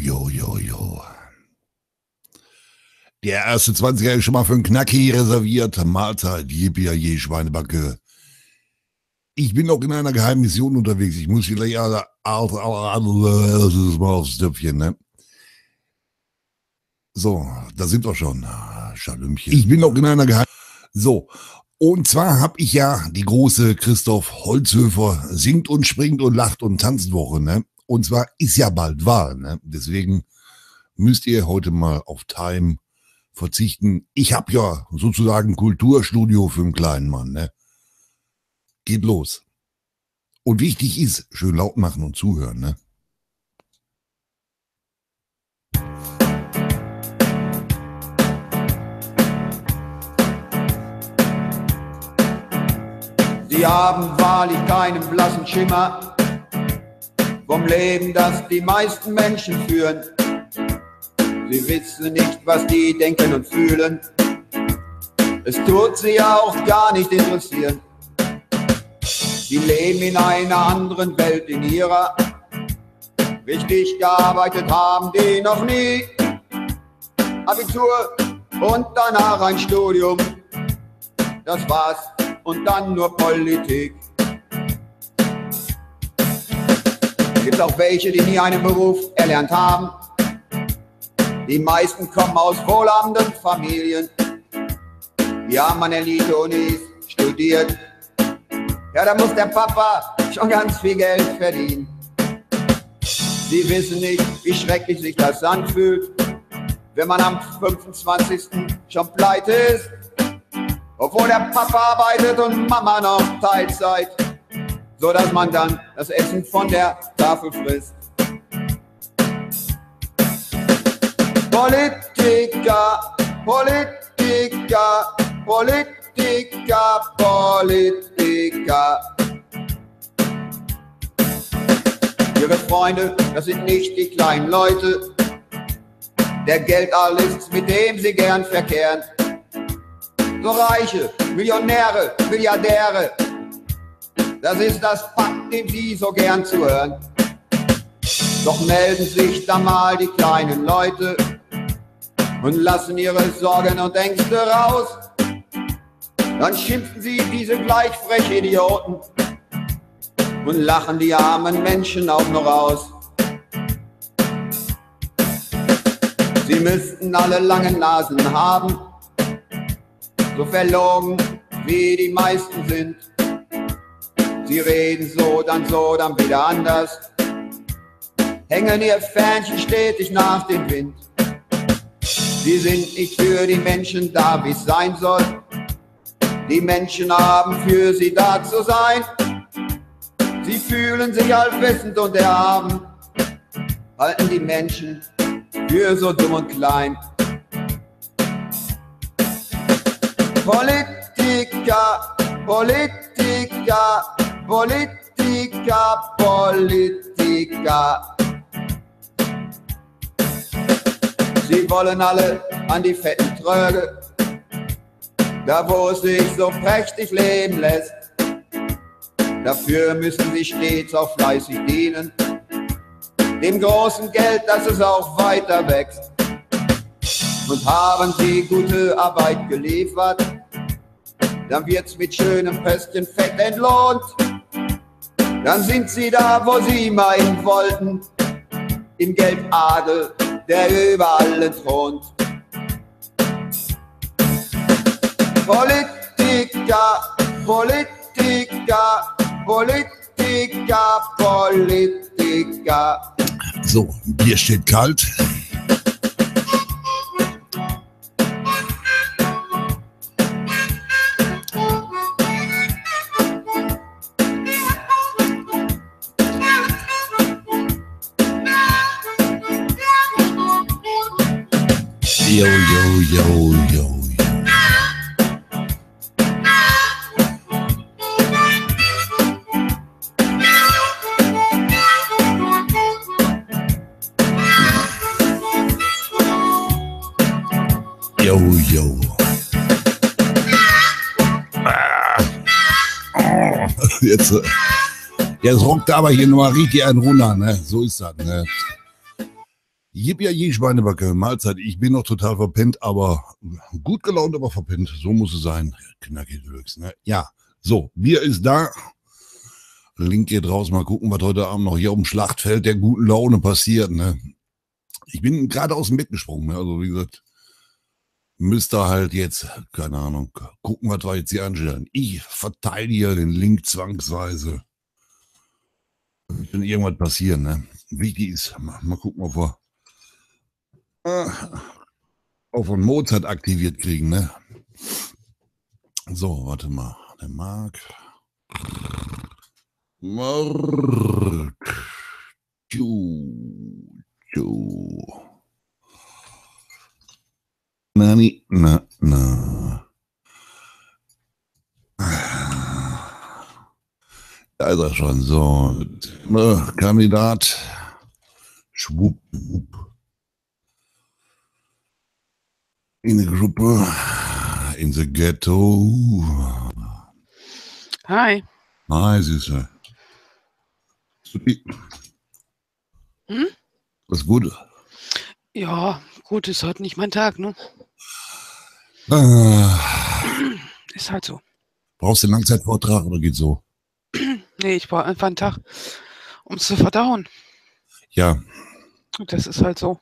jo, jo, jo. Der erste 20er ist schon mal für einen Knacki reserviert. Mahlzeit, jippie, je, Schweinebacke. Ich bin noch in einer geheimen Mission unterwegs. Ich muss vielleicht alle, das ist mal aufs Töpfchen, ne? So, da sind wir schon. Schalümchen. Ich bin noch in einer geheimen. So, und zwar habe ich ja die große Christoph Holzhöfer singt und springt und lacht und tanzt Woche, ne? Und zwar ist ja bald Wahl, ne? Deswegen müsst ihr heute mal auf Time verzichten. Ich habe ja sozusagen Kulturstudio für einen kleinen Mann, ne? Geht los. Und wichtig ist, schön laut machen und zuhören, ne? Sie haben wahrlich keinen blassen Schimmer vom Leben, das die meisten Menschen führen. Sie wissen nicht, was die denken und fühlen. Es tut sie auch gar nicht interessieren. Sie leben in einer anderen Welt, in ihrer. Richtig gearbeitet haben die noch nie. Abitur und danach ein Studium. Das war's. Und dann nur Politik. Gibt auch welche, die nie einen Beruf erlernt haben die meisten kommen aus wohlhabenden Familien. Wir haben an Elite-Unis studiert. Ja, da muss der Papa schon ganz viel Geld verdienen. Sie wissen nicht, wie schrecklich sich das anfühlt, wenn man am 25. schon pleite ist. Obwohl der Papa arbeitet und Mama noch Teilzeit, so dass man dann das Essen von der Tafel frisst. Politiker, Politiker, Politiker, Politiker. Ihre Freunde, das sind nicht die kleinen Leute. Der Geld alles, mit dem sie gern verkehren. So Reiche, Millionäre, Milliardäre. Das ist das Fakt, dem sie so gern zuhören. Doch melden sich da mal die kleinen Leute und lassen ihre Sorgen und Ängste raus. Dann schimpfen sie diese gleich freche Idioten und lachen die armen Menschen auch noch aus. Sie müssten alle langen Nasen haben, so verlogen wie die meisten sind. Sie reden so, dann so, dann wieder anders, hängen ihr Fähnchen stetig nach dem Wind. Sie sind nicht für die Menschen da, wie es sein soll. Die Menschen haben für sie da zu sein. Sie fühlen sich allwissend und erhaben, halten die Menschen für so dumm und klein. Politiker, Politiker, Politiker, Politiker. Sie wollen alle an die fetten Tröge, da wo es sich so prächtig leben lässt. Dafür müssen sie stets auch fleißig dienen, dem großen Geld, dass es auch weiter wächst. Und haben sie gute Arbeit geliefert, dann wird's mit schönem Pöstchen fett entlohnt. Dann sind sie da, wo sie meinen wollten, im Geldadel der über allen thront. Politiker, Politiker, Politiker, Politiker. So, Bier steht kalt. Yo, yo, yo, yo, jetzt, äh, jetzt rockt aber hier nur richtig ein runter, ne? So ist das, ne? Jip ja je Schweinebacke, Mahlzeit. Ich bin noch total verpennt, aber gut gelaunt, aber verpennt. So muss es sein. Knackig Deluxe, ne? Ja, so, Bier ist da. Link geht raus, mal gucken, was heute Abend noch hier um Schlachtfeld der guten Laune passiert, ne? Ich bin gerade aus dem Bett gesprungen, ne? Also, wie gesagt, müsste halt jetzt, keine Ahnung, gucken, was wir jetzt hier anstellen. Ich verteidige den Link zwangsweise. Wenn irgendwas passieren, ne? Wichtig ist, mal, mal gucken, ob wir auch von Mozart aktiviert kriegen, ne? So, warte mal. Der Mark. Mark. Ju. Ju. Nani, na, na. Da ist er schon so. Kandidat. Schwupp, schwupp. In the Gruppe, in the Ghetto. Hi. Hi, Süße. Hm? Was gut? Ja, gut, ist heute nicht mein Tag, ne? Ah, Ist halt so. brauchst du einen Langzeitvortrag oder geht so? Nee, ich brauche einfach einen Tag, um es zu verdauen. Ja, das ist halt so.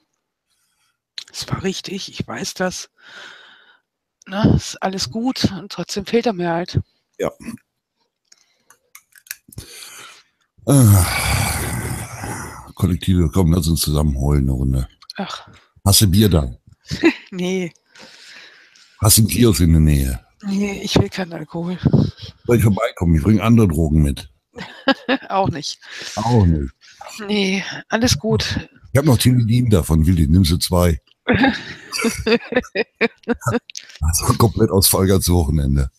Es war richtig, ich weiß das. Ne, ist alles gut und trotzdem fehlt er mir halt. ah, Kollektive, komm, lass uns zusammenholen eine Runde. Ach, Hast du Bier da? nee, Hast du einen Kiosk in der Nähe? nee, ich will keinen Alkohol. Soll ich vorbeikommen? Ich bringe andere Drogen mit. Auch nicht. Auch nicht. Nee, alles gut. Ich habe noch Tilidin davon, Willi, nimmst du zwei. Also komplett aus Vollgas Wochenende.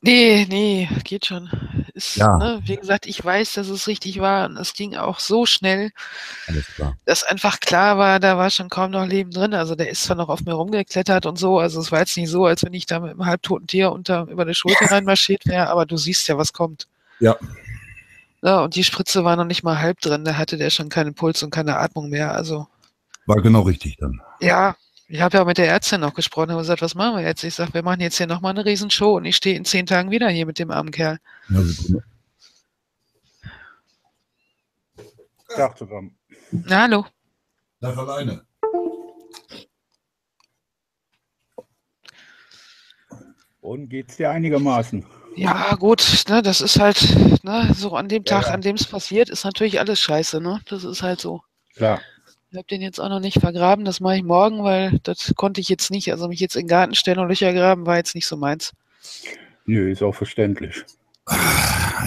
Nee, nee, geht schon. Ist, Ja. ne, wie gesagt, ich weiß, dass es richtig war und es ging auch so schnell, Alles klar. dass einfach klar war, da war schon kaum noch Leben drin. Also der ist zwar noch auf mir rumgeklettert und so, also es war jetzt nicht so, als wenn ich da mit einem halbtoten Tier unter über die Schulter reinmarschiert wäre, aber du siehst ja, was kommt. Ja. Ja, und die Spritze war noch nicht mal halb drin, da hatte der schon keinen Puls und keine Atmung mehr. Also War genau richtig dann. ja, ich habe ja mit der Ärztin noch gesprochen, habe gesagt, was machen wir jetzt? Ich sage, wir machen jetzt hier nochmal eine Riesenshow und ich stehe in zehn Tagen wieder hier mit dem armen Kerl. Ja, Sekunde. Tag zusammen. Na, hallo. Darf alleine. Und geht's dir einigermaßen? Ja, gut, ne, das ist halt, ne, so an dem Ja, Tag, ja. an dem es passiert, ist natürlich alles scheiße, ne? Das ist halt so. Klar. Ich habe den jetzt auch noch nicht vergraben, das mache ich morgen, weil das konnte ich jetzt nicht. Also mich jetzt in den Garten stellen und Löcher graben war jetzt nicht so meins. Nö, ist auch verständlich.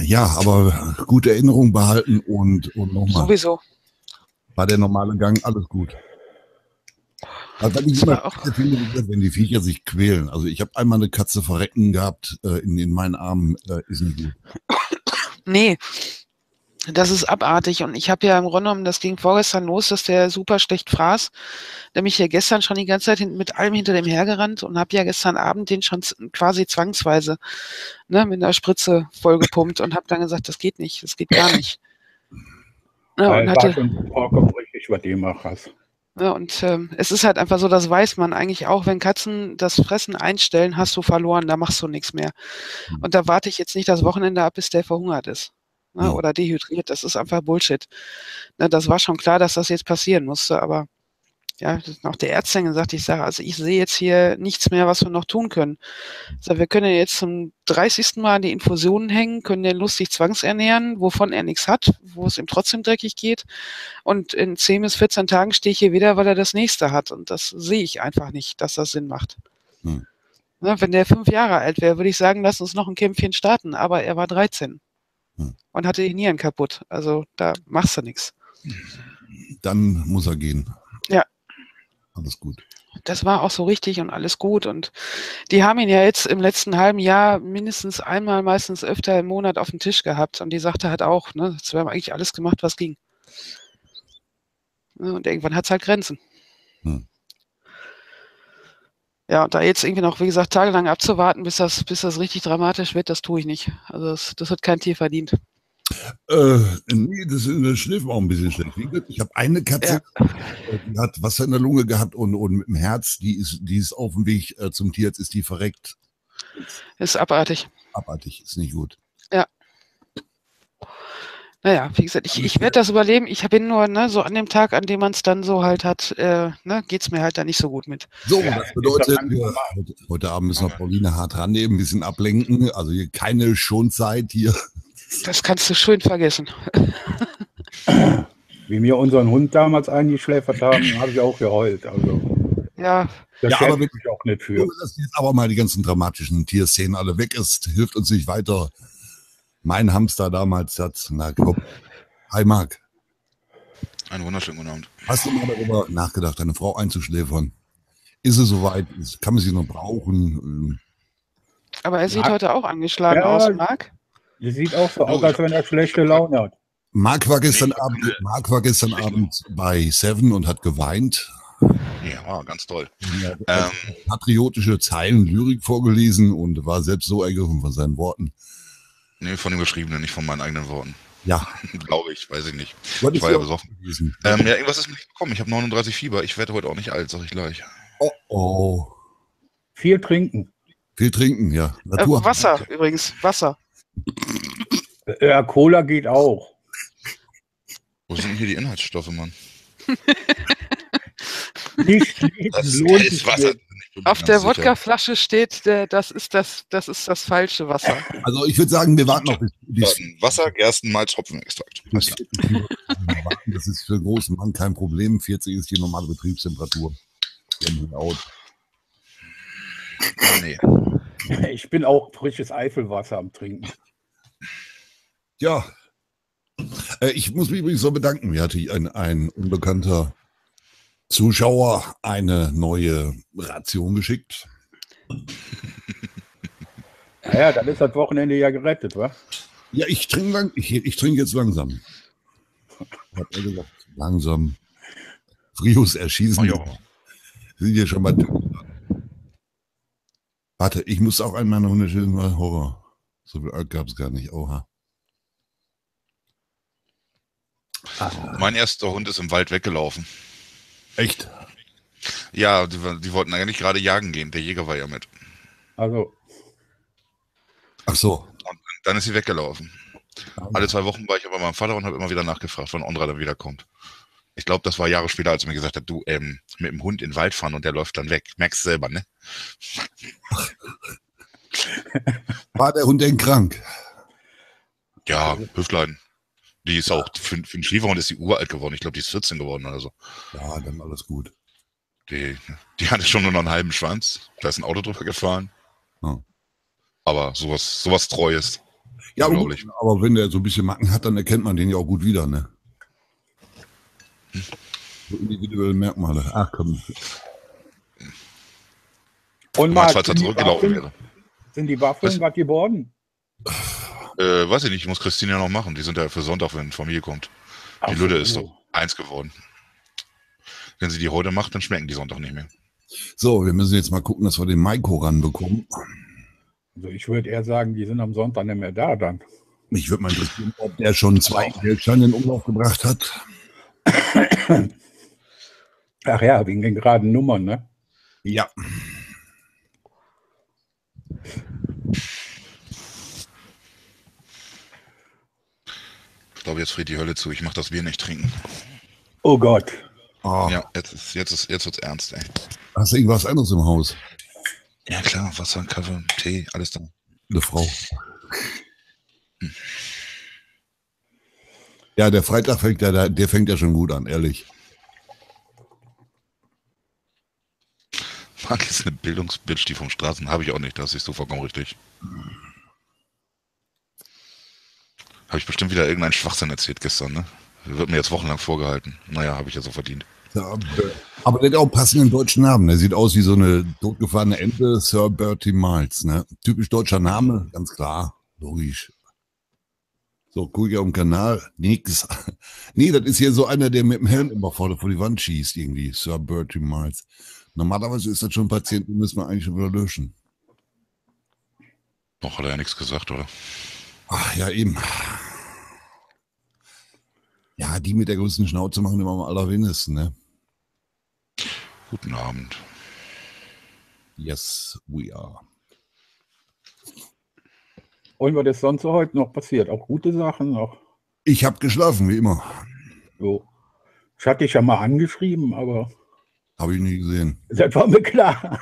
Ja, aber gute Erinnerung behalten und, und nochmal. Sowieso. War der normale Gang alles gut. Also, was ich immer finde, ist, wenn die Viecher sich quälen. Also ich habe einmal eine Katze verrecken gehabt äh, in, in meinen Armen, äh, ist nicht gut. Nee, das ist abartig. Und ich habe ja im Grunde genommen, das ging vorgestern los, dass der super schlecht fraß. Der mich ja gestern schon die ganze Zeit mit allem hinter dem hergerannt und habe ja gestern Abend den schon quasi zwangsweise ne, mit einer Spritze vollgepumpt und habe dann gesagt, das geht nicht, das geht gar nicht. Ja, und war hatte, schon vollkommen richtig, was du gemacht hast. Ja, und ähm, es ist halt einfach so, das weiß man eigentlich auch, wenn Katzen das Fressen einstellen, hast du verloren, da machst du nichts mehr. Und da warte ich jetzt nicht das Wochenende ab, bis der verhungert ist. Ne. Oder dehydriert, das ist einfach Bullshit. Ne, das war schon klar, dass das jetzt passieren musste, aber ja, auch der Ärztin gesagt, ich sage, also ich sehe jetzt hier nichts mehr, was wir noch tun können. Ich sag, wir können jetzt zum 30. Mal an die Infusionen hängen, können den lustig zwangsernähren, wovon er nichts hat, wo es ihm trotzdem dreckig geht. Und in 10 bis 14 Tagen stehe ich hier wieder, weil er das nächste hat. Und das sehe ich einfach nicht, dass das Sinn macht. Hm. Ne, wenn der fünf Jahre alt wäre, würde ich sagen, lass uns noch ein Kämpfchen starten. Aber er war 13 Hm. und hatte die Nieren kaputt. Also da machst du nichts. Dann muss er gehen. Ja. Alles gut. Das war auch so richtig und alles gut. Und die haben ihn ja jetzt im letzten halben Jahr mindestens einmal, meistens öfter im Monat auf dem Tisch gehabt. Und die sagte halt auch, ne, wir haben eigentlich alles gemacht, was ging. Und irgendwann hat es halt Grenzen. Hm. Ja, und da jetzt irgendwie noch, wie gesagt, tagelang abzuwarten, bis das, bis das richtig dramatisch wird, das tue ich nicht. Also das, das hat kein Tier verdient. Äh, nee, das, das schläft auch ein bisschen schlecht. Ich habe eine Katze, äh, die hat Wasser in der Lunge gehabt und, und mit dem Herz, die ist, die ist auf dem Weg äh, zum Tierarzt, ist die verreckt. Ist abartig. Abartig, ist nicht gut. Naja, wie gesagt, ich, ich werde das überleben. Ich bin nur, ne, so an dem Tag, an dem man es dann so halt hat, äh, ne, geht's mir halt da nicht so gut mit. So, Ja, das bedeutet, wir, heute, heute Abend müssen wir Pauline hart rannehmen, ein bisschen ablenken. Also hier keine Schonzeit hier. Das kannst du schön vergessen. Wie wir unseren Hund damals eingeschläfert haben, habe ich auch geheult. Also, Ja, da Ja, aber ich mich auch nicht für. Junge, dass jetzt aber mal die ganzen dramatischen Tierszenen alle weg ist, hilft uns nicht weiter. Mein Hamster damals hat, na komm. Hi Marc, Einen wunderschönen guten Abend. hast du mal darüber nachgedacht, deine Frau einzuschläfern? Ist es soweit? Kann man sie noch brauchen? aber er sieht Marc- heute auch angeschlagen Ja. aus, Marc. Die sieht auch so aus, als wenn er schlechte Laune hat. Marc war gestern Nee, Abend, Marc war gestern Abend bei Seven und hat geweint. Ja, ganz toll. Er hat Ähm, patriotische Zeilen Lyrik vorgelesen und war selbst so ergriffen von seinen Worten. Nee, von dem Geschriebenen, nicht von meinen eigenen Worten. Ja, Glaube ich, weiß ich nicht. was Ich ist war ja besoffen. gewesen? Ähm, ja, irgendwas ist mir nicht gekommen. Ich habe 39 Fieber. Ich werde heute auch nicht alt, sag ich gleich. Oh, oh. Viel trinken. Viel trinken, ja. Äh, Natur. Wasser übrigens, Wasser. Ja, Cola geht auch. Wo sind denn hier die Inhaltsstoffe, Mann? Nicht lesen, Das ist lohnt sich Wasser. nicht. Mir Auf der. Wodkaflasche steht, das ist das, das ist das falsche Wasser. Also ich würde sagen, wir warten noch bis. Wasser, Gersten, Malz, Hopfenextrakt. Das ist für einen großen Mann kein Problem. 40 ist die normale Betriebstemperatur. Out. Nee. Ich bin auch frisches Eifelwasser am Trinken. Ja. Äh, ich muss mich übrigens so bedanken. Mir hatte ein, ein unbekannter Zuschauer eine neue Ration geschickt. Naja, dann ist das Wochenende ja gerettet, wa? Ja, ich trinke lang, ich, ich trinke jetzt langsam. Hat er gesagt, langsam. Frius erschießen. Oh, ja. Sind hier schon mal. Warte, ich muss auch einen meiner Hunde schützen, weil Horror. So viel Alk gab es gar nicht. Oha. Mein erster Hund ist im Wald weggelaufen. Echt? Ja, die, die wollten eigentlich gerade jagen gehen. Der Jäger war ja mit. Also, Ach so. Dann ist sie weggelaufen. Alle zwei Wochen war ich aber bei meinem Vater und habe immer wieder nachgefragt, wann Ondra dann wiederkommt. Ich glaube, das war Jahre später, als er mir gesagt hat, du, ähm, mit dem Hund in den Wald fahren und der läuft dann weg. Merkst selber, ne? War der Hund denn krank? Ja, Hüftlein. Die ist auch, für, für einen Schieferhund ist die uralt geworden. Ich glaube, die ist 14 geworden oder so. Ja, dann alles gut. Die, die hatte schon nur noch einen halben Schwanz. Da ist ein Auto drüber gefahren. Ja. Aber sowas, sowas Treues. Ja, Unglaublich. gut, aber wenn der so ein bisschen Macken hat, dann erkennt man den ja auch gut wieder, ne? So individuelle Merkmale. Ach komm. und Mal, er sind, die wäre. sind die Waffeln Was? was geworden? Äh, weiß ich nicht, ich muss Christine ja noch machen. Die sind ja für Sonntag, wenn Familie kommt. Die Ach Lüde ist so eins geworden. Wenn sie die heute macht, dann schmecken die Sonntag nicht mehr. So, wir müssen jetzt mal gucken, dass wir den Maiko ranbekommen. Also ich würde eher sagen, die sind am Sonntag nicht mehr da dann. Mich würde mal interessieren, ob der schon zwei Geldscheine in Umlauf gebracht hat. Ach ja, wegen den geraden Nummern, ne? Ja. Ich glaube, jetzt friert die Hölle zu. Ich mache das Bier nicht trinken. Oh Gott. Oh, Ja, jetzt ist, jetzt ist, jetzt wird's ernst, ey. Hast du irgendwas anderes im Haus? Ja, klar. Wasser, Kaffee, Tee, alles da. Eine Frau. Ja, der Freitag fängt ja, der fängt ja schon gut an, ehrlich. Marc ist eine Bildungsbitch, die vom Straßen habe ich auch nicht. Das ist so vollkommen richtig. Habe ich bestimmt wieder irgendeinen Schwachsinn erzählt gestern, ne? Wird mir jetzt wochenlang vorgehalten. Naja, habe ich ja so verdient. Ja, aber der hat auch passenden deutschen Namen. Der sieht aus wie so eine totgefahrene Ente, Sir Bertie Miles. Ne? Typisch deutscher Name, ganz klar, logisch. So, guck ich auf dem Kanal, nix. Nee, das ist hier so einer, der mit dem Helm immer vorne vor die Wand schießt, irgendwie, Sir Bertie Miles. Normalerweise ist das schon ein Patient, den müssen wir eigentlich schon wieder löschen. Noch hat er ja nichts gesagt, oder? Ach ja, eben. Ja, die mit der größten Schnauze machen immer am allerwenigsten, ne? Guten Abend. Yes, we are. Und was ist sonst so heute noch passiert? Auch gute Sachen noch. Ich habe geschlafen, wie immer. So. Ich hatte dich ja mal angeschrieben, aber Habe ich nie gesehen. das war mir klar.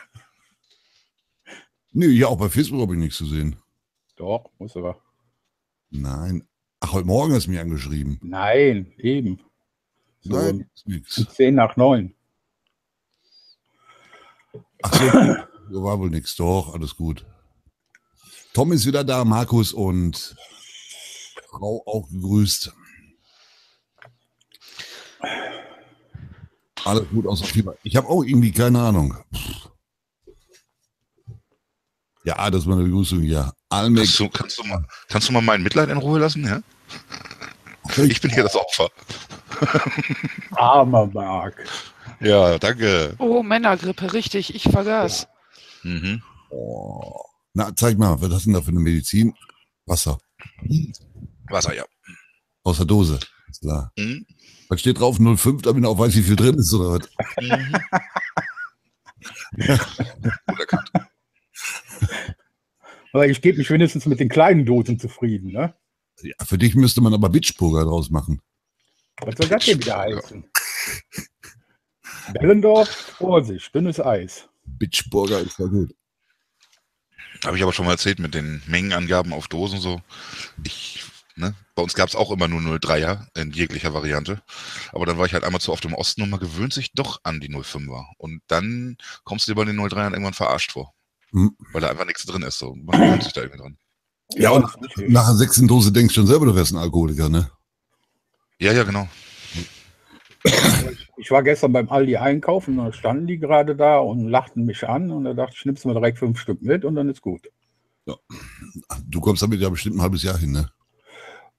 Nee, ja, auch bei Facebook habe ich nichts gesehen. Doch, muss aber. Nein. Ach, heute Morgen hast du mich angeschrieben. Nein, eben. So Nein, ist nix. um 10 nach 9. Ach so, da war wohl nichts. Doch, alles gut. Tom ist wieder da, Markus und Frau auch gegrüßt. Alles gut außer Fieber. Ich habe auch irgendwie keine Ahnung. Pff. Ja, das war eine Begrüßung hier. Almec, Kannst du, kannst, du mal, kannst du mal mein Mitleid in Ruhe lassen? Ja? Ich bin hier das Opfer. Armer Mark. Ja, danke. Oh, Männergrippe, richtig, ich vergaß. Mhm. Oh. Na, zeig mal, was hast du denn da für eine Medizin? Wasser. Wasser, ja. Aus der Dose. Ist klar. Mhm. Was steht drauf? 05, damit ich auch weiß, wie viel drin ist oder was? Mhm. Gut erkannt. Aber ich gebe mich wenigstens mit den kleinen Dosen zufrieden. Ne? Ja, für dich müsste man aber Bitchburger draus machen. Was soll das denn wieder heißen? Bellendorf, Vorsicht, dünnes Eis. Bitchburger ist ja gut. Habe ich aber schon mal erzählt mit den Mengenangaben auf Dosen so. Ich, ne, bei uns gab es auch immer nur 03er in jeglicher Variante. Aber dann war ich halt einmal zu oft im Osten und man gewöhnt sich doch an die 05er. Und dann kommst du dir bei den 03ern irgendwann verarscht vor. Hm. Weil da einfach nichts drin ist. So. Man gewöhnt sich da irgendwie dran. Ja, und nach der sechsten Dose denkst du schon selber, du wärst ein Alkoholiker, ne? Ja, ja, genau. Ich war gestern beim Aldi einkaufen, da standen die gerade da und lachten mich an und da dachte ich, schnippst mal direkt fünf Stück mit und dann ist gut. Du kommst damit ja bestimmt ein halbes Jahr hin, ne?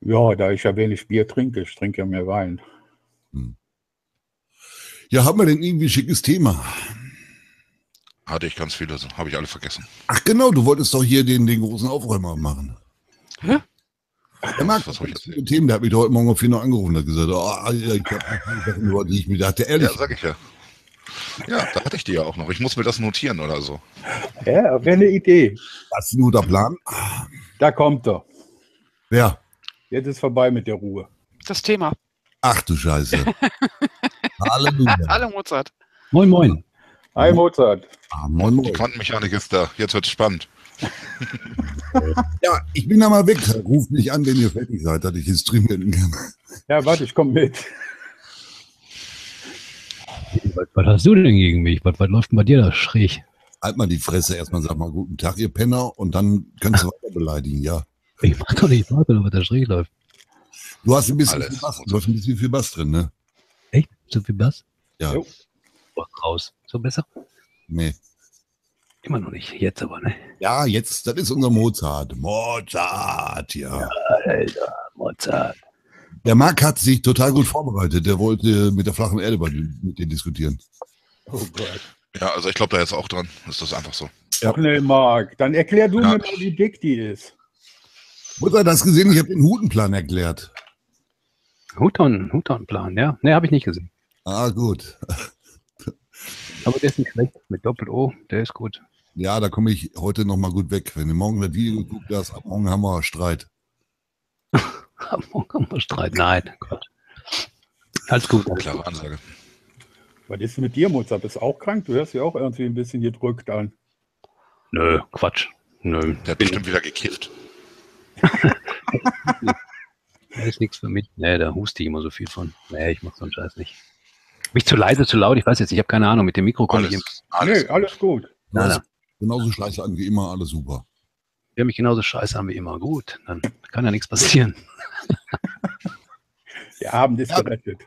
Ja, da ich ja wenig Bier trinke, ich trinke ja mehr Wein. Ja, haben wir denn irgendwie ein schickes Thema? Hatte ich ganz viele, so. habe ich alle vergessen. Ach genau, du wolltest doch hier den, den großen Aufräumer machen. Hä? Der Marc, Was soll ich das erzählen? Themen, der hat mich heute Morgen auf 4 noch angerufen und hat gesagt, oh, ich habe die ich mir dachte, ehrlich, Ja, sag ich ja. Ja, da hatte ich die ja auch noch. Ich muss mir das notieren oder so. Ja, wäre eine Idee. das ist ein guter Plan. Da kommt er. Wer? Jetzt ist vorbei mit der Ruhe. Das Thema. Ach du Scheiße. Halleluja. Hallo Mozart. Moin, moin. Hi Mozart. Ah, moin, Die moin. Quantenmechanik ist da. Jetzt wird's spannend. Ja, ich bin da mal weg. Ruft mich an, wenn ihr fertig seid, dass ich den Stream beenden kann. Ja, warte, ich komme mit. Was, was hast du denn gegen mich? Was, was läuft denn bei dir da schräg? Halt mal die Fresse, erstmal sag mal guten Tag, ihr Penner, und dann kannst du weiter beleidigen, ja. Ich mach doch nicht weiter, was da schräg läuft. Du hast ein bisschen Alles. viel Bass, du hast ein bisschen viel Bass drin, ne? Echt? So viel Bass? Ja. Jo. Boah, raus. So besser? Nee. Immer noch nicht. Jetzt aber, ne? Ja, jetzt, das ist unser Mozart. Mozart, ja. Alter, Mozart. Der Marc hat sich total gut vorbereitet. Der wollte mit der flachen Erde bei mit dir diskutieren. Oh Gott. Ja, also ich glaube da jetzt auch dran. Ist das einfach so. Ja. Ach nee, Marc, dann erklär du Ja. mir mal, wie dick die ist. Mutter, das gesehen? Ich habe den Hutenplan erklärt. Huton, Huton-Plan, ja? Ne, habe ich nicht gesehen. Ah, gut. Aber der ist nicht schlecht. Mit Doppel-O, der ist gut. Ja, da komme ich heute noch mal gut weg. Wenn du morgen das Video geguckt hast, ab morgen haben wir Streit. Morgen kommen wir Streit. Nein, Gott. Alles gut. Alles Klare gut. Ansage. Was ist mit dir, Mozart? Bist du auch krank? Du hörst ja auch irgendwie ein bisschen gedrückt an. Nö, Quatsch. Nö. Der hat bestimmt wieder gekifft. Das ist nichts für mich. Nee, da huste ich immer so viel von. Nee, ich mach so einen Scheiß nicht. Mich zu leise, zu laut, ich weiß jetzt, ich habe keine Ahnung. Mit dem Mikro komme ich im. Alles, alles. nee, alles gut. Na, na, Genauso scheiße an wie immer, alles super. wir mich genauso scheiße an wie immer. Gut, dann kann ja nichts passieren. Der Abend ist Ja. gerettet.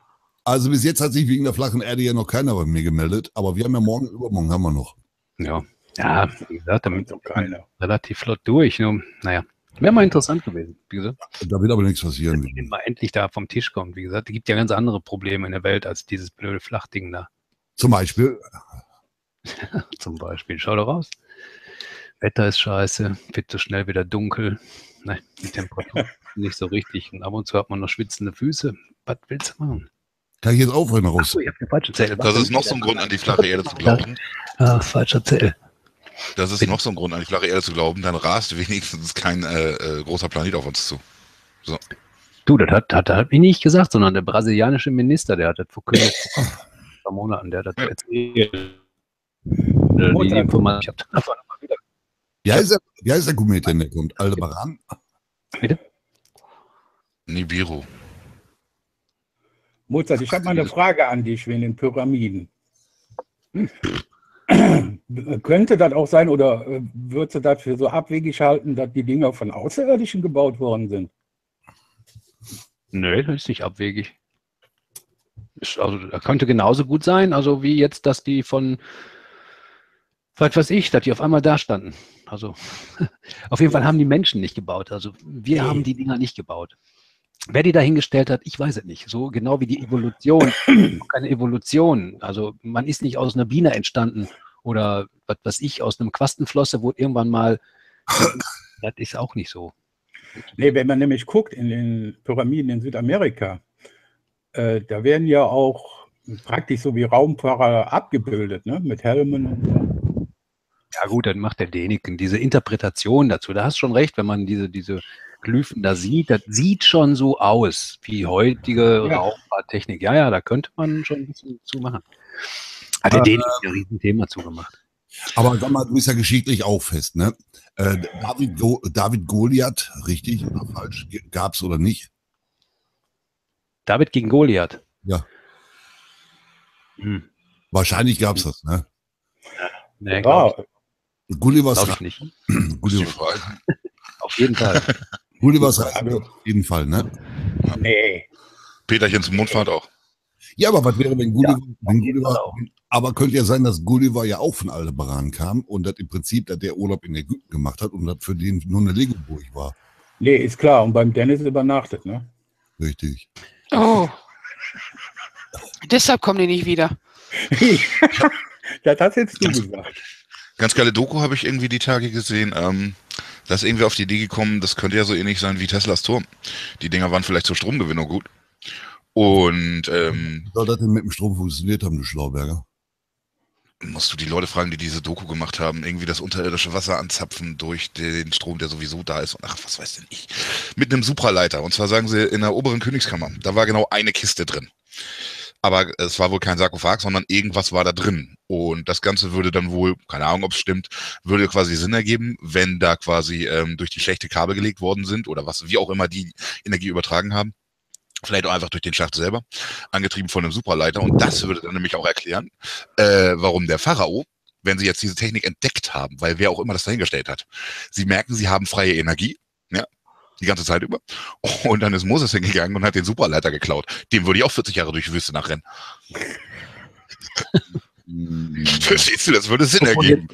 Also bis jetzt hat sich wegen der flachen Erde ja noch keiner bei mir gemeldet, aber wir haben ja morgen, übermorgen haben wir noch. Ja. Ja, wie gesagt, damit Noch keiner. relativ flott durch. Nur, naja, wäre mal interessant gewesen. Wie gesagt, Da wird aber nichts passieren. wenn mal endlich da vom Tisch kommt. Wie gesagt, es gibt ja ganz andere Probleme in der Welt als dieses blöde Flachding da. Zum Beispiel, Zum Beispiel. Schau doch raus. Wetter ist scheiße, wird so schnell wieder dunkel. ne, die Temperatur nicht so richtig. Und ab und zu hat man noch schwitzende Füße. Was willst du machen? Kann ich jetzt aufhören, raus? Achso, ich habe den falschen Zettel. Das ist noch so ein Grund, an die flache Erde zu glauben. Ah, falscher Zettel. Das ist noch so ein Grund, an die flache Erde zu glauben. Dann rast wenigstens kein äh, äh, großer Planet auf uns zu. Du, das hat, hat, hat ich nicht gesagt, sondern der brasilianische Minister, der hat das verkündet vor ein paar Monaten, der hat das Ja. erzählt. Äh, Die, Information, ich hab das einfach noch mal wieder. Wie heißt der, wie heißt der Komet denn, der kommt? Aldebaran? Nibiru. Mozart, ich habe mal eine Frage an dich wegen den Pyramiden. Könnte das auch sein oder äh, würdest du das für so abwegig halten, dass die Dinger von Außerirdischen gebaut worden sind? Nö, das ist nicht abwegig. Ist, also, das könnte genauso gut sein, also wie jetzt, dass die von, was weiß ich, dass die auf einmal da standen. Also, auf jeden Fall haben die Menschen nicht gebaut. Also, wir Nee. haben die Dinger nicht gebaut. Wer die dahingestellt hat, ich weiß es nicht. So genau wie die Evolution. Keine Evolution. Also, man ist nicht aus einer Biene entstanden oder was weiß ich, aus einem Quastenflosse, wo irgendwann mal, das ist auch nicht so. Nee, wenn man nämlich guckt in den Pyramiden in Südamerika, äh, da werden ja auch praktisch so wie Raumfahrer abgebildet, ne? mit Helmen und so. Ja gut, dann macht der Däniken diese Interpretation dazu. Da hast schon recht, wenn man diese, diese Glyphen da sieht, das sieht schon so aus wie heutige Ja. Raumfahrttechnik. Ja, ja, da könnte man schon ein bisschen zu machen. Hat der Ähm, Däniken ein Riesenthema zugemacht. Aber sag mal, du bist ja geschichtlich auch fest, ne? Äh, David, Go David Goliath, richtig oder falsch, G- gab's oder nicht? David gegen Goliath. Ja. Hm. Wahrscheinlich gab's das, ne? Nee, glaube Ja, Gullivers glaub ich nicht. Gullivers. Auf jeden Fall. Gullivers Also- auf jeden Fall, ne? nee. Peterchen zum Mondfahrt auch. Ja, aber was wäre, wenn Gulliver, wenn jeden Fall Gulliver auch. Aber könnte ja sein, dass Gulliver ja auch von Aldebaran kam und das im Prinzip, dass der Urlaub in Ägypten gemacht hat und das für den nur eine Lego-Burg war. Nee, ist klar. Und beim Dennis übernachtet, ne? Richtig. Oh. Deshalb kommen die nicht wieder. das hast jetzt du gesagt. Ganz geile Doku habe ich irgendwie die Tage gesehen. Ähm, da ist irgendwie auf die Idee gekommen, das könnte ja so ähnlich sein wie Teslas Turm. Die Dinger waren vielleicht zur Stromgewinnung gut. Und ähm, Wie soll das denn mit dem Strom funktioniert haben, du Schlauberger? Musst du die Leute fragen, die diese Doku gemacht haben, irgendwie das unterirdische Wasser anzapfen durch den Strom, der sowieso da ist. Und ach, was weiß denn ich. Mit einem Supraleiter. Und zwar sagen sie in der oberen Königskammer. Da war genau eine Kiste drin. Aber es war wohl kein Sarkophag, sondern irgendwas war da drin. Und das Ganze würde dann wohl, keine Ahnung, ob es stimmt, würde quasi Sinn ergeben, wenn da quasi ähm, durch die schlechte Kabel gelegt worden sind oder was, wie auch immer die Energie übertragen haben. Vielleicht auch einfach durch den Schacht selber, angetrieben von einem Supraleiter. Und das würde dann nämlich auch erklären, äh, warum der Pharao, wenn sie jetzt diese Technik entdeckt haben, weil wer auch immer das dahingestellt hat, sie merken, sie haben freie Energie, ja, die ganze Zeit über. Und dann ist Moses hingegangen und hat den Superleiter geklaut. Dem würde ich auch 40 Jahre durch die Wüste nachrennen. Verstehst du? Das würde Sinn ergeben.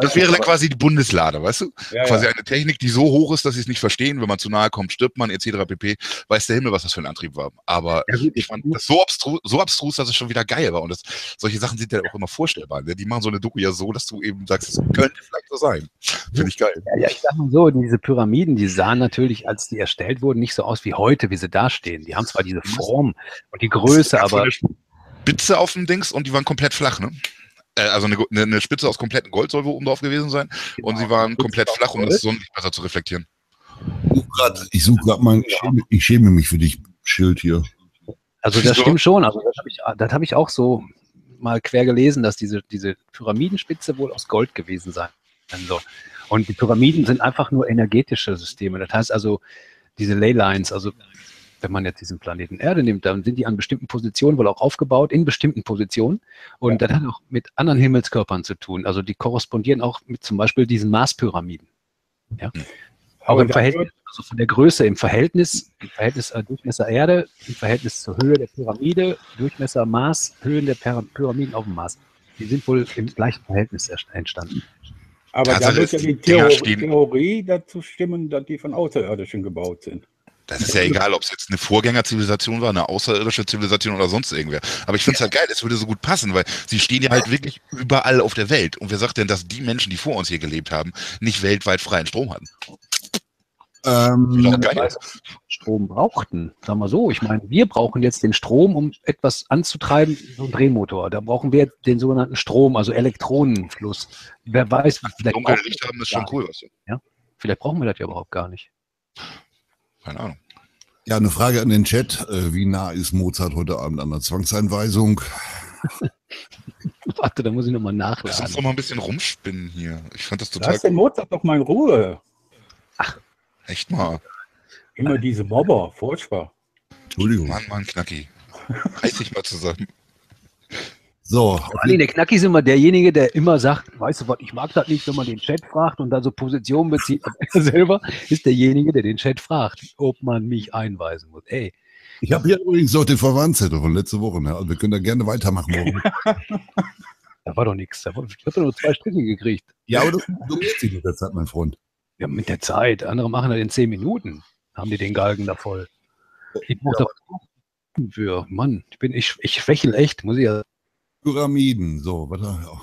Das wäre dann quasi die Bundeslade, weißt du? Ja, Quasi ja. eine Technik, die so hoch ist, dass sie es nicht verstehen. Wenn man zu nahe kommt, stirbt man, etc. pp. Weiß der Himmel, was das für ein Antrieb war. Aber Ja, ich fand das so abstrus, so abstrus, dass es schon wieder geil war. Und das, solche Sachen sind ja auch immer vorstellbar. Ne? Die machen so eine Doku ja so, dass du eben sagst, es könnte vielleicht so sein. Finde ich geil. Ja, ich sag mal so, diese Pyramiden, die sahen natürlich, als die erstellt wurden, nicht so aus wie heute, wie sie dastehen. Die haben zwar diese Form und die Größe, aber eine Spitze auf dem Dings und die waren komplett flach, ne? Äh, Also eine, eine, eine Spitze aus komplettem Gold soll wohl oben drauf gewesen sein. Und sie waren komplett flach, um das Sonnenlicht besser zu reflektieren. Ich suche gerade mein, ich schäme, ich schäme mich für dich, Schild hier. Also das stimmt schon. Also das habe ich, das hab ich auch so mal quer gelesen, dass diese, diese Pyramidenspitze wohl aus Gold gewesen sein soll. Und die Pyramiden sind einfach nur energetische Systeme. Das heißt also, diese Leylines, also wenn man jetzt diesen Planeten Erde nimmt, dann sind die an bestimmten Positionen wohl auch aufgebaut, in bestimmten Positionen. Und das hat auch mit anderen Himmelskörpern zu tun. Also die korrespondieren auch mit zum Beispiel diesen Marspyramiden. Ja. Auch Aber im Verhältnis, also von der Größe, im Verhältnis, im Verhältnis äh, Durchmesser Erde, im Verhältnis zur Höhe der Pyramide, Durchmesser Mars, Höhen der Pyra- Pyramiden auf dem Mars. Die sind wohl im gleichen Verhältnis entstanden. Aber da Tatsache wird ja die Theorie, Theorie dazu stimmen, dass die von Außerirdischen gebaut sind. Das ist ja egal, ob es jetzt eine Vorgängerzivilisation war, eine außerirdische Zivilisation oder sonst irgendwer. Aber ich finde es halt geil, es würde so gut passen, weil sie stehen ja halt wirklich überall auf der Welt. Und wer sagt denn, dass die Menschen, die vor uns hier gelebt haben, nicht weltweit freien Strom hatten? Ähm. Strom brauchten. Sagen wir so. Ich meine, wir brauchen jetzt den Strom, um etwas anzutreiben, so ein Drehmotor. Da brauchen wir den sogenannten Strom, also Elektronenfluss. Wer weiß, vielleicht Dunkel brauchen, Licht haben ist schon cool, was du. vielleicht brauchen wir das ja überhaupt gar nicht. Keine Ahnung. ja, eine Frage an den Chat. Äh, wie nah ist Mozart heute Abend an der Zwangseinweisung? Warte, da muss ich nochmal Lass uns nachladen. doch mal ein bisschen rumspinnen hier. Ich fand das total Lass den. Mozart doch mal in Ruhe. Echt mal. Immer diese Mobber, furchtbar. Entschuldigung. Mann, Mann, Knacki. Reiß dich mal zusammen. So, allem der Knacki ist immer derjenige, der immer sagt, weißt du was, ich mag das nicht, wenn man den Chat fragt und dann so Position bezieht. Er selber ist derjenige, der den Chat fragt, ob man mich einweisen muss. Ey, ich habe hier übrigens noch den Verwandtzettel von letzte Woche. Ne? Also wir können da gerne weitermachen. morgen. da war doch nichts. Da Ich habe nur zwei Stücke gekriegt. ja, aber das summiert sich mit der Zeit, mein Freund. Ja, mit der Zeit. Andere machen das in zehn Minuten. Haben die den Galgen da voll. Ich brauche doch für, Mann, ich bin, ich, ich schwächel echt, muss ich ja Pyramiden, so, was ja.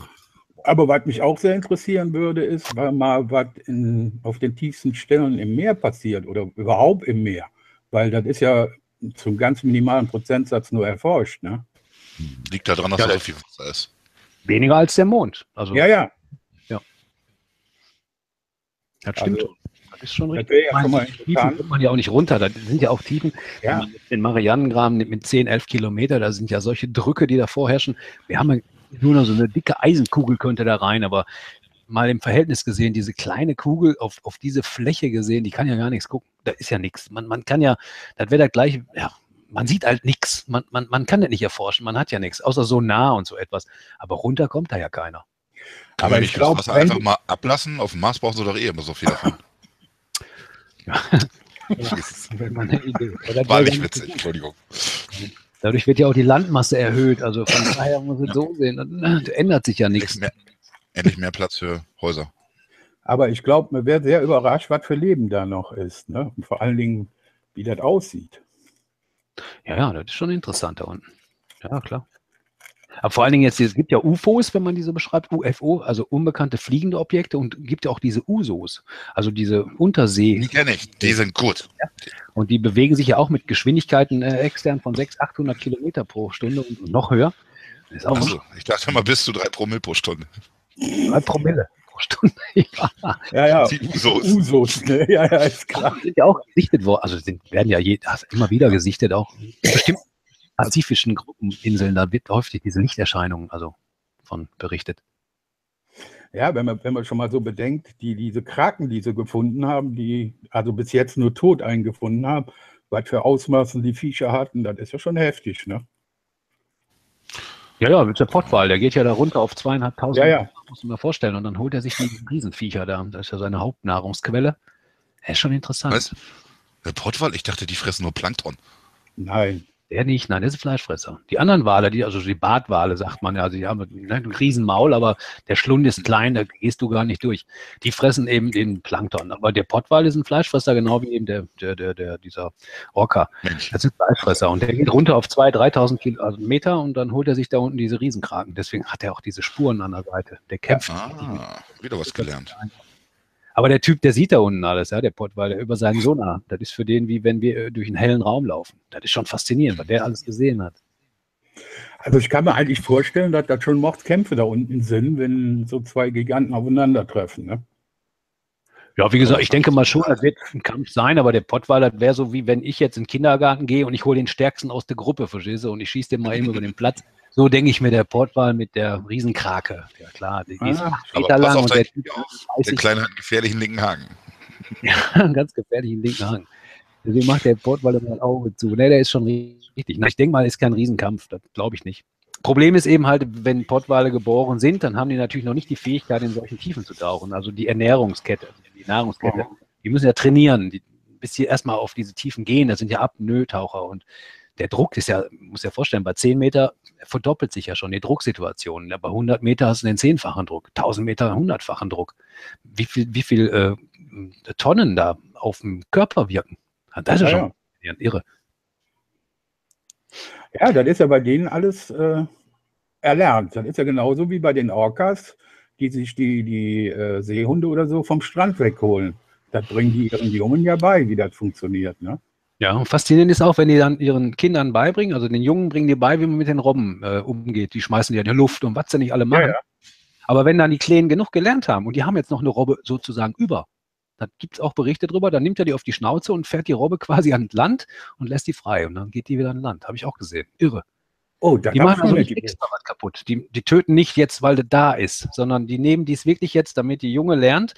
Aber was mich auch sehr interessieren würde, ist, weil mal was in, auf den tiefsten Stellen im Meer passiert oder überhaupt im Meer. Weil das ist ja zum ganz minimalen Prozentsatz nur erforscht. Ne? Liegt da dran, dass Ja, da so viel Wasser ist. weniger als der Mond. Also, Ja, ja. das stimmt Also, ist schon richtig. ja mal Tiefen kommt man ja auch nicht runter. Da sind ja auch Tiefen. Ja. Wenn man mit Den Marianengraben mit- mit 10, 11 Kilometer, da sind ja solche Drücke, die da vorherrschen. Wir haben ja nur noch so eine dicke Eisenkugel könnte da rein, aber mal im Verhältnis gesehen, diese kleine Kugel auf, auf diese Fläche gesehen, die kann ja gar nichts gucken. Da ist ja nichts. Man, man kann ja, das wäre das gleiche, ja, man sieht halt nichts. Man, man, man kann das nicht erforschen. Man hat ja nichts, außer so nah und so etwas. Aber runter kommt da ja keiner. Aber ich nicht das glaub, Wasser wenn- einfach mal ablassen? Auf dem Mars brauchst du doch eh immer so viel davon. Wenn man eine Idee- Aber das War nicht witzig, Entschuldigung. Dadurch wird ja auch die Landmasse erhöht. Also von daher muss es so sehen. Das ändert sich ja Endlich nichts. mehr, endlich mehr Platz für Häuser. Aber ich glaube, man wäre sehr überrascht, was für Leben da noch ist. Ne? Und vor allen Dingen, wie das aussieht. Ja, ja, das ist schon interessant da unten. Ja, klar. Aber vor allen Dingen jetzt, es gibt ja UFOs, wenn man diese beschreibt, UFO, also unbekannte fliegende Objekte und gibt ja auch diese USOs, also diese Untersee. Die kenne ich. Die sind gut. Und die bewegen sich ja auch mit Geschwindigkeiten äh, extern von 600, 800 Kilometer pro Stunde und noch höher. Ist auch Achso, ich dachte mal bis zu drei Promille pro Stunde. drei Promille pro Stunde. ja. Ja, ja. Die Usos. Usos, ne? Ja, ja, ist klar. sind ja auch gesichtet worden, also sind, werden ja je, also immer wieder gesichtet, auch in bestimmten pazifischen Gruppeninseln, da wird häufig diese Lichterscheinungen also von berichtet. Ja, wenn man, wenn man schon mal so bedenkt, die, diese Kraken, die sie gefunden haben, die also bis jetzt nur tot eingefunden haben, was für Ausmaßen die Viecher hatten, das ist ja schon heftig, ne? Ja, ja, mit der Pottwal, der geht ja da runter auf zweieinhalbtausend, Ja, ja. muss man mal vorstellen, und dann holt er sich die Riesenviecher da, das ist ja seine Hauptnahrungsquelle. Das ist schon interessant. Was? Der Pottwal? Ich dachte, die fressen nur Plankton. Nein. Der nicht, nein, der ist ein Fleischfresser. Die anderen Wale, die, also die Bartwale, sagt man ja, also die haben ne, ein Riesenmaul, aber der Schlund ist klein, da gehst du gar nicht durch. Die fressen eben den Plankton. Aber der Pottwal ist ein Fleischfresser, genau wie eben der, der, der, der dieser Orca. Das sind Fleischfresser. Und der geht runter auf 2.000, 3.000 Kilo, also Meter und dann holt er sich da unten diese Riesenkraken. Deswegen hat er auch diese Spuren an der Seite. Der kämpft. Ah, wieder was gelernt. Aber der Typ, der sieht da unten alles, ja, der Pottwal, der über seinen Sonar. Das ist für den wie wenn wir äh, durch einen hellen Raum laufen. Das ist schon faszinierend, was der alles gesehen hat. Also ich kann mir eigentlich vorstellen, dass das schon Mordkämpfe da unten sind, wenn so zwei Giganten aufeinandertreffen. Ne? Ja, wie gesagt, ich denke mal schon, das wird ein Kampf sein, aber der Pottwal, das wäre so wie wenn ich jetzt in den Kindergarten gehe und ich hole den Stärksten aus der Gruppe, verstehst du, und ich schieße den mal eben über den Platz. So denke ich mir der Pottwal mit der Riesenkrake. Ja klar, die, ist Ah, Meter pass lang auf und der auf. ist Der 30 Kleine hat einen gefährlichen linken Haken. einen ganz gefährlichen linken Hang. Deswegen macht der Pottwal immer ein Auge zu. Ne, der ist schon richtig. Na, ich denke mal, ist kein Riesenkampf, das glaube ich nicht. Problem ist eben halt, wenn Pottwale geboren sind, dann haben die natürlich noch nicht die Fähigkeit, in solchen Tiefen zu tauchen. Also die Ernährungskette, die Nahrungskette. Die müssen ja trainieren, die, bis sie erstmal auf diese Tiefen gehen. Das sind ja Apnoe-Taucher und der Druck ist ja, muss ja vorstellen, bei 10 Meter verdoppelt sich ja schon die Drucksituation. Bei 100 Meter hast du den zehnfachen Druck, 1000 Meter hundertfachen Druck. Wie viel, wie viel äh, Tonnen da auf dem Körper wirken? Das ist ja Ja, schon ja. irre. Ja, das ist ja bei denen alles äh, erlernt. Das ist ja genauso wie bei den Orcas, die sich die, die äh, Seehunde oder so vom Strand wegholen. das bringen die ihren Jungen ja bei, wie das funktioniert. Ne? Ja, und faszinierend ist auch, wenn die dann ihren Kindern beibringen, also den Jungen bringen die bei, wie man mit den Robben äh, umgeht. Die schmeißen die in die Luft und was sie nicht alle machen. Ja, ja. Aber wenn dann die Kleinen genug gelernt haben und die haben jetzt noch eine Robbe sozusagen über, da gibt es auch Berichte drüber, dann nimmt er die auf die Schnauze und fährt die Robbe quasi an Land und lässt die frei und dann geht die wieder an Land. Habe ich auch gesehen. Irre. Oh, da Die machen also nicht extra was kaputt. Die, die töten nicht jetzt, weil der da ist, sondern die nehmen dies wirklich jetzt, damit die Junge lernt.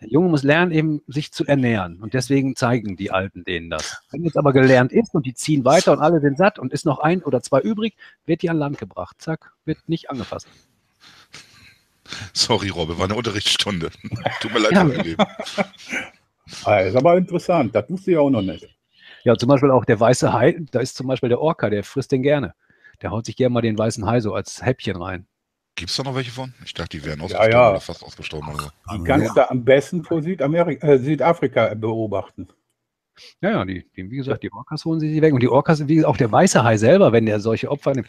Der Junge muss lernen, eben sich zu ernähren. Und deswegen zeigen die Alten denen das. Wenn jetzt aber gelernt ist und die ziehen weiter und alle sind satt und ist noch ein oder zwei übrig, wird die an Land gebracht. Zack, wird nicht angefasst. Sorry, Robbe, war eine Unterrichtsstunde. Tut mir leid Ja. Leben. Ah, ist aber interessant, das wusste ich auch noch nicht. Ja, zum Beispiel auch der weiße Hai, da ist zum Beispiel der Orca, der frisst den gerne. Der haut sich gerne mal den weißen Hai so als Häppchen rein. Gibt es da noch welche von? Ich dachte, die wären Ja, ausgestorben ja. oder fast ausgestorben. Oder so. Die kannst du am besten vor Südamerika, äh, Südafrika beobachten. Ja, ja, die, die, wie gesagt, die Orcas holen sie sich weg. Und die Orcas, wie gesagt, auch der weiße Hai selber, wenn der solche Opfer nimmt,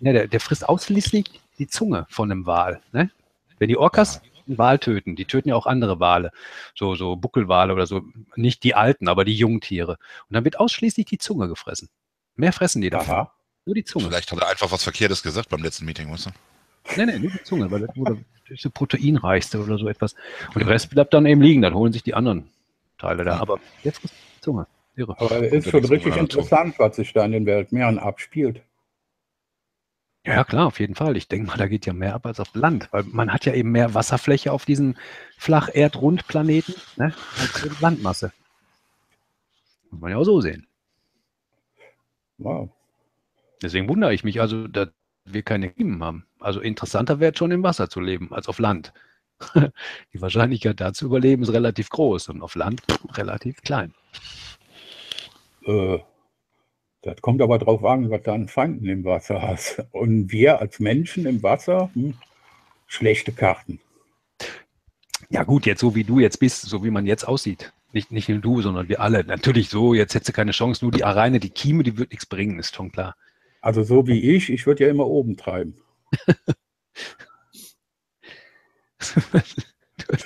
ne, der, der frisst ausschließlich die Zunge von einem Wal. Ne? Wenn die Orcas einen Wal töten, die töten ja auch andere Wale, so, so Buckelwale oder so, nicht die alten, aber die Jungtiere. Und dann wird ausschließlich die Zunge gefressen. Mehr fressen die davon. Aha. Nur die Zunge. Vielleicht hat er einfach was Verkehrtes gesagt beim letzten Meeting, weißt du? Nee, nee, nur die Zunge, weil das, wurde, das ist proteinreichste oder so etwas. Und der Rest bleibt dann eben liegen, dann holen sich die anderen Teile da. Aber jetzt frisst die Zunge. Irre. Aber es ist Kommt ja schon richtig interessant, was sich da in den Weltmeeren abspielt. Ja, klar, auf jeden Fall. Ich denke mal, da geht ja mehr ab als auf Land, weil man hat ja eben mehr Wasserfläche auf diesem Flach-Erdrund-Planeten ne, als Landmasse. Muss man ja auch so sehen. Wow. Deswegen wundere ich mich also, dass wir keine Kiemen haben. Also interessanter wäre es schon im Wasser zu leben als auf Land. Die Wahrscheinlichkeit da zu überleben ist relativ groß und auf Land relativ klein. Äh, das kommt aber drauf an, was du an Feinden im Wasser hast. Und wir als Menschen im Wasser, hm, schlechte Karten. Ja gut, jetzt so wie du jetzt bist, so wie man jetzt aussieht. Nicht, nicht nur du, sondern wir alle. Natürlich so, jetzt hättest du keine Chance. Nur die Areine, die Kieme, die wird nichts bringen, ist schon klar. Also so wie ich, ich würde ja immer oben treiben.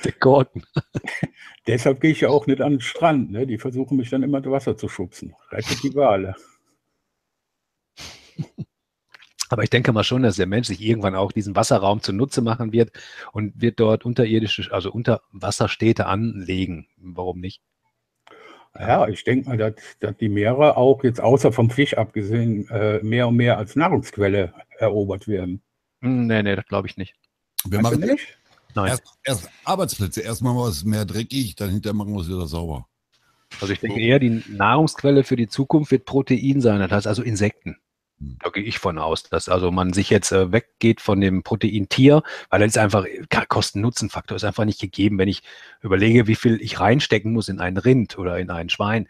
der Gordon. Deshalb gehe ich ja auch nicht an den Strand. Ne? Die versuchen mich dann immer ins Wasser zu schubsen. Rettet die Wale. Aber ich denke mal schon, dass der Mensch sich irgendwann auch diesen Wasserraum zunutze machen wird und wird dort unterirdische, also Unterwasserstädte anlegen. Warum nicht? Ja, ich denke mal, dass, dass die Meere auch jetzt außer vom Fisch abgesehen äh, mehr und mehr als Nahrungsquelle erobert werden. Hm, Nee, nee, das glaube ich nicht. Wir Meinst machen du nicht? Nein. erst, erst Arbeitsplätze. Erstmal war es mehr dreckig, dann hinterher machen wir es wieder sauber. Also ich denke eher, die Nahrungsquelle für die Zukunft wird Protein sein, das heißt also Insekten. Da gehe ich von aus, dass also man sich jetzt äh, weggeht von dem Protein-Tier, weil das ist einfach, ja, Kosten-Nutzen-Faktor ist einfach nicht gegeben, wenn ich überlege, wie viel ich reinstecken muss in ein Rind oder in ein Schwein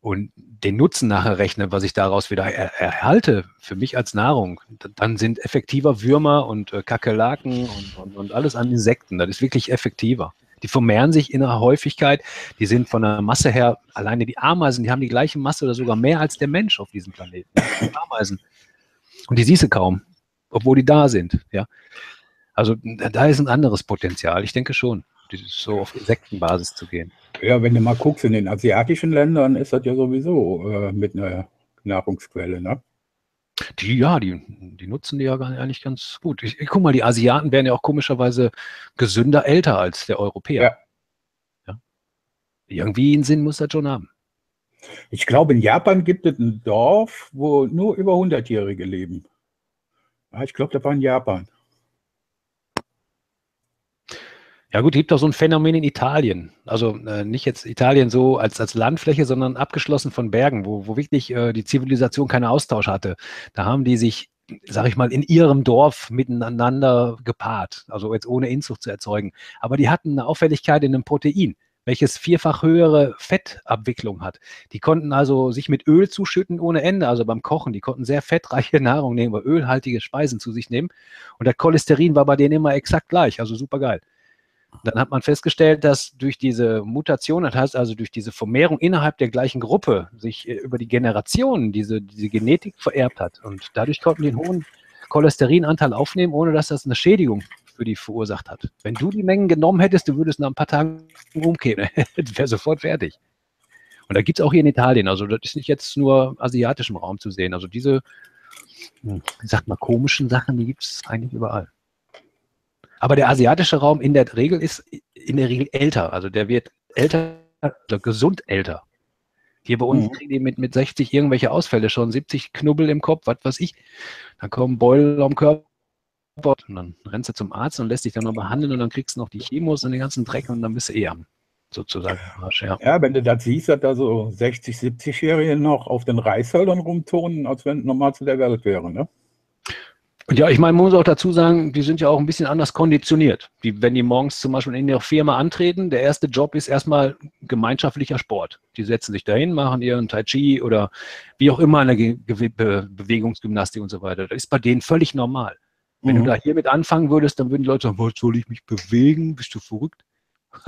und den Nutzen nachher rechne, was ich daraus wieder er erhalte für mich als Nahrung, dann sind effektiver Würmer und äh, Kakerlaken und, und, und alles an Insekten. Das ist wirklich effektiver. Die vermehren sich in einer Häufigkeit, die sind von der Masse her, alleine die Ameisen, die haben die gleiche Masse oder sogar mehr als der Mensch auf diesem Planeten. Die Ameisen. Und die siehst du kaum, obwohl die da sind. Ja. Also da ist ein anderes Potenzial. Ich denke schon, so auf Insektenbasis zu gehen. Ja, wenn du mal guckst, in den asiatischen Ländern ist das ja sowieso äh, mit einer Nahrungsquelle. Ne? Die, ja, die, die nutzen die ja gar- eigentlich ganz gut. Ich, ich guck mal, die Asiaten werden ja auch komischerweise gesünder älter als der Europäer. Ja. Irgendwie einen Sinn muss das schon haben. Ich glaube, in Japan gibt es ein Dorf, wo nur über 100-Jährige leben. Ja, ich glaube, das war in Japan. Ja gut, gibt auch so ein Phänomen in Italien. Also äh, nicht jetzt Italien so als, als Landfläche, sondern abgeschlossen von Bergen, wo, wo wirklich äh, die Zivilisation keinen Austausch hatte. Da haben die sich, sag ich mal, in ihrem Dorf miteinander gepaart, also jetzt ohne Inzucht zu erzeugen. Aber die hatten eine Auffälligkeit in einem Protein, welches vierfach höhere Fettabwicklung hat. Die konnten also sich mit Öl zuschütten ohne Ende, also beim Kochen. Die konnten sehr fettreiche Nahrung nehmen, oder ölhaltige Speisen zu sich nehmen. Und das Cholesterin war bei denen immer exakt gleich, also super geil. Dann hat man festgestellt, dass durch diese Mutation, das heißt also durch diese Vermehrung innerhalb der gleichen Gruppe, sich äh, über die Generationen diese, diese Genetik vererbt hat. Und dadurch konnten die einen hohen Cholesterinanteil aufnehmen, ohne dass das eine Schädigung für die verursacht hat. Wenn du die Mengen genommen hättest, du würdest nach ein paar Tagen umkehren, wäre sofort fertig. Und da gibt es auch hier in Italien, also das ist nicht jetzt nur asiatischem Raum zu sehen. Also diese, hm, ich sag mal, komischen Sachen, die gibt es eigentlich überall. Aber der asiatische Raum in der Regel ist in der Regel älter. Also der wird älter, also gesund älter. Hier bei uns mhm. kriegen die mit, mit 60 irgendwelche Ausfälle schon, 70 Knubbel im Kopf, was weiß ich. Dann kommen Beulen am Körper und dann rennst du zum Arzt und lässt dich dann noch behandeln und dann kriegst du noch die Chemos und den ganzen Dreck und dann bist du eh am sozusagen Arsch, ja. ja, wenn du das siehst, dass da so 60, 70-Jährige noch auf den Reisfeldern rumtonen, als wenn normal zu der Welt wäre, ne? Und ja, ich meine, man muss auch dazu sagen, die sind ja auch ein bisschen anders konditioniert. Die, wenn die morgens zum Beispiel in der Firma antreten, der erste Job ist erstmal gemeinschaftlicher Sport. Die setzen sich dahin, machen ihren Tai Chi oder wie auch immer eine Be Bewegungsgymnastik und so weiter. Das ist bei denen völlig normal. Wenn mhm. du da hiermit anfangen würdest, dann würden die Leute sagen, was soll ich mich bewegen? Bist du verrückt?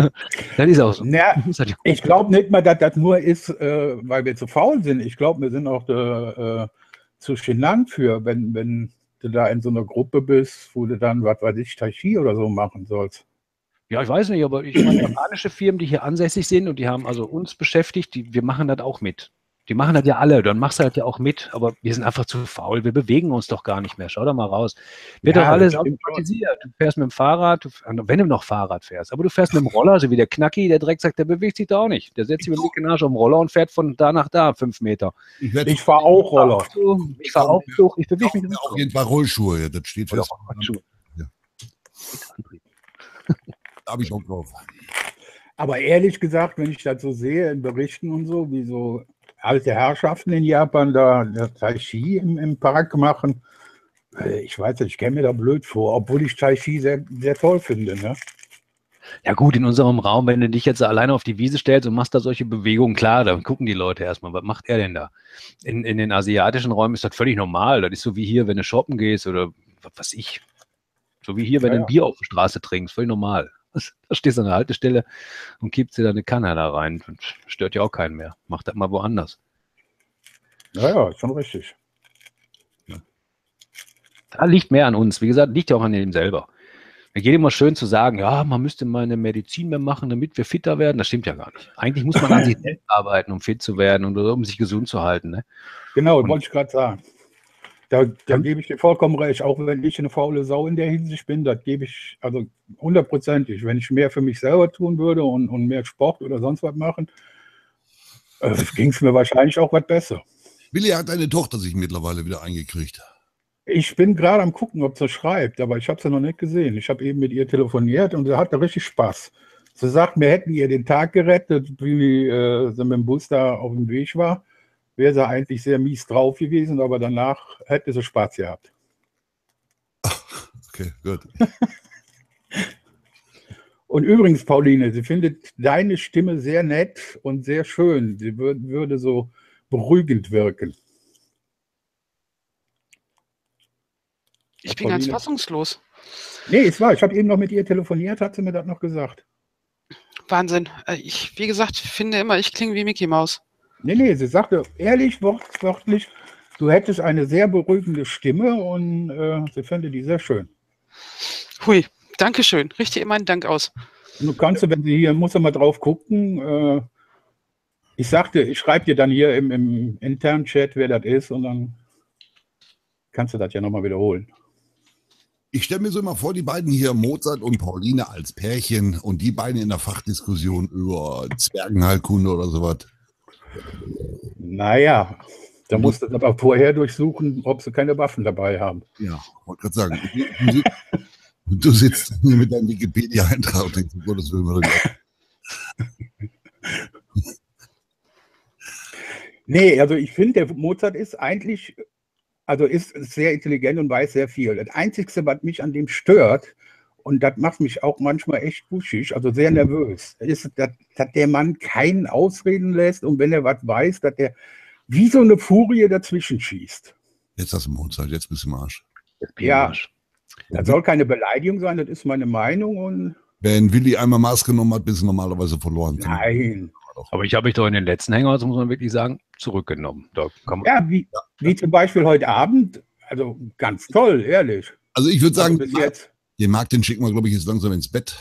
das ist auch so. Ja, ich glaube nicht mal, dass das nur ist, äh, weil wir zu faul sind. Ich glaube, wir sind auch äh, zu genannt für, wenn, wenn du da in so einer Gruppe bist, wo du dann, was weiß ich, Tai Chi oder so machen sollst. Ja, ich weiß nicht, aber ich meine, japanische Firmen, die hier ansässig sind und die haben also uns beschäftigt, die, wir machen das auch mit. Die machen das ja alle, dann machst du das ja auch mit, aber wir sind einfach zu faul, wir bewegen uns doch gar nicht mehr. Schau doch mal raus. Wird ja, doch alles automatisiert. Du fährst mit dem Fahrrad, du, wenn du noch Fahrrad fährst, aber du fährst mit dem Roller, so wie der Knacki, der Dreck sagt, der bewegt sich da auch nicht. Der setzt sich mit dem linken Arsch auf den Roller und fährt von da nach da, fünf Meter. Ich, ich fahre auch Roller. Ich fahre auch Zug, ich bewege mich nicht. Auf jeden Fall Rollschuhe, ja, das steht fest. Ja. da habe ich auch drauf. Aber ehrlich gesagt, wenn ich das so sehe in Berichten und so, wie so alte Herrschaften in Japan da Tai Chi im, im Park machen. Äh, ich weiß nicht, ich käme mir da blöd vor, obwohl ich Tai Chi sehr, sehr toll finde. Ne? Ja gut, in unserem Raum, wenn du dich jetzt alleine auf die Wiese stellst und machst da solche Bewegungen, klar, dann gucken die Leute erstmal, was macht er denn da? In, in den asiatischen Räumen ist das völlig normal. Das ist so wie hier, wenn du shoppen gehst oder was weiß ich. So wie hier, wenn ja, du ein Bier auf der Straße trinkst, völlig normal. Da stehst du an der Haltestelle und kippst dir da eine Kanne da rein. Stört ja auch keinen mehr. Mach das mal woanders. Ja, ja, ist schon richtig. Da liegt mehr an uns. Wie gesagt, liegt ja auch an dem selber. Wir gehen immer schön zu sagen, ja, man müsste mal eine Medizin mehr machen, damit wir fitter werden. Das stimmt ja gar nicht. Eigentlich muss man an sich selbst arbeiten, um fit zu werden und um sich gesund zu halten. Ne? Genau, wollte ich gerade sagen. Da, da gebe ich dir vollkommen recht. Auch wenn ich eine faule Sau in der Hinsicht bin, das gebe ich also hundertprozentig. Wenn ich mehr für mich selber tun würde und, und mehr Sport oder sonst was machen, äh, ging es mir wahrscheinlich auch was besser. Willi hat eine Tochter sich mittlerweile wieder eingekriegt. Ich bin gerade am gucken, ob sie schreibt, aber ich habe sie noch nicht gesehen. Ich habe eben mit ihr telefoniert und sie hatte richtig Spaß. Sie sagt, wir hätten ihr den Tag gerettet, wie äh, sie mit dem Bus da auf dem Weg war wäre sie eigentlich sehr mies drauf gewesen, aber danach hätte sie Spaß gehabt. Okay, gut. Und übrigens, Pauline, sie findet deine Stimme sehr nett und sehr schön. Sie würd, würde so beruhigend wirken. Ich bin Pauline. ganz fassungslos. Nee, es war. Ich habe eben noch mit ihr telefoniert, hat sie mir das noch gesagt. Wahnsinn. Äh, ich, wie gesagt, finde immer, ich klinge wie Mickey Maus. Nee, nee, sie sagte ehrlich, wortwörtlich, du hättest eine sehr beruhigende Stimme und äh, sie fände die sehr schön. Hui, danke schön. Richte immer einen Dank aus. Und du kannst, wenn sie hier, muss mal drauf gucken. Äh, ich sagte, ich schreibe dir dann hier im, im internen Chat, wer das ist, und dann kannst du das ja nochmal wiederholen. Ich stelle mir so immer vor, die beiden hier, Mozart und Pauline als Pärchen und die beiden in der Fachdiskussion über Zwergenheilkunde oder sowas. Naja, da musst du aber vorher durchsuchen, ob sie keine Waffen dabei haben. Ja, wollte gerade sagen. Du, du, sitzt mit deinem Wikipedia-Eintrag und denkst, oh, das will man Nee, also ich finde, der Mozart ist eigentlich, also ist sehr intelligent und weiß sehr viel. Das Einzige, was mich an dem stört, und das macht mich auch manchmal echt buschig, also sehr nervös, ist, dass, dass der Mann keinen ausreden lässt und wenn er was weiß, dass er wie so eine Furie dazwischen schießt. Jetzt hast du Mozart, jetzt bist du im Arsch. Ja, das soll keine Beleidigung sein, das ist meine Meinung. Und wenn Willi einmal Maß genommen hat, bist du normalerweise verloren. Nein. Aber ich habe mich doch in den letzten Hängern, muss man wirklich sagen, zurückgenommen. ja, wie, wie zum Beispiel heute Abend, also ganz toll, ehrlich. Also ich würde sagen, also bis jetzt Den Marc, den schicken wir, glaube ich, jetzt langsam ins Bett.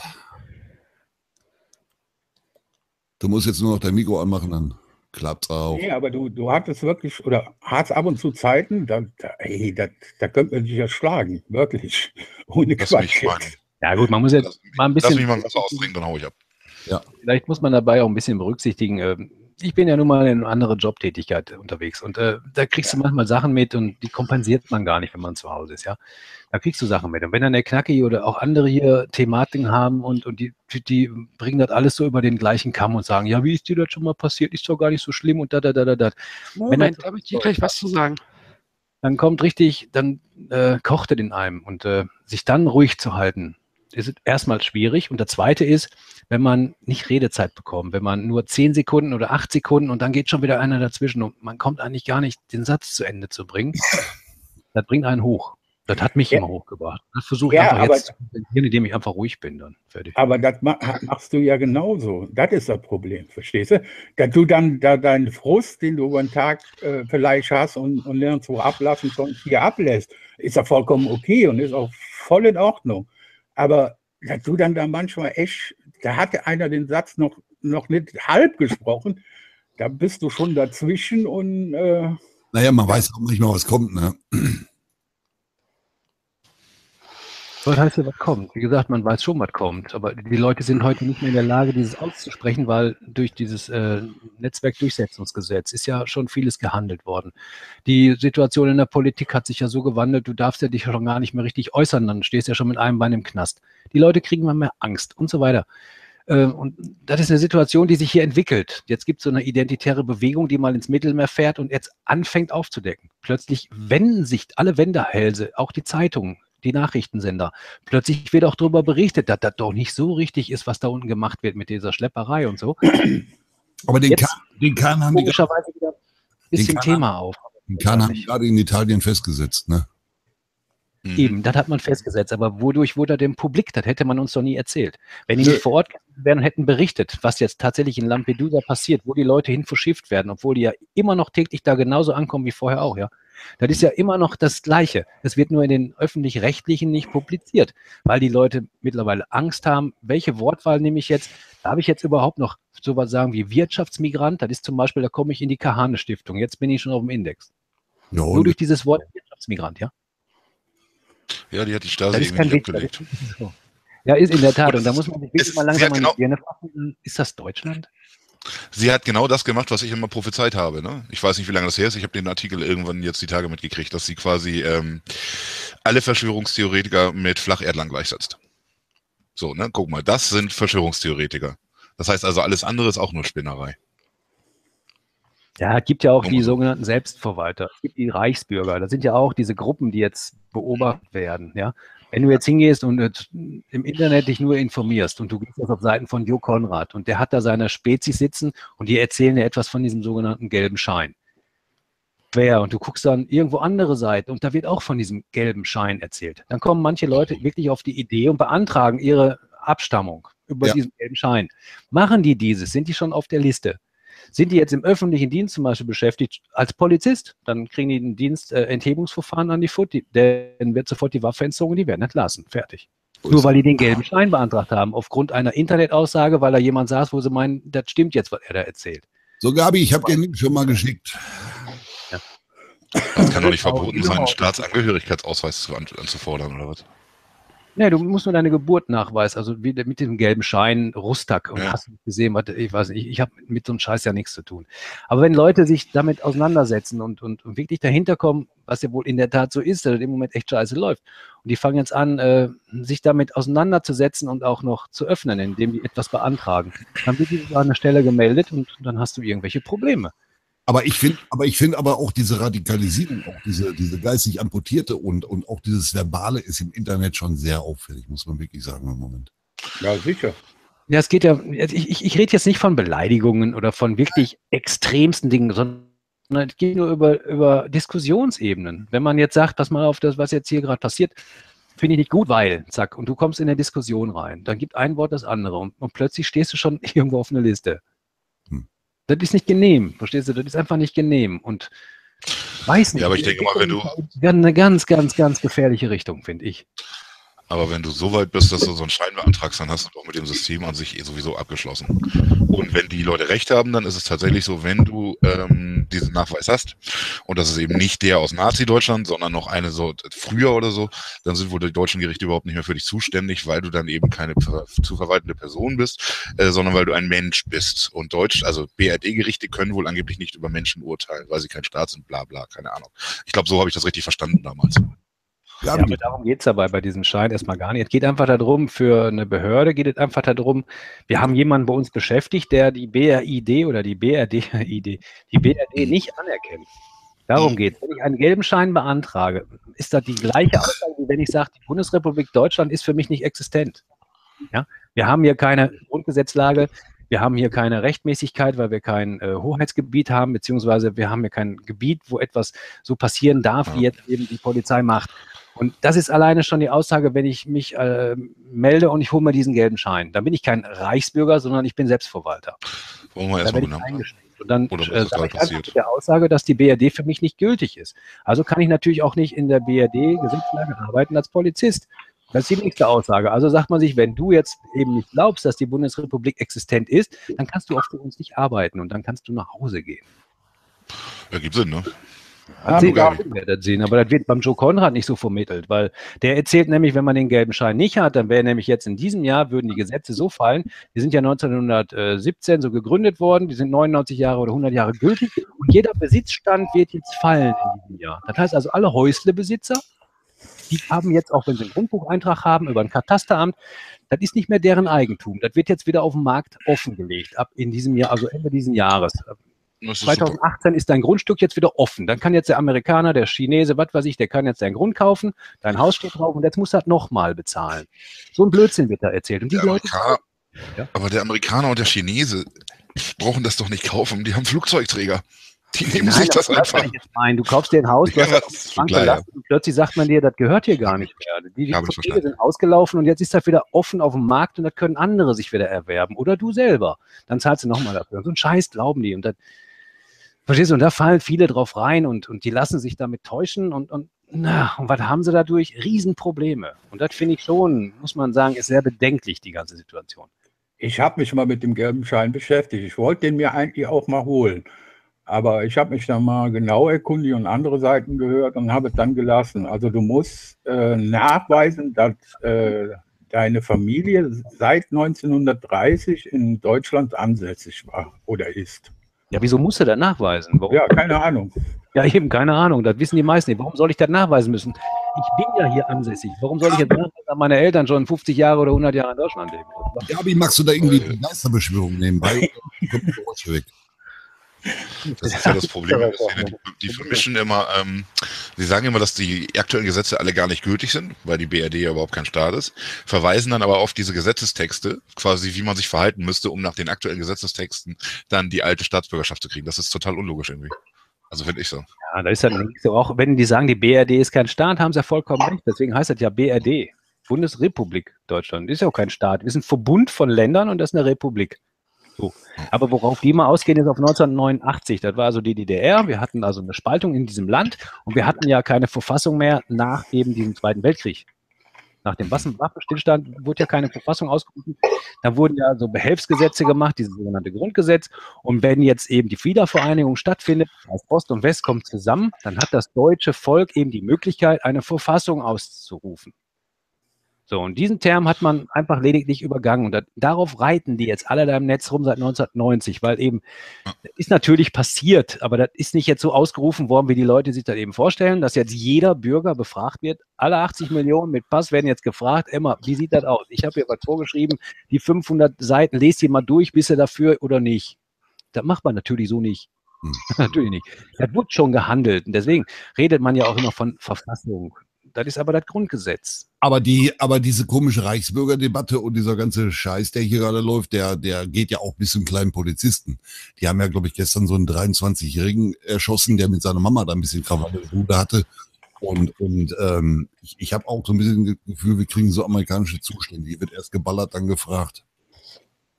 Du musst jetzt nur noch dein Mikro anmachen, dann klappt's auch. Nee, aber du, du hattest wirklich, oder hast ab und zu Zeiten, da, da, ey, da, da könnte man dich ja schlagen, wirklich. Ohne Lass Quatsch. mal, Ja gut, man muss jetzt lass, mal ein lass bisschen. mich mal Wasser austrinken, dann hau ich ab. Vielleicht muss man dabei auch ein bisschen berücksichtigen, ähm, ich bin ja nun mal in einer anderen Jobtätigkeit unterwegs und äh, da kriegst du manchmal Sachen mit und die kompensiert man gar nicht, wenn man zu Hause ist, ja. Da kriegst du Sachen mit. Und wenn dann der Knacki oder auch andere hier Thematiken haben und, und die, die bringen das alles so über den gleichen Kamm und sagen, ja, wie ist dir das schon mal passiert? Ist doch gar nicht so schlimm und da, da, da, da, da. Moment, da habe ich dir gleich was zu sagen. Dann kommt richtig, dann äh, kocht er in einem und äh, sich dann ruhig zu halten, ist erstmal schwierig. Und der zweite ist, wenn man nicht Redezeit bekommt, wenn man nur zehn Sekunden oder acht Sekunden und dann geht schon wieder einer dazwischen und man kommt eigentlich gar nicht, den Satz zu Ende zu bringen, das bringt einen hoch. Das hat mich Ja. immer hochgebracht. Das versuche ich Ja, einfach aber- jetzt indem ich einfach ruhig bin dann. Fertig. Aber das ma machst du ja genauso. Das ist das Problem, verstehst du? Dass du dann da deinen Frust, den du über den Tag äh, vielleicht hast und, und nirgendwo ablassen schon hier ablässt, ist ja vollkommen okay und ist auch voll in Ordnung. Aber dass du dann da manchmal echt, da hatte einer den Satz noch, noch nicht halb gesprochen, da bist du schon dazwischen und äh, Naja, man weiß auch nicht mal, was kommt, ne? Was heißt ja, was kommt? Wie gesagt, man weiß schon, was kommt. Aber die Leute sind heute nicht mehr in der Lage, dieses auszusprechen, weil durch dieses äh, Netzwerkdurchsetzungsgesetz ist ja schon vieles gehandelt worden. Die Situation in der Politik hat sich ja so gewandelt, du darfst ja dich schon gar nicht mehr richtig äußern, dann stehst du ja schon mit einem Bein im Knast. Die Leute kriegen immer mehr Angst und so weiter. Äh, Und das ist eine Situation, die sich hier entwickelt. Jetzt gibt es so eine identitäre Bewegung, die mal ins Mittelmeer fährt und jetzt anfängt aufzudecken. Plötzlich wenden sich alle Wendehälse, auch die Zeitungen, die Nachrichtensender. Plötzlich wird auch darüber berichtet, dass das doch nicht so richtig ist, was da unten gemacht wird mit dieser Schlepperei und so. Aber den Jetzt- Kahn, den Kahn haben die, Logischerweise wieder ein bisschen kann- Thema auf. den Kahn haben die gerade in Italien festgesetzt, ne? Mhm. Eben, das hat man festgesetzt. Aber wodurch wurde er dem Publik? Das hätte man uns doch nie erzählt. Wenn die nicht vor Ort gewesen wären und hätten berichtet, was jetzt tatsächlich in Lampedusa passiert, wo die Leute hin verschifft werden, obwohl die ja immer noch täglich da genauso ankommen wie vorher auch, ja. Das ist ja immer noch das Gleiche. Es wird nur in den öffentlich-rechtlichen nicht publiziert, weil die Leute mittlerweile Angst haben. Welche Wortwahl nehme ich jetzt? Darf ich jetzt überhaupt noch sowas sagen wie Wirtschaftsmigrant? Das ist zum Beispiel, da komme ich in die Kahane-Stiftung. Jetzt bin ich schon auf dem Index. Ja, Nur durch dieses Wort Wirtschaftsmigrant, ja. Ja, die hat die Stasi kein nicht abgelegt. so. Ja, ist in der Tat. Und da muss man sich wirklich mal langsam an genau- die Birne fassen. Ist das Deutschland? Sie hat genau das gemacht, was ich immer prophezeit habe. Ne? Ich weiß nicht, wie lange das her ist. Ich habe den Artikel irgendwann jetzt die Tage mitgekriegt, dass sie quasi ähm, alle Verschwörungstheoretiker mit Flacherdlern gleichsetzt. So, ne? Guck mal, das sind Verschwörungstheoretiker. Das heißt also, alles andere ist auch nur Spinnerei. Ja, es gibt ja auch die sogenannten Selbstverwalter. Es gibt die Reichsbürger. Das sind ja auch diese Gruppen, die jetzt beobachtet werden. Ja? Wenn du jetzt hingehst und im Internet dich nur informierst und du gehst jetzt auf Seiten von Jo Konrad und der hat da seine Spezies sitzen und die erzählen dir etwas von diesem sogenannten gelben Schein. Quer und du guckst dann irgendwo andere Seiten und da wird auch von diesem gelben Schein erzählt. Dann kommen manche Leute wirklich auf die Idee und beantragen ihre Abstammung über Ja. diesen gelben Schein. Machen die dieses? Sind die schon auf der Liste? Sind die jetzt im öffentlichen Dienst zum Beispiel beschäftigt als Polizist, dann kriegen die ein Dienst äh, Enthebungsverfahren an die Foot, dann wird sofort die Waffe entzogen, die werden entlassen. Fertig. Nur weil die den gelben Schein beantragt haben, aufgrund einer Internetaussage, weil da jemand saß, wo sie meinen, das stimmt jetzt, was er da erzählt. So, Gabi, ich habe dir den Link schon mal geschickt. Das kann doch nicht Auch verboten sein, einen überhaupt. Staatsangehörigkeitsausweis zu, an, anzufordern, oder was? Nee, du musst nur deine Geburt nachweisen, also wie, mit dem gelben Schein, Rustak und Ja. hast du gesehen, was, ich weiß nicht, ich, ich habe mit so einem Scheiß ja nichts zu tun. Aber wenn Leute sich damit auseinandersetzen und, und, und wirklich dahinter kommen, was ja wohl in der Tat so ist, dass es im Moment echt scheiße läuft, und die fangen jetzt an, äh, sich damit auseinanderzusetzen und auch noch zu öffnen, indem die etwas beantragen, dann wird dieses an der Stelle gemeldet und dann hast du irgendwelche Probleme. Aber ich finde, aber ich finde aber auch diese Radikalisierung, auch diese, diese geistig amputierte und, und auch dieses Verbale ist im Internet schon sehr auffällig, muss man wirklich sagen im Moment. ja, sicher. Ja, es geht ja, ich, ich, ich rede jetzt nicht von Beleidigungen oder von wirklich extremsten Dingen, sondern es geht nur über, über Diskussionsebenen. Wenn man jetzt sagt, pass mal auf das, was jetzt hier gerade passiert, finde ich nicht gut, weil, zack, und du kommst in eine Diskussion rein, dann gibt ein Wort das andere und, und plötzlich stehst du schon irgendwo auf einer Liste. Das ist nicht genehm, verstehst du? Das ist einfach nicht genehm und weiß nicht. Ja, aber ich denke mal, wenn du- eine ganz, ganz, ganz gefährliche Richtung, finde ich. Aber wenn du so weit bist, dass du so einen Schein beantragst, dann hast du doch mit dem System an sich eh sowieso abgeschlossen. Und wenn die Leute recht haben, dann ist es tatsächlich so, wenn du ähm, diesen Nachweis hast und das ist eben nicht der aus Nazi-Deutschland, sondern noch eine so früher oder so, dann sind wohl die deutschen Gerichte überhaupt nicht mehr für dich zuständig, weil du dann eben keine zu verwaltende Person bist, äh, sondern weil du ein Mensch bist. Und Deutsch, also BRD-Gerichte können wohl angeblich nicht über Menschen urteilen, weil sie kein Staat sind, bla bla, keine Ahnung. Ich glaube, so habe ich das richtig verstanden damals. Ja, aber darum geht es dabei bei diesem Schein erstmal gar nicht. Es geht einfach darum, für eine Behörde geht es einfach darum, wir haben jemanden bei uns beschäftigt, der die BRID oder die BRD-ID, die BRD nicht anerkennt. Darum geht es. Wenn ich einen gelben Schein beantrage, ist das die gleiche Aussage, wie wenn ich sage, die Bundesrepublik Deutschland ist für mich nicht existent. Ja? Wir haben hier keine Grundgesetzlage, wir haben hier keine Rechtmäßigkeit, weil wir kein äh, Hoheitsgebiet haben, beziehungsweise wir haben hier kein Gebiet, wo etwas so passieren darf, wie jetzt eben die Polizei macht. Und das ist alleine schon die Aussage, wenn ich mich äh, melde und ich hole mir diesen gelben Schein. Dann bin ich kein Reichsbürger, sondern ich bin Selbstverwalter. Wollen wir erstmal genau. Und dann äh, sage ich einfach der Aussage, dass die BRD für mich nicht gültig ist. Also kann ich natürlich auch nicht in der BRD-Gesetzlage arbeiten als Polizist. Das ist die nächste Aussage. Also sagt man sich, wenn du jetzt eben nicht glaubst, dass die Bundesrepublik existent ist, dann kannst du auch für uns nicht arbeiten und dann kannst du nach Hause gehen. Ja, gibt Sinn, ne? Hat sie auch das sehen, aber das wird beim Joe Konrad nicht so vermittelt, weil der erzählt nämlich, wenn man den gelben Schein nicht hat, dann wäre nämlich jetzt in diesem Jahr, würden die Gesetze so fallen, die sind ja 1917 so gegründet worden, die sind 99 Jahre oder 100 Jahre gültig und jeder Besitzstand wird jetzt fallen in diesem Jahr. Das heißt also, alle Häuslebesitzer, die haben jetzt, auch wenn sie einen Grundbucheintrag haben über ein Katasteramt, das ist nicht mehr deren Eigentum. Das wird jetzt wieder auf dem Markt offengelegt, ab in diesem Jahr, also Ende dieses Jahres. 2018 ist dein Grundstück jetzt wieder offen. Dann kann jetzt der Amerikaner, der Chinese, was weiß ich, der kann jetzt dein Grund kaufen, dein Haus steht drauf und jetzt muss er nochmal bezahlen. So ein Blödsinn wird da erzählt. Und die Leute, ja? Aber der Amerikaner und der Chinese brauchen das doch nicht kaufen. Die haben Flugzeugträger. Die nehmen Nein, sich das, das einfach. Meinen. Du kaufst dir ein Haus, du ja, hast Bank klar, gelassen, und plötzlich sagt man dir, das gehört hier gar nicht mehr. Die, die Verträge sind ausgelaufen und jetzt ist das wieder offen auf dem Markt und das können andere sich wieder erwerben. Oder du selber. Dann zahlst du nochmal dafür. so ein Scheiß glauben die. Und das, Verstehst du? Und da fallen viele drauf rein und, und die lassen sich damit täuschen und, und, na, und was haben sie dadurch? Riesenprobleme. Und das finde ich schon, muss man sagen, ist sehr bedenklich, die ganze Situation. Ich habe mich mal mit dem gelben Schein beschäftigt. Ich wollte den mir eigentlich auch mal holen. Aber ich habe mich dann mal genau erkundigt und andere Seiten gehört und habe es dann gelassen. Also du musst äh, nachweisen, dass äh, deine Familie seit 1930 in Deutschland ansässig war oder ist. Ja, wieso muss er das nachweisen? Warum? Ja, keine Ahnung. Ja, eben, keine Ahnung. Das wissen die meisten nicht. Warum soll ich das nachweisen müssen? Ich bin ja hier ansässig. Warum soll ich jetzt nachweisen, dass meine Eltern schon 50 Jahre oder 100 Jahre in Deutschland leben? Ja, wie magst du da irgendwie die Geisterbeschwörung nebenbei? Das ist ja das Problem. Die, die vermischen immer, ähm, sie sagen immer, dass die aktuellen Gesetze alle gar nicht gültig sind, weil die BRD ja überhaupt kein Staat ist, verweisen dann aber auf diese Gesetzestexte, quasi wie man sich verhalten müsste, um nach den aktuellen Gesetzestexten dann die alte Staatsbürgerschaft zu kriegen. Das ist total unlogisch irgendwie. Also finde ich so. Ja, da ist ja so auch, wenn die sagen, die BRD ist kein Staat, haben sie ja vollkommen recht. Deswegen heißt das ja BRD. Bundesrepublik Deutschland. Ist ja auch kein Staat. Wir sind ein Verbund von Ländern und das ist eine Republik. So. Aber worauf die mal ausgehen, ist auf 1989. Das war also die DDR. Wir hatten also eine Spaltung in diesem Land und wir hatten ja keine Verfassung mehr nach eben diesem Zweiten Weltkrieg. Nach dem Waffenstillstand wurde ja keine Verfassung ausgerufen. Da wurden ja so Behelfsgesetze gemacht, dieses sogenannte Grundgesetz. Und wenn jetzt eben die Wiedervereinigung stattfindet, als Ost und West kommen zusammen, dann hat das deutsche Volk eben die Möglichkeit, eine Verfassung auszurufen. So, und diesen Term hat man einfach lediglich übergangen. Und da, darauf reiten die jetzt alle da im Netz rum seit 1990, weil eben, das ist natürlich passiert, aber das ist nicht jetzt so ausgerufen worden, wie die Leute sich das eben vorstellen, dass jetzt jeder Bürger befragt wird. Alle 80 Millionen mit Pass werden jetzt gefragt, Emma, wie sieht das aus? Ich habe hier was vorgeschrieben, die 500 Seiten, lest ihr mal durch, bist du dafür oder nicht? Das macht man natürlich so nicht. Hm. natürlich nicht. Das wird schon gehandelt. Und deswegen redet man ja auch immer von Verfassung. Das ist aber das Grundgesetz. Aber die, aber diese komische Reichsbürgerdebatte und dieser ganze Scheiß, der hier gerade läuft, der, der geht ja auch bis zum kleinen Polizisten. Die haben ja, glaube ich, gestern so einen 23-Jährigen erschossen, der mit seiner Mama da ein bisschen Krawatte hatte. Und, und ähm, ich, ich habe auch so ein bisschen das Gefühl, wir kriegen so amerikanische Zustände. Hier wird erst geballert, dann gefragt.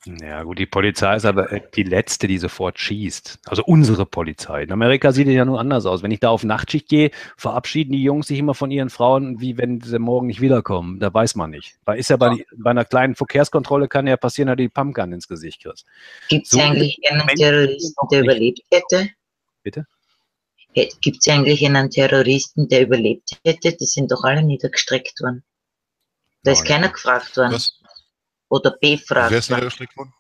Ja, gut, die Polizei ist aber äh, die letzte, die sofort schießt. Also unsere Polizei. In Amerika sieht es ja nur anders aus. Wenn ich da auf Nachtschicht gehe, verabschieden die Jungs sich immer von ihren Frauen, wie wenn sie morgen nicht wiederkommen. Da weiß man nicht. Da ist ja bei, bei einer kleinen Verkehrskontrolle kann ja passieren, dass du die Pumpgun ins Gesicht kriegst. Gibt es So eigentlich einen Terroristen, der überlebt hätte? Bitte? Gibt es eigentlich einen Terroristen, der überlebt hätte? Die sind doch alle niedergestreckt worden. Da ist Nein. keiner gefragt worden. Was? Oder befragt Wer ist niedergestreckt worden?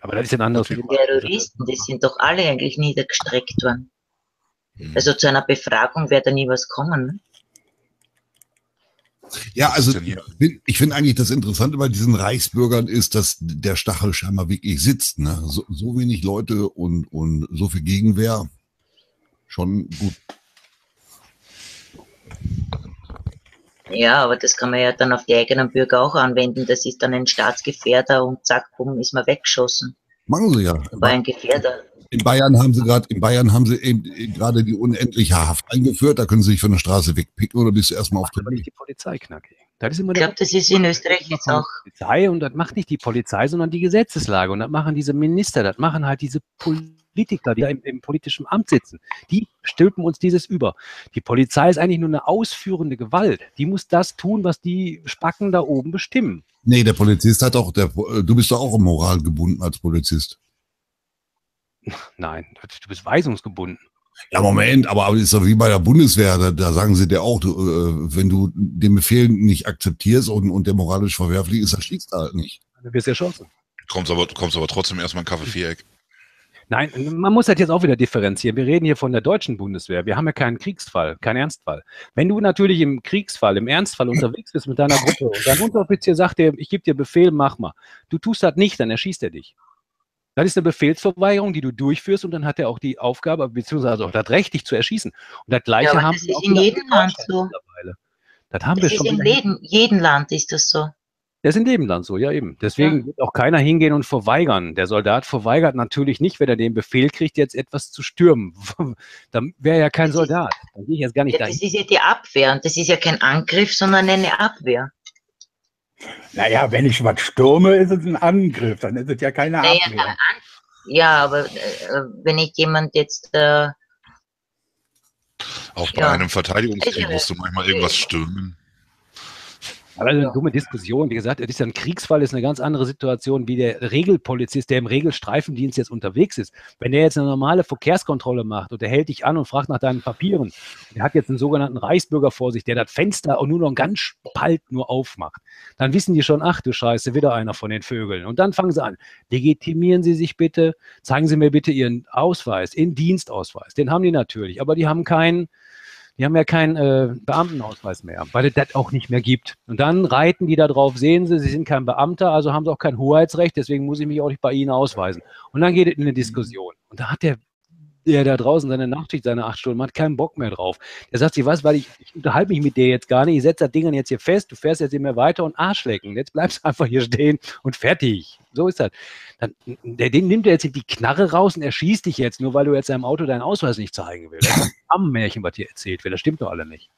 Aber das ist ein anderes Die Thema. Terroristen, die sind doch alle eigentlich niedergestreckt worden. Hm. Also zu einer Befragung wäre da nie was kommen. Ne? Ja, also ich finde eigentlich das Interessante bei diesen Reichsbürgern ist, dass der Stachel scheinbar wirklich sitzt. Ne? So, so wenig Leute und, und so viel Gegenwehr. Schon gut. Ja, aber das kann man ja dann auf die eigenen Bürger auch anwenden. Das ist dann ein Staatsgefährder und zack, bumm, ist man weggeschossen. Machen sie ja. War ein Gefährder. In Bayern haben sie gerade, in Bayern haben sie eben eben gerade die unendliche Haft eingeführt. Da können sie sich von der Straße wegpicken oder bist du erstmal auf der nicht die Polizei, Knacki. Das ist immer Ich glaube, das ist in Österreich jetzt auch. Polizei und das macht nicht die Polizei, sondern die Gesetzeslage. Und das machen diese Minister, das machen halt diese Politiker, die da im, im politischen Amt sitzen. Die stülpen uns dieses über. Die Polizei ist eigentlich nur eine ausführende Gewalt. Die muss das tun, was die Spacken da oben bestimmen. Nee, der Polizist hat auch, der, du bist doch auch im Moral gebunden als Polizist. Nein, du bist weisungsgebunden. Ja, Moment, aber ist doch wie bei der Bundeswehr, da, da sagen sie dir auch, du, äh, wenn du den Befehl nicht akzeptierst und, und der moralisch verwerflich ist, dann schießt er halt nicht. Du wirst erschossen. Kommst aber, kommst aber trotzdem erstmal ein Kaffee-Viereck. Nein, man muss das jetzt auch wieder differenzieren. Wir reden hier von der deutschen Bundeswehr. Wir haben ja keinen Kriegsfall, keinen Ernstfall. Wenn du natürlich im Kriegsfall, im Ernstfall unterwegs bist mit deiner Gruppe und dein Unteroffizier sagt dir, ich gebe dir Befehl, mach mal. Du tust das nicht, dann erschießt er dich. Das ist eine Befehlsverweigerung, die du durchführst und dann hat er auch die Aufgabe, beziehungsweise auch das Recht, dich zu erschießen. Und das Gleiche Ja, haben das wir ist in jedem Land so. Das haben Das wir ist schon in jedem, jedem Land ist das so. das ist in jedem Land so, ja eben. Deswegen Ja. wird auch keiner hingehen und verweigern. Der Soldat verweigert natürlich nicht, wenn er den Befehl kriegt, jetzt etwas zu stürmen. Dann wäre er ja kein Das Soldat. Dann gehe ich jetzt gar nicht Ja, dahin. das ist ja die Abwehr und das ist ja kein Angriff, sondern eine Abwehr. Naja, wenn ich was stürme, ist es ein Angriff, dann ist es ja keine Naja, Abwehr. an- ja, aber äh, wenn ich jemand jetzt äh, Auch bei Ja. einem Verteidigungskrieg musst du manchmal irgendwas stürmen. Aber das ist eine dumme Diskussion. Wie gesagt, es ist ja ein Kriegsfall, ist eine ganz andere Situation wie der Regelpolizist, der im Regelstreifendienst jetzt unterwegs ist. Wenn der jetzt eine normale Verkehrskontrolle macht und der hält dich an und fragt nach deinen Papieren, der hat jetzt einen sogenannten Reichsbürger vor sich, der das Fenster auch nur noch ganz spalt nur aufmacht, dann wissen die schon, ach du Scheiße, wieder einer von den Vögeln. Und dann fangen sie an, legitimieren Sie sich bitte, zeigen Sie mir bitte Ihren Ausweis, Ihren Dienstausweis. Den haben die natürlich, aber die haben keinen die haben ja keinen äh, Beamtenausweis mehr, weil es das auch nicht mehr gibt. Und dann reiten die da drauf, sehen sie, sie sind kein Beamter, also haben sie auch kein Hoheitsrecht, deswegen muss ich mich auch nicht bei ihnen ausweisen. Und dann geht es in eine Diskussion. Und da hat der, der da draußen seine Nachtschicht, seine acht Stunden, hat keinen Bock mehr drauf. Der sagt sich, was, weil ich, ich unterhalte mich mit dir jetzt gar nicht, ich setze das Ding jetzt hier fest, du fährst jetzt mehr weiter und Arsch lecken. Jetzt bleibst du einfach hier stehen und fertig. So ist das. Dann, der, den nimmt er jetzt die Knarre raus und erschießt dich jetzt, nur weil du jetzt deinem Auto deinen Ausweis nicht zeigen willst. Das ist ein Ammenmärchen, was hier erzählt wird. Das stimmt doch alle nicht.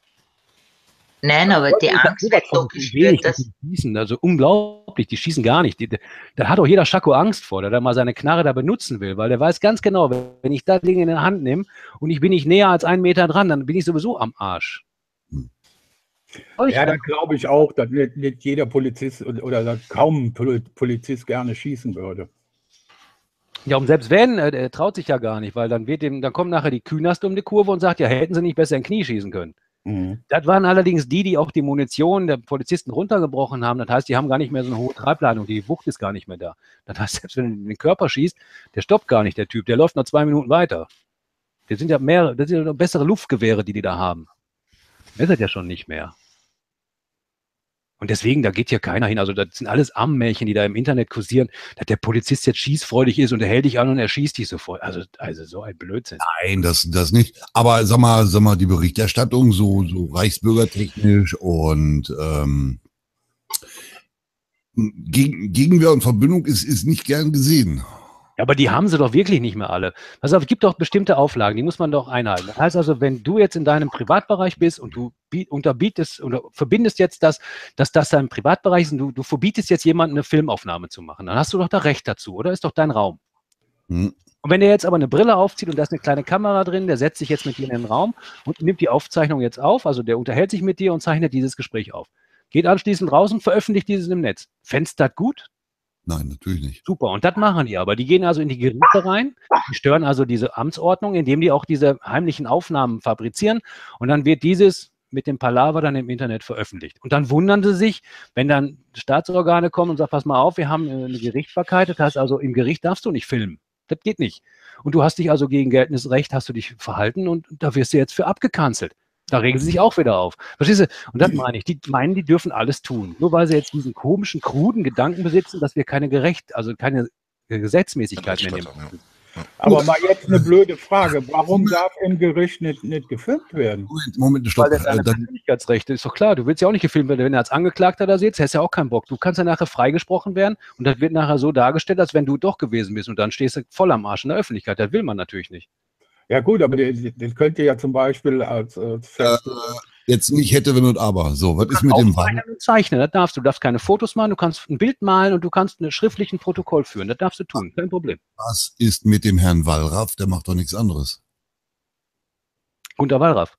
Nein, aber die Angst wird doch wenig, gespürt, dass die schießen, also unglaublich, die schießen gar nicht. Die, die, da hat auch jeder Schako Angst vor, der da mal seine Knarre da benutzen will, weil der weiß ganz genau, wenn ich das Ding in der Hand nehme und ich bin nicht näher als einen Meter dran, dann bin ich sowieso am Arsch. Ich Ja, da dann- glaube ich auch, dass nicht, nicht jeder Polizist oder, oder dass kaum Polizist gerne schießen würde. ja, und selbst wenn, äh, der traut sich ja gar nicht, weil dann wird dem, dann kommt nachher die Kühnerst um die Kurve und sagt, ja, hätten sie nicht besser ein Knie schießen können. Mhm. Das waren allerdings die, die auch die Munition der Polizisten runtergebrochen haben. Das heißt, die haben gar nicht mehr so eine hohe Treibladung, die Wucht ist gar nicht mehr da. Das heißt, selbst wenn du in den Körper schießt, der stoppt gar nicht, der Typ, der läuft noch zwei Minuten weiter. Das sind ja mehr, das sind ja bessere Luftgewehre, die die da haben. Das ist ja schon nicht mehr. Und deswegen, da geht hier keiner hin. Also das sind alles Ammenmärchen, die da im Internet kursieren, dass der Polizist jetzt schießfreudig ist und er hält dich an und er schießt dich sofort. Also, also so ein Blödsinn. Nein, das, das nicht. Aber sag mal, sag mal, die Berichterstattung so, so reichsbürgertechnisch und ähm, Gegen, Gegenwehr und Verbindung ist, ist nicht gern gesehen. Aber die haben sie doch wirklich nicht mehr alle. Also es gibt doch bestimmte Auflagen, die muss man doch einhalten. Das heißt also, wenn du jetzt in deinem Privatbereich bist und du unterbietest oder verbindest jetzt das, dass das dein Privatbereich ist und du, du verbietest jetzt jemandem eine Filmaufnahme zu machen, dann hast du doch da Recht dazu, oder? Ist doch dein Raum. Hm. Und wenn der jetzt aber eine Brille aufzieht und da ist eine kleine Kamera drin, der setzt sich jetzt mit dir in den Raum und nimmt die Aufzeichnung jetzt auf, also der unterhält sich mit dir und zeichnet dieses Gespräch auf. Geht anschließend raus und veröffentlicht dieses im Netz. Das gut? Nein, natürlich nicht. Super, und das machen die aber. Die gehen also in die Gerichte rein, die stören also diese Amtsordnung, indem die auch diese heimlichen Aufnahmen fabrizieren und dann wird dieses mit dem Palaver dann im Internet veröffentlicht. Und dann wundern sie sich, wenn dann Staatsorgane kommen und sagen, pass mal auf, wir haben eine Gerichtbarkeit, das heißt also, im Gericht darfst du nicht filmen. Das geht nicht. Und du hast dich also gegen geltendes Recht, hast du dich verhalten und da wirst du jetzt für abgekanzelt. Da regen sie sich auch wieder auf. Verstehst du? Und das meine ich. Die meinen, die dürfen alles tun. Nur weil sie jetzt diesen komischen, kruden Gedanken besitzen, dass wir keine Gerecht, also keine Gesetzmäßigkeit mehr nehmen. Ja. Aber mal jetzt eine blöde Frage. Warum darf im Gericht nicht, nicht gefilmt werden? Moment, Moment stopp. Weil das eine Persönlichkeitsrechte ist doch klar. Du willst ja auch nicht gefilmt werden. Wenn er als Angeklagter da sitzt, hast du ja auch keinen Bock. Du kannst ja nachher freigesprochen werden und das wird nachher so dargestellt, als wenn du doch gewesen bist und dann stehst du voll am Arsch in der Öffentlichkeit. Das will man natürlich nicht. Ja gut, aber den könnt ihr ja zum Beispiel als, als äh, jetzt nicht hätte, wenn und aber. So, was ist mit dem Wand? Zeichnen, das darfst du. Du darfst keine Fotos machen, du kannst ein Bild malen und du kannst ein schriftlichen Protokoll führen. Das darfst du tun, kein Problem. Was ist mit dem Herrn Wallraff? Der macht doch nichts anderes. Gunter Wallraff.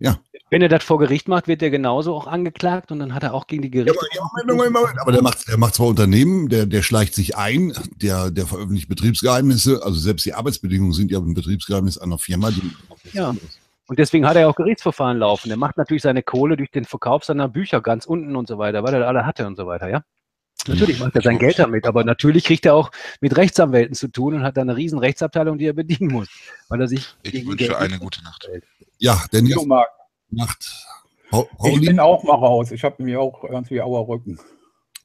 Ja. Wenn er das vor Gericht macht, wird er genauso auch angeklagt und dann hat er auch gegen die Gerichte. Ja, aber, ja, Moment, Moment, aber der macht, der macht zwar Unternehmen, der, der schleicht sich ein, der, der veröffentlicht Betriebsgeheimnisse, also selbst die Arbeitsbedingungen sind ja ein Betriebsgeheimnis einer Firma. Die ja. Und deswegen hat er auch Gerichtsverfahren laufen. Er macht natürlich seine Kohle durch den Verkauf seiner Bücher ganz unten und so weiter, weil er alle hatte und so weiter, ja. Natürlich macht er sein Geld damit, aber natürlich kriegt er auch mit Rechtsanwälten zu tun und hat da eine riesen Rechtsabteilung, die er bedienen muss, weil er sich. Ich wünsche eine gute Nacht. Ja, denn jetzt Nacht. ich bin auch mal raus. Ich habe mir auch irgendwie Auer Rücken.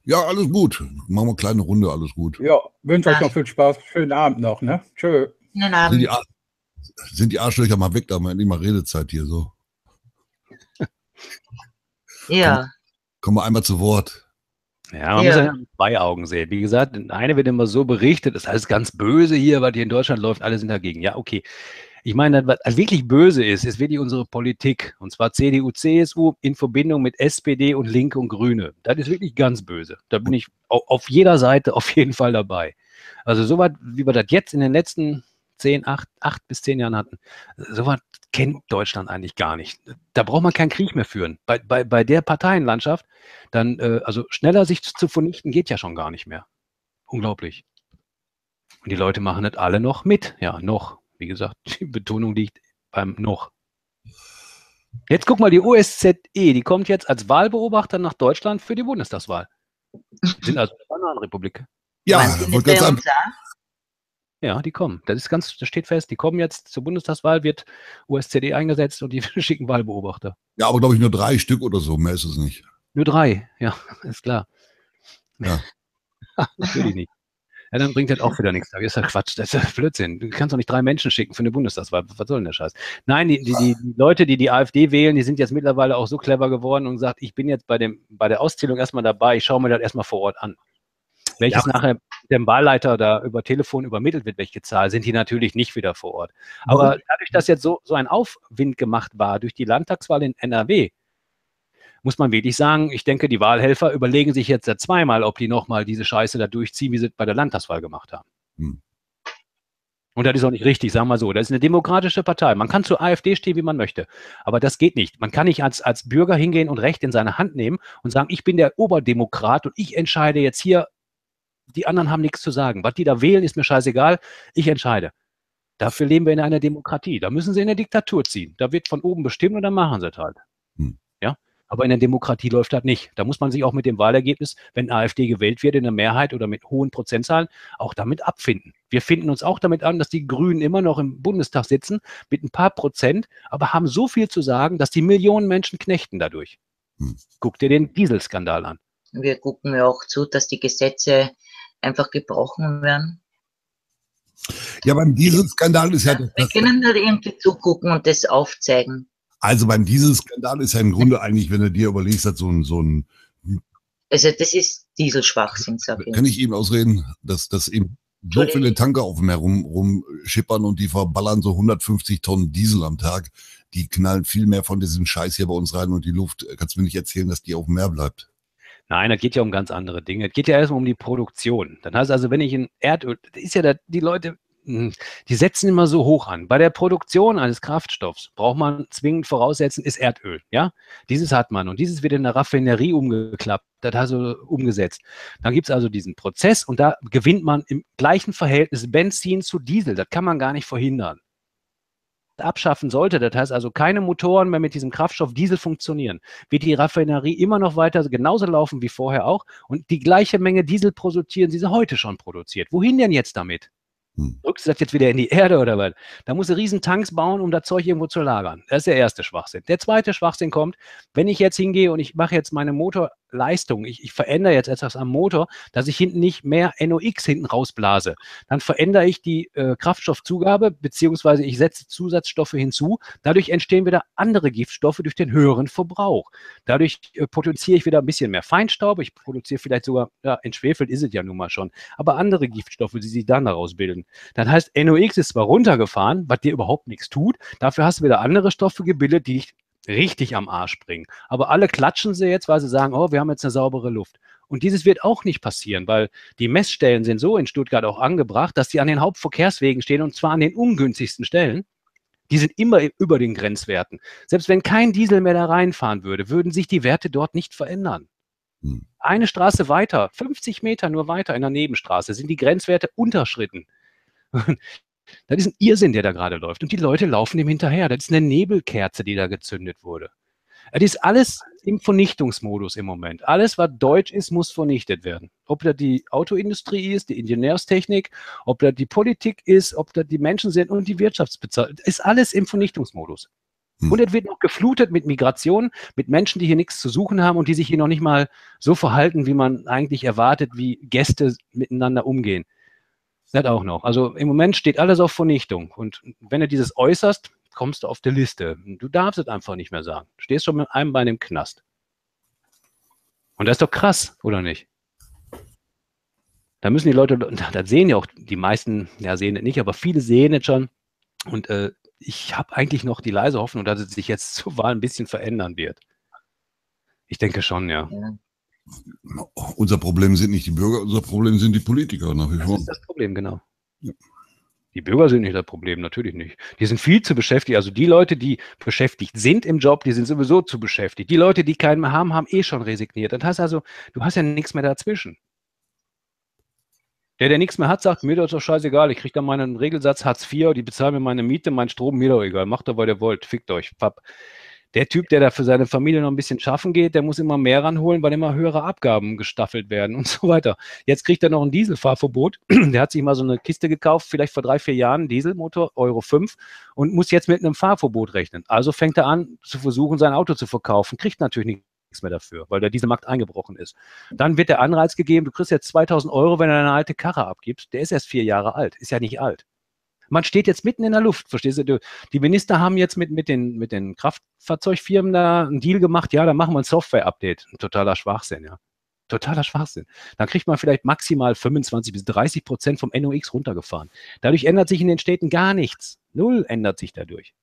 Ja, alles gut. Machen wir eine kleine Runde, alles gut. Ja, wünsche euch noch viel Spaß. Schönen Abend noch, ne? Tschö. Schönen Abend. Sind die, sind die Arschlöcher mal weg, da haben wir nicht mal Redezeit hier so. Ja. Komm, kommen wir einmal zu Wort. Ja, man ja. muss ja zwei Augen sehen. Wie gesagt, eine wird immer so berichtet, das heißt ganz böse hier, weil hier in Deutschland läuft, alle sind dagegen. Ja, okay. Ich meine, was wirklich böse ist, ist wirklich unsere Politik. Und zwar CDU, CSU in Verbindung mit SPD und Linke und Grüne. Das ist wirklich ganz böse. Da bin ich auf jeder Seite auf jeden Fall dabei. Also so was, wie wir das jetzt in den letzten zehn, acht, acht bis zehn Jahren hatten, so was kennt Deutschland eigentlich gar nicht. Da braucht man keinen Krieg mehr führen. Bei, bei, bei der Parteienlandschaft, dann, äh, also schneller sich zu vernichten, geht ja schon gar nicht mehr. Unglaublich. Und die Leute machen das alle noch mit. Ja, noch. Wie gesagt, die Betonung liegt beim noch. Jetzt guck mal, die OSZE, die kommt jetzt als Wahlbeobachter nach Deutschland für die Bundestagswahl. Die sind also eine Bananenrepublik. Ja, wollte sagen. Ja, die kommen. Das ist ganz, das steht fest. Die kommen jetzt zur Bundestagswahl, wird OSZE eingesetzt und die schicken Wahlbeobachter. Ja, aber glaube ich nur drei Stück oder so, mehr ist es nicht. Nur drei, ja, ist klar. Ja. Natürlich nicht. Ja, dann bringt das auch wieder nichts. Das ist ja Quatsch, das ist ja Blödsinn. Du kannst doch nicht drei Menschen schicken für eine Bundestagswahl. Was soll denn der Scheiß? Nein, die, die, die, Leute, die die AfD wählen, die sind jetzt mittlerweile auch so clever geworden und sagt, ich bin jetzt bei, dem, bei der Auszählung erstmal dabei, ich schaue mir das erstmal vor Ort an. Welches ja. nachher dem Wahlleiter da über Telefon übermittelt wird, welche Zahl, sind die natürlich nicht wieder vor Ort. Aber dadurch, dass jetzt so, so ein Aufwind gemacht war durch die Landtagswahl in NRW, muss man wirklich sagen, ich denke, die Wahlhelfer überlegen sich jetzt ja zweimal, ob die nochmal diese Scheiße da durchziehen, wie sie bei der Landtagswahl gemacht haben. Hm. Und das ist auch nicht richtig, sagen wir so. Das ist eine demokratische Partei. Man kann zur AfD stehen, wie man möchte. Aber das geht nicht. Man kann nicht als, als Bürger hingehen und Recht in seine Hand nehmen und sagen, ich bin der Oberdemokrat und ich entscheide jetzt hier, die anderen haben nichts zu sagen. Was die da wählen, ist mir scheißegal. Ich entscheide. Dafür leben wir in einer Demokratie. Da müssen sie in eine Diktatur ziehen. Da wird von oben bestimmt und dann machen sie es halt. Hm. Aber in der Demokratie läuft das nicht. Da muss man sich auch mit dem Wahlergebnis, wenn AfD gewählt wird in der Mehrheit oder mit hohen Prozentzahlen, auch damit abfinden. Wir finden uns auch damit an, dass die Grünen immer noch im Bundestag sitzen mit ein paar Prozent, aber haben so viel zu sagen, dass die Millionen Menschen knechten dadurch. Hm. Guck dir den Dieselskandal an. Wir gucken ja auch zu, dass die Gesetze einfach gebrochen werden. Ja, beim Dieselskandal ist ja. Wir können da irgendwie zugucken und das aufzeigen. Also beim Dieselskandal ist ja im Grunde eigentlich, wenn du dir überlegst, hat so ein, so ein also das ist Dieselschwachsinn, sag ich. Kann ich eben ausreden, dass das eben so viele Tanker auf dem Meer rum, rumschippern und die verballern so 150 Tonnen Diesel am Tag. Die knallen viel mehr von diesem Scheiß hier bei uns rein und die Luft, kannst du mir nicht erzählen, dass die auf dem Meer bleibt. Nein, da geht ja um ganz andere Dinge. Es geht ja erstmal um die Produktion. Dann heißt also, wenn ich in Erdöl, ist ja da, die Leute, hm, die setzen immer so hoch an. Bei der Produktion eines Kraftstoffs braucht man zwingend voraussetzen, ist Erdöl. Ja, dieses hat man und dieses wird in der Raffinerie umgeklappt, das also umgesetzt. Dann gibt es also diesen Prozess und da gewinnt man im gleichen Verhältnis Benzin zu Diesel. Das kann man gar nicht verhindern abschaffen sollte, das heißt also keine Motoren mehr mit diesem Kraftstoff Diesel funktionieren, wird die Raffinerie immer noch weiter genauso laufen wie vorher auch und die gleiche Menge Diesel produzieren, die sie heute schon produziert. Wohin denn jetzt damit? Hm. Drückst du das jetzt wieder in die Erde oder was? Da muss er riesen Tanks bauen, um das Zeug irgendwo zu lagern. Das ist der erste Schwachsinn. Der zweite Schwachsinn kommt, wenn ich jetzt hingehe und ich mache jetzt meine Motor Leistung, ich, ich verändere jetzt etwas am Motor, dass ich hinten nicht mehr NOx hinten rausblase. Dann verändere ich die äh, Kraftstoffzugabe, beziehungsweise ich setze Zusatzstoffe hinzu. Dadurch entstehen wieder andere Giftstoffe durch den höheren Verbrauch. Dadurch äh, potenziere ich wieder ein bisschen mehr Feinstaub. Ich produziere vielleicht sogar, ja, entschwefelt ist es ja nun mal schon, aber andere Giftstoffe, die sich dann daraus bilden. Das heißt, NOx ist zwar runtergefahren, was dir überhaupt nichts tut, dafür hast du wieder andere Stoffe gebildet, die dich richtig am Arsch bringen. Aber alle klatschen sie jetzt, weil sie sagen, oh, wir haben jetzt eine saubere Luft. Und dieses wird auch nicht passieren, weil die Messstellen sind so in Stuttgart auch angebracht, dass sie an den Hauptverkehrswegen stehen und zwar an den ungünstigsten Stellen. Die sind immer über den Grenzwerten. Selbst wenn kein Diesel mehr da reinfahren würde, würden sich die Werte dort nicht verändern. Hm. Eine Straße weiter, 50 Meter nur weiter in der Nebenstraße, sind die Grenzwerte unterschritten. Das ist ein Irrsinn, der da gerade läuft. Und die Leute laufen dem hinterher. Das ist eine Nebelkerze, die da gezündet wurde. Das ist alles im Vernichtungsmodus im Moment. Alles, was deutsch ist, muss vernichtet werden. Ob das die Autoindustrie ist, die Ingenieurstechnik, ob das die Politik ist, ob das die Menschen sind und die Wirtschaftsbezahlung. Ist alles im Vernichtungsmodus. Hm. Und es wird noch geflutet mit Migration, mit Menschen, die hier nichts zu suchen haben und die sich hier noch nicht mal so verhalten, wie man eigentlich erwartet, wie Gäste miteinander umgehen. Das auch noch. Also im Moment steht alles auf Vernichtung. Und wenn du dieses äußerst, kommst du auf die Liste. Du darfst es einfach nicht mehr sagen. Du stehst schon mit einem Bein im Knast. Und das ist doch krass, oder nicht? Da müssen die Leute, das sehen ja auch die meisten, ja, sehen es nicht, aber viele sehen es schon. Und äh, ich habe eigentlich noch die leise Hoffnung, dass es sich jetzt zur Wahl ein bisschen verändern wird. Ich denke schon, ja. ja. Unser Problem sind nicht die Bürger, unser Problem sind die Politiker nach wie vor. Das ist das Problem, genau. Ja. Die Bürger sind nicht das Problem, natürlich nicht. Die sind viel zu beschäftigt. Also die Leute, die beschäftigt sind im Job, die sind sowieso zu beschäftigt. Die Leute, die keinen mehr haben, haben eh schon resigniert. Das heißt also, du hast ja nichts mehr dazwischen. Der, der nichts mehr hat, sagt, mir ist doch scheißegal, ich kriege dann meinen Regelsatz Hartz IV, die bezahlen mir meine Miete, mein Strom, mir doch egal, macht doch, was ihr wollt, fickt euch, papp der Typ, der da für seine Familie noch ein bisschen schaffen geht, der muss immer mehr ranholen, weil immer höhere Abgaben gestaffelt werden und so weiter. Jetzt kriegt er noch ein Dieselfahrverbot. Der hat sich mal so eine Kiste gekauft, vielleicht vor drei, vier Jahren, Dieselmotor, Euro 5, und muss jetzt mit einem Fahrverbot rechnen. Also fängt er an, zu versuchen, sein Auto zu verkaufen, kriegt natürlich nichts mehr dafür, weil der Dieselmarkt eingebrochen ist. Dann wird der Anreiz gegeben, du kriegst jetzt 2000 Euro, wenn du deine alte Karre abgibst. Der ist erst vier Jahre alt, ist ja nicht alt. Man steht jetzt mitten in der Luft, verstehst du? Die Minister haben jetzt mit, mit, den, mit den Kraftfahrzeugfirmen da einen Deal gemacht, ja, da machen wir ein Software-Update. Totaler Schwachsinn, ja. Totaler Schwachsinn. Dann kriegt man vielleicht maximal 25 bis 30 Prozent vom NOx runtergefahren. Dadurch ändert sich in den Städten gar nichts. Null ändert sich dadurch.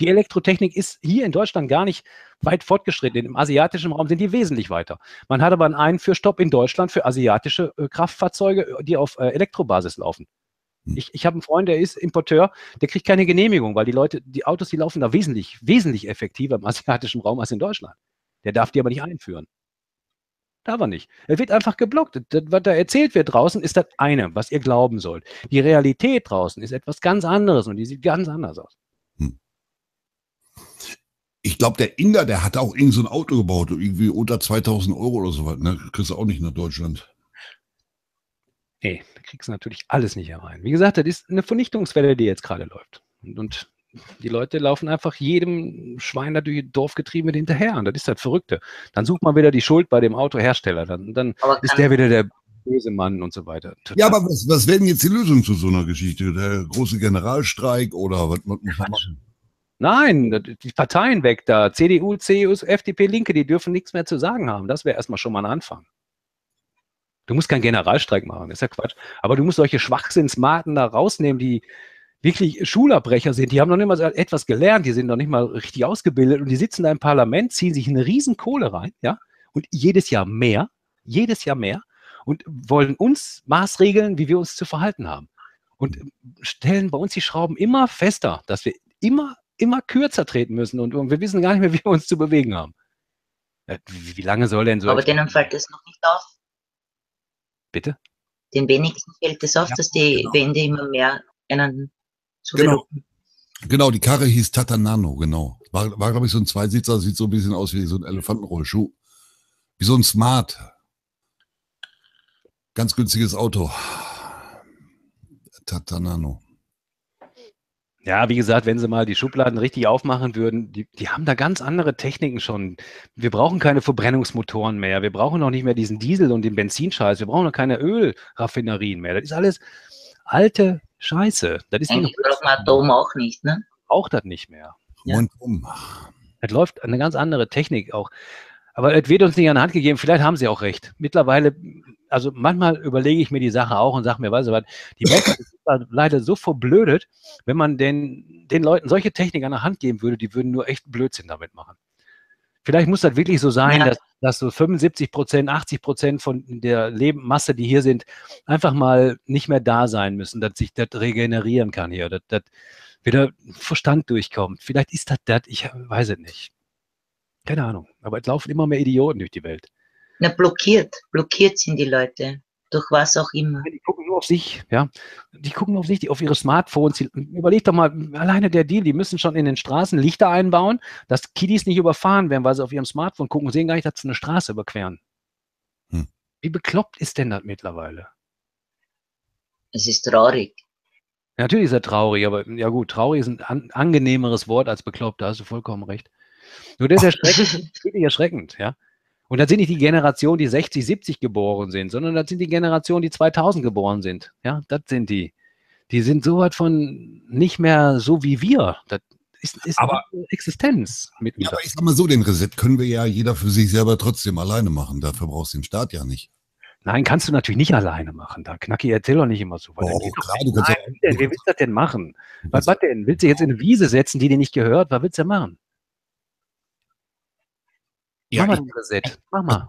Die Elektrotechnik ist hier in Deutschland gar nicht weit fortgeschritten. Im asiatischen Raum sind die wesentlich weiter. Man hat aber einen Einführstopp in Deutschland für asiatische äh, Kraftfahrzeuge, die auf äh, Elektrobasis laufen. Hm. Ich, ich habe einen Freund, der ist Importeur, der kriegt keine Genehmigung, weil die Leute, die Autos, die laufen da wesentlich, wesentlich effektiver im asiatischen Raum als in Deutschland. Der darf die aber nicht einführen. Darf er nicht. Er wird einfach geblockt. Das, was da erzählt wird draußen, ist das eine, was ihr glauben sollt. Die Realität draußen ist etwas ganz anderes und die sieht ganz anders aus. Hm. Ich glaube, der Inder, der hat auch irgend so ein Auto gebaut, irgendwie unter 2000 Euro oder so was. Ne? Kriegst du auch nicht nach Deutschland. Nee, da kriegst du natürlich alles nicht herein. Wie gesagt, das ist eine Vernichtungswelle, die jetzt gerade läuft. Und, und, die Leute laufen einfach jedem Schwein da durch Dorf getrieben hinterher. Und das ist das Verrückte. Dann sucht man wieder die Schuld bei dem Autohersteller. Dann, dann ist der wieder der böse Mann und so weiter. Total. Ja, aber was, was wäre denn jetzt die Lösung zu so einer Geschichte? Der große Generalstreik oder was, was muss man machen? Nein, die Parteien weg da. CDU, CDU, FDP, Linke, die dürfen nichts mehr zu sagen haben. Das wäre erstmal schon mal ein Anfang. Du musst keinen Generalstreik machen, das ist ja Quatsch. Aber du musst solche Schwachsinnsmaten da rausnehmen, die wirklich Schulabbrecher sind. Die haben noch nicht mal etwas gelernt, die sind noch nicht mal richtig ausgebildet und die sitzen da im Parlament, ziehen sich eine riesen Kohle rein, ja, und jedes Jahr mehr, jedes Jahr mehr und wollen uns maßregeln, wie wir uns zu verhalten haben. Und stellen bei uns die Schrauben immer fester, dass wir immer, immer kürzer treten müssen und, und wir wissen gar nicht mehr, wie wir uns zu bewegen haben. Wie, wie lange soll denn so. Aber denen fällt das noch nicht auf. Bitte? Den wenigsten fällt es auf, Ja, dass die genau. Wände immer mehr einen zu Genau. Genau, die Karre hieß Tata Nano, genau. War, war glaube ich, so ein Zweisitzer, sieht so ein bisschen aus wie so ein Elefantenrollschuh. Wie so ein Smart. Ganz günstiges Auto. Tata Nano. Ja, wie gesagt, wenn sie mal die Schubladen richtig aufmachen würden, die, die haben da ganz andere Techniken schon. Wir brauchen keine Verbrennungsmotoren mehr. Wir brauchen noch nicht mehr diesen Diesel und den Benzinscheiß. Wir brauchen noch keine Ölraffinerien mehr. Das ist alles alte Scheiße. Das ist Eigentlich braucht man Atom auch nicht, ne? braucht das nicht mehr. Ja. Rundum. Es läuft eine ganz andere Technik auch. Aber es wird uns nicht an die Hand gegeben. Vielleicht haben sie auch recht. Mittlerweile, also manchmal überlege ich mir die Sache auch und sage mir, weißt du was, die Menschen sind da leider so verblödet, wenn man den, den Leuten solche Technik an der Hand geben würde, die würden nur echt Blödsinn damit machen. Vielleicht muss das wirklich so sein, Ja. dass, dass so 75 Prozent, 80 Prozent von der Lebensmasse, die hier sind, einfach mal nicht mehr da sein müssen, dass sich das regenerieren kann hier, dass, dass wieder Verstand durchkommt. Vielleicht ist das das, ich weiß es nicht. Keine Ahnung. Aber es laufen immer mehr Idioten durch die Welt. Na, blockiert. Blockiert sind die Leute. Durch was auch immer. Die gucken nur auf sich, ja. Die gucken auf sich, die, auf ihre Smartphones. Überleg doch mal, alleine der Deal, die müssen schon in den Straßen Lichter einbauen, dass Kiddies nicht überfahren werden, weil sie auf ihrem Smartphone gucken und sehen gar nicht, dass sie eine Straße überqueren. Hm. Wie bekloppt ist denn das mittlerweile? Es ist traurig. Natürlich ist er traurig, aber ja gut, traurig ist ein an, angenehmeres Wort als bekloppt, da hast du vollkommen recht. Nur das ist erschreckend, wirklich erschreckend, ja. Und das sind nicht die Generationen, die 60, 70 geboren sind, sondern das sind die Generationen, die 2000 geboren sind. Ja, das sind die. Die sind so weit von nicht mehr so wie wir. Das ist, ist Aber- eine Existenz mit Ja, aber ich sag mal so, den Reset können wir ja jeder für sich selber trotzdem alleine machen. Dafür brauchst du den Staat ja nicht. Nein, kannst du natürlich nicht alleine machen. Da Knacki, erzähl doch nicht immer so. weil Oh, klar, du kannst Nein, willst du das denn machen? Was, was denn? Willst du jetzt in eine Wiese setzen, die dir nicht gehört? Was willst du denn machen? Ja, Mach mal ein Reset. Mach mal.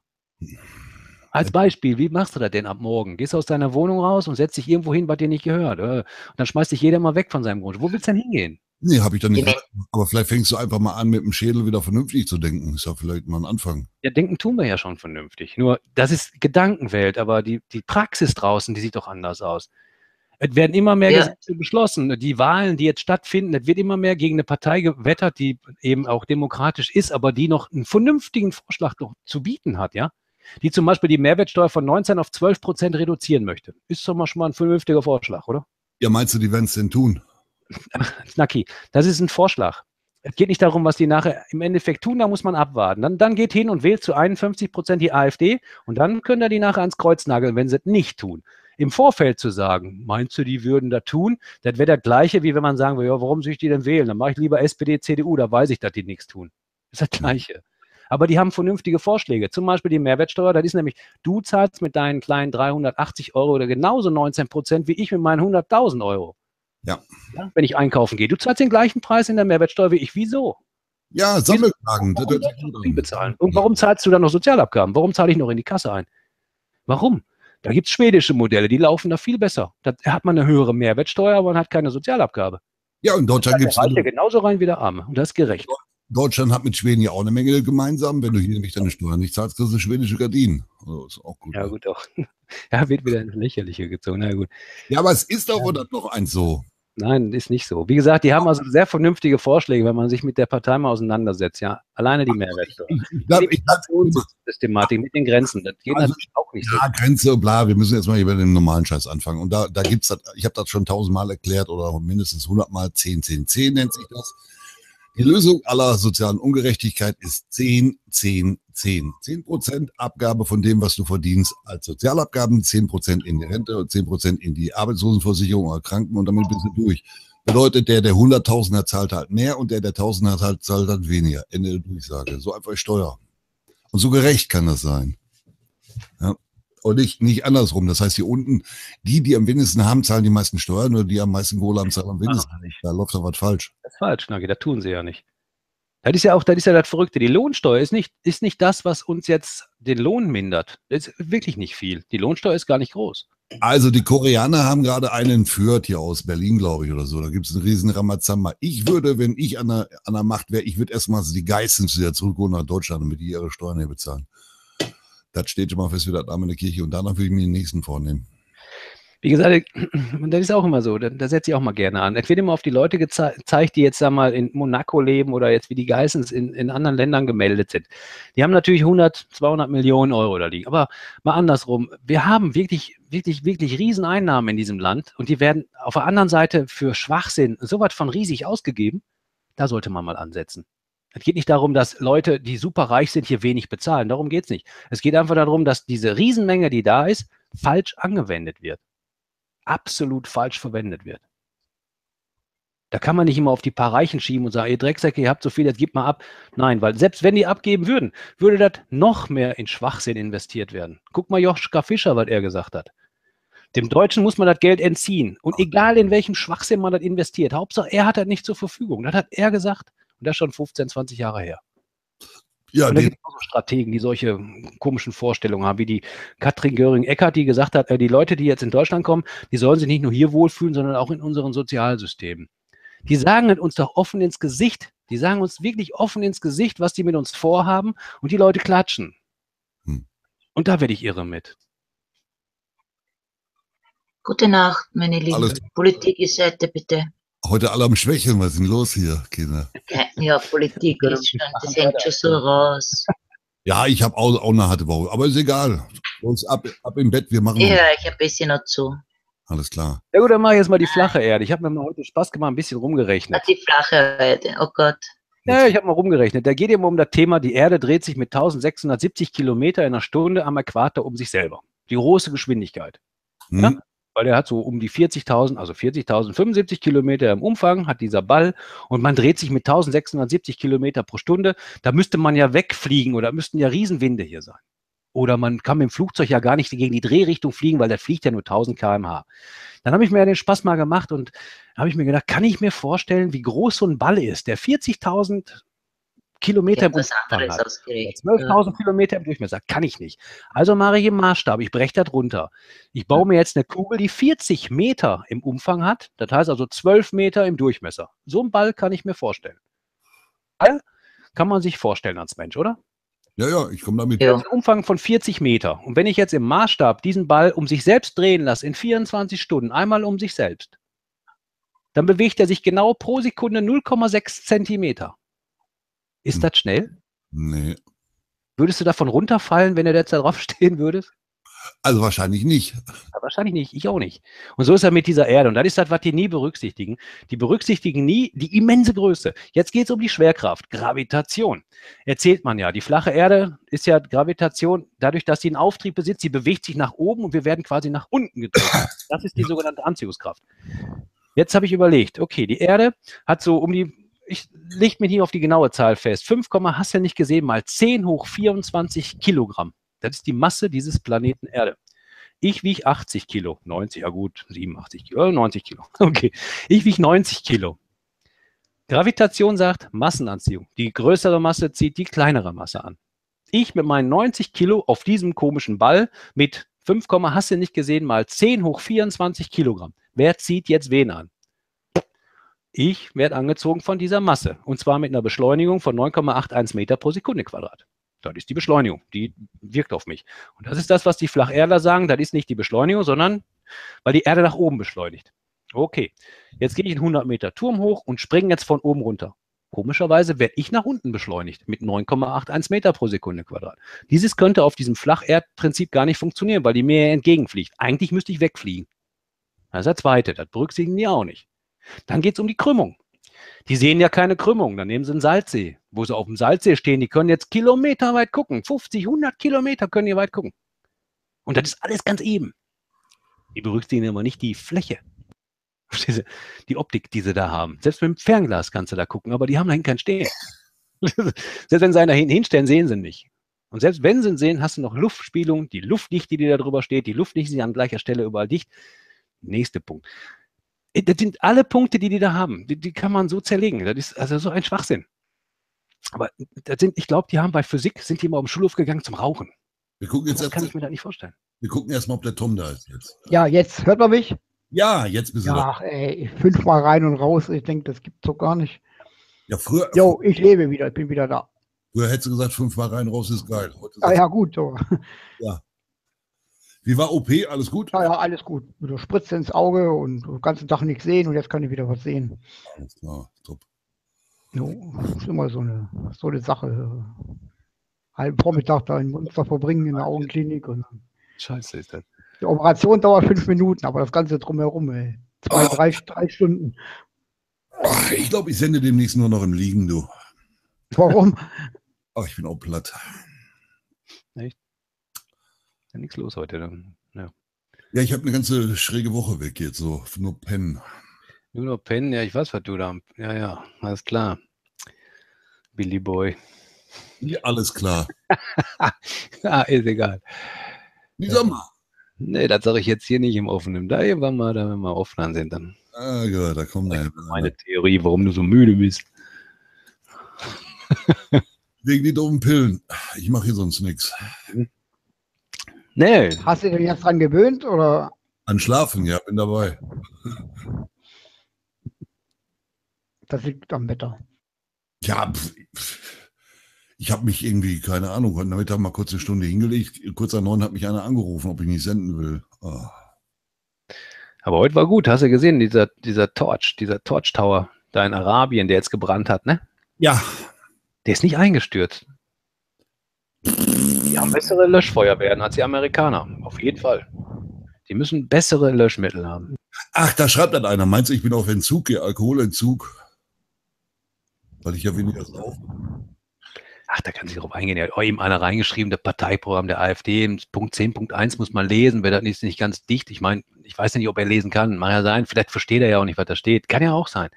Als Beispiel, wie machst du das denn ab morgen? Gehst du aus deiner Wohnung raus und setzt dich irgendwo hin, was dir nicht gehört. äh, Und dann schmeißt dich jeder mal weg von seinem Grund. Wo willst du denn hingehen? Nee, habe ich doch nicht. Aber vielleicht fängst du einfach mal an, mit dem Schädel wieder vernünftig zu denken. Ist ja vielleicht mal ein Anfang. Ja, denken tun wir ja schon vernünftig. Nur, das ist Gedankenwelt, aber die, die Praxis draußen, die sieht doch anders aus. Es werden immer mehr Ja. Gesetze beschlossen. Die Wahlen, die jetzt stattfinden, es wird immer mehr gegen eine Partei gewettert, die eben auch demokratisch ist, aber die noch einen vernünftigen Vorschlag noch zu bieten hat, ja? Die zum Beispiel die Mehrwertsteuer von 19 auf 12 Prozent reduzieren möchte. Ist doch mal schon mal ein vernünftiger Vorschlag, oder? Ja, meinst du, die werden es denn tun? Snacki, das ist ein Vorschlag. Es geht nicht darum, was die nachher im Endeffekt tun, da muss man abwarten. Dann, dann geht hin und wählt zu 51 Prozent die AfD und dann können da die nachher ans Kreuz nageln, wenn sie es nicht tun. Im Vorfeld zu sagen, meinst du, die würden das tun? Das wäre das Gleiche, wie wenn man sagen würde, ja, warum soll ich die denn wählen? Dann mache ich lieber SPD, CDU, da weiß ich, dass die nichts tun. Das ist das Gleiche. Aber die haben vernünftige Vorschläge. Zum Beispiel die Mehrwertsteuer, das ist nämlich, du zahlst mit deinen kleinen 380 Euro oder genauso 19 Prozent wie ich mit meinen 100.000 Euro. Ja. Ja, wenn ich einkaufen gehe. Du zahlst den gleichen Preis in der Mehrwertsteuer wie ich. Wieso? Ja, Sammelklagen. Warum an. bezahlen? Und warum zahlst du dann noch Sozialabgaben? Warum zahle ich noch in die Kasse ein? Warum? Da gibt es schwedische Modelle, die laufen da viel besser. Da hat man eine höhere Mehrwertsteuer, aber man hat keine Sozialabgabe. Ja, in Deutschland Der gibt's Reiche genauso rein wie der Arme. Und das ist gerecht. Deutschland hat mit Schweden ja auch eine Menge gemeinsam. Wenn du hier nämlich deine Steuern nicht zahlst, kriegst du schwedische Gardinen. Also ist auch gut. Ja, gut, auch. Ja, wird wieder ins Lächerliche gezogen. Na gut. Ja, aber es ist doch oder noch eins so. Nein, ist nicht so. Wie gesagt, die haben also sehr vernünftige Vorschläge, wenn man sich mit der Partei mal auseinandersetzt. Ja, alleine die Mehrwertsteuer. Ich glaub, ich glaub, Systematik mit den Grenzen. Das geht Also, natürlich auch nicht so. ja, Grenze, bla, wir müssen jetzt mal hier bei dem normalen Scheiß anfangen. Und da, da gibt's das, ich habe das schon tausendmal erklärt oder mindestens hundertmal, 10, 10, 10 nennt sich das. Die Lösung aller sozialen Ungerechtigkeit ist 10, 10, 10. 10 Prozent Abgabe von dem, was du verdienst als Sozialabgaben, 10 Prozent in die Rente und 10 Prozent in die Arbeitslosenversicherung oder Kranken und damit bist du durch. Bedeutet, der, der 100.000er zahlt halt mehr und der, der 1000er hat, zahlt halt weniger. Ende der Durchsage. So einfach ist Steuer. Und so gerecht kann das sein. Ja. Und nicht, nicht andersrum. Das heißt, hier unten, die, die am wenigsten haben, zahlen die meisten Steuern oder die am meisten Kohle haben, zahlen am wenigsten. Da läuft doch was falsch. Das ist falsch, Nagi, das tun sie ja nicht. Das ist ja auch, das ist ja das Verrückte. Die Lohnsteuer ist nicht, ist nicht das, was uns jetzt den Lohn mindert. Das ist wirklich nicht viel. Die Lohnsteuer ist gar nicht groß. Also die Koreaner haben gerade einen Fürth hier aus Berlin, glaube ich, oder so. Da gibt es einen riesen Ramazamba. Ich würde, wenn ich an der, an der Macht wäre, ich würde erstmal die Geistens wieder zurückholen nach Deutschland, damit die ihre Steuern hier bezahlen. Das steht immer fest wie das Arme in der Kirche. Und danach würde ich mir den nächsten vornehmen. Wie gesagt, das ist auch immer so, da, da setze ich auch mal gerne an. Es wird immer auf die Leute gezeigt, die jetzt sag mal in Monaco leben oder jetzt wie die Geissens in, in anderen Ländern gemeldet sind. Die haben natürlich 100, 200 Millionen Euro da liegen. Aber mal andersrum, wir haben wirklich, wirklich, wirklich Rieseneinnahmen in diesem Land und die werden auf der anderen Seite für Schwachsinn so was von riesig ausgegeben. Da sollte man mal ansetzen. Es geht nicht darum, dass Leute, die super reich sind, hier wenig bezahlen. Darum geht es nicht. Es geht einfach darum, dass diese Riesenmenge, die da ist, falsch angewendet wird absolut falsch verwendet wird. Da kann man nicht immer auf die paar Reichen schieben und sagen, ihr Drecksäcke, ihr habt so viel, jetzt gebt mal ab. Nein, weil selbst wenn die abgeben würden, würde das noch mehr in Schwachsinn investiert werden. Guck mal Joschka Fischer, was er gesagt hat. Dem Deutschen muss man das Geld entziehen. Und egal in welchem Schwachsinn man das investiert, Hauptsache er hat das nicht zur Verfügung. Das hat er gesagt. Und das schon 15, 20 Jahre her. Ja, und da gibt es auch so Strategen, die solche komischen Vorstellungen haben, wie die Katrin Göring-Eckert, die gesagt hat, äh, die Leute, die jetzt in Deutschland kommen, die sollen sich nicht nur hier wohlfühlen, sondern auch in unseren Sozialsystemen. Die sagen uns doch offen ins Gesicht, die sagen uns wirklich offen ins Gesicht, was die mit uns vorhaben und die Leute klatschen. Hm. Und da werde ich irre mit. Gute Nacht, meine Lieben. Alles. Politik ist Seite, bitte. Heute alle am Schwächeln, was ist denn los hier, Kinder? Ja, Politik ist schon, das hängt schon so raus. Ja, ich habe auch, auch eine harte Woche, aber ist egal. Uns ab, ab im Bett, wir machen. Ja, ich habe ein bisschen noch zu. Alles klar. Ja gut, dann mache ich jetzt mal die flache Erde. Ich habe mir mal heute Spaß gemacht, ein bisschen rumgerechnet. Ach, die flache Erde, oh Gott. Ja, ich habe mal rumgerechnet. Da geht eben um das Thema, die Erde dreht sich mit 1670 Kilometer in einer Stunde am Äquator um sich selber. Die große Geschwindigkeit. Hm. Ja? Weil er hat so um die 40.000, also 40.000, 75 Kilometer im Umfang, hat dieser Ball und man dreht sich mit 1670 Kilometer pro Stunde. Da müsste man ja wegfliegen oder müssten ja Riesenwinde hier sein. Oder man kann mit dem Flugzeug ja gar nicht gegen die Drehrichtung fliegen, weil der fliegt ja nur 1000 km/h. Dann habe ich mir ja den Spaß mal gemacht und habe ich mir gedacht, kann ich mir vorstellen, wie groß so ein Ball ist, der 40.000 Kilometer im Umfang hat. 12.000 Kilometer im Durchmesser. Kann ich nicht. Also mache ich im Maßstab. Ich breche das runter. Ich baue mir jetzt eine Kugel, die 40 Meter im Umfang hat. Das heißt also 12 Meter im Durchmesser. So einen Ball kann ich mir vorstellen. Ball kann man sich vorstellen als Mensch, oder? Ja, ja, ich komme damit. Ja. Umfang von 40 Meter. Und wenn ich jetzt im Maßstab diesen Ball um sich selbst drehen lasse, in 24 Stunden, einmal um sich selbst, dann bewegt er sich genau pro Sekunde 0,6 Zentimeter. Ist hm. das schnell? Nee. Würdest du davon runterfallen, wenn du jetzt da drauf stehen würdest? Also wahrscheinlich nicht. Ja, wahrscheinlich nicht, ich auch nicht. Und so ist er mit dieser Erde. Und das ist das, was die nie berücksichtigen. Die berücksichtigen nie die immense Größe. Jetzt geht es um die Schwerkraft, Gravitation. Erzählt man ja. Die flache Erde ist ja Gravitation, dadurch, dass sie einen Auftrieb besitzt, sie bewegt sich nach oben und wir werden quasi nach unten gezogen. Das ist die sogenannte Anziehungskraft. Jetzt habe ich überlegt, okay, die Erde hat so um die ich lege mir hier auf die genaue Zahl fest. 5, hast du ja nicht gesehen, mal 10 hoch 24 Kilogramm. Das ist die Masse dieses Planeten Erde. Ich wiege 80 Kilo. 90, ja gut, 87 Kilo, 90 Kilo. Okay. Ich wiege 90 Kilo. Gravitation sagt Massenanziehung. Die größere Masse zieht die kleinere Masse an. Ich mit meinen 90 Kilo auf diesem komischen Ball mit 5, hast du nicht gesehen, mal 10 hoch 24 Kilogramm. Wer zieht jetzt wen an? Ich werde angezogen von dieser Masse und zwar mit einer Beschleunigung von 9,81 Meter pro Sekunde Quadrat. Das ist die Beschleunigung, die wirkt auf mich. Und das ist das, was die Flacherdler sagen, das ist nicht die Beschleunigung, sondern weil die Erde nach oben beschleunigt. Okay, jetzt gehe ich einen 100 Meter Turm hoch und springe jetzt von oben runter. Komischerweise werde ich nach unten beschleunigt mit 9,81 Meter pro Sekunde Quadrat. Dieses könnte auf diesem Flacherdprinzip gar nicht funktionieren, weil die mir entgegenfliegt. Eigentlich müsste ich wegfliegen. Das ist der zweite, das berücksichtigen die auch nicht. Dann geht es um die Krümmung. Die sehen ja keine Krümmung. Dann nehmen sie einen Salzsee. Wo sie auf dem Salzsee stehen, die können jetzt Kilometer weit gucken. 50, 100 Kilometer können die weit gucken. Und das ist alles ganz eben. Die berücksichtigen aber nicht die Fläche. Die Optik, die sie da haben. Selbst mit dem Fernglas kannst du da gucken, aber die haben da hinten keinen Stehen. Selbst wenn sie einen da hinten hinstellen, sehen sie nicht. Und selbst wenn sie ihn sehen, hast du noch Luftspiegelung, die Luftdichte, die da drüber steht, die Luftdichte ist an gleicher Stelle überall dicht. Nächster Punkt. Äh, Das sind alle Punkte, die die da haben. Die, die kann man so zerlegen. Das ist also so ein Schwachsinn. Aber das sind, ich glaube, die haben bei Physik, sind die mal auf den Schulhof gegangen zum Rauchen. Wir gucken jetzt Das erst, kann ich mir da nicht vorstellen. wir gucken erst mal, ob der Tom da ist jetzt. Ja, jetzt hört man mich. Ja, jetzt bist du Ja, da. ach, ey, fünfmal rein und raus. Ich denke, das gibt's doch gar nicht. Ja, früher, Jo, ich lebe wieder, ich bin wieder da. früher hättest du gesagt, fünfmal rein, raus ist geil. Heute Ah ja, gut, so. du, Wie war OP? Alles gut? Ja, ja, alles gut. Wieder Spritze ins Auge und den ganzen Tag nichts sehen und jetzt kann ich wieder was sehen. Alles klar, top. Jo, ist immer so eine, so eine Sache. Halben Vormittag da in Münster verbringen in der Augenklinik und Scheiße ist das. die Operation dauert fünf Minuten, aber das Ganze drumherum, ey. Zwei, drei, drei Stunden. Ach, ich glaube, ich sende demnächst nur noch im Liegen, du. Warum? Ach, ich bin auch platt. Ja, nichts los heute. Dann. Ja. Ja, ich habe eine ganze schräge Woche weg jetzt, so nur pennen. Nur noch pennen, ja, ich weiß, was du da. Ja, ja, alles klar. Billy Boy. Ja, alles klar. ah, ist egal. Wie sag mal. Nee, das sage ich jetzt hier nicht im Offenen. Da irgendwann mal, da wenn wir offline sind, dann Ah, gut, da kommt er. meine Theorie, warum du so müde bist. Wegen die dummen Pillen. Ich mache hier sonst nichts. Nee, Hast du dich jetzt dran gewöhnt oder? An Schlafen, ja, bin dabei. Das liegt am Wetter. Ja, ich habe mich irgendwie, keine Ahnung, heute Nachmittag mal kurz eine Stunde hingelegt. Kurz an neun hat mich einer angerufen, ob ich nicht senden will. Ah. aber heute war gut. Hast du gesehen, dieser, dieser Torch, dieser Torch Tower da in Arabien, der jetzt gebrannt hat, ne? Ja, Der ist nicht eingestürzt. Haben bessere Löschfeuerwehren als die Amerikaner. Auf jeden Fall. Die müssen bessere Löschmittel haben. ach, da schreibt dann einer. Meinst du, ich bin auf Entzug, ja, Alkoholentzug? Weil ich ja weniger saufe. Ach, da kann sich drauf eingehen. Er hat eben einer reingeschrieben, das Parteiprogramm der AfD, Punkt 10.1 muss man lesen, wer das ist nicht ganz dicht. Ich meine, ich weiß ja nicht, ob er lesen kann. Mag ja sein, vielleicht versteht er ja auch nicht, was da steht. Kann ja auch sein.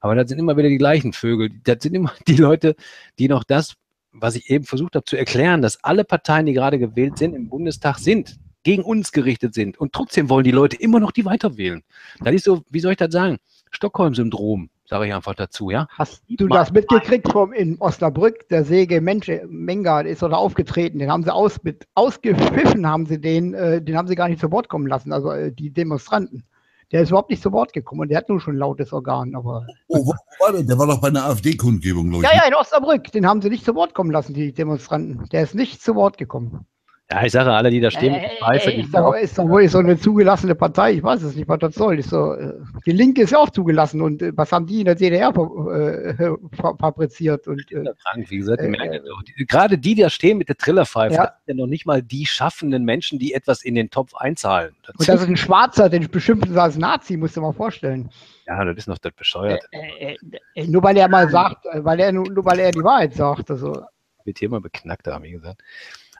Aber das sind immer wieder die gleichen Vögel. Das sind immer die Leute, die noch das, was ich eben versucht habe zu erklären, dass alle Parteien, die gerade gewählt sind, im Bundestag sind, gegen uns gerichtet sind. Und trotzdem wollen die Leute immer noch die weiterwählen. Das ist so, wie soll ich das sagen? Stockholm-Syndrom, sage ich einfach dazu, ja. Hast du das mitgekriegt vom in Osnabrück? Der Säge Mensche, Menga ist oder aufgetreten. Den haben sie aus, mit, ausgepfiffen, haben sie den, äh, den haben sie gar nicht zu Wort kommen lassen, also äh, die Demonstranten. Der ist überhaupt nicht zu Wort gekommen und der hat nur schon ein lautes Organ, aber. Oh, wo, war der? Der war doch bei einer AfD-Kundgebung, ich. Ja, ja, in Osnabrück, den haben sie nicht zu Wort kommen lassen, die Demonstranten. Der ist nicht zu Wort gekommen. Ja, ich sage, alle, die da stehen, mit Äh, Pfeife, äh, die ist, doch, ist doch wohl so eine zugelassene Partei, ich weiß es nicht, was das soll. Ist so, äh, die Linke ist ja auch zugelassen und äh, was haben die in der DDR äh, fa- fabriziert? Und, äh, krank, wie gesagt, die Äh, Gerade die, die da stehen mit der Trillerpfeife, Ja. das sind ja noch nicht mal die schaffenden Menschen, die etwas in den Topf einzahlen. Das und das ist ein Schwarzer, den beschimpfen sie als Nazi, musst du dir mal vorstellen. ja, das ist noch das bescheuert. Äh, äh, äh, nur weil er mal sagt, weil er, nur, nur weil er die Wahrheit sagt. Also, Wird hier mal beknackt haben, wie gesagt.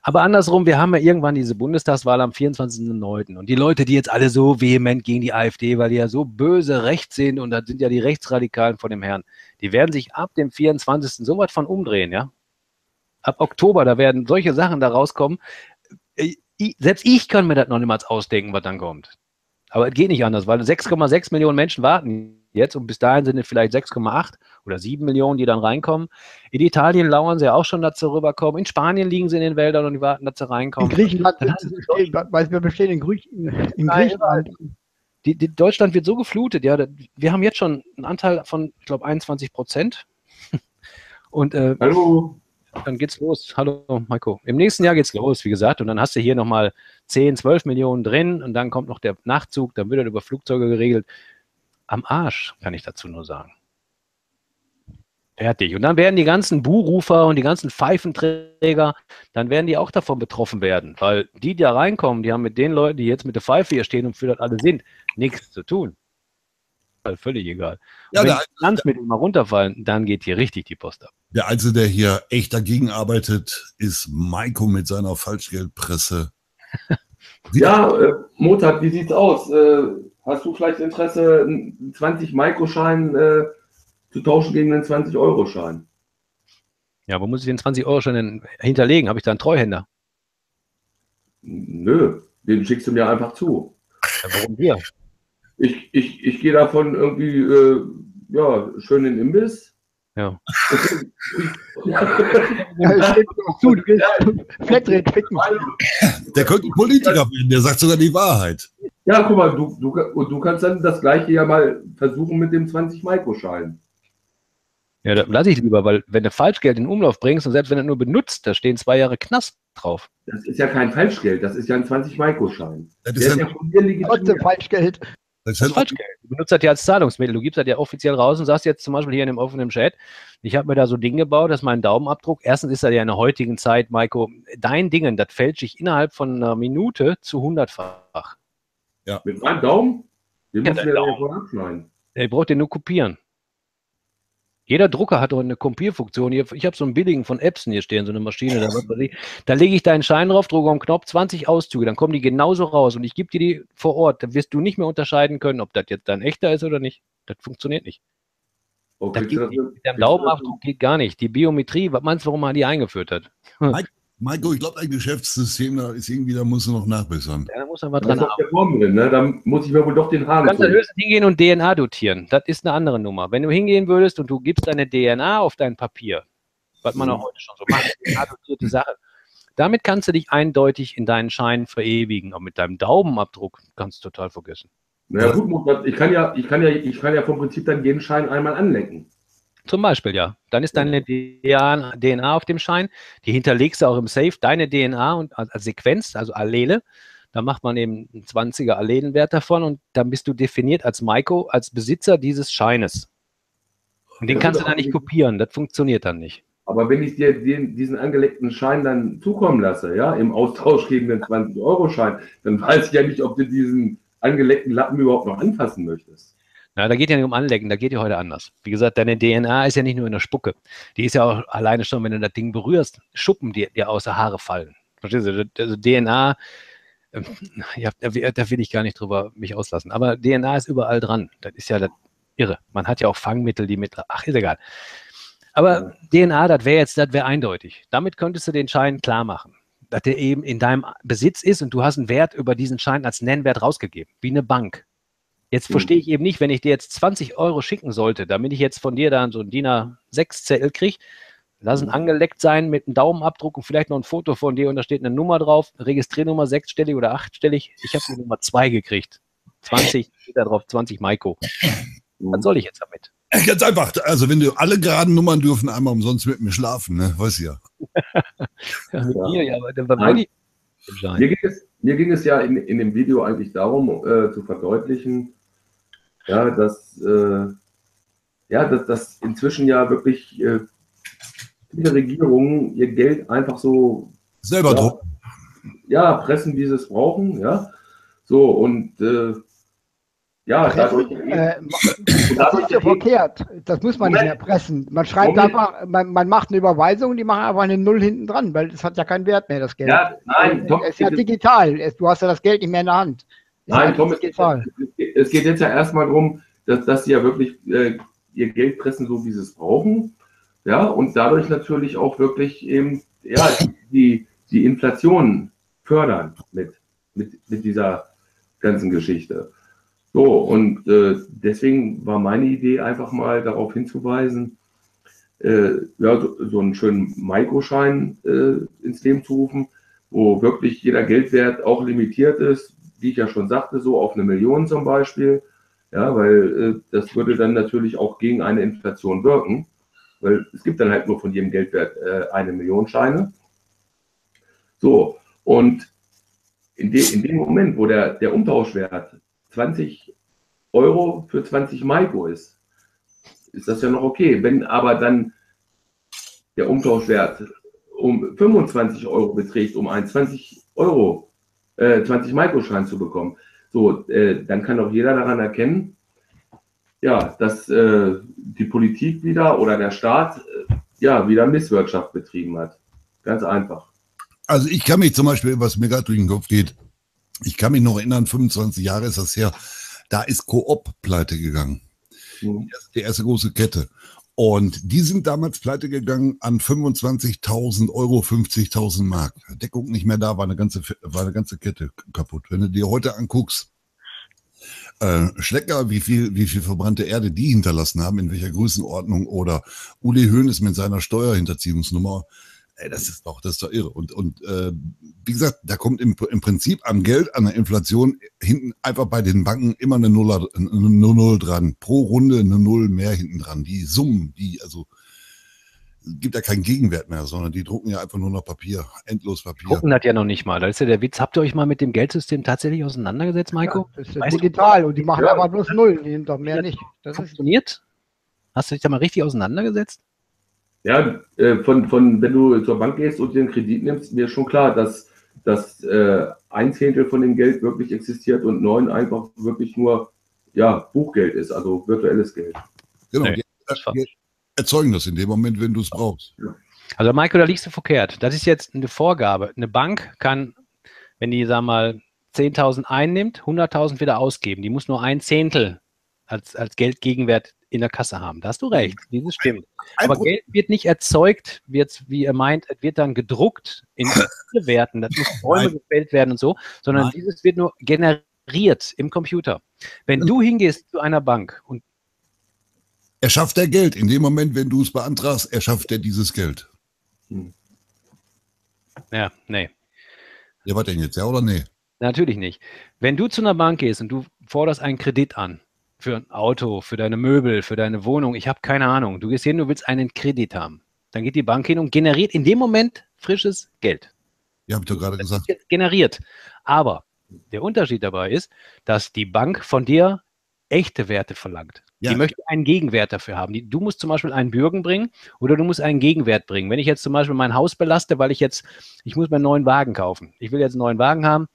Aber andersrum, wir haben ja irgendwann diese Bundestagswahl am 24.09. Und die Leute, die jetzt alle so vehement gegen die AfD, weil die ja so böse rechts sind und das sind ja die Rechtsradikalen von dem Herrn, die werden sich ab dem 24. so was von umdrehen, ja? Ab Oktober, da werden solche Sachen da rauskommen. Äh, selbst ich kann mir das noch niemals ausdenken, was dann kommt. Aber es geht nicht anders, weil 6,6 Millionen Menschen warten jetzt und bis dahin sind es vielleicht 6,8 oder 7 Millionen, die dann reinkommen. In Italien lauern sie auch schon, dass sie rüberkommen. In Spanien liegen sie in den Wäldern und die warten, dass sie in reinkommen. Griechenland, du bestehen, weil wir bestehen in, Griechen, in Ja, Griechenland. Die, die Deutschland wird so geflutet, ja. Wir haben jetzt schon einen Anteil von, ich glaube, 21 Prozent. Und äh, Hallo. dann geht's los. Hallo, Maiko. Im nächsten Jahr geht's los, wie gesagt. Und dann hast du hier nochmal 10, 12 Millionen drin und dann kommt noch der Nachtzug, dann wird er über Flugzeuge geregelt. Am Arsch, kann ich dazu nur sagen. Fertig. Und dann werden die ganzen Buhrufer und die ganzen Pfeifenträger, dann werden die auch davon betroffen werden. Weil die, die da reinkommen, die haben mit den Leuten, die jetzt mit der Pfeife hier stehen und für das alle sind, nichts zu tun. Weil völlig egal. Und Ja, wenn die Finanzmittel mal runterfallen, dann geht hier richtig die Post ab. der Einzige, der hier echt dagegen arbeitet, ist Maiko mit seiner Falschgeldpresse. Ja, äh, Montag, wie sieht's aus? Äh, hast du vielleicht Interesse, einen 20 Microschein äh, zu tauschen gegen einen 20-Euro-Schein? Ja, wo muss ich den 20 Euro schon denn hinterlegen? Habe ich da einen Treuhänder? Nö, den schickst du mir einfach zu. Ja, warum wir? Ich, ich, ich gehe davon irgendwie, äh, ja, schön in den Imbiss. Ja. Du Flatrate ficken. Der könnte Politiker werden, der sagt sogar die Wahrheit. Ja, guck mal, du, du, und du kannst dann das gleiche ja mal versuchen mit dem 20-Maiko-Schein. Ja, das lasse ich lieber, weil wenn du Falschgeld in Umlauf bringst und selbst wenn du nur benutzt, da stehen zwei Jahre Knast drauf. Das ist ja kein Falschgeld, das ist ja ein 20-Maiko-Schein. Das ist ist ja, ja von dir Trotzdem legitimiert. Falschgeld. Das Das ist ja Falschgeld. Du benutzt das ja als Zahlungsmittel. Du gibst das ja offiziell raus und sagst jetzt zum Beispiel hier in dem offenen Chat, ich habe mir da so Ding gebaut, das ist mein Daumenabdruck. Erstens ist er ja in der heutigen Zeit, Maiko, dein Dingen, das fälscht sich innerhalb von einer Minute zu hundertfach. Mit meinem Daumen? Den Ja, musst du dein mir Daumen. davon abschneiden. Ich brauche den nur kopieren. Jeder Drucker hat doch eine Kopierfunktion. Ich habe so einen billigen von Epson hier stehen, so eine Maschine. Da, da lege ich deinen Schein drauf, drücke auf den Knopf, 20 Auszüge, dann kommen die genauso raus und ich gebe dir die vor Ort. Da wirst du nicht mehr unterscheiden können, ob das jetzt dein echter ist oder nicht. Das funktioniert nicht. Oh, Das geht nicht. mit- dem Daumenabdruck geht gar nicht. Die Biometrie, was meinst du, warum man die eingeführt hat? Maiko, ich glaube, dein Geschäftssystem da ist irgendwie, da musst du noch nachbessern. Ja, da muss man Da dran arbeiten. der Form drin, ne? Da muss ich mir wohl doch den Du Haaren kannst dann höchstens hingehen und DNA dotieren. Das ist eine andere Nummer. Wenn du hingehen würdest und du gibst deine DNA auf dein Papier, was man Mhm. auch heute schon so macht, DNA-dotierte Sache, damit kannst du dich eindeutig in deinen Schein verewigen. Aber mit deinem Daumenabdruck kannst du total vergessen. Naja, gut, ich kann ja, ich kann ja, ich kann ja vom Prinzip dann jeden Schein einmal anlecken. Zum Beispiel, ja. Dann ist deine DNA auf dem Schein. Die hinterlegst du auch im Safe, deine DNA und als Sequenz, also Allele. Da macht man eben einen 20er Allelenwert davon und dann bist du definiert als Maiko, als Besitzer dieses Scheines. Und den Ja, kannst du dann nicht kopieren. Das funktioniert dann nicht. Aber wenn ich dir den, diesen angeleckten Schein dann zukommen lasse, ja, im Austausch gegen den 20-Euro-Schein, dann weiß ich ja nicht, ob du diesen angeleckten Lappen überhaupt noch anfassen möchtest. Na, da geht ja nicht um Anlecken, da geht ja heute anders. Wie gesagt, deine DNA ist ja nicht nur in der Spucke. Die ist ja auch alleine schon, wenn du das Ding berührst, Schuppen, die dir aus der Haare fallen. Verstehst du? Also DNA, ähm, ja, da will da will ich gar nicht drüber mich auslassen. Aber DNA ist überall dran. Das ist ja das irre. Man hat ja auch Fangmittel, die mit, ach, ist egal. Aber DNA, das wäre jetzt, das wäre eindeutig. Damit könntest du den Schein klar machen, dass der eben in deinem Besitz ist und du hast einen Wert über diesen Schein als Nennwert rausgegeben, wie eine Bank. Jetzt Hm. verstehe ich eben nicht, wenn ich dir jetzt 20 Euro schicken sollte, damit ich jetzt von dir dann so ein DIN A6-Zettel kriege, lass ihn Hm. angeleckt sein mit einem Daumenabdruck und vielleicht noch ein Foto von dir und da steht eine Nummer drauf, Registriernummer sechsstellig oder achtstellig. Ich habe die Nummer zwei gekriegt. 20 steht da drauf, 20 Maiko. Was soll ich jetzt damit? Ganz einfach. Also, wenn du alle geraden Nummern dürfen einmal umsonst mit mir schlafen, ne? Weißt du ja. Ja, mit Ja. dir, ja, aber dann war Nein. die- Mir ging es, mir ging es ja in, in dem Video eigentlich darum, äh, zu verdeutlichen, ja, dass, äh, ja, dass, dass inzwischen ja wirklich äh, viele Regierungen ihr Geld einfach so Selber ja, ja, pressen, wie sie es brauchen, ja. So, und äh, ja, dadurch, Äh, das ist ja verkehrt. Das muss man nicht mehr pressen. Man schreibt Moment. einfach, man, man macht eine Überweisung, die machen einfach eine Null hinten dran, weil das hat ja keinen Wert mehr, das Geld. ja, nein, Tom, es ist ja digital. Es, du hast ja das Geld nicht mehr in der Hand. Nein, Tom, es, digital. es geht jetzt ja erstmal darum, dass, dass sie ja wirklich äh, ihr Geld pressen, so wie sie es brauchen. Ja, und dadurch natürlich auch wirklich eben ja, die, die Inflation fördern mit, mit, mit dieser ganzen Geschichte. So, und äh, deswegen war meine Idee einfach mal darauf hinzuweisen, äh, ja, so, so einen schönen Maiko-Schein äh, ins Leben zu rufen, wo wirklich jeder Geldwert auch limitiert ist, wie ich ja schon sagte, so auf eine Million zum Beispiel. Ja, weil äh, das würde dann natürlich auch gegen eine Inflation wirken, weil es gibt dann halt nur von jedem Geldwert äh, eine Million Scheine. So, und in, de, in dem Moment, wo der, der Umtauschwert 20 Euro für 20 Maiko ist, ist das ja noch okay. Wenn aber dann der Umtauschwert um 25 Euro beträgt, um einen 20 Euro, äh, 20 Maiko-Schein zu bekommen, so, äh, dann kann auch jeder daran erkennen, ja, dass äh, die Politik wieder oder der Staat äh, ja wieder Misswirtschaft betrieben hat. Ganz einfach. Also ich kann mich zum Beispiel, was mir gerade durch den Kopf geht, ich kann mich noch erinnern, 25 Jahre ist das her, da ist Coop pleite gegangen. Mhm. Die erste große Kette. Und die sind damals pleite gegangen an 25.000 Euro, 50.000 Mark. Deckung nicht mehr da, war eine ganze, war eine ganze Kette kaputt. Wenn du dir heute anguckst, äh, Schlecker, wie viel, wie viel verbrannte Erde die hinterlassen haben, in welcher Größenordnung oder Uli Hoeneß mit seiner Steuerhinterziehungsnummer, ey, das ist doch, das ist doch irre. Und, und äh, wie gesagt, da kommt im, im Prinzip am Geld, an der Inflation hinten einfach bei den Banken immer eine Null, eine Null dran. Pro Runde eine Null mehr hinten dran. Die Summen, die, also gibt ja keinen Gegenwert mehr, sondern die drucken ja einfach nur noch Papier, endlos Papier. Drucken das ja noch nicht mal. Das ist ja der Witz. Habt ihr euch mal mit dem Geldsystem tatsächlich auseinandergesetzt, Maiko? Ja, das ist ja digital und die machen Ja. aber bloß Nullen, die doch mehr nicht. Das ist, Funktioniert? Hast du dich da mal richtig auseinandergesetzt? Ja, äh, von, von, wenn du zur Bank gehst und dir einen Kredit nimmst, mir ist schon klar, dass, dass äh, ein Zehntel von dem Geld wirklich existiert und neun einfach wirklich nur ja, Buchgeld ist, also virtuelles Geld. Genau, Nee, die, erzeugen das in dem Moment, wenn du es brauchst. Also Maiko, da liegst du verkehrt. Das ist jetzt eine Vorgabe. Eine Bank kann, wenn die, sag mal, 10.000 einnimmt, 100.000 wieder ausgeben. Die muss nur ein Zehntel als, als Geldgegenwert in der Kasse haben. Da hast du recht. Dieses stimmt. Ein Aber Pro- Geld wird nicht erzeugt, wird, wie ihr meint, es wird dann gedruckt in Werten. Das muss Räume Nein. gefällt werden und so, sondern Nein. dieses wird nur generiert im Computer. Wenn du hingehst zu einer Bank und Erschafft er Geld. In dem Moment, wenn du es beantragst, erschafft er dieses Geld. ja, nee, Ja, was denn jetzt, ja oder nee? Natürlich nicht. Wenn du zu einer Bank gehst und du forderst einen Kredit an für ein Auto, für deine Möbel, für deine Wohnung, ich habe keine Ahnung, du gehst hin, du willst einen Kredit haben. Dann geht die Bank hin und generiert in dem Moment frisches Geld. Ja, hab ich doch gerade Das gesagt. generiert. Aber der Unterschied dabei ist, dass die Bank von dir echte Werte verlangt. Ja. Die möchte einen Gegenwert dafür haben. Die, du musst zum Beispiel einen Bürgen bringen oder du musst einen Gegenwert bringen. Wenn ich jetzt zum Beispiel mein Haus belaste, weil ich jetzt, ich muss mir einen neuen Wagen kaufen. Ich will jetzt einen neuen Wagen haben.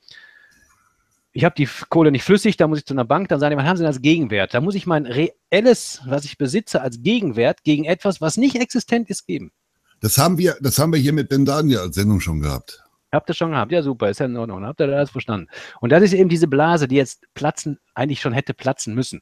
Ich habe die Kohle nicht flüssig, da muss ich zu einer Bank, dann sagen die, was haben Sie denn als Gegenwert? Da muss ich mein reelles, was ich besitze, als Gegenwert gegen etwas, was nicht existent ist, geben. Das haben wir, das haben wir hier mit Ben Daniel als Sendung schon gehabt. Habt ihr schon gehabt? Ja, super, ist ja in Ordnung. Habt ihr das verstanden? Und das ist eben diese Blase, die jetzt platzen, eigentlich schon hätte platzen müssen.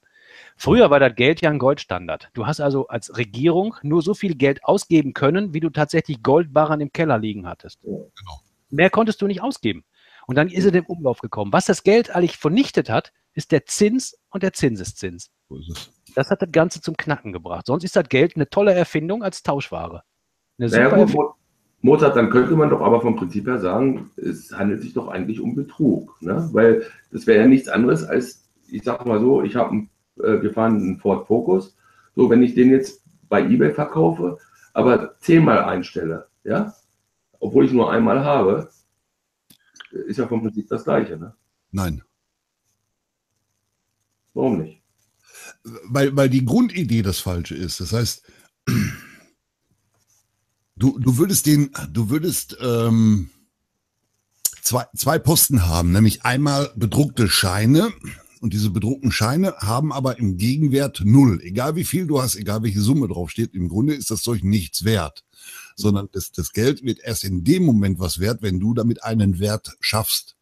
Früher war das Geld ja ein Goldstandard. Du hast also als Regierung nur so viel Geld ausgeben können, wie du tatsächlich Goldbarren im Keller liegen hattest. Genau. Mehr konntest du nicht ausgeben. Und dann ist es im Umlauf gekommen. Was das Geld eigentlich vernichtet hat, ist der Zins und der Zinseszins. So ist es. Das hat das Ganze zum Knacken gebracht. Sonst ist das Geld eine tolle Erfindung als Tauschware. Eine Naja, Erfindung. Mo- Mozart, dann könnte man doch aber vom Prinzip her sagen, es handelt sich doch eigentlich um Betrug. Ne? Weil das wäre ja nichts anderes als, ich sag mal so, ich habe äh, wir fahren einen Ford Focus. So, wenn ich den jetzt bei eBay verkaufe, aber zehnmal einstelle, ja, obwohl ich nur einmal habe, ist ja vom Prinzip das Gleiche. Ne? Nein. Warum nicht? Weil, weil die Grundidee das Falsche ist. Das heißt, du, du würdest den, du würdest ähm, zwei, zwei Posten haben, nämlich einmal bedruckte Scheine und diese bedruckten Scheine haben aber im Gegenwert null. Egal wie viel du hast, egal welche Summe draufsteht, im Grunde ist das Zeug nichts wert. Sondern das, das Geld wird erst in dem Moment was wert, wenn du damit einen Wert schaffst.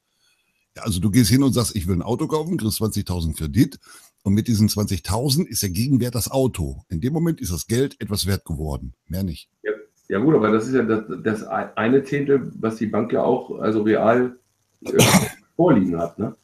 Ja, also du gehst hin und sagst, ich will ein Auto kaufen, kriegst 20.000 Kredit und mit diesen 20.000 ist der Gegenwert das Auto. In dem Moment ist das Geld etwas wert geworden. Mehr nicht. Ja gut, aber das ist ja das, das eine Zehntel, was die Bank ja auch also real äh, vorliegen hat. Ne?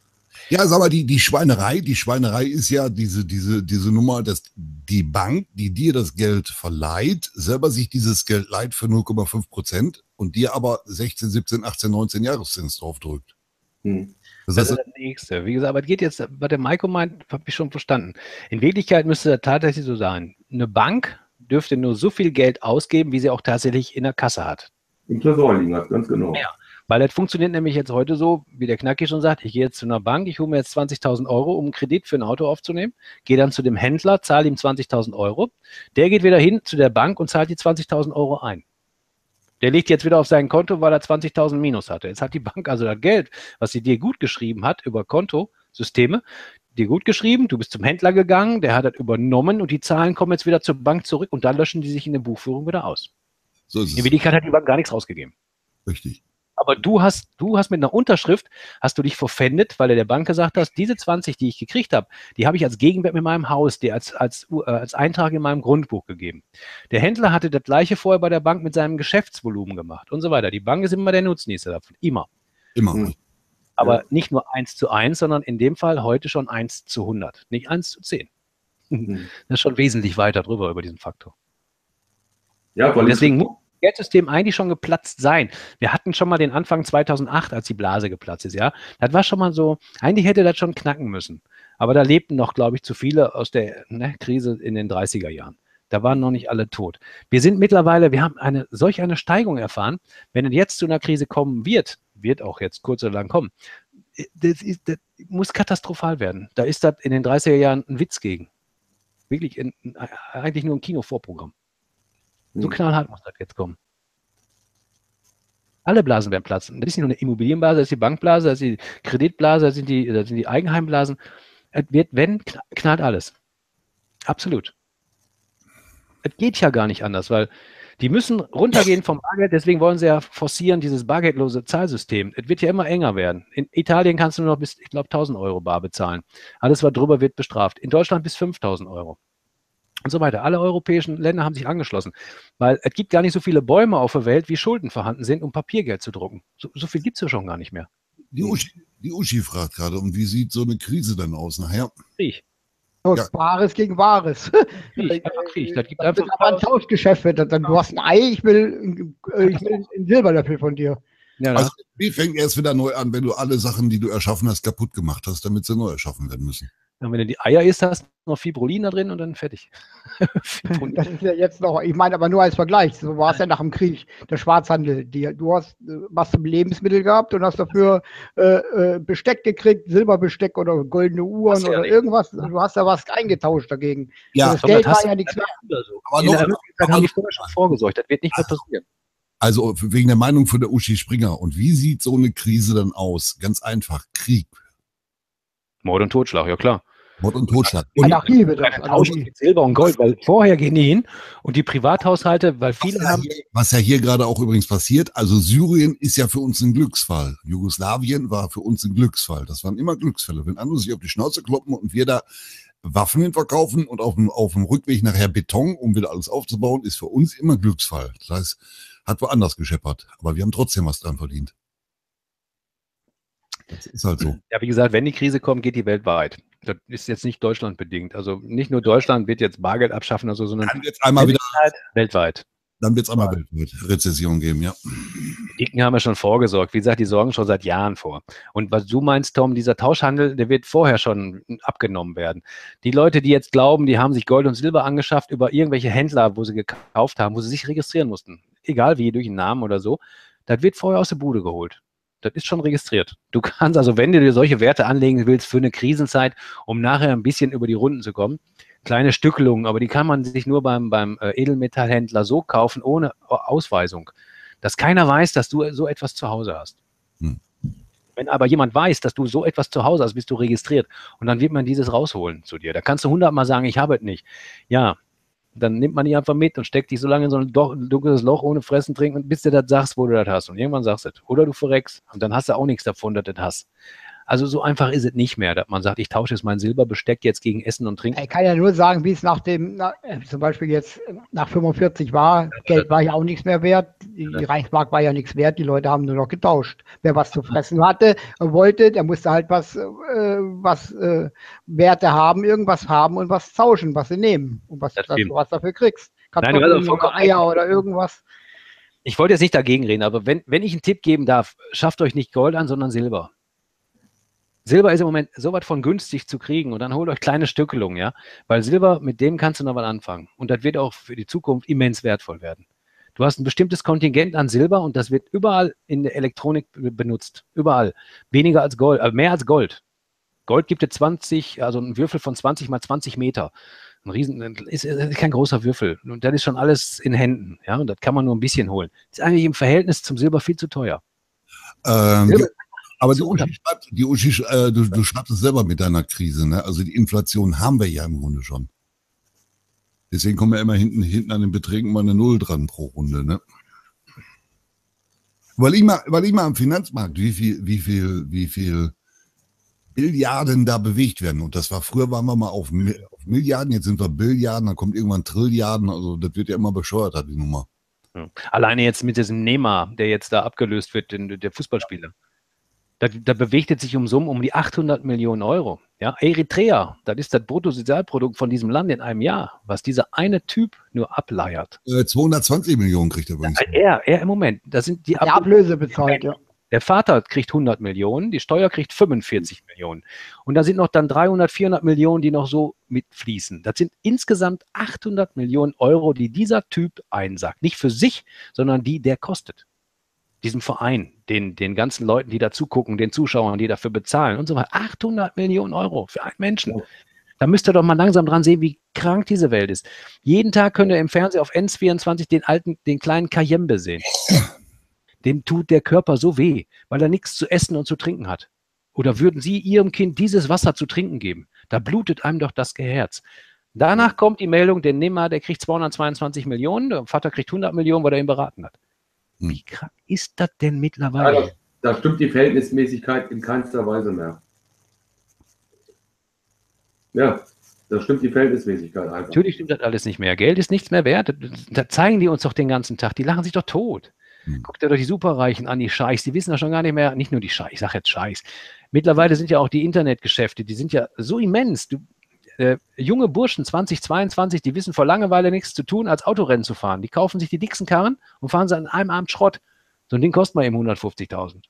Ja, sag mal, die, die Schweinerei, die Schweinerei ist ja diese, diese, diese Nummer, dass die Bank, die dir das Geld verleiht, selber sich dieses Geld leiht für 0,5 Prozent und dir aber 16, 17, 18, 19 Jahreszins draufdrückt. Hm. Das Das ist das Nächste. Wie gesagt, aber es geht jetzt, was der Maiko meint, habe ich schon verstanden. In Wirklichkeit müsste das tatsächlich so sein. Eine Bank dürfte nur so viel Geld ausgeben, wie sie auch tatsächlich in der Kasse hat. Im Tresor liegen hat, ganz genau. Ja. Weil das funktioniert nämlich jetzt heute so, wie der Knacki schon sagt, ich gehe jetzt zu einer Bank, ich hole mir jetzt 20.000 Euro, um einen Kredit für ein Auto aufzunehmen, gehe dann zu dem Händler, zahle ihm 20.000 Euro, der geht wieder hin zu der Bank und zahlt die 20.000 Euro ein. Der legt jetzt wieder auf sein Konto, weil er 20.000 Minus hatte. Jetzt hat die Bank also das Geld, was sie dir gut geschrieben hat über Kontosysteme, dir gut geschrieben, du bist zum Händler gegangen, der hat das übernommen und die Zahlen kommen jetzt wieder zur Bank zurück und dann löschen die sich in der Buchführung wieder aus. so ist In es. Wirklichkeit hat die Bank gar nichts rausgegeben. Richtig. Aber du hast, du hast mit einer Unterschrift, hast du dich verpfändet, weil du der Bank gesagt hast, diese 20, die ich gekriegt habe, die habe ich als Gegenwert mit meinem Haus, die als, als, äh, als Eintrag in meinem Grundbuch gegeben. Der Händler hatte das gleiche vorher bei der Bank mit seinem Geschäftsvolumen gemacht und so weiter. Die Bank ist immer der Nutznießer davon. Immer. Immer. Mhm. Aber nicht nur 1 zu 1, sondern in dem Fall heute schon 1 zu 100, nicht 1 zu 10. Mhm. Das ist schon wesentlich weiter drüber über diesen Faktor. Ja, weil deswegen muss Geldsystem eigentlich schon geplatzt sein. Wir hatten schon mal den Anfang 2008, als die Blase geplatzt ist, ja. Das war schon mal so, eigentlich hätte das schon knacken müssen. Aber da lebten noch, glaube ich, zu viele aus der ne, Krise in den 30er Jahren. Da waren noch nicht alle tot. Wir sind mittlerweile, wir haben eine solch eine Steigung erfahren. Wenn es jetzt zu einer Krise kommen wird, wird auch jetzt kurz oder lang kommen, das, ist, das muss katastrophal werden. Da ist das in den 30er Jahren ein Witz gegen. Wirklich in, eigentlich nur ein Kinovorprogramm. So Mhm. knallhart muss das jetzt kommen. Alle Blasen werden platzen. Das ist nicht nur eine Immobilienblase, das ist die Bankblase, das ist die Kreditblase, das sind die, das sind die Eigenheimblasen. Es wird, wenn, kn- knallt alles. Absolut. Es geht ja gar nicht anders, weil die müssen runtergehen vom Bargeld, deswegen wollen sie ja forcieren dieses bargeldlose Zahlsystem. Es wird ja immer enger werden. In Italien kannst du nur noch bis, ich glaube, 1000 Euro bar bezahlen. Alles, was drüber wird, bestraft. In Deutschland bis 5000 Euro und so weiter. Alle europäischen Länder haben sich angeschlossen, weil es gibt gar nicht so viele Bäume auf der Welt, wie Schulden vorhanden sind, um Papiergeld zu drucken. So, so viel gibt es ja schon gar nicht mehr. Die Uschi, die Uschi fragt gerade, und wie sieht so eine Krise dann aus? Nachher, Krieg. So, Ja. Wahres gegen Wahres. Krieg. Das gibt Das ist einfach aber ein Tauschgeschäft. Das dann, du hast ein Ei, ich will, äh, ich will einen Silberlöffel von dir. ja, also, wie fängt erst wieder neu an, wenn du alle Sachen, die du erschaffen hast, kaputt gemacht hast, damit sie neu erschaffen werden müssen? Und wenn du die Eier isst, hast du noch Fibrolin da drin und dann fertig. Das ist ja jetzt noch, ich meine aber nur als Vergleich. So war es ja nach dem Krieg, der Schwarzhandel. Die, du hast äh, was zum Lebensmittel gehabt und hast dafür äh, äh, Besteck gekriegt, Silberbesteck oder goldene Uhren ja oder nicht. irgendwas. Du hast ja was eingetauscht dagegen. Ja, das Geld hast war ja nichts mehr. So. aber In noch, der Wirklichkeit aber- haben die vorher schon vorgesorgt. Das wird nicht mehr passieren. also wegen der Meinung von der Uschi Springer. Und wie sieht so eine Krise dann aus? Ganz einfach, Krieg, Mord und Totschlag, ja klar. Mord und Totschlag. Und, Anarchie wird das. Anarchie. mit Silber und Gold, weil vorher gehen die hin und die Privathaushalte, weil was, viele ja haben, hier, was ja hier gerade auch übrigens passiert, also Syrien ist ja für uns ein Glücksfall. Jugoslawien war für uns ein Glücksfall. Das waren immer Glücksfälle. Wenn andere sich auf die Schnauze kloppen und wir da Waffen hin verkaufen und auf dem, auf dem Rückweg nachher Beton, um wieder alles aufzubauen, ist für uns immer Glücksfall. Das heißt, hat woanders gescheppert. Aber wir haben trotzdem was dran verdient. Das ist halt so. Ja, wie gesagt, wenn die Krise kommt, geht die weltweit. Das ist jetzt nicht Deutschland bedingt. Also nicht nur Deutschland wird jetzt Bargeld abschaffen, also, sondern Dann wird es einmal wieder, weltweit. dann wird es einmal weltweit Rezession geben, ja. Die Dicken haben ja schon vorgesorgt. Wie gesagt, die sorgen schon seit Jahren vor. Und was du meinst, Tom, dieser Tauschhandel, der wird vorher schon abgenommen werden. Die Leute, die jetzt glauben, die haben sich Gold und Silber angeschafft über irgendwelche Händler, wo sie gekauft haben, wo sie sich registrieren mussten, egal wie, durch einen Namen oder so, das wird vorher aus der Bude geholt. Das ist schon registriert. Du kannst also, wenn du dir solche Werte anlegen willst für eine Krisenzeit, um nachher ein bisschen über die Runden zu kommen, kleine Stückelungen, aber die kann man sich nur beim, beim äh, Edelmetallhändler so kaufen, ohne Ausweisung, dass keiner weiß, dass du so etwas zu Hause hast. Hm. Wenn aber jemand weiß, dass du so etwas zu Hause hast, bist du registriert und dann wird man dieses rausholen zu dir. Da kannst du hundertmal sagen, ich habe es nicht. Ja, dann nimmt man die einfach mit und steckt dich so lange in so ein dunkles Loch ohne Fressen, Trinken, bis du das sagst, wo du das hast. Und irgendwann sagst du es. Oder du verreckst und dann hast du auch nichts davon, dass du das hast. Also so einfach ist es nicht mehr, dass man sagt, ich tausche jetzt mein Silberbesteck jetzt gegen Essen und Trinken. Ich kann ja nur sagen, wie es nach dem, na, äh, zum Beispiel jetzt äh, nach 45 war. Geld war ja auch nichts mehr wert. Die, Reichsmark war ja nichts wert. Die Leute haben nur noch getauscht. Wer was zu fressen hatte, äh, wollte, der musste halt was, äh, was äh, Werte haben, irgendwas haben und was tauschen, was sie nehmen und was, Das stimmt. du was dafür kriegst. Nein, du Kartoffeln aber vollkommen oder Eier oder irgendwas. Ich wollte jetzt nicht dagegen reden, aber wenn, wenn ich einen Tipp geben darf, schafft euch nicht Gold an, sondern Silber. Silber ist im Moment so was von günstig zu kriegen und dann holt euch kleine Stückelungen, ja. Weil Silber, mit dem kannst du noch was anfangen. Und das wird auch für die Zukunft immens wertvoll werden. Du hast ein bestimmtes Kontingent an Silber und das wird überall in der Elektronik be- benutzt. Überall. Weniger als Gold, äh, mehr als Gold. Gold gibt dir 20, also ein Würfel von 20 mal 20 Meter. Ein Riesen, ist, ist kein großer Würfel. Und das ist schon alles in Händen, ja. Und das kann man nur ein bisschen holen. Ist eigentlich im Verhältnis zum Silber viel zu teuer. Ähm, Silber aber die Uschi schreibt, die Uschi, äh, du, du schreibst es selber mit deiner Krise, ne? Also die Inflation haben wir ja im Grunde schon. Deswegen kommen wir immer hinten, hinten an den Beträgen mal eine Null dran pro Runde, ne? Weil ich mal, ich mal am Finanzmarkt, wie viel, wie viel, wie viel Billiarden da bewegt werden. Und das war, früher waren wir mal auf, auf Milliarden, jetzt sind wir Billiarden, dann kommt irgendwann Trilliarden. Also das wird ja immer bescheuerter, die Nummer. Ja. Alleine jetzt mit diesem Neymar, der jetzt da abgelöst wird, den, der Fußballspieler. Da, da bewegt es sich um Summen um die 800 Millionen Euro. Ja, Eritrea, das ist das Bruttosozialprodukt von diesem Land in einem Jahr, was dieser eine Typ nur ableiert. Äh, 220 Millionen kriegt er übrigens. Er, er im Moment, das sind die Die Ab Ablöse bezahlt, ja. Der Vater kriegt 100 Millionen, die Steuer kriegt 45 Millionen. Und da sind noch dann 300, 400 Millionen, die noch so mitfließen. Das sind insgesamt 800 Millionen Euro, die dieser Typ einsagt. Nicht für sich, sondern die der kostet. Diesem Verein, den, den ganzen Leuten, die da zugucken, den Zuschauern, die dafür bezahlen und so weiter. 800 Millionen Euro für einen Menschen. Da müsst ihr doch mal langsam dran sehen, wie krank diese Welt ist. Jeden Tag könnt ihr im Fernsehen auf N24 den alten, den kleinen Kayembe sehen. Dem tut der Körper so weh, weil er nichts zu essen und zu trinken hat. Oder würden Sie Ihrem Kind dieses Wasser zu trinken geben? Da blutet einem doch das Herz. Danach kommt die Meldung, der Nimmer, der kriegt 222 Millionen, der Vater kriegt 100 Millionen, weil er ihn beraten hat. Wie krank ist das denn Ja, mittlerweile? da, da stimmt die Verhältnismäßigkeit in keinster Weise mehr. Ja, da stimmt die Verhältnismäßigkeit einfach. Natürlich stimmt das alles nicht mehr. Geld ist nichts mehr wert. Da zeigen die uns doch den ganzen Tag. Die lachen sich doch tot. Hm. Guckt ihr doch die Superreichen an, die Scheichs. Die wissen ja schon gar nicht mehr, nicht nur die Scheichs, ich sage jetzt Scheichs. Mittlerweile sind ja auch die Internetgeschäfte, die sind ja so immens. Du, äh, junge Burschen 2022, die wissen vor Langeweile nichts zu tun, als Autorennen zu fahren. Die kaufen sich die dicksten Karren und fahren sie an einem Abend Schrott. So ein Ding kostet mal eben 150.000.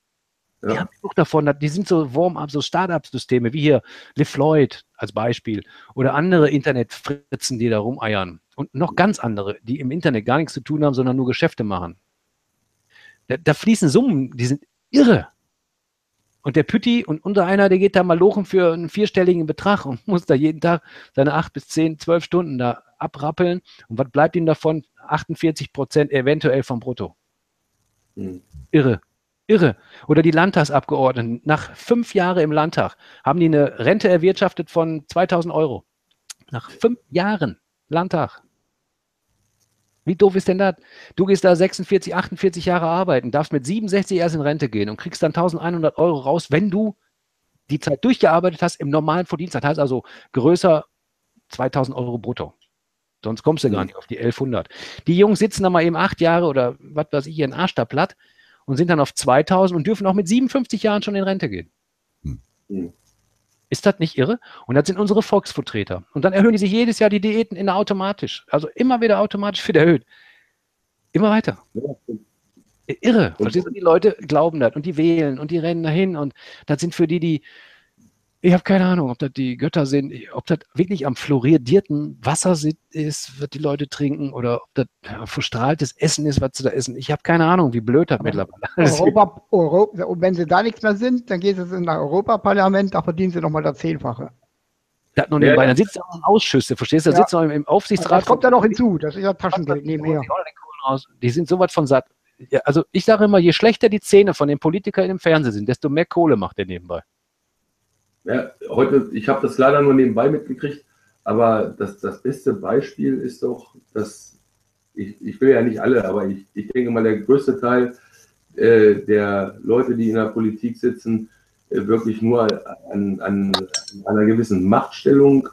Die Ja. haben genug davon. Die sind so Warm-up, so Start-up-Systeme, wie hier LeFloid als Beispiel oder andere Internetfritzen, die da rumeiern. Und noch ganz andere, die im Internet gar nichts zu tun haben, sondern nur Geschäfte machen. Da, da fließen Summen, die sind irre. Und der Pütti und unter einer, der geht da mal lochen für einen vierstelligen Betrag und muss da jeden Tag seine acht bis zehn, zwölf Stunden da abrappeln. Und was bleibt ihm davon? 48 Prozent eventuell vom Brutto. Hm. Irre. Irre. Oder die Landtagsabgeordneten. Nach fünf Jahren im Landtag haben die eine Rente erwirtschaftet von 2000 Euro. Nach fünf Jahren Landtag. Wie doof ist denn das? Du gehst da 46, 48 Jahre arbeiten, darfst mit 67 erst in Rente gehen und kriegst dann 1100 Euro raus, wenn du die Zeit durchgearbeitet hast im normalen Verdienst. Das heißt also größer 2000 Euro brutto. Sonst kommst du gar nicht auf die 1100. Die Jungs sitzen da mal eben acht Jahre oder was weiß ich, ihren Arsch da platt und sind dann auf 2000 und dürfen auch mit 57 Jahren schon in Rente gehen. Hm. Ist das nicht irre? Und das sind unsere Volksvertreter. Und dann erhöhen die sich jedes Jahr die Diäten in automatisch. Also immer wieder automatisch wieder erhöht. Immer weiter. Irre. Und- Verstehst du? Die Leute glauben das und die wählen und die rennen dahin und das sind für die, die, ich habe keine Ahnung, ob das die Götter sind, ob das wirklich am fluoridierten Wasser ist, was die Leute trinken oder ob das verstrahltes Essen ist, was sie da essen. Ich habe keine Ahnung, wie blöd das mittlerweile ist. Europa, Europa, und wenn sie da nichts mehr sind, dann geht es in das Europaparlament, da verdienen sie nochmal das Zehnfache. Das noch nebenbei. Ja, Dann sitzt er auch in Ausschüsse, verstehst du? Da Ja. sitzt er im- im Aufsichtsrat. Das kommt ja noch hinzu, das ist ja Taschengeld Die holen nebenher. Die sind sowas von satt. Ja, also ich sage immer, je schlechter die Zähne von den Politikern im Fernsehen sind, desto mehr Kohle macht der nebenbei. Ja, heute, ich habe das leider nur nebenbei mitgekriegt, aber das, das beste Beispiel ist doch, dass ich, ich will ja nicht alle, aber ich, ich denke mal, der größte Teil äh, der Leute, die in der Politik sitzen, äh, wirklich nur an, an einer gewissen Machtstellung,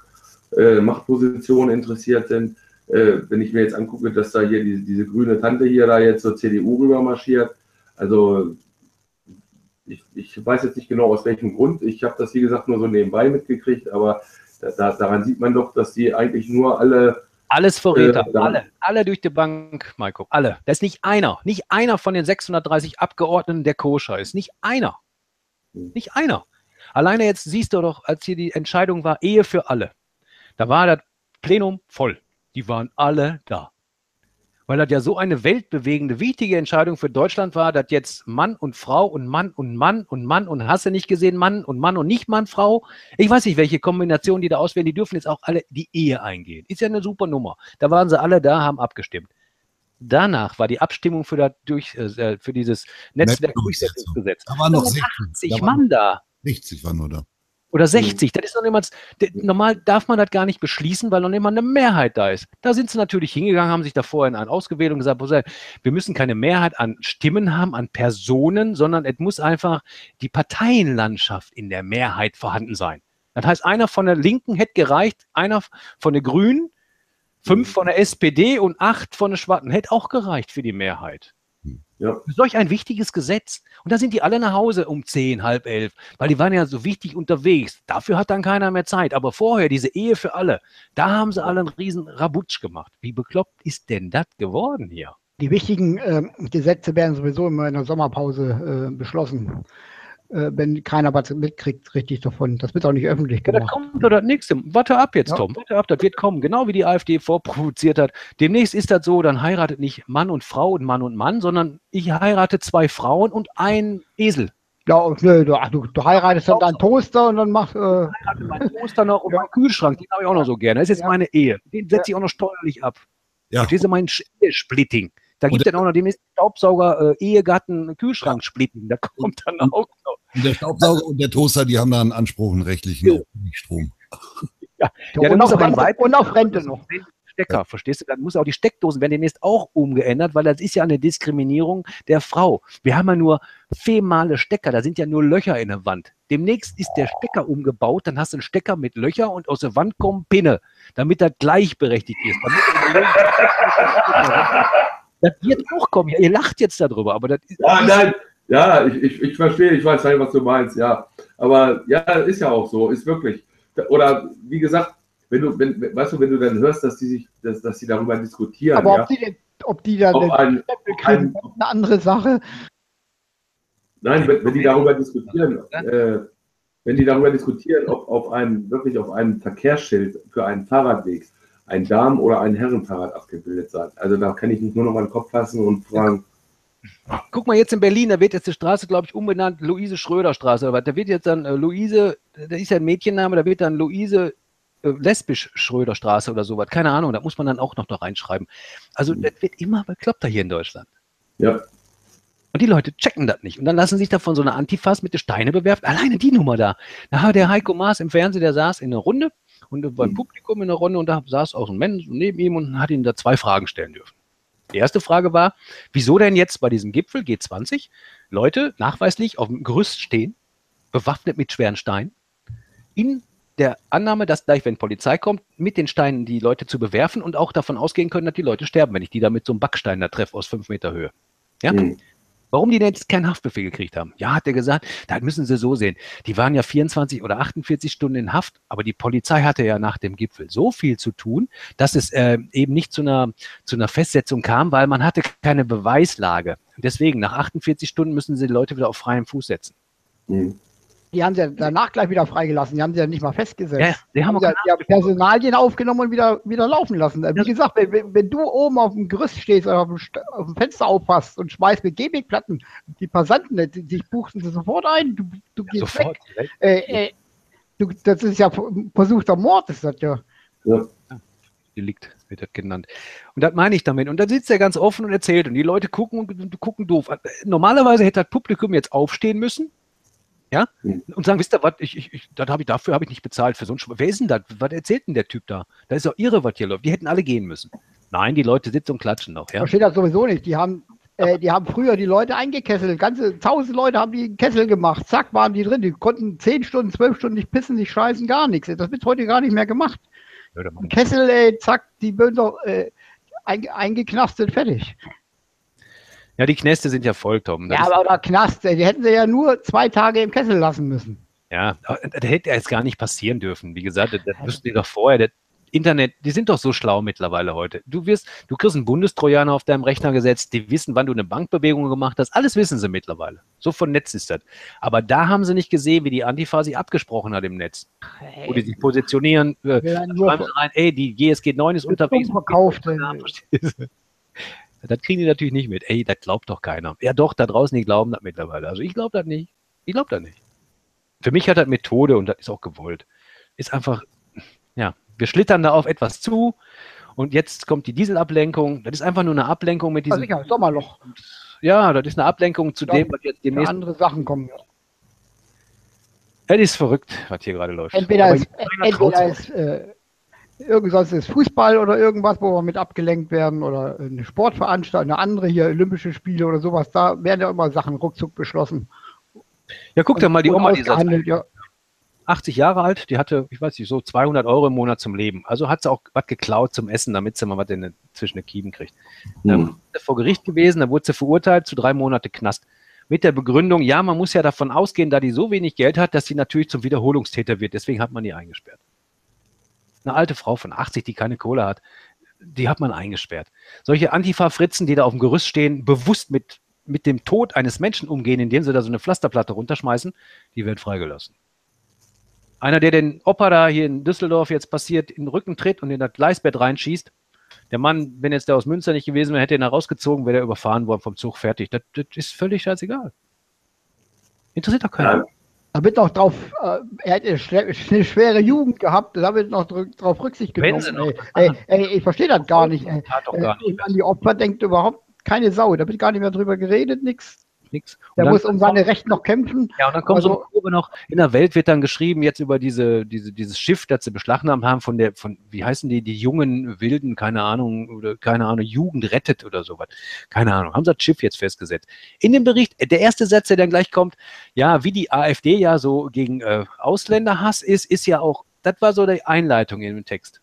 äh, Machtposition interessiert sind. Äh, wenn ich mir jetzt angucke, dass da hier diese, diese grüne Tante hier da jetzt zur CDU rüber marschiert, also ich, ich weiß jetzt nicht genau aus welchem Grund. Ich habe das, wie gesagt, nur so nebenbei mitgekriegt, aber da, da, daran sieht man doch, dass die eigentlich nur alle, Alles Verräter, Äh, alle, alle durch die Bank, Maiko, alle. Da ist nicht einer, nicht einer von den 630 Abgeordneten, der koscher ist. Nicht einer. Nicht einer. Alleine jetzt siehst du doch, als hier die Entscheidung war, Ehe für alle. Da war das Plenum voll. Die waren alle da. Weil das ja so eine weltbewegende, wichtige Entscheidung für Deutschland war, dass jetzt Mann und Frau und Mann und Mann und Mann und hast du nicht gesehen, Mann und Mann und nicht Mann, Frau. Ich weiß nicht, welche Kombination die da auswählen. Die dürfen jetzt auch alle die Ehe eingehen. Ist ja eine super Nummer. Da waren sie alle da, haben abgestimmt. Danach war die Abstimmung für, das durch, äh, für dieses Netzwerkdurchsetzungsgesetz. Da waren noch Da 60. 80 da waren Mann da. 60 waren nur da. Oder 60, das ist noch niemals, normal darf man das gar nicht beschließen, weil noch nicht mal eine Mehrheit da ist. Da sind sie natürlich hingegangen, haben sich da vorhin einen ausgewählt und gesagt, wir müssen keine Mehrheit an Stimmen haben, an Personen, sondern es muss einfach die Parteienlandschaft in der Mehrheit vorhanden sein. Das heißt, einer von der Linken hätte gereicht, einer von der Grünen, fünf von der SPD und acht von der Schwarzen hätte auch gereicht für die Mehrheit. Ja. Solch ein wichtiges Gesetz. Und da sind die alle nach Hause um zehn, halb elf, weil die waren ja so wichtig unterwegs. Dafür hat dann keiner mehr Zeit. Aber vorher, diese Ehe für alle, da haben sie alle einen riesen Rabutsch gemacht. Wie bekloppt ist denn das geworden hier? Die wichtigen ähm, Gesetze werden sowieso immer in der Sommerpause äh, beschlossen. Äh, wenn keiner was mitkriegt, richtig davon. Das wird auch nicht öffentlich Ja, das gemacht. kommt oder das nächste. Warte ab jetzt, Ja. Tom. Warte ab, das wird kommen. Genau wie die AfD vorprovoziert hat. Demnächst ist das so, dann heiratet nicht Mann und Frau und Mann und Mann, sondern ich heirate zwei Frauen und einen Esel. Ja, und, nö, du, ach, du, du heiratest dann deinen Toaster und dann machst. Äh, heirate meinen Toaster noch und meinen Kühlschrank, den habe ich auch noch so gerne. Das ist jetzt Ja. meine Ehe. Den setze ich auch noch steuerlich ab. Ja. Verstehst du, mein Ehesplitting. Da gibt es dann auch noch demnächst Staubsauger, äh, Ehegatten, Kühlschrank-Splitting. Da kommt dann auch noch. Und der Staubsauger und der Toaster, die haben da einen Anspruch, einen rechtlichen auf Strom. Ja, und, dann muss auf aber ein Rente, und auf Rente noch. Stecker, verstehst du? Dann muss auch die Steckdosen werden demnächst auch umgeändert, weil das ist ja eine Diskriminierung der Frau. Wir haben ja nur female Stecker, da sind ja nur Löcher in der Wand. Demnächst ist der Stecker umgebaut, dann hast du einen Stecker mit Löcher und aus der Wand kommen Pinne, damit das gleichberechtigt ist. Das wird auch kommen. Ihr lacht jetzt darüber, aber das ist. Ja, nein, ja, ich, ich, ich verstehe, ich weiß halt, was du meinst, ja. Aber ja, ist ja auch so, ist wirklich. Oder wie gesagt, wenn du, wenn, weißt du, wenn du dann hörst, dass die sich, dass, dass die darüber diskutieren, Aber ja, ob die, den- ob die da einen- kriegen, einen- ist eine andere Sache. nein, wenn, wenn die darüber diskutieren, äh, wenn die darüber diskutieren, ob auf einem, wirklich auf einem Verkehrsschild für einen Fahrradweg ein Damen- oder ein Herrenfahrrad abgebildet sein. Also da kann ich mich nur noch mal den Kopf fassen und fragen, Guck mal, jetzt in Berlin, da wird jetzt die Straße, glaube ich, umbenannt, Luise Schröder Straße oder was. Da wird jetzt dann äh, Luise, da ist ja ein Mädchenname, da wird dann Luise äh, lesbisch Schröder Straße oder sowas. Keine Ahnung, da muss man dann auch noch da reinschreiben. Also das wird immer bekloppter hier in Deutschland. ja, Und die Leute checken das nicht. Und dann lassen sich davon so eine Antifas mit den Steine bewerfen. Alleine die Nummer da. Da hat der Heiko Maas im Fernsehen, der saß in einer Runde und beim Publikum in einer Runde und da saß auch ein Mensch neben ihm und hat ihm da zwei Fragen stellen dürfen. Die erste Frage war, wieso denn jetzt bei diesem Gipfel G20 Leute nachweislich auf dem Gerüst stehen, bewaffnet mit schweren Steinen, in der Annahme, dass gleich, wenn Polizei kommt, mit den Steinen die Leute zu bewerfen und auch davon ausgehen können, dass die Leute sterben, wenn ich die da mit so einem Backstein da treffe aus fünf Meter Höhe. Ja? hm, Warum die denn jetzt keinen Haftbefehl gekriegt haben? Ja, hat er gesagt, das müssen sie so sehen. Die waren ja 24 oder 48 Stunden in Haft, aber die Polizei hatte ja nach dem Gipfel so viel zu tun, dass es äh, eben nicht zu einer, zu einer Festsetzung kam, weil man hatte keine Beweislage. Deswegen, nach 48 Stunden müssen sie die Leute wieder auf freiem Fuß setzen. hm. Die haben sie ja danach gleich wieder freigelassen. Die haben sie ja nicht mal festgesetzt. Ja, die haben ja, die haben Personalien aufgenommen und wieder, wieder laufen lassen. Wie gesagt, wenn, wenn, du oben auf dem Gerüst stehst oder auf dem, auf dem Fenster aufpasst und schmeißt mit Gehwegplatten, die Passanten, die, die buchten sie sofort ein. Du, du gehst sofort. weg. Äh, äh, du, das ist ja versuchter Mord, ist das ja. Delikt wird das genannt. Und das meine ich damit. Und dann sitzt er ganz offen und erzählt und die Leute gucken und gucken doof. Normalerweise hätte das Publikum jetzt aufstehen müssen. Ja? Mhm. Und sagen, wisst ihr was, ich, ich, ich, das hab ich, dafür habe ich nicht bezahlt für so ein Schw- Wer ist denn das? Was erzählt denn der Typ da? Da ist doch irre, was hier läuft. Die hätten alle gehen müssen. Nein, die Leute sitzen und klatschen noch. Ja? verstehe das sowieso nicht. Die haben, äh, die haben früher die Leute eingekesselt. Ganze tausend Leute haben die Kessel gemacht. Zack, waren die drin. Die konnten zehn Stunden, zwölf Stunden nicht pissen, nicht scheißen, gar nichts. Das wird heute gar nicht mehr gemacht. Ja, Kessel, ey, zack, die würden doch äh, ein, eingeknastet, fertig. Ja, die Knäste sind ja voll, Tom. Das Ja, aber oder Knast, die hätten sie ja nur zwei Tage im Kessel lassen müssen. Ja, das hätte jetzt gar nicht passieren dürfen. Wie gesagt, das, das wüssten die doch vorher. Das Internet, die sind doch so schlau mittlerweile heute. Du wirst, du kriegst einen Bundestrojaner auf deinem Rechner gesetzt, die wissen, wann du eine Bankbewegung gemacht hast. Alles wissen sie mittlerweile. So von Netz ist das. Aber da haben sie nicht gesehen, wie die Antifa sich abgesprochen hat im Netz. Wo die sich positionieren, äh, schreiben sie rein, ey, die GSG 9 ist unterwegs. verkauft. Ja? Das kriegen die natürlich nicht mit. Ey, das glaubt doch keiner. Ja, doch, da draußen, die glauben das mittlerweile. Also ich glaube das nicht. Ich glaube das nicht. Für mich hat das Methode und das ist auch gewollt. Ist einfach, ja, wir schlittern da auf etwas zu und jetzt kommt die Dieselablenkung. Das ist einfach nur eine Ablenkung mit Ja, diesem. sicher, Sommerloch. Ja, das ist eine Ablenkung zu Ja, dem, was jetzt demnächst. andere Sachen kommen. Es ist verrückt, was hier gerade läuft. Entweder Aber ist, entweder ist äh, irgendwas ist Fußball oder irgendwas, wo wir mit abgelenkt werden oder eine Sportveranstaltung, eine andere hier, Olympische Spiele oder sowas, da werden ja immer Sachen ruckzuck beschlossen. Ja, guck dir mal die Oma, die ist ausgehandelt, ja. 80 Jahre alt, die hatte, ich weiß nicht, so 200 Euro im Monat zum Leben. Also hat sie auch was geklaut zum Essen, damit sie mal was in den, zwischen den Kiemen kriegt. Dann ist sie vor Gericht gewesen, da wurde sie verurteilt zu drei Monate Knast. Mit der Begründung, ja, man muss ja davon ausgehen, da die so wenig Geld hat, dass sie natürlich zum Wiederholungstäter wird. Deswegen hat man die eingesperrt. Eine alte Frau von 80, die keine Kohle hat, die hat man eingesperrt. Solche Antifa-Fritzen, die da auf dem Gerüst stehen, bewusst mit, mit dem Tod eines Menschen umgehen, indem sie da so eine Pflasterplatte runterschmeißen, die werden freigelassen. Einer, der den Opa da hier in Düsseldorf jetzt passiert, in den Rücken tritt und in das Gleisbett reinschießt, der Mann, wenn jetzt der aus Münster nicht gewesen wäre, hätte ihn da rausgezogen, wäre der überfahren worden vom Zug fertig. Das, das ist völlig scheißegal. Interessiert doch keiner. Ja, Da wird noch drauf, äh, er hat eine, schwere Jugend gehabt, da wird noch dr- drauf Rücksicht Wenn genommen. sie noch ey, ey, ey, ich verstehe das gar nicht. Ey. Äh, gar nicht. an die Opfer denkt überhaupt keine Sau. Da wird gar nicht mehr drüber geredet, nix. Und Der muss um seine Rechte noch kämpfen. Ja, und dann kommt so Also- eine Kurve noch, in der Welt wird dann geschrieben, jetzt über diese, diese, dieses Schiff, das sie beschlagnahmt haben, von der, von, wie heißen die, die jungen Wilden, keine Ahnung, oder keine Ahnung, Jugend rettet oder sowas. Keine Ahnung, haben sie das Schiff jetzt festgesetzt. In dem Bericht, der erste Satz, der dann gleich kommt, ja, wie die AfD ja so gegen äh, Ausländerhass ist, ist ja auch, das war so die Einleitung in dem Text.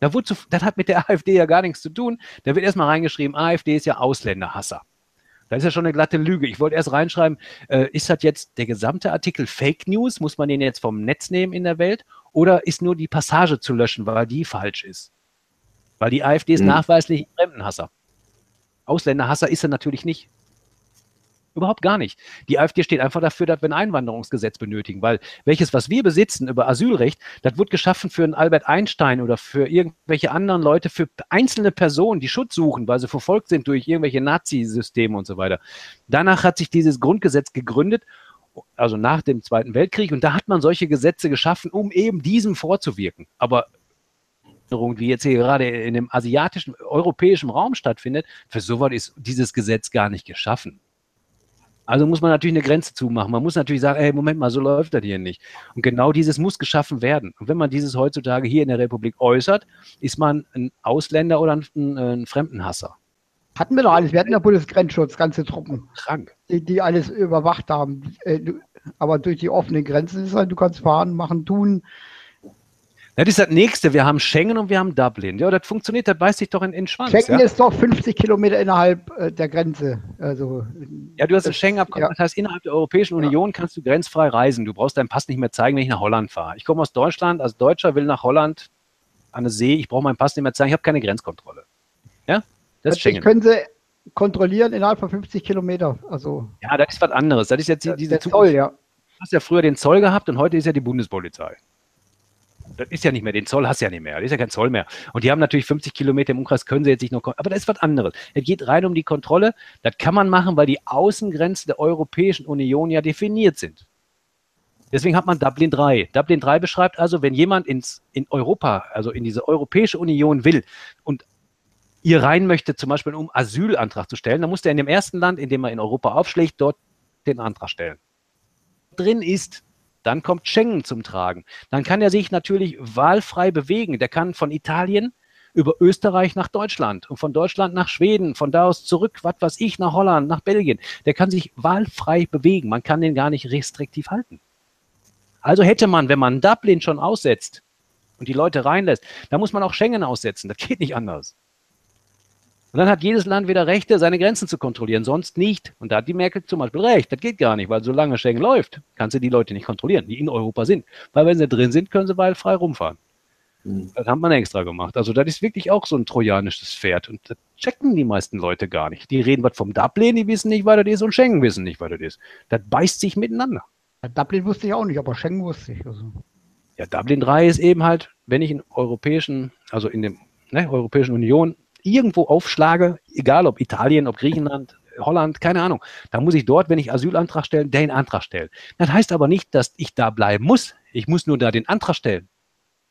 Da wurde zu, das hat mit der AfD ja gar nichts zu tun. Da wird erstmal reingeschrieben, AfD ist ja Ausländerhasser. Das ist ja schon eine glatte Lüge. Ich wollte erst reinschreiben, äh, ist das jetzt der gesamte Artikel Fake News? Muss man den jetzt vom Netz nehmen in der Welt? Oder ist nur die Passage zu löschen, weil die falsch ist? Weil die AfD ist Mhm. nachweislich Fremdenhasser. Ausländerhasser ist er natürlich nicht. Überhaupt gar nicht. Die AfD steht einfach dafür, dass wir ein Einwanderungsgesetz benötigen, weil welches, was wir besitzen über Asylrecht, das wird geschaffen für einen Albert Einstein oder für irgendwelche anderen Leute, für einzelne Personen, die Schutz suchen, weil sie verfolgt sind durch irgendwelche Nazi-Systeme und so weiter. Danach hat sich dieses Grundgesetz gegründet, also nach dem Zweiten Weltkrieg, und da hat man solche Gesetze geschaffen, um eben diesem vorzuwirken. Aber wie jetzt hier gerade in dem asiatischen, europäischen Raum stattfindet, für sowas ist dieses Gesetz gar nicht geschaffen. Also muss man natürlich eine Grenze zumachen. Man muss natürlich sagen, ey, Moment mal, so läuft das hier nicht. Und genau dieses muss geschaffen werden. Und wenn man dieses heutzutage hier in der Republik äußert, ist man ein Ausländer oder ein, ein, Fremdenhasser. Hatten wir doch alles. Wir hatten ja Bundesgrenzschutz, ganze Truppen, Krank. die, die alles überwacht haben. Äh, Aber durch die offenen Grenzen ist halt, du kannst fahren, machen, tun. Das ist das Nächste. Wir haben Schengen und wir haben Dublin. Ja, das funktioniert, das beißt sich doch in, in den Schwanz. Schengen ja? ist doch 50 Kilometer innerhalb äh, der Grenze. Also, Ja, du hast ein Schengen-Abkommen, ja. das heißt, innerhalb der Europäischen Union kannst du grenzfrei reisen. Du brauchst deinen Pass nicht mehr zeigen, wenn ich nach Holland fahre. Ich komme aus Deutschland, als Deutscher will nach Holland an der See, ich brauche meinen Pass nicht mehr zeigen, ich habe keine Grenzkontrolle. Ja, das ist plötzlich Schengen. können sie kontrollieren innerhalb von 50 Kilometer. Also, Ja, das ist was anderes. Das ist jetzt die, diese. Zoll, ja. Du hast ja früher den Zoll gehabt und heute ist ja die Bundespolizei. Das ist ja nicht mehr, den Zoll hast du ja nicht mehr, das ist ja kein Zoll mehr. Und die haben natürlich 50 Kilometer im Umkreis, können sie jetzt nicht noch, aber das ist was anderes. Es geht rein um die Kontrolle. Das kann man machen, weil die Außengrenzen der Europäischen Union ja definiert sind. Deswegen hat man Dublin 3. Dublin 3 beschreibt also, wenn jemand ins, in Europa, also in diese Europäische Union will und ihr rein möchte, zum Beispiel um Asylantrag zu stellen, dann muss der in dem ersten Land, in dem er in Europa aufschlägt, dort den Antrag stellen. Drin ist, dann kommt Schengen zum Tragen. Dann kann er sich natürlich wahlfrei bewegen. Der kann von Italien über Österreich nach Deutschland und von Deutschland nach Schweden, von da aus zurück, was weiß ich, nach Holland, nach Belgien. Der kann sich wahlfrei bewegen. Man kann den gar nicht restriktiv halten. Also hätte man, wenn man Dublin schon aussetzt und die Leute reinlässt, dann muss man auch Schengen aussetzen. Das geht nicht anders. Und dann hat jedes Land wieder Rechte, seine Grenzen zu kontrollieren, sonst nicht. Und da hat die Merkel zum Beispiel recht. Das geht gar nicht, weil solange Schengen läuft, kannst du die Leute nicht kontrollieren, die in Europa sind. Weil wenn sie drin sind, können sie weil frei rumfahren. Mhm. Das hat man extra gemacht. Also das ist wirklich auch so ein trojanisches Pferd. Und das checken die meisten Leute gar nicht. Die reden was vom Dublin, die wissen nicht, was das ist, und Schengen wissen nicht, was das ist. Das beißt sich miteinander. Dublin wusste ich auch nicht, aber Schengen wusste ich. Also. Ja, Dublin 3 ist eben halt, wenn ich in europäischen, also in dem ne, Europäischen Union irgendwo aufschlage, egal ob Italien, ob Griechenland, Holland, keine Ahnung, dann muss ich dort, wenn ich Asylantrag stellen, den Antrag stellen. Das heißt aber nicht, dass ich da bleiben muss. Ich muss nur da den Antrag stellen.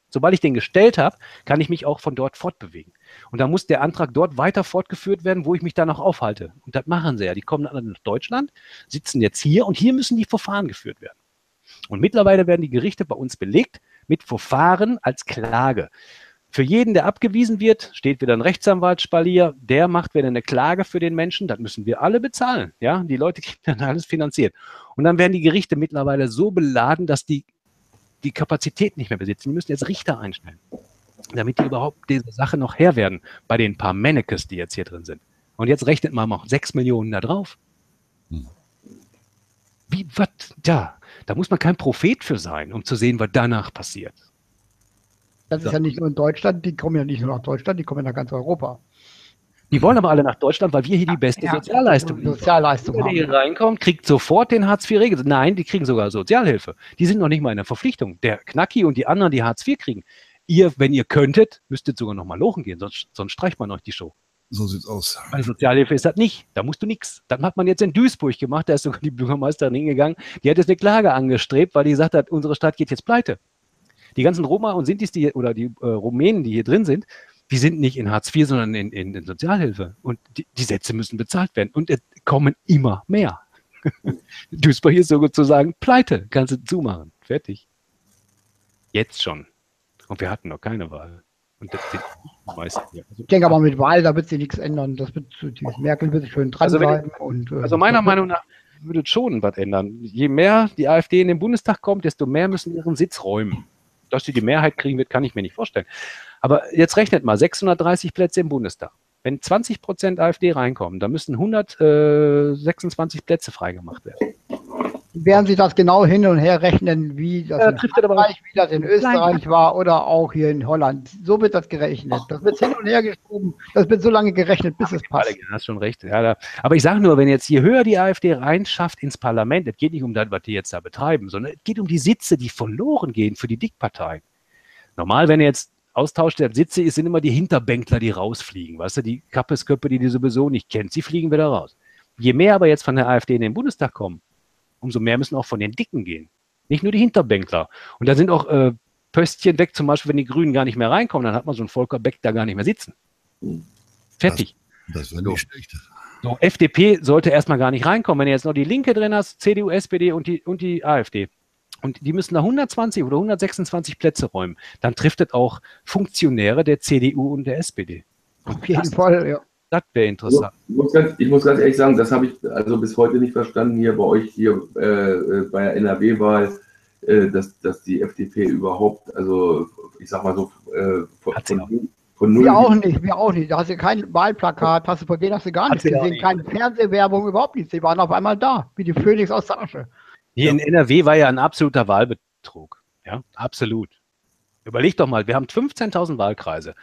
Sobald ich den gestellt habe, kann ich mich auch von dort fortbewegen. Und dann muss der Antrag dort weiter fortgeführt werden, wo ich mich dann noch aufhalte. Und das machen sie ja. Die kommen dann nach Deutschland, sitzen jetzt hier und hier müssen die Verfahren geführt werden. Und mittlerweile werden die Gerichte bei uns belegt mit Verfahren als Klage. Für jeden, der abgewiesen wird, steht wieder ein Rechtsanwalt Spalier, der macht wieder eine Klage für den Menschen, das müssen wir alle bezahlen. Ja, die Leute kriegen dann alles finanziert. Und dann werden die Gerichte mittlerweile so beladen, dass die die Kapazität nicht mehr besitzen. Die müssen jetzt Richter einstellen, damit die überhaupt diese Sache noch Herr werden bei den paar Mannekes, die jetzt hier drin sind. Und jetzt rechnet man noch sechs Millionen da drauf. Hm. Wie, was, ja, da muss man kein Prophet für sein, um zu sehen, was danach passiert. Das ist ja nicht nur in Deutschland, die kommen ja nicht nur nach Deutschland, die kommen ja nach ganz Europa. Die wollen aber alle nach Deutschland, weil wir hier die beste ja, Sozialleistung haben. Sozialleistung haben. Wer hier reinkommt, kriegt sofort den Hartz IV regel. Nein, die kriegen sogar Sozialhilfe. Die sind noch nicht mal in der Verpflichtung. Der Knacki und die anderen, die Hartz IV kriegen. Ihr, wenn ihr könntet, müsstet sogar noch mal lochen gehen, sonst, sonst streicht man euch die Show. So sieht's aus. Bei Sozialhilfe ist das nicht. Da musst du nichts. Dann hat man jetzt in Duisburg gemacht, da ist sogar die Bürgermeisterin hingegangen, die hat jetzt eine Klage angestrebt, weil die gesagt hat, unsere Stadt geht jetzt pleite. Die ganzen Roma und Sintis, die oder die äh, Rumänen, die hier drin sind, die sind nicht in Hartz IV, sondern in, in, in Sozialhilfe. Und die, die, Sätze müssen bezahlt werden. Und es kommen immer mehr. Duisburg ist sozusagen pleite. Kannst du zumachen. Fertig. Jetzt schon. Und wir hatten noch keine Wahl. Und das sind die meisten hier. Also, ich denke aber mit Wahl, da wird sich nichts ändern. Das wird, die Merkel wird sich schön dranbleiben. Also, und, äh, also meiner Meinung nach würde es schon was ändern. Je mehr die AfD in den Bundestag kommt, desto mehr müssen ihren Sitz räumen dass sie die Mehrheit kriegen wird, kann ich mir nicht vorstellen. Aber jetzt rechnet mal, 630 Plätze im Bundestag. Wenn 20 Prozent AfD reinkommen, dann müssen 126 Plätze freigemacht werden. Werden Sie das genau hin und her rechnen, wie das, ja, in, Frankreich, wie das in Österreich war oder auch hier in Holland? So wird das gerechnet. Das wird hin und her geschoben. Das wird so lange gerechnet, bis es passt. Du hast schon recht. Ja, da, aber ich sage nur, wenn jetzt je höher die AfD reinschafft ins Parlament, es geht nicht um das, was die jetzt da betreiben, sondern es geht um die Sitze, die verloren gehen für die Dickparteien. Normal, wenn jetzt Austausch der Sitze ist, sind immer die Hinterbänkler, die rausfliegen. Weißt du, die Kappesköpfe, die die sowieso nicht kennt, sie fliegen wieder raus. Je mehr aber jetzt von der AfD in den Bundestag kommen, umso mehr müssen auch von den Dicken gehen. Nicht nur die Hinterbänkler. Und da sind auch äh, Pöstchen weg, zum Beispiel, wenn die Grünen gar nicht mehr reinkommen, dann hat man so einen Volker Beck da gar nicht mehr sitzen. Fertig. Das, das wäre nicht schlecht. So, FDP sollte erstmal gar nicht reinkommen. Wenn du jetzt noch die Linke drin hast, CDU, SPD und die, und die AfD, und die müssen da 120 oder 126 Plätze räumen, dann trifft es auch Funktionäre der CDU und der SPD. Auf jeden Fall, ja. Das wäre interessant. Ich muss, ganz, ich muss, ganz, ehrlich sagen, das habe ich also bis heute nicht verstanden hier bei euch hier äh, äh bei der NRW-Wahl, äh, dass, dass die FDP überhaupt, also ich sag mal so, äh, von, von, von null. Wir auch nicht, wir auch nicht. Da hast du kein Wahlplakat, hast du von denen hast du gar nichts gesehen, keine Fernsehwerbung, überhaupt nichts. Die waren auf einmal da, wie die Phönix aus der Asche. Hier ja. in NRW war ja ein absoluter Wahlbetrug. Ja, absolut. Überleg doch mal, wir haben 15.000 Wahlkreise.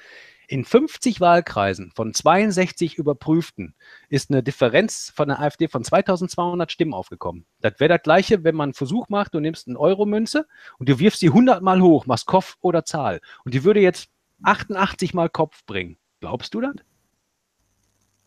In 50 Wahlkreisen von 62 Überprüften ist eine Differenz von der AfD von 2200 Stimmen aufgekommen. Das wäre das Gleiche, wenn man einen Versuch macht, du nimmst eine Euro-Münze und du wirfst die 100 Mal hoch, machst Kopf oder Zahl. Und die würde jetzt 88 Mal Kopf bringen. Glaubst du das?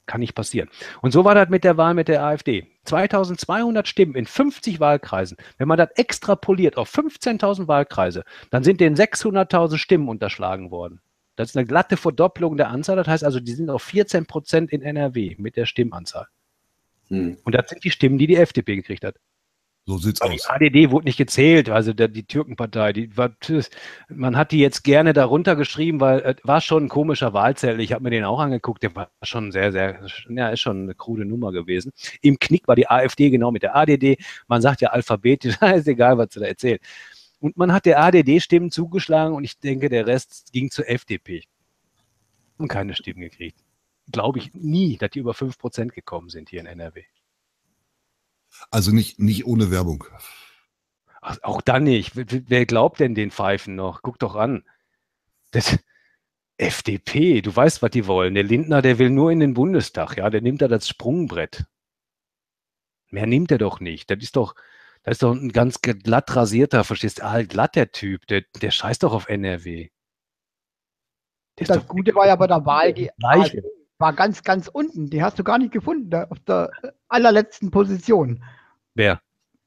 Kann nicht passieren. Und so war das mit der Wahl mit der AfD. 2200 Stimmen in 50 Wahlkreisen. Wenn man das extrapoliert auf 15.000 Wahlkreise, dann sind denen 600.000 Stimmen unterschlagen worden. Das ist eine glatte Verdopplung der Anzahl. Das heißt also, die sind auf 14 Prozent in NRW mit der Stimmanzahl. Hm. Und das sind die Stimmen, die die FDP gekriegt hat. So sieht's Aber aus. Die ADD wurde nicht gezählt, also der, die Türkenpartei, die war, man hat die jetzt gerne darunter geschrieben, weil es war schon ein komischer Wahlzettel. Ich habe mir den auch angeguckt, der war schon sehr, sehr, ja, ist schon eine krude Nummer gewesen. Im Knick war die AfD genau mit der ADD. Man sagt ja alphabetisch, ist egal, was sie da erzählt. Und man hat der ADD Stimmen zugeschlagen und ich denke, der Rest ging zur FDP. Und keine Stimmen gekriegt. Glaube ich nie, dass die über 5% gekommen sind hier in NRW. Also nicht, nicht ohne Werbung. Ach, auch dann nicht. Wer glaubt denn den Pfeifen noch? Guck doch an. Das, FDP, du weißt, was die wollen. Der Lindner, der will nur in den Bundestag, ja, der nimmt da das Sprungbrett. Mehr nimmt er doch nicht. Das ist doch, das ist doch ein ganz glatt rasierter, verstehst du? Ah, glatt der Typ, der, der scheißt doch auf NRW. Der das Gute war ja bei der Wahl, die Gleiche. war ganz, ganz unten. Die hast du gar nicht gefunden, da auf der allerletzten Position. Wer?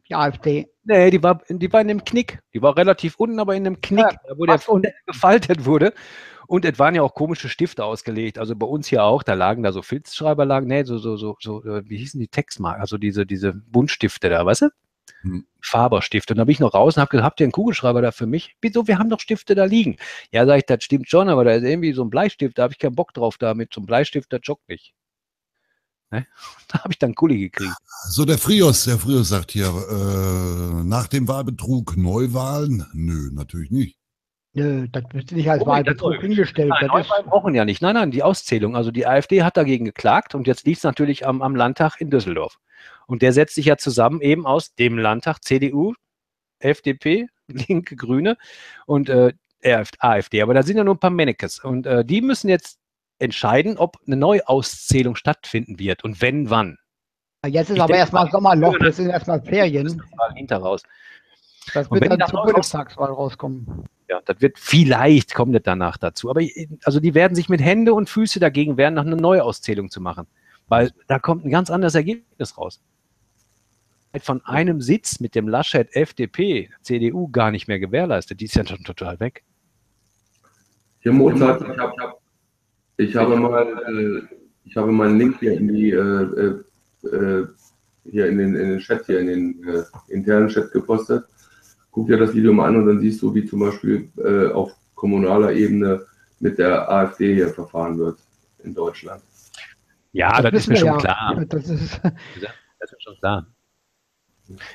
Die AfD. Nee, die war, die war in einem Knick. Die war relativ unten, aber in einem Knick, ja, wo der gefaltet wurde. Und es waren ja auch komische Stifte ausgelegt. Also bei uns hier auch, da lagen da so Filzschreiber, lagen, nee, so, so, so, so, äh, wie hießen die Textmarken? Also diese, diese Buntstifte da, weißt du? Faberstift. Und da bin ich noch raus und habe gesagt, habt ihr einen Kugelschreiber da für mich? Wieso? Wir haben doch Stifte da liegen. Ja, sag ich, das stimmt schon, aber da ist irgendwie so ein Bleistift, da habe ich keinen Bock drauf damit. So ein Bleistift, das joggt nicht. Ne? Da habe ich dann Kuli gekriegt. So, der Frios, der Frios sagt hier, äh, nach dem Wahlbetrug Neuwahlen? Nö, natürlich nicht. Nö, das wird nicht als Oh, Wahlbetrug hingestellt. Nein, Das ist, brauchen ja nicht. Nein, nein, die Auszählung. Also die AfD hat dagegen geklagt und jetzt liegt es natürlich am, am Landtag in Düsseldorf. Und der setzt sich ja zusammen eben aus dem Landtag CDU, FDP, Linke, Grüne und äh, AfD. Aber da sind ja nur ein paar Mannekes. Und äh, die müssen jetzt entscheiden, ob eine Neuauszählung stattfinden wird und wenn, wann. jetzt ist Ich aber erstmal mal, Sommerloch, jetzt sind erstmal Ferien. Mal hinter raus. Das wird dann zur Bundestagswahl rauskommen. Ja, das wird vielleicht kommt das danach dazu. Aber ich- also die werden sich mit Hände und Füße dagegen wehren, nach einer Neuauszählung zu machen. Weil da kommt ein ganz anderes Ergebnis raus. Von einem Sitz mit dem Laschet FDP, CDU gar nicht mehr gewährleistet. Die ist ja schon total weg. Hier Mozart, ich, hab, ich habe mal, äh, ich habe mal einen Link hier in die, äh, äh, äh, hier in den, in den Chat, hier in den äh, internen Chat gepostet. Guck dir das Video mal an und dann siehst du, wie zum Beispiel äh, auf kommunaler Ebene mit der AfD hier verfahren wird in Deutschland. Ja, das, ist wissen mir schon ja. klar. Das ist, Das ist schon klar.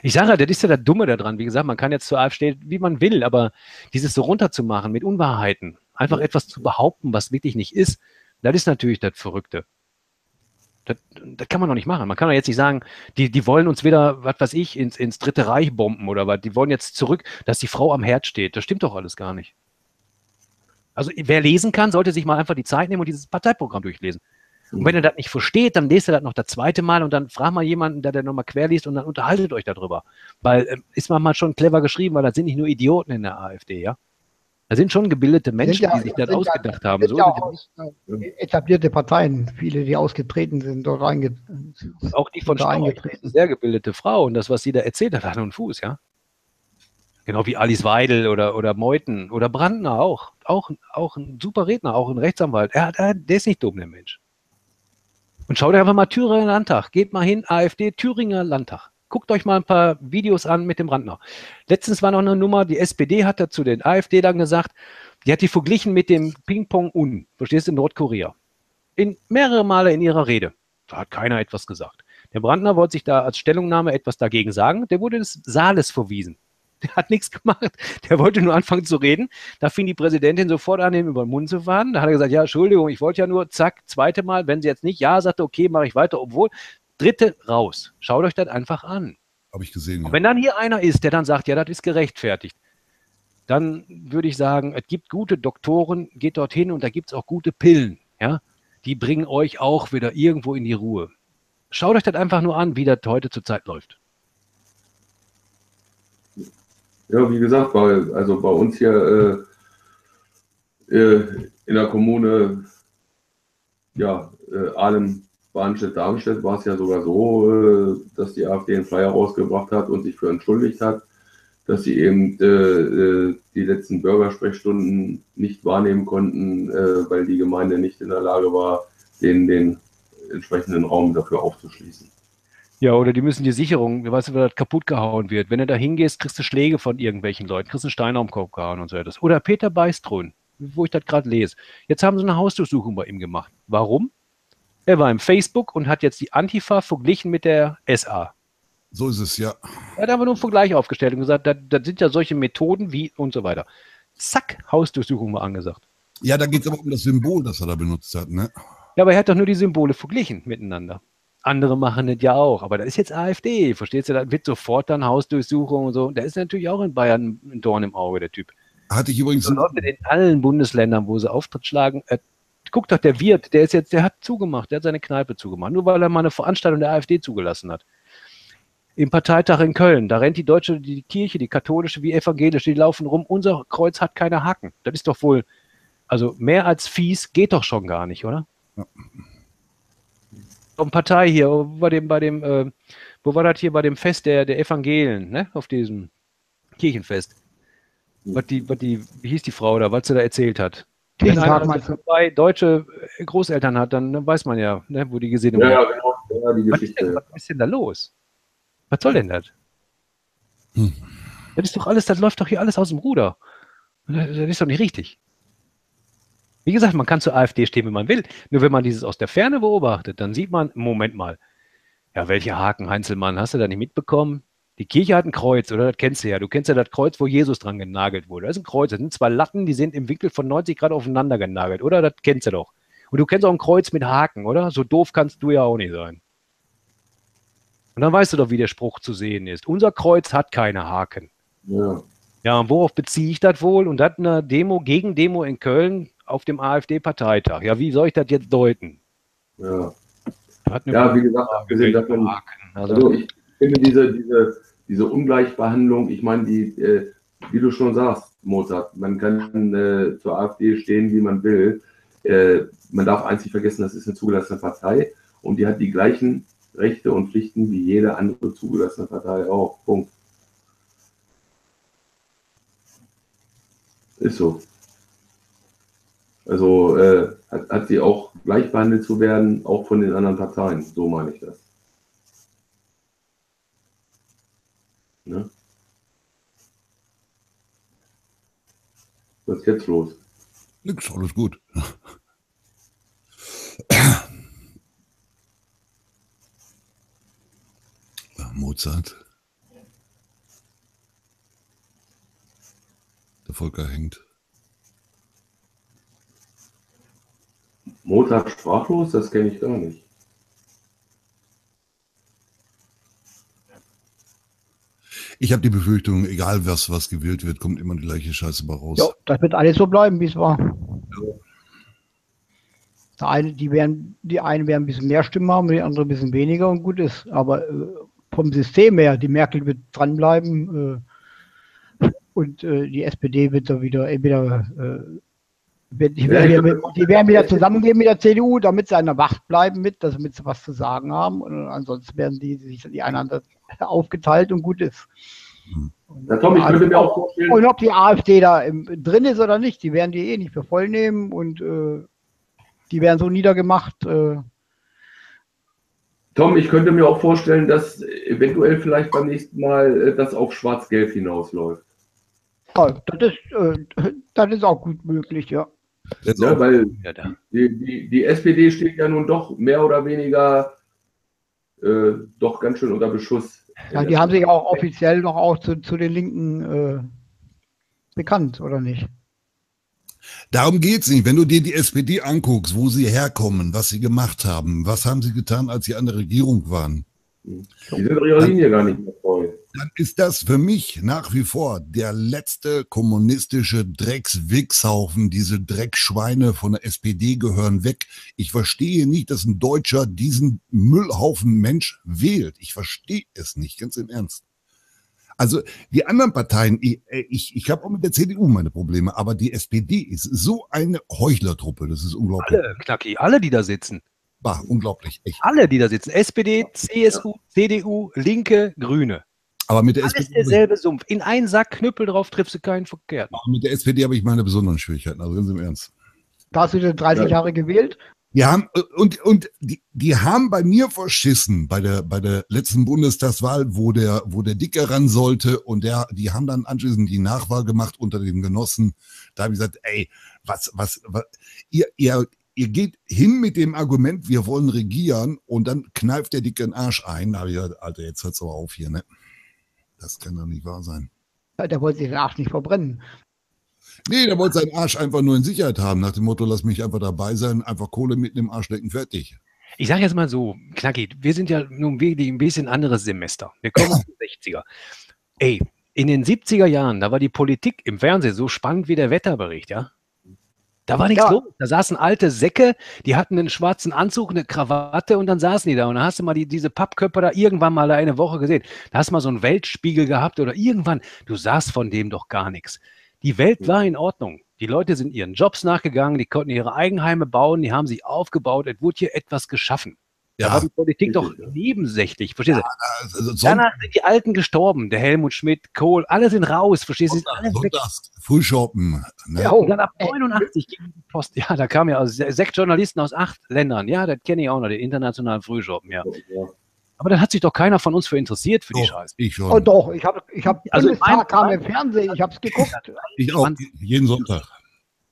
Ich sage ja, das ist ja das Dumme daran. Wie gesagt, man kann jetzt zur AfD, wie man will, aber dieses so runterzumachen mit Unwahrheiten, einfach etwas zu behaupten, was wirklich nicht ist, das ist natürlich das Verrückte. Das, das kann man doch nicht machen. Man kann doch jetzt nicht sagen, die, die wollen uns wieder, was weiß ich, ins, ins Dritte Reich bomben oder was. Die wollen jetzt zurück, dass die Frau am Herd steht. Das stimmt doch alles gar nicht. Also wer lesen kann, sollte sich mal einfach die Zeit nehmen und dieses Parteiprogramm durchlesen. Und wenn ihr das nicht versteht, dann lest ihr das noch das zweite Mal und dann fragt mal jemanden, der das nochmal quer liest und dann unterhaltet euch darüber. Weil ähm, ist manchmal schon clever geschrieben, weil das sind nicht nur Idioten in der AfD, ja. Da sind schon gebildete Menschen, ja- die sich das sind ja- ausgedacht haben. sind So ja sind äh, etablierte Parteien, viele, die ausgetreten sind, dort reinge die- auch die von Storch, eingetreten. sehr gebildete Frau und das, was sie da erzählt hat, hat und Fuß, ja. Genau wie Alice Weidel oder, oder Meuthen oder Brandner auch. Auch, auch ein super Redner, auch ein Rechtsanwalt. Er, hat- er, der ist nicht dumm, der Mensch. Und schaut euch einfach mal Thüringer Landtag. Geht mal hin, AfD, Thüringer Landtag. Guckt euch mal ein paar Videos an mit dem Brandner. Letztens war noch eine Nummer, die SPD hat dazu den AfD dann gesagt, die hat die verglichen mit dem Ping-Pong-Un, verstehst du, in Nordkorea. In mehrere Male in ihrer Rede. Da hat keiner etwas gesagt. Der Brandner wollte sich da als Stellungnahme etwas dagegen sagen. Der wurde des Saales verwiesen. Der hat nichts gemacht. Der wollte nur anfangen zu reden. Da fing die Präsidentin sofort an, ihm über den Mund zu fahren. Da hat er gesagt, ja, Entschuldigung, ich wollte ja nur, zack, zweite Mal, wenn sie jetzt nicht ja sagte, okay, mache ich weiter, obwohl, dritte raus. Schaut euch das einfach an. Habe ich gesehen. Und Ja. wenn dann hier einer ist, der dann sagt, ja, das ist gerechtfertigt, dann würde ich sagen, es gibt gute Doktoren, geht dorthin und da gibt es auch gute Pillen, ja. Die bringen euch auch wieder irgendwo in die Ruhe. Schaut euch das einfach nur an, wie das heute zurzeit läuft. Ja, wie gesagt, bei, also bei uns hier äh, äh, in der Kommune, ja, äh, Ahlem, Bahnstedt, Darmstadt war es ja sogar so, äh, dass die AfD einen Flyer rausgebracht hat und sich für entschuldigt hat, dass sie eben äh, äh, die letzten Bürgersprechstunden nicht wahrnehmen konnten, weil die Gemeinde nicht in der Lage war, den, den entsprechenden Raum dafür aufzuschließen. Ja, oder die müssen die Sicherung, weißt du, wenn das kaputt gehauen wird. Wenn du da hingehst, kriegst du Schläge von irgendwelchen Leuten, kriegst einen Stein am Kopf gehauen und so etwas. Oder Peter Beistrun, wo ich das gerade lese. Jetzt haben sie eine Hausdurchsuchung bei ihm gemacht. Warum? Er war im Facebook und hat jetzt die Antifa verglichen mit der SA. So ist es, ja. Er hat einfach nur einen Vergleich aufgestellt und gesagt, das, das sind ja solche Methoden wie und so weiter. Zack, Hausdurchsuchung war angesagt. Ja, da geht es aber um das Symbol, das er da benutzt hat, ne? Ja, aber er hat doch nur die Symbole verglichen miteinander. Andere machen das ja auch, aber da ist jetzt AfD, verstehst du? Da wird sofort dann Hausdurchsuchung und so. Der ist natürlich auch in Bayern ein Dorn im Auge, der Typ. Hatte ich übrigens. So läuft es in allen Bundesländern, wo sie Auftritt schlagen. Guck doch, der Wirt, der ist jetzt, der hat zugemacht, der hat seine Kneipe zugemacht, nur weil er mal eine Veranstaltung der AfD zugelassen hat. Im Parteitag in Köln, da rennt die deutsche, die Kirche, die katholische wie evangelische, die laufen rum, unser Kreuz hat keine Haken. Das ist doch wohl, also mehr als fies geht doch schon gar nicht, oder? Ja. Eine Partei hier, bei dem, bei dem, äh, wo war das hier, bei dem Fest der, der Evangelien, ne? Auf diesem Kirchenfest. Was die, was die, wie hieß die Frau da, was sie da erzählt hat? Wenn meinst du? zwei deutsche Großeltern hat, dann weiß man ja, ne, wo die gesehen Ja, haben. ja, genau. Ja, die was, ist denn, Geschichte. was ist denn da los? Was soll denn das? Hm. Das ist doch alles, das läuft doch hier alles aus dem Ruder. Das das ist doch nicht richtig. Wie gesagt, man kann zur AfD stehen, wenn man will. Nur wenn man dieses aus der Ferne beobachtet, dann sieht man, Moment mal, ja, welche Haken, Heinzelmann, hast du da nicht mitbekommen? Die Kirche hat ein Kreuz, oder? Das kennst du ja. Du kennst ja das Kreuz, wo Jesus dran genagelt wurde. Das ist ein Kreuz. Das sind zwei Latten, die sind im Winkel von 90 Grad aufeinander genagelt, oder? Das kennst du doch. Und du kennst auch ein Kreuz mit Haken, oder? So doof kannst du ja auch nicht sein. Und dann weißt du doch, wie der Spruch zu sehen ist. Unser Kreuz hat keine Haken. Ja. Ja, und worauf beziehe ich das wohl? Und das eine Demo, Gegendemo in Köln auf dem AfD-Parteitag. Ja, wie soll ich das jetzt deuten? Ja. Ja, wie gesagt, abgesehen davon, Haken. Also, Also ich finde diese, diese, diese Ungleichbehandlung, ich meine, die, äh, wie du schon sagst, Mozart, man kann äh, zur AfD stehen, wie man will. Äh, man darf nicht vergessen, das ist eine zugelassene Partei und die hat die gleichen Rechte und Pflichten wie jede andere zugelassene Partei auch. Punkt. Ist so. Also äh, hat, hat sie auch gleich behandelt zu werden, auch von den anderen Parteien. So meine ich das. Ne? Was ist jetzt los? Nix, alles gut. Mozart. Der Volker hängt. Mozart sprachlos? Das kenne ich gar nicht. Ich habe die Befürchtung, egal was, was gewählt wird, kommt immer die gleiche Scheiße bei raus. Ja, das wird alles so bleiben, wie es war. Der eine, die, werden, die einen werden ein bisschen mehr Stimmen haben, die andere ein bisschen weniger und gut ist. Aber äh, vom System her, die Merkel wird dranbleiben äh, und äh, die SPD wird da wieder entweder äh, wird, die, Ja, werden wieder zusammengehen mit der CDU, damit sie an der Wacht bleiben mit, dass- damit sie was zu sagen haben. Und ansonsten werden die sich die einander aufgeteilt und gut ist. Na Tom, ich könnte mir auch vorstellen, Und ob die AfD da im, drin ist oder nicht, die werden die eh nicht für voll nehmen und äh, die werden so niedergemacht. Äh, Tom, ich könnte mir auch vorstellen, dass eventuell vielleicht beim nächsten Mal äh, das auf Schwarz-Gelb hinausläuft. ja, das, ist, äh, das ist auch gut möglich, ja. Weil ja, da. die, die, die SPD steht ja nun doch mehr oder weniger äh, doch ganz schön unter Beschuss. Ja. Die haben sich auch offiziell noch auch zu, zu den Linken äh, bekannt, oder nicht? darum geht's nicht. Wenn du dir die SPD anguckst, wo sie herkommen, was sie gemacht haben, was haben sie getan, als sie an der Regierung waren, Die sind ihrer Linie gar nicht mehr treu. dann ist das für mich nach wie vor der letzte kommunistische Dreckswichshaufen. Diese Dreckschweine von der SPD gehören weg. Ich verstehe nicht, dass ein Deutscher diesen Müllhaufen Mensch wählt. Ich verstehe es nicht, ganz im Ernst. Also die anderen Parteien, ich, ich, ich habe auch mit der CDU meine Probleme, aber die SPD ist so eine Heuchlertruppe, das ist unglaublich. Alle, Knacki, alle, die da sitzen. Bah, unglaublich, echt. Alle, die da sitzen. SPD, CSU, CDU, Linke, Grüne. Aber mit der, Alles SPD, derselbe Sumpf. In einen Sack Knüppel drauf triffst du keinen verkehrt. mit der SPD habe ich meine besonderen Schwierigkeiten, also ganz im Ernst. Da hast du die 30 Ja. Jahre gewählt. Die haben und und die, die haben bei mir verschissen bei der bei der letzten Bundestagswahl, wo der wo der Dicke ran sollte und der die haben dann anschließend die Nachwahl gemacht unter den Genossen. Da habe ich gesagt, ey, was was, was ihr ihr ihr geht hin mit dem Argument, wir wollen regieren und dann kneift der Dicke den Arsch ein. Da habe ich gesagt, Alter, jetzt hört's aber auf hier, ne? Das kann doch nicht wahr sein. Der wollte sich den Arsch nicht verbrennen. Nee, der wollte seinen Arsch einfach nur in Sicherheit haben, nach dem Motto, lass mich einfach dabei sein, einfach Kohle mit dem Arsch lecken, fertig. Ich sage jetzt mal so, Knacki, wir sind ja nun wirklich ein bisschen anderes Semester. Wir kommen aus den 60er. Ey, in den 70er Jahren, da war die Politik im Fernsehen so spannend wie der Wetterbericht, ja? Da war nichts Ja. los. Da saßen alte Säcke, die hatten einen schwarzen Anzug, eine Krawatte und dann saßen die da. Und dann hast du mal die, diese Pappköpfe da irgendwann mal eine Woche gesehen. Da hast du mal so einen Weltspiegel gehabt oder irgendwann. Du sahst von dem doch gar nichts. Die Welt war in Ordnung. Die Leute sind ihren Jobs nachgegangen, die konnten ihre Eigenheime bauen, die haben sich aufgebaut, es wurde hier etwas geschaffen. Da war Ja, die Politik doch ja. nebensächlich, verstehst du? also Sonntag, Danach sind die Alten gestorben, der Helmut Schmidt, Kohl, alle sind raus, verstehst du? Sonntags, Frühschoppen. Ne? Ja, und dann ab 89 ging die Post. Ja, da kamen ja also se- sechs Journalisten aus acht Ländern. Ja, das kenne ich auch noch, den internationalen Frühschoppen, ja. Ja. Aber dann hat sich doch keiner von uns für interessiert für die Doch, Scheiße. ich schon. Oh doch, ich habe, ich habe, Also also mein- kam im Fernsehen, ich habe es geguckt. ich auch. Jeden Sonntag.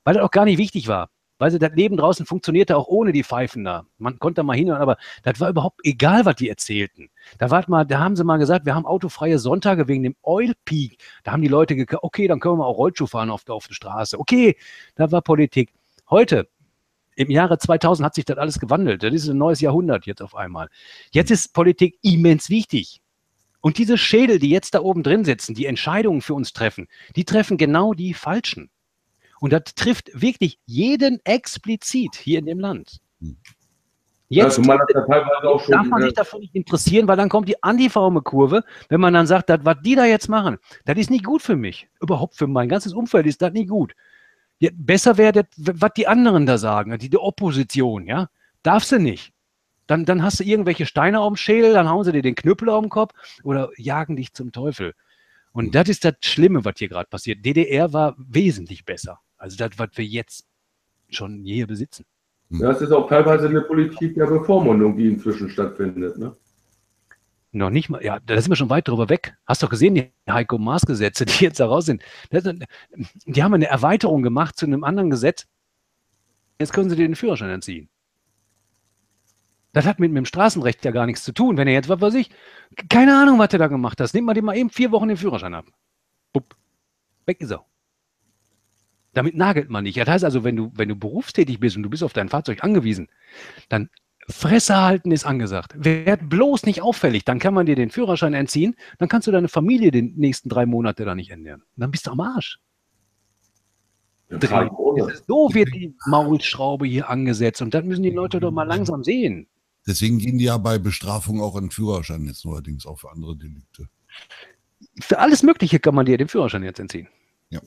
Weil das auch gar nicht wichtig war. Weil sie das Leben draußen funktionierte auch ohne die Pfeifen da. Man konnte mal hinhören, aber das war überhaupt egal, was die erzählten. Da war mal, da haben sie mal gesagt, wir haben autofreie Sonntage wegen dem Oil Peak. Da haben die Leute gekauft, okay, dann können wir auch Rollschuh fahren auf der, auf der Straße. Okay, da war Politik. Heute, im Jahre 2000 hat sich das alles gewandelt. Das ist ein neues Jahrhundert jetzt auf einmal. Jetzt ist Politik immens wichtig. Und diese Schädel, die jetzt da oben drin sitzen, die Entscheidungen für uns treffen, die treffen genau die Falschen. Und das trifft wirklich jeden explizit hier in dem Land. Hm. Jetzt ja, teilweise auch schon. darf man sich äh, dafür nicht interessieren, weil dann kommt die Antifa-Kurve, wenn man dann sagt, das, was die da jetzt machen, das ist nicht gut für mich. Überhaupt für mein ganzes Umfeld ist das nicht gut. Ja, besser wäre das, was die anderen da sagen, die, die Opposition, ja. Darfst du nicht. Dann, dann hast du irgendwelche Steine auf dem Schädel, dann hauen sie dir den Knüppel auf den Kopf oder jagen dich zum Teufel. Und das ist das Schlimme, was hier gerade passiert. DDR war wesentlich besser. Also das, was wir jetzt schon hier besitzen. ja, es ist auch teilweise eine Politik der Bevormundung, die inzwischen stattfindet. Ne? Noch nicht mal, ja, da sind wir schon weit drüber weg. Hast doch gesehen, die Heiko Maas-Gesetze, die jetzt da raus sind. Das, die haben eine Erweiterung gemacht zu einem anderen Gesetz. Jetzt können sie dir den Führerschein entziehen. Das hat mit, mit dem Straßenrecht ja gar nichts zu tun. Wenn er jetzt, was weiß ich, keine Ahnung, was er da gemacht hat, nimmt man dem mal eben vier Wochen den Führerschein ab. Bupp. Weg ist er. Damit nagelt man nicht. Das heißt also, wenn du, wenn du berufstätig bist und du bist auf dein Fahrzeug angewiesen, dann Fresse halten ist angesagt. Werd bloß nicht auffällig, dann kann man dir den Führerschein entziehen, dann kannst du deine Familie die nächsten drei Monate da nicht ernähren. Dann bist du am Arsch. Monate. So wird die Maulschraube hier angesetzt und das müssen die Leute doch mal langsam sehen. Deswegen gehen die ja bei Bestrafung auch in Führerschein jetzt neuerdings auch für andere Delikte. Für alles Mögliche kann man dir den Führerschein jetzt entziehen. Ja.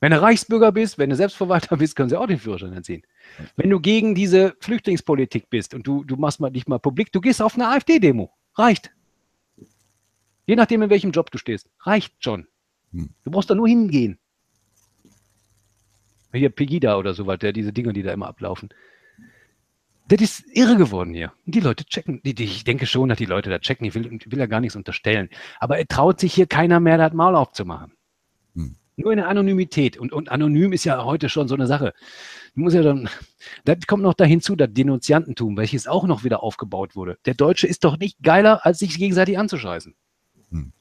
Wenn du Reichsbürger bist, wenn du Selbstverwalter bist, können sie auch den Führerschein entziehen. Wenn du gegen diese Flüchtlingspolitik bist und du, du machst mal dich mal publik, du gehst auf eine AfD-Demo. Reicht. Je nachdem, in welchem Job du stehst. Reicht schon. Hm. Du brauchst da nur hingehen. Hier Pegida oder sowas, der diese Dinger, die da immer ablaufen. Das ist irre geworden hier. Und die Leute checken. Die, die, ich denke schon, dass die Leute da checken. Ich will, will ja gar nichts unterstellen. Aber es traut sich hier keiner mehr, das Maul aufzumachen. Hm. Nur in der Anonymität. Und, und anonym ist ja heute schon so eine Sache. Du musst ja dann, da kommt noch da hinzu, das Denunziantentum, welches auch noch wieder aufgebaut wurde. Der Deutsche ist doch nicht geiler, als sich gegenseitig anzuscheißen. Hm.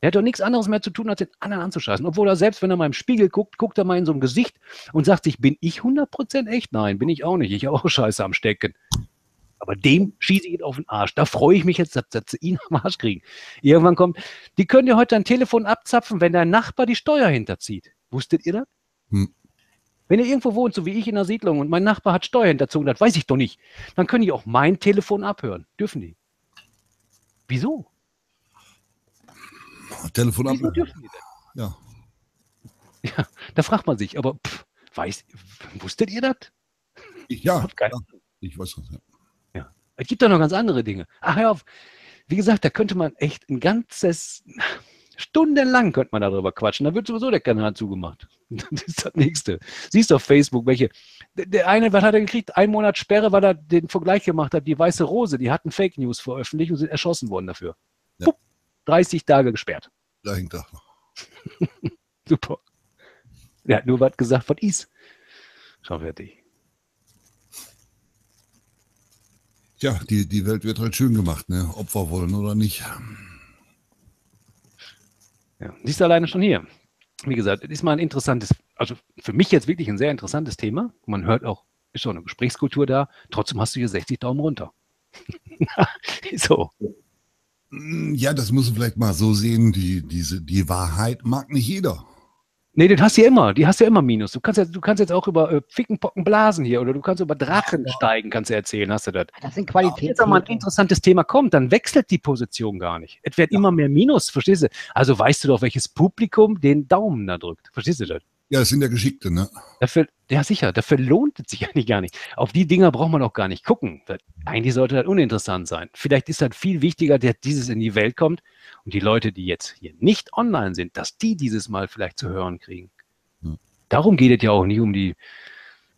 Er hat doch nichts anderes mehr zu tun, als den anderen anzuscheißen. Obwohl er selbst, wenn er mal im Spiegel guckt, guckt er mal in so ein Gesicht und sagt sich, bin ich 100% echt? Nein, bin ich auch nicht. Ich habe auch Scheiße am Stecken. Aber dem schieße ich ihn auf den Arsch. Da freue ich mich jetzt, dass, sie ihn am Arsch kriegen. Irgendwann kommt, die können dir heute dein Telefon abzapfen, wenn dein Nachbar die Steuer hinterzieht. Wusstet ihr das? Hm. Wenn ihr irgendwo wohnt, so wie ich in der Siedlung, und mein Nachbar hat Steuer hinterzogen, das weiß ich doch nicht, dann können die auch mein Telefon abhören. Dürfen die? Wieso? Telefon. Wieso dürfen die denn? Ja. Ja, da fragt man sich, aber pff, weiß, wusstet ihr das? Ich, ja, ja, ich weiß das. Ja. Es gibt da noch ganz andere Dinge. Ach hör auf. Wie gesagt, da könnte man echt ein ganzes, stundenlang könnte man darüber quatschen. Da wird sowieso der Kanal zugemacht. Das ist das Nächste. Siehst du auf Facebook, welche. Der, eine, was hat er gekriegt? Ein Monat Sperre, weil er den Vergleich gemacht hat. Die Weiße Rose, die hatten Fake News veröffentlicht und sind erschossen worden dafür. Ja. Pup, 30 Tage gesperrt. Da hängt er. Super. Er hat nur was gesagt, was ist. Schon fertig. Ja, die, die Welt wird halt schön gemacht, ne? Ob wir wollen oder nicht. Ja, siehst du alleine schon hier. Wie gesagt, es ist mal ein interessantes, also für mich jetzt wirklich ein sehr interessantes Thema. Man hört auch, ist schon eine Gesprächskultur da. Trotzdem hast du hier 60 Daumen runter. so. Ja, das muss man vielleicht mal so sehen. Die, diese, die Wahrheit mag nicht jeder. Nee, den hast du ja immer. Die hast du ja immer Minus. Du kannst, ja, du kannst jetzt auch über äh, Ficken, Pocken, Blasen hier oder du kannst über Drachen steigen, kannst du erzählen, hast du das. Das sind Wenn jetzt aber mal ein Qualitäten. interessantes Thema kommt, dann wechselt die Position gar nicht. Es wird immer mehr Minus, verstehst du? Also weißt du doch, welches Publikum den Daumen da drückt. Verstehst du das? Ja, das sind ja Geschickte, ne? Dafür, ja sicher, dafür lohnt es sich eigentlich gar nicht. Auf die Dinger braucht man auch gar nicht gucken. Das, eigentlich sollte das uninteressant sein. Vielleicht ist das viel wichtiger, dass dieses in die Welt kommt und die Leute, die jetzt hier nicht online sind, dass die dieses Mal vielleicht zu hören kriegen. Ja. Darum geht es ja auch nicht um die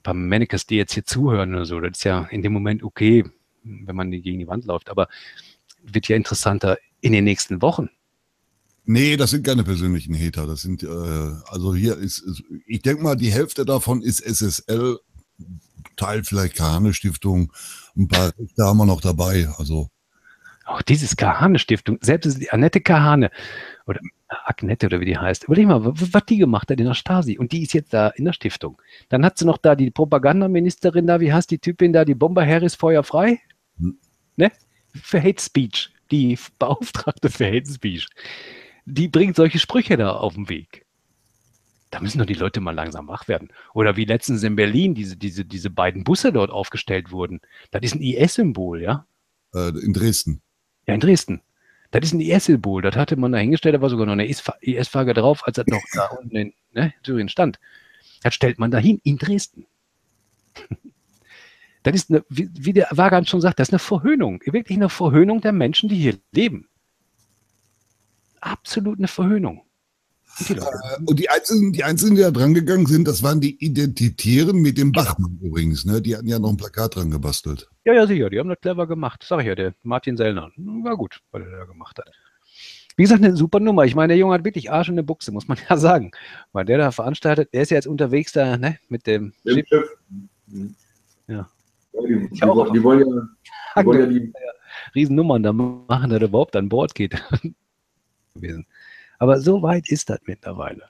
paar Mannequins, die jetzt hier zuhören oder so. Das ist ja in dem Moment okay, wenn man gegen die Wand läuft. Aber wird ja interessanter in den nächsten Wochen. Nee, das sind keine persönlichen Hater. Das sind, äh, also hier ist, ist ich denke mal, die Hälfte davon ist SSL, Teil vielleicht Kahane Stiftung, ein paar Richter haben wir noch dabei. Also Auch dieses Kahane-Stiftung, selbst die Annette Kahane oder Agnette oder wie die heißt, überleg mal, was die gemacht hat in der Stasi und die ist jetzt da in der Stiftung. Dann hat sie noch da die Propagandaministerin da, wie heißt die Typin da, die Bomber Harris Feuer frei? Hm. Ne? Für Hate Speech, die Beauftragte für Hate Speech. Die bringt solche Sprüche da auf den Weg. Da müssen doch die Leute mal langsam wach werden. Oder wie letztens in Berlin diese, diese, diese beiden Busse dort aufgestellt wurden. Das ist ein IS-Symbol, ja? äh, in Dresden. Ja, in Dresden. Das ist ein IS-Symbol. Das hatte man da hingestellt, da war sogar noch eine IS-Flagge drauf, als das noch da unten in ne, Syrien stand. Das stellt man dahin in Dresden. Das ist, eine, wie, wie der Wagan schon sagt, das ist eine Verhöhnung. Wirklich eine Verhöhnung der Menschen, die hier leben. Absolut eine Verhöhnung. Und die Äh, Und die einzigen, die einzigen, die da dran gegangen sind, das waren die Identitären mit dem Bachmann übrigens. Ne? Die hatten ja noch ein Plakat dran gebastelt. ja, ja, sicher, die haben das clever gemacht. Sag ich ja, der Martin Sellner. War gut, was er da gemacht hat. Wie gesagt, eine super Nummer. Ich meine, der Junge hat wirklich Arsch in der Buchse, muss man ja sagen. Weil der da veranstaltet, der ist ja jetzt unterwegs da, ne, mit dem Schiff. Schiff. Ja. Ja, die, Ich die, auch. wollen- die wollen ja, die wollen ja die, Riesennummern da machen, dass er überhaupt an Bord geht. Gewesen. Aber so weit ist das mittlerweile.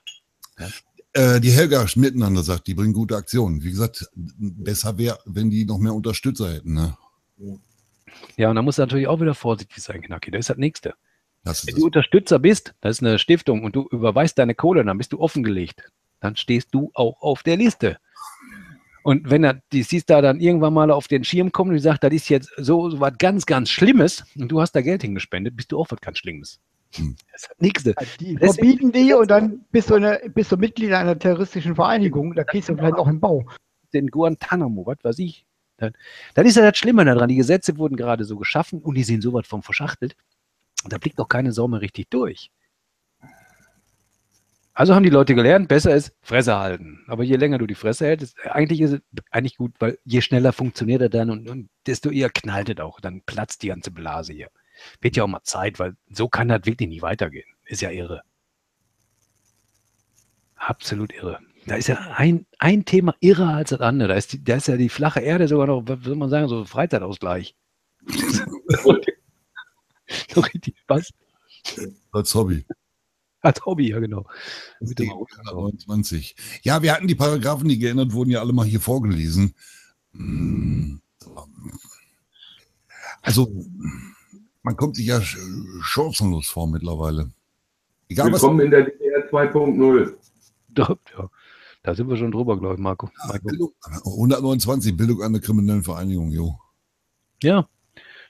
Äh, die Helga miteinander sagt, die bringen gute Aktionen. Wie gesagt, besser wäre, wenn die noch mehr Unterstützer hätten. Ne? Ja, und da musst du natürlich auch wieder vorsichtig sein, Knacki. Das ist das Nächste. Das ist Wenn du Unterstützer bist, das ist eine Stiftung und du überweist deine Kohle, dann bist du offengelegt. Dann stehst du auch auf der Liste. Und wenn er, die siehst da dann irgendwann mal auf den Schirm kommen und sagt, das ist jetzt so, so was ganz, ganz Schlimmes und du hast da Geld hingespendet, bist du auch was ganz Schlimmes. Hm. Das ist das Nächste. Die verbieten die und dann bist du, eine, bist du Mitglied einer terroristischen Vereinigung, da kriegst du vielleicht auch im Bau. den Guantanamo, was weiß ich. Dann, dann ist ja das Schlimme daran, die Gesetze wurden gerade so geschaffen und die sind so weit vom verschachtelt. Da blickt doch keine Sau mehr richtig durch. Also haben die Leute gelernt, besser ist Fresse halten. Aber je länger du die Fresse hältst, eigentlich ist es eigentlich gut, weil je schneller funktioniert er dann und, und desto eher knallt es auch. Dann platzt die ganze Blase hier. Wird ja auch mal Zeit, weil so kann das wirklich nicht weitergehen. Ist ja irre. Absolut irre. Da ist ja ein, ein Thema irrer als das andere. Da ist, die, da ist ja die flache Erde sogar noch, was soll man sagen, so Freizeitausgleich. so richtig was? als Hobby. Als Hobby, ja genau. Runterschauen. 29. Ja, wir hatten die Paragraphen, die geändert wurden, ja alle mal hier vorgelesen. Hm. Also, man kommt sich ja chancenlos vor mittlerweile. Egal was. willkommen in der DDR 2.0. Da, ja, da sind wir schon drüber, glaube ich, Marco. Marco. Bildung, 129, Bildung einer kriminellen Vereinigung, jo. Ja,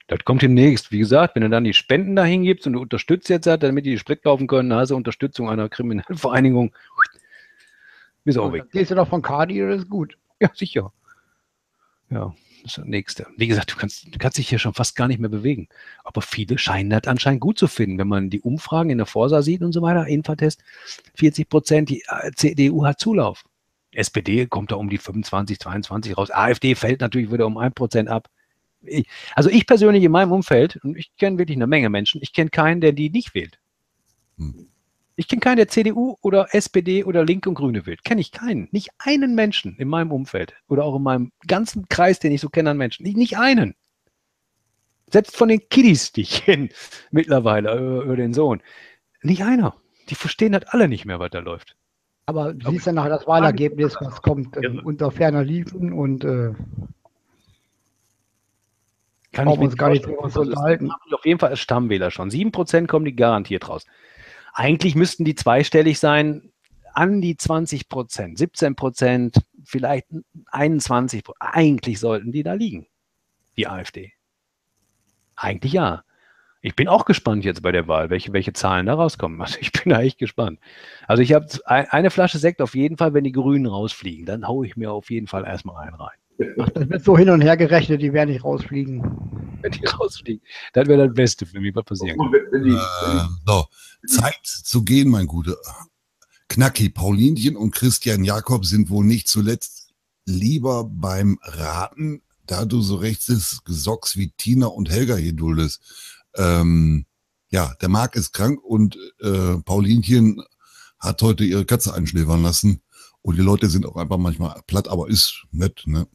das kommt demnächst. Wie gesagt, wenn du dann die Spenden dahin gibst und du unterstützt jetzt, halt, damit die Sprit kaufen können, dann hast du Unterstützung einer kriminellen Vereinigung. Ist auch weg. Gehst du doch von Cardi, das ist gut. Ja, sicher. Ja, das Nächste. Wie gesagt, du kannst, du kannst dich hier schon fast gar nicht mehr bewegen. Aber viele scheinen das anscheinend gut zu finden, wenn man die Umfragen in der Forsa sieht und so weiter. Infratest 40 Prozent, die äh, CDU hat Zulauf. SPD kommt da um die 25, 22 raus. AfD fällt natürlich wieder um 1 Prozent ab. Ich, also ich persönlich in meinem Umfeld, und ich kenne wirklich eine Menge Menschen, ich kenne keinen, der die nicht wählt. Hm. Ich kenne keinen, der CDU oder SPD oder Linke und Grüne wählt. Kenne ich keinen. Nicht einen Menschen in meinem Umfeld oder auch in meinem ganzen Kreis, den ich so kenne an Menschen. Nicht, nicht einen. Selbst von den Kiddies, die ich kenne mittlerweile über, über den Sohn. Nicht einer. Die verstehen das alle nicht mehr, was da läuft. Aber du siehst ja nachher das Wahlergebnis, was kommt, äh, unter ferner Liefen und äh, Kann mir uns gar nicht drüber unterhalten. Auf jeden Fall als Stammwähler schon. 7% kommen die garantiert raus. Eigentlich müssten die zweistellig sein, an die 20 Prozent, 17 Prozent, vielleicht 21 Prozent. Eigentlich sollten die da liegen, die AfD. Eigentlich ja. Ich bin auch gespannt jetzt bei der Wahl, welche, welche Zahlen da rauskommen. Also ich bin da echt gespannt. Also ich habe eine Flasche Sekt auf jeden Fall, wenn die Grünen rausfliegen, dann haue ich mir auf jeden Fall erstmal einen rein. Ach, das wird so hin und her gerechnet, die werden nicht rausfliegen. Wenn die rausfliegen, das wäre das Beste für mich, was passieren kann. Äh, so, Zeit zu gehen, mein Guter. Knacki, Paulinchen und Christian Jakob sind wohl nicht zuletzt lieber beim Raten, da du so rechts ist, Gesocks wie Tina und Helga hier duldest. ähm, ja, der Marc ist krank und äh, Paulinchen hat heute ihre Katze einschläfern lassen. Und die Leute sind auch einfach manchmal platt, aber ist nett, ne?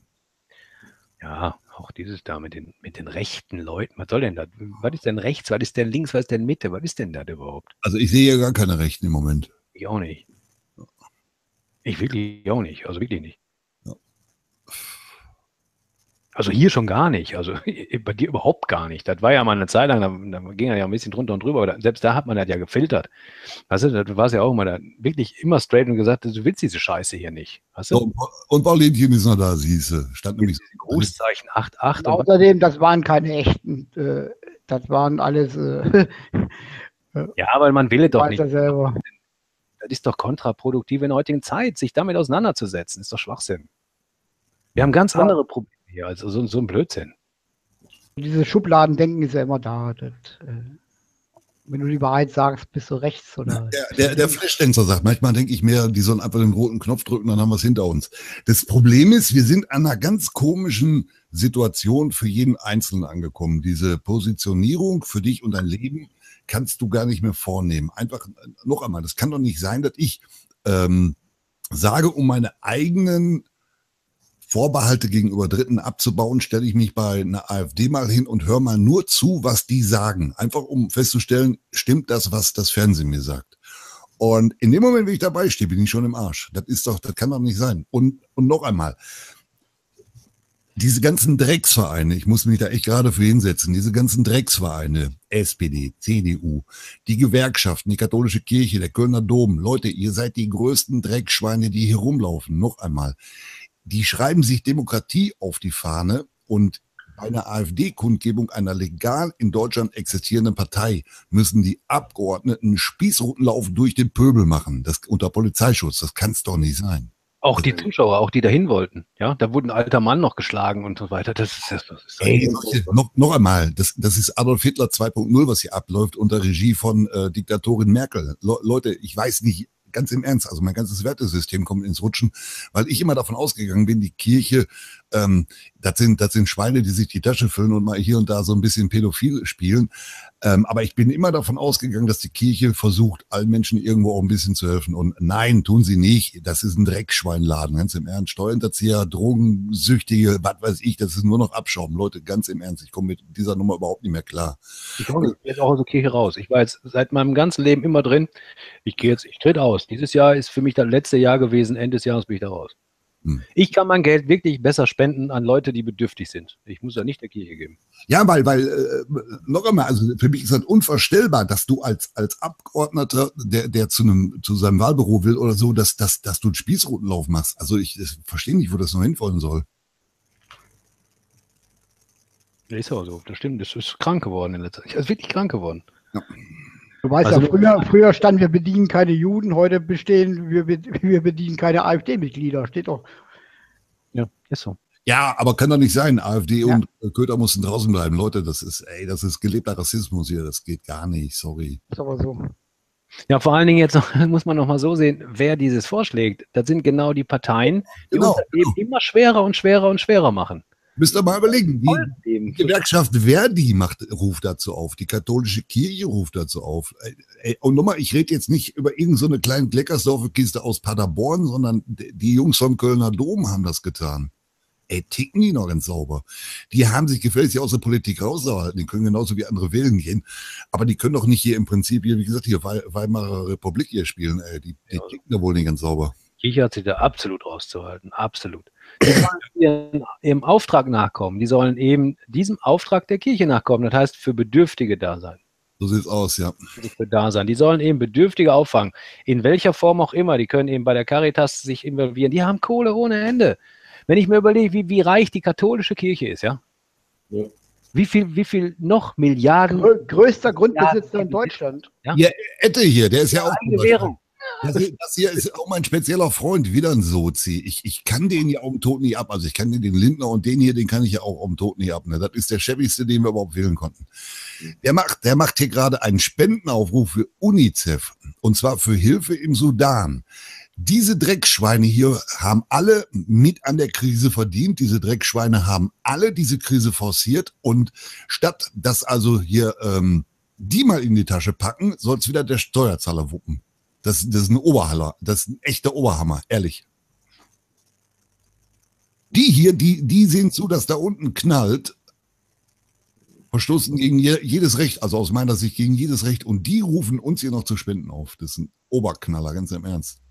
Ja, auch dieses da mit den, mit den rechten Leuten. Was soll denn das? Was ist denn rechts? Was ist denn links? Was ist denn Mitte? Was ist denn das überhaupt? Also ich sehe ja gar keine Rechten im Moment. Ich auch nicht. Ich wirklich auch nicht. Also wirklich nicht. Also hier schon gar nicht. Also bei dir überhaupt gar nicht. Das war ja mal eine Zeit lang, da, da ging er ja ein bisschen drunter und drüber, aber da, selbst da hat man das ja gefiltert. Weißt du, du warst ja auch immer da wirklich immer straight und gesagt, du willst diese Scheiße hier nicht. Weißt du? So, und Paulinchen ist noch da, siehste. Stand nämlich Großzeichen 88 Und und außerdem, das waren keine echten, äh, das waren alles, äh, ja, weil man will es doch nicht. er selber. Das ist doch kontraproduktiv in der heutigen Zeit, sich damit auseinanderzusetzen. Ist doch Schwachsinn. Wir haben ganz Ja. andere Probleme hier, also so, so ein Blödsinn. Dieses Schubladendenken ist ja immer da. Das, äh, wenn du die Wahrheit sagst, bist du rechts oder. Der, der, der Flashdänzer sagt, manchmal denke ich mir, die sollen einfach den roten Knopf drücken, dann haben wir es hinter uns. Das Problem ist, wir sind an einer ganz komischen Situation für jeden Einzelnen angekommen. Diese Positionierung für dich und dein Leben kannst du gar nicht mehr vornehmen. Einfach äh, noch einmal, das kann doch nicht sein, dass ich ähm, sage, um meine eigenen Vorbehalte gegenüber Dritten abzubauen, stelle ich mich bei einer AfD mal hin und höre mal nur zu, was die sagen. Einfach um festzustellen, stimmt das, was das Fernsehen mir sagt. Und in dem Moment, wenn ich dabei stehe, bin ich schon im Arsch. Das ist doch, das kann doch nicht sein. Und, und noch einmal, diese ganzen Drecksvereine, ich muss mich da echt gerade für hinsetzen, diese ganzen Drecksvereine, SPD, CDU, die Gewerkschaften, die katholische Kirche, der Kölner Dom, Leute, ihr seid die größten Dreckschweine, die hier rumlaufen. Noch einmal, die schreiben sich Demokratie auf die Fahne und bei einer AfD-Kundgebung einer legal in Deutschland existierenden Partei müssen die Abgeordneten Spießrutenlauf durch den Pöbel machen, das unter Polizeischutz. Das kann es doch nicht sein. Auch die Zuschauer, auch die dahin wollten. Ja, da wurde ein alter Mann noch geschlagen und so weiter. Das ist, das ist Ey, noch, noch einmal, das, das ist Adolf Hitler 2.0, was hier abläuft unter Regie von äh, Diktatorin Merkel. Le Leute, ich weiß nicht, ganz im Ernst, also mein ganzes Wertesystem kommt ins Rutschen, weil ich immer davon ausgegangen bin, die Kirche, ähm, das sind, das sind Schweine, die sich die Tasche füllen und mal hier und da so ein bisschen pädophil spielen. Ähm, aber ich bin immer davon ausgegangen, dass die Kirche versucht, allen Menschen irgendwo auch ein bisschen zu helfen. Und nein, tun sie nicht. Das ist ein Dreckschweinladen, ganz im Ernst. Steuerhinterzieher, Drogensüchtige, was weiß ich, das ist nur noch Abschaum. Leute, ganz im Ernst, ich komme mit dieser Nummer überhaupt nicht mehr klar. Ich komme jetzt auch aus der Kirche raus. Ich war jetzt seit meinem ganzen Leben immer drin. Ich gehe jetzt, ich trete aus. Dieses Jahr ist für mich das letzte Jahr gewesen. Ende des Jahres bin ich da raus. Hm. Ich kann mein Geld wirklich besser spenden an Leute, die bedürftig sind. Ich muss ja nicht der Kirche geben. Ja, weil, weil, äh, noch einmal, also für mich ist das unvorstellbar, dass du als, als Abgeordneter, der, der zu einem, zu seinem Wahlbüro will oder so, dass, dass, dass du einen Spießrutenlauf machst. Also ich verstehe nicht, wo das noch hinfolgen soll. Das ist auch so. Das stimmt. Das ist krank geworden in letzter Zeit. Ich ist wirklich krank geworden. Du weißt Also- ja, früher, früher stand, wir bedienen keine Juden, heute bestehen, wir, wir bedienen keine AfD-Mitglieder. Steht doch. Ja, ist so. Ja, aber kann doch nicht sein. AfD Ja. und äh, Köter mussten draußen bleiben. Leute, das ist, ey, das ist gelebter Rassismus hier. Das geht gar nicht. Sorry. Ist aber so. Ja, vor allen Dingen jetzt noch, muss man noch mal so sehen, wer dieses vorschlägt. Das sind genau die Parteien, die Genau, uns das Leben immer schwerer und schwerer und schwerer machen. Müsst ihr mal überlegen. Die, Gewerkschaft Verdi macht, ruft dazu auf, die katholische Kirche ruft dazu auf. Und nochmal, ich rede jetzt nicht über irgendeine so eine kleine Kleckersdorfer-Kiste aus Paderborn, sondern die Jungs vom Kölner Dom haben das getan. Ey, ticken die noch ganz sauber. Die haben sich gefälligst aus der Politik rausgehalten. Die können genauso wie andere wählen gehen. Aber die können doch nicht hier im Prinzip, hier, wie gesagt, hier Wei- Weimarer Republik hier spielen. Ey, die, die Ja. ticken da wohl nicht ganz sauber. Kirche hat sich da absolut rauszuhalten, absolut. Die sollen ihren, ihrem Auftrag nachkommen. Die sollen eben diesem Auftrag der Kirche nachkommen. Das heißt, für Bedürftige da sein. So sieht's aus, ja. Für da sein. Die sollen eben Bedürftige auffangen. In welcher Form auch immer. Die können eben bei der Caritas sich involvieren. Die haben Kohle ohne Ende. Wenn ich mir überlege, wie, wie reich die katholische Kirche ist, ja? Ja. Wie viel, wie viel noch Milliarden Grö größter Grundbesitzer in Deutschland. Ja, Ette hier, der ist ja auch. eigene Währung. Das, hier- das hier ist auch mein spezieller Freund, wieder ein Sozi. Ich, ich kann den ja dem Tod nie ab. Also ich kann den, den Lindner und den hier, den kann ich ja auch dem Tod nie ab. Ne? Das ist der schäbigste, den wir überhaupt wählen konnten. Der macht, der macht hier gerade einen Spendenaufruf für UNICEF. Und zwar für Hilfe im Sudan. Diese Dreckschweine hier haben alle mit an der Krise verdient. Diese Dreckschweine haben alle diese Krise forciert. Und statt dass also hier ähm, die mal in die Tasche packen, soll es wieder der Steuerzahler wuppen. Das, das ist ein Oberhaller. Das ist ein echter Oberhammer, ehrlich. Die hier, die, die sehen zu, dass da unten knallt, verstoßen gegen je, jedes Recht, also aus meiner Sicht gegen jedes Recht. Und die rufen uns hier noch zu Spenden auf. Das ist ein Oberknaller, ganz im Ernst.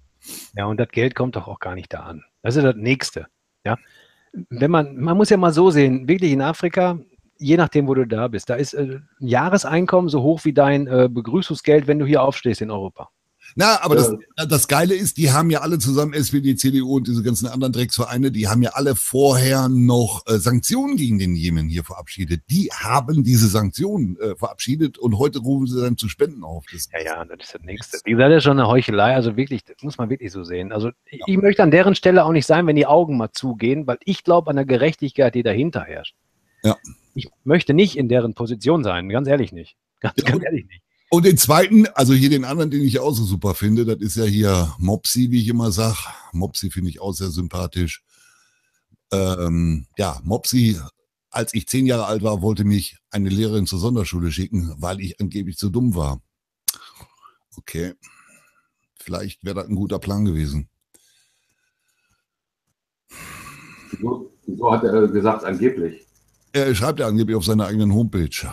Ja, und das Geld kommt doch auch gar nicht da an. Das ist das Nächste. Ja, wenn man, man muss ja mal so sehen, wirklich in Afrika, je nachdem, wo du da bist, da ist äh, ein Jahreseinkommen so hoch wie dein äh, Begrüßungsgeld, wenn du hier aufstehst in Europa. Na, aber das, das Geile ist, die haben ja alle zusammen, SPD, CDU und diese ganzen anderen Drecksvereine, die haben ja alle vorher noch äh, Sanktionen gegen den Jemen hier verabschiedet. Die haben diese Sanktionen äh, verabschiedet und heute rufen sie dann zu Spenden auf. Das ja, ja, das ist das Nächste. Wie gesagt, das ist schon eine Heuchelei. Also wirklich, das muss man wirklich so sehen. Also ja. ich möchte an deren Stelle auch nicht sein, wenn die Augen mal zugehen, weil ich glaube an der Gerechtigkeit, die dahinter herrscht. Ja. Ich möchte nicht in deren Position sein, ganz ehrlich nicht. Ganz, ja, ganz ehrlich nicht. Und den zweiten, also hier den anderen, den ich auch so super finde, das ist ja hier Mopsi, wie ich immer sag. Mopsi finde ich auch sehr sympathisch. Ähm, ja, Mopsi, als ich zehn Jahre alt war, wollte mich eine Lehrerin zur Sonderschule schicken, weil ich angeblich zu dumm war. Okay, vielleicht wäre das ein guter Plan gewesen. Wieso, wieso hat er gesagt, angeblich? Er schreibt ja angeblich auf seiner eigenen Homepage.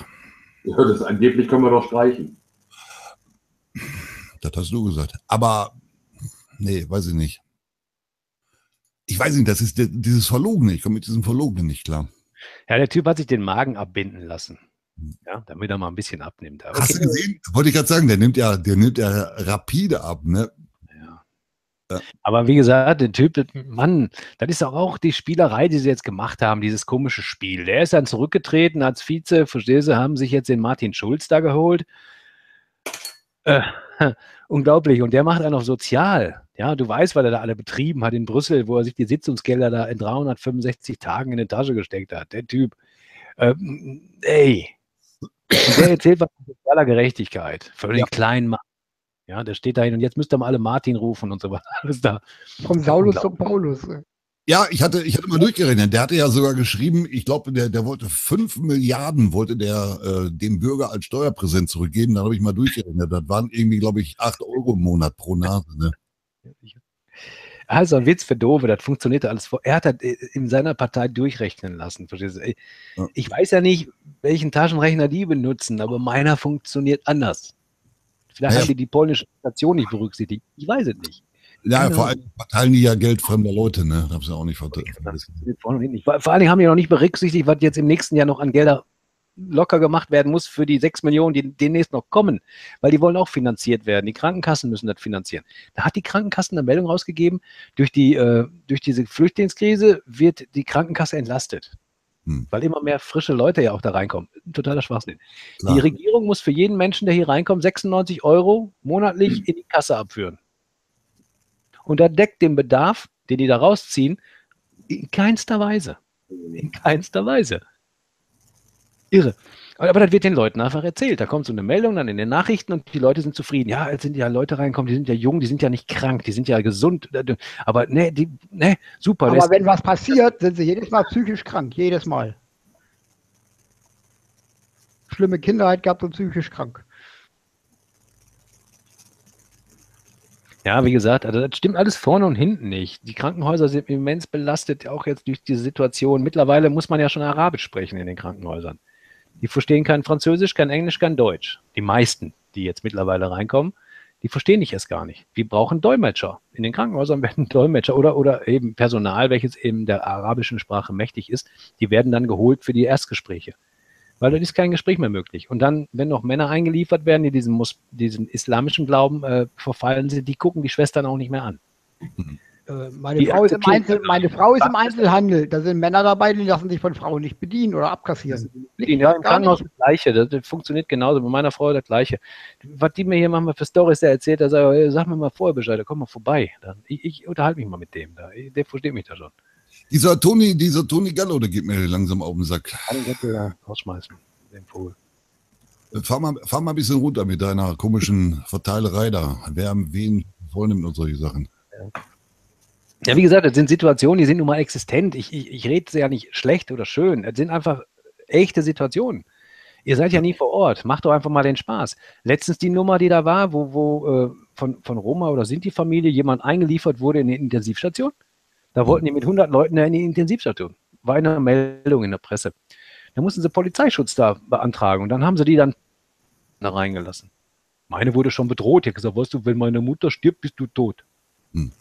Ja, das angeblich können wir doch streichen. Das hast du gesagt. Aber, nee, weiß ich nicht. Ich weiß nicht, das ist dieses Verlogene. Ich komme mit diesem Verlogenen nicht klar. Ja, der Typ hat sich den Magen abbinden lassen. Ja, damit er mal ein bisschen abnimmt. Okay. Hast du gesehen? Wollte ich gerade sagen, der nimmt ja, der nimmt ja rapide ab, ne? Ja. ja. Aber wie gesagt, der Typ, Mann, das ist auch die Spielerei, die sie jetzt gemacht haben, dieses komische Spiel. Der ist dann zurückgetreten als Vize, verstehst du, haben sich jetzt den Martin Schulz da geholt. Äh, unglaublich. Und der macht einen auf sozial. Ja, du weißt, weil er da alle betrieben hat in Brüssel, wo er sich die Sitzungsgelder da in 365 Tagen in die Tasche gesteckt hat. Der Typ. Ähm, ey. Und der erzählt was von sozialer Gerechtigkeit. Für den ja. kleinen Mann. Ja, der steht dahin und jetzt müsst ihr mal alle Martin rufen und so weiter. Alles da. Vom Saulus zum Paulus. Ja, ich hatte, ich hatte mal durchgerechnet. Der hatte ja sogar geschrieben, ich glaube, der, der wollte fünf Milliarden, wollte der äh, dem Bürger als Steuerpräsent zurückgeben. Da habe ich mal durchgerechnet. Das waren irgendwie, glaube ich, acht Euro im Monat pro Nase. Ne? Also ein Witz für Dove, das funktionierte alles vor. Er hat das äh, in seiner Partei durchrechnen lassen. Ich weiß ja nicht, welchen Taschenrechner die benutzen, aber meiner funktioniert anders. Vielleicht ja. haben die die polnische Station nicht berücksichtigt. Ich weiß es nicht. Ja, genau. vor allem verteilen die ja Geld fremder Leute, ne? Haben sie auch nicht verteilt. Vor allen Dingen haben die noch nicht berücksichtigt, was jetzt im nächsten Jahr noch an Gelder locker gemacht werden muss für die sechs Millionen, die demnächst noch kommen, weil die wollen auch finanziert werden. Die Krankenkassen müssen das finanzieren. Da hat die Krankenkassen eine Meldung rausgegeben, durch, die, äh, durch diese Flüchtlingskrise wird die Krankenkasse entlastet. Hm. Weil immer mehr frische Leute ja auch da reinkommen. Totaler Schwachsinn. Klar. Die Regierung muss für jeden Menschen, der hier reinkommt, 96 Euro monatlich hm. in die Kasse abführen. Und er deckt den Bedarf, den die da rausziehen, in keinster Weise. In keinster Weise. Irre. Aber das wird den Leuten einfach erzählt. Da kommt so eine Meldung dann in den Nachrichten und die Leute sind zufrieden. Ja, es sind ja Leute reinkommen, die sind ja jung, die sind ja nicht krank, die sind ja gesund. Aber ne, die, ne, super. Aber wenn was passiert, sind sie jedes Mal psychisch krank. Jedes Mal. Schlimme Kinderheit gehabt und psychisch krank. Ja, wie gesagt, also das stimmt alles vorne und hinten nicht. Die Krankenhäuser sind immens belastet, auch jetzt durch diese Situation. Mittlerweile muss man ja schon Arabisch sprechen in den Krankenhäusern. Die verstehen kein Französisch, kein Englisch, kein Deutsch. Die meisten, die jetzt mittlerweile reinkommen, die verstehen dich erst gar nicht. Wir brauchen Dolmetscher. In den Krankenhäusern werden Dolmetscher oder, oder eben Personal, welches eben der arabischen Sprache mächtig ist, die werden dann geholt für die Erstgespräche weil dann ist kein Gespräch mehr möglich. Und dann, wenn noch Männer eingeliefert werden, die diesem, diesen islamischen Glauben äh, verfallen sind, die gucken die Schwestern auch nicht mehr an. Mhm. Meine, Frau ist, Einzel, meine Frau ist, im Einzelhandel. Da sind Männer dabei, die lassen sich von Frauen nicht bedienen oder abkassieren. Ja, im Krankenhaus das Gleiche. Das, das, funktioniert genauso. Bei meiner Frau das Gleiche. Was die mir hier machen für Stories, der erzählt, der sagt, sag mir mal vorher Bescheid, komm mal vorbei. Dann, ich, ich unterhalte mich mal mit dem. Da. Der versteht mich da schon. Dieser Toni, dieser Toni Gallo, der geht mir langsam auf den Sack. Kann ich da rausschmeißen, den Vogel. Fahr mal, fahr mal ein bisschen runter mit deiner komischen Verteilerei da. Wer wen vornimmt und solche Sachen. Ja, wie gesagt, das sind Situationen, die sind nun mal existent. Ich, ich, ich rede ja nicht schlecht oder schön. Das sind einfach echte Situationen. Ihr seid ja nie vor Ort. Macht doch einfach mal den Spaß. Letztens die Nummer, die da war, wo, wo äh, von, von Roma oder sind die Familie jemand eingeliefert wurde in die Intensivstation. Da wollten die mit 100 Leuten in die Intensivstation. War eine Meldung in der Presse. Da mussten sie Polizeischutz da beantragen und dann haben sie die dann da reingelassen. Meine wurde schon bedroht. Ich habe gesagt, weißt du, wenn meine Mutter stirbt, bist du tot. Hm.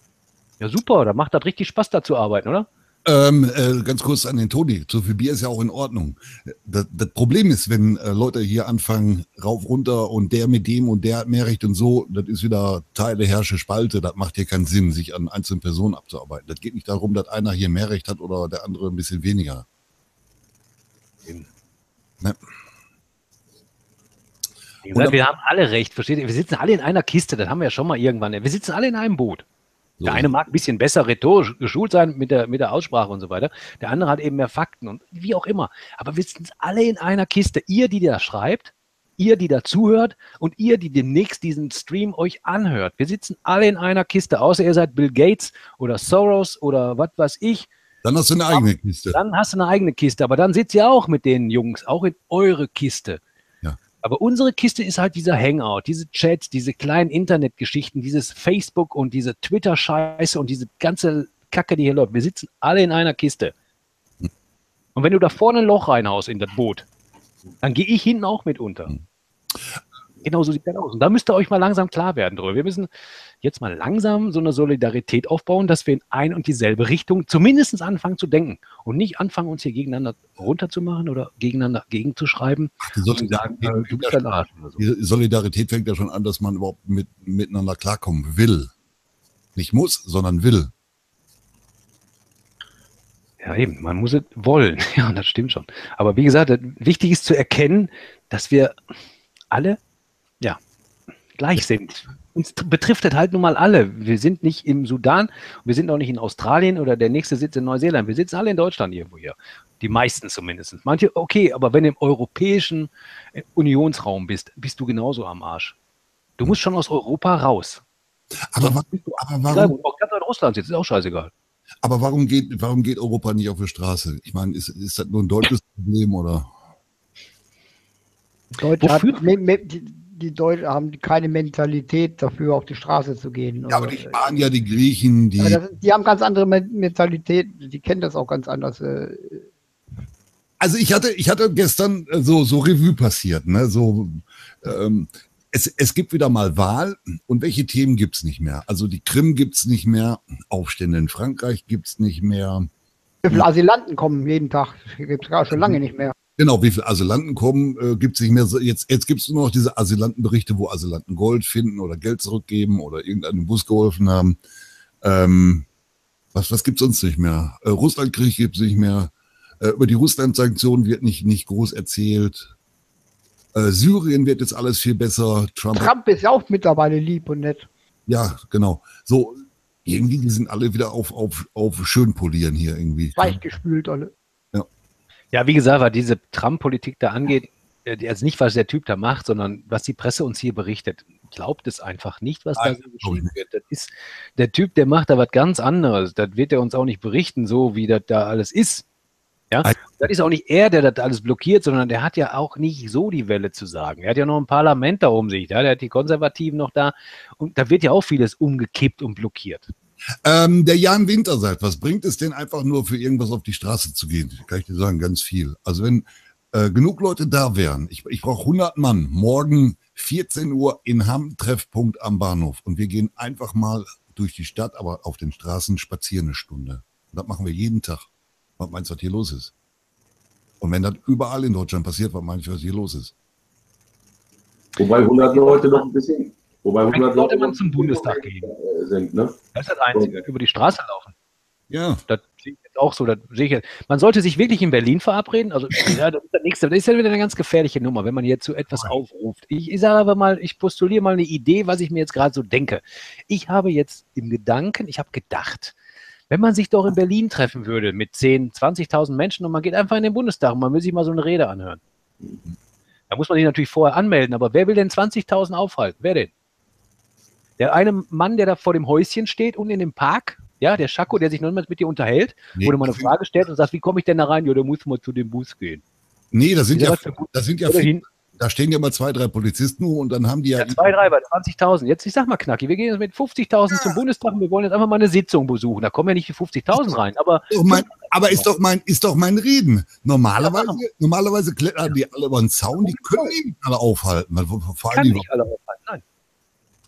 Ja, super, da macht das richtig Spaß, da zu arbeiten, oder? Ähm, äh, ganz kurz an den Toni. Zu viel Bier ist ja auch in Ordnung. Das, das Problem ist, wenn äh, Leute hier anfangen, rauf, runter und der mit dem und der hat mehr Recht und so, das ist wieder Teile, Herrsche, Spalte. Das macht hier keinen Sinn, sich an einzelnen Personen abzuarbeiten. Das geht nicht darum, dass einer hier mehr Recht hat oder der andere ein bisschen weniger. Ne? Gesagt, wir haben alle recht, versteht ihr? Wir sitzen alle in einer Kiste, das haben wir ja schon mal irgendwann. Wir sitzen alle in einem Boot. Der eine mag ein bisschen besser rhetorisch geschult sein mit der, mit der Aussprache und so weiter. Der andere hat eben mehr Fakten und wie auch immer. Aber wir sitzen alle in einer Kiste. Ihr, die da schreibt, ihr, die da zuhört und ihr, die demnächst diesen Stream euch anhört. Wir sitzen alle in einer Kiste, außer ihr seid Bill Gates oder Soros oder was weiß ich. Dann hast du eine eigene Kiste. Dann hast du eine eigene Kiste, aber dann sitzt ihr auch mit den Jungs, auch in eure Kiste. Aber unsere Kiste ist halt dieser Hangout, diese Chats, diese kleinen Internetgeschichten, dieses Facebook und diese Twitter-Scheiße und diese ganze Kacke, die hier läuft. Wir sitzen alle in einer Kiste. Und wenn du da vorne ein Loch reinhaust in das Boot, dann gehe ich hinten auch mit unter. Genau so sieht das aus. Und da müsst ihr euch mal langsam klar werden drüber. Wir müssen jetzt mal langsam so eine Solidarität aufbauen, dass wir in ein und dieselbe Richtung zumindest anfangen zu denken und nicht anfangen, uns hier gegeneinander runterzumachen oder gegeneinander gegenzuschreiben. Die, Solidarität, sagen, äh, du bist ja so. die Solidarität fängt ja schon an, dass man überhaupt mit, miteinander klarkommen will. Nicht muss, sondern will. Ja, eben, man muss es wollen. Ja, das stimmt schon. Aber wie gesagt, wichtig ist zu erkennen, dass wir alle gleich sind. Uns betrifft das halt nun mal alle. Wir sind nicht im Sudan, wir sind auch nicht in Australien oder der nächste sitzt in Neuseeland. Wir sitzen alle in Deutschland irgendwo hier. Die meisten zumindest. Manche, okay, aber wenn du im europäischen äh, Unionsraum bist, bist du genauso am Arsch. Du musst schon aus Europa raus. Aber, wa aber warum? Auch ganz in Russland jetzt ist auch scheißegal. Aber warum geht, warum geht Europa nicht auf die Straße? Ich meine, ist, ist das nur ein deutsches Problem oder? Deutsche hat, die Deutschen haben keine Mentalität dafür, auf die Straße zu gehen. Ja, aber die Spanier, die Griechen, die. Das, die haben ganz andere Mentalität, die kennen das auch ganz anders. Äh. Also ich hatte, ich hatte gestern äh, so, so Revue passiert, ne? So, ähm, es, es gibt wieder mal Wahl und welche Themen gibt's nicht mehr? Also die Krim gibt's nicht mehr, Aufstände in Frankreich gibt's nicht mehr. Wie viele Asylanten kommen jeden Tag? Gibt es schon lange nicht mehr. Genau, wie viele Asylanten kommen, äh, gibt es nicht mehr. So, jetzt jetzt gibt es nur noch diese Asylantenberichte, wo Asylanten Gold finden oder Geld zurückgeben oder irgendeinem Bus geholfen haben. Ähm, was was gibt es sonst nicht mehr? Äh, Russlandkrieg gibt es nicht mehr. Äh, über die Russland-Sanktionen wird nicht, nicht groß erzählt. Äh, Syrien wird jetzt alles viel besser. Trump, Trump ist ja auch mittlerweile lieb und nett. Ja, genau. So, irgendwie, die sind alle wieder auf, auf, auf schön polieren hier irgendwie. Weichgespült alle. Ja, wie gesagt, was diese Trump-Politik da angeht, also nicht, was der Typ da macht, sondern was die Presse uns hier berichtet. Glaubt es einfach nicht, was da so geschrieben wird. Das ist, der Typ, der macht da was ganz anderes. Das wird er uns auch nicht berichten, so wie das da alles ist. Ja, das ist auch nicht er, der das alles blockiert, sondern der hat ja auch nicht so die Welle zu sagen. Er hat ja noch ein Parlament da um sich, ja? der hat die Konservativen noch da und da wird ja auch vieles umgekippt und blockiert. Ähm, der Jan Winter sagt, was bringt es denn einfach nur für irgendwas auf die Straße zu gehen? Kann ich dir sagen, ganz viel. Also wenn äh, genug Leute da wären, ich, ich brauche 100 Mann, morgen 14 Uhr in Hamm, Treffpunkt am Bahnhof und wir gehen einfach mal durch die Stadt, aber auf den Straßen spazieren eine Stunde. Und das machen wir jeden Tag. Was meinst du, was hier los ist? Und wenn das überall in Deutschland passiert, was meinst du, was hier los ist? Wobei 100 Leute noch ein bisschen Wobei 100 sollte man zum Bundestag gehen. Sind, ne? Das ist das Einzige. Über die Straße laufen. Ja. Das sehe ich jetzt auch so. Das sehe ich jetzt. Man sollte sich wirklich in Berlin verabreden. Also, ja, das ist das nächste. Das ist ja wieder eine ganz gefährliche Nummer, wenn man jetzt so etwas aufruft. Ich, ich sage aber mal, ich postuliere mal eine Idee, was ich mir jetzt gerade so denke. Ich habe jetzt im Gedanken, ich habe gedacht, wenn man sich doch in Berlin treffen würde mit 10, 20.000 Menschen und man geht einfach in den Bundestag und man will sich mal so eine Rede anhören. Da muss man sich natürlich vorher anmelden, aber wer will denn 20.000 aufhalten? Wer denn? Der eine Mann, der da vor dem Häuschen steht und in dem Park, ja, der Schako, der sich noch niemals mit dir unterhält, Nee, wo du mal eine Frage stellst und sagst, wie komme ich denn da rein? Ja, da muss man zu dem Bus gehen. Nee, das sind Ist ja, das sind ja, viele- da stehen ja mal zwei, drei Polizisten und dann haben die ja, ja, zwei, drei bei 20.000. Jetzt, ich sag mal, Knacki, wir gehen jetzt mit 50.000 zum Bundestag und wir wollen jetzt einfach mal eine Sitzung besuchen. Da kommen ja nicht die 50.000 rein, aber mein, aber ist doch mein, ist doch mein Reden. Normalerweise, normalerweise klettern die alle über den Zaun, die können die nicht alle aufhalten. Vor vor kann allem, nicht alle aufhalten. Nein.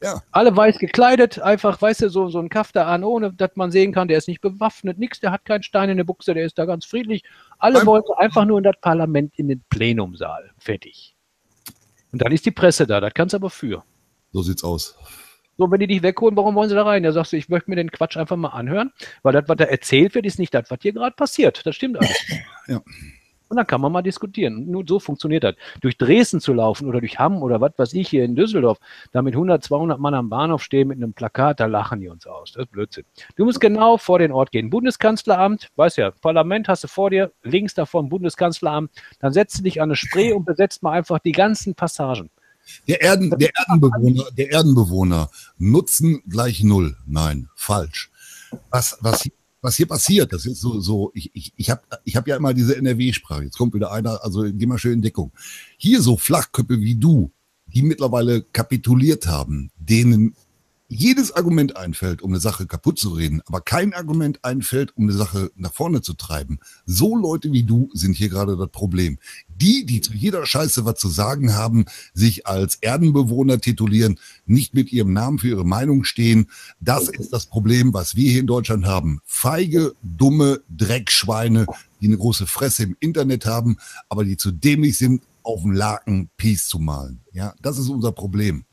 Ja. Alle weiß gekleidet, einfach, weißt du, so, so ein Kaff da an, ohne dass man sehen kann, der ist nicht bewaffnet, nix, der hat keinen Stein in der Buchse, der ist da ganz friedlich. Alle Ein- wollen so einfach nur in das Parlament, in den Plenumsaal. Fertig. Und dann ist die Presse da, das kannst aber für. so sieht's aus. So, wenn die dich wegholen, warum wollen sie da rein? Da sagst du, ich möchte mir den Quatsch einfach mal anhören, weil das, was da erzählt wird, ist nicht das, was hier gerade passiert. Das stimmt alles. Ja. Und dann kann man mal diskutieren. Nur so funktioniert das. Durch Dresden zu laufen oder durch Hamm oder was weiß ich hier in Düsseldorf, da mit 100, 200 Mann am Bahnhof stehen mit einem Plakat, da lachen die uns aus. Das ist Blödsinn. Du musst genau vor den Ort gehen. Bundeskanzleramt, weißt ja, Parlament hast du vor dir, links davon Bundeskanzleramt, dann setzt du dich an eine Spree und besetzt mal einfach die ganzen Passagen. Der, Erden, der, Erdenbewohner, der Erdenbewohner Nutzen gleich null. Nein, falsch. Was, was, was hier passiert, das ist so, so ich, ich, ich habe ich hab ja immer diese NRW-Sprache. Jetzt kommt wieder einer, also geh mal schön in Deckung. Hier so Flachköpfe wie du, die mittlerweile kapituliert haben, denen jedes Argument einfällt, um eine Sache kaputt zu reden, aber kein Argument einfällt, um eine Sache nach vorne zu treiben. So Leute wie du sind hier gerade das Problem. Die, die zu jeder Scheiße was zu sagen haben, sich als Erdenbewohner titulieren, nicht mit ihrem Namen für ihre Meinung stehen, das ist das Problem, was wir hier in Deutschland haben. Feige, dumme Dreckschweine, die eine große Fresse im Internet haben, aber die zu dämlich sind, auf dem Laken Peace zu malen. Ja, das ist unser Problem.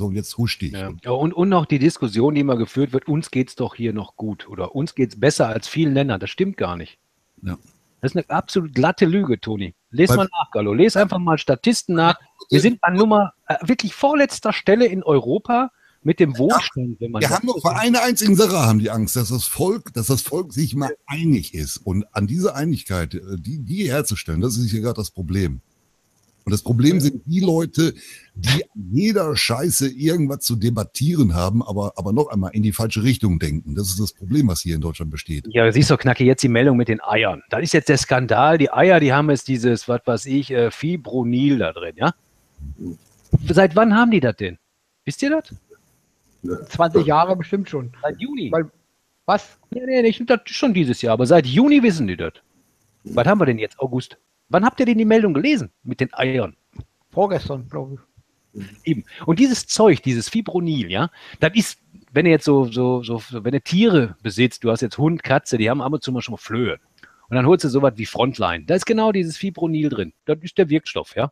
So, und jetzt husch dich. Ja. Ja, und, und noch die Diskussion, die immer geführt wird, uns geht's doch hier noch gut oder uns geht's besser als vielen Ländern. Das stimmt gar nicht. Ja. Das ist eine absolut glatte Lüge, Toni. Les Weil- mal nach, Gallo. Les einfach mal Statisten nach. Wir sind an Nummer äh, wirklich vorletzter Stelle in Europa mit dem Wohlstand, wenn man Wir haben vor einer einzigen Sache haben die Angst, dass das Volk, dass das Volk sich mal einig ist. Und an diese Einigkeit, äh, die, die herzustellen, das ist hier gerade das Problem. Und das Problem sind die Leute, die an jeder Scheiße irgendwas zu debattieren haben, aber, aber noch einmal in die falsche Richtung denken. Das ist das Problem, was hier in Deutschland besteht. Ja, siehst du, Knacki, jetzt die Meldung mit den Eiern. Das ist jetzt der Skandal. Die Eier, die haben jetzt dieses, was weiß ich, äh, Fibronil da drin, ja? Seit wann haben die das denn? Wisst ihr das? 20 Jahre bestimmt schon. Seit Juni. Weil- Was? Nee, nee, nicht das ist schon dieses Jahr, aber seit Juni wissen die das. Was haben wir denn jetzt? August. Wann habt ihr denn die Meldung gelesen mit den Eiern? Vorgestern, glaube ich. Eben. Und dieses Zeug, dieses Fibronil, ja, das ist, wenn ihr jetzt so, so, so, wenn ihr Tiere besitzt, du hast jetzt Hund, Katze, die haben ab und zu mal schon mal Flöhe. Und dann holst du sowas wie Frontline. Da ist genau dieses Fibronil drin. Das ist der Wirkstoff, ja.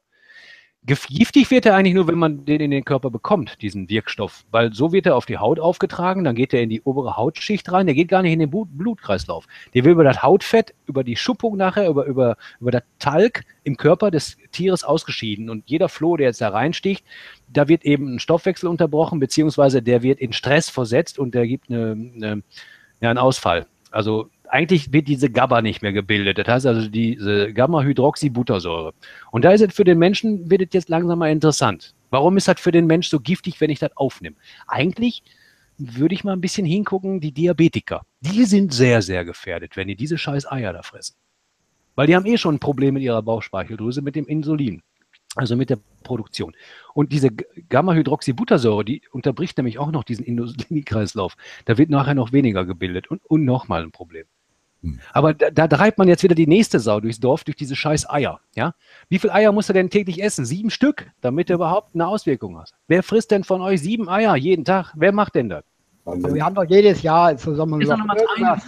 Gif- Giftig wird er eigentlich nur, wenn man den in den Körper bekommt, diesen Wirkstoff. Weil so wird er auf die Haut aufgetragen, dann geht er in die obere Hautschicht rein, der geht gar nicht in den Blut Blutkreislauf. Der will über das Hautfett, über die Schuppung nachher, über, über, über das Talg im Körper des Tieres ausgeschieden. Und jeder Floh, der jetzt da reinsticht, da wird eben ein Stoffwechsel unterbrochen, beziehungsweise der wird in Stress versetzt und der gibt eine, eine, ja, einen Ausfall. Also eigentlich wird diese GABA nicht mehr gebildet. Das heißt also diese Gamma-Hydroxybuttersäure. Und da ist es für den Menschen, wird es jetzt langsam mal interessant. Warum ist das für den Mensch so giftig, wenn ich das aufnehme? Eigentlich würde ich mal ein bisschen hingucken, die Diabetiker. Die sind sehr, sehr gefährdet, wenn die diese scheiß Eier da fressen. Weil die haben eh schon ein Problem mit ihrer Bauchspeicheldrüse, mit dem Insulin. Also mit der Produktion. Und diese Gamma-Hydroxybuttersäure, die unterbricht nämlich auch noch diesen Insulinkreislauf. Da wird nachher noch weniger gebildet und, und nochmal ein Problem. Hm. Aber da, da treibt man jetzt wieder die nächste Sau durchs Dorf, durch diese scheiß Eier. Ja? Wie viel Eier muss er denn täglich essen? Sieben Stück, damit er überhaupt eine Auswirkung hat. Wer frisst denn von euch sieben Eier jeden Tag? Wer macht denn das? Aber wir haben doch jedes Jahr zusammen irgendwas.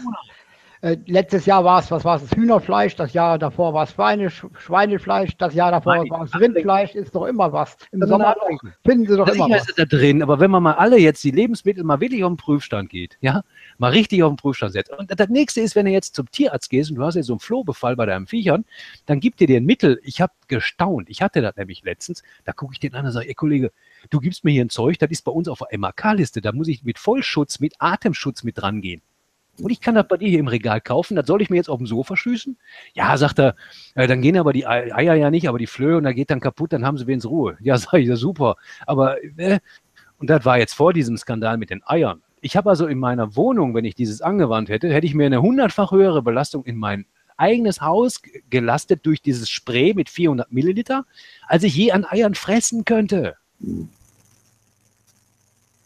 Äh, letztes Jahr war es, was war es, Hühnerfleisch, das Jahr davor war es Schweine, Schweinefleisch, das Jahr davor war es Rindfleisch, ist doch immer was. Im Das Sommer finden Sie doch Na immer sicher was. da drin, aber wenn man mal alle jetzt die Lebensmittel mal wirklich auf den Prüfstand geht, ja, mal richtig auf den Prüfstand setzt. Und das nächste ist, wenn du jetzt zum Tierarzt gehst und du hast jetzt so einen Flohbefall bei deinem Viechern, dann gibt dir ein Mittel. Ich habe gestaunt. Ich hatte das nämlich letztens. Da gucke ich den an und sage, ey Kollege, du gibst mir hier ein Zeug, das ist bei uns auf der MAK-Liste. Da muss ich mit Vollschutz, mit Atemschutz mit dran gehen. Und ich kann das bei dir hier im Regal kaufen. Das soll ich mir jetzt auf dem Sofa schießen? Ja, sagt er, äh, dann gehen aber die Ei- Eier ja nicht, aber die Flöhe und da geht dann kaputt, dann haben sie wenigstens Ruhe. Ja, sag ich, ja super. Aber äh, Und das war jetzt vor diesem Skandal mit den Eiern. Ich habe also in meiner Wohnung, wenn ich dieses angewandt hätte, hätte ich mir eine hundertfach höhere Belastung in mein eigenes Haus gelastet durch dieses Spray mit 400 Milliliter, als ich je an Eiern fressen könnte.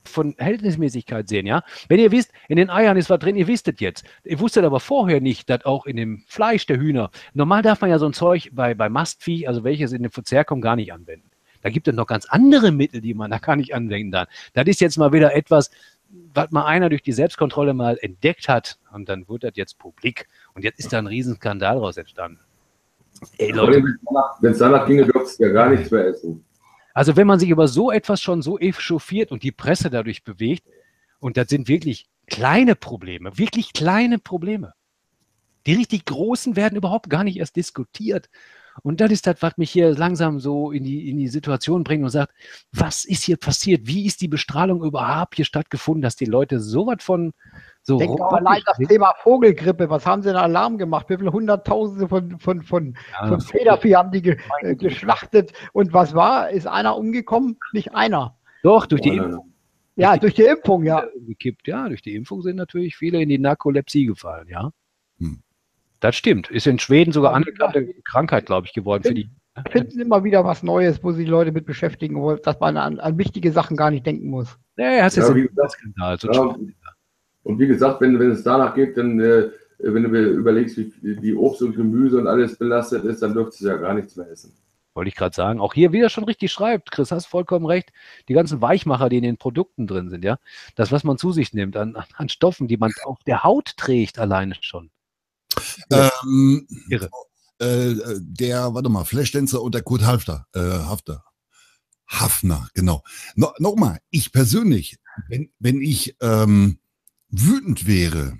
Von Verhältnismäßigkeit sehen, ja. Wenn ihr wisst, in den Eiern ist was drin, ihr wisst es jetzt. Ihr wusstet aber vorher nicht, dass auch in dem Fleisch der Hühner, normal darf man ja so ein Zeug bei, bei Mastvieh, also welches in den Verzehr kommt, gar nicht anwenden. Da gibt es noch ganz andere Mittel, die man da gar nicht anwenden darf. Das ist jetzt mal wieder etwas, was mal einer durch die Selbstkontrolle mal entdeckt hat und dann wurde das jetzt publik und jetzt ist da ein Riesenskandal daraus entstanden. Ey, Leute. Wenn es danach ginge, dürftest du ja gar nichts mehr essen. Also wenn man sich über so etwas schon so echauffiert und die Presse dadurch bewegt, und das sind wirklich kleine Probleme, wirklich kleine Probleme. Die richtig großen werden überhaupt gar nicht erst diskutiert. Und das ist das, was mich hier langsam so in die, in die Situation bringt und sagt, was ist hier passiert? Wie ist die Bestrahlung überhaupt hier stattgefunden, dass die Leute so was von so Denk doch allein das Thema Vogelgrippe, was haben sie in Alarm gemacht? Wie viele Hunderttausende von, von, von, ja, von Federvieh haben die ge, äh, geschlachtet? Und was war? Ist einer umgekommen? Nicht einer. Doch, durch die Impfung. Ja, durch die Impfung, ja. Gekippt, ja, durch die Impfung sind natürlich viele in die Narkolepsie gefallen, ja. Hm. Das stimmt. Ist in Schweden sogar anerkannte Krankheit, glaube ich, geworden für die. Finden immer wieder was Neues, wo sich die Leute mit beschäftigen, wo, dass man an, an wichtige Sachen gar nicht denken muss. Nee, hast ja, jetzt gesagt, Skandal. So ja, und wie gesagt, wenn, wenn es danach geht, dann, äh, wenn du überlegst, wie, wie Obst und Gemüse und alles belastet ist, dann dürftest du ja gar nichts mehr essen. Wollte ich gerade sagen. Auch hier wieder schon richtig schreibt. Chris, hast vollkommen recht. Die ganzen Weichmacher, die in den Produkten drin sind, ja. Das, was man zu sich nimmt an, an Stoffen, die man auf der Haut trägt, alleine schon. Ähm, Irre. Äh, der, warte mal, Flashdänzer und der Kurt Hafter. Äh, Hafter. Hafner, genau. No, Nochmal, ich persönlich, wenn, wenn ich ähm, wütend wäre,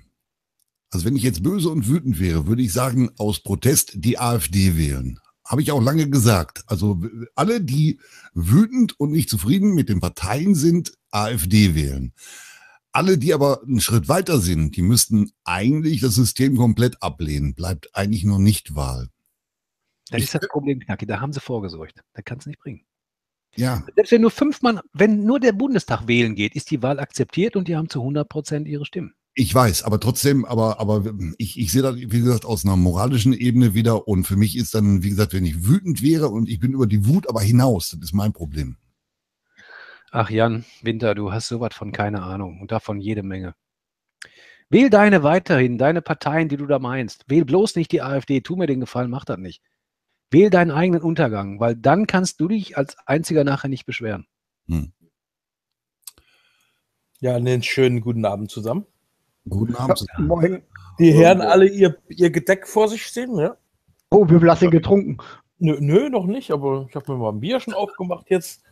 also wenn ich jetzt böse und wütend wäre, würde ich sagen, aus Protest die AfD wählen. Habe ich auch lange gesagt. Also alle, die wütend und nicht zufrieden mit den Parteien sind, AfD wählen. Alle, die aber einen Schritt weiter sind, die müssten eigentlich das System komplett ablehnen. Bleibt eigentlich nur Nichtwahl. Das ist das Problem, Knacki. Da haben sie vorgesorgt. Da kann es nicht bringen. Ja. Selbst wenn nur fünf Mann, wenn nur der Bundestag wählen geht, ist die Wahl akzeptiert und die haben zu 100 Prozent ihre Stimmen. Ich weiß, aber trotzdem, aber, aber ich, ich sehe das, wie gesagt, aus einer moralischen Ebene wieder. Und für mich ist dann, wie gesagt, wenn ich wütend wäre und ich bin über die Wut aber hinaus, das ist mein Problem. Ach Jan, Winter, du hast sowas von keine Ahnung und davon jede Menge. Wähl deine weiterhin, deine Parteien, die du da meinst. Wähl bloß nicht die AfD, tu mir den Gefallen, mach das nicht. Wähl deinen eigenen Untergang, weil dann kannst du dich als einziger nachher nicht beschweren. Hm. Ja, einen schönen guten Abend zusammen. Guten Abend zusammen. Moin. Die Herren alle ihr, ihr Gedeck vor sich stehen, ja? Oh, viel hast du getrunken? Nö, nö, noch nicht, aber ich habe mir mal ein Bier schon aufgemacht jetzt.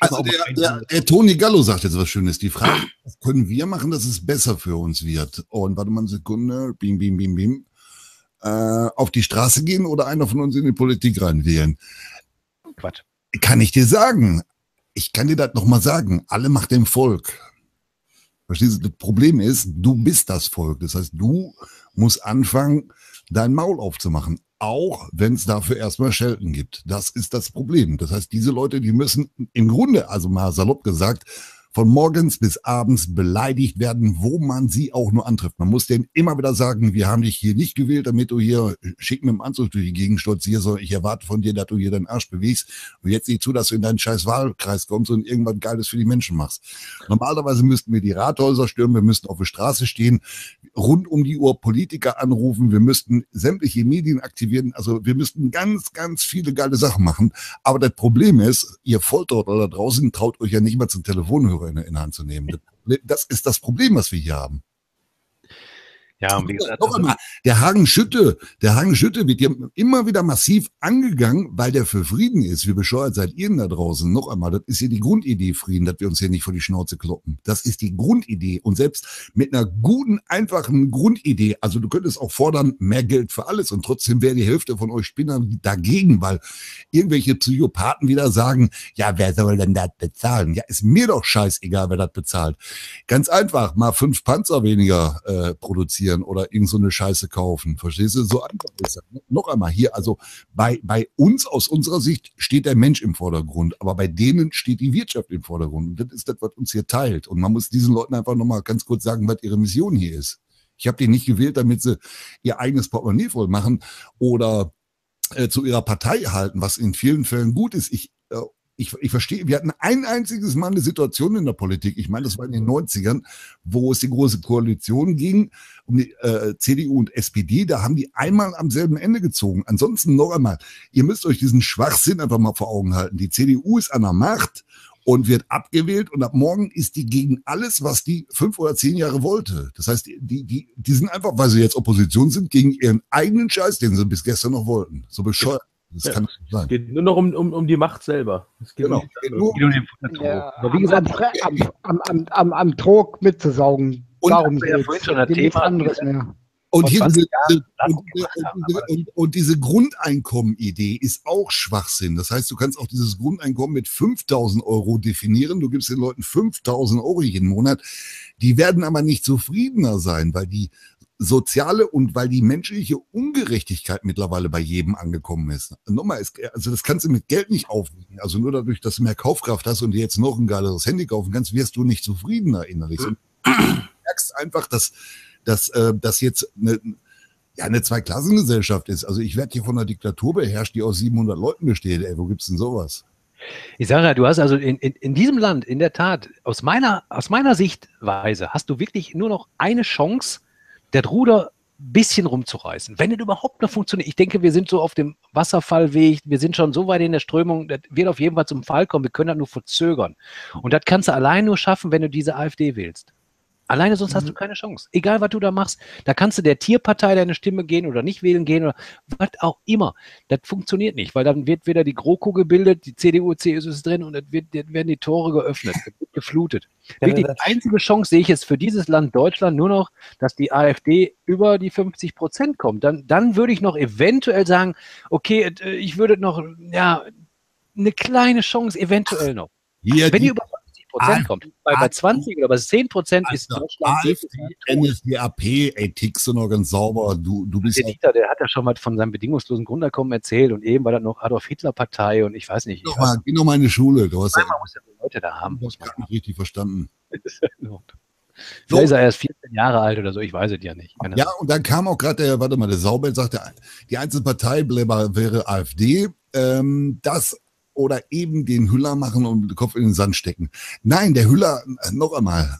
Also der, der, der, Toni Gallo sagt jetzt was Schönes. Die Frage, was können wir machen, dass es besser für uns wird? Und warte mal eine Sekunde, bim, bim, bim, bim. Äh, auf die Straße gehen oder einer von uns in die Politik reinwählen? Quatsch. Kann ich dir sagen. Ich kann dir das nochmal sagen. Alle macht dem Volk. Verstehst du? Das Problem ist, du bist das Volk. Das heißt, du musst anfangen, dein Maul aufzumachen auch wenn es dafür erstmal Schelten gibt. Das ist das Problem. Das heißt, diese Leute, die müssen im Grunde, also mal salopp gesagt, von morgens bis abends beleidigt werden, wo man sie auch nur antrifft. Man muss denen immer wieder sagen, wir haben dich hier nicht gewählt, damit du hier schick mit dem Anzug durch die Gegend stolzierst, sondern ich erwarte von dir, dass du hier deinen Arsch bewegst und jetzt nicht zu, dass du in deinen scheiß Wahlkreis kommst und irgendwas Geiles für die Menschen machst. Normalerweise müssten wir die Rathäuser stürmen, wir müssten auf der Straße stehen, rund um die Uhr Politiker anrufen, wir müssten sämtliche Medien aktivieren, also wir müssten ganz, ganz viele geile Sachen machen. Aber das Problem ist, ihr Volltrottel da draußen traut euch ja nicht mal zum Telefonhörer in, in Hand zu nehmen. Das ist das Problem, was wir hier haben. Ja, und wie gesagt, noch einmal, der Hagen Schütte, der Hagen Schütte wird ja immer wieder massiv angegangen, weil der für Frieden ist. Wie bescheuert seid ihr denn da draußen? Noch einmal, das ist ja die Grundidee Frieden, dass wir uns hier nicht vor die Schnauze kloppen. Das ist die Grundidee. Und selbst mit einer guten, einfachen Grundidee, also du könntest auch fordern, mehr Geld für alles und trotzdem wäre die Hälfte von euch Spinnern dagegen, weil irgendwelche Psychopathen wieder sagen, ja, wer soll denn das bezahlen? Ja, ist mir doch scheißegal, wer das bezahlt. Ganz einfach, mal fünf Panzer weniger äh, produzieren investieren oder irgend so eine Scheiße kaufen. Verstehst du? So einfach ist das. Noch einmal hier, also bei, bei uns aus unserer Sicht steht der Mensch im Vordergrund, aber bei denen steht die Wirtschaft im Vordergrund. Und das ist das, was uns hier teilt. Und man muss diesen Leuten einfach nochmal ganz kurz sagen, was ihre Mission hier ist. Ich habe die nicht gewählt, damit sie ihr eigenes Portemonnaie voll machen oder äh, zu ihrer Partei halten, was in vielen Fällen gut ist. Ich, äh, ich, ich verstehe, wir hatten ein einziges Mal eine Situation in der Politik, ich meine, das war in den 90ern, wo es die große Koalition ging, um die äh, CDU und SPD, da haben die einmal am selben Ende gezogen. Ansonsten noch einmal, ihr müsst euch diesen Schwachsinn einfach mal vor Augen halten. Die CDU ist an der Macht und wird abgewählt und ab morgen ist die gegen alles, was die fünf oder zehn Jahre wollte. Das heißt, die, die, die sind einfach, weil sie jetzt Opposition sind, gegen ihren eigenen Scheiß, den sie bis gestern noch wollten. So bescheuert. Das Ja. kann nicht sein. Es geht nur noch um, um, um die Macht selber. Es geht Genau. um Geht nichts nur- anderes. Ja, Aber wie am, gesagt, am, am, am, am, am, am Trog mitzusaugen. Und Darum ja vorhin schon ein Thema. anderes mehr. Und, hier 20 diese, diese, das und, diese, und, diese, und, und diese Grundeinkommen-Idee ist auch Schwachsinn. Das heißt, du kannst auch dieses Grundeinkommen mit 5000 Euro definieren. Du gibst den Leuten 5000 Euro jeden Monat. Die werden aber nicht zufriedener sein, weil die soziale und weil die menschliche Ungerechtigkeit mittlerweile bei jedem angekommen ist. Nochmal, also das kannst du mit Geld nicht aufwiegen. Also nur dadurch, dass du mehr Kaufkraft hast und dir jetzt noch ein geileres Handy kaufen kannst, wirst du nicht zufriedener innerlich. Und du merkst einfach, dass, dass, äh, dass jetzt eine, ja, eine Zweiklassengesellschaft ist. Also ich werde hier von einer Diktatur beherrscht, die aus 700 Leuten besteht. Ey, wo gibt's denn sowas? Ich sage ja, du hast also in, in, in diesem Land, in der Tat, aus meiner, aus meiner Sichtweise, hast du wirklich nur noch eine Chance, das Ruder ein bisschen rumzureißen. Wenn es überhaupt noch funktioniert. Ich denke, wir sind so auf dem Wasserfallweg, wir sind schon so weit in der Strömung, das wird auf jeden Fall zum Fall kommen. Wir können das nur verzögern. Und das kannst du allein nur schaffen, wenn du diese AfD wählst. Alleine sonst hast du keine Chance. Egal, was du da machst. Da kannst du der Tierpartei deine Stimme gehen oder nicht wählen gehen oder was auch immer. Das funktioniert nicht, weil dann wird wieder die GroKo gebildet, die CDU, CSU ist drin und es wird, es werden die Tore geöffnet, geflutet. Ja, Wirklich, die einzige Chance sehe ich jetzt für dieses Land Deutschland nur noch, dass die AfD über die 50 Prozent kommt. Dann, dann würde ich noch eventuell sagen, okay, äh, ich würde noch, ja, eine kleine Chance eventuell noch. Hier Wenn die die über 50 Prozent AfD kommt, bei, bei 20 oder bei 10 Prozent ist Also, Deutschland AfD, NSDAP, ey, tickst du noch ganz sauber. Du, du bist Der Dieter, der hat ja schon mal von seinem bedingungslosen Grundeinkommen erzählt und eben war das noch Adolf Hitler Partei und ich weiß nicht. Ich mal, geh noch mal in die Schule. Du hast ja, man muss ja die Leute da haben, du hast grad nicht richtig verstanden. haben. Vielleicht ist er erst 14 Jahre alt oder so, ich weiß es ja nicht. Ja, und dann kam auch gerade der, warte mal, der Saubert sagte, die einzige Partei wäre AfD. Ähm, das oder eben den Hüller machen und den Kopf in den Sand stecken. Nein, der Hüller, äh, noch einmal.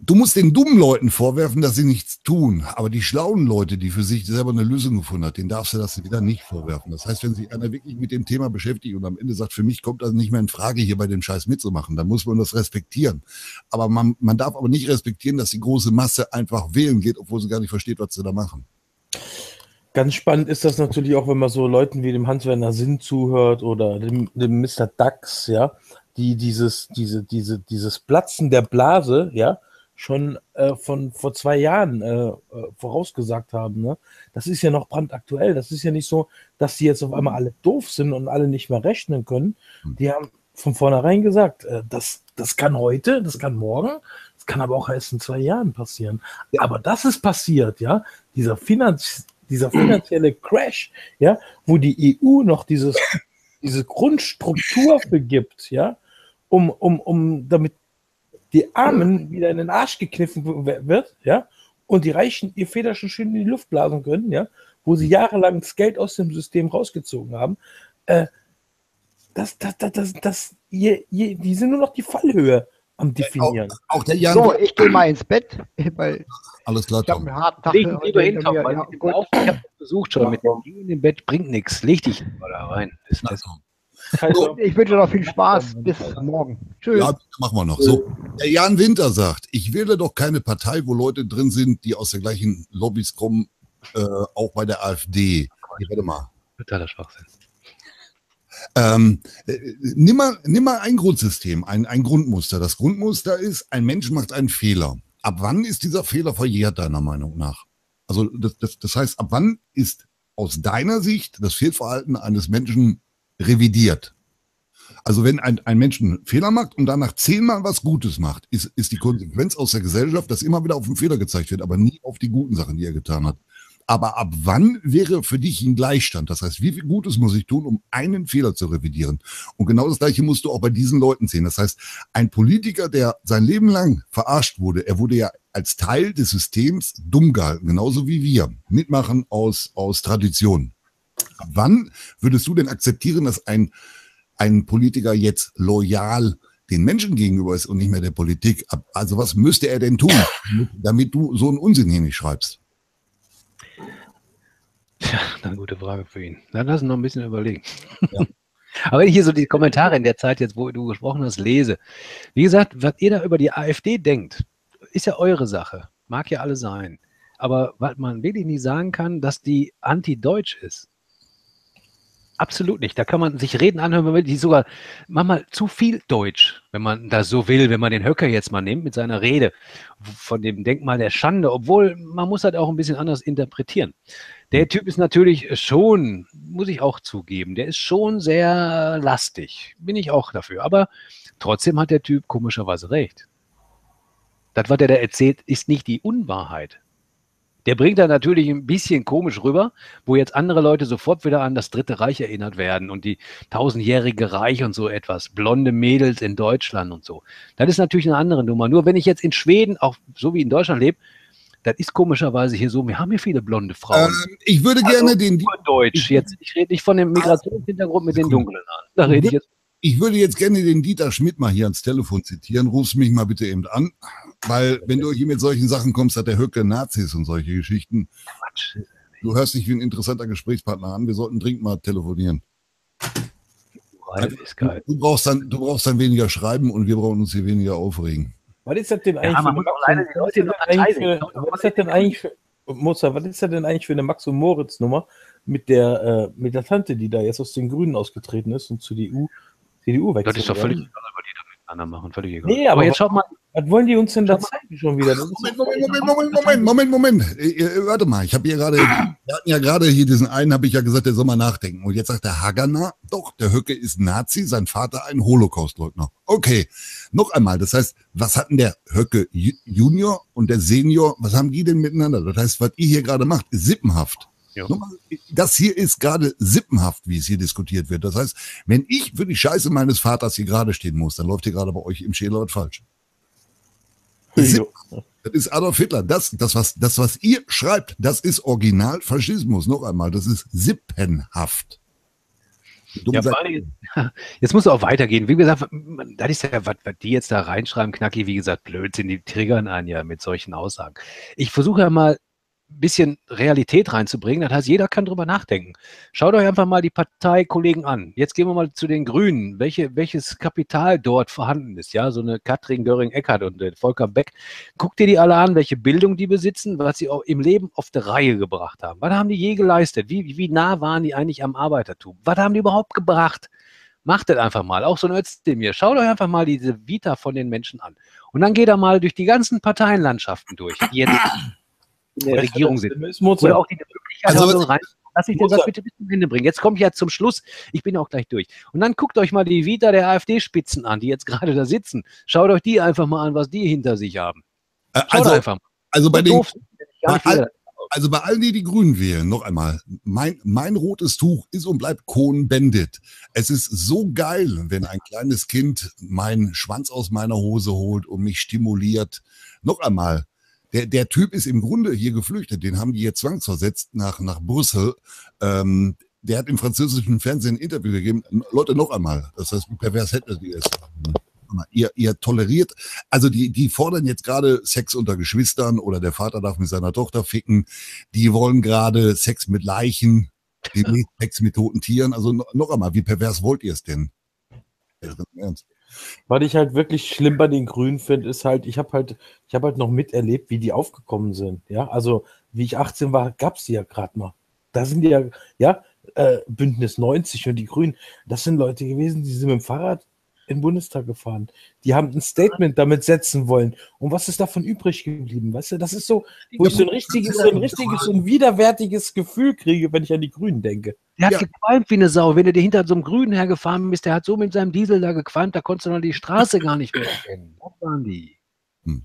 Du musst den dummen Leuten vorwerfen, dass sie nichts tun. Aber die schlauen Leute, die für sich selber eine Lösung gefunden hat, denen darfst du das wieder nicht vorwerfen. Das heißt, wenn sich einer wirklich mit dem Thema beschäftigt und am Ende sagt, für mich kommt das nicht mehr in Frage, hier bei dem Scheiß mitzumachen, dann muss man das respektieren. Aber man, man darf aber nicht respektieren, dass die große Masse einfach wählen geht, obwohl sie gar nicht versteht, was sie da machen. Ganz spannend ist das natürlich auch, wenn man so Leuten wie dem Hans-Werner Sinn zuhört oder dem, dem Mr. Dax, ja, die dieses, diese, diese, dieses Platzen der Blase, ja, schon äh, von vor zwei Jahren äh, äh, vorausgesagt haben. Ne? Das ist ja noch brandaktuell. Das ist ja nicht so, dass die jetzt auf einmal alle doof sind und alle nicht mehr rechnen können. Die haben von vornherein gesagt, äh, das, das kann heute, das kann morgen, das kann aber auch erst in zwei Jahren passieren. Aber das ist passiert, ja. Dieser, Finanz, dieser finanzielle Crash, ja, wo die EU noch dieses, diese Grundstruktur begibt, ja, um, um, um damit die Armen wieder in den Arsch gekniffen wird, ja, und die Reichen ihr Federchen schön in die Luft blasen können, ja, wo sie jahrelang das Geld aus dem System rausgezogen haben, äh, das, das, das, das, das je, je, die sind nur noch die Fallhöhe am definieren. Auch der Jan, So, ich gehe mal ins Bett, weil alles klar, ich habe einen harten Tag Leg lieber hin, Tom, Ja, dem gut. Ich habe besucht schon, mit dem Liegen im Bett bringt nichts. Leg dich lieber da rein. Besser. Tom. Also, Ich wünsche noch viel Spaß. Bis morgen. Tschüss. Ja, machen wir noch. So, der Jan Winter sagt, ich wähle doch keine Partei, wo Leute drin sind, die aus der gleichen Lobbys kommen, äh, auch bei der AfD. Hier, warte mal. Totaler Schwachsinn. Ähm, äh, nimm, mal, nimm mal ein Grundsystem, ein, ein Grundmuster. Das Grundmuster ist, ein Mensch macht einen Fehler. Ab wann ist dieser Fehler verjährt, deiner Meinung nach? Also das, das, das heißt, ab wann ist aus deiner Sicht das Fehlverhalten eines Menschen revidiert? Also wenn ein, ein Mensch einen Fehler macht und danach zehnmal was Gutes macht, ist, ist die Konsequenz aus der Gesellschaft, dass immer wieder auf den Fehler gezeigt wird, aber nie auf die guten Sachen, die er getan hat. Aber ab wann wäre für dich ein Gleichstand? Das heißt, wie viel Gutes muss ich tun, um einen Fehler zu revidieren? Und genau das Gleiche musst du auch bei diesen Leuten sehen. Das heißt, ein Politiker, der sein Leben lang verarscht wurde, er wurde ja als Teil des Systems dumm gehalten, genauso wie wir. Mitmachen aus, aus Tradition. Ab wann würdest du denn akzeptieren, dass ein, ein Politiker jetzt loyal den Menschen gegenüber ist und nicht mehr der Politik? Also was müsste er denn tun, damit du so einen Unsinn hier nicht schreibst? Tja, eine gute Frage für ihn. Dann lass uns noch ein bisschen überlegen. Aber wenn ich hier so die Kommentare in der Zeit jetzt, wo du gesprochen hast, lese, wie gesagt, was ihr da über die AfD denkt, ist ja eure Sache. Mag ja alle sein. Aber was man wirklich nicht sagen kann, dass die anti-deutsch ist. Absolut nicht. Da kann man sich reden anhören, wenn man die sogar manchmal zu viel Deutsch, wenn man das so will, wenn man den Höcker jetzt mal nimmt mit seiner Rede von dem Denkmal der Schande, obwohl man muss halt auch ein bisschen anders interpretieren. Der Typ ist natürlich schon, muss ich auch zugeben, der ist schon sehr lastig. Bin ich auch dafür. Aber trotzdem hat der Typ komischerweise recht. Das, was er da erzählt, ist nicht die Unwahrheit. Der bringt da natürlich ein bisschen komisch rüber, wo jetzt andere Leute sofort wieder an das Dritte Reich erinnert werden und die tausendjährige Reich und so etwas, blonde Mädels in Deutschland und so. Das ist natürlich eine andere Nummer. Nur wenn ich jetzt in Schweden, auch so wie in Deutschland lebe, das ist komischerweise hier so, wir haben hier viele blonde Frauen. Ähm, ich würde gerne den, Nur Deutsch. Jetzt, ich rede nicht von dem Migrationshintergrund mit den Dunklen an. Da rede ich jetzt. Ich würde jetzt gerne den Dieter Schmidt mal hier ans Telefon zitieren. Rufst mich mal bitte eben an, weil wenn du hier mit solchen Sachen kommst, hat der Höcke Nazis und solche Geschichten. Quatsch. Du hörst dich wie ein interessanter Gesprächspartner an. Wir sollten dringend mal telefonieren. Du brauchst dann, du brauchst dann weniger schreiben und wir brauchen uns hier weniger aufregen. Was ist das denn eigentlich man für was ist das eigentlich für- was ist das denn eigentlich für Mozart, was ist das denn eigentlich für eine Max und Moritz Nummer mit der äh, mit der Tante, die da jetzt aus den Grünen ausgetreten ist und zu die EU, CDU Das wechselt? ist doch völlig egal, miteinander machen. Völlig egal. Nee, aber aber jetzt schaut mal, Was wollen die uns denn da zeigen schon wieder? Moment, Moment, Moment, Moment, Moment, Moment, Moment. Äh, äh, Warte mal, ich habe hier gerade, wir hatten ja gerade hier diesen einen, habe ich ja gesagt, der soll mal nachdenken. Und jetzt sagt der Hagana, doch, der Höcke ist Nazi, sein Vater ein Holocaustleugner. Okay, noch einmal, das heißt, was hatten der Höcke Ju- Junior und der Senior, was haben die denn miteinander? Das heißt, was ihr hier gerade macht, ist sippenhaft. Ja. Das hier ist gerade sippenhaft, wie es hier diskutiert wird. Das heißt, wenn ich für die Scheiße meines Vaters hier gerade stehen muss, dann läuft hier gerade bei euch im Schäler was falsch. Das ist Adolf Hitler. Das, das, was, das, was ihr schreibt, das ist Originalfaschismus. Noch einmal, das ist sippenhaft. Ja, jetzt muss es auch weitergehen. Wie gesagt, das ist ja, was, was die jetzt da reinschreiben, Knacki, wie gesagt, Blödsinn, die triggern einen ja mit solchen Aussagen. Ich versuche ja mal bisschen Realität reinzubringen. Das heißt, jeder kann drüber nachdenken. Schaut euch einfach mal die Parteikollegen an. Jetzt gehen wir mal zu den Grünen. Welche, welches Kapital dort vorhanden ist? Ja, so eine Katrin Göring-Eckardt und der Volker Beck. Guckt dir die alle an, welche Bildung die besitzen, was sie auch im Leben auf der Reihe gebracht haben. Was haben die je geleistet? Wie, wie nah waren die eigentlich am Arbeitertum? Was haben die überhaupt gebracht? Macht das einfach mal. Auch so ein Özdemir. Schaut euch einfach mal diese Vita von den Menschen an. Und dann geht er mal durch die ganzen Parteienlandschaften durch, die jetzt in der Regierung sind. Oder auch die Möglichkeit Also, rein. Lass ich den. Satz bitte bis zum Ende bringen. Jetzt komme ich ja zum Schluss. Ich bin auch gleich durch. Und dann guckt euch mal die Vita der AfD-Spitzen an, die jetzt gerade da sitzen. Schaut euch die einfach mal an, was die hinter sich haben. Äh, Schaut also, einfach mal. also bei den, bei also bei allen, die die Grünen wählen, noch einmal, mein, mein rotes Tuch ist und bleibt Cohn-Bendit. Es ist so geil, wenn ein kleines Kind meinen Schwanz aus meiner Hose holt und mich stimuliert. Noch einmal, der, der Typ ist im Grunde hier geflüchtet. Den haben die jetzt zwangsversetzt nach, nach Brüssel. Ähm, der hat im französischen Fernsehen ein Interview gegeben. Leute, noch einmal. Das heißt, wie pervers hätte die es? Ihr, ihr toleriert, also die, die fordern jetzt gerade Sex unter Geschwistern oder der Vater darf mit seiner Tochter ficken. Die wollen gerade Sex mit Leichen, Sex mit toten Tieren. Also no- noch einmal, wie pervers wollt ihr es denn? Ernst. Was ich halt wirklich schlimm bei den Grünen finde, ist halt, ich habe halt, ich habe halt noch miterlebt, wie die aufgekommen sind. Ja, also wie ich 18 war, gab's die ja gerade mal. Da sind die ja, ja, äh, Bündnis 90 und die Grünen, das sind Leute gewesen, die sind mit dem Fahrrad in den Bundestag gefahren. Die haben ein Statement damit setzen wollen. Und was ist davon übrig geblieben? Weißt du, das ist so, wo ich so ein richtiges, so ein richtiges, so ein widerwärtiges Gefühl kriege, wenn ich an die Grünen denke. Der hat Ja. gequalmt wie eine Sau. Wenn du dir hinter so einem Grünen hergefahren bist, der hat so mit seinem Diesel da gequalmt, da konntest du noch die Straße gar nicht mehr erkennen. Das waren die. Hm.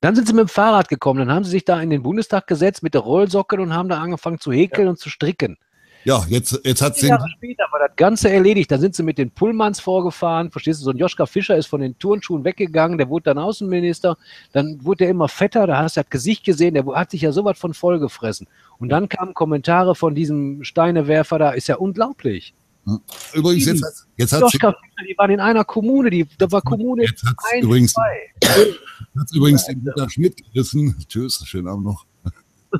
Dann sind sie mit dem Fahrrad gekommen, dann haben sie sich da in den Bundestag gesetzt mit der Rollsocke und haben da angefangen zu häkeln und zu stricken. Ja, jetzt, jetzt Zehn den, Jahre später war das Ganze erledigt. Da sind sie mit den Pullmans vorgefahren. Verstehst du, so ein Joschka Fischer ist von den Turnschuhen weggegangen, der wurde dann Außenminister. Dann wurde er immer fetter, da hast du das Gesicht gesehen, der hat sich ja sowas von vollgefressen. Und dann kamen Kommentare von diesem Steinewerfer da, ist ja unglaublich. übrigens, jetzt, hat's- jetzt hat's, Joschka Fischer, die waren in einer Kommune, die, da war Kommune jetzt hat's 1, übrigens, 2. hat's übrigens den Gunnar Schmidt gerissen. Tschüss, schönen Abend noch.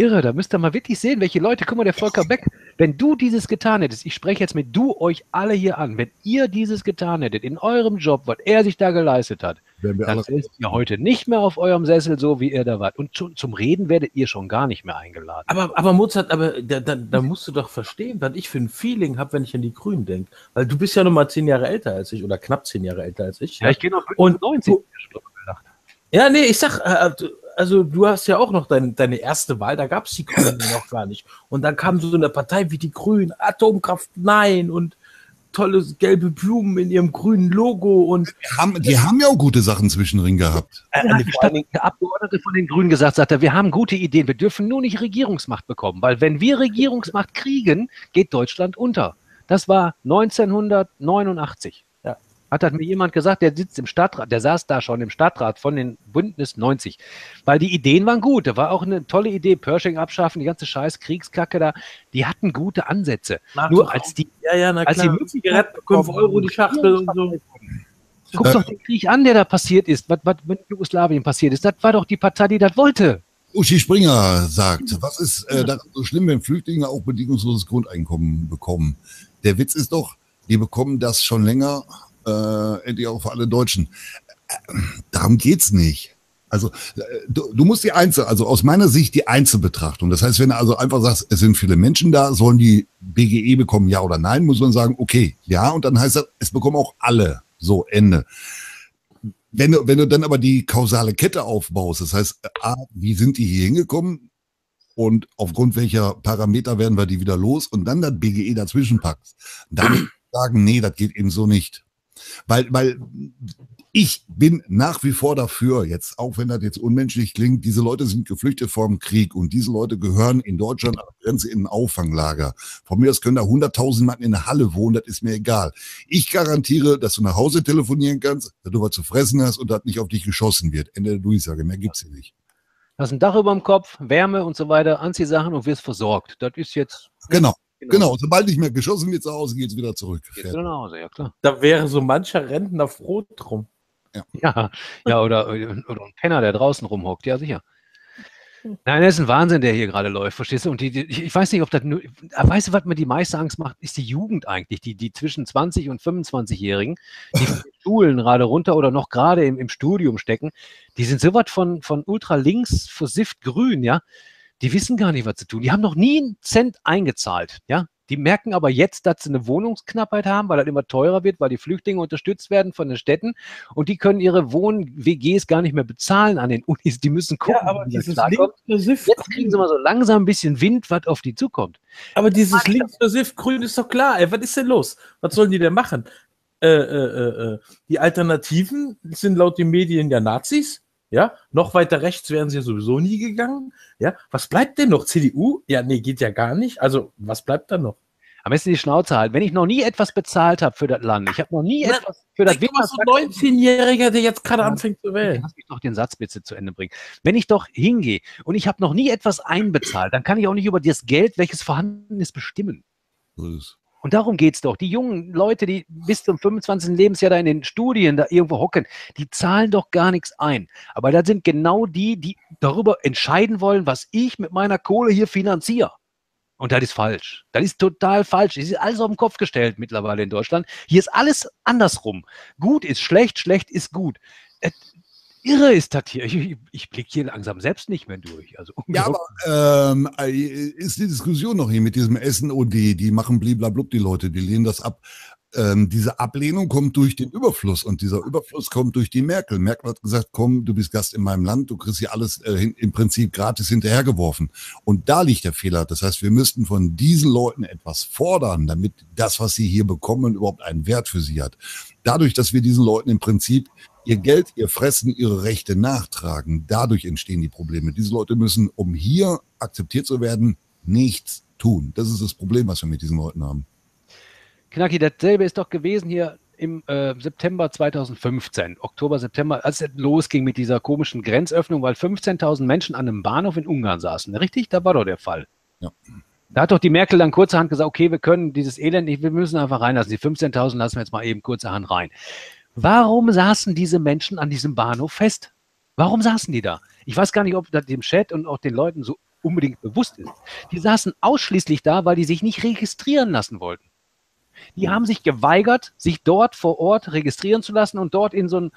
Irre, da müsst ihr mal wirklich sehen, welche Leute, guck mal, der Volker Beck, wenn du dieses getan hättest, ich spreche jetzt mit du euch alle hier an, wenn ihr dieses getan hättet in eurem Job, was er sich da geleistet hat, dann sitzt ihr heute nicht mehr auf eurem Sessel so, wie ihr da wart. Und zu, zum Reden werdet ihr schon gar nicht mehr eingeladen. Aber, aber Mozart, aber da, da, da musst du doch verstehen, was ich für ein Feeling habe, wenn ich an die Grünen denke. Weil du bist ja noch mal zehn Jahre älter als ich oder knapp zehn Jahre älter als ich. Ja, ich gehe noch Und 90. Ja, nee, ich sag, äh, also du hast ja auch noch dein, deine erste Wahl, da gab es die Grünen noch gar nicht. Und dann kam so eine Partei wie die Grünen, Atomkraft nein und tolle gelbe Blumen in ihrem grünen Logo und die, haben, die haben ja auch gute Sachen zwischendrin gehabt. äh, Ja, Dingen, der Abgeordnete von den Grünen gesagt, sagt er, wir haben gute Ideen, wir dürfen nur nicht Regierungsmacht bekommen, weil wenn wir Regierungsmacht kriegen, geht Deutschland unter. Das war 1989. Hat das mir jemand gesagt, der sitzt im Stadtrat, der saß da schon im Stadtrat von den Bündnis 90. Weil die Ideen waren gut. Da war auch eine tolle Idee, Pershing abschaffen, die ganze Scheiß Kriegskacke da. Die hatten gute Ansätze. Nur als die, ja, ja, na als klar, die Zigaretten, 5 Euro die Schachtel und so. Guck doch den Krieg an, der da passiert ist, was, was mit Jugoslawien passiert ist. Das war doch die Partei, die das wollte. Uschi Springer sagt, was ist äh, daran so schlimm, wenn Flüchtlinge auch bedingungsloses Grundeinkommen bekommen? Der Witz ist doch, die bekommen das schon länger, äh, endlich auch für alle Deutschen. Äh, darum geht's nicht. Also äh, du, du musst die Einzel, also aus meiner Sicht die Einzelbetrachtung. Das heißt, wenn du also einfach sagst, es sind viele Menschen da, sollen die BGE bekommen, ja oder nein, muss man sagen, okay, ja, und dann heißt das, es bekommen auch alle. So, Ende. Wenn du, wenn du dann aber die kausale Kette aufbaust, das heißt, A, wie sind die hier hingekommen und aufgrund welcher Parameter werden wir die wieder los und dann das BGE dazwischen packst, dann sagen, nee, das geht eben so nicht. Weil, weil ich bin nach wie vor dafür, jetzt, auch wenn das jetzt unmenschlich klingt, diese Leute sind geflüchtet vor dem Krieg und diese Leute gehören in Deutschland an der Grenze in ein Auffanglager. Von mir aus können da 100.000 Mann in der Halle wohnen, das ist mir egal. Ich garantiere, dass du nach Hause telefonieren kannst, dass du was zu fressen hast und dass nicht auf dich geschossen wird. Ende der Durchsage, mehr gibt's hier nicht. Hast ein Dach über dem Kopf, Wärme und so weiter, Anziehsachen und wirst versorgt. Das ist jetzt. Genau, genau. Sobald nicht mehr geschossen wird zu Hause, geht's wieder zurück. Geht's wieder nach Hause, ja klar. Da wäre so mancher Rentner froh drum. Ja, ja oder, oder ein Penner, der draußen rumhockt, ja sicher. Nein, das ist ein Wahnsinn, der hier gerade läuft, verstehst du? Und die, die, ich ich weiß nicht, ob das nur, weißt du, was mir die meiste Angst macht, ist die Jugend eigentlich, die, die zwischen 20 und 25-Jährigen, die von den Schulen gerade runter oder noch gerade im, im Studium stecken, die sind so was von, von ultra links versifft grün, ja. Die wissen gar nicht, was zu tun. Die haben noch nie einen Cent eingezahlt, ja. Die merken aber jetzt, dass sie eine Wohnungsknappheit haben, weil das immer teurer wird, weil die Flüchtlinge unterstützt werden von den Städten und die können ihre Wohn-WGs gar nicht mehr bezahlen an den Unis. Die müssen gucken, Ja, aber wie dieses klarkommt. Jetzt kriegen sie mal so langsam ein bisschen Wind, was auf die zukommt. Aber dieses links-grün ist doch klar. Ey, was ist denn los? Was sollen die denn machen? Äh, äh, äh, äh, die Alternativen sind laut den Medien ja Nazis. Ja, noch weiter rechts wären sie ja sowieso nie gegangen. Ja, was bleibt denn noch? CDU? Ja, nee, geht ja gar nicht. Also, was bleibt da noch? Am besten die Schnauze halten. Wenn ich noch nie etwas bezahlt habe für das Land, ich habe noch nie Na, etwas für das mal, so ein 19-Jähriger, der jetzt gerade anfängt zu wählen. Lass mich doch den Satz bitte zu Ende bringen. Wenn ich doch hingehe und ich habe noch nie etwas einbezahlt, dann kann ich auch nicht über das Geld, welches vorhanden ist, bestimmen. So ist. Und darum geht's doch. Die jungen Leute, die bis zum 25. Lebensjahr da in den Studien da irgendwo hocken, die zahlen doch gar nichts ein. Aber das sind genau die, die darüber entscheiden wollen, was ich mit meiner Kohle hier finanziere. Und das ist falsch. Das ist total falsch. Es ist alles auf den Kopf gestellt mittlerweile in Deutschland. Hier ist alles andersrum. Gut ist schlecht, schlecht ist gut. Irre ist das hier. Ich, ich, blicke hier langsam selbst nicht mehr durch. Also, Ja, aber ähm, äh, ist die Diskussion noch hier mit diesem Essen und die, die machen bliblablub, die Leute, die lehnen das ab. ähm, diese Ablehnung kommt durch den Überfluss und dieser Überfluss kommt durch die Merkel. Merkel hat gesagt, komm, du bist Gast in meinem Land, du kriegst hier alles äh, hin, im Prinzip gratis hinterhergeworfen. Und da liegt der Fehler. Das heißt, wir müssten von diesen Leuten etwas fordern, damit das, was sie hier bekommen, überhaupt einen Wert für sie hat. Dadurch, dass wir diesen Leuten im Prinzip ihr Geld, ihr Fressen, ihre Rechte nachtragen, dadurch entstehen die Probleme. Diese Leute müssen, um hier akzeptiert zu werden, nichts tun. Das ist das Problem, was wir mit diesen Leuten haben. Knacki, dasselbe ist doch gewesen hier im äh, September 2015, Oktober, September, als es losging mit dieser komischen Grenzöffnung, weil 15.000 Menschen an einem Bahnhof in Ungarn saßen. Richtig? Da war doch der Fall. Ja. Da hat doch die Merkel dann kurzerhand gesagt, okay, wir können dieses Elend nicht, wir müssen einfach reinlassen. Die 15.000 lassen wir jetzt mal eben kurzerhand rein. Warum saßen diese Menschen an diesem Bahnhof fest? Warum saßen die da? Ich weiß gar nicht, ob das dem Chat und auch den Leuten so unbedingt bewusst ist. Die saßen ausschließlich da, weil die sich nicht registrieren lassen wollten. Die haben sich geweigert, sich dort vor Ort registrieren zu lassen und dort in so ein,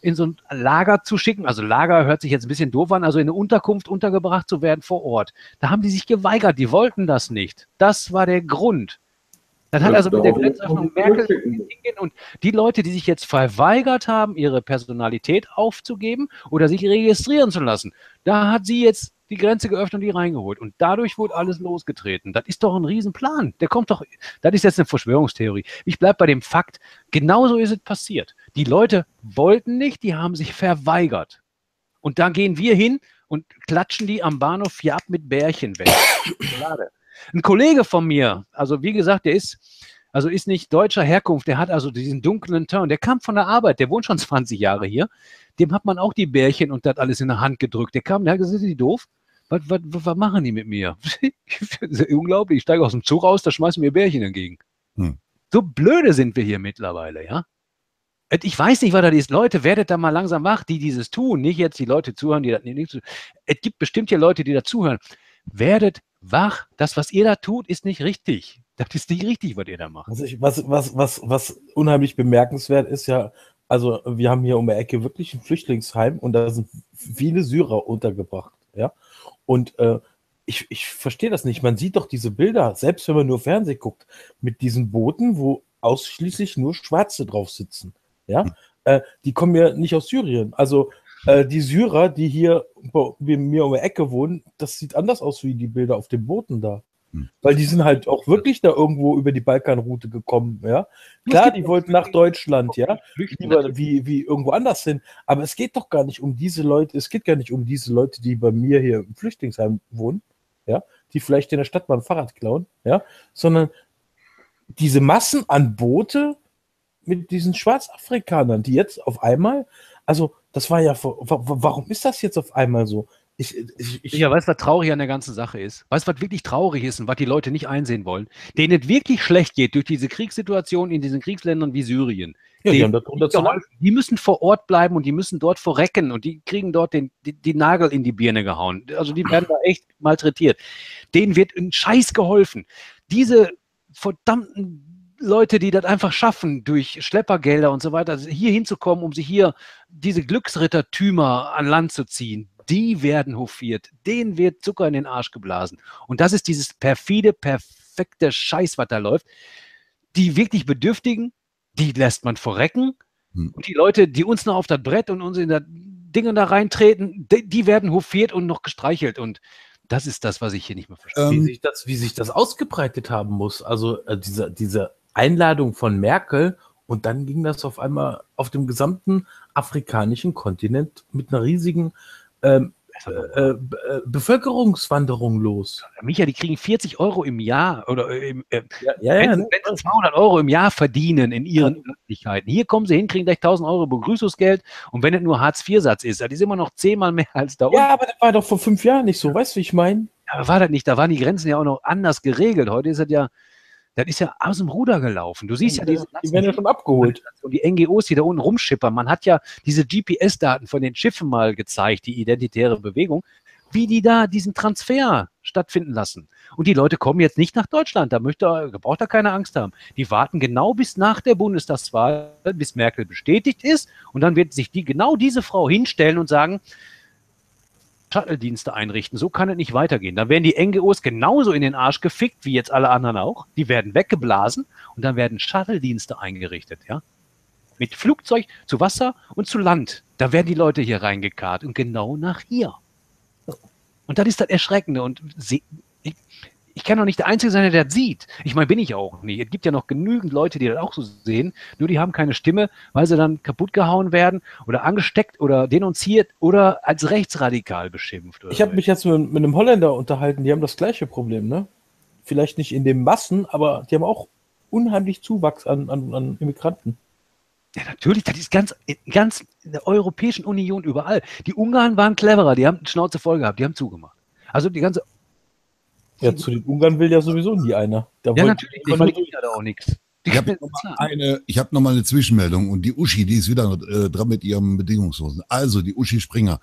in so ein Lager zu schicken. Also Lager hört sich jetzt ein bisschen doof an, also in eine Unterkunft untergebracht zu werden vor Ort. Da haben die sich geweigert, die wollten das nicht. Das war der Grund. Dann hat also mit der Grenzöffnung Merkel hingehen und die Leute, die sich jetzt verweigert haben, ihre Personalität aufzugeben oder sich registrieren zu lassen, da hat sie jetzt die Grenze geöffnet und die reingeholt. Und dadurch wurde alles losgetreten. Das ist doch ein Riesenplan. Der kommt doch, das ist jetzt eine Verschwörungstheorie. Ich bleibe bei dem Fakt, genauso ist es passiert. Die Leute wollten nicht, die haben sich verweigert. Und da gehen wir hin und klatschen die am Bahnhof hier ab mit Bärchen weg. Ein Kollege von mir, also wie gesagt, der ist, also ist nicht deutscher Herkunft, der hat also diesen dunklen Turn, der kam von der Arbeit, der wohnt schon 20 Jahre hier, dem hat man auch die Bärchen und das alles in der Hand gedrückt. Der kam, der hat gesagt, sind die doof? Was, was, was machen die mit mir? unglaublich, ich steige aus dem Zug raus, da schmeißen mir Bärchen entgegen. Hm. So blöde sind wir hier mittlerweile, ja? Ich weiß nicht, was das ist. Leute, werdet da mal langsam wach, die dieses tun. Nicht jetzt die Leute zuhören, die das nicht tun. Es gibt bestimmt hier Leute, die da zuhören. Werdet wach. Das, was ihr da tut, ist nicht richtig. Das ist nicht richtig, was ihr da macht. Was, ich, was, was, was, was unheimlich bemerkenswert ist ja, also wir haben hier um die Ecke wirklich ein Flüchtlingsheim und da sind viele Syrer untergebracht. Ja? Und äh, ich, ich verstehe das nicht. Man sieht doch diese Bilder, selbst wenn man nur Fernsehen guckt, mit diesen Booten, wo ausschließlich nur Schwarze drauf sitzen. Ja? Hm. Äh, die kommen ja nicht aus Syrien. Also äh, die Syrer, die hier bei mir um die Ecke wohnen, das sieht anders aus wie die Bilder auf den Booten da. Hm. Weil die sind halt auch wirklich da irgendwo über die Balkanroute gekommen, ja. Klar, die wollten nach Deutschland, ja, lieber wie, wie irgendwo anders hin. Aber es geht doch gar nicht um diese Leute, es geht gar nicht um diese Leute, die bei mir hier im Flüchtlingsheim wohnen, ja, die vielleicht in der Stadt mal ein Fahrrad klauen, ja, sondern diese Massen an Boote mit diesen Schwarzafrikanern, die jetzt auf einmal also, das war ja, warum ist das jetzt auf einmal so? Ich, ich, ich, ja, weißt du, was traurig an der ganzen Sache ist? Weißt du, was wirklich traurig ist und was die Leute nicht einsehen wollen? Denen es wirklich schlecht geht durch diese Kriegssituation in diesen Kriegsländern wie Syrien. Ja, die, die, die, müssen vor Ort bleiben und die müssen dort verrecken und die kriegen dort den, die, die, Nagel in die Birne gehauen. Also die werden da echt malträtiert. Denen wird ein Scheiß geholfen. Diese verdammten Leute, die das einfach schaffen, durch Schleppergelder und so weiter, also hier hinzukommen, um sich hier diese Glücksrittertümer an Land zu ziehen, die werden hofiert. Denen wird Zucker in den Arsch geblasen. Und das ist dieses perfide, perfekte Scheiß, was da läuft. Die wirklich Bedürftigen, die lässt man verrecken. Hm. Und die Leute, die uns noch auf das Brett und uns in das Dinge da reintreten, die, die werden hofiert und noch gestreichelt. Und das ist das, was ich hier nicht mehr verstehe. Ähm, wie, sich das, wie sich das ausgebreitet haben muss. Also äh, diese, diese Einladung von Merkel und dann ging das auf einmal auf dem gesamten afrikanischen Kontinent mit einer riesigen ähm, äh, äh, Bevölkerungswanderung los. Micha, die kriegen 40 Euro im Jahr oder äh, im, äh, ja, ja, wenn, ja, ne? wenn sie 200 Euro im Jahr verdienen in ihren Örtlichkeiten. Hier kommen sie hin, kriegen gleich 1000 Euro Begrüßungsgeld und wenn es nur Hartz-IV-Satz ist, das ist immer noch zehnmal mehr als da unten. Ja, aber das war doch vor fünf Jahren nicht so, weißt du, wie ich meine? Ja, aber war das nicht, da waren die Grenzen ja auch noch anders geregelt. Heute ist das ja, das ist ja aus dem Ruder gelaufen. Du siehst ja, ja diese. Die werden ja schon abgeholt. Und die NGOs, die da unten rumschippern. Man hat ja diese GPS-Daten von den Schiffen mal gezeigt, die identitäre Bewegung, wie die da diesen Transfer stattfinden lassen. Und die Leute kommen jetzt nicht nach Deutschland. Da möchte, braucht er keine Angst haben. Die warten genau bis nach der Bundestagswahl, bis Merkel bestätigt ist. Und dann wird sich die, genau diese Frau hinstellen und sagen, Shuttle-Dienste einrichten. So kann es nicht weitergehen. Da werden die NGOs genauso in den Arsch gefickt, wie jetzt alle anderen auch. Die werden weggeblasen und dann werden Shuttle-Dienste eingerichtet, ja. Mit Flugzeug zu Wasser und zu Land. Da werden die Leute hier reingekarrt und genau nach hier. Und das ist das Erschreckende. Und sie, ich, ich kann doch nicht der Einzige sein, der das sieht. Ich meine, bin ich auch nicht. Es gibt ja noch genügend Leute, die das auch so sehen, nur die haben keine Stimme, weil sie dann kaputt gehauen werden oder angesteckt oder denunziert oder als rechtsradikal beschimpft. Ich habe mich jetzt mit, mit einem Holländer unterhalten, die haben das gleiche Problem, ne? Vielleicht nicht in den Massen, aber die haben auch unheimlich Zuwachs an, an, an Immigranten. Ja, natürlich, das ist ganz, ganz in der Europäischen Union überall. Die Ungarn waren cleverer, die haben Schnauze voll gehabt, die haben zugemacht. Also die ganze, Ja, zu den Ungarn will ja sowieso nie einer. Da ja wollen- natürlich, die ja da auch nichts. Ich habe noch mal eine, ich habe noch mal eine Zwischenmeldung und die Uschi, die ist wieder äh, dran mit ihrem Bedingungslosen. Also die Uschi Springer.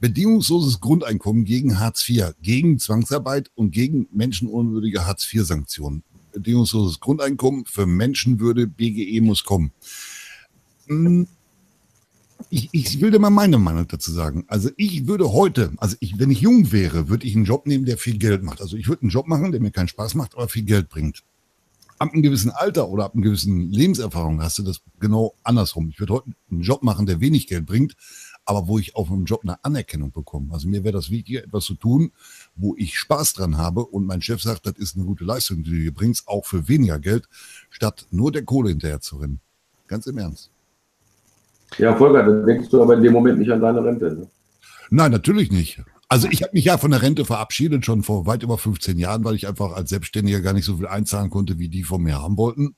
Bedingungsloses Grundeinkommen gegen Hartz IV, gegen Zwangsarbeit und gegen menschenunwürdige Hartz IV-Sanktionen. Bedingungsloses Grundeinkommen für Menschenwürde, BGE muss kommen. Hm, Ich, ich will dir mal meine Meinung dazu sagen. Also ich würde heute, also ich, wenn ich jung wäre, würde ich einen Job nehmen, der viel Geld macht. Also ich würde einen Job machen, der mir keinen Spaß macht, aber viel Geld bringt ab einem gewissen Alter oder ab einer gewissen Lebenserfahrung hast du das genau andersrum. Ich würde heute einen Job machen, der wenig Geld bringt, aber wo ich auf einem Job eine Anerkennung bekomme. Also mir wäre das wichtiger, etwas zu tun, wo ich Spaß dran habe und mein Chef sagt, das ist eine gute Leistung, die du hier bringst, auch für weniger Geld, statt nur der Kohle hinterher zu rennen. Ganz im Ernst. Ja, Volker, dann denkst du aber in dem Moment nicht an deine Rente. Ne? Nein, natürlich nicht. Also ich habe mich ja von der Rente verabschiedet, schon vor weit über 15 Jahren, weil ich einfach als Selbstständiger gar nicht so viel einzahlen konnte, wie die von mir haben wollten.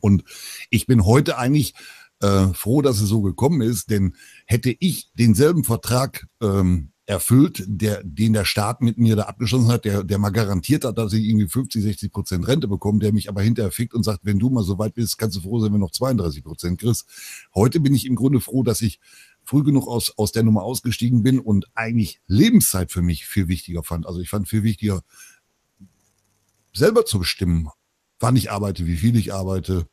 Und ich bin heute eigentlich äh, froh, dass es so gekommen ist, denn hätte ich denselben Vertrag ähm, erfüllt, der, den der Staat mit mir da abgeschlossen hat, der, der mal garantiert hat, dass ich irgendwie 50, 60 Prozent Rente bekomme, der mich aber hinterher fickt und sagt, wenn du mal so weit bist, kannst du froh sein, wenn du noch 32 Prozent kriegst. Heute bin ich im Grunde froh, dass ich früh genug aus, aus der Nummer ausgestiegen bin und eigentlich Lebenszeit für mich viel wichtiger fand. Also ich fand viel wichtiger, selber zu bestimmen, wann ich arbeite, wie viel ich arbeite.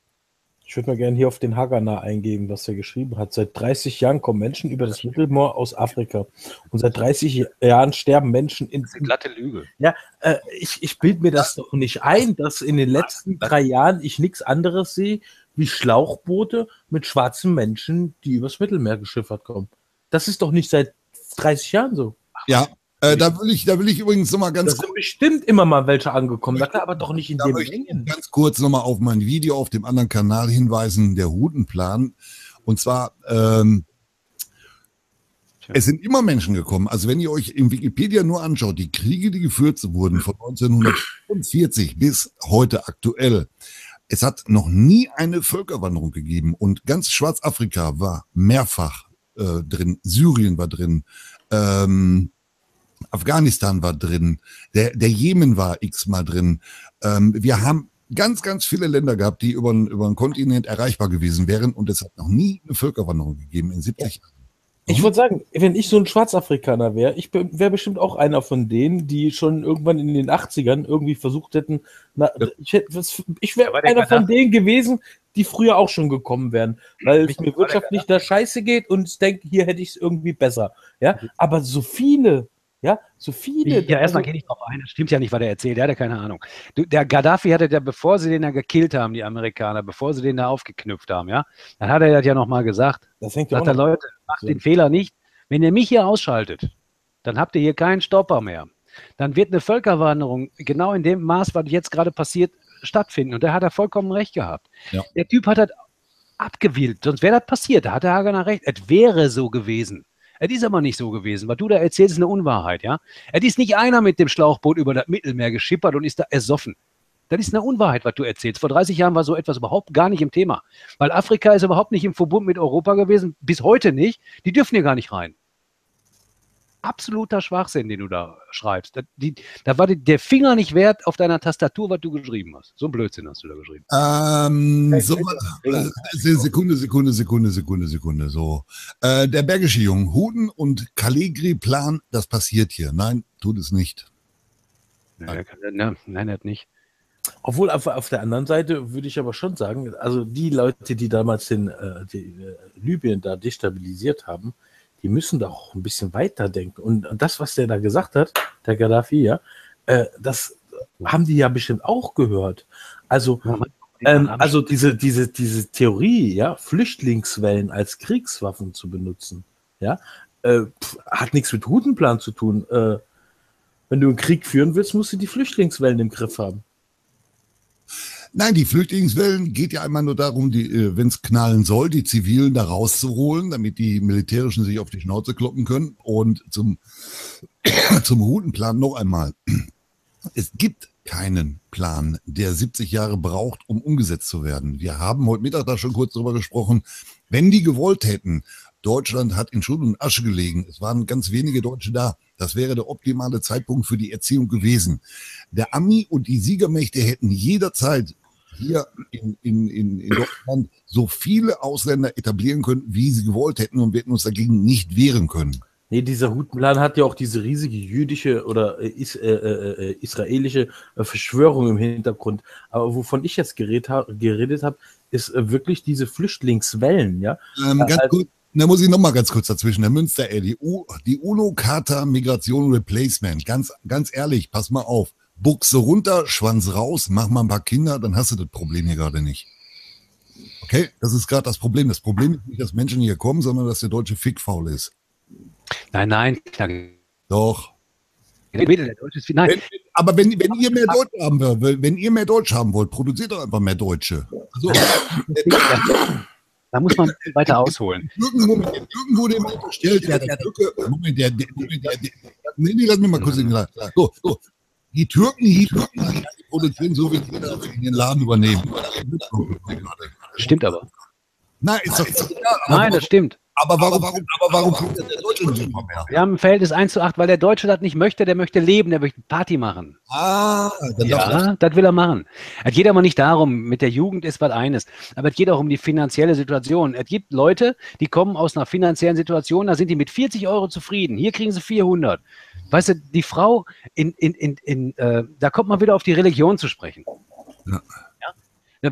Ich würde mal gerne hier auf den Hagana eingehen, was er geschrieben hat. Seit 30 Jahren kommen Menschen über das Mittelmeer aus Afrika. Und seit 30 Jahren sterben Menschen in. glatte Lüge. Ja, äh, ich, ich bilde mir das doch nicht ein, dass in den letzten drei Jahren ich nichts anderes sehe, wie Schlauchboote mit schwarzen Menschen, die übers Mittelmeer geschiffert kommen. Das ist doch nicht seit 30 Jahren so. Ja, äh, da will ich, da will ich übrigens nochmal Da ganz sind bestimmt immer mal welche angekommen, klar, aber doch nicht in Da dem Mengen. ganz kurz nochmal auf mein Video auf dem anderen Kanal hinweisen, der Routenplan. Und zwar, ähm, es sind immer Menschen gekommen. Also wenn ihr euch in Wikipedia nur anschaut, die Kriege, die geführt wurden von 1945 bis heute aktuell, es hat noch nie eine Völkerwanderung gegeben. Und ganz Schwarzafrika war mehrfach äh, drin, Syrien war drin, ähm, Afghanistan war drin, der, der Jemen war x-mal drin. Ähm, wir haben ganz, ganz viele Länder gehabt, die über, den- über den Kontinent erreichbar gewesen wären und es hat noch nie eine Völkerwanderung gegeben in 70 Jahren. Ich würde sagen, wenn ich so ein Schwarzafrikaner wäre, ich wäre bestimmt auch einer von denen, die schon irgendwann in den 80ern irgendwie versucht hätten, na, ich, hätt- ich wäre einer von denen gewesen, die früher auch schon gekommen wären, weil es mir wirtschaftlich da scheiße geht und ich denke, hier hätte ich es irgendwie besser. Ja, aber so viele, ja, so viele. Ja, erstmal also- gehe ich drauf ein. Das stimmt ja nicht, was er erzählt. Der hat ja keine Ahnung. Du, der Gaddafi hatte ja, bevor sie den da gekillt haben, die Amerikaner, bevor sie den da aufgeknüpft haben, ja, dann hat er das ja nochmal gesagt. Das hängt ja Sagt er, Leute, macht den Fehler nicht. Wenn ihr mich hier ausschaltet, dann habt ihr hier keinen Stopper mehr. Dann wird eine Völkerwanderung genau in dem Maß, was jetzt gerade passiert, stattfinden. Und da hat er vollkommen recht gehabt. Ja. Der Typ hat das abgewählt, sonst wäre das passiert. Da hat der Hagener recht. Es wäre so gewesen. Es ist aber nicht so gewesen. Was du da erzählst, ist eine Unwahrheit, ja? Es ist nicht einer mit dem Schlauchboot über das Mittelmeer geschippert und ist da ersoffen. Das ist eine Unwahrheit, was du erzählst. Vor 30 Jahren war so etwas überhaupt gar nicht im Thema. Weil Afrika ist überhaupt nicht im Verbund mit Europa gewesen, bis heute nicht. Die dürfen hier gar nicht rein. Absoluter Schwachsinn, den du da schreibst. Da, die, da war die, der Finger nicht wert auf deiner Tastatur, was du geschrieben hast. So ein Blödsinn hast du da geschrieben. Ähm, so, äh, Sekunde, Sekunde, Sekunde, Sekunde, Sekunde. So, äh, der Bergische Jung, Huden und Caligri-Plan, das passiert hier. Nein, tut es nicht. Nein, ne, nein, er hat nicht. Obwohl auf, auf der anderen Seite würde ich aber schon sagen, also die Leute, die damals den, äh, die, äh, Libyen da destabilisiert haben, die müssen doch ein bisschen weiterdenken. Und das, was der da gesagt hat, der Gaddafi, ja, äh, das haben die ja bestimmt auch gehört. Also, ähm, also diese, diese, diese Theorie, ja, Flüchtlingswellen als Kriegswaffen zu benutzen, ja, äh, pf, hat nichts mit Routenplan zu tun. Äh, wenn du einen Krieg führen willst, musst du die Flüchtlingswellen im Griff haben. Nein, die Flüchtlingswellen geht ja einmal nur darum, äh, wenn es knallen soll, die Zivilen da rauszuholen, damit die Militärischen sich auf die Schnauze kloppen können. Und zum, zum Routenplan noch einmal. Es gibt keinen Plan, der 70 Jahre braucht, um umgesetzt zu werden. Wir haben heute Mittag da schon kurz drüber gesprochen. Wenn die gewollt hätten, Deutschland hat in Schutt und Asche gelegen. Es waren ganz wenige Deutsche da. Das wäre der optimale Zeitpunkt für die Erziehung gewesen. Der Ami und die Siegermächte hätten jederzeit hier in, in, in, in Deutschland so viele Ausländer etablieren können, wie sie gewollt hätten und wir hätten uns dagegen nicht wehren können. Nee, dieser Hutenplan hat ja auch diese riesige jüdische oder äh, is, äh, äh, äh israelische äh, Verschwörung im Hintergrund. Aber wovon ich jetzt geredet, ha geredet habe, ist wirklich diese Flüchtlingswellen, ja. Ähm, ganz Also- gut, da muss ich noch mal ganz kurz dazwischen. Herr Münster, ey, die, die UNO-Charta Migration Replacement. Ganz, ganz ehrlich, pass mal auf. Buchse runter, Schwanz raus, mach mal ein paar Kinder, dann hast du das Problem hier gerade nicht. Okay, das ist gerade das Problem. Das Problem ist nicht, dass Menschen hier kommen, sondern dass der deutsche Fick faul ist. Nein, nein. Doch. Nein. Aber wenn, wenn ihr mehr Deutsche haben wollt, wenn ihr mehr Deutsche haben wollt, produziert doch einfach mehr Deutsche. Also, Da muss man weiter ausholen. irgendwo, irgendwo dem unterstellt, ja, der Türke, Moment, der, der, der, der, der nee, nee, lass mich mal kurz in den so, so. Die Türken, die Türken, die produzieren so, wie die in den Laden übernehmen. Stimmt aber. Nein, ist egal. Nein, das stimmt. Aber warum, warum, aber warum kommt denn der Deutsche nicht immer mehr? Wir haben ein Verhältnis 1 zu 8, weil der Deutsche das nicht möchte, der möchte leben, der möchte Party machen. Ah, dann das. Ja, das will er machen. Es geht aber nicht darum, mit der Jugend ist was eines, aber es geht auch um die finanzielle Situation. Es gibt Leute, die kommen aus einer finanziellen Situation, da sind die mit 40 Euro zufrieden. Hier kriegen sie 400. Weißt du, die Frau, in, in, in, in, äh, da kommt man wieder auf die Religion zu sprechen. Ja.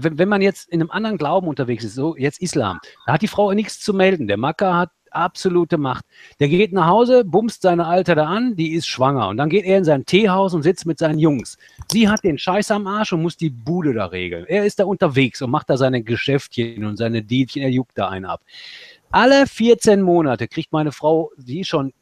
Wenn, wenn man jetzt in einem anderen Glauben unterwegs ist, so jetzt Islam, da hat die Frau nichts zu melden. Der Macker hat absolute Macht. Der geht nach Hause, bumst seine Alte da an, die ist schwanger. Und dann geht er in sein Teehaus und sitzt mit seinen Jungs. Sie hat den Scheiß am Arsch und muss die Bude da regeln. Er ist da unterwegs und macht da seine Geschäftchen und seine Dealchen, er juckt da einen ab. Alle 14 Monate kriegt meine Frau, die ist schon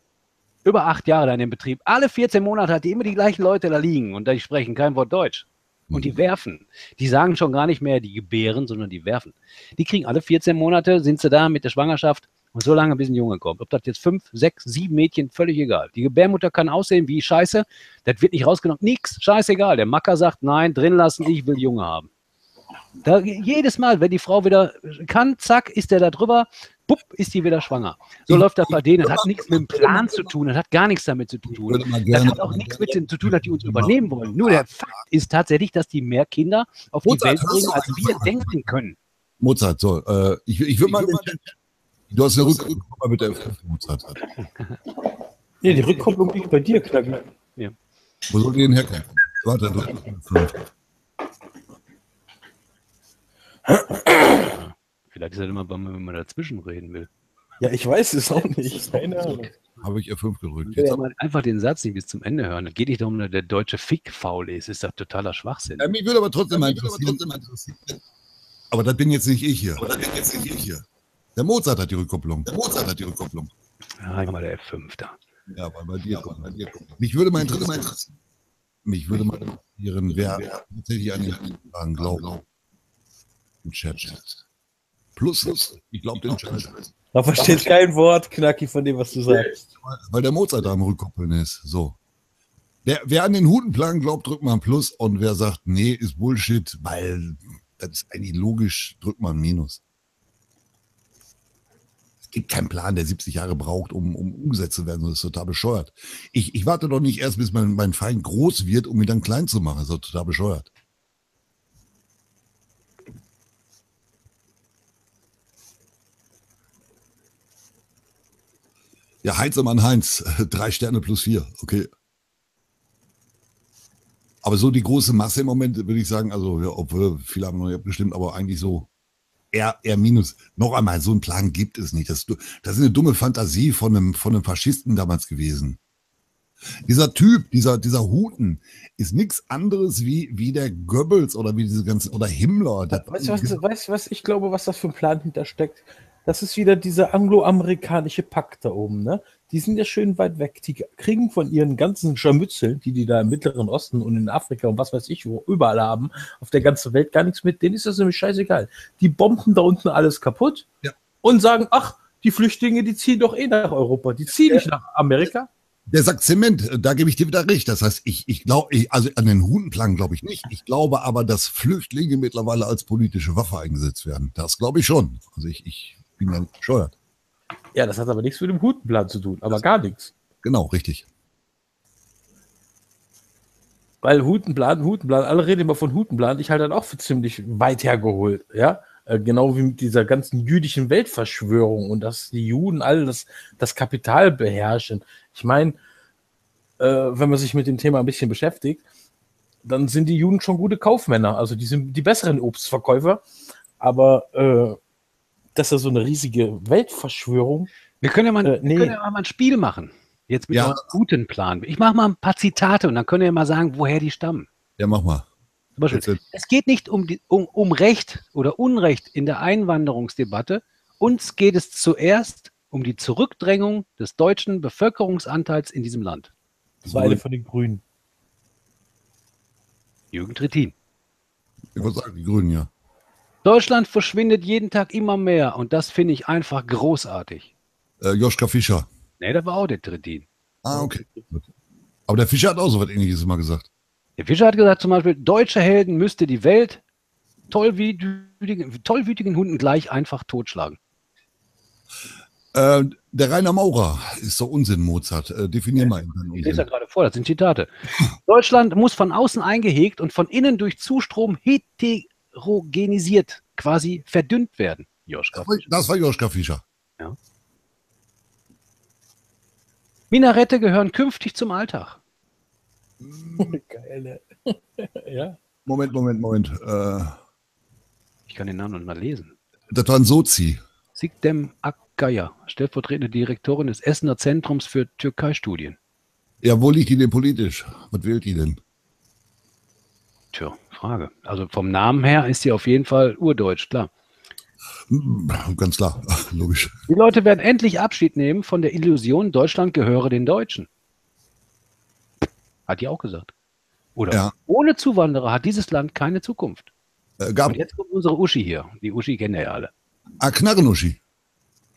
über acht Jahre da in dem Betrieb, alle 14 Monate hat die immer die gleichen Leute da liegen und die sprechen kein Wort Deutsch. Und die werfen. Die sagen schon gar nicht mehr, die gebären, sondern die werfen. Die kriegen alle 14 Monate, sind sie da mit der Schwangerschaft und so lange, bis ein Junge kommt. Ob das jetzt fünf, sechs, sieben Mädchen, völlig egal. Die Gebärmutter kann aussehen wie Scheiße, das wird nicht rausgenommen. Nix, scheißegal. Der Macker sagt, nein, drin lassen, ich will Junge haben. Da, jedes Mal, wenn die Frau wieder kann, zack, ist der da drüber, bupp, ist die wieder schwanger. So läuft das bei denen. Das hat nichts mit dem Plan zu tun, das hat gar nichts damit zu tun. Das hat auch nichts mit dem zu tun, dass die uns übernehmen wollen. Nur der Fakt ist tatsächlich, dass die mehr Kinder auf die Mozart, Welt hörst bringen, als wir denken können. Mozart, so, äh, ich, ich würde mal, du hast eine Rückkopplung mit der F5, Mozart. Nee, die Rückkopplung liegt bei dir, Knacki. Wo soll die denn herkommen? Warte, du, fünf. Vielleicht ist das immer, wenn man dazwischen reden will. Ja, ich weiß es auch nicht. Keine Ahnung. habe ich F5 gedrückt. Jetzt man einfach den Satz nicht bis zum Ende hören. Es geht nicht darum, dass der deutsche Fick faul ist. Ist das totaler Schwachsinn. Ja, mich würde aber trotzdem mal interessieren. Aber das bin jetzt nicht ich hier. Aber das bin jetzt nicht ich hier. Der Mozart hat die Rückkopplung. Der Mozart hat die Rückkopplung. Ja, ich mal der F5 da. Ja, aber bei dir, aber bei dir. Mich würde mal interessieren. Mich würde mal interessieren, wer tatsächlich an den Plan glaubt. Im Chat. Plus, ich glaube den Chat. Da versteht kein Wort, Knacki, von dem, was du sagst. Weil der Mozart da am Rückkoppeln ist. So. Wer, wer an den Hutenplan glaubt, drückt mal ein Plus. Und wer sagt, nee, ist Bullshit, weil das ist eigentlich logisch, drückt mal ein Minus. Es gibt keinen Plan, der 70 Jahre braucht, um, um umgesetzt zu werden. Das ist total bescheuert. Ich, ich warte doch nicht erst, bis mein, mein Feind groß wird, um ihn dann klein zu machen. Das ist total bescheuert. Ja, Heinzemann Heinz, drei Sterne plus vier, okay. Aber so die große Masse im Moment, würde ich sagen, also, ja, obwohl viele haben noch nicht abgestimmt, aber eigentlich so R, R minus. Noch einmal, so einen Plan gibt es nicht. Das, das ist eine dumme Fantasie von einem, von einem Faschisten damals gewesen. Dieser Typ, dieser, dieser Huten, ist nichts anderes wie, wie der Goebbels oder wie diese ganzen, oder Himmler. Weißt du, was, weißt, was ich glaube, was das für ein Plan hintersteckt? Das ist wieder dieser angloamerikanische Pakt da oben, ne? Die sind ja schön weit weg. Die kriegen von ihren ganzen Scharmützeln, die die da im Mittleren Osten und in Afrika und was weiß ich wo überall haben, auf der ganzen Welt gar nichts mit. Denen ist das nämlich scheißegal. Die bomben da unten alles kaputt Ja. und sagen, ach, die Flüchtlinge, die ziehen doch eh nach Europa. Die ziehen nicht nach Amerika. Der sagt Zement, da gebe ich dir wieder recht. Das heißt, ich, ich glaube, ich, also an den Hutenplan glaube ich nicht. Ich glaube aber, dass Flüchtlinge mittlerweile als politische Waffe eingesetzt werden. Das glaube ich schon. Also ich, ich bin ja nicht bescheuert. Ja, das hat aber nichts mit dem Hutenplan zu tun, aber gar nichts. Genau, richtig. Weil Hutenplan, Hutenplan, alle reden immer von Hutenplan, ich halte dann auch für ziemlich weit hergeholt, ja. Äh, Genau wie mit dieser ganzen jüdischen Weltverschwörung und dass die Juden alle das, das Kapital beherrschen. Ich meine, äh, wenn man sich mit dem Thema ein bisschen beschäftigt, dann sind die Juden schon gute Kaufmänner, also die sind die besseren Obstverkäufer, aber äh, dass er so eine riesige Weltverschwörung, Wir können ja mal, Äh, nee. wir können ja mal ein Spiel machen. Jetzt mit Ja. eurem guten Plan. Ich mache mal ein paar Zitate und dann könnt ihr mal sagen, woher die stammen. Ja, mach mal. Zum Beispiel, es geht nicht um, die, um, um Recht oder Unrecht in der Einwanderungsdebatte. Uns geht es zuerst um die Zurückdrängung des deutschen Bevölkerungsanteils in diesem Land. das war eine von den Grünen. Jürgen Trittin. Ich würde sagen, die Grünen, ja. Deutschland verschwindet jeden Tag immer mehr und das finde ich einfach großartig. Äh, Joschka Fischer. Nee, das war auch der Trittin. Ah, okay. Aber der Fischer hat auch so was ähnliches immer gesagt. Der Fischer hat gesagt zum Beispiel, deutsche Helden müsste die Welt tollwütigen, tollwütigen Hunden gleich einfach totschlagen. Äh, der Rainer Maurer ist so Unsinn, Mozart. Äh, definier mal. Ich lese ja gerade vor, das sind Zitate. Deutschland muss von außen eingehegt und von innen durch Zustrom heterogenisiert, quasi verdünnt werden. Joschka. Das war, das war Joschka Fischer. Minarette gehören künftig zum Alltag. Geil, ne? ja. Moment, Moment, Moment. Äh, Ich kann den Namen noch mal lesen. das war ein Sozi. Sigdem Akkaya, stellvertretende Direktorin des Essener Zentrums für Türkei-Studien. Ja, wo liegt die denn politisch? Was wählt die denn? Tja, Frage. Also vom Namen her ist sie auf jeden Fall urdeutsch, klar. Hm, Ganz klar, logisch. Die Leute werden endlich Abschied nehmen von der Illusion, Deutschland gehöre den Deutschen. Hat die auch gesagt. Oder Ja. ohne Zuwanderer hat dieses Land keine Zukunft. Äh, Und jetzt kommt unsere Uschi hier. Die Uschi kennen wir ja alle. ah, Knarrenuschi.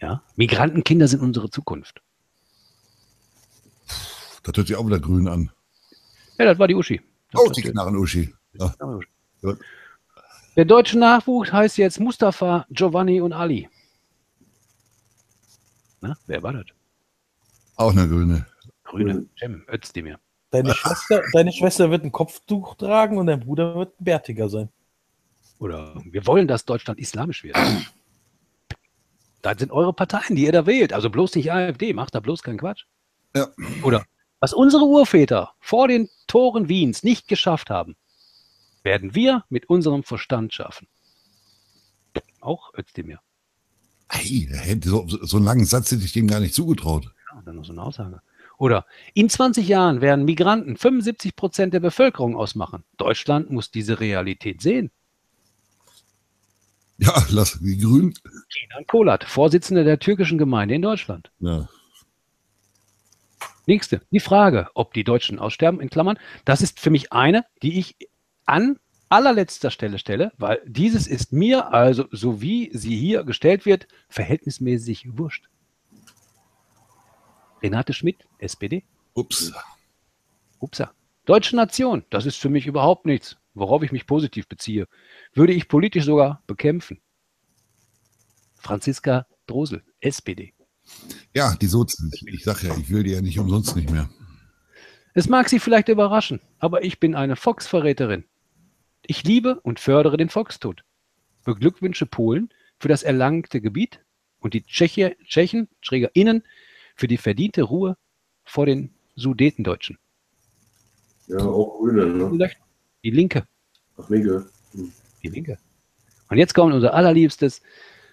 Ja? Migrantenkinder sind unsere Zukunft. Das hört sich auch wieder grün an. Ja, das war die Uschi. Das Oh, die Knarrenuschi. Ja. Der deutsche Nachwuchs heißt jetzt Mustafa, Giovanni und Ali. Na, wer war das? Auch eine grüne. Grüne. Cem Özdemir. Deine Schwester, deine Schwester wird ein Kopftuch tragen und dein Bruder wird ein bärtiger sein. Oder wir wollen, dass Deutschland islamisch wird. Das sind eure Parteien, die ihr da wählt. Also bloß nicht AfD, macht da bloß keinen Quatsch. Ja. Oder was unsere Urväter vor den Toren Wiens nicht geschafft haben, werden wir mit unserem Verstand schaffen. Auch Özdemir. Hey, so, so einen langen Satz hätte ich dem gar nicht zugetraut. Ja, dann noch so eine Aussage. Oder in 20 Jahren werden Migranten 75 Prozent der Bevölkerung ausmachen. Deutschland muss diese Realität sehen. Ja, lass die Grünen. Kenan Kolat, Vorsitzender der türkischen Gemeinde in Deutschland. Ja. Nächste, die Frage, ob die Deutschen aussterben, in Klammern, das ist für mich eine, die ich an allerletzter Stelle stelle, weil dieses ist mir, also so wie sie hier gestellt wird, verhältnismäßig wurscht. Renate Schmidt, SPD. Ups. Upsa. Deutsche Nation, das ist für mich überhaupt nichts, worauf ich mich positiv beziehe. Würde ich politisch sogar bekämpfen. Franziska Drosel, SPD. Ja, die Sozen. Ich sag ja, ich will die ja nicht umsonst nicht mehr. Es mag Sie vielleicht überraschen, aber ich bin eine Volksverräterin. Ich liebe und fördere den Volkstod. Beglückwünsche Polen für das erlangte Gebiet und die Tscheche, Tschechen, SchrägerInnen, für die verdiente Ruhe vor den Sudetendeutschen. Ja, auch Grüne, ne? Die Linke, Ach, Linke. die Linke. Und jetzt kommt unser allerliebstes.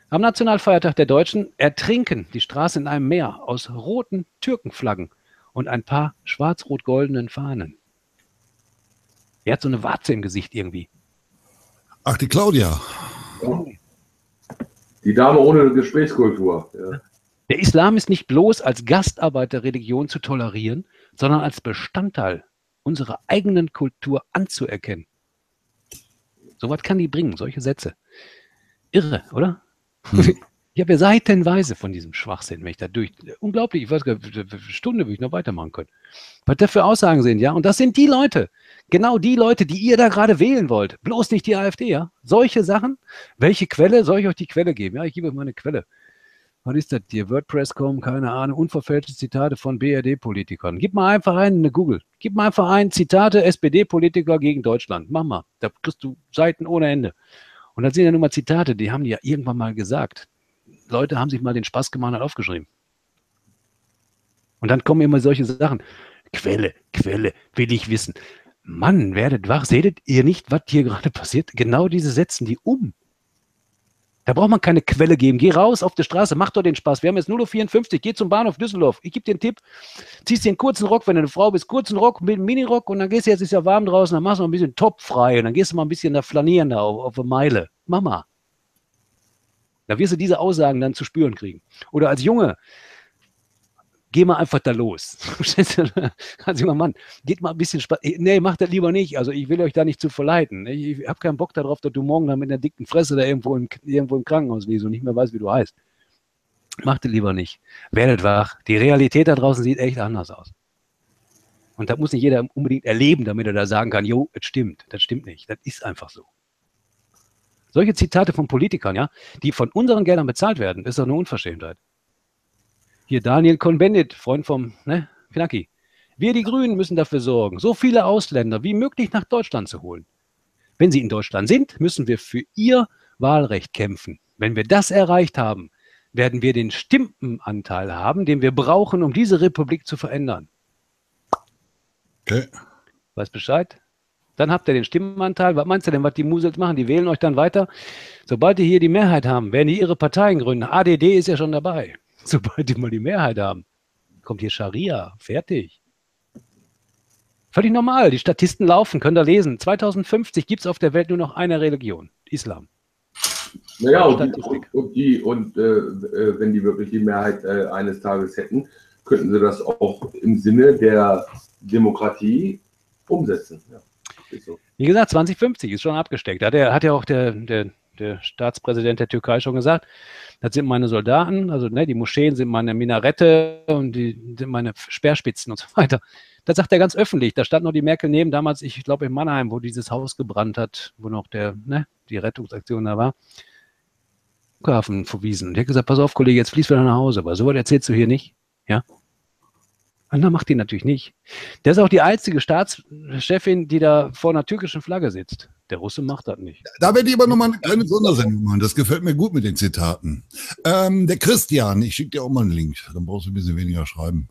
Am Nationalfeiertag der Deutschen ertrinken die Straße in einem Meer aus roten Türkenflaggen und ein paar schwarz-rot-goldenen Fahnen. Er hat so eine Warze im Gesicht irgendwie. Ach, die Claudia. Die Dame ohne Gesprächskultur. Ja. Der Islam ist nicht bloß als Gastarbeiterreligion zu tolerieren, sondern als Bestandteil unserer eigenen Kultur anzuerkennen. So was kann die bringen, solche Sätze. Irre, oder? Hm. Ich habe ja seitenweise von diesem Schwachsinn, wenn ich da durch. Unglaublich, ich weiß gar nicht, eine Stunde würde ich noch weitermachen können. Was da für Aussagen sind, ja. Und das sind die Leute, genau die Leute, die ihr da gerade wählen wollt. Bloß nicht die AfD, ja. Solche Sachen. Welche Quelle? Soll ich euch die Quelle geben? Ja, ich gebe euch mal eine Quelle. Was ist das hier? WordPress.com, keine Ahnung, unverfälschte Zitate von BRD-Politikern. Gib mal einfach ein, eine Google. Gib mal einfach ein, Zitate SPD-Politiker gegen Deutschland. Mach mal. Da kriegst du Seiten ohne Ende. Und das sind ja nun mal Zitate, die haben die ja irgendwann mal gesagt. Leute haben sich mal den Spaß gemacht und aufgeschrieben. Und dann kommen immer solche Sachen. Quelle, Quelle, will ich wissen. Mann, werdet wach, seht ihr nicht, was hier gerade passiert? Genau diese setzen die um. Da braucht man keine Quelle geben. Geh raus auf die Straße, mach doch den Spaß. Wir haben jetzt 0.54 Uhr, geh zum Bahnhof Düsseldorf. Ich gebe dir einen Tipp, ziehst dir einen kurzen Rock, wenn du eine Frau bist, kurzen Rock mit einem Minirock und dann gehst du, jetzt ist ja warm draußen, dann machst du mal ein bisschen Top frei und dann gehst du mal ein bisschen da flanieren da auf, auf eine Meile. Mama. Da wirst du diese Aussagen dann zu spüren kriegen. Oder als Junge, geh mal einfach da los. also mal, Mann, geht mal ein bisschen Spaß. Nee, mach das lieber nicht. Also ich will euch da nicht zu verleiten. Ich, ich habe keinen Bock darauf, dass du morgen dann mit einer dicken Fresse da irgendwo im, irgendwo im Krankenhaus liegst und nicht mehr weißt, wie du heißt. Mach das lieber nicht. Werdet wach. Die Realität da draußen sieht echt anders aus. Und das muss nicht jeder unbedingt erleben, damit er da sagen kann, jo, es stimmt. Das stimmt nicht. Das ist einfach so. Solche Zitate von Politikern, ja, die von unseren Geldern bezahlt werden, ist doch eine Unverschämtheit. Hier Daniel Cohn-Bendit, Freund vom ne, Knacki. Wir, die Grünen, müssen dafür sorgen, so viele Ausländer wie möglich nach Deutschland zu holen. Wenn sie in Deutschland sind, müssen wir für ihr Wahlrecht kämpfen. Wenn wir das erreicht haben, werden wir den Stimmenanteil haben, den wir brauchen, um diese Republik zu verändern. Okay. Weiß Bescheid? Dann habt ihr den Stimmenanteil. Was meinst du denn, was die Musels machen? Die wählen euch dann weiter. Sobald die hier die Mehrheit haben, werden die ihre Parteien gründen. ADD ist ja schon dabei. Sobald die mal die Mehrheit haben, kommt hier Scharia. Fertig. Völlig normal. Die Statisten laufen, könnt ihr lesen. 2050 gibt es auf der Welt nur noch eine Religion. Islam. Naja, und, die, und, die, und äh, äh, wenn die wirklich die Mehrheit äh, eines Tages hätten, könnten sie das auch im Sinne der Demokratie umsetzen. Ja. So. Wie gesagt, 2050 ist schon abgesteckt. Hat, er, hat ja auch der, der, der Staatspräsident der Türkei schon gesagt. Das sind meine Soldaten, also ne, die Moscheen sind meine Minarette und die sind meine Speerspitzen und so weiter. Das sagt er ganz öffentlich. Da stand noch die Merkel neben, damals, ich glaube in Mannheim, wo dieses Haus gebrannt hat, wo noch der, ne, die Rettungsaktion da war. Flughafen verwiesen. Und die hat gesagt, pass auf, Kollege, jetzt fließt wieder nach Hause. Aber so was erzählst du hier nicht. Ja? Dann macht die natürlich nicht. Der ist auch die einzige Staatschefin, die da vor einer türkischen Flagge sitzt. Der Russe macht das nicht. Da werde ich aber nochmal eine kleine Sondersendung machen. Das gefällt mir gut mit den Zitaten. Ähm, der Christian, ich schicke dir auch mal einen Link. Dann brauchst du ein bisschen weniger schreiben.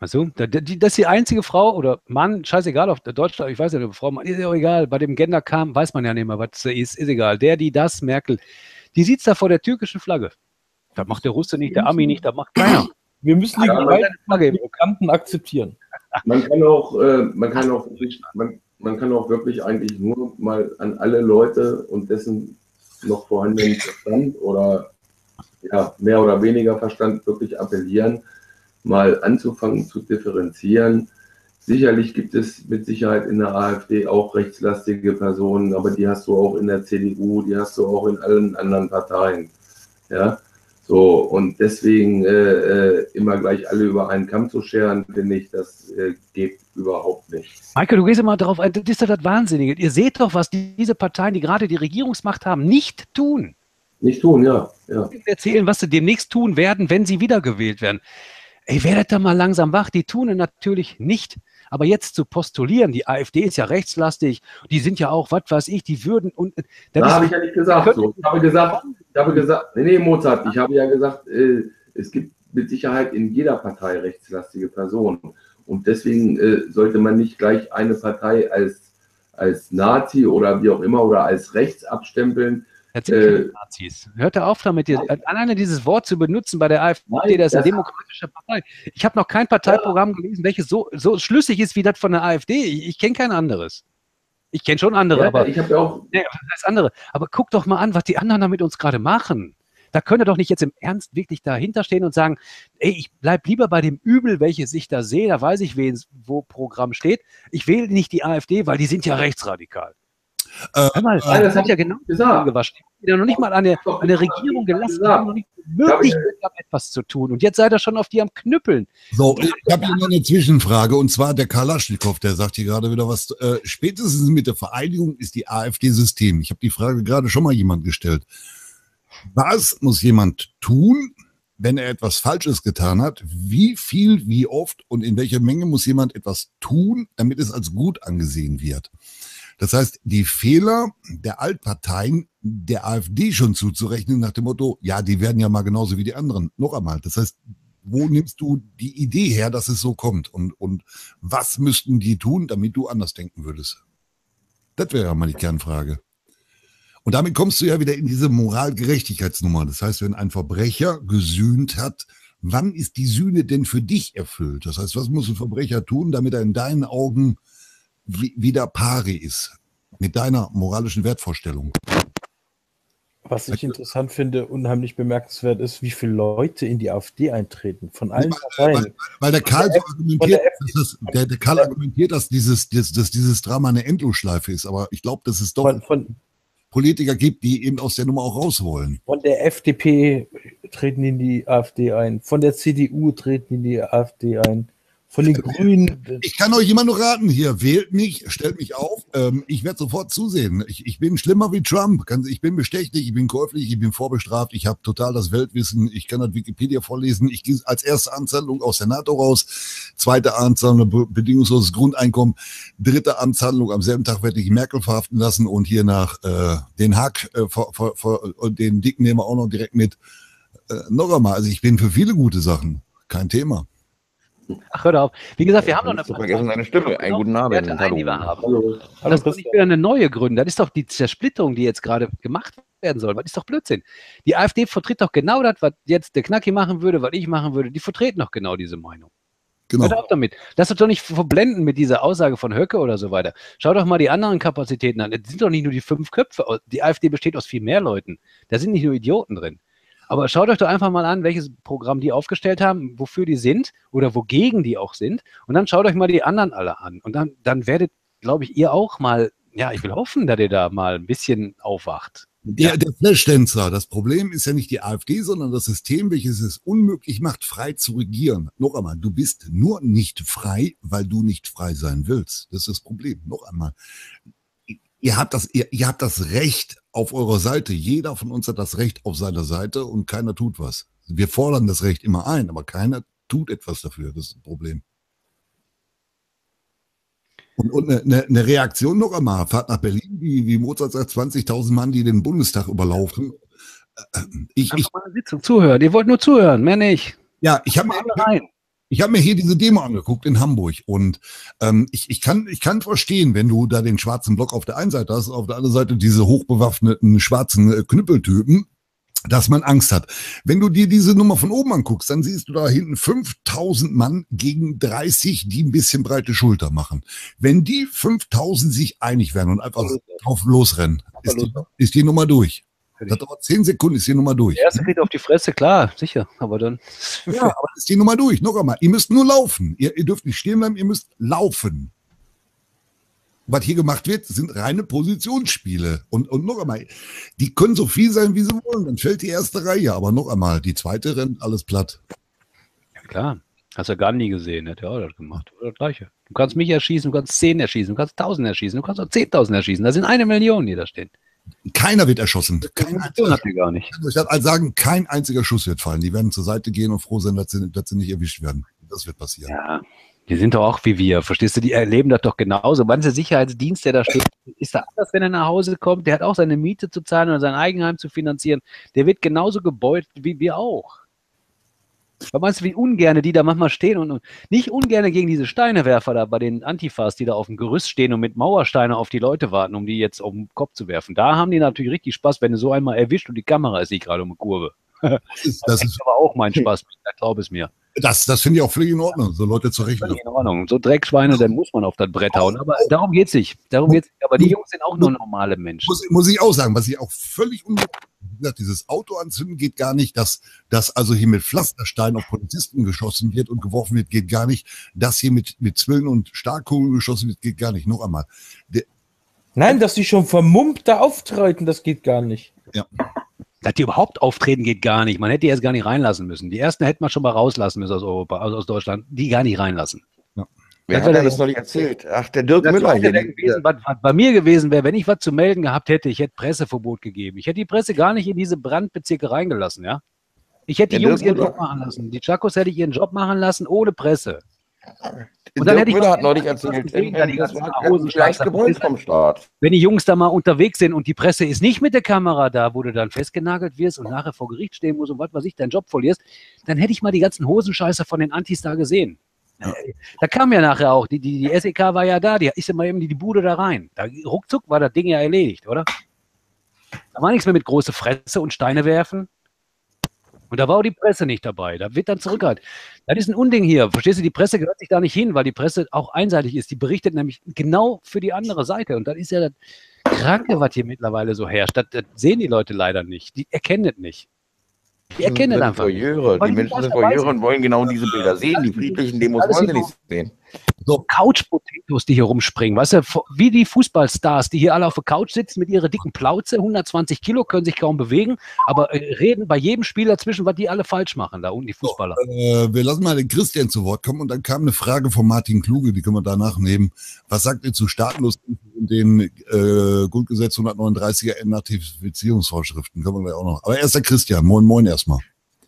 Also, das ist die einzige Frau oder Mann, scheißegal, auf der Deutschland, ich weiß ja nicht, Frau, Mann, ist ja auch egal. Bei dem Gender kam, weiß man ja nicht mehr, was ist, ist egal. Der, die, das, Merkel, die sitzt da vor der türkischen Flagge. Das macht der Russe nicht, der Ami nicht, das macht keiner. Wir müssen die beiden Bekannten akzeptieren. Man kann auch, äh, man kann auch, man, man kann auch wirklich eigentlich nur mal an alle Leute und dessen noch vorhandenen Verstand oder ja, mehr oder weniger Verstand wirklich appellieren, mal anzufangen zu differenzieren. Sicherlich gibt es mit Sicherheit in der AfD auch rechtslastige Personen, aber die hast du auch in der CDU, die hast du auch in allen anderen Parteien. Ja, so, und deswegen äh, äh, immer gleich alle über einen Kamm zu scheren, finde ich, das äh, geht überhaupt nicht. Michael, du gehst immer darauf ein, das ist doch das Wahnsinnige. Ihr seht doch, was diese Parteien, die gerade die Regierungsmacht haben, nicht tun. Nicht tun, ja. ja. Erzählen, was sie demnächst tun werden, wenn sie wiedergewählt werden. Ey, werdet da mal langsam wach. Die tun natürlich nicht. Aber jetzt zu postulieren, die AfD ist ja rechtslastig, die sind ja auch, was weiß ich, die würden und. Äh, das habe ich ja nicht gesagt. So. Ich habe gesagt, ich habe gesagt, nee, nee, Mozart, ich habe ja gesagt, äh, es gibt mit Sicherheit in jeder Partei rechtslastige Personen. Und deswegen äh, sollte man nicht gleich eine Partei als als Nazi oder wie auch immer oder als rechts abstempeln. Das sind keine Nazis. Hört auf damit, dir, alleine dieses Wort zu benutzen bei der AfD, Nein, das ist eine das- demokratische Partei. Ich habe noch kein Parteiprogramm gelesen, welches so, so schlüssig ist wie das von der AfD. Ich, ich kenne kein anderes. Ich kenne schon andere, Ja, aber ich habe ja auch Nee, heißt andere? Aber guck doch mal an, was die anderen da mit uns gerade machen. Da könnt ihr doch nicht jetzt im Ernst wirklich dahinter stehen und sagen, ey, ich bleib lieber bei dem Übel, welches ich da sehe, da weiß ich, wen, wo Programm steht. Ich wähle nicht die AfD, weil die sind ja rechtsradikal. Äh, mal, äh, das das hat hab ja genau gesagt. gewaschen. Die haben noch nicht mal an der, an der. Regierung gelassen, die haben noch nicht die hab ich- Möglichkeit gehabt, etwas zu tun. Und jetzt seid ihr schon auf die am Knüppeln. So, ich habe hier noch eine Zwischenfrage und zwar der Kalaschnikow, der sagt hier gerade wieder was. Äh, spätestens mit der Vereinigung ist die AfD System. Ich habe die Frage gerade schon mal jemand gestellt. Was muss jemand tun, wenn er etwas Falsches getan hat? Wie viel, wie oft und in welcher Menge muss jemand etwas tun, damit es als gut angesehen wird? Das heißt, die Fehler der Altparteien der AfD schon zuzurechnen nach dem Motto, ja, die werden ja mal genauso wie die anderen. Noch einmal. Das heißt, wo nimmst du die Idee her, dass es so kommt? Und, und was müssten die tun, damit du anders denken würdest? Das wäre ja mal die Kernfrage. Und damit kommst du ja wieder in diese Moral-Gerechtigkeitsnummer. Das heißt, wenn ein Verbrecher gesühnt hat, wann ist die Sühne denn für dich erfüllt? Das heißt, was muss ein Verbrecher tun, damit er in deinen Augen wie- wieder pari ist? Mit deiner moralischen Wertvorstellung. Was ich interessant finde, unheimlich bemerkenswert ist, wie viele Leute in die AfD eintreten. Von allen Weil, Parteien. weil der Karl so der argumentiert, der dass das, der, der Karl argumentiert, dass dieses, dass, dass dieses Drama eine Endlosschleife ist. Aber ich glaube, dass es doch Von, von, Politiker gibt, die eben aus der Nummer auch raus wollen. von der FDP treten in die AfD ein. Von der CDU treten in die AfD ein. Von den Grünen. Ich kann euch immer nur raten hier, wählt mich, stellt mich auf. Ähm, ich werde sofort zusehen. Ich, ich bin schlimmer wie Trump. Ich bin bestechlich, ich bin käuflich, ich bin vorbestraft, ich habe total das Weltwissen, ich kann das Wikipedia vorlesen. Ich gehe als erste Anzahlung aus der NATO raus, zweite Anzahlung be- bedingungsloses Grundeinkommen, dritte Amtshandlung, am selben Tag werde ich Merkel verhaften lassen und hier nach äh, Den Haag, äh, vor, vor, vor, und den Dick nehmen wir auch noch direkt mit. Äh, noch einmal, also ich bin für viele gute Sachen, kein Thema. Ach, hör doch auf. Wie gesagt, wir haben noch eine zu vergessen seine Stimme. Einen guten Abend. Werte ein, die wir Hallo. haben. Hallo. Das ist doch nicht wieder eine neue Gründung. Das ist doch die Zersplitterung, die jetzt gerade gemacht werden soll. Das ist doch Blödsinn. Die AfD vertritt doch genau das, was jetzt der Knacki machen würde, was ich machen würde. Die vertreten doch genau diese Meinung. Genau. Hört auf damit. Lass uns doch nicht verblenden mit dieser Aussage von Höcke oder so weiter. Schau doch mal die anderen Kapazitäten an. Es sind doch nicht nur die fünf Köpfe. Die AfD besteht aus viel mehr Leuten. Da sind nicht nur Idioten drin. Aber schaut euch doch einfach mal an, welches Programm die aufgestellt haben, wofür die sind oder wogegen die auch sind. Und dann schaut euch mal die anderen alle an. Und dann, dann werdet, glaube ich, ihr auch mal, ja, ich will hoffen, dass ihr da mal ein bisschen aufwacht. Der, der Flashdänzer, das Problem ist ja nicht die AfD, sondern das System, welches es unmöglich macht, frei zu regieren. Noch einmal, du bist nur nicht frei, weil du nicht frei sein willst. Das ist das Problem. Noch einmal. Ihr habt das, ihr, ihr habt das Recht auf eurer Seite. Jeder von uns hat das Recht auf seiner Seite und keiner tut was. Wir fordern das Recht immer ein, aber keiner tut etwas dafür. Das ist ein Problem. Und, und eine, eine, Reaktion noch einmal, fahrt nach Berlin, wie, wie Mozart sagt, 20.000 Mann, die den Bundestag überlaufen. Äh, Ich, ich, Einfach mal eine Sitzung zuhören. Ihr wollt nur zuhören, mehr nicht. ja, ich habe Mal mir. Ich hab mir hier diese Demo angeguckt in Hamburg und ähm, ich, ich, kann, ich kann verstehen, wenn du da den schwarzen Block auf der einen Seite hast, auf der anderen Seite diese hochbewaffneten schwarzen äh, Knüppeltypen, dass man Angst hat. Wenn du dir diese Nummer von oben anguckst, dann siehst du da hinten 5000 Mann gegen 30, die ein bisschen breite Schulter machen. Wenn die 5000 sich einig werden und einfach drauf losrennen, ist die, ist die Nummer durch. Das dauert 10 Sekunden, ist die Nummer durch. Der erste kriegt auf die Fresse, klar, sicher. Aber dann. Ja, aber ist die Nummer durch. Noch einmal, ihr müsst nur laufen. Ihr, ihr dürft nicht stehen bleiben, ihr müsst laufen. Was hier gemacht wird, sind reine Positionsspiele. Und, und noch einmal, die können so viel sein, wie sie wollen. Dann fällt die erste Reihe. Aber noch einmal, die zweite rennt alles platt. Ja, klar. Hast du gar nie gesehen, hätte er auch das gemacht. Oder das Gleiche. Du kannst mich erschießen, du kannst zehn erschießen, du kannst tausend erschießen, du kannst auch zehntausend erschießen. Da sind eine Million, die da stehen. Keiner wird erschossen. Kein einziger, gar nicht. ich das also sagen, kein einziger Schuss wird fallen. Die werden zur Seite gehen und froh sein, dass sie, dass sie nicht erwischt werden. Das wird passieren. Ja. Die sind doch auch wie wir, verstehst du? Die erleben das doch genauso. Manche Sicherheitsdienst, der da steht, ist da anders, wenn er nach Hause kommt. Der hat auch seine Miete zu zahlen oder sein Eigenheim zu finanzieren. Der wird genauso gebeutelt wie wir auch. Was meinst du, wie ungerne die da manchmal stehen und, und nicht ungerne gegen diese Steinewerfer da bei den Antifas, die da auf dem Gerüst stehen und mit Mauersteine auf die Leute warten, um die jetzt auf den Kopf zu werfen. Da haben die natürlich richtig Spaß, wenn du so einmal erwischt und die Kamera ist nicht gerade um eine Kurve. Das ist, das ist aber auch mein Spaß, glaub es mir. Das, das finde ich auch völlig in Ordnung, so Leute zu rechnen. Völlig in Ordnung. So Dreckschweine, dann muss man auf das Brett hauen. Aber darum geht's nicht. Darum geht's nicht. Aber die Jungs sind auch nur normale Menschen. Muss, muss ich auch sagen, was ich auch völlig un wie gesagt, dieses Auto anzünden geht gar nicht, dass, dass also hier mit Pflastersteinen auf Polizisten geschossen wird und geworfen wird, geht gar nicht. Das hier mit, mit Zwillen und Starkkugeln geschossen wird, geht gar nicht. Noch einmal. Der, Nein, dass die schon vermummt da auftreten, das geht gar nicht. ja. Dass die überhaupt auftreten geht gar nicht. Man hätte die erst gar nicht reinlassen müssen. Die ersten hätte man schon mal rauslassen müssen aus Europa, also aus Deutschland. Die gar nicht reinlassen. Wer hat wär denn das noch nicht erzählt? Ach, der Dirk Das Müller hier. gewesen, was, was bei mir gewesen wäre, wenn ich was zu melden gehabt hätte, ich hätte Presseverbot gegeben. Ich hätte die Presse gar nicht in diese Brandbezirke reingelassen, ja. Ich hätte die Der Jungs Dirk ihren Müller- Job machen lassen. Die Chakos hätte ich ihren Job machen lassen, ohne Presse. Und Dirk hätte ich Müller hat neulich erzählt, die das war Hosen leicht gewollt vom Staat. Wenn die Jungs da mal unterwegs sind und die Presse ist nicht mit der Kamera da, wo du dann festgenagelt wirst und nachher vor Gericht stehen musst und was weiß ich, deinen Job verlierst, dann hätte ich mal die ganzen Hosenscheiße von den Antis da gesehen. Da kam ja nachher auch, die, die, die SEK war ja da, die ist mal eben die, die Bude da rein. Da, ruckzuck war das Ding ja erledigt, oder? Da war nichts mehr mit große Fresse und Steine werfen. Und da war auch die Presse nicht dabei. Da wird dann zurückgehalten. Das ist ein Unding hier. Verstehst du, die Presse gehört sich da nicht hin, weil die Presse auch einseitig ist. Die berichtet nämlich genau für die andere Seite. Und das ist ja das Kranke, was hier mittlerweile so herrscht. Das, das sehen die Leute leider nicht. Die erkennen es nicht. Die erkennen sind einfach. Voyeure. Die Menschen sind Voyeure und wollen genau diese Bilder sehen. Die friedlichen Demos wollen sie nicht sehen. Couch-Potatoes, die hier rumspringen. Weißt du, wie die Fußballstars, die hier alle auf der Couch sitzen mit ihrer dicken Plauze, 120 Kilo, können sich kaum bewegen, aber äh, reden bei jedem Spiel dazwischen, was die alle falsch machen, da unten die Fußballer. Äh, wir lassen mal den Christian zu Wort kommen und dann kam eine Frage von Martin Kluge, die können wir danach nehmen. Was sagt ihr zu staatenlos und den äh, Grundgesetz 139er Entnazifizierungsvorschriften? Können wir gleich auch noch. Aber erst der Christian. Moin, moin erstmal.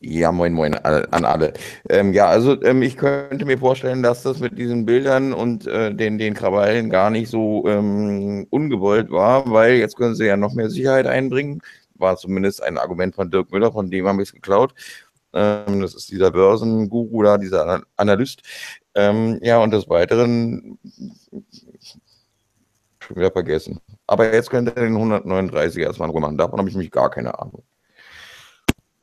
Ja, moin, moin an alle. Ähm, ja, also ähm, ich könnte mir vorstellen, dass das mit diesen Bildern und äh, den, den Krawallen gar nicht so ähm, ungewollt war, weil jetzt können sie ja noch mehr Sicherheit einbringen. War zumindest ein Argument von Dirk Müller, von dem haben wir es geklaut. Ähm, das ist dieser Börsenguru da, dieser Ana- Analyst. Ähm, ja, und des Weiteren schon wieder vergessen. Aber jetzt könnte er den 139 erstmal machen. Davon habe ich mich gar keine Ahnung.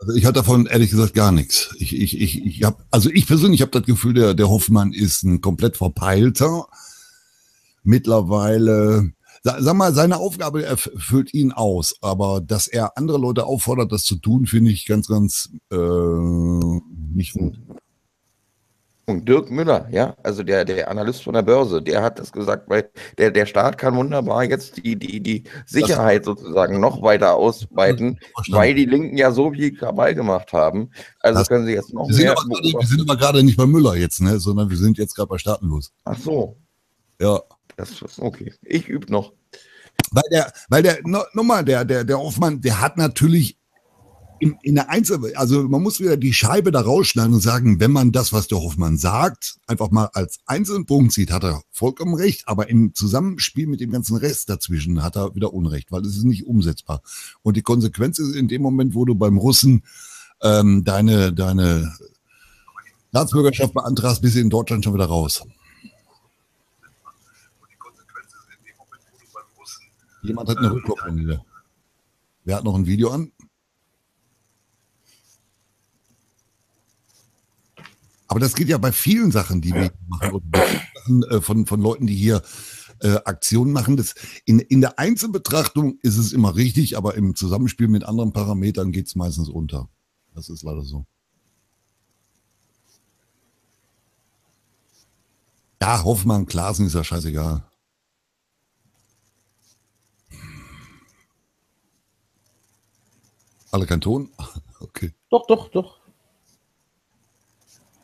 Also ich hatte davon ehrlich gesagt gar nichts. Ich, ich, ich, ich habe, also ich persönlich habe das Gefühl, der, der Hoffmann ist ein komplett verpeilter. Mittlerweile, sa- sag mal, seine Aufgabe erfüllt ihn aus, aber dass er andere Leute auffordert, das zu tun, finde ich ganz, ganz äh, nicht gut. Und Dirk Müller, ja, also der, der Analyst von der Börse, der hat das gesagt, weil der, der Staat kann wunderbar jetzt die, die, die Sicherheit sozusagen noch weiter ausweiten, weil die Linken ja so viel Krawall gemacht haben. Also Das- können sie jetzt noch Wir sind, mehr. aber gerade, wir sind aber gerade nicht bei Müller jetzt, ne, sondern wir sind jetzt gerade bei Staatenlos. Ach so, Ja. das ist okay. Ich übe noch. Weil der, weil der, no, nochmal, der, der, der Hoffmann, der hat natürlich in, in der Einzel, also man muss wieder die Scheibe da rausschneiden und sagen, wenn man das, was der Hoffmann sagt, einfach mal als einzelnen Punkt sieht, hat er vollkommen recht, aber im Zusammenspiel mit dem ganzen Rest dazwischen hat er wieder Unrecht, weil es ist nicht umsetzbar. Und die Konsequenz ist in dem Moment, wo du beim Russen ähm, deine, deine Staatsbürgerschaft beantragst, bist du in Deutschland schon wieder raus. Jemand hat eine Rückkopplung wieder. Wer hat noch ein Video an? Aber das geht ja bei vielen Sachen, die wir machen, oder bei vielen Sachen, äh, von, von Leuten, die hier äh, Aktionen machen. Das in, in der Einzelbetrachtung ist es immer richtig, aber im Zusammenspiel mit anderen Parametern geht es meistens unter. Das ist leider so. Ja, Hoffmann, Klaasen ist ja scheißegal. Alle kein Ton? Okay. Doch, doch, doch.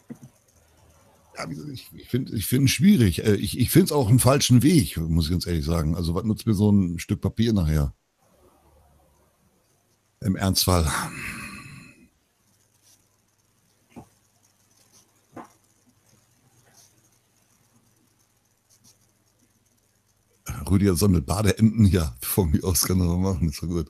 Ja, wie gesagt, ich, ich finde ich finde es schwierig. Äh, Ich, ich finde es auch einen falschen Weg, muss ich ganz ehrlich sagen. Also, was nutzt mir so ein Stück Papier nachher? Im Ernstfall. Rüdiger sammelt Badeenten, ja, von mir aus kann er machen, ist so gut.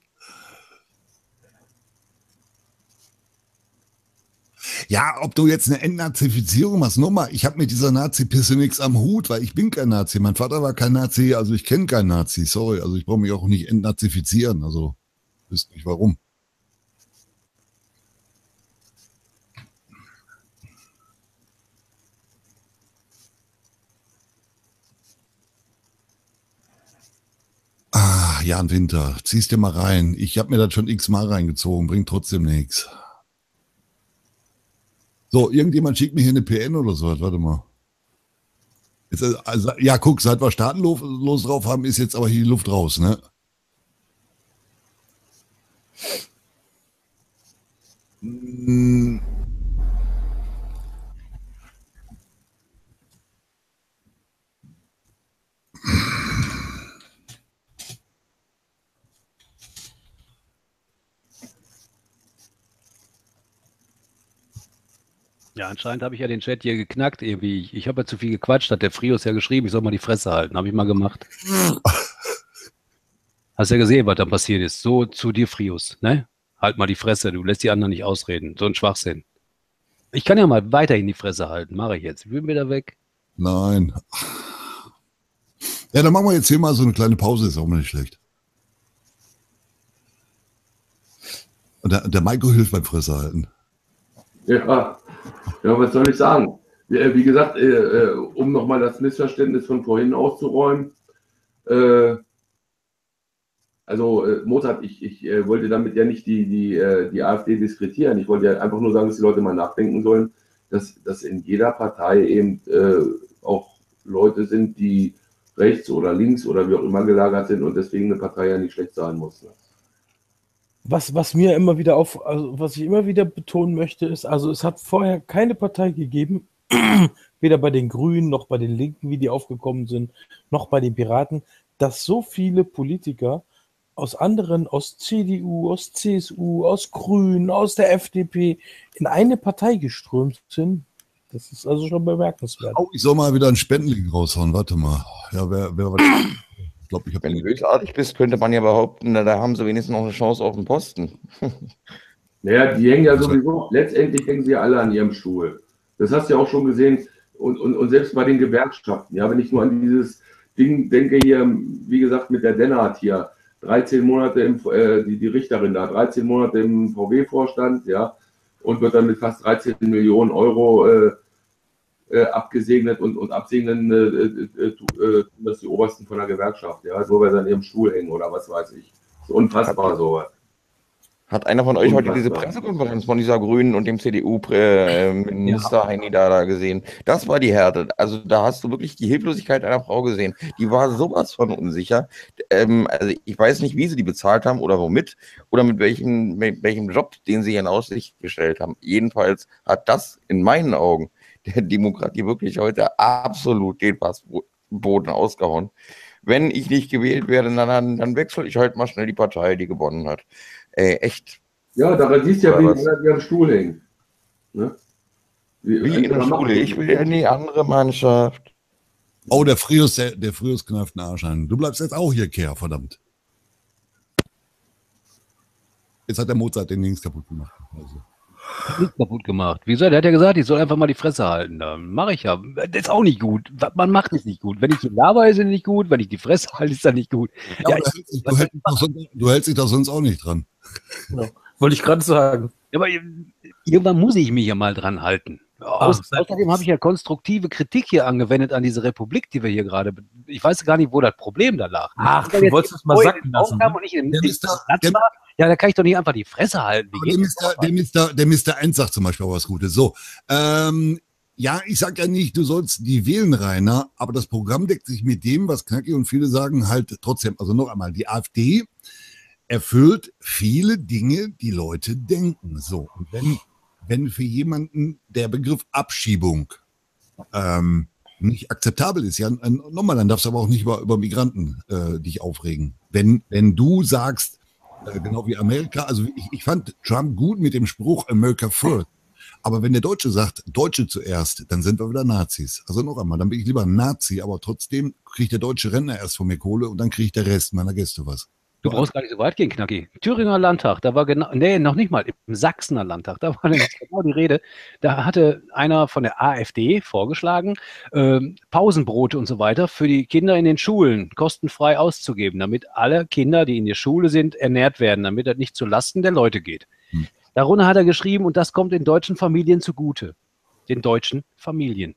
Ja, ob du jetzt eine Entnazifizierung machst, nochmal, ich habe mit dieser Nazi-Pisse nichts am Hut, weil ich bin kein Nazi. Mein Vater war kein Nazi, also ich kenne keinen Nazi, sorry. Also ich brauche mich auch nicht entnazifizieren, also wüsste nicht warum. Ah, Jan Winter, zieh's dir mal rein. Ich habe mir das schon x-mal reingezogen, bringt trotzdem nichts. So, irgendjemand schickt mir hier eine PN oder so. Warte mal. Jetzt, also, ja, guck, seit wir Starten los, los drauf haben, ist jetzt aber hier die Luft raus, ne? Hm. Ja, anscheinend habe ich ja den Chat hier geknackt irgendwie. Ich, ich habe ja zu viel gequatscht, hat der Frios ja geschrieben, ich soll mal die Fresse halten. Habe ich mal gemacht. Hast ja gesehen, was dann passiert ist. So zu dir, Frios, ne? Halt mal die Fresse, du lässt die anderen nicht ausreden. So ein Schwachsinn. Ich kann ja mal weiterhin die Fresse halten, mache ich jetzt. Ich bin wieder weg. Nein. Ja, dann machen wir jetzt hier mal so eine kleine Pause, ist auch mal nicht schlecht. Und der, der Maiko hilft beim Fresse halten. Ja, ja, was soll ich sagen? Wie, gesagt, äh, äh, um nochmal das Missverständnis von vorhin auszuräumen, äh, also äh, Mozart, ich, ich äh, wollte damit ja nicht die, die, äh, die AfD diskretieren. Ich wollte ja einfach nur sagen, dass die Leute mal nachdenken sollen, dass, dass in jeder Partei eben äh, auch Leute sind, die rechts oder links oder wie auch immer gelagert sind und deswegen eine Partei ja nicht schlecht sein muss. Ne? Was, was mir immer wieder auf, also was ich immer wieder betonen möchte, ist, also es hat vorher keine Partei gegeben, weder bei den Grünen noch bei den Linken, wie die aufgekommen sind, noch bei den Piraten, dass so viele Politiker aus anderen, aus CDU, aus CSU, aus Grünen, aus der FDP in eine Partei geströmt sind. Das ist also schon bemerkenswert. Oh, ich soll mal wieder einen Spendenlink raushauen. Warte mal. Ja, wer, wer war? Ich glaube, ich habe Wenn du bösartig bist, könnte man ja behaupten, na, da haben sie wenigstens noch eine Chance auf den Posten. Naja, die hängen ja sowieso, letztendlich hängen sie ja alle an ihrem Stuhl. Das hast du ja auch schon gesehen. Und, und, und selbst bei den Gewerkschaften, ja, wenn ich nur an dieses Ding denke hier, wie gesagt, mit der Dennert hier, 13 Monate im, äh, die, die Richterin da, 13 Monate im VW-Vorstand, ja, und wird dann mit fast 13 Millionen Euro äh, äh, abgesegnet und, und absegnen äh, äh, äh, das die Obersten von der Gewerkschaft, ja, so weil sie an ihrem Stuhl hängen oder was weiß ich. So unfassbar sowas. Hat einer von euch heute diese Pressekonferenz von dieser Grünen und dem CDU-Minister Heini da, da gesehen? Das war die Härte. Also da hast du wirklich die Hilflosigkeit einer Frau gesehen. Die war sowas von unsicher. Ähm, also ich weiß nicht, wie sie die bezahlt haben oder womit oder mit welchem, mit welchem Job, den sie in Aussicht gestellt haben. Jedenfalls hat das in meinen Augen der Demokratie wirklich heute absolut den Passboden ausgehauen. Wenn ich nicht gewählt werde, dann, dann, wechsle ich halt mal schnell die Partei, die gewonnen hat. Ey, echt. Ja, daran siehst du ja, wie die an ihrem Stuhl hängen. Ne? Wie in der Schule. Ich will ja in die andere Mannschaft. Oh, der Frius, der, der Frius kneift einen Arsch an. Du bleibst jetzt auch hier, Kerl, verdammt. Jetzt hat der Mozart den Links kaputt gemacht. Also. Nicht kaputt gemacht. Wieso? Der hat ja gesagt, ich soll einfach mal die Fresse halten. Dann mache ich ja. Das ist auch nicht gut. Man macht es nicht gut. Wenn ich so laber, ist es nicht gut. Wenn ich die Fresse halte, ist das nicht gut. Ja, Ja, ich, du, hältst dich doch sonst, du hältst dich doch sonst auch nicht dran. Wollte ich gerade sagen. aber irgendwann muss ich mich ja mal dran halten. Aus, außerdem habe ich ja konstruktive Kritik hier angewendet an diese Republik, die wir hier gerade. Ich weiß gar nicht, wo das Problem da lag. Ach, du wolltest es mal sacken den lassen, ne? In, in der- war, ja, da kann ich doch nicht einfach die Fresse halten. Geht der das Mister, doch? der, Mister, der Mister 1 sagt zum Beispiel auch was Gutes. So, ähm, ja, ich sag ja nicht, du sollst die wählen, Rainer, aber das Programm deckt sich mit dem, was Knacki und viele sagen, halt trotzdem, also noch einmal, die AfD erfüllt viele Dinge, die Leute denken. So, und wenn, wenn für jemanden der Begriff Abschiebung ähm, nicht akzeptabel ist, ja, nochmal, dann darfst du aber auch nicht über, über Migranten äh, dich aufregen. Wenn, wenn du sagst, äh, genau wie Amerika, also ich, ich fand Trump gut mit dem Spruch America first. Aber wenn der Deutsche sagt, Deutsche zuerst, dann sind wir wieder Nazis. Also noch einmal, dann bin ich lieber Nazi, aber trotzdem kriegt der deutsche Rentner erst von mir Kohle und dann kriegt der Rest meiner Gäste was. Du brauchst gar nicht so weit gehen, Knacki. Thüringer Landtag, da war genau, nee, noch nicht mal, im Sachsener Landtag, da war genau die Rede. Da hatte einer von der AfD vorgeschlagen, ähm, Pausenbrote und so weiter für die Kinder in den Schulen kostenfrei auszugeben, damit alle Kinder, die in der Schule sind, ernährt werden, damit das nicht zu Lasten der Leute geht. Hm. Darunter hat er geschrieben, und das kommt den deutschen Familien zugute. Den deutschen Familien.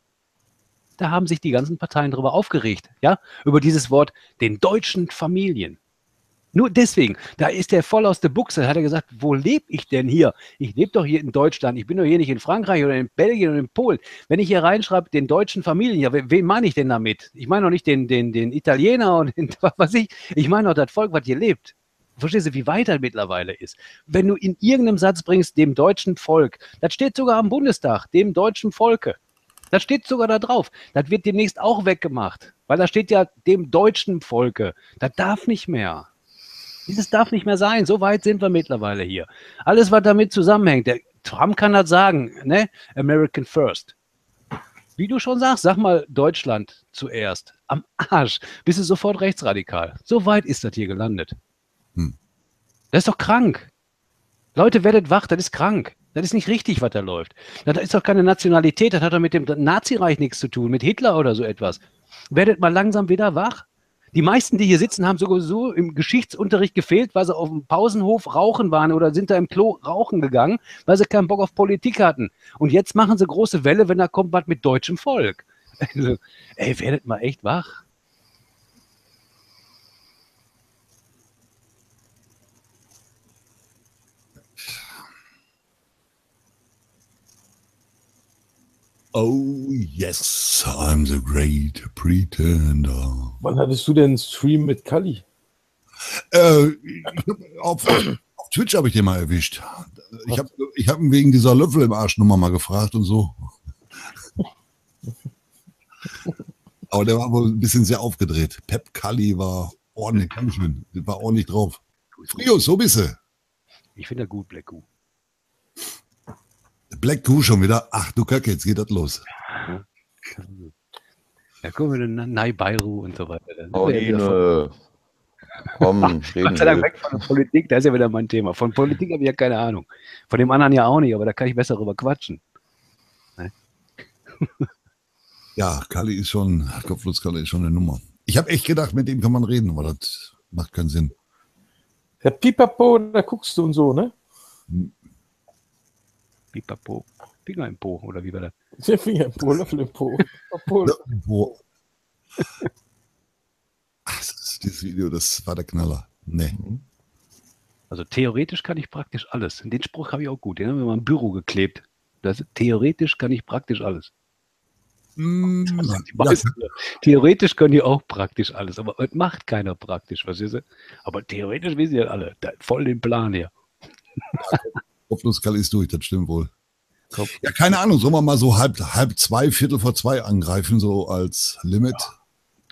Da haben sich die ganzen Parteien darüber aufgeregt, ja, über dieses Wort, den deutschen Familien. Nur deswegen, da ist er voll aus der Buchse, hat er gesagt, wo lebe ich denn hier? Ich lebe doch hier in Deutschland, ich bin doch hier nicht in Frankreich oder in Belgien oder in Polen. Wenn ich hier reinschreibe, den deutschen Familien, ja, wen meine ich denn damit? Ich meine doch nicht den, den, den Italiener und den, was ich, ich meine doch das Volk, was hier lebt. Verstehst du, wie weit er mittlerweile ist? Wenn du in irgendeinem Satz bringst, dem deutschen Volk, das steht sogar am Bundestag, dem deutschen Volke. Das steht sogar da drauf. Das wird demnächst auch weggemacht, weil da steht ja dem deutschen Volke. Das darf nicht mehr. Dieses darf nicht mehr sein. So weit sind wir mittlerweile hier. Alles, was damit zusammenhängt. Der Trump kann das sagen, ne? American first. Wie du schon sagst, sag mal Deutschland zuerst. Am Arsch. Bist du sofort rechtsradikal. So weit ist das hier gelandet. Hm. Das ist doch krank. Leute, werdet wach, das ist krank. Das ist nicht richtig, was da läuft. Das ist doch keine Nationalität, das hat doch mit dem Nazireich nichts zu tun, mit Hitler oder so etwas. Werdet mal langsam wieder wach. Die meisten, die hier sitzen, haben sowieso im Geschichtsunterricht gefehlt, weil sie auf dem Pausenhof rauchen waren oder sind da im Klo rauchen gegangen, weil sie keinen Bock auf Politik hatten. Und jetzt machen sie große Welle, wenn da kommt was mit deutschem Volk. Also, ey, werdet mal echt wach. Oh yes, I'm the great pretender. Wann hattest du denn einen Stream mit Kali? Äh, auf, auf Twitch habe ich den mal erwischt. Ich habe ich hab ihn wegen dieser Löffel im Arsch Nummer mal gefragt und so. Aber der war wohl ein bisschen sehr aufgedreht. Pep Kali war ordentlich, ganz schön, war ordentlich drauf. Frio, so bist du. Ich finde das gut, Black Goo. Black Goo schon wieder. Ach du Kacke, jetzt geht das los. Ja, guck mal, Nai Bayru und so weiter. Ja Pauline. Komm, reden Gott sei Dank weg von der Politik, das ist ja wieder mein Thema. Von Politik habe ich ja keine Ahnung. Von dem anderen ja auch nicht, aber da kann ich besser drüber quatschen. Ja, Kali ist schon, Kopflos Kali ist schon eine Nummer. Ich habe echt gedacht, mit dem kann man reden, aber das macht keinen Sinn. Der Pipapo, da guckst du und so, ne? Pipapo. Finger im Po, oder wie war das? Der Finger im Po, Löffel im Po. Pipapo. Wo, Ach, das ist dieses Video, das war der Knaller. Nee. Also theoretisch kann ich praktisch alles. Den Spruch habe ich auch gut. Den haben wir mal im Büro geklebt. Das, theoretisch kann ich praktisch alles. Mm, meisten, theoretisch können die auch praktisch alles, aber es macht keiner praktisch, verstehst du? Aber theoretisch wissen ja alle, da, voll den Plan hier. Kopflos Kali ist durch, das stimmt wohl. Ja, keine Ahnung, sollen wir mal so halb, halb zwei, Viertel vor zwei angreifen, so als Limit?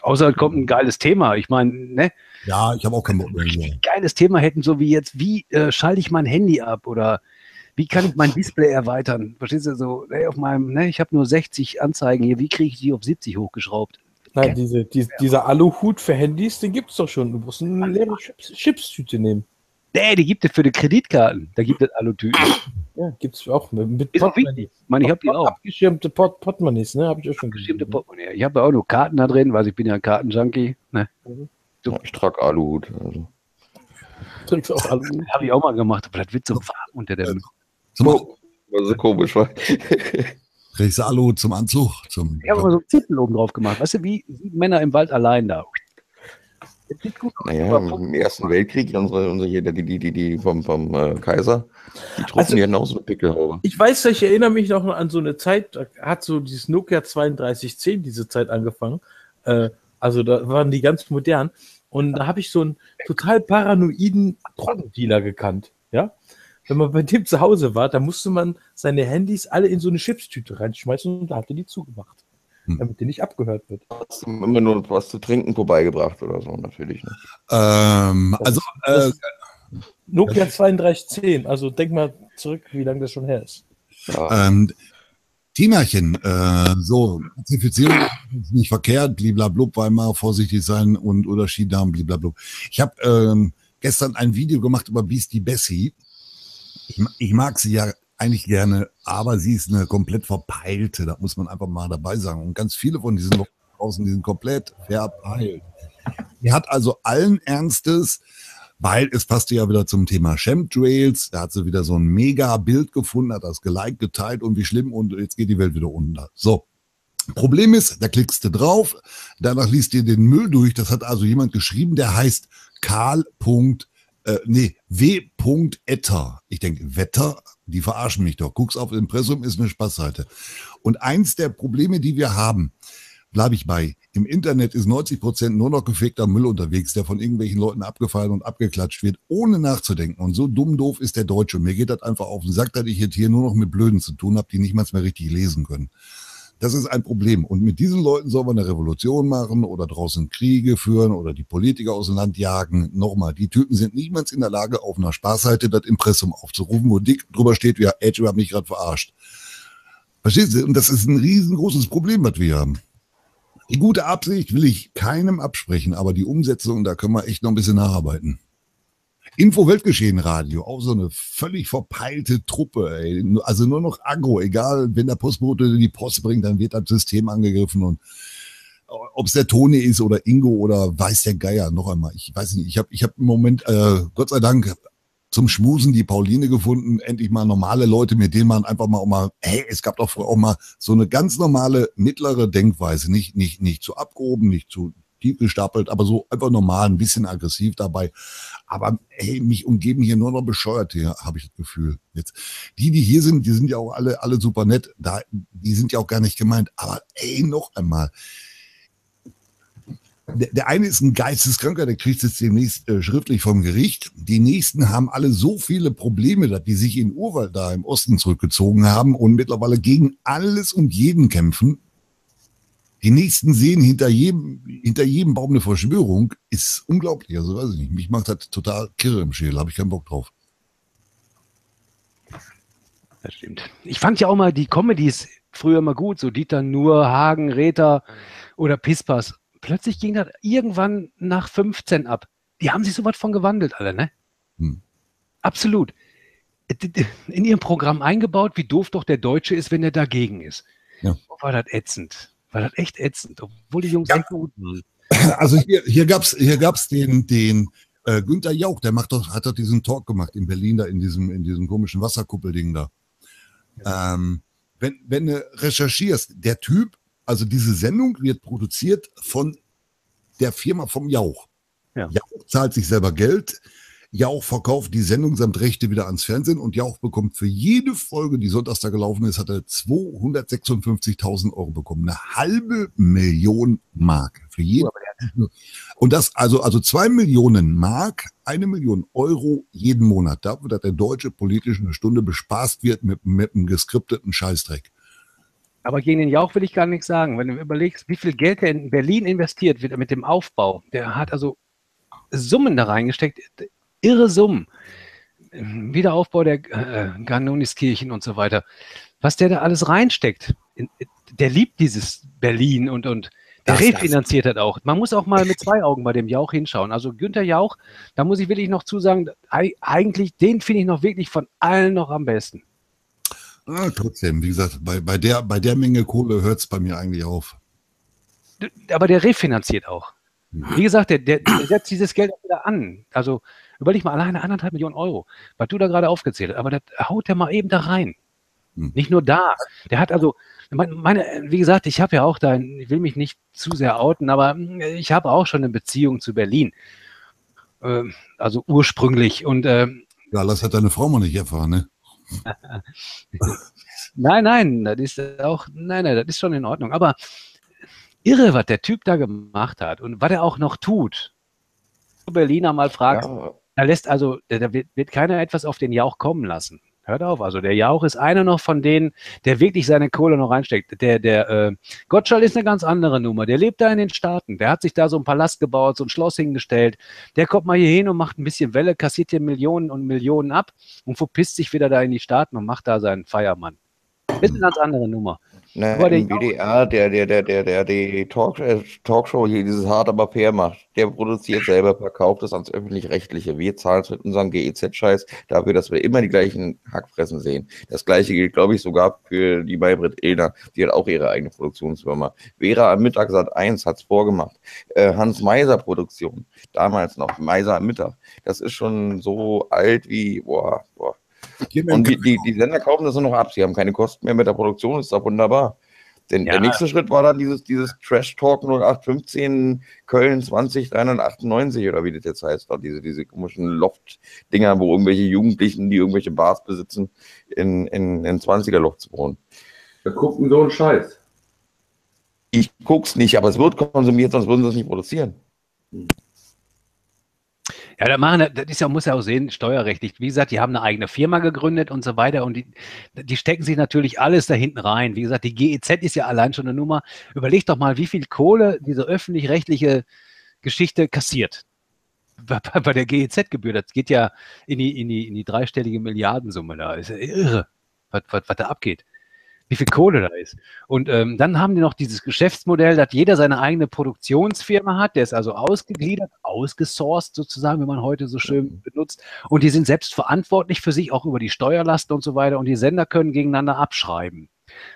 Außer es kommt ein geiles Thema. Ich meine, ne? Ja, ich habe auch keinen Bock mehr. Geiles Thema hätten, so wie jetzt, wie äh, schalte ich mein Handy ab oder wie kann ich mein Display erweitern? Verstehst du so, ey, auf meinem, ne, ich habe nur 60 Anzeigen hier, wie kriege ich die auf 70 hochgeschraubt? Nein, diese, die, dieser Aluhut für Handys, den gibt es doch schon. Du musst eine leere Chips, Chipstüte nehmen. Nee, die gibt es für die Kreditkarten. Da gibt es Alutüten. Ja, gibt es auch. Mit, Ist auch wichtig. Ich meine, ich habe die auch. Abgeschirmte Pot Portemonnaies, ne? Habe ich auch schon Abgeschirmte Portemonnaie. Ich habe ja auch nur Karten da drin, weil ich bin ja ein Kartenjunkie. Ne? Ja, ich trage Aluhut. Also. Trinkst auch Aluhut. Habe ich auch mal gemacht, aber das wird so warm unter der. Sag mal, War so komisch, war. kriegst du Alu zum Anzug? Zum, Ich habe mal so einen Zettel oben drauf gemacht. Weißt du, wie Männer im Wald allein da. Das sieht gut aus. Naja, im Ersten Weltkrieg, unsere, unsere hier, die, die, die, die vom, vom äh, Kaiser, die trugen Also- so eine Pickelhaube. Ich weiß, ich erinnere mich noch an so eine Zeit, da hat so dieses Nokia 3210 diese Zeit angefangen. Äh, also da waren die ganz modern. Und da habe ich so einen total paranoiden Drogendealer gekannt. Ja? Wenn man bei dem zu Hause war, da musste man seine Handys alle in so eine Chipstüte reinschmeißen und da hat er die zugemacht. Hm. Damit die nicht abgehört wird. Hast du immer nur was zu trinken vorbeigebracht oder so, natürlich. Ne? ähm, also, äh, Nokia 3210, also denk mal zurück, wie lange das schon her ist. Ja. ähm, Tiemerchen, äh, so, Zertifizierung ist nicht verkehrt, bliblablub, Weimar, vorsichtig sein und Unterschied haben, bliblablub. Ich habe ähm, gestern ein Video gemacht über Beastie Bessie. Ich, ich mag sie ja eigentlich gerne, aber sie ist eine komplett verpeilte, da muss man einfach mal dabei sagen. Und ganz viele von diesen Leuten draußen, die sind komplett verpeilt. Die hat also allen Ernstes, weil es passte ja wieder zum Thema Chemtrails, da hat sie wieder so ein mega Bild gefunden, hat das geliked, geteilt und wie schlimm und jetzt geht die Welt wieder unter. So. Problem ist, da klickst du drauf, danach liest dir den Müll durch. Das hat also jemand geschrieben, der heißt Karl. Äh, nee, W. Etter. Ich denke, Wetter, die verarschen mich doch. Guck's auf Impressum, ist eine Spaßseite. Und eins der Probleme, die wir haben, bleibe ich bei. Im Internet ist 90 Prozent nur noch gefegter Müll unterwegs, der von irgendwelchen Leuten abgefallen und abgeklatscht wird, ohne nachzudenken. Und so dumm doof ist der Deutsche. Und mir geht das einfach auf den Sack, dass ich jetzt hier nur noch mit Blöden zu tun habe, die nicht mal mehr richtig lesen können. Das ist ein Problem. Und mit diesen Leuten soll man eine Revolution machen oder draußen Kriege führen oder die Politiker aus dem Land jagen. Nochmal, die Typen sind niemals in der Lage, auf einer Spaßseite das Impressum aufzurufen, wo dick drüber steht, ja, Edge hat mich gerade verarscht. Verstehst du? Und das ist ein riesengroßes Problem, was wir haben. Die gute Absicht will ich keinem absprechen, aber die Umsetzung, da können wir echt noch ein bisschen nacharbeiten. Info-Weltgeschehen Radio, auch so eine völlig verpeilte Truppe, ey. Also nur noch Agro, egal, wenn der Postbote die Post bringt, dann wird das System angegriffen und ob es der Toni ist oder Ingo oder weiß der Geier, noch einmal, ich weiß nicht, ich habe ich hab im Moment, äh, Gott sei Dank, zum Schmusen die Pauline gefunden, endlich mal normale Leute, mit denen man einfach mal auch mal, hey, es gab doch früher auch mal so eine ganz normale mittlere Denkweise, nicht, nicht, nicht zu abgehoben, nicht zu tief gestapelt, aber so einfach normal, ein bisschen aggressiv dabei. Aber hey, mich umgeben hier nur noch Bescheuerte, habe ich das Gefühl. Jetzt, die, die hier sind, die sind ja auch alle, alle super nett. Da, die sind ja auch gar nicht gemeint. Aber ey, noch einmal. Der, der eine ist ein Geisteskranker, der kriegt es demnächst äh, schriftlich vom Gericht. Die nächsten haben alle so viele Probleme, dass die sich in Urwald da im Osten zurückgezogen haben und mittlerweile gegen alles und jeden kämpfen. Die nächsten sehen hinter jedem, hinter jedem Baum eine Verschwörung, ist unglaublich. Also weiß ich nicht. Mich macht das total kirre im Schädel, habe ich keinen Bock drauf. Das stimmt. Ich fand ja auch mal die Comedies früher mal gut, so Dieter Nuhr, Hagen, Räther oder Pispas. Plötzlich ging das irgendwann nach 15 ab. Die haben sich so was von gewandelt, alle, ne? Hm. Absolut. In ihrem Programm eingebaut, wie doof doch der Deutsche ist, wenn er dagegen ist. Ja. War das ätzend. War das echt ätzend, obwohl die Jungs Ja. echt gut waren. Also hier, hier gab's hier gab's den, den äh, Günther Jauch, der macht doch, hat doch diesen Talk gemacht in Berlin, da in diesem, in diesem komischen Wasserkuppelding da. Ähm, wenn, wenn du recherchierst, der Typ, also diese Sendung wird produziert von der Firma vom Jauch. Ja. Jauch zahlt sich selber Geld. Jauch verkauft die Sendung samt Rechte wieder ans Fernsehen und Jauch bekommt für jede Folge, die sonntags da gelaufen ist, hat er 256.000 Euro bekommen. Eine halbe Million Mark für jeden. Und das, also, also zwei Millionen Mark, eine Million Euro jeden Monat. Dafür, dass der Deutsche politisch eine Stunde bespaßt wird mit, mit einem geskripteten Scheißdreck. Aber gegen den Jauch will ich gar nichts sagen. Wenn du überlegst, wie viel Geld der in Berlin investiert wird mit dem Aufbau, der hat also Summen da reingesteckt, irre Summen. Wiederaufbau der äh, Garnoniskirchen und so weiter. Was der da alles reinsteckt, in, der liebt dieses Berlin und, und der Das- refinanziert das auch. Man muss auch mal mit zwei Augen bei dem Jauch hinschauen. Also Günther Jauch, da muss ich wirklich noch zusagen, ei- eigentlich, den finde ich noch wirklich von allen noch am besten. Ah, trotzdem, wie gesagt, bei, bei, der, bei der Menge Kohle hört es bei mir eigentlich auf. aber der refinanziert auch. Wie gesagt, der, der, der setzt dieses Geld auch wieder an. Also überleg mal, alleine anderthalb Millionen Euro, was du da gerade aufgezählt hast, aber das haut der mal eben da rein. Hm. Nicht nur da. Der hat also, meine, meine wie gesagt, ich habe ja auch da, ich will mich nicht zu sehr outen, aber mm, ich habe auch schon eine Beziehung zu Berlin. Ähm, also ursprünglich. Und ähm, Ja, das hat deine Frau mal nicht erfahren, ne? Nein, nein, das ist auch, nein, nein, das ist schon in Ordnung. Aber irre, was der Typ da gemacht hat und was er auch noch tut. Berliner mal fragst, Ja, da lässt also, da wird, wird keiner etwas auf den Jauch kommen lassen. Hört auf, also der Jauch ist einer noch von denen, der wirklich seine Kohle noch reinsteckt. Der, der äh, Gottschall ist eine ganz andere Nummer. Der lebt da in den Staaten. Der hat sich da so ein Palast gebaut, so ein Schloss hingestellt. Der kommt mal hier hin und macht ein bisschen Welle, kassiert hier Millionen und Millionen ab und verpisst sich wieder da in die Staaten und macht da seinen Feiermann. Ist eine ganz andere Nummer. Ne, Aber der- WDR, der, der, der, der, der die Talk, äh, Talkshow hier, dieses Hart aber fair macht, der produziert selber, verkauft es ans Öffentlich-Rechtliche. Wir zahlen es mit unserem GEZ-Scheiß dafür, dass wir immer die gleichen Hackfressen sehen. Das gleiche gilt, glaube ich, sogar für die Maybrit Illner. Die hat auch ihre eigene Produktionsfirma. Vera am Mittag Sat 1 hat es vorgemacht. Äh, Hans Meiser Produktion, damals noch, Meiser am Mittag. Das ist schon so alt wie, boah, boah. Und die, die, die Sender kaufen das nur noch ab. Sie haben keine Kosten mehr mit der Produktion, ist doch wunderbar. Denn Ja. der nächste Schritt war dann dieses, dieses Trash Talk 0815 Köln 20398 oder wie das jetzt heißt. Diese, diese komischen Loft-Dinger, wo irgendwelche Jugendlichen, die irgendwelche Bars besitzen, in, in, in 20er-Lofts wohnen. Da gucken so einen Scheiß. Ich guck's nicht, aber es wird konsumiert, sonst würden sie es nicht produzieren. Ja, da machen, das ist ja, muss ja auch sehen, steuerrechtlich. Wie gesagt, die haben eine eigene Firma gegründet und so weiter und die, die stecken sich natürlich alles da hinten rein. Wie gesagt, die GEZ ist ja allein schon eine Nummer. Überleg doch mal, wie viel Kohle diese öffentlich-rechtliche Geschichte kassiert. Bei, bei der GEZ-Gebühr, das geht ja in die, in die, in die dreistellige Milliardensumme da. Ist ja irre, was, was, was da abgeht. Wie viel Kohle da ist. Und ähm, dann haben die noch dieses Geschäftsmodell, dass jeder seine eigene Produktionsfirma hat. Der ist also ausgegliedert, ausgesourced sozusagen, wie man heute so schön benutzt. Und die sind selbst verantwortlich für sich, auch über die Steuerlasten und so weiter. Und die Sender können gegeneinander abschreiben.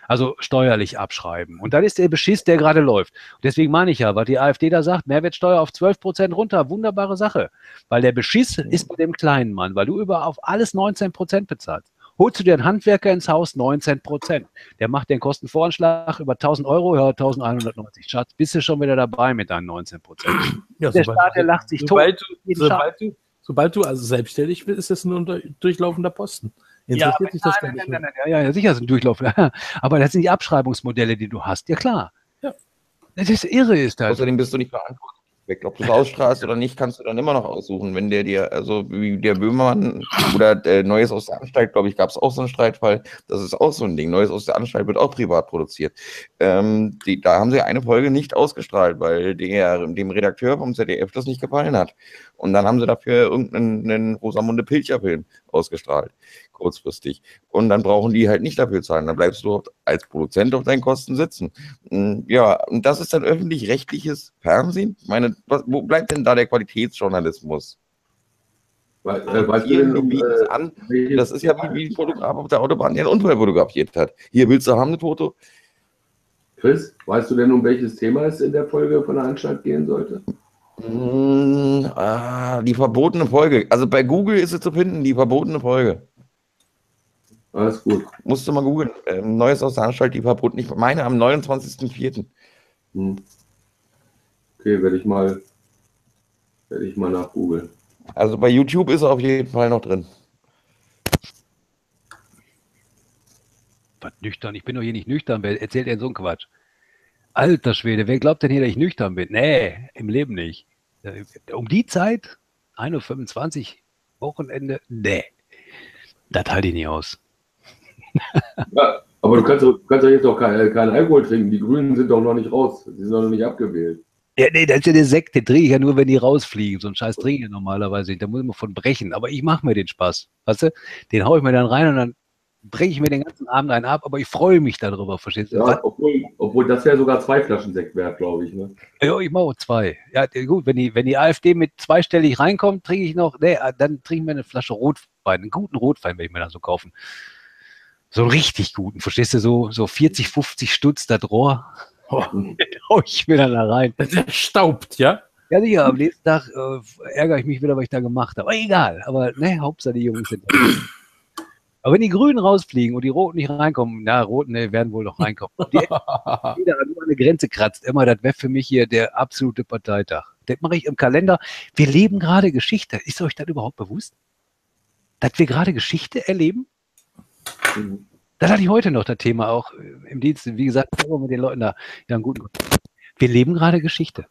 Also steuerlich abschreiben. Und dann ist der Beschiss, der gerade läuft. Und deswegen meine ich ja, was die AfD da sagt, Mehrwertsteuer auf 12 Prozent runter, wunderbare Sache. Weil der Beschiss ist bei dem kleinen Mann, weil du über auf alles 19 Prozent bezahlst. Holst du dir einen Handwerker ins Haus, 19 Prozent. Der macht den Kostenvoranschlag über 1000 Euro, ja, 1190. Schatz, bist du schon wieder dabei mit deinen 19 Prozent. Ja, der sobald- Staat, der lacht sich sobald tot. Du, sobald, du, sobald du also selbstständig bist, ist das nur ein durch- durchlaufender Posten. Ja, Interessiert aber dich das nein, nein, nicht nein, nein, ja, ja, sicher ist ein Durchlauf. Aber das sind die Abschreibungsmodelle, die du hast. Ja, klar. Ja. Das ist irre, ist das. Außerdem bist du nicht verantwortlich. Ob du es ausstrahlst oder nicht, kannst du dann immer noch aussuchen. Wenn der dir, also wie der Böhmermann oder äh, Neues aus der Anstalt, glaube ich, gab es auch so einen Streitfall. Das ist auch so ein Ding. Neues aus der Anstalt wird auch privat produziert. Ähm, die, da haben sie eine Folge nicht ausgestrahlt, weil der, dem Redakteur vom ZDF das nicht gefallen hat. Und dann haben sie dafür irgendeinen einen Rosamunde Pilcher-Film ausgestrahlt, kurzfristig. Und dann brauchen die halt nicht dafür zahlen. Dann bleibst du als Produzent auf deinen Kosten sitzen. Mm, Ja, und das ist dann öffentlich-rechtliches Fernsehen. Ich meine, was, wo bleibt denn da der Qualitätsjournalismus? Weil, äh, weißt du denn, äh, an. Das ist ja wie, wie ein Fotograf auf der Autobahn, der einen Unfall fotografiert hat. Hier willst du haben ein Foto? Chris, weißt du denn, um welches Thema es in der Folge von der Anstalt gehen sollte? Mm, ah, die verbotene Folge. Also bei Google ist es zu finden, die verbotene Folge. Alles gut. Musst du mal googeln. Ähm, Neues aus der Anstalt, die verbotene. Ich meine am 29.04. Hm. Okay, werde ich mal, werde ich mal nachgoogeln. Also bei YouTube ist er auf jeden Fall noch drin. Was nüchtern? Ich bin doch hier nicht nüchtern. Wer erzählt denn so einen Quatsch? Alter Schwede, wer glaubt denn hier, dass ich nüchtern bin? Nee, im Leben nicht. Äh, Um die Zeit, 1.25 Uhr, Wochenende, nee. Das halte ich nicht aus. Ja, aber du kannst, doch- du kannst doch jetzt doch keinen kein Alkohol trinken. Die Grünen sind doch noch nicht raus. Sie sind doch noch nicht abgewählt. Ja, nee, das ist ja der Sekt, den trinke ich ja nur, wenn die rausfliegen. So einen Scheiß trinke ich ja normalerweise nicht. Da muss ich mal von brechen. Aber ich mache mir den Spaß. Weißt du? Den haue ich mir dann rein und dann breche ich mir den ganzen Abend einen ab, aber ich freue mich darüber, verstehst du? Ja, obwohl, obwohl das wäre sogar zwei Flaschen Sekt wert, glaube ich. Ne? Ja, ich mache auch zwei. Ja, gut, wenn die, wenn die AfD mit zweistellig reinkommt, trinke ich noch, nee, dann trinken wir eine Flasche Rotwein, einen guten Rotwein werde ich mir dann so kaufen. So richtig guten, verstehst du, so, so 40, 50 Stutz, das Rohr. Oh, hau ich mir dann da rein. Der staubt, ja? Ja, sicher, am nächsten Tag äh, ärgere ich mich wieder, was ich da gemacht habe. Aber egal, aber ne, Hauptsache die Jungs sind da. Aber wenn die Grünen rausfliegen und die Roten nicht reinkommen, na, Roten ne, werden wohl noch reinkommen. Die, jeder nur eine Grenze kratzt, immer, das wäre für mich hier der absolute Parteitag. Das mache ich im Kalender. Wir leben gerade Geschichte. Ist euch das überhaupt bewusst? Dass wir gerade Geschichte erleben? Das hatte ich heute noch, das Thema auch äh, im Dienst. Wie gesagt, mit den Leuten da. Ja, einen guten. Wir leben gerade Geschichte.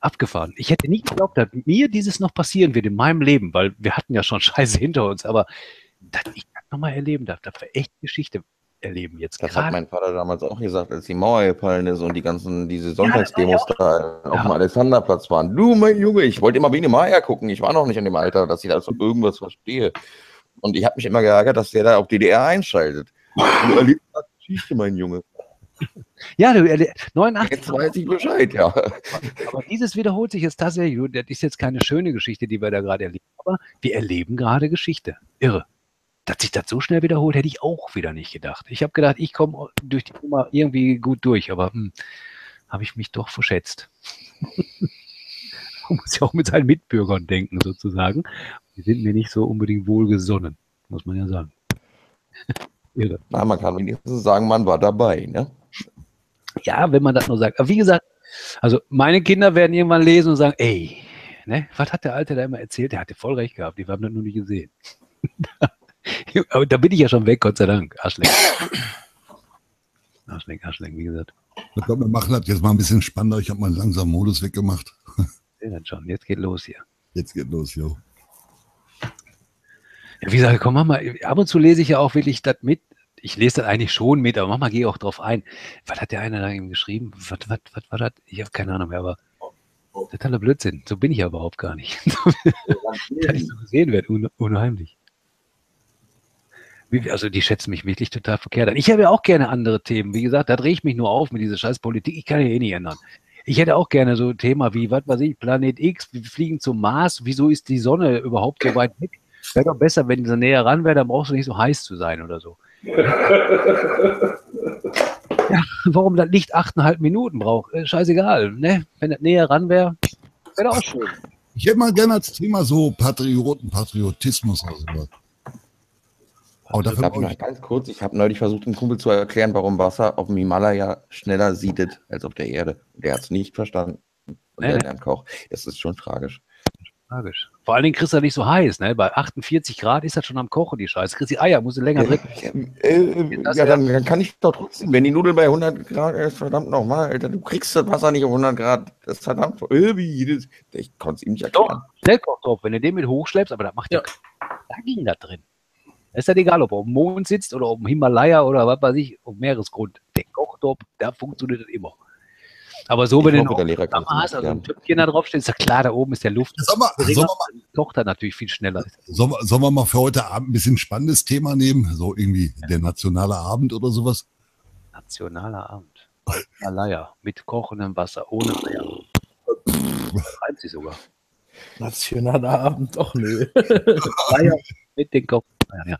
Abgefahren. Ich hätte nie geglaubt, dass mir dieses noch passieren wird in meinem Leben, weil wir hatten ja schon Scheiße hinter uns, aber dass ich das nochmal erleben darf, dass wir echt Geschichte erleben jetzt Das hat gerade. mein Vater damals auch gesagt, als die Mauer gefallen ist und die ganzen, diese Sonntagsdemos da auf dem Alexanderplatz waren. Du, mein Junge, ich wollte immer Biene Maya gucken. Ich war noch nicht in dem Alter, dass ich da so irgendwas verstehe. Und ich habe mich immer geärgert, dass der da auf DDR einschaltet. Und du erlebst gerade Geschichte, mein Junge. Ja, du, erle- 89. Jetzt weiß ich Bescheid, ja. Aber dieses wiederholt sich jetzt tatsächlich. Das ist jetzt keine schöne Geschichte, die wir da gerade erleben. Aber wir erleben gerade Geschichte. Irre. Dass sich das so schnell wiederholt, hätte ich auch wieder nicht gedacht. Ich habe gedacht, ich komme durch die Nummer irgendwie gut durch, aber hm, habe ich mich doch verschätzt. Man muss ja auch mit seinen Mitbürgern denken, sozusagen. Die sind mir nicht so unbedingt wohlgesonnen, muss man ja sagen. Irre. Na, man kann wenigstens sagen, man war dabei, ne? Ja, wenn man das nur sagt. Aber wie gesagt, also meine Kinder werden irgendwann lesen und sagen, ey, ne, was hat der Alte da immer erzählt? Der hatte voll recht gehabt, die haben das nur nicht gesehen. Aber da bin ich ja schon weg, Gott sei Dank. Arschleck. Arschleck, Arschleck, wie gesagt. Ich glaube, wir machen das jetzt mal ein bisschen spannender. Ich habe mal langsam Modus weggemacht. Sehen das schon. Jetzt geht los hier. Jetzt geht los, jo. Ja, wie gesagt, komm, mach mal. Ab und zu lese ich ja auch wirklich das mit. Ich lese das eigentlich schon mit, aber manchmal gehe ich auch drauf ein. Was hat der eine da eben geschrieben? Was, was, was war das? Ich habe keine Ahnung mehr, aber totaler Blödsinn. So bin ich ja überhaupt gar nicht. Dass ich so gesehen werde, un unheimlich. Also die schätzen mich wirklich total verkehrt an. Ich habe ja auch gerne andere Themen. Wie gesagt, da drehe ich mich nur auf mit dieser scheiß Politik. Ich kann ja eh nicht ändern. Ich hätte auch gerne so ein Thema wie, was weiß ich, Planet X, wir fliegen zum Mars. Wieso ist die Sonne überhaupt so weit weg? Wäre doch besser, wenn sie näher ran wäre, dann brauchst du nicht so heiß zu sein oder so. Ja, warum das Licht achteinhalb Minuten braucht, scheißegal. Ne? Wenn das näher ran wäre, wäre auch schön. Ich hätte mal gerne als Thema so Patrioten, Patriotismus oder sowas. Aber Habe brauche noch ich, ganz kurz, ich habe neulich versucht, einem Kumpel zu erklären, warum Wasser auf dem Himalaya schneller siedet als auf der Erde. Der hat es nicht verstanden. Und Nee, der Koch. Das ist schon tragisch. Tragisch. Vor allen Dingen kriegst du das nicht so heiß. Ne? Bei 48 Grad ist das schon am Kochen, die Scheiße. Kriegst die Eier, musst du länger drin. Äh, Das ja, dann, dann kann ich doch trotzdem, wenn die Nudel bei 100 Grad ist, verdammt nochmal, Alter, du kriegst das Wasser nicht auf 100 Grad. Das ist verdammt, äh, wie, das, ich konnte es ihm nicht erklären. Schnellkochtopf, wenn du den mit hochschleppst, aber das macht ja, da ging das drin. Es ist ja egal, ob er auf dem Mond sitzt oder auf dem Himalaya oder was weiß ich, auf Meeresgrund. Der Kochtopf, da funktioniert das immer. Aber so, wenn du es hast, also ein. Töpfchen da drauf steht, ist ja klar, da oben ist der Luft. Sollen wir, sollen, wir mal, kocht er natürlich viel schneller. sollen, wir, sollen wir mal für heute Abend ein bisschen spannendes Thema nehmen? So irgendwie der nationale Abend oder sowas? Nationaler Abend. Himalaya mit kochendem Wasser, ohne Eier. Reimt sich sogar. Nationaler Abend, doch nö. Eier mit den Koch ja, ja.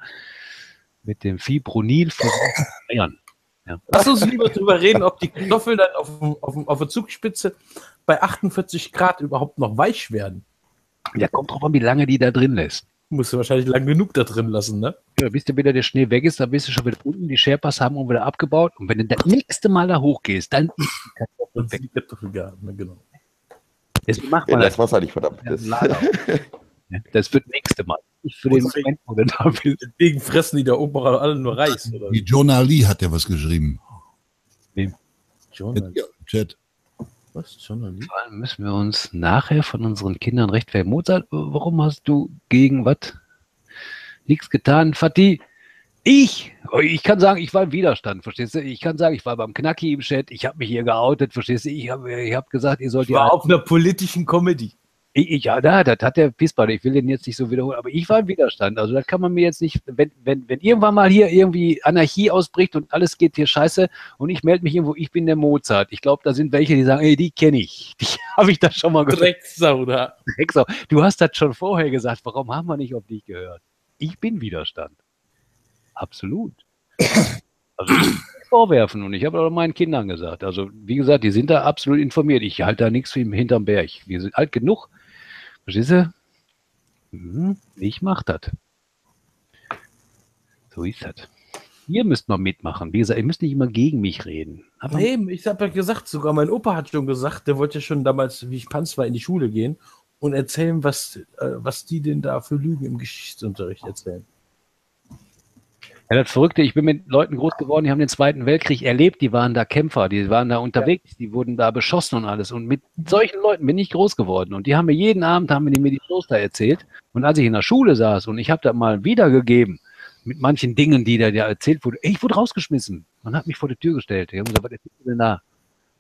Mit dem Fibronil von Eiern. Ja. Lass uns lieber drüber reden, ob die Kartoffeln dann auf, auf, auf der Zugspitze bei 48 Grad überhaupt noch weich werden. ja, kommt drauf an, wie lange die da drin lässt. Musst du wahrscheinlich lang genug da drin lassen, ne? Ja, bis du wieder der Schnee weg ist, dann bist du schon wieder unten. Die Sherpas haben auch wieder abgebaut. Und wenn du das nächste Mal da hochgehst, dann ist die Kartoffel Und weg. die Kartoffel gar nicht mehr, genau. Deswegen macht man das das. Wasser nicht verdammt Ja, ist. Das wird nächste Mal. Nicht für den Moment, wo da bist. Deswegen fressen die da oben auch alle nur Reis. Oder? Wie Jonah Lee hat ja was geschrieben. Jonah, Ja, im Chat. was? Jonah Lee? Vor allem müssen wir uns nachher von unseren Kindern rechtfertigen. Mozart, warum hast du gegen was? Nichts getan, Fatih. Ich, oh, ich kann sagen, ich war im Widerstand, verstehst du? Ich kann sagen, ich war beim Knacki im Chat, ich habe mich hier geoutet, verstehst du? Ich habe ich hab gesagt, ihr sollt Ich ja war auf einer politischen Comedy. Ich, ich, ja, da, das hat der Pisspart, ich will den jetzt nicht so wiederholen, aber ich war im Widerstand. Also das kann man mir jetzt nicht, wenn, wenn, wenn irgendwann mal hier irgendwie Anarchie ausbricht und alles geht hier scheiße und ich melde mich irgendwo, ich bin der Mozart. Ich glaube, da sind welche, die sagen, ey, die kenne ich. Die habe ich das schon mal gehört. Drecksau da. Drecksau. Du hast das schon vorher gesagt, warum haben wir nicht auf dich gehört? Ich bin Widerstand. Absolut. Also ich will nicht vorwerfen und ich habe auch meinen Kindern gesagt. Also wie gesagt, die sind da absolut informiert. Ich halte da nichts hinterm Berg. Wir sind alt genug. Du? Mhm, ich mach das. So ist das. Ihr müsst mal mitmachen. Wie gesagt, ihr müsst nicht immer gegen mich reden. Aber Nee, ich habe ja gesagt, sogar mein Opa hat schon gesagt, der wollte schon damals, wie ich Panz war, in die Schule gehen und erzählen, was, äh, was die denn da für Lügen im Geschichtsunterricht erzählen. Ja, das Verrückte, ich bin mit Leuten groß geworden, die haben den Zweiten Weltkrieg erlebt, die waren da Kämpfer, die waren da unterwegs, die wurden da beschossen und alles. Und mit solchen Leuten bin ich groß geworden. Und die haben mir jeden Abend, haben die mir die Kloster erzählt. Und als ich in der Schule saß und ich habe das mal wiedergegeben, mit manchen Dingen, die da ja erzählt wurden, ey, ich wurde rausgeschmissen. Man hat mich vor die Tür gestellt. Die haben gesagt, was erzählst du denn da?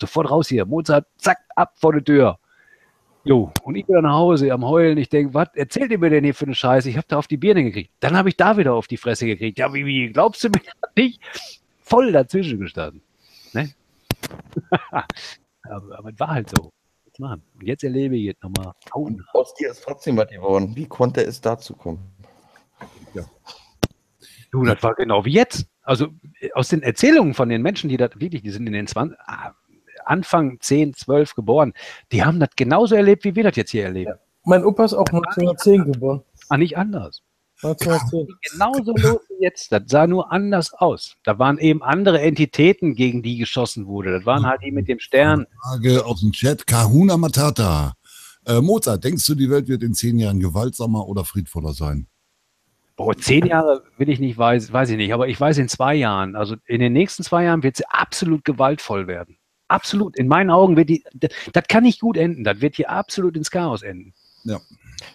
Sofort raus hier. Mozart, zack, ab vor die Tür. Jo, und ich bin nach Hause am Heulen. Ich denke, was erzählt ihr mir denn hier für eine Scheiße? Ich habe da auf die Birne gekriegt. Dann habe ich da wieder auf die Fresse gekriegt. Ja, wie, wie glaubst du mir das nicht? Voll dazwischen gestanden. Ne? aber, aber es war halt so. Jetzt machen. Und jetzt erlebe ich jetzt nochmal. Aus dir ist trotzdem was geworden. Wie konnte es dazu kommen? Du, das war genau wie jetzt. Also äh, aus den Erzählungen von den Menschen, die da wirklich, die sind in den 20, ah, Anfang 10, 12 geboren, die haben das genauso erlebt, wie wir das jetzt hier erleben. Mein Opa ist auch 1910 geboren. Ah, nicht anders. 1910. Genauso los wie jetzt. Das sah nur anders aus. Da waren eben andere Entitäten, gegen die geschossen wurde. Das waren halt die mit dem Stern. Frage aus dem Chat. Kahuna Matata. Äh, Mozart, denkst du, die Welt wird in zehn Jahren gewaltsamer oder friedvoller sein? Boah, zehn Jahre will ich nicht, weiß, weiß ich nicht, aber ich weiß in zwei Jahren, also in den nächsten zwei Jahren wird sie absolut gewaltvoll werden. Absolut. In meinen Augen wird die, das, das kann nicht gut enden. Das wird hier absolut ins Chaos enden. Ja.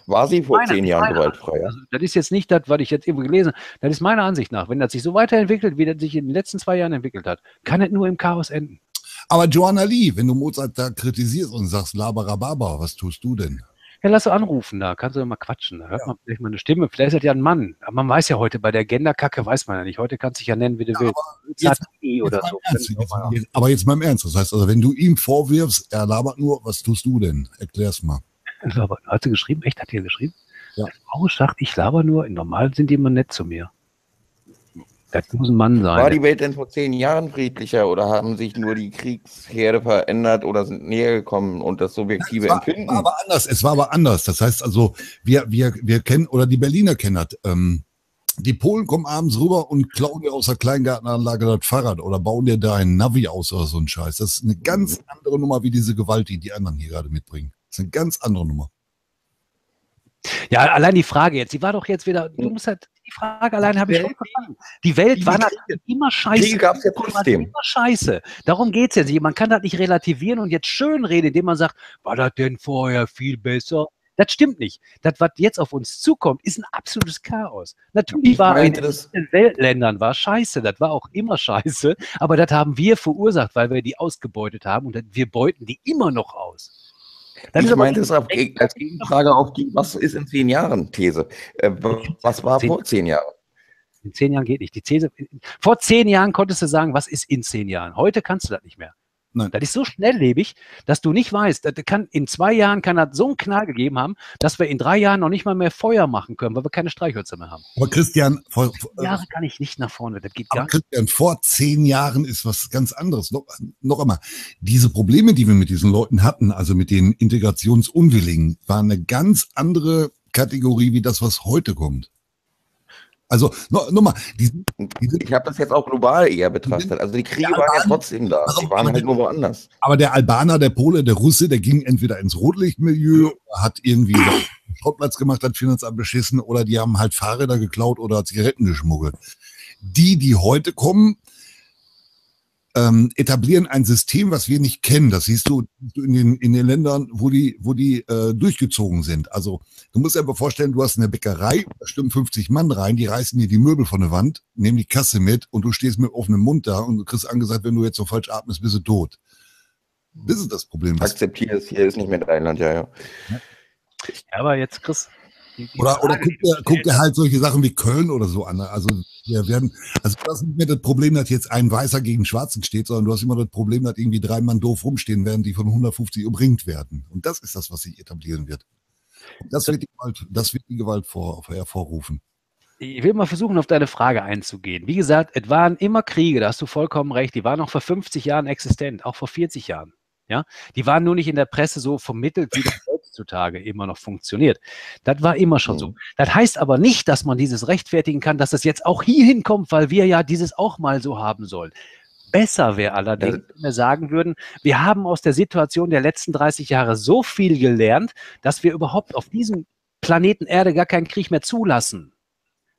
War sie vor Meiner- zehn Jahren gewaltfrei? Ja? Also, das ist jetzt nicht das, was ich jetzt irgendwo gelesen habe. Das ist meiner Ansicht nach. Wenn das sich so weiterentwickelt, wie das sich in den letzten zwei Jahren entwickelt hat, kann es nur im Chaos enden. Aber Joanna Lee, wenn du Mozart da kritisierst und sagst Labarababa, was tust du denn? Ja, lass du anrufen, da kannst du doch mal quatschen. Da hört man vielleicht mal eine Stimme. Vielleicht ist das ja ein Mann. Aber man weiß ja heute, bei der Genderkacke weiß man ja nicht. Heute kannst du dich ja nennen, wie du willst. jetzt- oder Jetzt so. mal im Ernst, jetzt, jetzt, aber jetzt mal im Ernst. Das heißt also, wenn du ihm vorwirfst, er labert nur, was tust du denn? Erklär's mal. Aber hat sie geschrieben? Echt, hat die geschrieben? Ja. Frau sagt, ich laber nur. Normal sind die immer nett zu mir. Das muss ein Mann sein. War die Welt denn vor zehn Jahren friedlicher oder haben sich nur die Kriegsherde verändert oder sind näher gekommen und das subjektive Es war, Empfinden? war aber anders. Es war aber anders. Das heißt also, wir, wir, wir kennen, oder die Berliner kennen das. Ähm, die Polen kommen abends rüber und klauen dir aus der Kleingartenanlage das Fahrrad oder bauen dir da ein Navi aus oder so ein Scheiß. Das ist eine ganz andere Nummer wie diese Gewalt, die die anderen hier gerade mitbringen. Das ist eine ganz andere Nummer. Ja, allein die Frage jetzt. Die war doch jetzt wieder. Du musst halt. Die Frage allein habe ich schon verstanden. Die Welt Die war Kriege- natürlich immer scheiße. Kriege gab's ja Die war trotzdem. Immer scheiße. Darum geht's jetzt nicht. Man kann das nicht relativieren und jetzt schön reden, indem man sagt, war das denn vorher viel besser? Das stimmt nicht. Das, was jetzt auf uns zukommt, ist ein absolutes Chaos. Natürlich Ich war in den Weltländern war scheiße. Das war auch immer scheiße. Aber das haben wir verursacht, weil wir die ausgebeutet haben und wir beuten die immer noch aus. Das ist Ich meinte es als Gegenfrage auf die, was ist in zehn Jahren These? Äh, was war Zehn- vor zehn Jahren? In zehn Jahren geht nicht. Die These, vor zehn Jahren konntest du sagen, was ist in zehn Jahren. Heute kannst du das nicht mehr. Nein. Das ist so schnelllebig, dass du nicht weißt, das kann, in zwei Jahren kann das so einen Knall gegeben haben, dass wir in drei Jahren noch nicht mal mehr Feuer machen können, weil wir keine Streichhölzer mehr haben. Aber Christian, vor, vor, Jahre kann ich nicht nach vorne, das geht aber gar nicht. Christian, vor zehn Jahren ist was ganz anderes. Noch, noch einmal, diese Probleme, die wir mit diesen Leuten hatten, also mit den Integrationsunwilligen, waren eine ganz andere Kategorie wie das, was heute kommt. Also, no- nochmal, die, die, Ich habe das jetzt auch global eher betrachtet. Also die Kriege waren ja trotzdem da. Also, Die waren aber halt nur woanders. aber der Albaner, der Pole, der Russe, der ging entweder ins Rotlichtmilieu, hat irgendwie einen Schrottplatz gemacht, hat Finanzamt beschissen, oder die haben halt Fahrräder geklaut oder Zigaretten geschmuggelt. Die, die heute kommen, ähm, etablieren ein System, was wir nicht kennen. Das siehst du in den, in den Ländern, wo die, wo die äh, durchgezogen sind. Also du musst dir aber vorstellen, du hast eine Bäckerei, da stimmen 50 Mann rein, die reißen dir die Möbel von der Wand, nehmen die Kasse mit und du stehst mit offenem Mund da und du kriegst angesagt, wenn du jetzt so falsch atmest, bist du tot. Das ist das Problem. Akzeptiere es, hier ist nicht mehr dein Land, ja, ja. Ja, aber jetzt, Chris. Die- die oder oder guck dir, guck dir halt solche Sachen wie Köln oder so an. Also wir werden, also das ist nicht mehr das Problem, dass jetzt ein Weißer gegen Schwarzen steht, sondern du hast immer das Problem, dass irgendwie drei Mann doof rumstehen werden, die von 150 umringt werden. Und das ist das, was sich etablieren wird. Das wird die Gewalt, das wird die Gewalt vor, hervorrufen. Ich will mal versuchen, auf deine Frage einzugehen. Wie gesagt, es waren immer Kriege, da hast du vollkommen recht. Die waren auch vor 50 Jahren existent, auch vor 40 Jahren. Ja, die waren nur nicht in der Presse so vermittelt, wie das heutzutage immer noch funktioniert. Das war immer schon so. Das heißt aber nicht, dass man dieses rechtfertigen kann, dass es jetzt auch hier hinkommt, weil wir ja dieses auch mal so haben sollen. Besser wäre allerdings, wenn wir sagen würden, wir haben aus der Situation der letzten 30 Jahre so viel gelernt, dass wir überhaupt auf diesem Planeten Erde gar keinen Krieg mehr zulassen.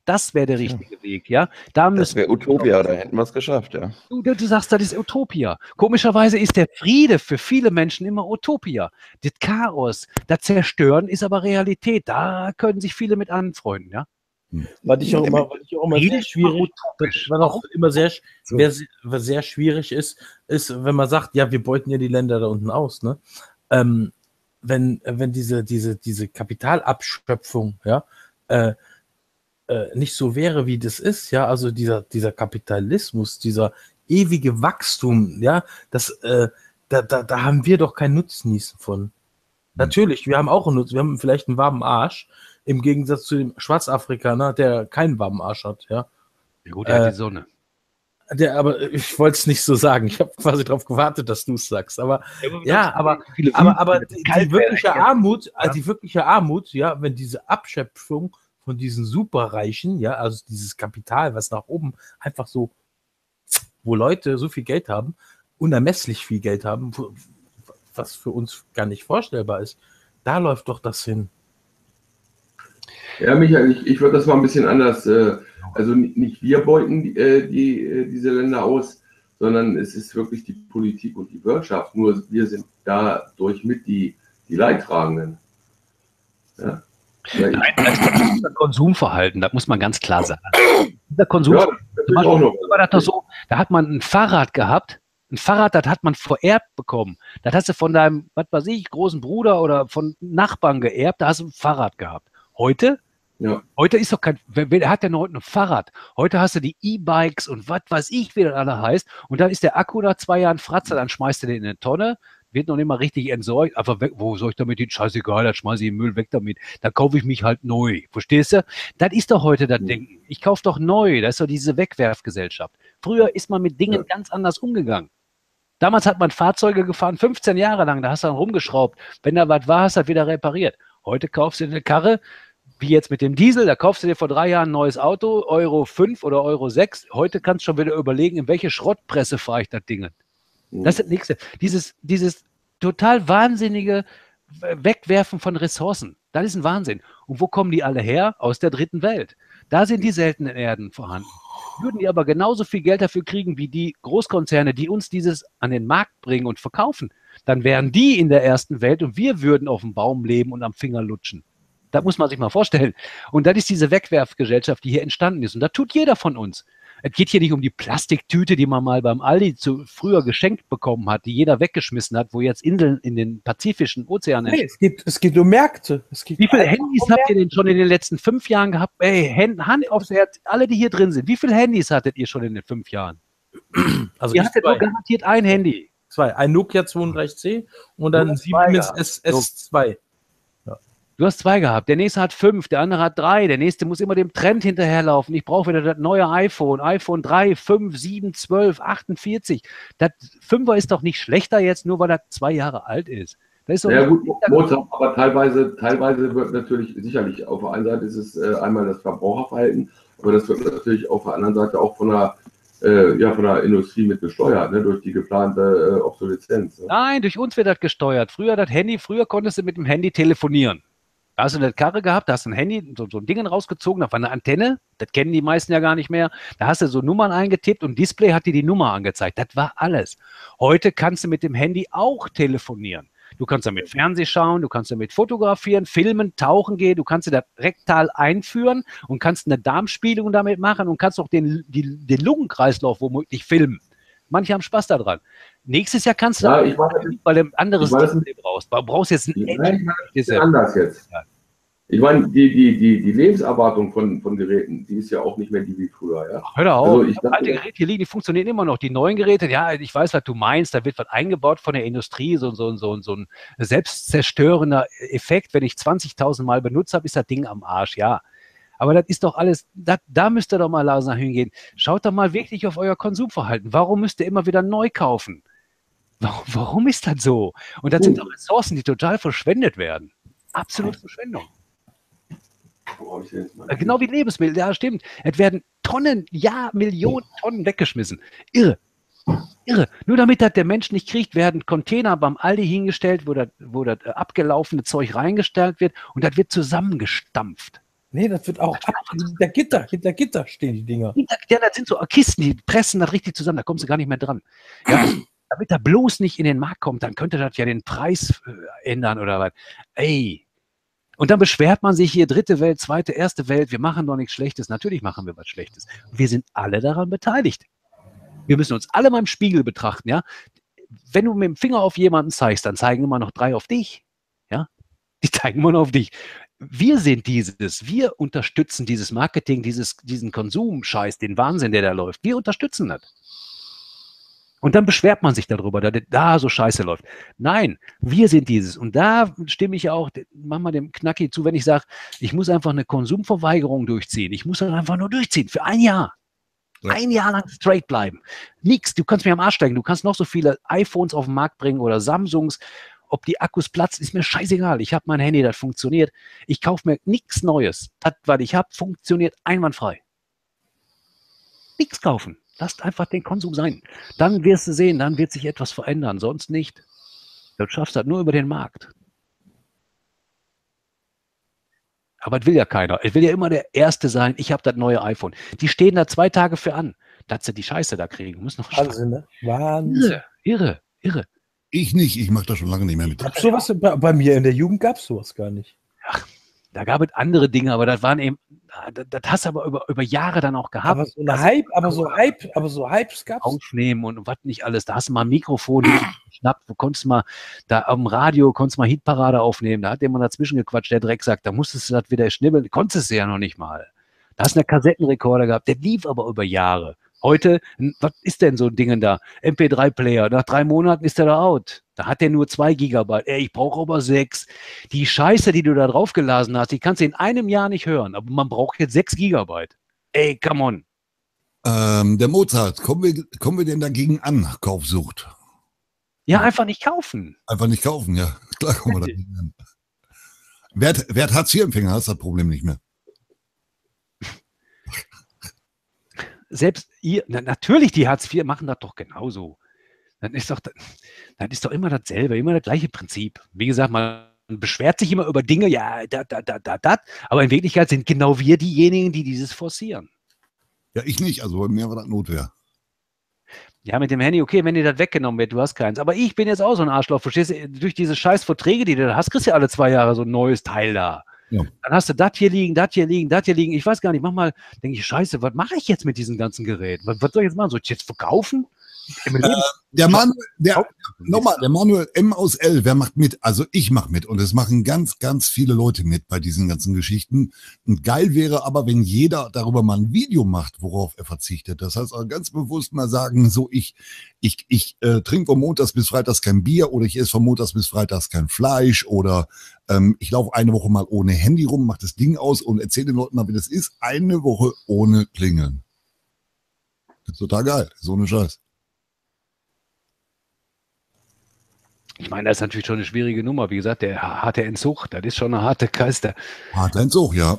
Das wäre der richtige Weg, ja. Da Das wäre Utopia, da hätten wir es geschafft, ja. Du, du, du sagst, das ist Utopia. Komischerweise ist der Friede für viele Menschen immer Utopia. Das Chaos, das Zerstören ist aber Realität. Da können sich viele mit anfreunden, ja. Was ich auch immer, was ich auch immer sehr schwierig, was auch immer sehr, was sehr schwierig ist, ist, wenn man sagt, ja, wir beuten ja die Länder da unten aus, ne? Ähm, wenn, wenn diese, diese, diese Kapitalabschöpfung, ja, äh, äh, nicht so wäre, wie das ist, ja, also dieser, dieser Kapitalismus, dieser ewige Wachstum, ja, das, äh, da, da, da haben wir doch kein Nutznießen von. Natürlich, wir haben auch einen Nutzen, wir haben vielleicht einen warmen Arsch, im Gegensatz zu dem Schwarzafrikaner, der keinen warmen Arsch hat, ja. Ja gut, er hat Äh, die Sonne. Der, aber ich wollte es nicht so sagen. Ich habe quasi darauf gewartet, dass du es sagst. Aber ja, aber, viele aber, aber das die, die wirkliche ja. Armut, äh, die wirkliche Armut, ja, wenn diese Abschöpfung von diesen Superreichen, ja, also dieses Kapital, was nach oben einfach so, wo Leute so viel Geld haben, unermesslich viel Geld haben, was für uns gar nicht vorstellbar ist, da läuft doch das hin. Ja, Michael, ich, ich würde das mal ein bisschen anders. Äh, also ni- nicht wir beuten die, äh, die, äh, diese Länder aus, sondern es ist wirklich die Politik und die Wirtschaft. Nur wir sind dadurch mit die, die Leidtragenden. Ja. Ja, Nein, das ist unser Konsumverhalten, das muss man ganz klar sagen. Ja, zum ist auch Beispiel, so, da hat man ein Fahrrad gehabt, ein Fahrrad, das hat man vererbt bekommen. Das hast du von deinem, was weiß ich, großen Bruder oder von Nachbarn geerbt, da hast du ein Fahrrad gehabt. Heute? Ja. Heute ist doch kein, wer, wer hat denn heute ein Fahrrad? Heute hast du die E-Bikes und was weiß ich, wie das alle heißt. Und dann ist der Akku nach zwei Jahren Fratze, dann schmeißt du den in eine Tonne, wird noch nicht mal richtig entsorgt. Einfach weg, wo soll ich damit hin? Scheißegal, dann schmeiße ich den Müll weg damit. Dann kaufe ich mich halt neu. Verstehst du? Das ist doch heute das Denken. Ich kaufe doch neu. Das ist doch diese Wegwerfgesellschaft. Früher ist man mit Dingen ganz anders umgegangen. Damals hat man Fahrzeuge gefahren, 15 Jahre lang, da hast du dann rumgeschraubt. Wenn da was war, hast du das wieder repariert. Heute kaufst du eine Karre, wie jetzt mit dem Diesel, da kaufst du dir vor drei Jahren ein neues Auto, Euro 5 oder Euro 6. Heute kannst du schon wieder überlegen, in welche Schrottpresse fahre ich das Ding. Das ist das Nächste. Dieses, dieses total wahnsinnige Wegwerfen von Ressourcen, das ist ein Wahnsinn. Und wo kommen die alle her? Aus der dritten Welt. Da sind die seltenen Erden vorhanden. Würden die aber genauso viel Geld dafür kriegen wie die Großkonzerne, die uns dieses an den Markt bringen und verkaufen, dann wären die in der ersten Welt und wir würden auf dem Baum leben und am Finger lutschen. Das muss man sich mal vorstellen. Und das ist diese Wegwerfgesellschaft, die hier entstanden ist. Und da tut jeder von uns. Es geht hier nicht um die Plastiktüte, die man mal beim Aldi zu früher geschenkt bekommen hat, die jeder weggeschmissen hat, wo jetzt Inseln in den Pazifischen Ozean Nee, es geht, es geht um Märkte. Es geht Wie viele Handys um habt ihr denn schon in den letzten fünf Jahren gehabt? Ey, Hand, Hand aufs Herz, alle, die hier drin sind. Wie viele Handys hattet ihr schon in den fünf Jahren? Also ihr ich hattet nur garantiert ein Handy. Zwei. Ein Nokia 32C und dann ein hast zwei Siemens gehabt. S- S2. Du hast zwei gehabt. Der nächste hat fünf, der andere hat drei. Der nächste muss immer dem Trend hinterherlaufen. Ich brauche wieder das neue iPhone. iPhone 3, 5, 7, 12, 48. Das Fünfer ist doch nicht schlechter jetzt, nur weil er zwei Jahre alt ist. Das ist Ja gut, Mozart, aber teilweise, teilweise wird natürlich sicherlich auf der einen Seite ist es äh, einmal das Verbraucherverhalten, aber das wird natürlich auf der anderen Seite auch von der, äh, ja, von der Industrie mit gesteuert, ne, durch die geplante äh, Obsoleszenz. Ne? Nein, durch uns wird das gesteuert. Früher das Handy, früher konntest du mit dem Handy telefonieren. Da hast du eine Karre gehabt, da hast du ein Handy, so, so ein Ding rausgezogen, da war eine Antenne, das kennen die meisten ja gar nicht mehr. Da hast du so Nummern eingetippt und Display hat dir die Nummer angezeigt. Das war alles. Heute kannst du mit dem Handy auch telefonieren. Du kannst damit Fernseh schauen, du kannst damit fotografieren, filmen, tauchen gehen, du kannst dir das rektal einführen und kannst eine Darmspiegelung damit machen und kannst auch den, die, den Lungenkreislauf womöglich filmen. Manche haben Spaß daran. Nächstes Jahr kannst du Ja, auch- weil du ein anderes Display brauchst. Du brauchst jetzt ein Diese- anders jetzt. Ich meine, die, die, die, die Lebenserwartung von, von Geräten, die ist ja auch nicht mehr die wie früher. Ja? Hör doch auf. Also ich ich alte dachte, Geräte hier liegen, die funktionieren immer noch. Die neuen Geräte, ja, ich weiß, was du meinst, da wird was eingebaut von der Industrie, so, so, so, so ein selbstzerstörender Effekt. Wenn ich 20.000 Mal benutzt habe, ist das Ding am Arsch, ja. Aber das ist doch alles, da, da müsst ihr doch mal langsam hingehen. Schaut doch mal wirklich auf euer Konsumverhalten. Warum müsst ihr immer wieder neu kaufen? Warum, warum ist das so? Und das sind doch Ressourcen, die total verschwendet werden. Absolut Verschwendung. Äh, Genau wie Lebensmittel, ja, stimmt. Es werden Tonnen, ja, Millionen Tonnen weggeschmissen. Irre. Irre. Nur damit das der Mensch nicht kriegt, werden Container beim Aldi hingestellt, wo das, wo das äh, abgelaufene Zeug reingestellt wird und das wird zusammengestampft. Nee, das wird auch ab, hinter Gitter, hinter Gitter stehen die Dinger. Ja, das sind so Kisten, die pressen das richtig zusammen, da kommst du gar nicht mehr dran. Ja, damit er bloß nicht in den Markt kommt, dann könnte das ja den Preis äh, ändern oder was. Ey. Und dann beschwert man sich hier, dritte Welt, zweite, erste Welt, wir machen doch nichts Schlechtes. Natürlich machen wir was Schlechtes. Wir sind alle daran beteiligt. Wir müssen uns alle mal im Spiegel betrachten, ja. Wenn du mit dem Finger auf jemanden zeigst, dann zeigen immer noch drei auf dich. Ja. Die zeigen immer noch auf dich. Wir sind dieses, wir unterstützen dieses Marketing, dieses, diesen Konsumscheiß, den Wahnsinn, der da läuft. Wir unterstützen das. Und dann beschwert man sich darüber, dass da so scheiße läuft. Nein, wir sind dieses. Und da stimme ich auch, mach mal dem Knacki zu, wenn ich sage, ich muss einfach eine Konsumverweigerung durchziehen. Ich muss dann einfach nur durchziehen für ein Jahr. Ja. Ein Jahr lang straight bleiben. Nix, du kannst mir am Arsch steigen. Du kannst noch so viele iPhones auf den Markt bringen oder Samsungs. Ob die Akkus platzen, ist mir scheißegal. Ich habe mein Handy, das funktioniert. Ich kaufe mir nichts Neues. Das, was ich habe, funktioniert einwandfrei. Nichts kaufen. Lasst einfach den Konsum sein. Dann wirst du sehen, dann wird sich etwas verändern, sonst nicht. Du schaffst das nur über den Markt. Aber es will ja keiner. Es will ja immer der Erste sein. Ich habe das neue iPhone. Die stehen da zwei Tage für an, dass sie die Scheiße da kriegen. Muss noch Wahnsinn, ne? Wahnsinn. irre, irre, irre. Ich nicht, ich mache das schon lange nicht mehr mit. Gab's sowas bei, bei mir in der Jugend gab es sowas gar nicht. Da gab es andere Dinge, aber das waren eben, das, das hast du aber über, über Jahre dann auch gehabt. Aber so eine Hype, aber so Hype, aber so Hypes gab's. aufnehmen und was nicht alles. Da hast du mal ein Mikrofon geschnappt, wo konntest du mal, da am Radio konntest du mal Hitparade aufnehmen, da hat jemand dazwischen gequatscht, der Dreck sagt, da musstest du das wieder schnibbeln, konntest du ja noch nicht mal. Da hast du einen Kassettenrekorder gehabt, der lief aber über Jahre. Heute, was ist denn so ein Ding da? MP3-Player, nach drei Monaten ist der da out. Da hat der nur zwei Gigabyte. Ey, ich brauche aber sechs. Die Scheiße, die du da drauf gelassen hast, die kannst du in einem Jahr nicht hören. Aber man braucht jetzt sechs Gigabyte. Ey, come on. Ähm, der Mozart, kommen wir, kommen wir denn dagegen an, Kaufsucht? Ja, einfach nicht kaufen. Einfach nicht kaufen, ja. Klar kommen wir dagegen an. Wer, hat- wer hat Hartz-IV-Empfänger, hast das Problem nicht mehr. selbst ihr, na, natürlich, die Hartz IV machen das doch genauso. Dann ist doch, dann ist doch immer dasselbe, immer das gleiche Prinzip. Wie gesagt, man beschwert sich immer über Dinge, ja, da, da, da, da, da, aber in Wirklichkeit sind genau wir diejenigen, die dieses forcieren. Ja, ich nicht, also bei mir war das Notwehr. Ja, mit dem Handy, okay, wenn dir das weggenommen wird, du hast keins. Aber ich bin jetzt auch so ein Arschloch, verstehst du? Durch diese scheiß Verträge, die du da hast, kriegst du ja alle zwei Jahre so ein neues Teil da. Ja. Dann hast du das hier liegen, das hier liegen, das hier liegen. Ich weiß gar nicht, manchmal denke ich, scheiße, was mache ich jetzt mit diesem ganzen Gerät? Was, was soll ich jetzt machen? Soll ich jetzt verkaufen? Leben- Der Manuel, der, nochmal, der Manuel M aus L, wer macht mit? Also ich mache mit und es machen ganz, ganz viele Leute mit bei diesen ganzen Geschichten. Und geil wäre aber, wenn jeder darüber mal ein Video macht, worauf er verzichtet. Das heißt also ganz bewusst mal sagen, so ich, ich, ich äh, trinke von Montags bis Freitags kein Bier oder ich esse von Montags bis Freitags kein Fleisch oder ähm, ich laufe eine Woche mal ohne Handy rum, mach das Ding aus und erzähle den Leuten mal, wie das ist. Eine Woche ohne Klingeln. Das ist total geil. So eine Scheiß. Ich meine, das ist natürlich schon eine schwierige Nummer. Wie gesagt, der harte Entzug, das ist schon eine harte Kiste. Harter Entzug, ja.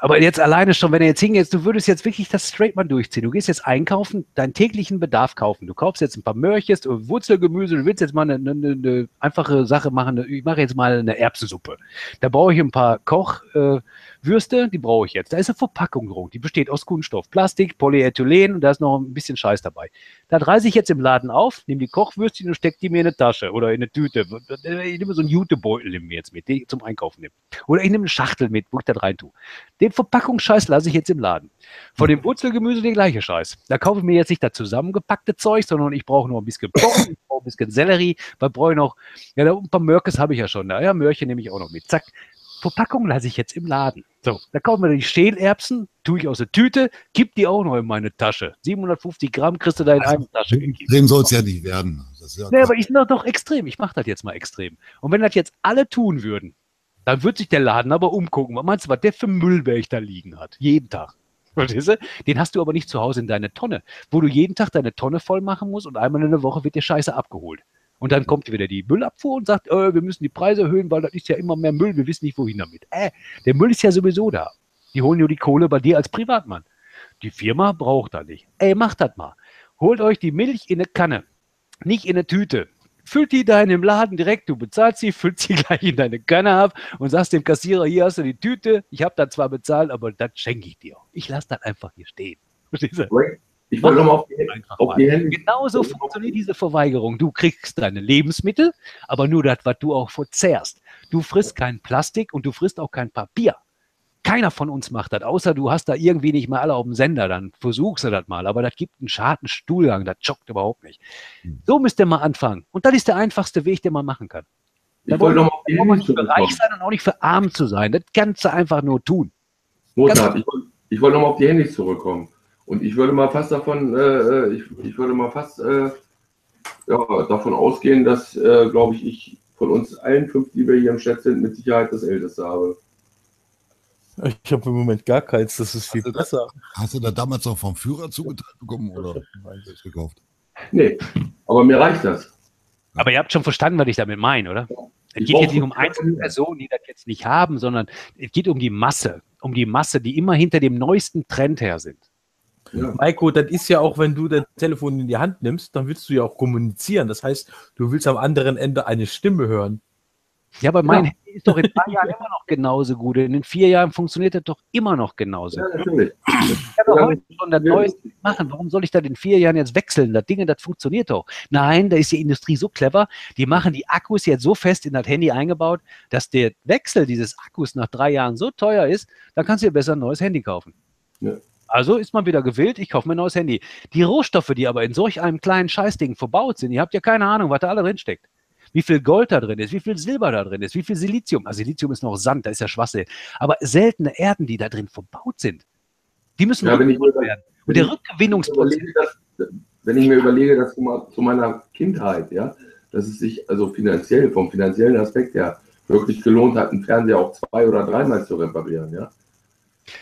Aber jetzt alleine schon, wenn du jetzt hingehst, du würdest jetzt wirklich das straight mal durchziehen. Du gehst jetzt einkaufen, deinen täglichen Bedarf kaufen. Du kaufst jetzt ein paar Möhrches, äh, Wurzelgemüse, du willst jetzt mal eine, eine, eine einfache Sache machen. Ich mache jetzt mal eine Erbsensuppe. Da brauche ich ein paar Kochwürste, äh, Würste, die brauche ich jetzt. Da ist eine Verpackung drum. Die besteht aus Kunststoff, Plastik, Polyethylen und da ist noch ein bisschen Scheiß dabei. Da reiße ich jetzt im Laden auf, nehme die Kochwürstchen und stecke die mir in eine Tasche oder in eine Tüte. Ich nehme so einen Jutebeutel nehmen wir jetzt mit, den ich zum Einkaufen nehme. Oder ich nehme eine Schachtel mit, wo ich das rein tue. Den Verpackungsscheiß lasse ich jetzt im Laden. Von dem Wurzelgemüse der gleiche Scheiß. Da kaufe ich mir jetzt nicht das zusammengepackte Zeug, sondern ich brauche noch ein bisschen Bohnen, ich brauche ein bisschen Sellerie, was brauche ich noch? Ja, da ein paar Mörkes habe ich ja schon. Da. Ja, Möhrchen nehme ich auch noch mit. Zack. Verpackung lasse ich jetzt im Laden. So, da kaufen wir die Schälerbsen, tue ich aus der Tüte, kipp die auch noch in meine Tasche. 750 Gramm kriegst du da in eine Tasche. Dem soll es ja nicht werden. Das ja Nee, aber ich bin doch extrem. Ich mache das jetzt mal extrem. Und wenn das jetzt alle tun würden, dann wird sich der Laden aber umgucken. Was meinst du, was der für Müllberg da liegen hat? Jeden Tag. Den hast du aber nicht zu Hause in deine Tonne, wo du jeden Tag deine Tonne voll machen musst und einmal in der Woche wird dir Scheiße abgeholt. Und dann kommt wieder die Müllabfuhr und sagt, äh, wir müssen die Preise erhöhen, weil das ist ja immer mehr Müll, wir wissen nicht, wohin damit. Äh, der Müll ist ja sowieso da. Die holen nur die Kohle bei dir als Privatmann. Die Firma braucht das nicht. Ey, macht das mal. Holt euch die Milch in eine Kanne, nicht in eine Tüte. Füllt die da in dem Laden direkt, du bezahlst sie, füllt sie gleich in deine Kanne ab und sagst dem Kassierer, hier hast du die Tüte, ich habe da zwar bezahlt, aber das schenke ich dir. Ich lasse das einfach hier stehen. Verstehst du? Ich wollte nochmal auf die, Einfach auf die Hände. Genauso funktioniert diese Verweigerung. Du kriegst deine Lebensmittel, aber nur das, was du auch verzehrst. Du frisst kein Plastik und du frisst auch kein Papier. Keiner von uns macht das, außer du hast da irgendwie nicht mal alle auf dem Sender, dann versuchst du das mal. Aber das gibt einen scharten Stuhlgang, das joggt überhaupt nicht. So müsst ihr mal anfangen. Und das ist der einfachste Weg, den man machen kann. Ich Da die man Hände nicht für reich sein und auch nicht für arm zu sein. Das kannst du einfach nur tun. Mozart, ich, wollte- ich wollte nochmal auf die Handys zurückkommen. Und ich würde mal fast davon, äh, äh, ich, ich würde mal fast äh, ja, davon ausgehen, dass, äh, glaube ich, ich von uns allen fünf, die wir hier im Chat sind, mit Sicherheit das Älteste habe. Ich habe im Moment gar keins, das ist viel Hast du da- besser. Hast du da damals auch vom Führer zugeteilt bekommen oder selbst gekauft? Nee, aber mir reicht das. Aber ihr habt schon verstanden, was ich damit meine, oder? Es geht jetzt nicht um einzelne Personen, die das jetzt nicht haben, sondern es geht um die Masse. Um die Masse, die immer hinter dem neuesten Trend her sind. Ja. Maiko, das ist ja auch, wenn du dein Telefon in die Hand nimmst, dann willst du ja auch kommunizieren. Das heißt, du willst am anderen Ende eine Stimme hören. Ja, aber mein Handy ist doch in drei Jahren immer noch genauso gut. Und in vier Jahren funktioniert das doch immer noch genauso. Ja, natürlich. Ich doch Ja. heute schon das Neueste machen. Warum soll ich das in vier Jahren jetzt wechseln? Das Ding, das funktioniert doch. Nein, da ist die Industrie so clever. Die machen die Akkus jetzt so fest in das Handy eingebaut, dass der Wechsel dieses Akkus nach drei Jahren so teuer ist, dann kannst du dir besser ein neues Handy kaufen. Ja. Also ist man wieder gewillt, ich kaufe mir ein neues Handy. Die Rohstoffe, die aber in solch einem kleinen Scheißding verbaut sind, ihr habt ja keine Ahnung, was da alle drin steckt. Wie viel Gold da drin ist, wie viel Silber da drin ist, wie viel Silizium. Also Silizium ist noch Sand, da ist ja Schwachsinn. Aber seltene Erden, die da drin verbaut sind, die müssen Ja, rückgewonnen werden. Und der Rückgewinnungsprozess, wenn ich mir überlege, dass zu meiner Kindheit, ja, dass es sich also finanziell, vom finanziellen Aspekt her, wirklich gelohnt hat, einen Fernseher auch zwei oder dreimal zu reparieren, ja.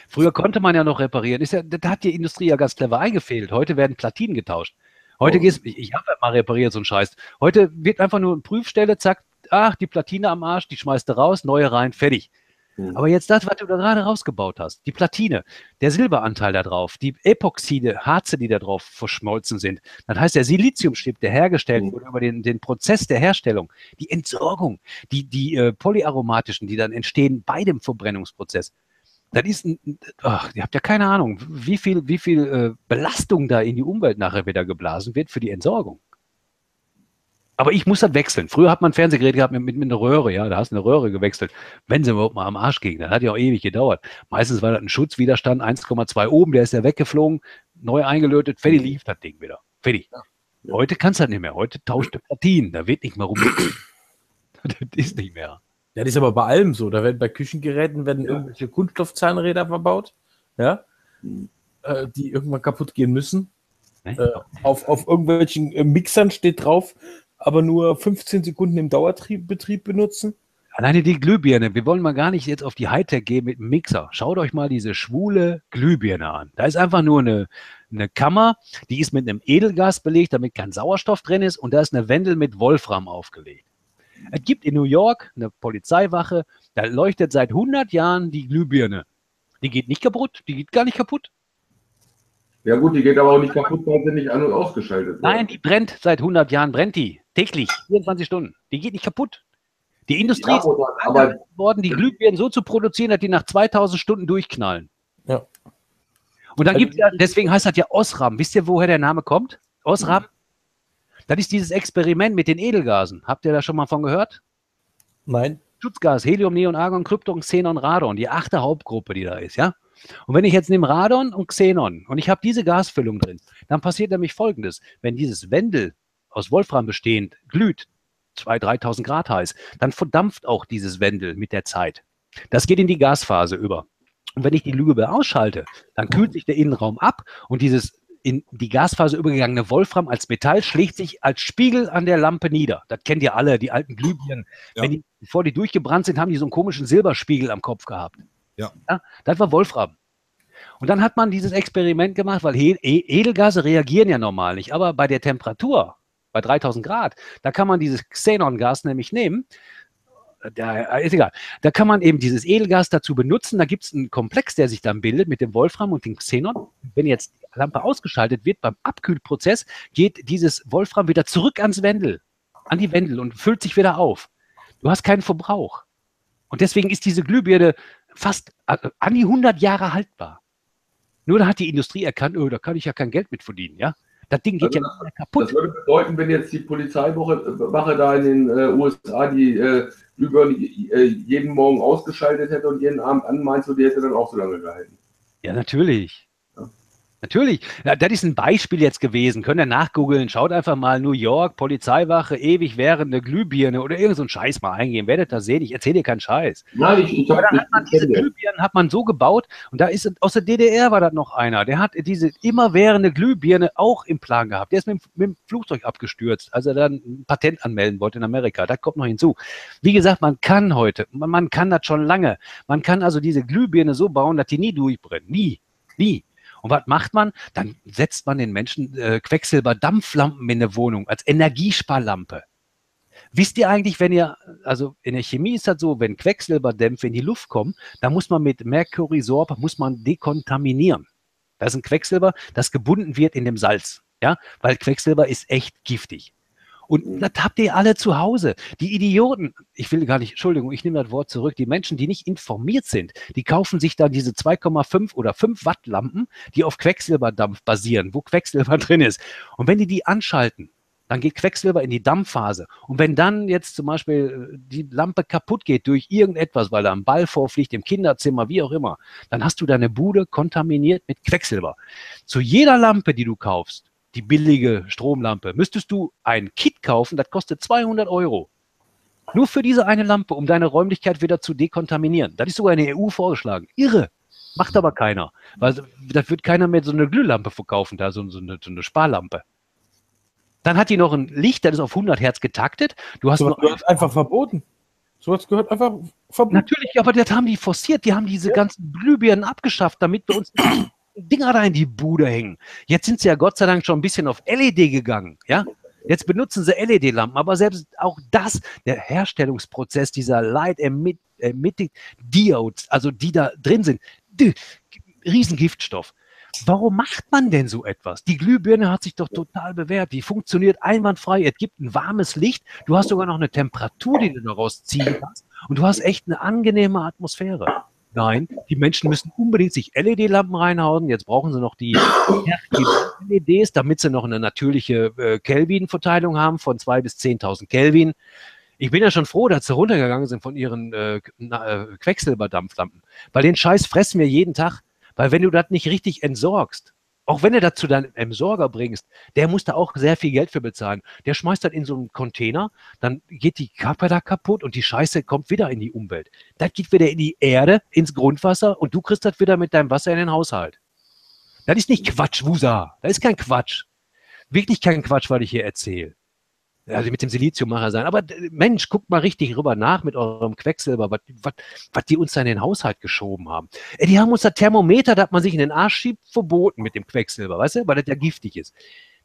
Früher konnte man ja noch reparieren. Ist ja, da hat die Industrie ja ganz clever eingefädelt. Heute werden Platinen getauscht. Heute Oh. geht's, ich, ich habe mal repariert, so ein Scheiß. Heute wird einfach nur eine Prüfstelle, zack, ach, die Platine am Arsch, die schmeißt du raus, neue rein, fertig. Hm. Aber jetzt das, was du da gerade rausgebaut hast, die Platine, der Silberanteil da drauf, die Epoxide, Harze, die da drauf verschmolzen sind, das heißt der Siliziumchip, der hergestellt Mhm. wurde über den, den Prozess der Herstellung, die Entsorgung, die, die äh, polyaromatischen, die dann entstehen bei dem Verbrennungsprozess. Das ist, ein, ach, ihr habt ja keine Ahnung, wie viel, wie viel äh, Belastung da in die Umwelt nachher wieder geblasen wird für die Entsorgung. Aber ich muss das wechseln. Früher hat man ein Fernsehgerät gehabt mit, mit, mit einer Röhre, ja, da hast du eine Röhre gewechselt. Wenn sie überhaupt mal am Arsch ging, das hat ja auch ewig gedauert. Meistens war das ein Schutzwiderstand 1,2 oben, der ist ja weggeflogen, neu eingelötet, fertig lief das Ding wieder. Fertig. Heute kannst du das nicht mehr. Heute tauscht du Platinen, da wird nicht mehr rum. das ist nicht mehr. Ja, das ist aber bei allem so. Da werden bei Küchengeräten werden irgendwelche Kunststoffzahnräder verbaut, ja, äh, die irgendwann kaputt gehen müssen. Äh, auf, auf irgendwelchen äh, Mixern steht drauf, aber nur 15 Sekunden im Dauerbetrieb benutzen. Alleine die Glühbirne, wir wollen mal gar nicht jetzt auf die Hightech gehen mit dem Mixer. Schaut euch mal diese schwule Glühbirne an. Da ist einfach nur eine, eine Kammer, die ist mit einem Edelgas belegt, damit kein Sauerstoff drin ist und da ist eine Wendel mit Wolfram aufgelegt. Es gibt in New York eine Polizeiwache, da leuchtet seit 100 Jahren die Glühbirne. Die geht nicht kaputt, die geht gar nicht kaputt. Ja gut, die geht aber auch nicht kaputt, weil sie nicht an- und ausgeschaltet wird. Nein, die brennt seit 100 Jahren, brennt die. Täglich, 24 Stunden. Die geht nicht kaputt. Die Industrie Ja, ist aber, aber worden, die Glühbirnen so zu produzieren, dass die nach 2000 Stunden durchknallen. Ja. Und dann gibt es ja, deswegen heißt das ja Osram. Wisst ihr, woher der Name kommt? Osram? Das ist dieses Experiment mit den Edelgasen. Habt ihr da schon mal von gehört? Nein. Schutzgas, Helium, Neon, Argon, Krypton, Xenon, Radon, die achte Hauptgruppe, die da ist, ja? Und wenn ich jetzt nehme Radon und Xenon und ich habe diese Gasfüllung drin, dann passiert nämlich Folgendes. Wenn dieses Wendel aus Wolfram bestehend glüht, 2.000, 3.000 Grad heiß, dann verdampft auch dieses Wendel mit der Zeit. Das geht in die Gasphase über. Und wenn ich die Lübe ausschalte, dann kühlt sich der Innenraum ab und dieses in die Gasphase übergegangene Wolfram als Metall schlägt sich als Spiegel an der Lampe nieder. Das kennt ihr alle, die alten Glühbirnen. Ja. Wenn die, bevor die durchgebrannt sind, haben die so einen komischen Silberspiegel am Kopf gehabt. Ja. ja das war Wolfram. Und dann hat man dieses Experiment gemacht, weil Edelgase reagieren ja normal nicht. Aber bei der Temperatur, bei 3000 Grad, da kann man dieses Xenongas nämlich nehmen. Da, ist egal. Da kann man eben dieses Edelgas dazu benutzen. Da gibt es einen Komplex, der sich dann bildet mit dem Wolfram und dem Xenon. Wenn jetzt die Lampe ausgeschaltet wird, beim Abkühlprozess geht dieses Wolfram wieder zurück ans Wendel, an die Wendel und füllt sich wieder auf. Du hast keinen Verbrauch. Und deswegen ist diese Glühbirne fast äh, an die 100 Jahre haltbar. Nur da hat die Industrie erkannt, oh, da kann ich ja kein Geld mit verdienen, ja. Das Ding geht Also ja kaputt. das würde bedeuten, wenn jetzt die Polizeiwache Wache da in den äh, USA die äh, Glühbirne äh, jeden Morgen ausgeschaltet hätte und jeden Abend an, meinst du, die hätte dann auch so lange gehalten? Ja, natürlich. Natürlich, ja, das ist ein Beispiel jetzt gewesen. Könnt ihr nachgoogeln, schaut einfach mal New York, Polizeiwache, ewig währende Glühbirne oder irgend so ein Scheiß mal eingehen. Werdet das sehen, ich erzähle dir keinen Scheiß. Nein, ich, ich hab, dann hat man ich, diese Glühbirnen hat man so gebaut und da ist aus der DDR war das noch einer, der hat diese immerwährende Glühbirne auch im Plan gehabt. Der ist mit, dem- mit dem Flugzeug abgestürzt, als er dann ein Patent anmelden wollte in Amerika. Das kommt noch hinzu. Wie gesagt, man kann heute, man, man kann das schon lange. Man kann also diese Glühbirne so bauen, dass die nie durchbrennt. Nie. Nie. Und was macht man? Dann setzt man den Menschen äh, Quecksilberdampflampen in der Wohnung als Energiesparlampe. Wisst ihr eigentlich, wenn ihr, also in der Chemie ist das so, wenn Quecksilberdämpfe in die Luft kommen, dann muss man mit Mercurysorb, muss man dekontaminieren. Das ist ein Quecksilber, das gebunden wird in dem Salz. Ja, weil Quecksilber ist echt giftig. Und das habt ihr alle zu Hause. Die Idioten, ich will gar nicht, Entschuldigung, ich nehme das Wort zurück, die Menschen, die nicht informiert sind, die kaufen sich dann diese 2,5 oder 5 Watt Lampen, die auf Quecksilberdampf basieren, wo Quecksilber drin ist. Und wenn die die anschalten, dann geht Quecksilber in die Dampfphase. Und wenn dann jetzt zum Beispiel äh, die Lampe kaputt geht durch irgendetwas, weil da ein Ball vorfliegt im Kinderzimmer, wie auch immer, dann hast du deine Bude kontaminiert mit Quecksilber. Zu jeder Lampe, die du kaufst, die billige Stromlampe, müsstest du ein Kit kaufen, das kostet 200 Euro. Nur für diese eine Lampe, um deine Räumlichkeit wieder zu dekontaminieren. Das ist sogar in der EU vorgeschlagen. Irre. Macht aber keiner. Weil das wird keiner mehr so eine Glühlampe verkaufen, da so, so, eine, so eine Sparlampe. Dann hat die noch ein Licht, das ist auf 100 Hertz getaktet. Du hast So noch gehört einfach verboten. So was gehört einfach verboten. Natürlich, aber das haben die forciert. Die haben diese ganzen Glühbirnen abgeschafft, damit wir uns Dinger da in die Bude hängen. Jetzt sind sie ja Gott sei Dank schon ein bisschen auf LED gegangen. Ja? Jetzt benutzen sie LED-Lampen, aber selbst auch das, der Herstellungsprozess dieser Light Emit Emitting Diodes, also die da drin sind, die, Riesengiftstoff. Warum macht man denn so etwas? Die Glühbirne hat sich doch total bewährt. Die funktioniert einwandfrei. Es gibt ein warmes Licht. Du hast sogar noch eine Temperatur, die du daraus ziehen kannst. Und du hast echt eine angenehme Atmosphäre. Nein, die Menschen müssen unbedingt sich LED-Lampen reinhauen. Jetzt brauchen sie noch die LEDs, damit sie noch eine natürliche äh, Kelvin-Verteilung haben von 2.000 bis 10.000 Kelvin. Ich bin ja schon froh, dass sie runtergegangen sind von ihren äh, äh, Quecksilberdampflampen. Weil den Scheiß fressen wir jeden Tag. Weil wenn du das nicht richtig entsorgst, auch wenn du das zu deinem Entsorger bringst, der muss da auch sehr viel Geld für bezahlen. Der schmeißt das in so einen Container, dann geht die Kappe da kaputt und die Scheiße kommt wieder in die Umwelt. Das geht wieder in die Erde, ins Grundwasser und du kriegst das wieder mit deinem Wasser in den Haushalt. Das ist nicht Quatsch, Wusa. Das ist kein Quatsch. Wirklich kein Quatsch, was ich hier erzähle. Also mit dem Siliziummacher sein. Aber äh, Mensch, guckt mal richtig rüber nach mit eurem Quecksilber, was, die uns da in den Haushalt geschoben haben. Ey, die haben uns das Thermometer, das man sich in den Arsch schiebt, verboten mit dem Quecksilber, weißt du, weil das ja giftig ist.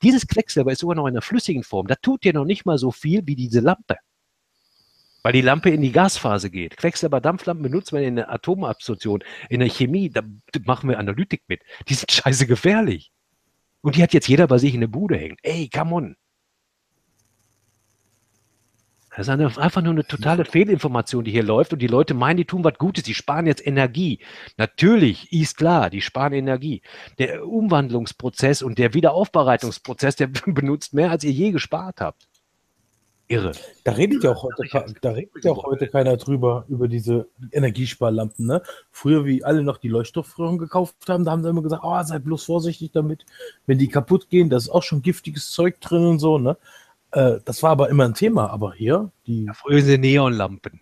Dieses Quecksilber ist sogar noch in der flüssigen Form. Das tut dir noch nicht mal so viel wie diese Lampe. Weil die Lampe in die Gasphase geht. Quecksilberdampflampen benutzen wir in der Atomabsorption, in der Chemie, da machen wir Analytik mit. Die sind scheiße gefährlich. Und die hat jetzt jeder bei sich in der Bude hängen. Ey, come on. Das ist eine, einfach nur eine totale Fehlinformation, die hier läuft. Und die Leute meinen, die tun was Gutes, die sparen jetzt Energie. Natürlich, ist klar, die sparen Energie. Der Umwandlungsprozess und der Wiederaufbereitungsprozess, der benutzt mehr, als ihr je gespart habt. Irre. Da redet ja auch heute, da redet ja auch heute keiner drüber, über diese Energiesparlampen. Ne? Früher, wie alle noch die Leuchtstoffröhren gekauft haben, da haben sie immer gesagt, oh, seid bloß vorsichtig damit, wenn die kaputt gehen, da ist auch schon giftiges Zeug drin und so. Ne? Äh, das war aber immer ein Thema. Aber hier, die Früher sind Neonlampen.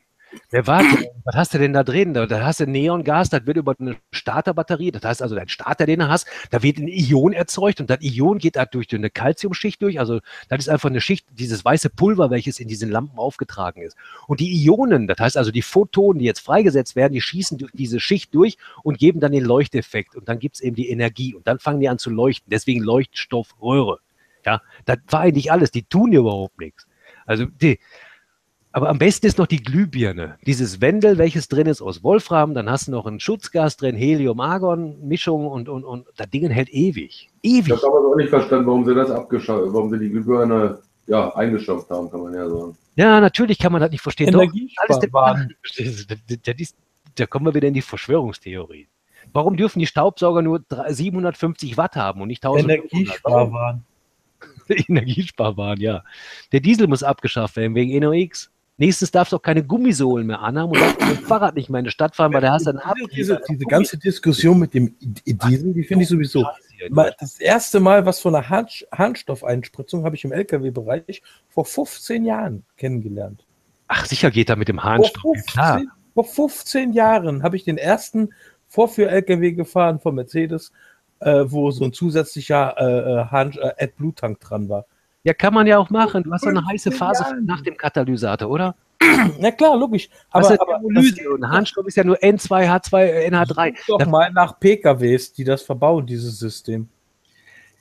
Wer war denn? Was hast du denn da drin? Da, hast du Neongas, das wird über eine Starterbatterie, das heißt also dein Starter, den du hast, da wird ein Ion erzeugt und das Ion geht da durch eine Calciumschicht durch. Also das ist einfach eine Schicht, dieses weiße Pulver, welches in diesen Lampen aufgetragen ist. Und die Ionen, das heißt also die Photonen, die jetzt freigesetzt werden, die schießen durch diese Schicht durch und geben dann den Leuchteffekt. Und dann gibt es eben die Energie und dann fangen die an zu leuchten. Deswegen Leuchtstoffröhre. Ja, das war eigentlich alles. Die tun überhaupt nichts. Also die, aber am besten ist noch die Glühbirne. Dieses Wendel, welches drin ist aus Wolfram, dann hast du noch ein Schutzgas drin, Helium-Argon-Mischung und, und, und das Ding hält ewig. Ewig. Ich habe aber auch nicht verstanden, warum sie das abgeschafft, warum sie die Glühbirne ja, eingestampft haben, kann man ja sagen. Ja, natürlich kann man das nicht verstehen. Da kommen wir wieder in die Verschwörungstheorie. Warum dürfen die Staubsauger nur drei- 750 Watt haben und nicht 1500? Energiesparwaren. Energiesparwaren, ja. Der Diesel muss abgeschafft werden wegen NOx. Nächstens darfst du auch keine Gummisohlen mehr anhaben und darfst mit dem Fahrrad nicht mehr in die Stadt fahren, weil da hast du einen Ab. Diese, diese ganze Diskussion mit dem Diesel, die finde ich sowieso das erste Mal, was von einer Harn Harnstoffeinspritzung habe ich im LKW-Bereich vor 15 Jahren kennengelernt. Ach, sicher geht er mit dem Vor Harnstoff. Klar. 15, vor 15 Jahren habe ich den ersten Vorführ-LKW gefahren von Mercedes, äh, wo so ein zusätzlicher äh, äh, Hahn- äh, AdBlue-Tank dran war. Ja, kann man ja auch machen. Du hast so eine heiße 15 Phase Jahren. nach dem Katalysator, oder? Na klar, logisch. Aber, Aber, das ist aber ja Thermolyse und Harnstoff ist ja nur N2, H2, äh, NH3. Such doch mal nach PKWs, die das verbauen, dieses System.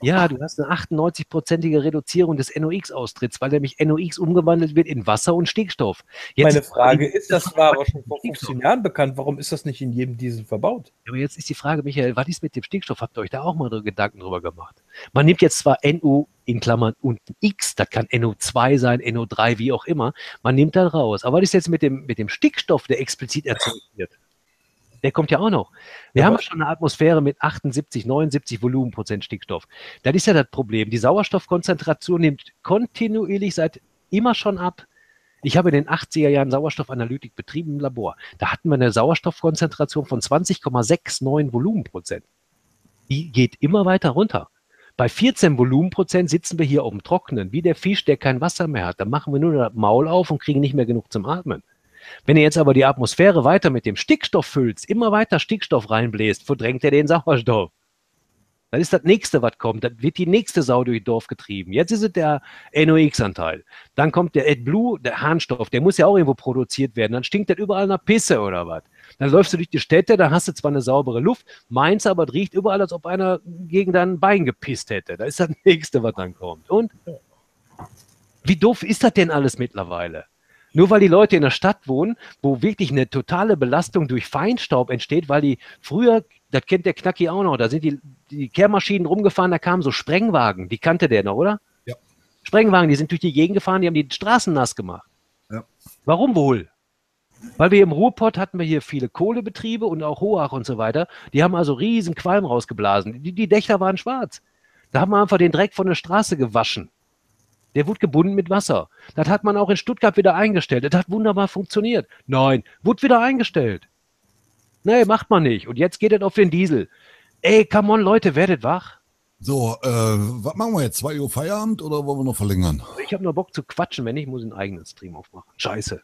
Ja, du hast eine 98-prozentige Reduzierung des NOx-Austritts, weil nämlich NOx umgewandelt wird in Wasser und Stickstoff. Jetzt Meine Frage ist, das war aber schon vor 15 Jahren bekannt, warum ist das nicht in jedem Diesel verbaut? Aber jetzt ist die Frage, Michael, was ist mit dem Stickstoff? Habt ihr euch da auch mal Gedanken drüber gemacht? Man nimmt jetzt zwar NO in Klammern und X, das kann NO2 sein, NO3, wie auch immer. Man nimmt da raus. Aber was ist jetzt mit dem, mit dem Stickstoff, der explizit erzeugt wird? Der kommt ja auch noch. Wir Ja, haben aber- schon eine Atmosphäre mit 78, 79 Volumenprozent Stickstoff. Das ist ja das Problem. Die Sauerstoffkonzentration nimmt kontinuierlich seit immer schon ab. Ich habe in den 80er Jahren Sauerstoffanalytik betrieben im Labor. Da hatten wir eine Sauerstoffkonzentration von 20,69 Volumenprozent. Die geht immer weiter runter. Bei 14 Volumenprozent sitzen wir hier auf dem Trockenen, wie der Fisch, der kein Wasser mehr hat. Dann machen wir nur das Maul auf und kriegen nicht mehr genug zum Atmen. Wenn ihr jetzt aber die Atmosphäre weiter mit dem Stickstoff füllst, immer weiter Stickstoff reinbläst, verdrängt er den Sauerstoff. Das ist das nächste, was kommt. Das wird die nächste Sau durch Dorf getrieben. Jetzt ist es der NOx-Anteil. Dann kommt der AdBlue, der Harnstoff, der muss ja auch irgendwo produziert werden. Dann stinkt das überall nach Pisse oder was. Dann läufst du durch die Städte, da hast du zwar eine saubere Luft, meinst aber, es riecht überall, als ob einer gegen dein Bein gepisst hätte. Das ist das nächste, was dann kommt. Und wie doof ist das denn alles mittlerweile? Nur weil die Leute in der Stadt wohnen, wo wirklich eine totale Belastung durch Feinstaub entsteht, weil die früher, das kennt der Knacki auch noch, da sind die, die Kehrmaschinen rumgefahren, da kamen so Sprengwagen, die kannte der noch, oder? Ja. Sprengwagen, die sind durch die Gegend gefahren, die haben die Straßen nass gemacht. Ja. Warum wohl? Weil wir im Ruhrpott hatten wir hier viele Kohlebetriebe und auch Hoach und so weiter. Die haben also riesen Qualm rausgeblasen. Die, die Dächer waren schwarz. Da haben wir einfach den Dreck von der Straße gewaschen. Der wurde gebunden mit Wasser. Das hat man auch in Stuttgart wieder eingestellt. Das hat wunderbar funktioniert. Nein, wurde wieder eingestellt. Nee, macht man nicht. Und jetzt geht es auf den Diesel. Ey, come on, Leute, werdet wach. So, äh, was machen wir jetzt? 2 Uhr Feierabend oder wollen wir noch verlängern? Ich habe nur Bock zu quatschen, wenn nicht, muss ich einen eigenen Stream aufmachen. Scheiße.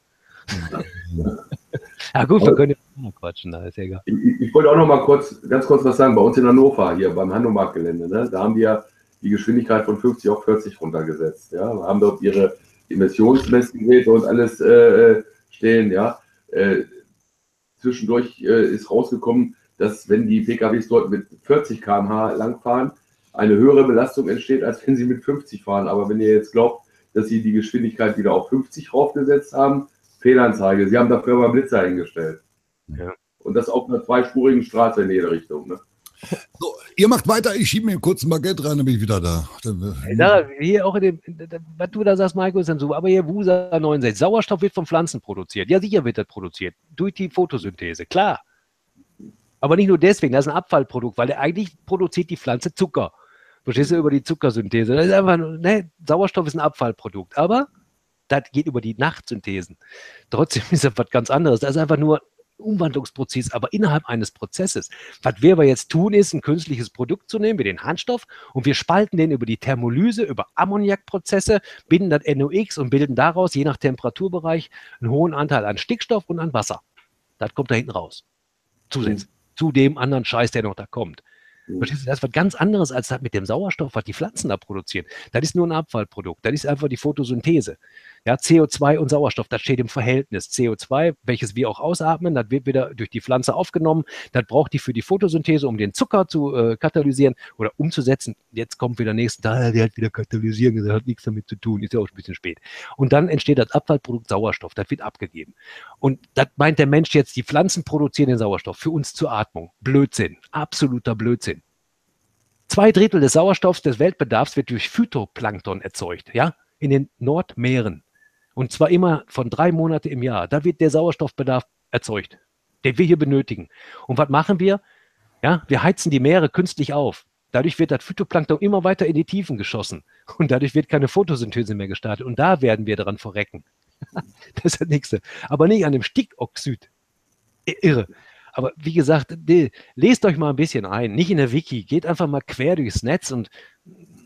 ja gut, wir können ja mal quatschen, da ist ja egal. Ich, ich wollte auch noch mal kurz, ganz kurz was sagen. Bei uns in Hannover, hier beim Hannomarkt-Gelände, ne, da haben ja die Geschwindigkeit von 50 auf 40 runtergesetzt. Ja, Wir haben dort ihre Emissionsmessgeräte und alles äh, stehen. Ja, äh, zwischendurch äh, ist rausgekommen, dass wenn die PKWs dort mit 40 km/h langfahren, eine höhere Belastung entsteht, als wenn sie mit 50 fahren. Aber wenn ihr jetzt glaubt, dass sie die Geschwindigkeit wieder auf 50 raufgesetzt haben, Fehlanzeige. Sie haben dafür aber Blitzer hingestellt. Ja. Und das auf einer zweispurigen Straße in jede Richtung. Ne? So, ihr macht weiter, ich schiebe mir kurz ein Baguette rein, dann bin ich wieder da. Dann, äh, hier auch dem, was du da sagst, Marco, ist dann so, aber hier WUSA 69, Sauerstoff wird von Pflanzen produziert. Ja, sicher wird das produziert. Durch die Photosynthese, klar. Aber nicht nur deswegen, das ist ein Abfallprodukt, weil eigentlich produziert die Pflanze Zucker. Verstehst du über die Zuckersynthese? Das ist einfach, ne, Sauerstoff ist ein Abfallprodukt, aber das geht über die Nachtsynthesen. Trotzdem ist das was ganz anderes. Das ist einfach nur Umwandlungsprozess, aber innerhalb eines Prozesses. Was wir aber jetzt tun, ist, ein künstliches Produkt zu nehmen, wie den Harnstoff, und wir spalten den über die Thermolyse, über Ammoniakprozesse, binden das NOx und bilden daraus, je nach Temperaturbereich, einen hohen Anteil an Stickstoff und an Wasser. Das kommt da hinten raus. Zusätzlich zu dem anderen Scheiß, der noch da kommt. Verstehst du, das ist was ganz anderes als das mit dem Sauerstoff, was die Pflanzen da produzieren. Das ist nur ein Abfallprodukt. Das ist einfach die Photosynthese. Ja, CO2 und Sauerstoff, das steht im Verhältnis. CO2, welches wir auch ausatmen, das wird wieder durch die Pflanze aufgenommen. Das braucht die für die Photosynthese, um den Zucker zu äh, katalysieren oder umzusetzen. Jetzt kommt wieder nächsten Tag, der hat wieder katalysieren, das hat nichts damit zu tun, ist ja auch ein bisschen spät. Und dann entsteht das Abfallprodukt Sauerstoff, das wird abgegeben. Und das meint der Mensch jetzt, die Pflanzen produzieren den Sauerstoff für uns zur Atmung. Blödsinn, absoluter Blödsinn. Zwei Drittel des Sauerstoffs des Weltbedarfs wird durch Phytoplankton erzeugt, ja, in den Nordmeeren. Und zwar immer von drei Monate im Jahr. Da wird der Sauerstoffbedarf erzeugt, den wir hier benötigen. Und was machen wir? Ja, wir heizen die Meere künstlich auf. Dadurch wird das Phytoplankton immer weiter in die Tiefen geschossen. Und dadurch wird keine Photosynthese mehr gestartet. Und da werden wir daran verrecken. das ist das Nächste. Aber nicht an dem Stickoxid. Irre. Aber wie gesagt, lest euch mal ein bisschen ein, nicht in der Wiki, geht einfach mal quer durchs Netz und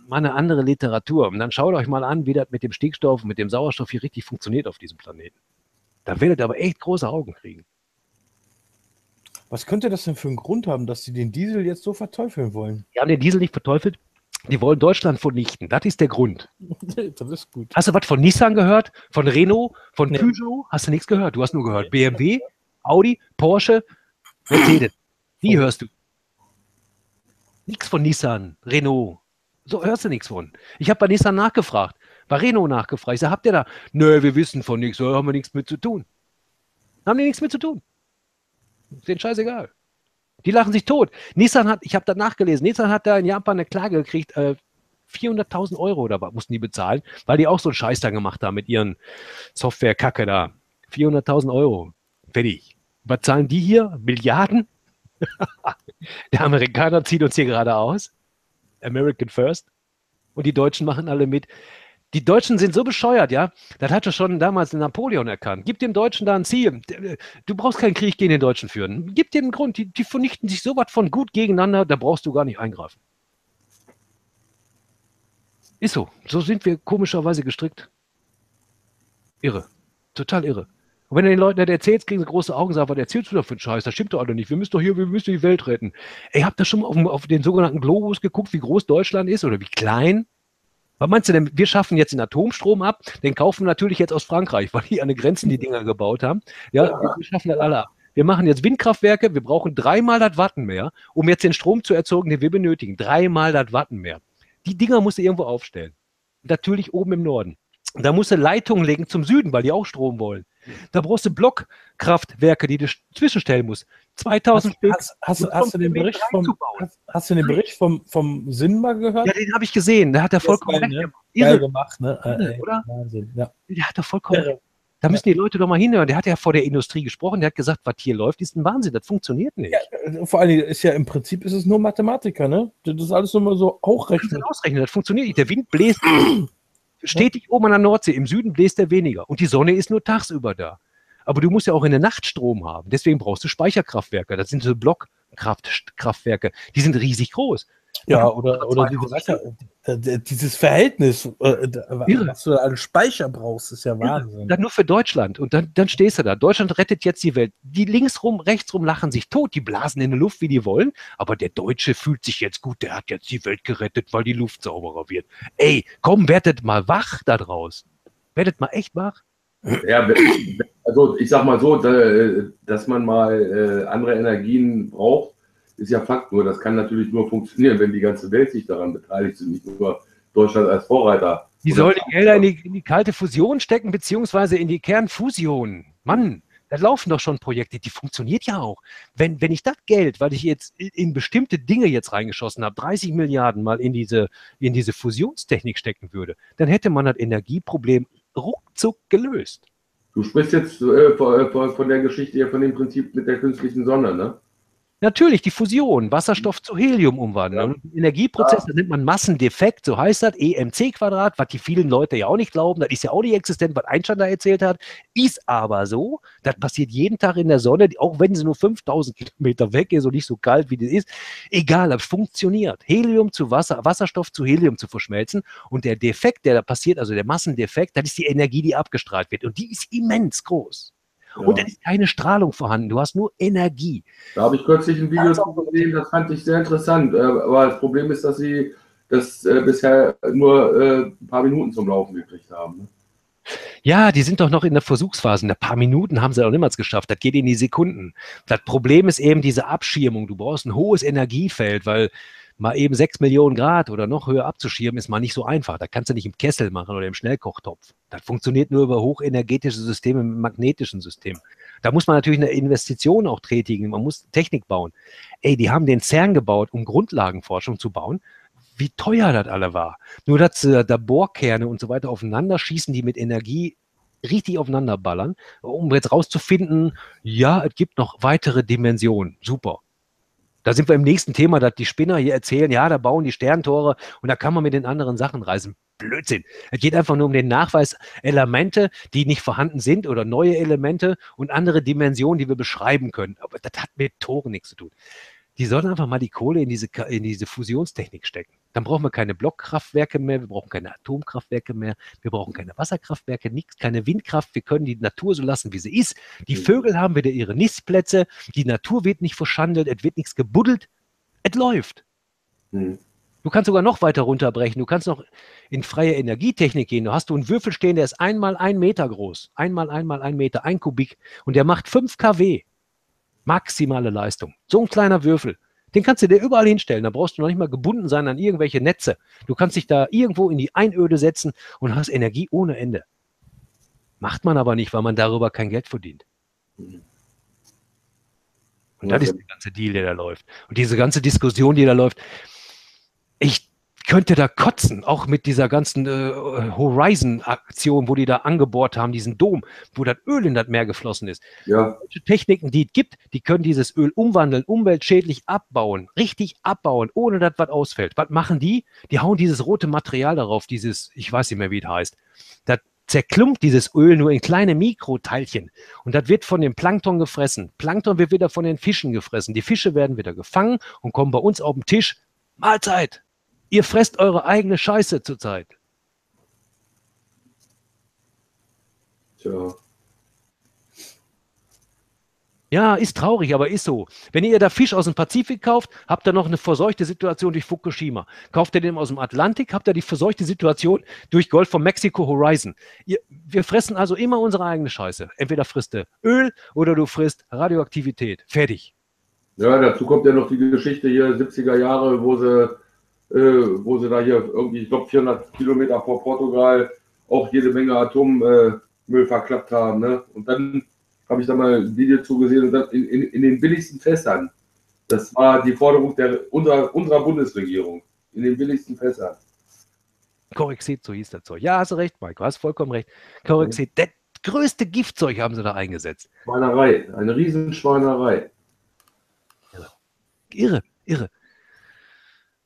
mal eine andere Literatur. Und dann schaut euch mal an, wie das mit dem Stickstoff, mit dem Sauerstoff hier richtig funktioniert auf diesem Planeten. Da werdet ihr aber echt große Augen kriegen. Was könnte das denn für einen Grund haben, dass sie den Diesel jetzt so verteufeln wollen? Die haben den Diesel nicht verteufelt. Die wollen Deutschland vernichten. Das ist der Grund. das ist gut. Hast du was von Nissan gehört? Von Renault? Von Nee. Peugeot? Hast du nichts gehört? Du hast nur gehört BMW, Audi, Porsche, Mercedes. Die hörst du. Nichts von Nissan, Renault. So hörst du nichts von. Ich habe bei Nissan nachgefragt, bei Renault nachgefragt. Ich sage, habt ihr da? Nö, wir wissen von nichts, da haben wir nichts mit zu tun. Haben die nichts mit zu tun. Ist denen scheißegal. Die lachen sich tot. Nissan hat, ich habe da nachgelesen, Nissan hat da in Japan eine Klage gekriegt, äh, 400.000 Euro oder was mussten die bezahlen, weil die auch so einen Scheiß da gemacht haben mit ihren Software-Kacke da. 400.000 Euro. Fertig. Was zahlen die hier? Milliarden? Der Amerikaner zieht uns hier gerade aus. American First. Und die Deutschen machen alle mit. Die Deutschen sind so bescheuert, ja. Das hatte schon damals Napoleon erkannt. Gib dem Deutschen da ein Ziel. Du brauchst keinen Krieg gegen den Deutschen führen. Gib dem einen Grund. Die, die vernichten sich so was von gut gegeneinander, da brauchst du gar nicht eingreifen. Ist so. So sind wir komischerweise gestrickt. Irre. Total irre. Und wenn du den Leuten das erzählst, kriegen sie große Augen und sagen, was erzählst du da für einen Scheiß? Das stimmt doch alle nicht. Wir müssen doch hier, wir müssen die Welt retten. Ey, habt ihr schon mal auf, auf den sogenannten Globus geguckt, wie groß Deutschland ist oder wie klein? Was meinst du denn? Wir schaffen jetzt den Atomstrom ab, den kaufen wir natürlich jetzt aus Frankreich, weil die an den Grenzen die Dinger gebaut haben. Ja, wir wir schaffen das alle ab. Wir machen jetzt Windkraftwerke, wir brauchen dreimal das Wattenmeer, um jetzt den Strom zu erzeugen, den wir benötigen. Dreimal das Wattenmeer. Die Dinger musst du irgendwo aufstellen. Natürlich oben im Norden. Da musst du Leitungen legen zum Süden, weil die auch Strom wollen. Da brauchst du Blockkraftwerke, die du zwischenstellen musst. 2000 Stück. Hast, hast, Um hast, du den Bericht vom, hast, hast du den Bericht vom, vom Sinn mal gehört? Ja, den habe ich gesehen. Da hat er vollkommen geil, recht ne? Irre. gemacht, ne? Äh, Irre, oder? Wahnsinn, ja. Der hat da vollkommen Irre. Da müssen die Leute doch mal hinhören. Der hat ja vor der Industrie gesprochen. Der hat gesagt, was hier läuft, ist ein Wahnsinn. Das funktioniert nicht. Äh, Vor allen Dingen ist ja im Prinzip ist es nur Mathematiker, ne? Das ist alles nur mal so hochrechnen. ausrechnen, das funktioniert nicht. Der Wind bläst stetig oben an der Nordsee, im Süden bläst er weniger. Und die Sonne ist nur tagsüber da. Aber du musst ja auch in der Nacht Strom haben. Deswegen brauchst du Speicherkraftwerke. Das sind so Blockkraftwerke. Die sind riesig groß. Ja, oder, oder äh, äh, dieses Verhältnis, äh, Irre. was du an Speicher brauchst, ist ja Wahnsinn. Dann nur für Deutschland. Und dann, dann stehst du da. Deutschland rettet jetzt die Welt. Die linksrum, rechtsrum lachen sich tot. Die blasen in die Luft, wie die wollen. Aber der Deutsche fühlt sich jetzt gut. Der hat jetzt die Welt gerettet, weil die Luft sauberer wird. Ey, komm, werdet mal wach da draußen. Werdet mal echt wach. Ja, also ich sag mal so, da, dass man mal äh, andere Energien braucht, ist ja Fakt. Nur das kann natürlich nur funktionieren, wenn die ganze Welt sich daran beteiligt sind, nicht nur Deutschland als Vorreiter. Die sollen die Gelder in die, in die kalte Fusion stecken, beziehungsweise in die Kernfusion. Mann, da laufen doch schon Projekte, die funktioniert ja auch. Wenn, wenn ich das Geld, weil ich jetzt in, bestimmte Dinge jetzt reingeschossen habe, 30 Milliarden mal in diese, in diese Fusionstechnik stecken würde, dann hätte man das Energieproblem ruckzuck gelöst. Du sprichst jetzt äh, von, von, von der Geschichte von dem Prinzip mit der künstlichen Sonne, ne? Natürlich, die Fusion, Wasserstoff zu Helium umwandeln. Und im Energieprozess, das nennt man Massendefekt, so heißt das, EMC-Quadrat, was die vielen Leute ja auch nicht glauben, das ist ja auch nicht existent, was Einstein da erzählt hat, ist aber so, das passiert jeden Tag in der Sonne, auch wenn sie nur 5000 Kilometer weg ist und nicht so kalt wie die ist, egal, das funktioniert. Helium zu Wasser, Wasserstoff zu Helium zu verschmelzen und der Defekt, der da passiert, also der Massendefekt, das ist die Energie, die abgestrahlt wird und die ist immens groß. Und es ist keine Strahlung vorhanden, du hast nur Energie. Da habe ich kürzlich ein Video zu gesehen, das fand ich sehr interessant. Äh, aber das Problem ist, dass sie das äh, bisher nur äh, ein paar Minuten zum Laufen gekriegt haben. Ne? Ja, die sind doch noch in der Versuchsphase. In ein paar Minuten haben sie auch niemals geschafft. Das geht in die Sekunden. Das Problem ist eben diese Abschirmung. Du brauchst ein hohes Energiefeld, weil mal eben sechs Millionen Grad oder noch höher abzuschirmen, ist mal nicht so einfach. Da kannst du nicht im Kessel machen oder im Schnellkochtopf. Das funktioniert nur über hochenergetische Systeme mit magnetischen Systemen. Da muss man natürlich eine Investition auch tätigen. Man muss Technik bauen. Ey, die haben den CERN gebaut, um Grundlagenforschung zu bauen. Wie teuer das alle war. Nur, dass äh, da Bohrkerne und so weiter aufeinander schießen, die mit Energie richtig aufeinander ballern, um jetzt rauszufinden, ja, es gibt noch weitere Dimensionen. Super. Da sind wir im nächsten Thema, dass die Spinner hier erzählen, ja, da bauen die Sterntore und da kann man mit den anderen Sachen reisen. Blödsinn. Es geht einfach nur um den Nachweis Elemente, die nicht vorhanden sind oder neue Elemente und andere Dimensionen, die wir beschreiben können. Aber das hat mit Toren nichts zu tun. Die sollen einfach mal die Kohle in diese, in diese Fusionstechnik stecken. Dann brauchen wir keine Blockkraftwerke mehr, wir brauchen keine Atomkraftwerke mehr, wir brauchen keine Wasserkraftwerke, nichts, keine Windkraft. Wir können die Natur so lassen, wie sie ist. Die Vögel haben wieder ihre Nistplätze, die Natur wird nicht verschandelt, es wird nichts gebuddelt. Es läuft. Hm. Du kannst sogar noch weiter runterbrechen. Du kannst noch in freie Energietechnik gehen. Du hast du einen Würfel stehen, der ist einmal ein Meter groß. Einmal, einmal ein Meter, ein Kubik. Und der macht 5 kW. Maximale Leistung. So ein kleiner Würfel. Den kannst du dir überall hinstellen. Da brauchst du noch nicht mal gebunden sein an irgendwelche Netze. Du kannst dich da irgendwo in die Einöde setzen und hast Energie ohne Ende. Macht man aber nicht, weil man darüber kein Geld verdient. Und das ist der ganze Deal, der da läuft. Und diese ganze Diskussion, die da läuft, ich könnte da kotzen, auch mit dieser ganzen äh, Horizon-Aktion, wo die da angebohrt haben, diesen Dom, wo das Öl in das Meer geflossen ist. Ja. Techniken, die es gibt, die können dieses Öl umwandeln, umweltschädlich abbauen, richtig abbauen, ohne dass was ausfällt. Was machen die? Die hauen dieses rote Material darauf, dieses, ich weiß nicht mehr, wie es heißt. Das zerklumpt dieses Öl nur in kleine Mikroteilchen und das wird von dem Plankton gefressen. Plankton wird wieder von den Fischen gefressen. Die Fische werden wieder gefangen und kommen bei uns auf den Tisch. Mahlzeit! Ihr fresst eure eigene Scheiße zurzeit. Tja. Ja, ist traurig, aber ist so. Wenn ihr da Fisch aus dem Pazifik kauft, habt ihr noch eine verseuchte Situation durch Fukushima. Kauft ihr den aus dem Atlantik, habt ihr die verseuchte Situation durch Golf von Mexico Horizon. Ihr, wir fressen also immer unsere eigene Scheiße. Entweder frisst du Öl oder du frisst Radioaktivität. Fertig. Ja, dazu kommt ja noch die Geschichte hier 70er Jahre, wo sie, wo sie da hier irgendwie, ich glaube 400 Kilometer vor Portugal auch jede Menge Atommüll verklappt haben. Ne? Und dann habe ich da mal ein Video zugesehen und dann in, in, in den billigsten Fässern. Das war die Forderung der, unserer, unserer Bundesregierung. In den billigsten Fässern. Korrexit, so hieß das Zeug. Ja, hast du recht, Mike, du hast vollkommen recht. Korrexit, das größte Giftzeug haben sie da eingesetzt. Schweinerei, eine Riesenschweinerei. Irre, irre.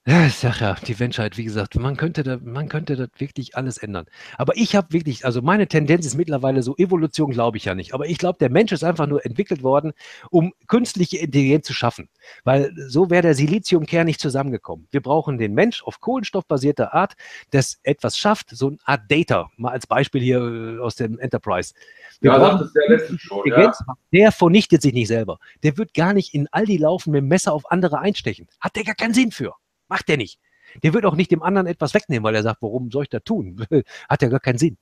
Ja, ich sag ja, die Menschheit, wie gesagt, man könnte, da, man könnte das wirklich alles ändern. Aber ich habe wirklich, also meine Tendenz ist mittlerweile so, Evolution glaube ich ja nicht. Aber ich glaube, der Mensch ist einfach nur entwickelt worden, um künstliche Intelligenz zu schaffen. Weil so wäre der Siliziumkern nicht zusammengekommen. Wir brauchen den Mensch auf kohlenstoffbasierter Art, das etwas schafft, so eine Art Data. Mal als Beispiel hier äh, aus dem Enterprise. Wir Ja, brauchen das ist der letzte schon. Ja. Der vernichtet sich nicht selber. Der wird gar nicht in Aldi laufen mit dem Messer auf andere einstechen. Hat der gar keinen Sinn für. Macht der nicht. Der wird auch nicht dem anderen etwas wegnehmen, weil er sagt, warum soll ich das tun? Hat ja gar keinen Sinn.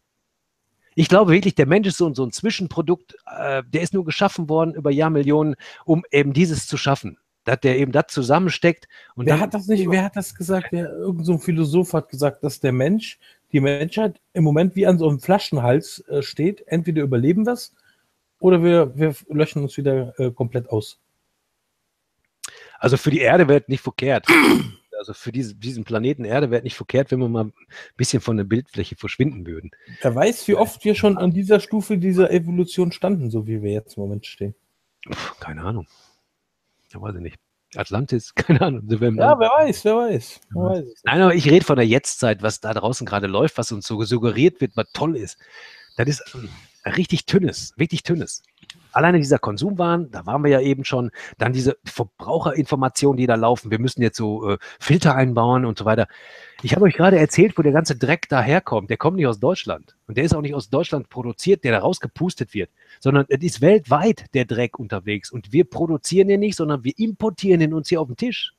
Ich glaube wirklich, der Mensch ist so, so ein Zwischenprodukt, äh, der ist nur geschaffen worden über Jahrmillionen, um eben dieses zu schaffen. Dass der eben das zusammensteckt. Und wer hat das nicht, wer hat das gesagt? Wer, irgend so ein Philosoph hat gesagt, dass der Mensch, die Menschheit im Moment wie an so einem Flaschenhals äh, steht. Entweder überleben wir es oder wir, wir löschen uns wieder äh, komplett aus. Also für die Erde wäre es nicht verkehrt. Also für diese, diesen Planeten Erde wäre es nicht verkehrt, wenn wir mal ein bisschen von der Bildfläche verschwinden würden. Wer weiß, wie oft wir schon an dieser Stufe dieser Evolution standen, so wie wir jetzt im Moment stehen. Puh, keine Ahnung. Ja, weiß ich nicht. Atlantis, keine Ahnung. Ja, wer weiß, wer weiß. Wer weiß. Nein, aber ich rede von der Jetztzeit, was da draußen gerade läuft, was uns so suggeriert wird, was toll ist. Das ist richtig Tünnes, richtig Tünnes. Alleine dieser Konsumwahn, da waren wir ja eben schon, dann diese Verbraucherinformationen, die da laufen, wir müssen jetzt so äh, Filter einbauen und so weiter. Ich habe euch gerade erzählt, wo der ganze Dreck daherkommt. Der kommt nicht aus Deutschland. Und der ist auch nicht aus Deutschland produziert, der da rausgepustet wird, sondern es ist weltweit der Dreck unterwegs. Und wir produzieren den nicht, sondern wir importieren den uns hier auf den Tisch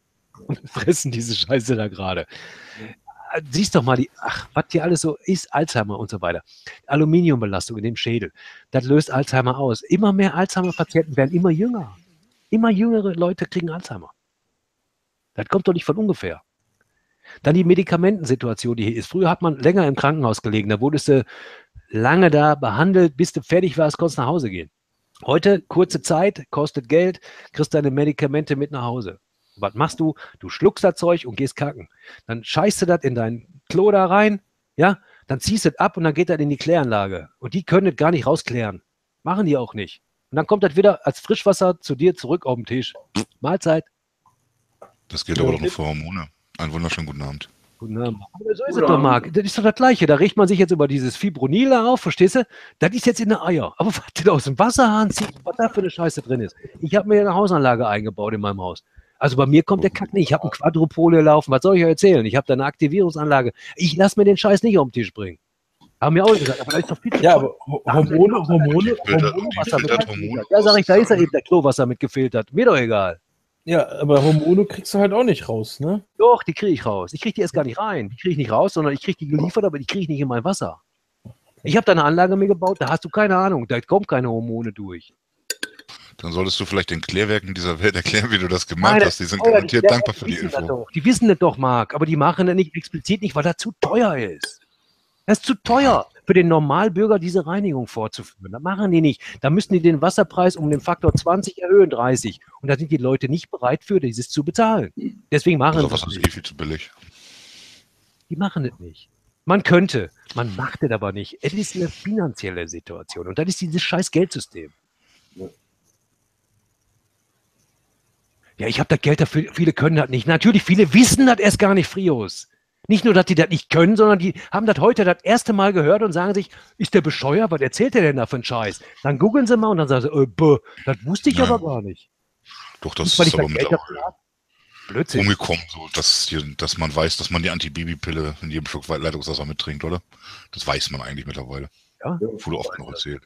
und fressen diese Scheiße da gerade. Siehst doch mal, die, ach, was hier alles so ist, Alzheimer und so weiter. Aluminiumbelastung in dem Schädel, das löst Alzheimer aus. Immer mehr Alzheimer-Patienten werden immer jünger. Immer jüngere Leute kriegen Alzheimer. Das kommt doch nicht von ungefähr. Dann die Medikamentensituation, die hier ist. Früher hat man länger im Krankenhaus gelegen, da wurdest du lange da behandelt, bis du fertig warst, konntest nach Hause gehen. Heute, kurze Zeit, kostet Geld, kriegst deine Medikamente mit nach Hause. Was machst du? Du schluckst das Zeug und gehst kacken. Dann scheißt du das in dein Klo da rein, ja, dann ziehst du es ab und dann geht das in die Kläranlage. Und die können das gar nicht rausklären. Machen die auch nicht. Und dann kommt das wieder als Frischwasser zu dir zurück auf den Tisch. Mahlzeit. Das gilt aber doch nur für Hormone. Einen wunderschönen guten Abend. Guten Abend. Aber so ist es doch, Marc. Das ist doch das Gleiche. Da riecht man sich jetzt über dieses Fibronil da auf, verstehst du? Das ist jetzt in der Eier. Aber was denn aus dem Wasserhahn zieht, was da für eine Scheiße drin ist. Ich habe mir eine Hausanlage eingebaut in meinem Haus. Also bei mir kommt der Kack nicht. Ich habe ein Quadrupole laufen. Was soll ich euch erzählen? Ich habe da eine Aktivierungsanlage. Ich lasse mir den Scheiß nicht auf den Tisch bringen. Haben mir auch gesagt, aber da ist doch viel zu Ja, aber Ho- Hormone, Hormone, Hormone, Ja, sag ich, da ist ja eben der Klowasser mit gefiltert. Mir doch egal. ja, aber Hormone kriegst du halt auch nicht raus, ne? Doch, die kriege ich raus. Ich kriege die erst gar nicht rein. Die kriege ich nicht raus, sondern ich kriege die geliefert, aber die kriege ich nicht in mein Wasser. Ich habe da eine Anlage mir gebaut, da hast du keine Ahnung, da kommen keine Hormone durch. Dann solltest du vielleicht den Klärwerken dieser Welt erklären, wie du das gemacht Nein, hast. Die sind garantiert die- dankbar für die das Info. Doch. Die wissen das doch, Marc, aber die machen das nicht explizit nicht, weil das zu teuer ist. Das ist zu teuer für den Normalbürger, diese Reinigung vorzuführen. Das machen die nicht. Da müssen die den Wasserpreis um den Faktor 20 erhöhen, 30. Und da sind die Leute nicht bereit für, dieses zu bezahlen. Deswegen machen Also sie was das ist eh viel zu billig. Die machen es nicht. Man könnte, man macht es aber nicht. Es ist eine finanzielle Situation und das ist dieses scheiß Geldsystem. Ja, ich habe das Geld dafür, viele können das nicht. Natürlich, viele wissen das erst gar nicht, Frios. Nicht nur, dass die das nicht können, sondern die haben das heute das erste Mal gehört und sagen sich, ist der bescheuert? Was erzählt der denn da für einen Scheiß? Dann googeln sie mal und dann sagen sie, äh, bäh, das wusste ich Ja. aber gar nicht. Doch, das ist aber mittlerweile. Blödsinn. umgekommen, so, dass, hier, dass man weiß, dass man die Antibabypille in jedem Schluck Leitungswasser mittrinkt, oder? Das weiß man eigentlich mittlerweile. Ja. Wurde oft noch erzählt.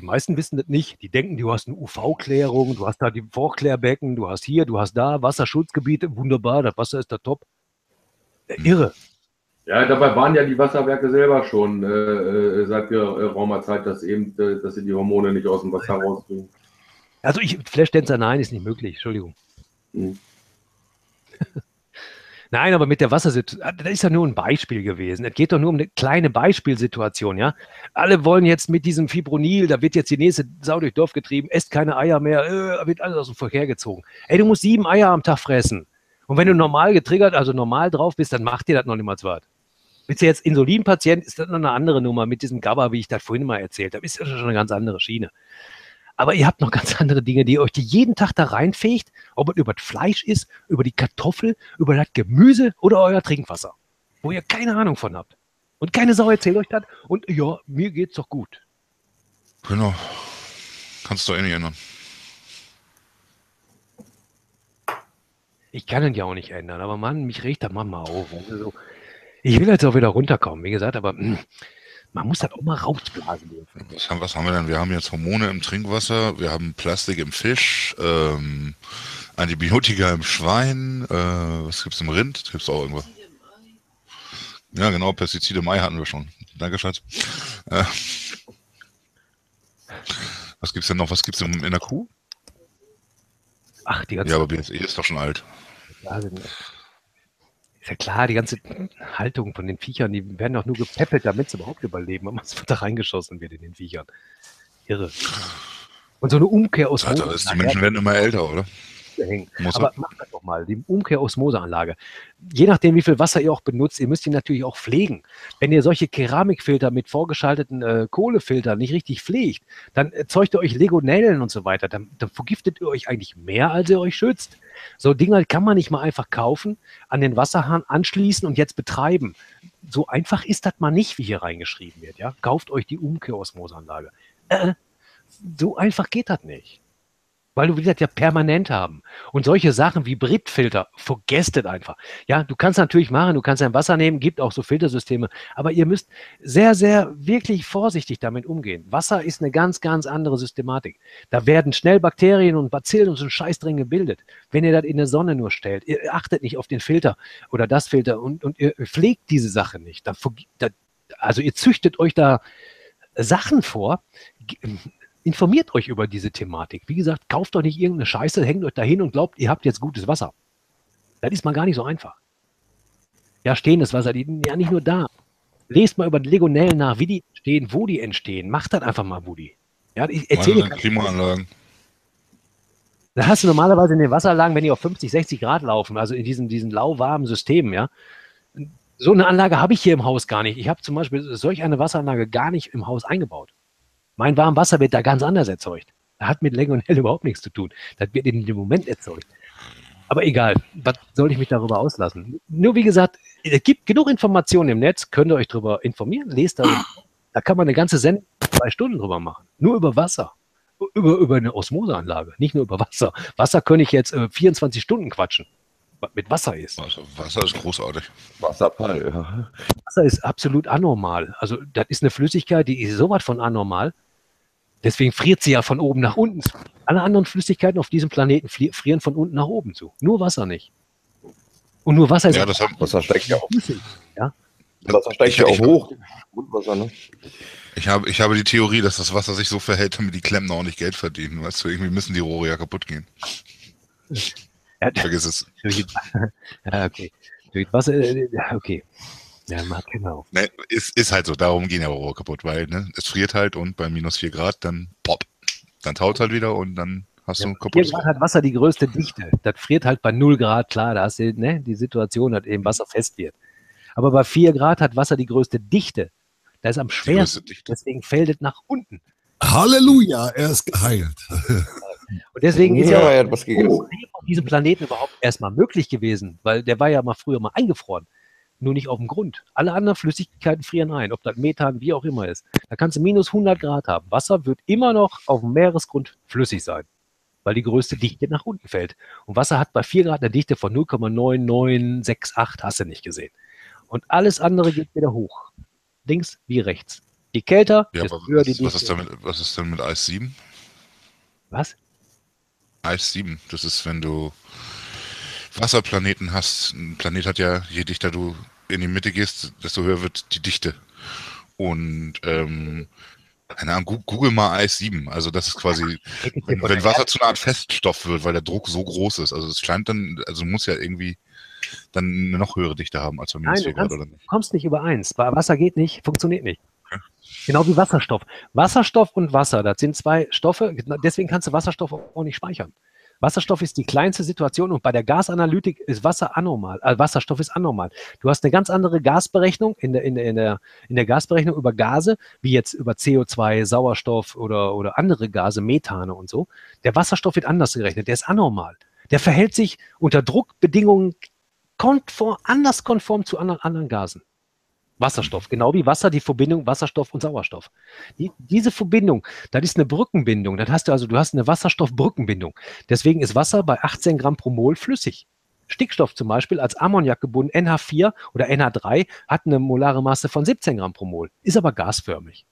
Die meisten wissen das nicht. Die denken, du hast eine UV-Klärung, du hast da die Vorklärbecken, du hast hier, du hast da Wasserschutzgebiete, wunderbar, das Wasser ist da top. Äh, Irre. Ja, dabei waren ja die Wasserwerke selber schon äh, äh, seit geraumer Zeit, dass eben, äh, dass sie die Hormone nicht aus dem Wasser rauskriegen. Also ich, Flashdänzer, nein, ist nicht möglich, Entschuldigung. Mhm. Nein, aber mit der Wassersituation, das ist ja nur ein Beispiel gewesen. Es geht doch nur um eine kleine Beispielsituation, ja. Alle wollen jetzt mit diesem Fibronil, da wird jetzt die nächste Sau durch Dorf getrieben, esst keine Eier mehr, äh, wird alles aus dem Verkehr gezogen. Ey, du musst sieben Eier am Tag fressen. Und wenn du normal getriggert, also normal drauf bist, dann macht dir das noch nicht mal was. Bist du jetzt Insulinpatient, ist das noch eine andere Nummer mit diesem GABA, wie ich das vorhin mal erzählt habe. Ist ja schon eine ganz andere Schiene. Aber ihr habt noch ganz andere Dinge, die ihr euch jeden Tag da reinfegt, ob es über das Fleisch ist, über die Kartoffel, über das Gemüse oder euer Trinkwasser, wo ihr keine Ahnung von habt. Und keine Sau erzählt euch das. Und ja, mir geht's doch gut. Genau. Kannst du eh nicht ändern. Ich kann es ja auch nicht ändern, aber Mann, mich regt das manchmal auf. Also, ich will jetzt auch wieder runterkommen, wie gesagt, aber mh, man muss das auch mal rausblasen dürfen. Was haben, was haben wir denn? Wir haben jetzt Hormone im Trinkwasser, wir haben Plastik im Fisch, ähm, Antibiotika im Schwein, äh, was gibt's im Rind? Gibt's auch irgendwas? Ja, genau, Pestizide im Ei hatten wir schon. Danke, Schatz. Äh, was gibt's denn noch? Was gibt's in, in der Kuh? Ach, die ganze Ja, aber BSE ist doch schon alt. Ja, sind- ist ja klar, die ganze Haltung von den Viechern, die werden doch nur gepäppelt, damit sie überhaupt überleben, wenn man es da reingeschossen wird in den Viechern. Irre. Und so eine Umkehrosmose. Alter, ist, die Menschen werden immer älter, oder? Aber er? macht das doch mal, die Umkehrosmoseanlage. Je nachdem, wie viel Wasser ihr auch benutzt, ihr müsst die natürlich auch pflegen. Wenn ihr solche Keramikfilter mit vorgeschalteten äh, Kohlefiltern nicht richtig pflegt, dann erzeugt ihr euch Legonellen und so weiter. Dann, dann vergiftet ihr euch eigentlich mehr, als ihr euch schützt. So Dinger kann man nicht mal einfach kaufen, an den Wasserhahn anschließen und jetzt betreiben. So einfach ist das mal nicht, wie hier reingeschrieben wird. Ja? Kauft euch die Umkehrosmoseanlage. Äh, so einfach geht das nicht. Weil du willst das ja permanent haben. Und solche Sachen wie Britfilter, vergesst es einfach. Ja, du kannst natürlich machen, du kannst dein Wasser nehmen, gibt auch so Filtersysteme, aber ihr müsst sehr, sehr wirklich vorsichtig damit umgehen. Wasser ist eine ganz, ganz andere Systematik. Da werden schnell Bakterien und Bazillen und so ein Scheiß drin gebildet. Wenn ihr das in der Sonne nur stellt, ihr achtet nicht auf den Filter oder das Filter und, und ihr pflegt diese Sache nicht. Vergi- da, also ihr züchtet euch da Sachen vor, informiert euch über diese Thematik. Wie gesagt, kauft doch nicht irgendeine Scheiße, hängt euch dahin und glaubt, ihr habt jetzt gutes Wasser. Das ist mal gar nicht so einfach. Ja, stehendes Wasser, die, ja nicht nur da. Lest mal über die Legionellen nach, wie die entstehen, wo die entstehen. Macht das einfach mal, Woody. Ja, ich erzähle Meine Klimaanlagen. da hast du normalerweise in den Wasseranlagen, wenn die auf 50, 60 Grad laufen, also in diesen, diesen lauwarmen Systemen, ja. So eine Anlage habe ich hier im Haus gar nicht. Ich habe zum Beispiel solch eine Wasseranlage gar nicht im Haus eingebaut. Mein warmes Wasser wird da ganz anders erzeugt. Das hat mit Legionell überhaupt nichts zu tun. Das wird in dem Moment erzeugt. Aber egal, was soll ich mich darüber auslassen? Nur wie gesagt, es gibt genug Informationen im Netz, könnt ihr euch darüber informieren, lest darüber. Da kann man eine ganze Sendung zwei Stunden drüber machen. Nur über Wasser. Über, über eine Osmoseanlage, nicht nur über Wasser. Wasser könnte ich jetzt äh, 24 Stunden quatschen. Was mit Wasser ist. Also Wasser ist großartig. Wasserfall, ja. Wasser ist absolut anormal. Also, das ist eine Flüssigkeit, die ist sowas von anormal. Deswegen friert sie ja von oben nach unten zu. Alle anderen Flüssigkeiten auf diesem Planeten fri- frieren von unten nach oben zu. Nur Wasser nicht. Und nur Wasser ist Ja, das haben, Wasser steigt ja auch. Ja? Wasser steigt ja auch hoch. Grundwasser, ne? ich, habe, ich habe die Theorie, dass das Wasser sich so verhält, damit die Klempner auch nicht Geld verdienen. Weißt du, irgendwie müssen die Rohre ja kaputt gehen. Ja, Vergiss es. ja, okay. Durch Wasser, äh, ja, okay. Ja, genau. Ne, ist, ist halt so, darum gehen ja Rohre kaputt, weil ne, es friert halt und bei minus 4 Grad dann pop. Dann taut halt wieder und dann hast du ein Hier kaputtes Grad Rohr. hat Wasser die größte Dichte. Das friert halt bei 0 Grad, klar, da hast du ne, die Situation, dass eben Wasser fest wird. Aber bei 4 Grad hat Wasser die größte Dichte. Da ist am schwersten, deswegen fällt es nach unten. Halleluja, er ist geheilt. Und deswegen ist Ja, ja, er hat was auf diesem Planeten überhaupt erstmal möglich gewesen, weil der war ja mal früher mal eingefroren. Nur nicht auf dem Grund. Alle anderen Flüssigkeiten frieren ein, ob das Methan, wie auch immer ist. Da kannst du minus 100 Grad haben. Wasser wird immer noch auf dem Meeresgrund flüssig sein, weil die größte Dichte nach unten fällt. Und Wasser hat bei 4 Grad eine Dichte von 0,9968, hast du nicht gesehen. Und alles andere geht wieder hoch. Links wie rechts. Je kälter, Ja, desto höher die was, was, ist Dichte. damit, was ist denn mit Eis 7? Was? Eis 7, das ist, wenn du Wasserplaneten hast. Ein Planet hat ja, je dichter du in die Mitte gehst, desto höher wird die Dichte. Und ähm, keine Ahnung, google mal Eis 7. Also das ist quasi, wenn, wenn Wasser zu einer Art Feststoff wird, weil der Druck so groß ist. Also es scheint dann, also muss ja irgendwie dann eine noch höhere Dichte haben als bei minus Nein, 4 du Grad, oder nicht? kommst nicht übereins. Wa- Wasser geht nicht, funktioniert nicht. Genau wie Wasserstoff. Wasserstoff und Wasser, das sind zwei Stoffe, genau deswegen kannst du Wasserstoff auch nicht speichern. Wasserstoff ist die kleinste Situation und bei der Gasanalytik ist Wasser anormal, äh, Wasserstoff ist anormal. Du hast eine ganz andere Gasberechnung in der, in der, in der, in der Gasberechnung über Gase, wie jetzt über CO2, Sauerstoff oder, oder andere Gase, Methane und so. Der Wasserstoff wird anders gerechnet, der ist anormal. Der verhält sich unter Druckbedingungen konform, anders konform zu anderen, anderen Gasen. Wasserstoff, genau wie Wasser, die Verbindung Wasserstoff und Sauerstoff. Die, diese Verbindung, das ist eine Brückenbindung. Das hast du also, du hast eine Wasserstoffbrückenbindung. Deswegen ist Wasser bei 18 Gramm pro Mol flüssig. Stickstoff zum Beispiel als Ammoniak gebunden, NH4 oder NH3, hat eine molare Masse von 17 Gramm pro Mol, ist aber gasförmig.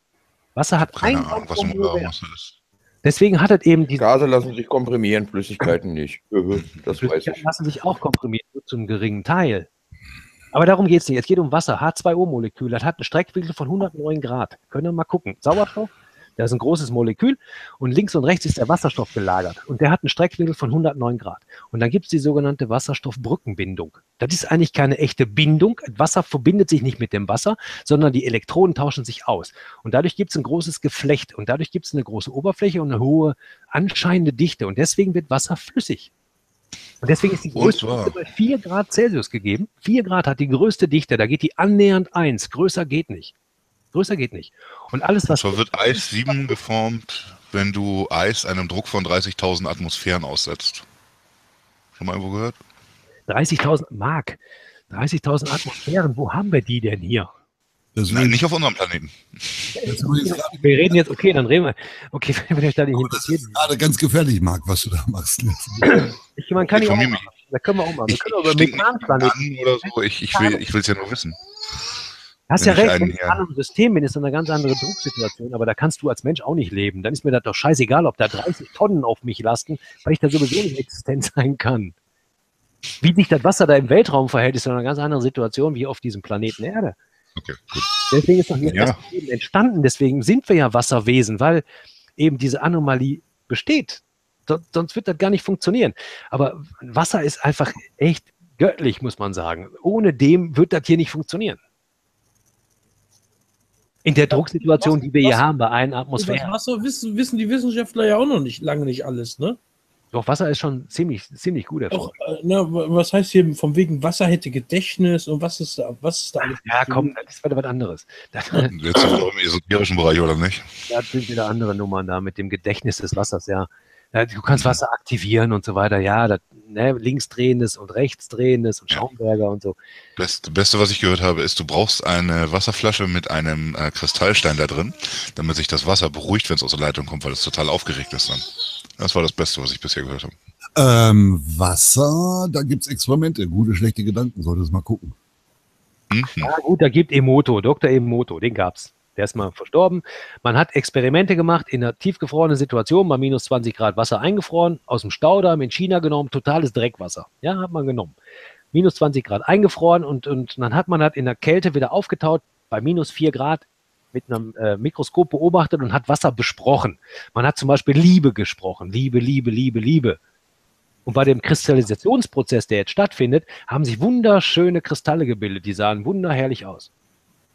Wasser hat ein Keine Gramm Ahnung, was pro eine Mol Molare. Masse ist. Deswegen hat es eben diese Gase lassen sich komprimieren, Flüssigkeiten nicht. Das weiß Flüssigkeiten ich. lassen sich auch komprimieren, nur zu einem geringen Teil. Aber darum geht es nicht. Es geht um Wasser, H2O-Molekül. Das hat einen Streckwinkel von 109 Grad. Können wir mal gucken. Sauerstoff, da ist ein großes Molekül und links und rechts ist der Wasserstoff gelagert. Und der hat einen Streckwinkel von 109 Grad. Und dann gibt es die sogenannte Wasserstoffbrückenbindung. Das ist eigentlich keine echte Bindung. Wasser verbindet sich nicht mit dem Wasser, sondern die Elektronen tauschen sich aus. Und dadurch gibt es ein großes Geflecht und dadurch gibt es eine große Oberfläche und eine hohe anscheinende Dichte. Und deswegen wird Wasser flüssig. Und deswegen ist die größte Dichte bei 4 Grad Celsius gegeben. 4 Grad hat die größte Dichte, da geht die annähernd 1. Größer geht nicht. Größer geht nicht. Und alles, was So wird Eis 7 geformt, wenn du Eis einem Druck von 30.000 Atmosphären aussetzt. Schon mal irgendwo gehört? 30.000 Mark, 30.000 Atmosphären, wo haben wir die denn hier? Das Nein, will- nicht auf unserem Planeten. Wir reden jetzt, okay, dann reden wir. Okay, wenn euch da nicht aber das ist gerade ganz gefährlich, Marc, was du da machst. Ich, man kann Ich ja auch machen. Da können wir auch mal. Wir Ich, können über an oder so. Ich, ich will es ja nur wissen. Hast wenn ja recht, einen wenn ich in hier- einem anderen System bin, ist das eine ganz andere Drucksituation, aber da kannst du als Mensch auch nicht leben. Dann ist mir das doch scheißegal, ob da 30 Tonnen auf mich lasten, weil ich da sowieso nicht existent sein kann. Wie sich das Wasser da im Weltraum verhält, ist eine ganz andere Situation wie auf diesem Planeten Erde. Okay, gut. Deswegen ist doch hier Ja. das Leben entstanden. Deswegen sind wir ja Wasserwesen, weil eben diese Anomalie besteht. So- Sonst wird das gar nicht funktionieren. Aber Wasser ist einfach echt göttlich, muss man sagen. Ohne dem wird das hier nicht funktionieren. In der Drucksituation, die wir hier haben, bei einer Atmosphäre. Wasser wissen, wissen die Wissenschaftler ja auch noch nicht, lange nicht alles, ne? Doch, Wasser ist schon ziemlich, ziemlich gut erforscht. äh, na, was heißt hier von wegen Wasser hätte Gedächtnis und was ist da, was ist da alles? Ja, komm, das ist wieder was anderes. Das, Jetzt sind wir doch im esoterischen Bereich, oder nicht? das sind wieder andere Nummern da mit dem Gedächtnis des Wassers, ja. Ja, du kannst Wasser aktivieren und so weiter. Ja, das, ne, linksdrehendes und rechtsdrehendes und Schaumberger und so. Das Beste, was ich gehört habe, ist, du brauchst eine Wasserflasche mit einem äh, Kristallstein da drin, damit sich das Wasser beruhigt, wenn es aus der Leitung kommt, weil es total aufgeregt ist dann. Das war das Beste, was ich bisher gehört habe. Ähm, Wasser, da gibt's Experimente. Gute, schlechte Gedanken, solltest mal gucken. Mhm. Ja, gut, da gibt Emoto, Dr. Emoto, den gab's. Der ist mal verstorben. Man hat Experimente gemacht in einer tiefgefrorenen Situation, bei minus 20 Grad Wasser eingefroren, aus dem Staudamm in China genommen, totales Dreckwasser. Ja, hat man genommen. Minus 20 Grad eingefroren und, und dann hat man das in der Kälte wieder aufgetaut, bei minus 4 Grad mit einem äh, Mikroskop beobachtet und hat Wasser besprochen. Man hat zum Beispiel Liebe gesprochen. Liebe, Liebe, Liebe, Liebe. Und bei dem Kristallisationsprozess, der jetzt stattfindet, haben sich wunderschöne Kristalle gebildet. Die sahen wunderherrlich aus.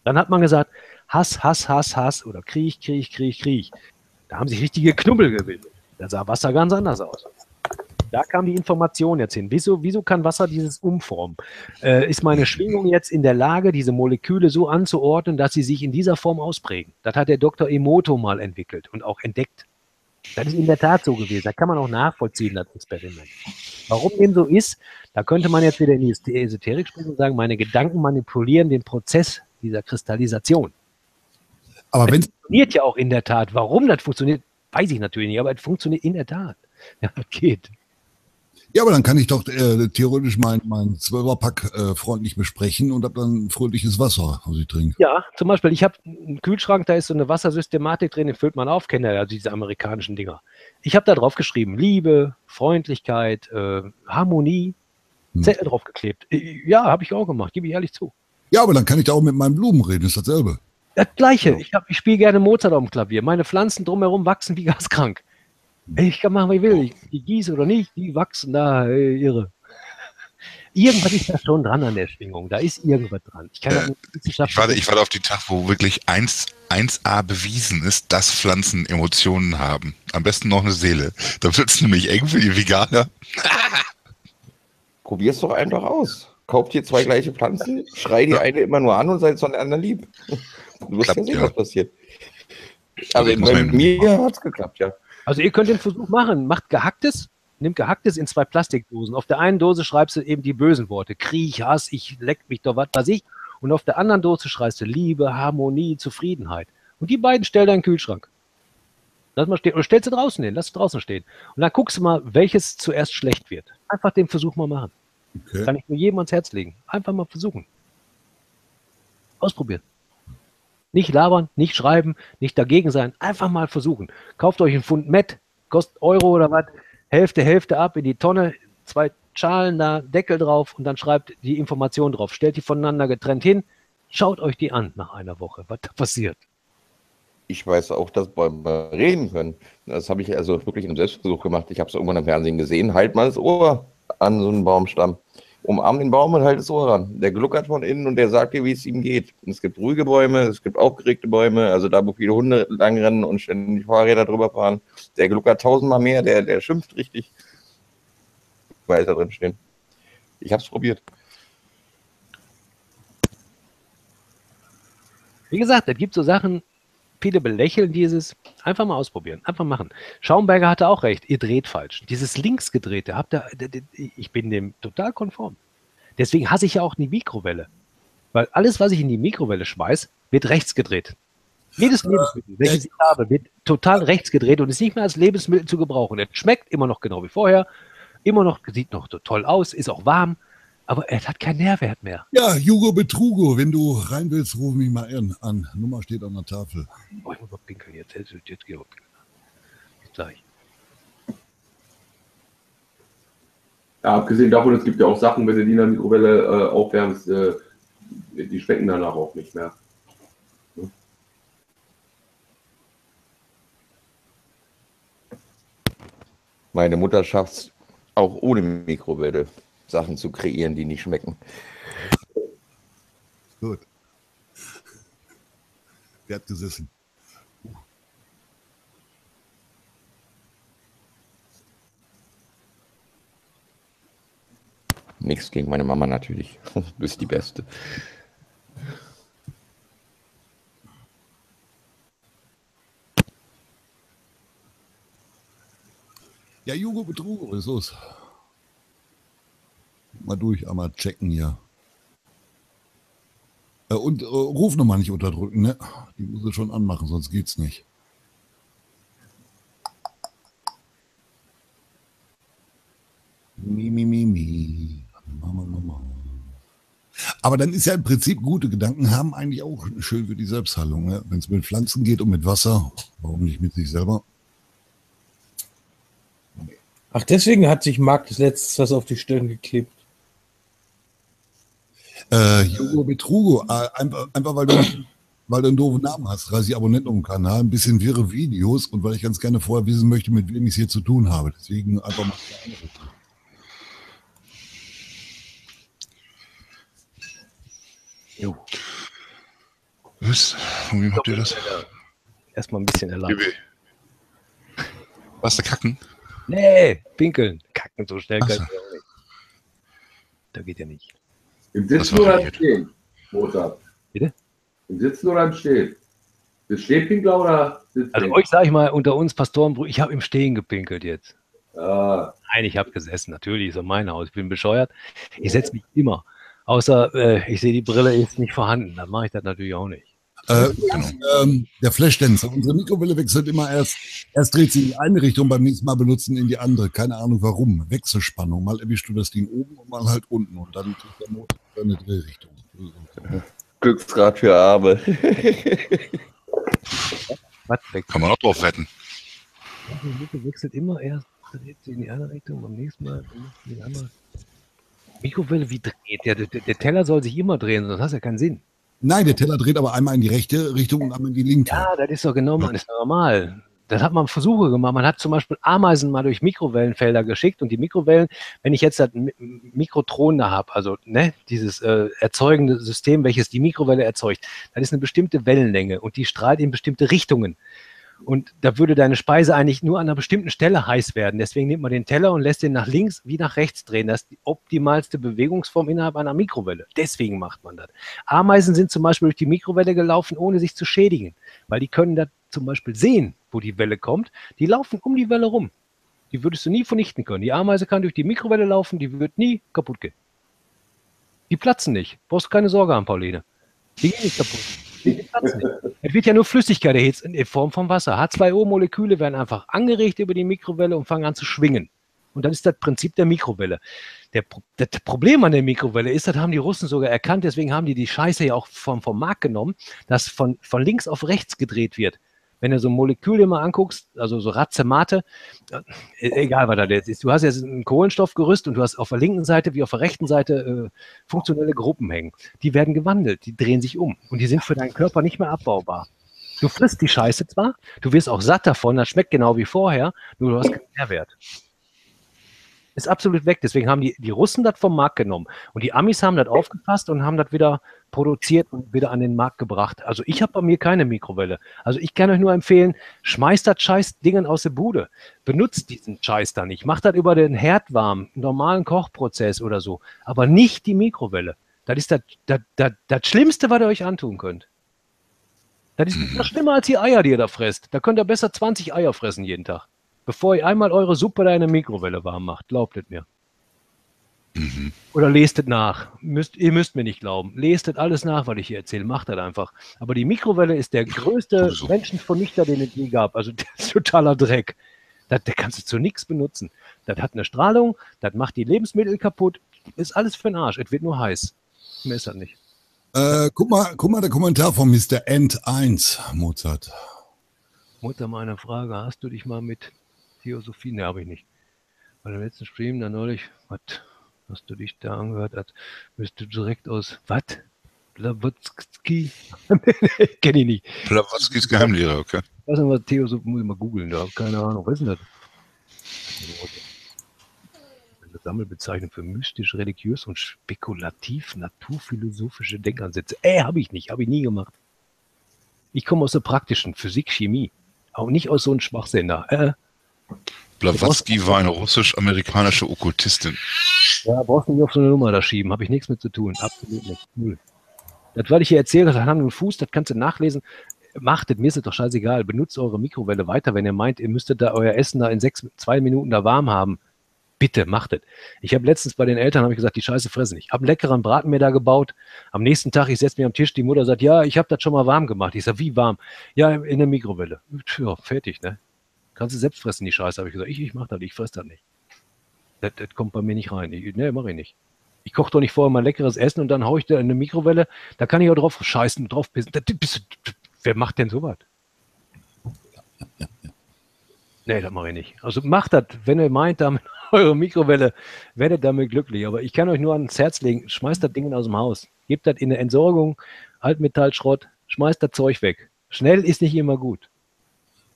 Dann hat man gesagt, Hass, Hass, Hass, Hass oder Krieg, Krieg, Krieg, Krieg. Da haben sich richtige Knubbel gebildet. Da sah Wasser ganz anders aus. Da kam die Information jetzt hin. Wieso, wieso kann Wasser dieses umformen? Äh, ist meine Schwingung jetzt in der Lage, diese Moleküle so anzuordnen, dass sie sich in dieser Form ausprägen? Das hat der Dr. Emoto mal entwickelt und auch entdeckt. Das ist in der Tat so gewesen. Da kann man auch nachvollziehen, das Experiment. Warum dem so ist, da könnte man jetzt wieder in die Esoterik sprechen und sagen, meine Gedanken manipulieren den Prozess dieser Kristallisation. Aber wenn es funktioniert ja auch in der Tat. Warum das funktioniert, weiß ich natürlich nicht, aber es funktioniert in der Tat. Ja, das geht. Ja, aber dann kann ich doch äh, theoretisch mein, mein Zwölferpack äh, freundlich besprechen und habe dann fröhliches Wasser, was ich trinke. Ja, zum Beispiel, ich habe einen Kühlschrank, da ist so eine Wassersystematik drin, den füllt man auf, kennt ihr ja diese amerikanischen Dinger. Ich habe da drauf geschrieben, Liebe, Freundlichkeit, äh, Harmonie, Hm. Zettel draufgeklebt. Äh, Ja, habe ich auch gemacht, gebe ich ehrlich zu. Ja, aber dann kann ich da auch mit meinen Blumen reden, ist dasselbe. Das Gleiche. Ich, hab- ich spiele gerne Mozart auf dem Klavier. Meine Pflanzen drumherum wachsen wie gaskrank. Ich kann machen, was ich will. Ich, die gieße oder nicht, die wachsen da, ey, irre. Irgendwas ist da schon dran an der Schwingung. Da ist irgendwas dran. Ich kann Wissenschaft Ich warte, ich warte auf den Tag, wo wirklich 1, 1a bewiesen ist, dass Pflanzen Emotionen haben. Am besten noch eine Seele. Da wird es nämlich eng für die Veganer. Probier's doch einfach aus. Kauft ihr zwei gleiche Pflanzen, schrei die eine immer nur an und seid von der anderen lieb. Du wirst ja Klappt, sehen, ja. was passiert. Also Also bei mir- mir hat's geklappt, ja. Also ihr könnt den Versuch machen. Macht gehacktes, nimmt gehacktes in zwei Plastikdosen. Auf der einen Dose schreibst du eben die bösen Worte. Krieg, Hass, ich leck mich doch, was weiß ich. Und auf der anderen Dose schreibst du Liebe, Harmonie, Zufriedenheit. Und die beiden stell deinen Kühlschrank. Lass mal stehen. Oder stellst du draußen hin, lass es draußen stehen. Und dann guckst du mal, welches zuerst schlecht wird. Einfach den Versuch mal machen. Okay. Kann ich nur jedem ans Herz legen. Einfach mal versuchen. Ausprobieren. Nicht labern, nicht schreiben, nicht dagegen sein. Einfach mal versuchen. Kauft euch einen Pfund Met, kostet Euro oder was. Hälfte, Hälfte ab in die Tonne. Zwei Schalen da, Deckel drauf und dann schreibt die Information drauf. Stellt die voneinander getrennt hin. Schaut euch die an nach einer Woche, was da passiert. Ich weiß auch, dass Bäume reden können. Das habe ich also wirklich im Selbstversuch gemacht. Ich habe es irgendwann im Fernsehen gesehen. Halt mal das Ohr an so einen Baumstamm. Umarm den Baum und halt das Ohr ran. Der gluckert von innen und der sagt dir, wie es ihm geht. Und es gibt ruhige Bäume, es gibt aufgeregte Bäume, also da, wo viele Hunde langrennen und ständig Fahrräder drüber fahren. Der gluckert tausendmal mehr, der, der schimpft richtig. Weil da drin stehen. Ich habe es probiert. Wie gesagt, es gibt so Sachen, viele belächeln dieses. Einfach mal ausprobieren, einfach machen. Schaumberger hatte auch recht, ihr dreht falsch. Dieses linksgedrehte, habt ihr, ich bin dem total konform. Deswegen hasse ich ja auch die Mikrowelle. Weil alles, was ich in die Mikrowelle schmeiß, wird rechts gedreht. Jedes Lebensmittel, welches ich habe, wird total rechts gedreht und ist nicht mehr als Lebensmittel zu gebrauchen. Es schmeckt immer noch genau wie vorher, immer noch, sieht noch so toll aus, ist auch warm, aber es hat keinen Nährwert mehr. Ja, Hugo Betrugo, wenn du rein willst, ruf mich mal an. an. Nummer steht an der Tafel. Oh, ich muss mal pinkeln jetzt. Jetzt, jetzt, jetzt geh pinkeln. Jetzt sag ich. Ja, abgesehen davon, es gibt ja auch Sachen, wenn du die in der Mikrowelle äh, aufwärmst, äh, die schmecken danach auch nicht mehr. Meine Mutter schafft es auch ohne Mikrowelle, Sachen zu kreieren, die nicht schmecken. Gut. Wer hat gesessen? Nichts gegen meine Mama natürlich. Du bist die Beste. Ja, Jugo Betrug, was ist? Mal durch, einmal checken hier. Äh, und äh, Rufnummer nicht unterdrücken, ne? Die muss ich schon anmachen, sonst geht's nicht. Mi, mi, mi, mi. Mama, Mama. Aber dann ist ja im Prinzip gute Gedanken haben eigentlich auch schön für die Selbstheilung. Ne? Wenn es mit Pflanzen geht und mit Wasser, warum nicht mit sich selber? Ach, deswegen hat sich Marc das letztes was auf die Stirn geklebt. Äh, Jogo Betrugo, äh, einfach, einfach weil, du, weil du einen doofen Namen hast, 30 Abonnenten um den Kanal, ein bisschen wirre Videos und weil ich ganz gerne vorher wissen möchte, mit wem ich es hier zu tun habe. Deswegen einfach mal. Jo. Was? Von wem habt ihr das? Erstmal ein bisschen erlaubt. Was, der Kacken? Nee, pinkeln. Kacken so schnell kann so. ich auch nicht. Da geht ja nicht. Im Das Sitzen oder im. Stehen? Mozart. Bitte? Im Sitzen oder im Stehen? Bist Stehpinkler oder Sitzpinkler? Also euch sage ich mal unter uns Pastorenbrüder, ich habe im Stehen gepinkelt jetzt. Ja, Nein, ich habe gesessen. Natürlich ist es mein Haus. Ich bin bescheuert. Ich setze mich immer. Außer äh, ich sehe, die Brille ist nicht vorhanden. Dann mache ich das natürlich auch nicht. Äh, ähm, der Flashdance. Unsere Mikrowelle wechselt immer erst, erst dreht sie in die eine Richtung, beim nächsten Mal benutzen in die andere. Keine Ahnung warum. Wechselspannung. Mal erwischst du das Ding oben und mal halt unten und dann kriegt der Motor seine Drehrichtung. Glücksrad für Arme. Kann man auch drauf wetten. Die Lupe wechselt immer erst, dreht sie in die eine Richtung, beim nächsten Mal in die andere. Mikrowelle, wie dreht der, der? Der Teller soll sich immer drehen, sonst hat ja keinen Sinn. Nein, der Teller dreht aber einmal in die rechte Richtung und einmal in die linke. Ja, das ist doch genau, das ist doch normal. Das hat man Versuche gemacht. Man hat zum Beispiel Ameisen mal durch Mikrowellenfelder geschickt und die Mikrowellen, wenn ich jetzt das Mi- Mikrotron da habe, also ne, dieses äh, erzeugende System, welches die Mikrowelle erzeugt, das ist eine bestimmte Wellenlänge und die strahlt in bestimmte Richtungen. Und da würde deine Speise eigentlich nur an einer bestimmten Stelle heiß werden. Deswegen nimmt man den Teller und lässt den nach links wie nach rechts drehen. Das ist die optimalste Bewegungsform innerhalb einer Mikrowelle. Deswegen macht man das. Ameisen sind zum Beispiel durch die Mikrowelle gelaufen, ohne sich zu schädigen, weil die können da zum Beispiel sehen, wo die Welle kommt. Die laufen um die Welle rum. Die würdest du nie vernichten können. Die Ameise kann durch die Mikrowelle laufen, die wird nie kaputt gehen. Die platzen nicht. Brauchst keine Sorge haben, Pauline. Die gehen nicht kaputt. Es wird ja nur Flüssigkeit erhitzt in Form von Wasser. H2O-Moleküle werden einfach angeregt über die Mikrowelle und fangen an zu schwingen. Und das ist das Prinzip der Mikrowelle. Der, das Problem an der Mikrowelle ist, das haben die Russen sogar erkannt, deswegen haben die die Scheiße ja auch vom, vom Markt genommen, dass von, von links auf rechts gedreht wird. Wenn du so ein Molekül dir mal anguckst, also so Racemate, äh, egal was da jetzt ist, du hast jetzt ein Kohlenstoffgerüst und du hast auf der linken Seite wie auf der rechten Seite äh, funktionelle Gruppen hängen. Die werden gewandelt, die drehen sich um und die sind für deinen Körper nicht mehr abbaubar. Du frisst die Scheiße zwar, du wirst auch satt davon, das schmeckt genau wie vorher, nur du hast keinen Mehrwert. Ist absolut weg. Deswegen haben die, die Russen das vom Markt genommen. Und die Amis haben das aufgefasst und haben das wieder produziert und wieder an den Markt gebracht. Also ich habe bei mir keine Mikrowelle. Also ich kann euch nur empfehlen, schmeißt das scheiß Dingen aus der Bude. Benutzt diesen Scheiß da nicht. Macht das über den Herd warm, normalen Kochprozess oder so. Aber nicht die Mikrowelle. Das ist das, das, das, das Schlimmste, was ihr euch antun könnt. Das ist noch schlimmer als die Eier, die ihr da fresst. Da könnt ihr besser 20 Eier fressen jeden Tag. Bevor ihr einmal eure Suppe in der Mikrowelle warm macht. Glaubt es mir. Oder lest es nach. Müsst, ihr müsst mir nicht glauben. Lest es alles nach, was ich hier erzähle. Macht das einfach. Aber die Mikrowelle ist der größte Sowieso. Menschenvernichter, den es je gab. Also der ist totaler Dreck. Das, der kannst du zu nichts benutzen. Das hat eine Strahlung, das macht die Lebensmittel kaputt. Ist alles für den Arsch. Es wird nur heiß. Mehr ist das nicht. Äh, guck mal, guck mal, der Kommentar von Mr. End 1, Mozart. Mutter, meine Frage, hast du dich mal mit Theosophie? Ne, habe ich nicht. Bei dem letzten Stream da neulich, was hast du dich da angehört hast, bist du direkt aus, was? Blavatsky? Kenne ich nicht. Blavatsky's Geheimlehrer, okay. Was ist denn was Theosophie? Muss ich mal googeln, da keine Ahnung. Was ist denn das? Eine Sammelbezeichnung für mystisch, religiös und spekulativ naturphilosophische Denkansätze. Äh, habe ich nicht, habe ich nie gemacht. Ich komme aus der praktischen Physik, Chemie. Auch nicht aus so einem Schwachsender. Äh, Blavatsky war eine russisch-amerikanische Okkultistin. Ja, brauchst du nicht auf so eine Nummer da schieben. Habe ich nichts mit zu tun. Absolut nicht. Null. Das, was ich hier erzählt habe, Hand und Fuß, das kannst du nachlesen. Macht es, mir ist es doch scheißegal. Benutzt eure Mikrowelle weiter, wenn ihr meint, ihr müsstet da euer Essen da in sechs, zwei Minuten da warm haben. Bitte macht es. Ich habe letztens bei den Eltern ich gesagt, die Scheiße fressen nicht. Ich habe einen leckeren Braten mir da gebaut. Am nächsten Tag, ich setze mich am Tisch, die Mutter sagt, ja, ich habe das schon mal warm gemacht. Ich sage, wie warm? Ja, in der Mikrowelle. Ja, fertig, ne? Kannst du selbst fressen, die Scheiße, habe ich gesagt. Ich, ich mache das, ich fresse das nicht. Das, das kommt bei mir nicht rein. Ich, ne, mache ich nicht. Ich koche doch nicht vorher mal leckeres Essen und dann haue ich da in eine Mikrowelle. Da kann ich auch drauf scheißen, drauf pissen. Das, wer macht denn sowas? Nee, das mache ich nicht. Also macht das, wenn ihr meint, damit eure Mikrowelle, werdet damit glücklich. Aber ich kann euch nur ans Herz legen, schmeißt das Ding aus dem Haus. Gebt das in der Entsorgung, Altmetallschrott, schmeißt das Zeug weg. Schnell ist nicht immer gut.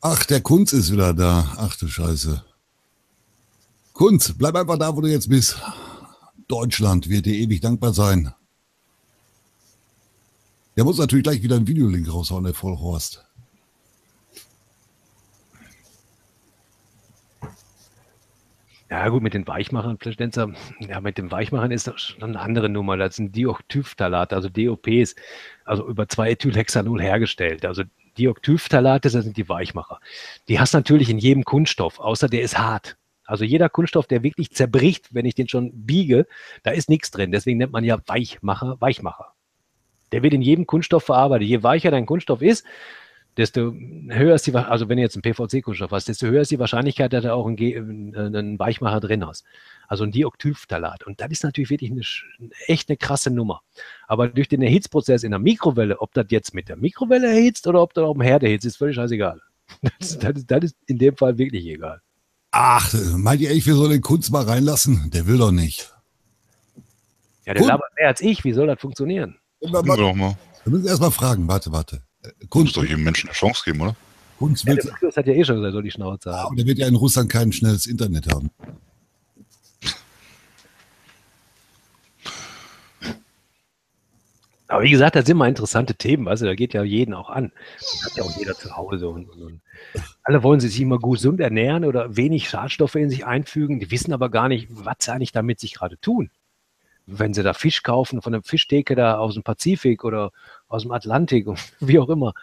Ach, der Kunz ist wieder da. Ach du Scheiße. Kunz, bleib einfach da, wo du jetzt bist. Deutschland wird dir ewig dankbar sein. Der muss natürlich gleich wieder einen Videolink raushauen, der Vollhorst. Ja, gut, mit den Weichmachern, Flaschdenzer, ja, mit den Weichmachern ist das schon eine andere Nummer. Das sind Dioktyphthalate, also DOPs, also über 2-Ethylhexanol hergestellt. Also Dioktyphthalate, das sind die Weichmacher. Die hast du natürlich in jedem Kunststoff, außer der ist hart. Also jeder Kunststoff, der wirklich zerbricht, wenn ich den schon biege, da ist nichts drin. Deswegen nennt man ja Weichmacher, Weichmacher. Der wird in jedem Kunststoff verarbeitet. Je weicher dein Kunststoff ist, desto höher ist die, also wenn du jetzt einen PVC-Kunststoff hast, desto höher ist die Wahrscheinlichkeit, dass du auch einen, einen Weichmacher drin hast. Also ein Dioktyphthalat. Und das ist natürlich wirklich eine, echt eine krasse Nummer. Aber durch den Erhitzprozess in der Mikrowelle, ob das jetzt mit der Mikrowelle erhitzt oder ob das auf dem Herd erhitzt, ist völlig scheißegal. Das, das, das ist in dem Fall wirklich egal. Ach, meint ihr echt, wir sollen den Kunst mal reinlassen? Der will doch nicht. Ja, der Gut. labert mehr als ich. Wie soll das funktionieren? Wir, wir müssen erst mal fragen. Warte, warte. Kunst. Muss doch jedem Menschen eine Chance geben, oder? Kunst ja, der hat ja eh schon gesagt, soll die Schnauze haben. Aber der wird ja in Russland kein schnelles Internet haben. Aber wie gesagt, das sind mal interessante Themen, weißt du, da geht ja jeden auch an. Das hat ja auch jeder zu Hause. Und, und, und. Alle wollen sich immer gesund ernähren oder wenig Schadstoffe in sich einfügen. Die wissen aber gar nicht, was sie eigentlich damit sich gerade tun. Wenn sie da Fisch kaufen von der Fischtheke da aus dem Pazifik oder aus dem Atlantik, wie auch immer.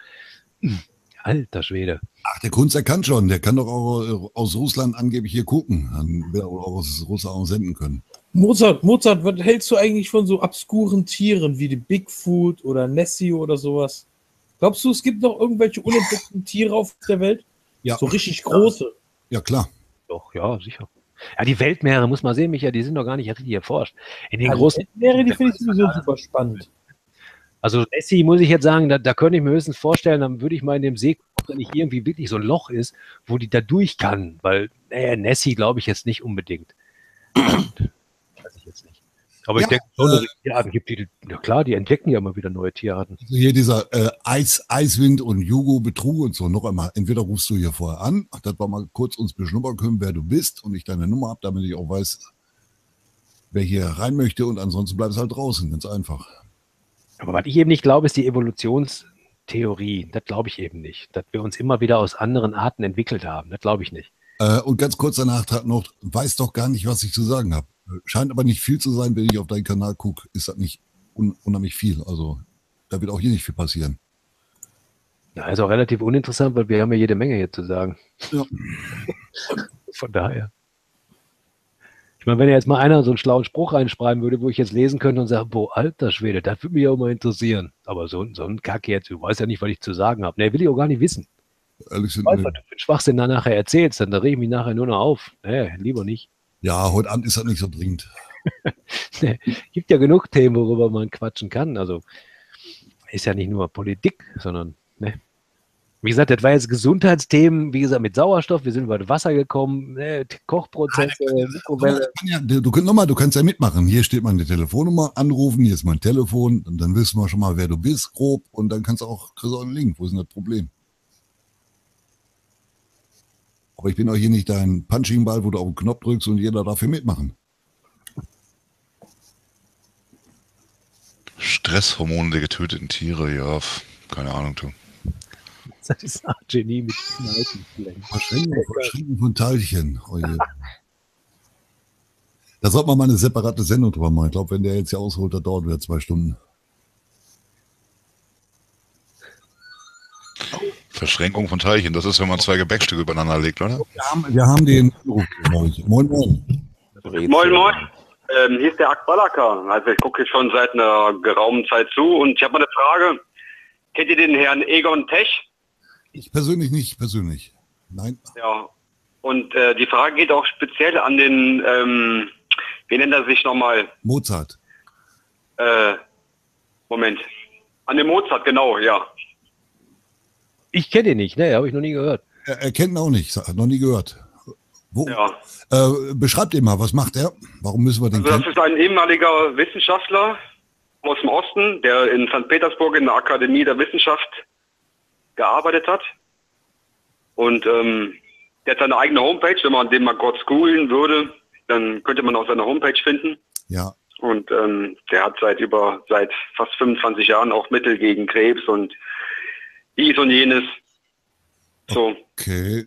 Alter Schwede. Ach, der Kunst, der kann schon. Der kann doch auch aus Russland angeblich hier gucken. Dann wird er auch aus Russland auch senden können. Mozart, Mozart, was hältst du eigentlich von so obskuren Tieren wie die Bigfoot oder Nessie oder sowas? Glaubst du, es gibt noch irgendwelche unentdeckten Tiere auf der Welt? Ja. So richtig große? Ja, klar. Doch, ja, sicher. Ja, die Weltmeere, muss man sehen, Micha, die sind noch gar nicht richtig erforscht. In den ja, großen. Weltmeere, die finde ich sowieso super spannend. Also Nessie muss ich jetzt sagen, da, da könnte ich mir höchstens vorstellen, dann würde ich mal in dem See gucken, wenn nicht irgendwie wirklich so ein Loch ist, wo die da durch kann, weil äh, Nessie glaube ich jetzt nicht unbedingt. Aber ja, ich denke schon, dass es Tierarten gibt, die, ja klar, die entdecken ja immer wieder neue Tierarten. Also hier dieser äh, Eis, Eiswind und Jugo Betrug und so, noch einmal, entweder rufst du hier vorher an, dass wir mal kurz uns beschnuppern können, wer du bist und ich deine Nummer habe, damit ich auch weiß, wer hier rein möchte und ansonsten bleibst halt draußen, ganz einfach. Aber was ich eben nicht glaube, ist die Evolutionstheorie. Das glaube ich eben nicht. Dass wir uns immer wieder aus anderen Arten entwickelt haben. Das glaube ich nicht. Äh, und ganz kurz danach noch, weiß doch gar nicht, was ich zu sagen habe. Scheint aber nicht viel zu sein, wenn ich auf deinen Kanal gucke, ist das nicht un unheimlich viel. Also da wird auch hier nicht viel passieren. Ja, ist auch relativ uninteressant, weil wir haben ja jede Menge hier zu sagen. Ja. Von daher. Ich meine, wenn jetzt mal einer so einen schlauen Spruch reinschreiben würde, wo ich jetzt lesen könnte und sage, boah, alter Schwede, das würde mich auch mal interessieren. Aber so, so ein Kack jetzt, du weißt ja nicht, was ich zu sagen habe. Nee, will ich auch gar nicht wissen. Ehrlich ich weiß, was du für Schwachsinn da nachher erzählst, dann rege ich mich nachher nur noch auf. Nee, lieber nicht. Ja, heute Abend ist das nicht so dringend. nee, gibt ja genug Themen, worüber man quatschen kann. Also ist ja nicht nur Politik, sondern, ne. Wie gesagt, das war jetzt Gesundheitsthemen, wie gesagt, mit Sauerstoff, wir sind über das Wasser gekommen, ne, Kochprozesse, Mikrowelle. Ja, du, du, nochmal, du kannst ja mitmachen. Hier steht meine Telefonnummer, anrufen, hier ist mein Telefon, und dann wissen wir schon mal, wer du bist, grob, und dann kannst du auch, kriegst auch einen Link. Wo ist denn das Problem? Aber ich bin auch hier nicht dein Punching-Ball, wo du auf den Knopf drückst und jeder dafür mitmachen. Stresshormone der getöteten Tiere, ja, keine Ahnung, du. Das ist ein Genie mit Kneipen. Verschränken von Teilchen. Oh da sollte man mal eine separate Sendung drüber machen. Ich glaube, wenn der jetzt hier ausholt, das dauert wieder zwei Stunden. Verschränkung von Teilchen, das ist, wenn man zwei Gebäckstücke übereinander legt, oder? Wir haben, wir haben den. Moin, moin. Moin, moin. Ähm, hier ist der Akbalaka. Also ich gucke schon seit einer geraumen Zeit zu und ich habe mal eine Frage. Kennt ihr den Herrn Egon Tech? Ich persönlich nicht, persönlich. Nein. Ja. Und äh, die Frage geht auch speziell an den, ähm, wie nennt er sich nochmal? Mozart. Äh, Moment. An den Mozart, genau, ja. Ich kenne ihn nicht, ne? Habe ich noch nie gehört. Er, er kennt ihn auch nicht, hat noch nie gehört. Wo, Ja. äh, beschreibt ihn mal, was macht er? Warum müssen wir den Also das ist ein ehemaliger Wissenschaftler aus dem Osten, der in St. Petersburg in der Akademie der Wissenschaft gearbeitet hat. Und ähm, der hat seine eigene Homepage. Wenn man den mal kurz googeln würde, dann könnte man auch seine Homepage finden. Ja, Und ähm, der hat seit über seit fast 25 Jahren auch Mittel gegen Krebs und dies und jenes. So, okay.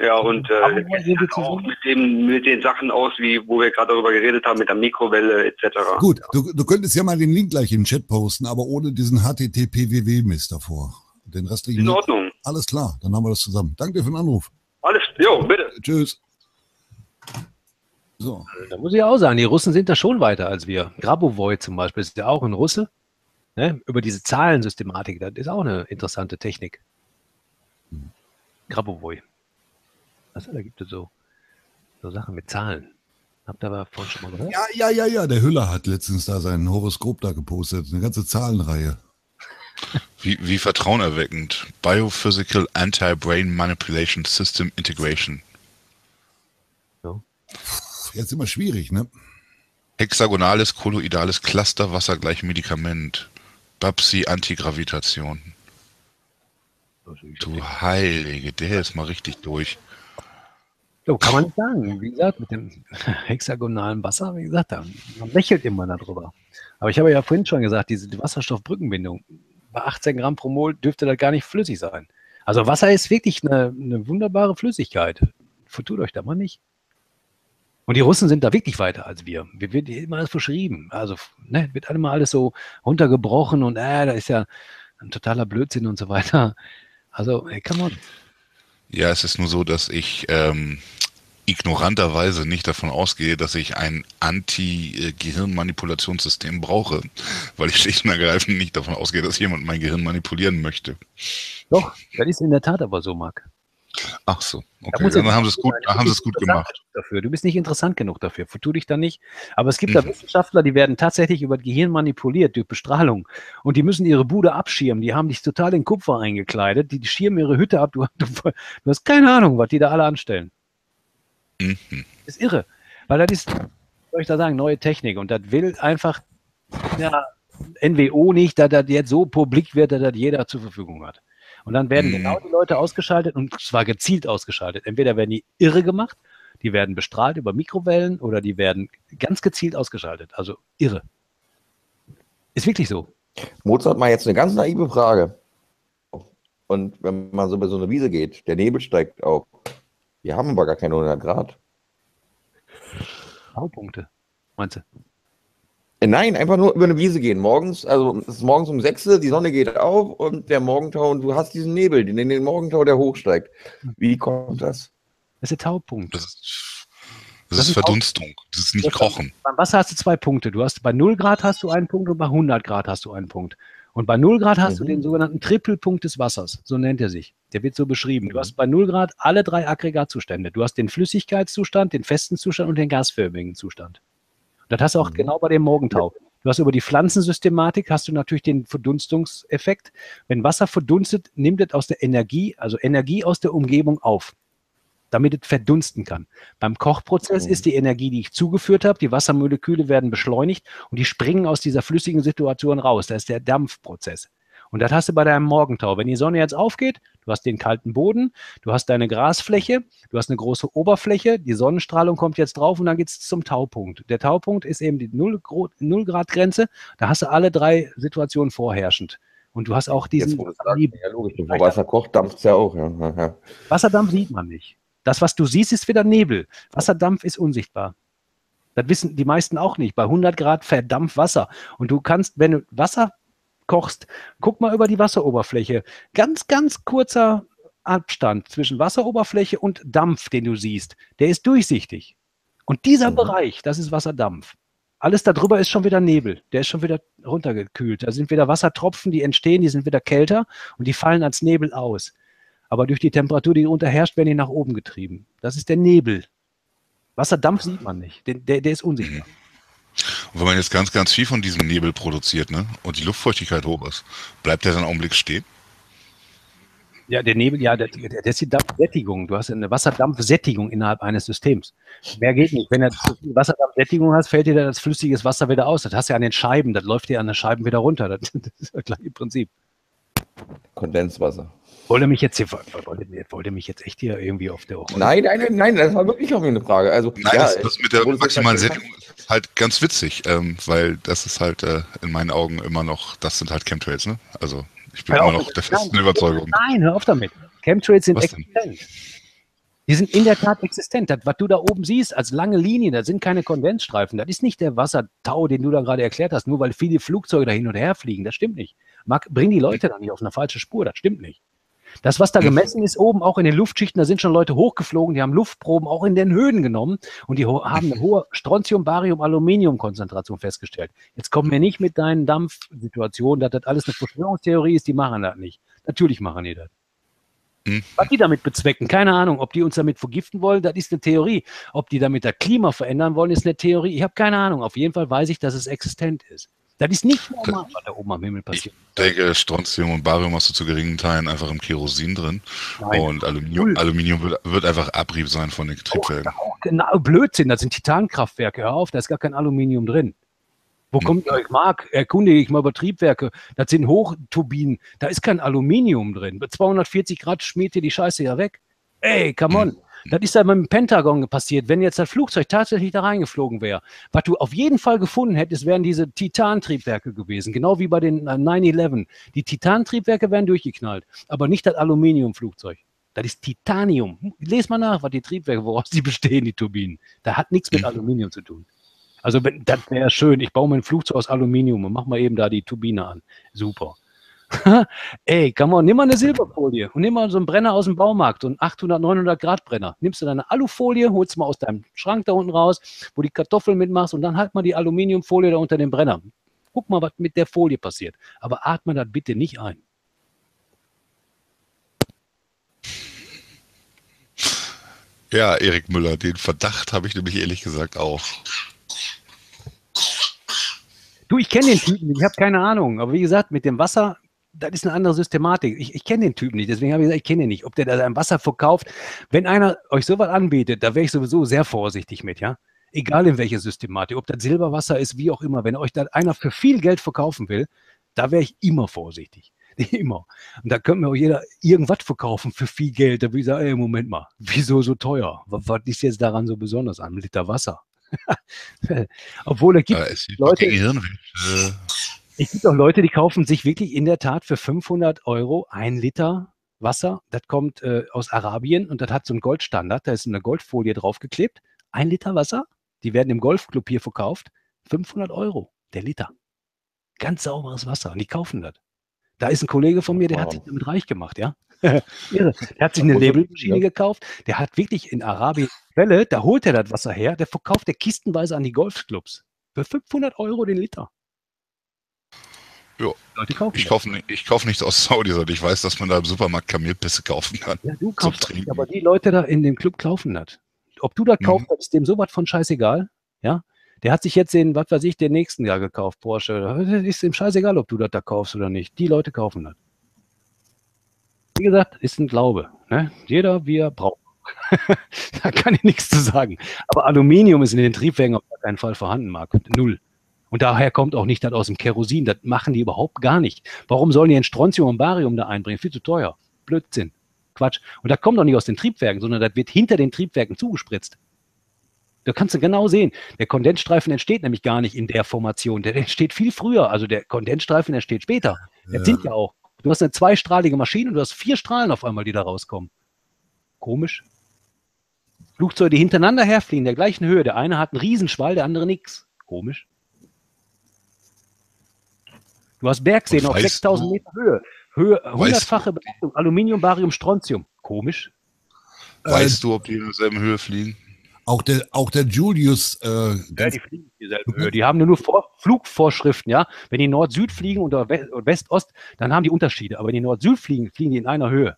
ja, und äh, auch mit, dem, mit den Sachen aus, wie wo wir gerade darüber geredet haben, mit der Mikrowelle etc. Gut, du, du könntest ja mal den Link gleich den Chat posten, aber ohne diesen HTTPWW-Mist davor. Den restlichen. In Ordnung. Alles klar, dann haben wir das zusammen. Danke dir für den Anruf. Alles, jo, bitte. Tschüss. So. Da muss ich auch sagen, die Russen sind da schon weiter als wir. Grabovoi zum Beispiel ist ja auch ein Russe. Ne? Über diese Zahlensystematik, das ist auch eine interessante Technik. Grabovoi. Also, da gibt es so, so Sachen mit Zahlen. Habt ihr aber vorhin schon mal gehört? Ja, ja, ja, ja. Der Hüller hat letztens da sein Horoskop da gepostet. Eine ganze Zahlenreihe. Wie, wie vertrauenerweckend. Biophysical Anti-Brain Manipulation System Integration. Jetzt immer schwierig, ne? Hexagonales kolloidales Cluster Wasser gleich Medikament. Babsi Antigravitation. Du Heilige, der ist mal richtig durch. So kann man nicht sagen. Wie gesagt, mit dem hexagonalen Wasser, wie gesagt, man lächelt immer darüber. Aber ich habe ja vorhin schon gesagt, diese Wasserstoffbrückenbindung, bei 18 Gramm pro Mol dürfte das gar nicht flüssig sein. Also Wasser ist wirklich eine, eine wunderbare Flüssigkeit. Vertut euch da mal nicht. Und die Russen sind da wirklich weiter als wir. Wir wird immer alles verschrieben. Also ne, wird immer alles so runtergebrochen und äh, da ist ja ein totaler Blödsinn und so weiter. Also, ey, come on. Ja, es ist nur so, dass ich ähm, ignoranterweise nicht davon ausgehe, dass ich ein Anti-Gehirnmanipulationssystem brauche, weil ich schlicht und ergreifend nicht davon ausgehe, dass jemand mein Gehirn manipulieren möchte. Doch, das ist in der Tat aber so, Marc. Ach so, Da okay, muss dann haben sie es gut, haben sie es Du gut gemacht. Dafür. Du bist nicht interessant genug dafür. Vertu dich da nicht. Aber es gibt da Wissenschaftler, die werden tatsächlich über das Gehirn manipuliert durch Bestrahlung. Und die müssen ihre Bude abschirmen. Die haben dich total in Kupfer eingekleidet. Die, schirmen ihre Hütte ab. Du, du, du hast keine Ahnung, was die da alle anstellen. Mhm. Das ist irre. Weil das ist, soll ich da sagen, neue Technik. Und das will einfach ja, NWO nicht, dass das jetzt so publik wird, dass das jeder zur Verfügung hat. Und dann werden Mhm. genau die Leute ausgeschaltet und zwar gezielt ausgeschaltet. Entweder werden die irre gemacht, die werden bestrahlt über Mikrowellen oder die werden ganz gezielt ausgeschaltet. Also irre. Ist wirklich so. Mozart mal jetzt eine ganz naive Frage. Und wenn man so über so eine Wiese geht, der Nebel steigt auf. Wir haben aber gar keine 100 Grad. Baupunkte, meinst du? Äh, Nein, einfach nur über eine Wiese gehen. Morgens, also es ist morgens um 6 Uhr, die Sonne geht auf und der Morgentau und du hast diesen Nebel, den, den Morgentau, der hochsteigt. Wie kommt das? Das ist der Taupunkt. Das ist, Das das ist Verdunstung. Das ist nicht Kochen. Beim Wasser hast du zwei Punkte. Du hast bei 0 Grad hast du einen Punkt und bei 100 Grad hast du einen Punkt. Und bei 0 Grad hast du Mhm. den sogenannten Trippelpunkt des Wassers. So nennt er sich. Der wird so beschrieben. Mhm. Du hast bei 0 Grad alle drei Aggregatzustände. Du hast den Flüssigkeitszustand, den festen Zustand und den gasförmigen Zustand. Das hast du auch Mhm. genau bei dem Morgentau. Du hast über die Pflanzensystematik hast du natürlich den Verdunstungseffekt. Wenn Wasser verdunstet, nimmt es aus der Energie, also Energie aus der Umgebung auf, damit es verdunsten kann. Beim Kochprozess Mhm. ist die Energie, die ich zugeführt habe, die Wassermoleküle werden beschleunigt und die springen aus dieser flüssigen Situation raus. Das ist der Dampfprozess. Und das hast du bei deinem Morgentau. Wenn die Sonne jetzt aufgeht, du hast den kalten Boden, du hast deine Grasfläche, du hast eine große Oberfläche, die Sonnenstrahlung kommt jetzt drauf und dann geht es zum Taupunkt. Der Taupunkt ist eben die 0 Grad Grenze. Da hast du alle drei Situationen vorherrschend. Und du hast auch diesen Jetzt, sagst, ja logisch, wo Wasser kocht, dampft es ja auch. Ja. Wasserdampf sieht man nicht. Das, was du siehst, ist wieder Nebel. Wasserdampf ist unsichtbar. Das wissen die meisten auch nicht. Bei 100 Grad verdampft Wasser. Und du kannst, wenn du Wasser kochst, guck mal über die Wasseroberfläche. Ganz, ganz kurzer Abstand zwischen Wasseroberfläche und Dampf, den du siehst, der ist durchsichtig. Und dieser Bereich, das ist Wasserdampf. Alles darüber ist schon wieder Nebel. Der ist schon wieder runtergekühlt. Da sind wieder Wassertropfen, die entstehen, die sind wieder kälter und die fallen als Nebel aus. Aber durch die Temperatur, die unterherrscht, werden die nach oben getrieben. Das ist der Nebel. Wasserdampf sieht man nicht. Der, der, der ist unsichtbar. Und wenn man jetzt ganz, ganz viel von diesem Nebel produziert, ne, und die Luftfeuchtigkeit hoch ist, bleibt der dann einen Augenblick stehen? Ja, der Nebel, ja, das, ist die Dampfsättigung. Du hast eine Wasserdampfsättigung innerhalb eines Systems. Mehr geht nicht. Wenn du Wasserdampfsättigung hast, fällt dir das flüssiges Wasser wieder aus. Das hast du ja an den Scheiben, das läuft dir an den Scheiben wieder runter. Das, das ist das gleiche Prinzip. Kondenswasser. Wollte mich jetzt hier, wollte, wollte mich jetzt echt hier irgendwie auf der Ohren. Nein, nein, nein, nein, das war wirklich auch eine Frage. Also, Nein, ja, das, das mit der maximalen halt Sättigung ist halt ganz witzig, ähm, weil das ist halt äh, in meinen Augen immer noch, das sind halt Chemtrails, ne? Also ich bin Hör immer noch damit. der festen Nein, Überzeugung. Nein, hör auf damit. Chemtrails sind Was denn? existent. Die sind in der Tat existent. Das, was du da oben siehst als lange Linien, das sind keine Kondensstreifen. Das ist nicht der Wassertau, den du da gerade erklärt hast, nur weil viele Flugzeuge da hin und her fliegen. Das stimmt nicht. Mag, bring die Leute da nicht auf eine falsche Spur. Das stimmt nicht. Das, was da gemessen ist, oben auch in den Luftschichten, da sind schon Leute hochgeflogen, die haben Luftproben auch in den Höhen genommen und die haben eine hohe Strontium, Barium, Aluminium-Konzentration festgestellt. Jetzt kommen wir nicht mit deinen Dampfsituationen, dass das alles eine Verschwörungstheorie ist, die machen das nicht. Natürlich machen die das. Hm. Was die damit bezwecken, keine Ahnung. Ob die uns damit vergiften wollen, das ist eine Theorie. Ob die damit das Klima verändern wollen, ist eine Theorie. Ich habe keine Ahnung. Auf jeden Fall weiß ich, dass es existent ist. Das ist nicht normal, was da oben am Himmel passiert. Ich denke, Strontium und Barium hast du zu geringen Teilen einfach im Kerosin drin. Nein. Und Aluminium, Aluminium wird, wird einfach Abrieb sein von den Triebwerken. Genau, Blödsinn, das sind Titankraftwerke. Hör auf, da ist gar kein Aluminium drin. Wo kommt ihr euch, Marc? Erkundige ich mal über Triebwerke. Das sind Hochturbinen. Da ist kein Aluminium drin. Bei 240 Grad schmiert ihr die Scheiße ja weg. Ey, come on. Das ist ja beim Pentagon passiert. Wenn jetzt das Flugzeug tatsächlich da reingeflogen wäre, was du auf jeden Fall gefunden hättest, wären diese Titantriebwerke gewesen. Genau wie bei den äh, 9-11. Die Titantriebwerke wären durchgeknallt. Aber nicht das Aluminiumflugzeug. Das ist Titanium. Hm, Les mal nach, was die Triebwerke, woraus die bestehen, die Turbinen. Da hat nichts mit Aluminium zu tun. Also wenn, das wäre schön. Ich baue mir ein Flugzeug aus Aluminium und mach mal eben da die Turbine an. Super. Ey, come on, nimm mal eine Silberfolie und nimm mal so einen Brenner aus dem Baumarkt, so einen 800, 900 Grad Brenner. Nimmst du deine Alufolie, holst mal aus deinem Schrank da unten raus, wo die Kartoffeln mitmachst und dann halt mal die Aluminiumfolie da unter dem Brenner. Guck mal, was mit der Folie passiert. Aber atme das bitte nicht ein. Ja, Erik Müller, den Verdacht habe ich nämlich ehrlich gesagt auch. Du, ich kenne den Typen, ich habe keine Ahnung. Aber wie gesagt, mit dem Wasser, das ist eine andere Systematik. Ich, ich kenne den Typen nicht, deswegen habe ich gesagt, ich kenne ihn nicht. Ob der da sein Wasser verkauft, wenn einer euch sowas anbietet, da wäre ich sowieso sehr vorsichtig mit, ja. Egal in welcher Systematik, ob das Silberwasser ist, wie auch immer. Wenn euch da einer für viel Geld verkaufen will, da wäre ich immer vorsichtig. Immer. Und da könnte mir auch jeder irgendwas verkaufen für viel Geld. Da würde ich sagen, ey, Moment mal, wieso so teuer? Was, was ist jetzt daran so besonders an? Ein Liter Wasser. Obwohl es gibt Äh, es Leute, Leute, Hirnwäsche. Es gibt auch Leute, die kaufen sich wirklich in der Tat für 500 Euro ein Liter Wasser. Das kommt äh, aus Arabien und das hat so einen Goldstandard. Da ist eine Goldfolie draufgeklebt. Ein Liter Wasser. Die werden im Golfclub hier verkauft. 500 Euro der Liter. Ganz sauberes Wasser. Und die kaufen das. Da ist ein Kollege von mir, der hat Wow. sich damit reich gemacht, ja. Der hat sich eine er- Labelmaschine ja. gekauft. Der hat wirklich in Arabien Quelle, da holt er das Wasser her, der verkauft der kistenweise an die Golfclubs. Für 500 Euro den Liter. Ja. Leute kaufen Ich kaufe nicht, ich kauf nichts aus Saudi, sondern ich weiß, dass man da im Supermarkt Kamelpisse kaufen kann. Ja, du kaufst nicht, aber die Leute da in dem Club kaufen das. Ob du das Mhm. kaufst, ist dem sowas von scheißegal. Ja. Der hat sich jetzt den, was weiß ich, den nächsten Jahr gekauft, Porsche. Das ist ihm scheißegal, ob du das da kaufst oder nicht. Die Leute kaufen das. Wie gesagt, ist ein Glaube. Ne? Jeder, wie er braucht. da kann ich nichts zu sagen. Aber Aluminium ist in den Triebwerken auf keinen Fall vorhanden, Marc. Null. Und daher kommt auch nicht das aus dem Kerosin. Das machen die überhaupt gar nicht. Warum sollen die ein Strontium und Barium da einbringen? Viel zu teuer. Blödsinn. Quatsch. Und das kommt doch nicht aus den Triebwerken, sondern das wird hinter den Triebwerken zugespritzt. Da kannst du genau sehen. Der Kondensstreifen entsteht nämlich gar nicht in der Formation. Der entsteht viel früher. Also der Kondensstreifen entsteht später. Das sind ja auch. Du hast eine zweistrahlige Maschine und du hast vier Strahlen auf einmal, die da rauskommen. Komisch. Flugzeuge, die hintereinander herfliegen, der gleichen Höhe. Der eine hat einen Riesenschwall, der andere nix. Komisch. Du hast Bergseen auf weißt 6000 du- Meter Höhe. Höhe hundertfache Belastung. Aluminium, Barium, Strontium. Komisch. Weißt du, ob die in derselben Höhe fliegen? Auch der, auch der Julius, äh, Ja, die fliegen in dieselbe Höhe. Die haben nur, nur Vor Flugvorschriften, ja. Wenn die Nord-Süd fliegen oder West-Ost, dann haben die Unterschiede. Aber wenn die Nord-Süd fliegen, fliegen die in einer Höhe.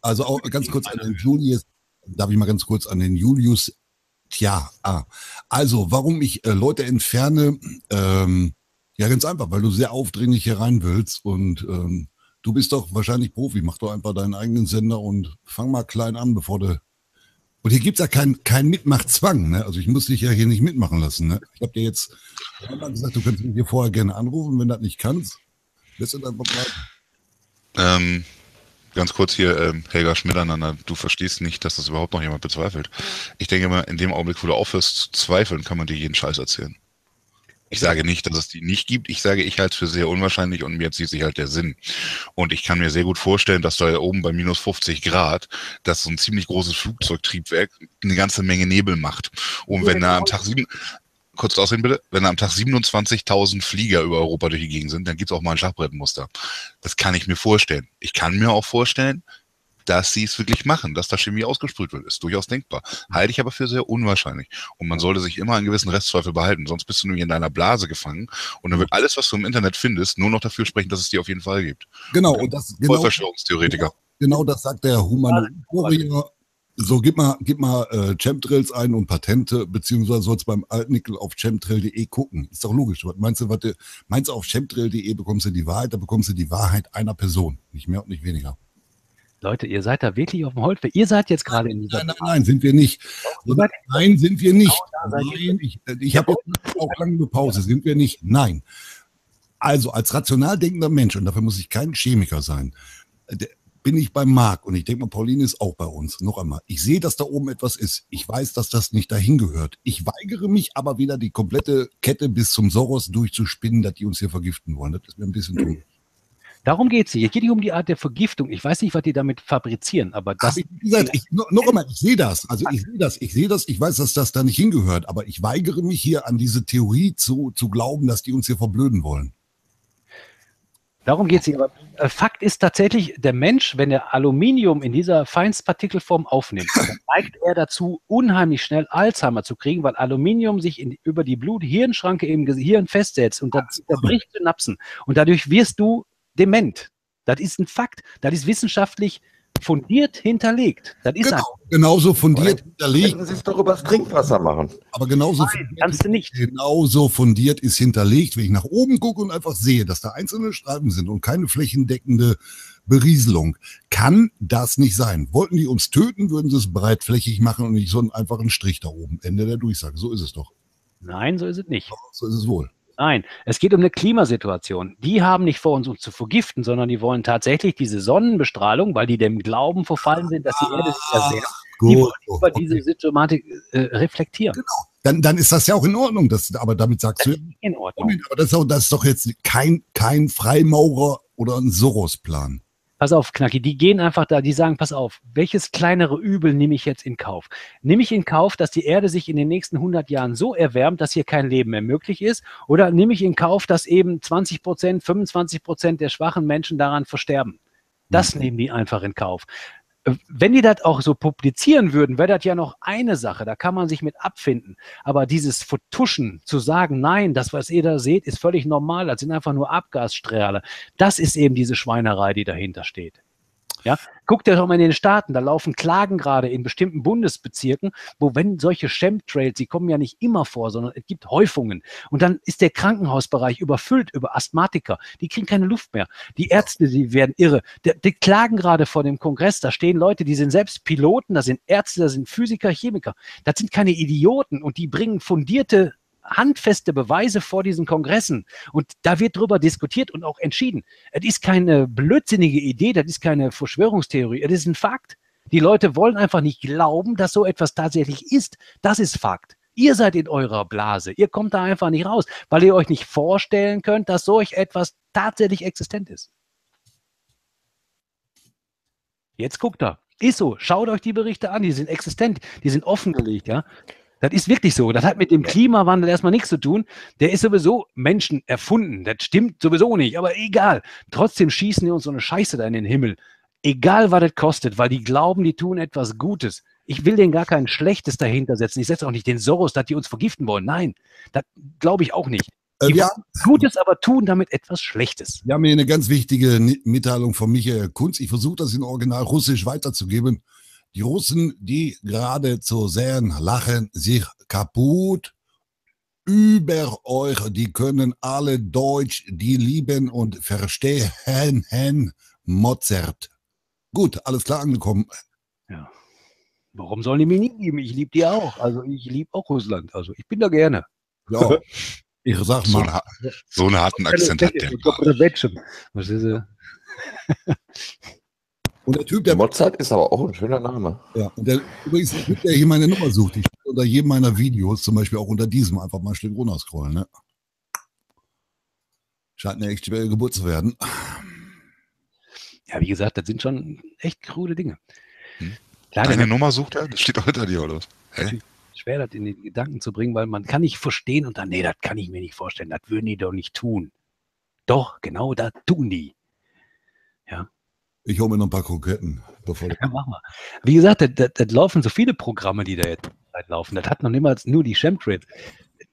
also auch ganz kurz an den Julius, darf ich mal ganz kurz an den Julius, tja, ah, also warum ich äh, Leute entferne, ähm, ja ganz einfach, weil du sehr aufdringlich hier rein willst und ähm, du bist doch wahrscheinlich Profi, mach doch einfach deinen eigenen Sender und fang mal klein an, bevor du und hier gibt's ja keinen kein Mitmachzwang, ne? Also ich muss dich ja hier nicht mitmachen lassen, ne? Ich habe dir jetzt einmal gesagt, du kannst mich hier vorher gerne anrufen, wenn du das nicht kannst, lässt du einfach bleiben. Ähm, ganz kurz hier, ähm, Helga Schmidteinander, du verstehst nicht, dass das überhaupt noch jemand bezweifelt. Ich denke mal, in dem Augenblick, wo du aufhörst zu zweifeln, kann man dir jeden Scheiß erzählen. Ich sage nicht, dass es die nicht gibt. Ich sage, ich halte es für sehr unwahrscheinlich und mir zieht sich halt der Sinn. Und ich kann mir sehr gut vorstellen, dass da oben bei minus 50 Grad, dass so ein ziemlich großes Flugzeugtriebwerk eine ganze Menge Nebel macht. Und wenn da am Tag sieben, kurz aussehen bitte, wenn da am Tag 27.000 Flieger über Europa durch die Gegend sind, dann gibt es auch mal ein Schachbrettmuster. Das kann ich mir vorstellen. Ich kann mir auch vorstellen, dass sie es wirklich machen, dass da Chemie ausgesprüht wird, ist durchaus denkbar. Halte ich aber für sehr unwahrscheinlich. Und man sollte sich immer einen gewissen Restzweifel behalten, sonst bist du nur in deiner Blase gefangen und dann wird alles, was du im Internet findest, nur noch dafür sprechen, dass es die auf jeden Fall gibt. Genau, und das genau, Vollverschwörungstheoretiker. genau das sagt der Humanoid. So, gib mal, gib mal äh, Chemtrails ein und Patente, beziehungsweise sollst beim Altnickel auf chemtrail.de gucken. Ist doch logisch. Was meinst du, was du, meinst du, auf chemtrail.de bekommst du die Wahrheit, da bekommst du die Wahrheit einer Person. Nicht mehr und nicht weniger. Leute, ihr seid da wirklich auf dem Holzweg. Ihr seid jetzt gerade in dieser. Nein, nein, nein, sind wir nicht. Seid- Nein, sind wir nicht. Nein, ich, äh, ich habe jetzt auch lange eine Pause. Sind wir nicht? Nein. Also als rational denkender Mensch, und dafür muss ich kein Chemiker sein, äh, bin ich bei Marc und ich denke mal, Pauline ist auch bei uns. Noch einmal, ich sehe, dass da oben etwas ist. Ich weiß, dass das nicht dahin gehört. Ich weigere mich aber wieder, die komplette Kette bis zum Soros durchzuspinnen, dass die uns hier vergiften wollen. Das ist mir ein bisschen dumm. Darum geht es hier. Es geht nicht um die Art der Vergiftung. Ich weiß nicht, was die damit fabrizieren, aber das. Aber wie gesagt, ich, noch, noch einmal, ich sehe das. Also ich sehe das, ich sehe das, ich weiß, dass das da nicht hingehört, aber ich weigere mich hier an diese Theorie zu, zu glauben, dass die uns hier verblöden wollen. Darum geht es hier. Aber äh, Fakt ist tatsächlich, der Mensch, wenn er Aluminium in dieser Feinstpartikelform aufnimmt, dann neigt er dazu, unheimlich schnell Alzheimer zu kriegen, weil Aluminium sich in, über die Blut-Hirnschranke im Gehirn festsetzt und das zerbricht Synapsen. Und dadurch wirst du dement. Das ist ein Fakt. Das ist wissenschaftlich fundiert hinterlegt. Das ist Genau, einfach. genauso fundiert hinterlegt. Könnten Sie es doch übers Trinkwasser machen. Aber genauso, Nein, kannst du nicht. genauso fundiert ist hinterlegt, wenn ich nach oben gucke und einfach sehe, dass da einzelne Streifen sind und keine flächendeckende Berieselung, kann das nicht sein. Wollten die uns töten, würden sie es breitflächig machen und nicht so einen einfachen Strich da oben. Ende der Durchsage. So ist es doch. Nein, so ist es nicht. So ist es wohl. Nein, es geht um eine Klimasituation. Die haben nicht vor, uns, uns zu vergiften, sondern die wollen tatsächlich diese Sonnenbestrahlung, weil die dem Glauben verfallen sind, dass die Erde sich erwärmt, die Gut. wollen über diese Symptomatik äh, reflektieren. Dann, dann ist das ja auch in Ordnung. Das, aber damit sagst du, In Ordnung. Aber das ist, auch, das ist doch jetzt kein, kein Freimaurer oder ein Soros-Plan. Pass auf, Knacki, die gehen einfach da, die sagen, pass auf, welches kleinere Übel nehme ich jetzt in Kauf? Nehme ich in Kauf, dass die Erde sich in den nächsten 100 Jahren so erwärmt, dass hier kein Leben mehr möglich ist? Oder nehme ich in Kauf, dass eben 20 Prozent, 25 Prozent der schwachen Menschen daran versterben? Das nehmen die einfach in Kauf. Wenn die das auch so publizieren würden, wäre das ja noch eine Sache, da kann man sich mit abfinden. Aber dieses Vertuschen, zu sagen, nein, das, was ihr da seht, ist völlig normal, das sind einfach nur Abgasstrahle, das ist eben diese Schweinerei, die dahinter steht. Ja, guckt ihr doch mal in den Staaten, da laufen Klagen gerade in bestimmten Bundesbezirken, wo wenn solche Chemtrails, die kommen ja nicht immer vor, sondern es gibt Häufungen. Und dann ist der Krankenhausbereich überfüllt über Asthmatiker, die kriegen keine Luft mehr. Die Ärzte, die werden irre. Die, die klagen gerade vor dem Kongress, da stehen Leute, die sind selbst Piloten, da sind Ärzte, da sind Physiker, Chemiker. Das sind keine Idioten und die bringen fundierte handfeste Beweise vor diesen Kongressen. Und da wird drüber diskutiert und auch entschieden. Es ist keine blödsinnige Idee, das ist keine Verschwörungstheorie, es ist ein Fakt. Die Leute wollen einfach nicht glauben, dass so etwas tatsächlich ist. Das ist Fakt. Ihr seid in eurer Blase. Ihr kommt da einfach nicht raus, weil ihr euch nicht vorstellen könnt, dass solch etwas tatsächlich existent ist. Jetzt guckt da. Ist so. Schaut euch die Berichte an. Die sind existent. Die sind offengelegt, ja. Das ist wirklich so. Das hat mit dem Klimawandel erstmal nichts zu tun. Der ist sowieso Menschen erfunden. Das stimmt sowieso nicht, aber egal. Trotzdem schießen die uns so eine Scheiße da in den Himmel. Egal, was das kostet, weil die glauben, die tun etwas Gutes. Ich will denen gar kein Schlechtes dahinter setzen. Ich setze auch nicht den Soros, dass die uns vergiften wollen. Nein, das glaube ich auch nicht. Äh, Die wollen Gutes aber tun damit etwas Schlechtes. wir haben hier eine ganz wichtige Mitteilung von Michael Kunz. Ich versuche das in Original Russisch weiterzugeben. Die Russen, die geradezu sehen, lachen sich kaputt über euch. Die können alle Deutsch, die lieben und verstehen Mozart. Gut, alles klar angekommen. Ja. Warum sollen die mich nicht lieben? Ich liebe die auch. Also ich liebe auch Russland. Also ich bin da gerne. Ja, ich sag So, mal, einen, ha- so einen harten Akzent hat der. Was ist, äh, und der Typ, der Mozart ist aber auch ein schöner Name. Ja, und der, übrigens, der Typ, der hier meine Nummer sucht, ich stehe unter jedem meiner Videos, zum Beispiel auch unter diesem, einfach mal ein Stück runterscrollen, ne? Scheint eine echt schwere Geburt zu werden. ja, wie gesagt, das sind schon echt krude Dinge. Hm. Klar, Deine Nummer sucht er? Das steht doch hinter dir, oder? was? Schwer, das in die Gedanken zu bringen, weil man kann nicht verstehen und dann, nee, das kann ich mir nicht vorstellen. Das würden die doch nicht tun. Doch, genau das tun die. Ich hole mir noch ein paar Kroketten. Bevor Ja, mach mal. Wie gesagt, das, das, laufen so viele Programme, die da jetzt laufen. Das hat noch niemals nur die Chemtrails.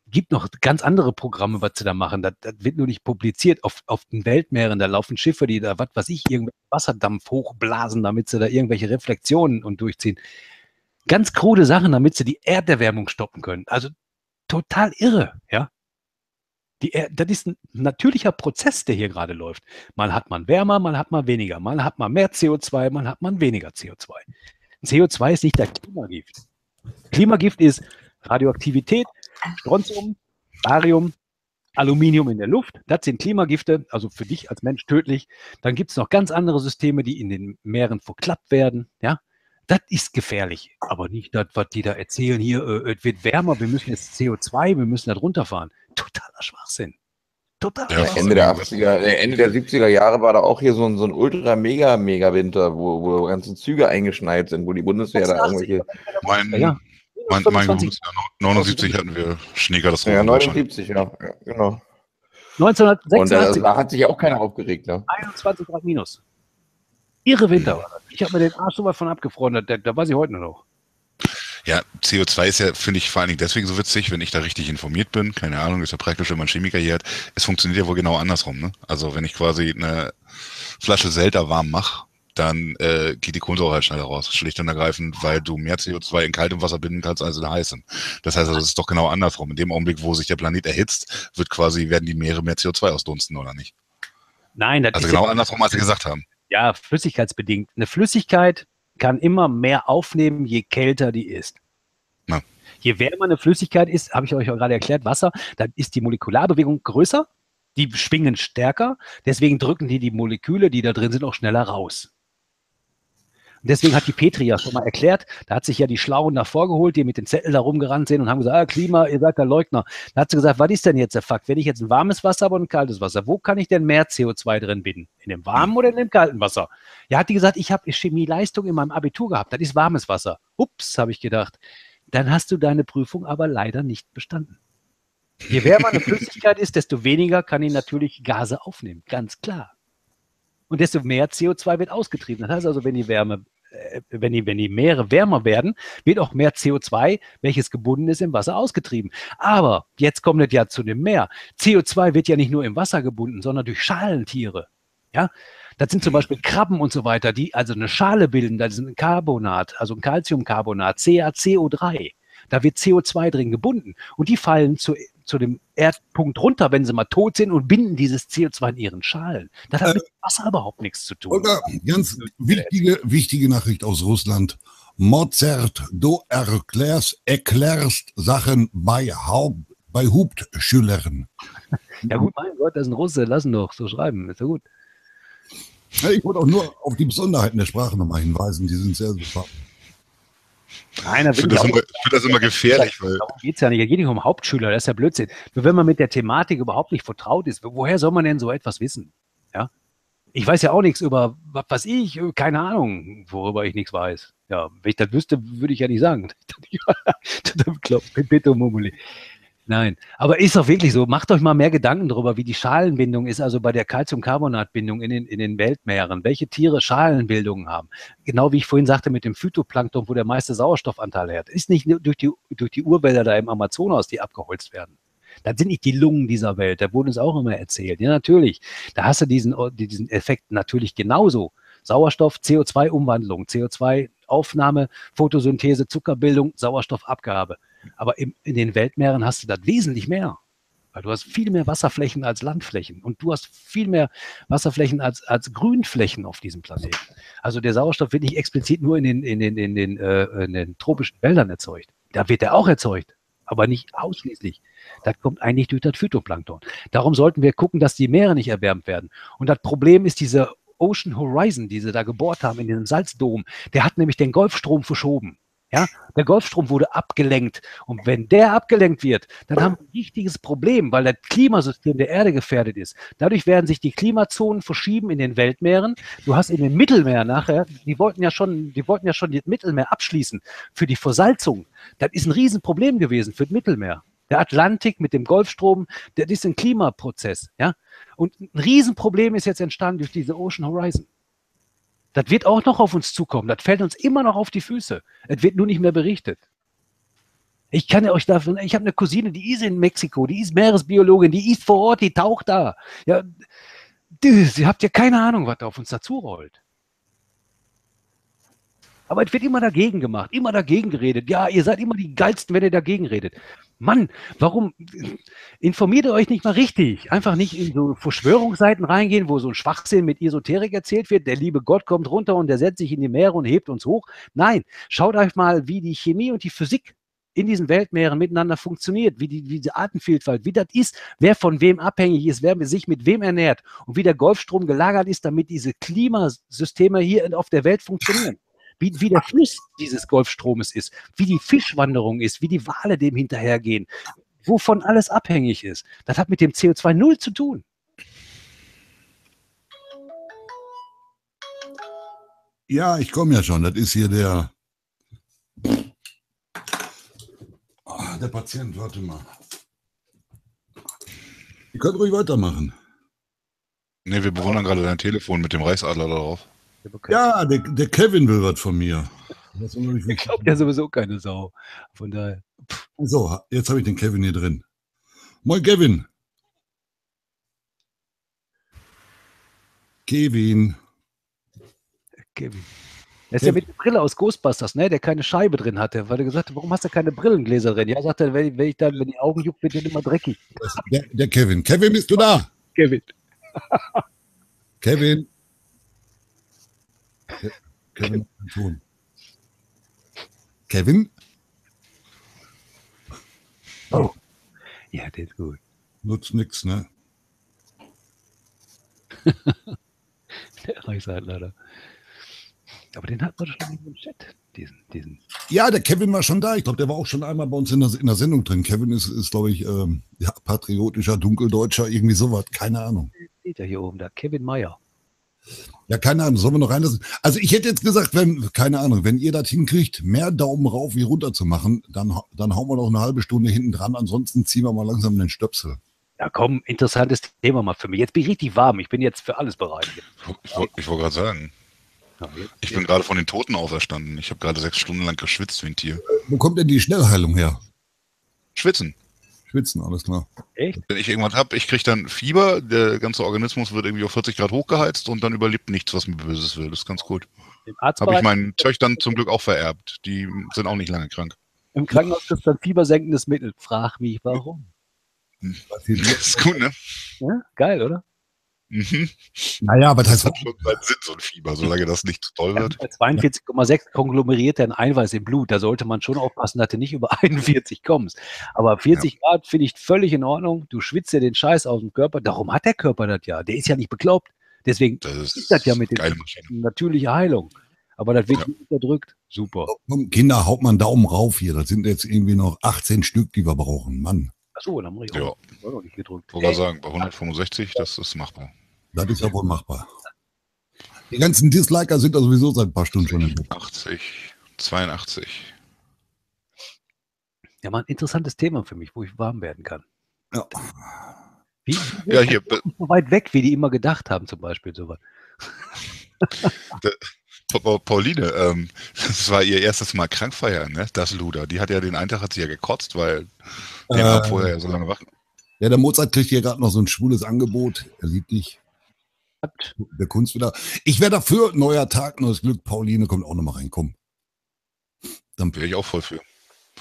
gibt noch ganz andere Programme, was sie da machen. Das, das wird nur nicht publiziert auf, auf den Weltmeeren. Da laufen Schiffe, die da, was weiß ich, irgendwelchen Wasserdampf hochblasen, damit sie da irgendwelche Reflexionen und durchziehen. Ganz krude Sachen, damit sie die Erderwärmung stoppen können. Also total irre, ja. Die, Er- das ist ein natürlicher Prozess, der hier gerade läuft. Mal hat man wärmer, mal hat man weniger, mal hat man mehr CO2, mal hat man weniger CO2. CO2 ist nicht der Klimagift. Klimagift ist Radioaktivität, Strontium, Barium, Aluminium in der Luft. Das sind Klimagifte, also für dich als Mensch tödlich. Dann gibt es noch ganz andere Systeme, die in den Meeren verklappt werden. Ja, das ist gefährlich, aber nicht das, was die da erzählen. Hier, äh, es wird wärmer, wir müssen jetzt CO2, wir müssen da runterfahren. Totaler Schwachsinn. Totaler Ja, Schwachsinn. Ende der 80er, äh, Ende der 70er Jahre war da auch hier so ein, so ein ultra-mega-mega-Winter, wo, wo ganze Züge eingeschneit sind, wo die Bundeswehr da 86. irgendwelche. Mein, Ja, mein, mein 25. Geburtsjahr, 79 hatten wir Schneekatastrophe Ja, in Deutschland. 79, ja, ja genau. Und äh, 1986. da hat sich ja auch keiner aufgeregt, ne? 21 Grad minus. Irre Winter war das. Ich habe mir den Arsch so weit von abgefroren, da, da weiß ich heute noch. Ja, CO2 ist ja, finde ich, vor allen Dingen deswegen so witzig, wenn ich da richtig informiert bin. Keine Ahnung, ist ja praktisch, wenn man Chemiker hier hat. Es funktioniert ja wohl genau andersrum. Ne? Also wenn ich quasi eine Flasche Selter warm mache, dann äh, geht die Kohlensäure halt schneller raus. Schlicht und ergreifend, weil du mehr CO2 in kaltem Wasser binden kannst als in heißem. Das heißt also, es ist doch genau andersrum. In dem Augenblick, wo sich der Planet erhitzt, wird quasi, werden die Meere mehr CO2 ausdunsten, oder nicht? Nein, das Also ist genau ja, andersrum, als sie gesagt haben. ja flüssigkeitsbedingt. Eine Flüssigkeit kann immer mehr aufnehmen, je kälter die ist. Ja. Je wärmer eine Flüssigkeit ist, habe ich euch auch gerade erklärt, Wasser, dann ist die Molekularbewegung größer, die schwingen stärker, deswegen drücken die die Moleküle, die da drin sind, auch schneller raus. Und deswegen hat die Petri ja schon mal erklärt, da hat sich ja die Schlauen davor geholt, die mit den Zetteln da rumgerannt sind und haben gesagt, ah, Klima, ihr seid der Leugner. Da hat sie gesagt, was ist denn jetzt der Fakt? Wenn ich jetzt ein warmes Wasser habe und ein kaltes Wasser, wo kann ich denn mehr CO2 drin binden? In dem warmen oder in dem kalten Wasser? Ja, hat die gesagt, ich habe Chemieleistung in meinem Abitur gehabt, das ist warmes Wasser. Ups, habe ich gedacht. Dann hast du deine Prüfung aber leider nicht bestanden. Je wärmer eine Flüssigkeit ist, desto weniger kann die natürlich Gase aufnehmen, ganz klar. Und desto mehr CO2 wird ausgetrieben. Das heißt also, wenn die Wärme, wenn die, wenn die Meere wärmer werden, wird auch mehr CO2, welches gebunden ist, im Wasser ausgetrieben. Aber jetzt kommt es ja zu dem Meer. CO2 wird ja nicht nur im Wasser gebunden, sondern durch Schalentiere. Ja, das sind zum Beispiel Krabben und so weiter, die also eine Schale bilden. Da ist ein Carbonat, also ein Calciumcarbonat, CaCO3. Da wird CO2 drin gebunden. Und die fallen zu, zu dem Erdpunkt runter, wenn sie mal tot sind und binden dieses CO2 in ihren Schalen. Das hat Äh, mit Wasser überhaupt nichts zu tun. Holger, ganz wichtige, wichtige Nachricht aus Russland. Mozart, du erklärst, erklärst Sachen bei, Haupt, bei Hauptschülern. Ja gut, mein Gott, das ist ein Russe, lassen doch so schreiben. Ist ja gut. Ja, Ich wollte auch nur auf die Besonderheiten der Sprache nochmal hinweisen, die sind sehr super. Nein, Ich finde das, immer- ich find das immer gefährlich, weil Darum geht es ja nicht. Es geht nicht um Hauptschüler, das ist ja Blödsinn. Nur wenn man mit der Thematik überhaupt nicht vertraut ist, woher soll man denn so etwas wissen? Ja? Ich weiß ja auch nichts über, was weiß ich, keine Ahnung, worüber ich nichts weiß. Ja, wenn ich das wüsste, würde ich ja nicht sagen. Bitte, Mumuli. Nein, aber ist doch wirklich so. Macht euch mal mehr Gedanken darüber, wie die Schalenbindung ist, also bei der Calciumcarbonatbindung in den, in den Weltmeeren. Welche Tiere Schalenbildungen haben. Genau wie ich vorhin sagte mit dem Phytoplankton, wo der meiste Sauerstoffanteil hat. Ist nicht nur durch die, durch die Urwälder da im Amazonas, die abgeholzt werden. Das sind nicht die Lungen dieser Welt. Da wurde uns auch immer erzählt. Ja, natürlich. Da hast du diesen, diesen Effekt natürlich genauso. Sauerstoff, CO2-Umwandlung, CO2-Aufnahme, Photosynthese, Zuckerbildung, Sauerstoffabgabe. Aber im, in den Weltmeeren hast du das wesentlich mehr. Weil du hast viel mehr Wasserflächen als Landflächen und du hast viel mehr Wasserflächen als, als Grünflächen auf diesem Planeten. Also der Sauerstoff wird nicht explizit nur in den, in den, in den, äh, in den tropischen Wäldern erzeugt. Da wird er auch erzeugt, aber nicht ausschließlich. Das kommt eigentlich durch das Phytoplankton. Darum sollten wir gucken, dass die Meere nicht erwärmt werden. Und das Problem ist diese Ocean Horizon, die sie da gebohrt haben in diesem Salzdom. Der hat nämlich den Golfstrom verschoben. Ja, der Golfstrom wurde abgelenkt. Und wenn der abgelenkt wird, dann haben wir ein wichtiges Problem, weil das Klimasystem der Erde gefährdet ist. Dadurch werden sich die Klimazonen verschieben in den Weltmeeren. Du hast in den Mittelmeer nachher, die wollten ja schon, die wollten ja schon das Mittelmeer abschließen für die Versalzung. Das ist ein Riesenproblem gewesen für das Mittelmeer. Der Atlantik mit dem Golfstrom, das ist ein Klimaprozess, ja. Und ein Riesenproblem ist jetzt entstanden durch diese Ocean Horizon. Das wird auch noch auf uns zukommen. Das fällt uns immer noch auf die Füße. Es wird nur nicht mehr berichtet. Ich kann ja euch davon, ich habe eine Cousine, die ist in Mexiko, die ist Meeresbiologin, die ist vor Ort, die taucht da. Ja, sie habt ja keine Ahnung, was da auf uns dazu rollt. Aber es wird immer dagegen gemacht, immer dagegen geredet. Ja, ihr seid immer die Geilsten, wenn ihr dagegen redet. Mann, warum informiert ihr euch nicht mal richtig? Einfach nicht in so Verschwörungsseiten reingehen, wo so ein Schwachsinn mit Esoterik erzählt wird. Der liebe Gott kommt runter und der setzt sich in die Meere und hebt uns hoch. Nein, schaut euch mal, wie die Chemie und die Physik in diesen Weltmeeren miteinander funktioniert, wie die, wie die Artenvielfalt, wie das ist, wer von wem abhängig ist, wer sich mit wem ernährt und wie der Golfstrom gelagert ist, damit diese Klimasysteme hier auf der Welt funktionieren wie, wie der Fluss dieses Golfstromes ist, wie die Fischwanderung ist, wie die Wale dem hinterhergehen, wovon alles abhängig ist. Das hat mit dem CO2 null zu tun. Ja, ich komme ja schon. Das ist hier der. Ah, der Patient, warte mal. Ihr könnt ruhig weitermachen. Ne, wir bewundern gerade dein Telefon mit dem Reichsadler darauf. Ja, der, der Kevin will was von mir. Ich glaube ja sowieso keine Sau. Von daher. So, jetzt habe ich den Kevin hier drin. Moin, Kevin. Kevin. Kevin. Er ist ja mit der Brille aus Ghostbusters, ne? der keine Scheibe drin hatte, weil er gesagt hat, warum hast du keine Brillengläser drin? Ja, sagt er, wenn, wenn ich dann, wenn die Augen juckt, wird dann immer dreckig. Der, der Kevin. Kevin, bist du da? Kevin. Kevin. Kevin tun. Kevin? Oh. Ja, der ist gut. Nutzt nichts, ne? der Reichsadler. Aber den hat man schon im Chat, diesen, diesen. Ja, der Kevin war schon da. Ich glaube, der war auch schon einmal bei uns in der, in der Sendung drin. Kevin ist, ist glaube ich, ähm, ja, patriotischer Dunkeldeutscher, irgendwie sowas. Keine Ahnung. Steht er hier oben da? Kevin Meyer. Ja, keine Ahnung, sollen wir noch reinlassen? Also ich hätte jetzt gesagt, wenn, keine Ahnung, wenn ihr das hinkriegt, mehr Daumen rauf wie runter zu machen, dann, dann hauen wir noch eine halbe Stunde hinten dran, ansonsten ziehen wir mal langsam den Stöpsel. Ja, komm, interessantes Thema mal für mich. Jetzt bin ich richtig warm, ich bin jetzt für alles bereit. Ich, ich wollte gerade sagen, ich bin gerade von den Toten auferstanden. Ich habe gerade sechs Stunden lang geschwitzt wie ein Tier. Wo kommt denn die Schnellheilung her? Schwitzen. Schwitzen, alles klar. Echt? Wenn ich irgendwas habe, ich kriege dann Fieber, der ganze Organismus wird irgendwie auf 40 Grad hochgeheizt und dann überlebt nichts, was mir Böses will. Das ist ganz gut. Habe ich meinen Töchtern zum Glück auch vererbt. Die sind auch nicht lange krank. Im Krankenhaus ist dann fiebersenkendes Mittel. Frag mich, warum. Das ist gut, ne? Ja, geil, oder? Mhm. Naja, aber das hat schon seinen Sinn, so ein Fieber, solange das nicht zu toll wird. Bei 42,6 konglomeriert er ein Eiweiß im Blut. Da sollte man schon aufpassen, dass du nicht über 41 kommst. Aber 40 ja. Grad finde ich völlig in Ordnung. Du schwitzt ja den Scheiß aus dem Körper. Darum hat der Körper das ja. Der ist ja nicht bekloppt. Deswegen das ist, ist das ja mit der natürliche Heilung. Aber das wird ja. unterdrückt. Super. Kinder, haut mal einen Daumen rauf hier. Das sind jetzt irgendwie noch 18 Stück, die wir brauchen. Mann. Achso, dann muss ich ja. auch noch nicht gedrückt. Ich wollte sagen, bei 165, das ist machbar. Das ist ja wohl machbar. Die ganzen Disliker sind da sowieso seit ein paar Stunden schon im Bett. 80, 82. Ja, mal ein interessantes Thema für mich, wo ich warm werden kann. Ja. Wie, Ja, hier, so weit weg, wie die immer gedacht haben, zum Beispiel sowas. Pa- Pa- Pauline, ähm, das war ihr erstes Mal krank feiern, ne? Das Luder. Die hat ja den einen Tag hat sie ja gekotzt, weil der war Äh, vorher ja so lange wach. Ja, der Mozart kriegt hier gerade noch so ein schwules Angebot. Er liebt dich. Der Kunst wieder. Ich wäre dafür, neuer Tag, neues Glück. Pauline kommt auch noch mal rein. Komm. Dann Wäre ich auch voll für.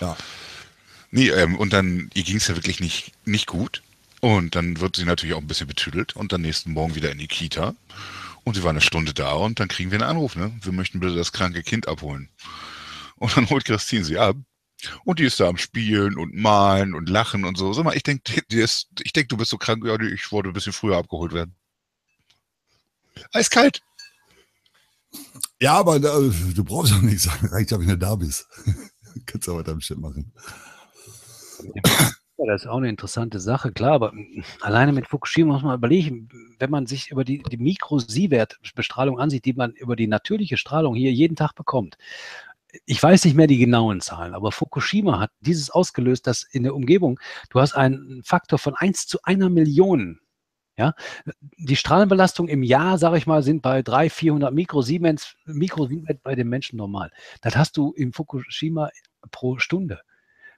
Ja. Nee, ähm, und dann, ihr ging es ja wirklich nicht, nicht gut. Und dann wird sie natürlich auch ein bisschen betüdelt und dann nächsten Morgen wieder in die Kita. Und sie war eine Stunde da und dann kriegen wir einen Anruf, ne? Wir möchten bitte das kranke Kind abholen. Und dann holt Christine sie ab. Und die ist da am Spielen und malen und lachen und so. Sag mal, ich denke, ich denk, du bist so krank, ja, ich wollte ein bisschen früher abgeholt werden. Eiskalt. Ja, aber äh, du brauchst doch nichts sagen. Reicht ja, wenn du da bist. Kannst du weiter im Shit machen. Ja, das ist auch eine interessante Sache, klar, aber mm, alleine mit Fukushima muss man überlegen, wenn man sich über die, die Mikro-Sievert-Bestrahlung ansieht, die man über die natürliche Strahlung hier jeden Tag bekommt. Ich weiß nicht mehr die genauen Zahlen, aber Fukushima hat dieses ausgelöst, dass in der Umgebung, du hast einen Faktor von 1 zu einer Million. Ja, die Strahlenbelastung im Jahr, sage ich mal, sind bei 300, 400 Mikrosiemens, Mikrosievert bei den Menschen normal. Das hast du im Fukushima pro Stunde.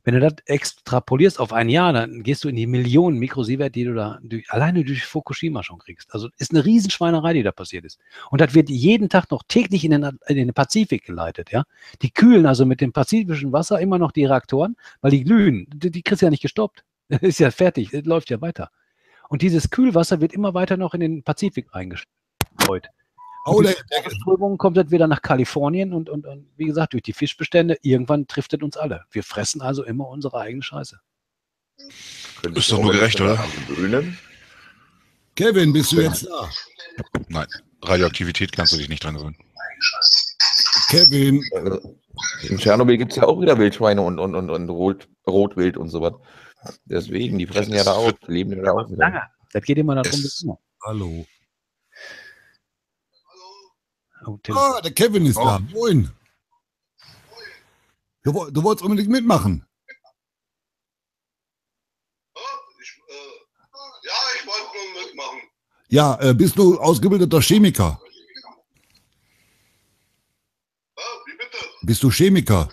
Wenn du das extrapolierst auf ein Jahr, dann gehst du in die Millionen Mikrosievert, die du da durch, alleine durch Fukushima schon kriegst. Also ist eine Riesenschweinerei, die da passiert ist. Und das wird jeden Tag noch täglich in den, in den Pazifik geleitet. Ja? Die kühlen also mit dem pazifischen Wasser immer noch die Reaktoren, weil die glühen. Die, die kriegst du ja nicht gestoppt. ist ja fertig, läuft ja weiter. Und dieses Kühlwasser wird immer weiter noch in den Pazifik reingestreut. Oh, die Strömung kommt das wieder nach Kalifornien und, und, und wie gesagt, durch die Fischbestände, irgendwann trifft es uns alle. Wir fressen also immer unsere eigene Scheiße. Ist doch nur gerecht, oder? Kevin, bist du jetzt da? Nein, Radioaktivität kannst du dich nicht dran gewöhnen. Kevin. In Tschernobyl gibt es ja auch wieder Wildschweine und, und, und, und Rot, Rotwild und sowas. Deswegen, die fressen ja da auch, leben ja da auch. Lange. Das geht immer darum, bis immer. Hallo. Oh. Ah, der Kevin ist da. Moin. Du, du wolltest unbedingt mitmachen. Ja, äh, bist du ausgebildeter Chemiker? Bist du Chemiker?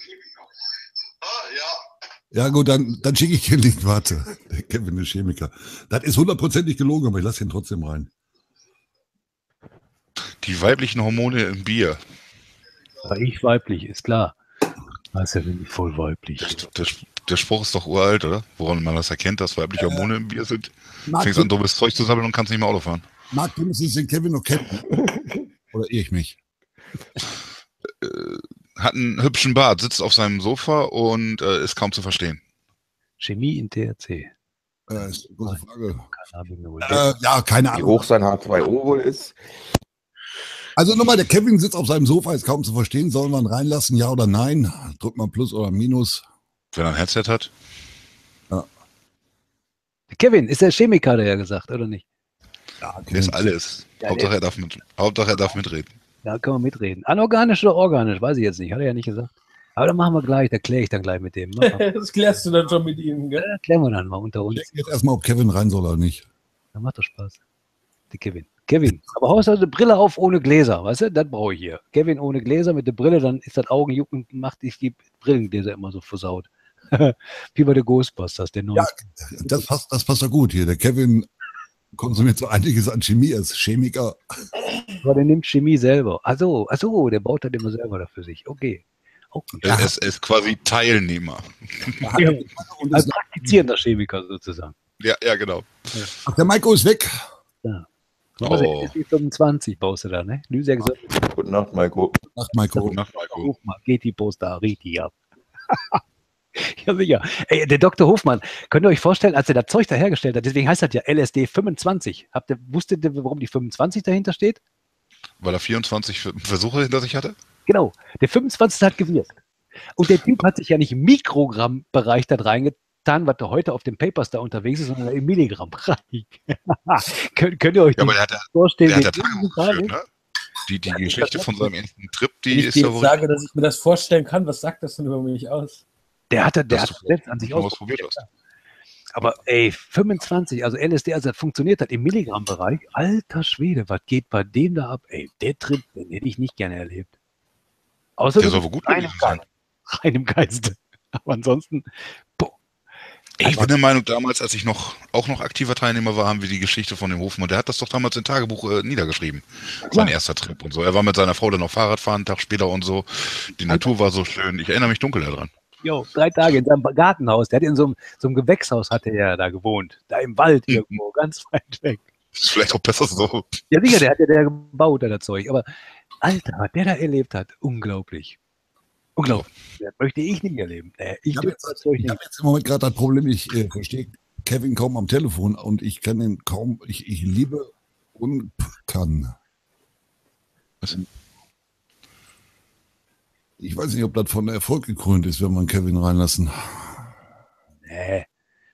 Ja gut, dann, dann schicke ich dir den Link, warte. Der Kevin ist Chemiker. Das ist hundertprozentig gelogen, aber ich lasse ihn trotzdem rein. Die weiblichen Hormone im Bier. Aber ich weiblich, ist klar. Das ist ja wirklich voll weiblich. Der, der Spruch ist doch uralt, oder? Woran man das erkennt, dass weibliche Hormone im Bier sind. Marc, Fängst an, dummes Zeug zu sammeln und kannst nicht mehr Auto fahren. Marc, du müsstest den Kevin noch kennen. Oder irre ich mich? Äh, hat einen hübschen Bart, sitzt auf seinem Sofa und äh, ist kaum zu verstehen. Chemie in THC. Äh, ist eine gute Frage. Äh, ja, keine Wie Ahnung. hoch sein H2O wohl ist. Also nochmal, der Kevin sitzt auf seinem Sofa, ist kaum zu verstehen. Sollen wir ihn reinlassen, ja oder nein? Drückt mal Plus oder Minus. Wenn er ein Headset hat. Kevin, ist der Chemiker, der ja gesagt, oder nicht? Ja, Der ist alles. Ja, Hauptsache, der- er darf mit, Hauptsache, er darf mitreden. Da können wir mitreden. Anorganisch oder organisch, weiß ich jetzt nicht. Hat er ja nicht gesagt. Aber dann machen wir gleich, da kläre ich dann gleich mit dem. Mal. Das klärst du dann schon mit ihm, gell? Da klären wir dann mal unter uns. Check jetzt erstmal, ob Kevin rein soll oder nicht. Da macht doch Spaß. Der Kevin. Kevin. Aber haust also eine Brille auf ohne Gläser, weißt du? Das brauche ich hier. Kevin ohne Gläser mit der Brille, dann ist das Augenjucken, macht ich die Brillengläser immer so versaut. Wie bei der Ghostbusters, der neue. Ja, das passt, das passt doch gut hier. Der Kevin konsumiert so einiges an Chemie als Chemiker. Aber der nimmt Chemie selber. Also, also, der baut das immer selber da für sich. Okay. Okay. Er ist, er ist quasi Teilnehmer. Ja. Ist, praktizierender Chemiker sozusagen. Ja, ja, genau. ach, der Maiko ist weg. Oh. ist die 25 baust du da, ne? Lüsek sagt, Gute Nacht, Maiko. Ach, Maiko. Gute Nacht. Hofmann, geht die Post da richtig ab. ja, sicher. Ey, der Dr. Hofmann, könnt ihr euch vorstellen, als er das Zeug da hergestellt hat, deswegen heißt das ja LSD 25. Habt ihr, wusstet ihr, warum die 25 dahinter steht? Weil er 24 Versuche hinter sich hatte? Genau, der 25. hat gewirkt. Und der Typ hat sich ja nicht im Mikrogrammbereich da reingetan, was da heute auf den Papers da unterwegs ist, sondern im Milligrammbereich. könnt, könnt ihr euch Ja, aber das hat vorstellen? der hat ja ist? ne? Die, die Geschichte von seinem ersten Trip, die ich ist ja wohl. sage, dass ich mir das vorstellen kann, was sagt das denn über mich aus? Der hatte, der dass hat selbst an sich was ausprobiert. probiert hast. Aber ey, 25, also LSD, als das funktioniert hat im Milligramm-Bereich, alter Schwede, was geht bei dem da ab? Ey, der Trip, den hätte ich nicht gerne erlebt. Außer Der soll wohl gut rein gewesen im sein. Geist, rein im Geiste. Aber ansonsten. Ich bin der Meinung, damals, als ich noch auch noch aktiver Teilnehmer war, haben wir die Geschichte von dem Hofmann. Der hat das doch damals im Tagebuch äh, niedergeschrieben. Sein erster Trip und so. Er war mit seiner Frau dann noch Fahrradfahren, einen Tag später und so. Die Natur war so schön. Ich erinnere mich dunkel daran. Jo, drei Tage in seinem Gartenhaus. Der hat in so einem, so einem Gewächshaus hatte er da gewohnt. Da im Wald irgendwo, ganz weit weg. Ist vielleicht auch besser so. Ja, sicher, der hat ja der gebaut, der das Zeug. Aber Alter, was der da erlebt hat, unglaublich. Unglaublich. Das möchte ich nicht erleben. Nee, ich Ich habe jetzt, hab jetzt im Moment gerade das Problem, ich äh, verstehe Kevin kaum am Telefon und ich kann ihn kaum, ich, ich liebe und kann. Was? Ich weiß nicht, ob das von Erfolg gekrönt ist, wenn man Kevin reinlassen. Nee,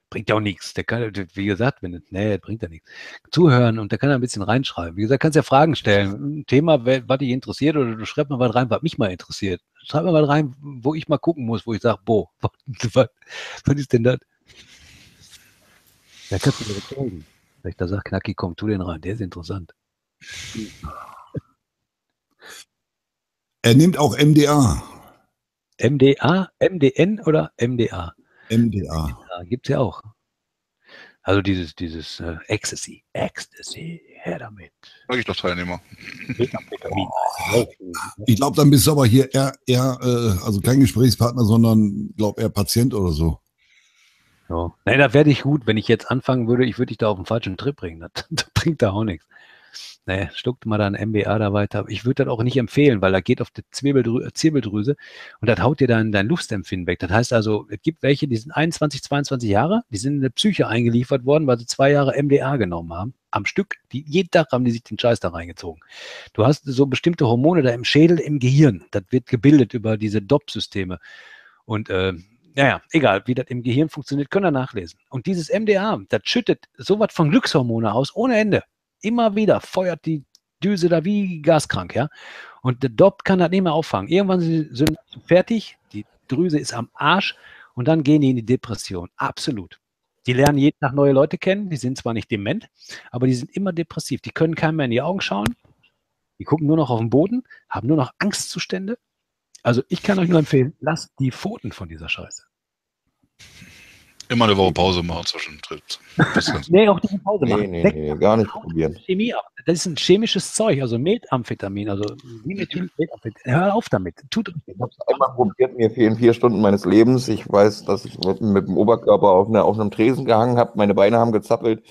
bringt ja auch nichts. Der kann, wie gesagt, wenn, nee, bringt ja nichts. Zuhören und der kann ein bisschen reinschreiben. Wie gesagt, kannst ja Fragen stellen. Ein Thema, was dich interessiert, oder du schreibst mal was rein, was mich mal interessiert. Schreib mal was rein, wo ich mal gucken muss, wo ich sage, boah, was, was, ist denn das? Da kannst du überzeugen. Wenn ich da sage, Knacki, komm, tu den rein, der ist interessant. Er nimmt auch MDA. MDA, MDN oder MDA? MDA. Ja, gibt es ja auch. Also dieses, dieses äh, Ecstasy. Ecstasy, her damit. Sag ich doch Teilnehmer. Methamphetamin. Ich glaube, dann bist du aber hier eher, eher äh, also kein Gesprächspartner, sondern glaube eher Patient oder so. Ja. Nee, da werde ich gut, wenn ich jetzt anfangen würde, ich würde dich da auf den falschen Trip bringen. Das, das bringt da auch nichts. Nee, stuckt mal dann MBA da weiter. Ich würde das auch nicht empfehlen, weil da geht auf die Zwirbeldrü Zirbeldrüse und das haut dir dann dein Luftempfinden weg. Das heißt also, es gibt welche, die sind 21, 22 Jahre, die sind in der Psyche eingeliefert worden, weil sie zwei Jahre MDA genommen haben. Am Stück. Die, jeden Tag haben die sich den Scheiß da reingezogen. Du hast so bestimmte Hormone da im Schädel, im Gehirn. Das wird gebildet über diese DOP-Systeme. Und äh, naja, egal, wie das im Gehirn funktioniert, könnt ihr nachlesen. Und dieses MDA, das schüttet sowas von Glückshormone aus, ohne Ende. Immer wieder feuert die Düse da wie gaskrank, ja. Und der DOP kann das nicht mehr auffangen. Irgendwann sind sie fertig, die Drüse ist am Arsch und dann gehen die in die Depression. Absolut. Die lernen jeden Tag neue Leute kennen, die sind zwar nicht dement, aber die sind immer depressiv. Die können keinem mehr in die Augen schauen, die gucken nur noch auf den Boden, haben nur noch Angstzustände. Also ich kann euch nur empfehlen, lasst die Pfoten von dieser Scheiße. Immer eine Woche Pause machen zwischen Trips. Nee, auch die Pause Nee, machen. nee, Weg nee, gar nicht probieren. Chemie ab. Das ist ein chemisches Zeug, also Methamphetamin, also Dimethylmethamphetamin. Hör auf damit. Tut euch Ich habe es einmal probiert, mir fehlen vier Stunden meines Lebens. Ich weiß, dass ich mit, mit dem Oberkörper auf, einer, auf einem Tresen gehangen habe. Meine Beine haben gezappelt.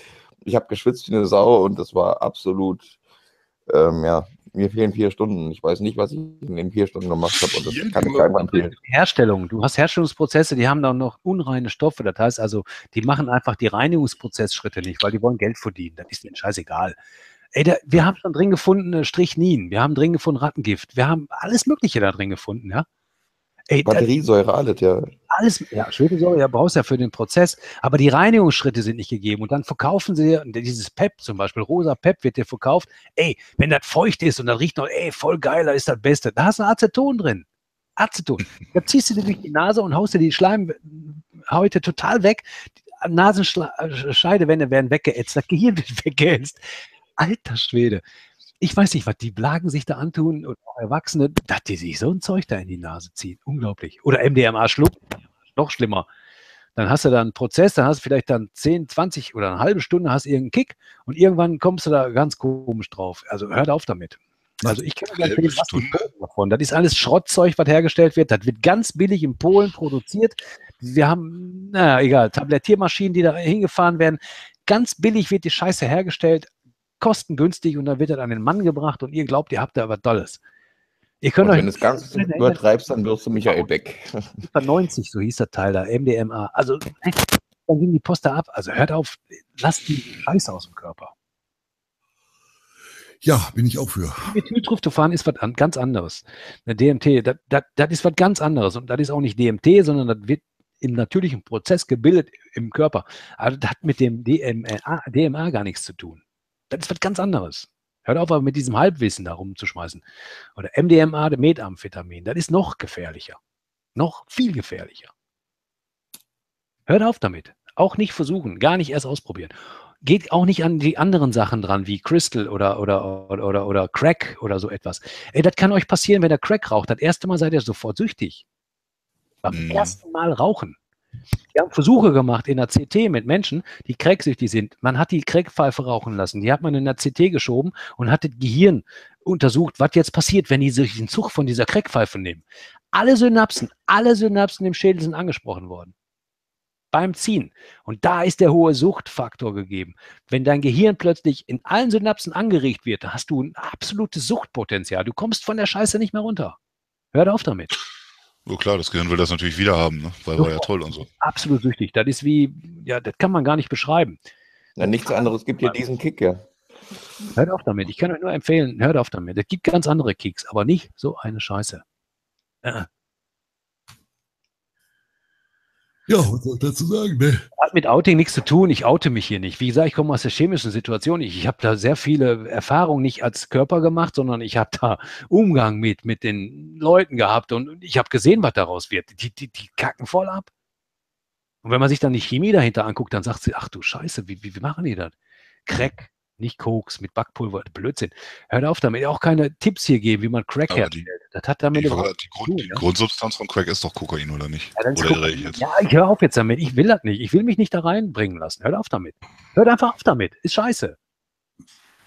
Ich habe geschwitzt wie eine Sau und das war absolut, ähm, ja, mir fehlen vier Stunden. Ich weiß nicht, was ich in den vier Stunden gemacht habe und das kann ich keinem empfehlen. Herstellung. Du hast Herstellungsprozesse, die haben dann noch unreine Stoffe. Das heißt also, die machen einfach die Reinigungsprozessschritte nicht, weil die wollen Geld verdienen. Das ist denen scheißegal. Ey, da, wir haben schon drin gefunden äh, Strichnin, wir haben drin gefunden Rattengift, wir haben alles Mögliche da drin gefunden, ja. Ey, Batteriesäure, alles, ja. alles, ja, Schwefelsäure, ja, brauchst ja für den Prozess, aber die Reinigungsschritte sind nicht gegeben. Und dann verkaufen sie dir, dieses Pep zum Beispiel, rosa Pep wird dir verkauft, ey, wenn das feucht ist und das riecht noch, ey, voll geiler ist das Beste, da hast du Aceton drin. Aceton. Da ziehst du dir durch die Nase und haust dir die Schleimhäute total weg. Die Nasenscheidewände werden weggeätzt, das Gehirn wird weggeätzt. Alter Schwede. Ich weiß nicht, was die Blagen sich da antun und auch Erwachsene, dass die sich so ein Zeug da in die Nase ziehen. Unglaublich. Oder MDMA schlucken. Noch schlimmer. Dann hast du da einen Prozess, dann hast du vielleicht dann 10, 20 oder eine halbe Stunde hast irgendeinen Kick und irgendwann kommst du da ganz komisch drauf. Also hört auf damit. Also ich die Stunde? Polen davon. Das ist alles Schrottzeug, was hergestellt wird. Das wird ganz billig in Polen produziert. Wir haben, naja, egal, Tablettiermaschinen, die da hingefahren werden. Ganz billig wird die Scheiße hergestellt, kostengünstig und dann wird das an den Mann gebracht und ihr glaubt, ihr habt da was Tolles. Ihr könnt Und euch wenn du es ganz übertreibst, dann wirst du Michael Beck. FIFA 90, so hieß der Teil da, MDMA. Also dann ging die Poster ab. Also hört auf, lasst die Scheiße aus dem Körper. Ja, bin ich auch für. Methyltryptophan ist was an, ganz anderes. Eine DMT, das ist was ganz anderes. Und das ist auch nicht DMT, sondern das wird im natürlichen Prozess gebildet im Körper. Also das hat mit dem DMA, DMA gar nichts zu tun. Das ist was ganz anderes. Hört auf, aber mit diesem Halbwissen da rumzuschmeißen. Oder MDMA, Methamphetamin, das ist noch gefährlicher. Noch viel gefährlicher. Hört auf damit. Auch nicht versuchen, gar nicht erst ausprobieren. Geht auch nicht an die anderen Sachen dran, wie Crystal oder, oder, oder, oder, oder Crack oder so etwas. Ey, das kann euch passieren, wenn ihr Crack raucht. Das erste Mal seid ihr sofort süchtig. Beim Mhm. ersten Mal rauchen. Wir haben Versuche gemacht in der CT mit Menschen, die cracksüchtig sind. Man hat die Crackpfeife rauchen lassen. Die hat man in der CT geschoben und hat das Gehirn untersucht, was jetzt passiert, wenn die sich den Zug von dieser Crackpfeife nehmen. Alle Synapsen, alle Synapsen im Schädel sind angesprochen worden. Beim Ziehen. Und da ist der hohe Suchtfaktor gegeben. Wenn dein Gehirn plötzlich in allen Synapsen angeregt wird, hast du ein absolutes Suchtpotenzial. Du kommst von der Scheiße nicht mehr runter. Hört auf damit. So klar, das Gehirn will das natürlich wieder haben, ne? weil war ja toll und so. Absolut süchtig. Das ist wie, ja, das kann man gar nicht beschreiben. Na, nichts anderes gibt dir diesen Kick, ja. Hört auf damit. Ich kann euch nur empfehlen, hört auf damit. Es gibt ganz andere Kicks, aber nicht so eine Scheiße. Äh, Ja, was soll ich dazu sagen, ne? Hat mit Outing nichts zu tun. Ich oute mich hier nicht. Wie gesagt, ich komme aus der chemischen Situation. Ich, ich habe da sehr viele Erfahrungen nicht als Körper gemacht, sondern ich habe da Umgang mit, mit den Leuten gehabt und ich habe gesehen, was daraus wird. Die, die, die kacken voll ab. Und wenn man sich dann die Chemie dahinter anguckt, dann sagt sie, ach du Scheiße, wie, wie, wie machen die das? Crack, nicht Koks, mit Backpulver, Blödsinn. Hört auf damit. Auch keine Tipps hier geben, wie man Crack Aber herstellt. Das hat damit Die, überhaupt die, Grund, die Grundsubstanz von Crack ist doch Kokain, oder nicht? Ja, oder irre ich jetzt? Ja, ich höre auf jetzt damit. Ich will das nicht. Ich will mich nicht da reinbringen lassen. Hört auf damit. Hört einfach auf damit. Ist scheiße.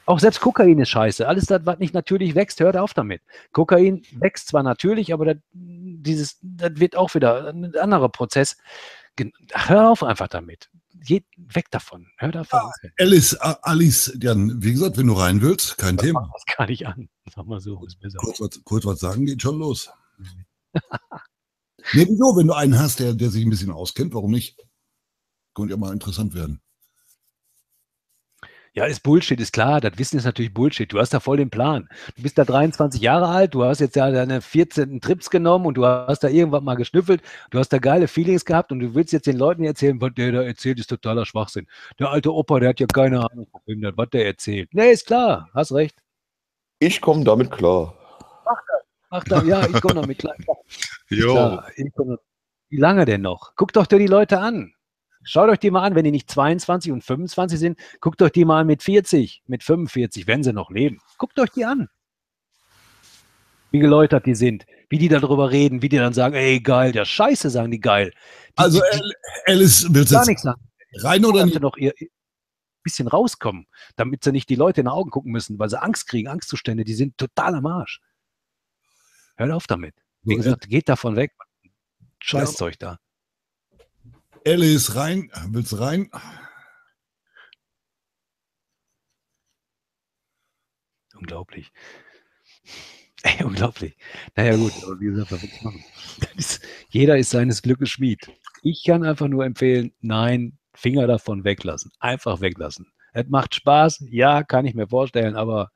Auch selbst Kokain ist scheiße. Alles das, was nicht natürlich wächst, hört auf damit. Kokain wächst zwar natürlich, aber das, dieses, das wird auch wieder ein anderer Prozess. Hör auf einfach damit. Weg davon. Hört auf. Alice, A- Alice, Jan, wie gesagt, wenn du rein willst, kein Thema. Das gar nicht an. Sag mal so, ist besser. Kurz was, kurz was sagen, geht schon los. nee, wieso, wenn du einen hast, der, der sich ein bisschen auskennt, warum nicht? Könnte ja mal interessant werden. Ja, ist Bullshit, ist klar. Das Wissen ist natürlich Bullshit. Du hast da voll den Plan. Du bist da 23 Jahre alt, du hast jetzt ja deine 14. Trips genommen und du hast da irgendwann mal geschnüffelt. Du hast da geile Feelings gehabt und du willst jetzt den Leuten erzählen, was der da erzählt, ist totaler Schwachsinn. Der alte Opa, der hat ja keine Ahnung, das, was der erzählt. Nee, ist klar. Hast recht. Ich komme damit klar. Mach da, ja, ich komme damit klar. Jo. Klar, ich komm, wie lange denn noch? Euch doch die Leute an. Schaut euch die mal an, wenn die nicht 22 und 25 sind, guckt euch die mal mit 40, mit 45, wenn sie noch leben. Guckt euch die an. Wie geläutert die sind, wie die darüber reden, wie die dann sagen, ey, geil, der Scheiße, sagen die geil. Die, Also, Alice, willst du gar jetzt nichts sagen. rein oder nicht? noch ihr, bisschen rauskommen, damit sie nicht die Leute in die Augen gucken müssen, weil sie Angst kriegen, Angstzustände, die sind total am Arsch. Hört auf damit. Wie gesagt, geht davon weg. Scheißzeug da. Alice, rein, willst rein? Unglaublich. Ey, unglaublich. Naja, gut, aber wie gesagt, was will ich machen? Ist, jeder ist seines Glückes Schmied. Ich kann einfach nur empfehlen, nein, Finger davon weglassen. Einfach weglassen. Es macht Spaß, ja, kann ich mir vorstellen, aber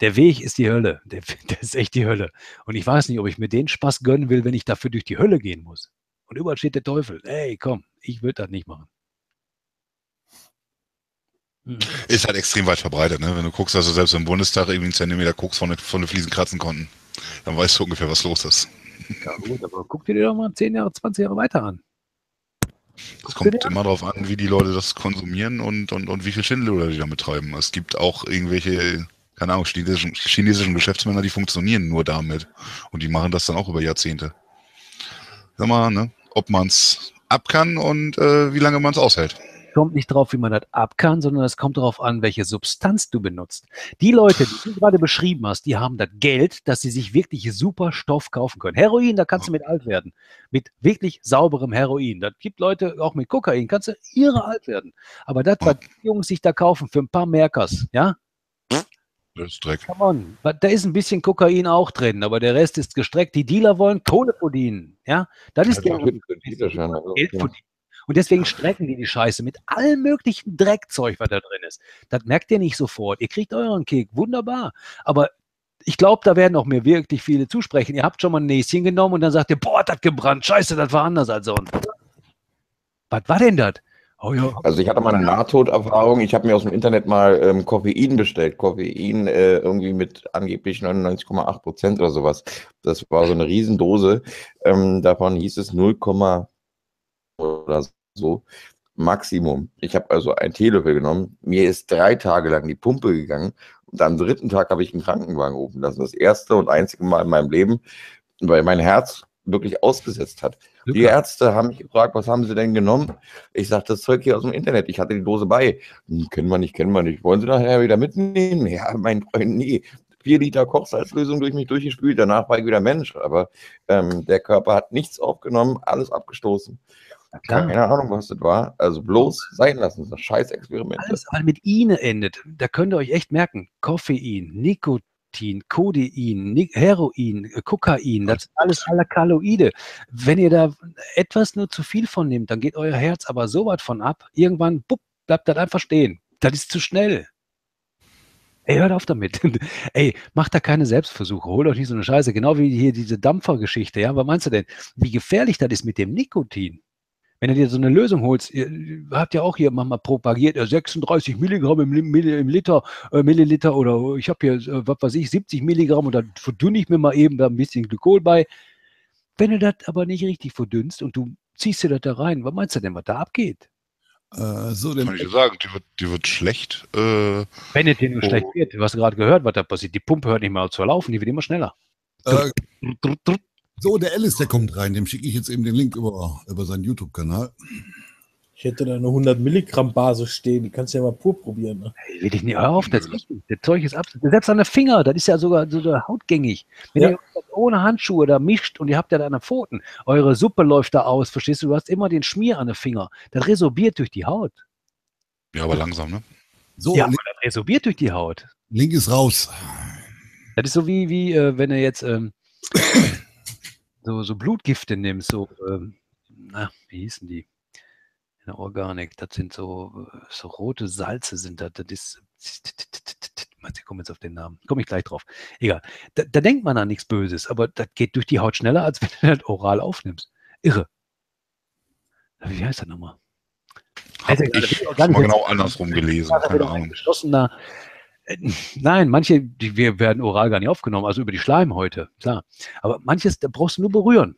der Weg ist die Hölle. Der, der ist echt die Hölle. Und ich weiß nicht, ob ich mir den Spaß gönnen will, wenn ich dafür durch die Hölle gehen muss. Und überall steht der Teufel. Ey, komm, ich würde das nicht machen. Hm. Ist halt extrem weit verbreitet, ne? Wenn du guckst, dass du selbst im Bundestag irgendwie einen Zentimeter guckst von, den- von den Fliesen kratzen konnten, dann weißt du ungefähr, was los ist. Ja, gut, aber guck dir doch mal 10 Jahre, 20 Jahre weiter an. Es kommt immer darauf an, wie die Leute das konsumieren und, und, und wie viel Schindluder die damit treiben. Es gibt auch irgendwelche, keine Ahnung, chinesischen, chinesischen Geschäftsmänner, die funktionieren nur damit. Und die machen das dann auch über Jahrzehnte. Sag mal, ne? Ob man es ab kann und äh, wie lange man es aushält. kommt nicht drauf, wie man das ab kann, sondern es kommt darauf an, welche Substanz du benutzt. Die Leute, die du gerade beschrieben hast, die haben das Geld, dass sie sich wirklich super Stoff kaufen können. Heroin, da kannst du mit alt werden. Mit wirklich sauberem Heroin. Das gibt Leute, auch mit Kokain, kannst du ihre alt werden. Aber das, was die Jungs sich da kaufen für ein paar Merkers, ja, Das ist Dreck. Come on. Da ist ein bisschen Kokain auch drin, aber der Rest ist gestreckt. Die Dealer wollen Kohle verdienen. Ja, das ist Ja, der ist ja noch- Geld ja. verdienen. Und deswegen strecken die die Scheiße mit allem möglichen Dreckzeug, was da drin ist. Das merkt ihr nicht sofort. Ihr kriegt euren Kick. Wunderbar. Aber ich glaube, da werden auch mir wirklich viele zusprechen. Ihr habt schon mal ein Näschen genommen und dann sagt ihr, boah, das hat gebrannt. Scheiße, das war anders als sonst. Was war denn das? Oh ja. Also ich hatte mal eine Nahtoderfahrung. Ich habe mir aus dem Internet mal ähm, Koffein bestellt. Koffein äh, irgendwie mit angeblich 99,8 Prozent oder sowas. Das war so eine Riesendose. Ähm, davon hieß es 0, oder so Maximum. Ich habe also einen Teelöffel genommen. Mir ist drei Tage lang die Pumpe gegangen. Und am dritten Tag habe ich einen Krankenwagen rufen lassen. Das erste und einzige Mal in meinem Leben, weil mein Herz wirklich ausgesetzt hat. Die Ärzte haben mich gefragt, was haben sie denn genommen? Ich sagte, das Zeug hier aus dem Internet. Ich hatte die Dose bei. Hm, kennen wir nicht, kennen wir nicht. Wollen Sie nachher wieder mitnehmen? Ja, mein Freund, nee. Vier Liter Kochsalzlösung durch mich durchgespült. Danach war ich wieder Mensch. Aber ähm, der Körper hat nichts aufgenommen, alles abgestoßen. klar. Keine Ahnung, was das war. Also bloß sein lassen. Das scheiß Experiment. Alles was mit Ine endet. Da könnt ihr euch echt merken. Koffein, Nikotin, Codein, Ni- Heroin, äh, Kokain, das sind alles Alkaloide. Wenn ihr da etwas nur zu viel von nehmt, dann geht euer Herz aber so weit von ab. Irgendwann, bupp, bleibt das einfach stehen. Das ist zu schnell. Ey, hört auf damit. Ey, macht da keine Selbstversuche. Holt euch nicht so eine Scheiße. Genau wie hier diese Dampfergeschichte. Ja, was meinst du denn? Wie gefährlich das ist mit dem Nikotin? Wenn du dir so eine Lösung holst, ihr habt ja auch hier manchmal propagiert, äh, 36 Milligramm im, im Liter, äh, Milliliter oder ich habe hier, äh, was weiß ich, 70 Milligramm und dann verdünne ich mir mal eben da ein bisschen Glykol bei. Wenn du das aber nicht richtig verdünnst und du ziehst dir das da rein, was meinst du denn, was da abgeht? Äh, so, Kann ich dir sagen, die wird, die wird schlecht. Äh, Wenn es dir nur Oh. schlecht wird, du hast gerade gehört, was da passiert. Die Pumpe hört nicht mehr auf zu laufen, die wird immer schneller. Äh, so, der Alice, der kommt rein. Dem schicke ich jetzt eben den Link über, über seinen YouTube-Kanal. Ich hätte da eine 100 Milligramm Basis stehen, die kannst du ja mal pur probieren. Ne? Ey, will ich nicht, hör auf, das ist richtig. Das Zeug ist absolut, selbst an der Finger, das ist ja sogar so so hautgängig. Wenn Ja. ihr das ohne Handschuhe da mischt und ihr habt ja da an den Pfoten, eure Suppe läuft da aus, verstehst du, du hast immer den Schmier an den Finger. Das resorbiert durch die Haut. ja, aber langsam, ne? So, ja, aber das resorbiert durch die Haut. Link ist raus. Das ist so wie, wie äh, wenn du jetzt ähm, so, so Blutgifte nimmst, so, ähm, na, wie hießen die? In der Organik, das sind so, äh, so rote Salze sind das. Das ist, ich komme jetzt auf den Namen, komme ich gleich drauf. Egal. Da, da denkt man an nichts Böses, aber das geht durch die Haut schneller, als wenn du das oral aufnimmst. Irre. Wie heißt das nochmal? Hab Also, ich ich mal genau andersrum gelesen. Keine Ahnung. geschlossener. Nein, manche, die wir werden oral gar nicht aufgenommen, also über die Schleimhäute, klar. Aber manches, da brauchst du nur berühren,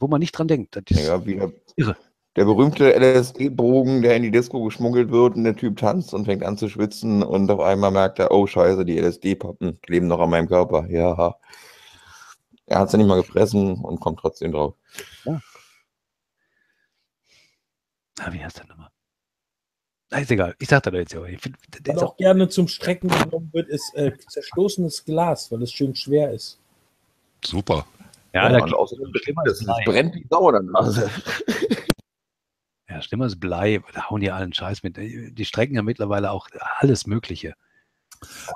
wo man nicht dran denkt. Das ist Ja, wie der, irre. der berühmte LSD-Bogen, der in die Disco geschmuggelt wird und der Typ tanzt und fängt an zu schwitzen und auf einmal merkt er, oh scheiße, die LSD-Pappen kleben noch an meinem Körper. Ja. Er hat sie nicht mal gefressen und kommt trotzdem drauf. Ah, wie heißt das nochmal? Na, ist egal. Ich sag das jetzt ja. Ich find, der Was ist auch, auch gerne zum Strecken genommen wird, ist äh, zerstoßenes Glas, weil es schön schwer ist. Super. ja, Ja, da außerdem schlimmer das, das brennt wie Sau Nase. Ja, schlimmer als Blei. Da hauen die allen Scheiß mit. Die strecken ja mittlerweile auch alles Mögliche.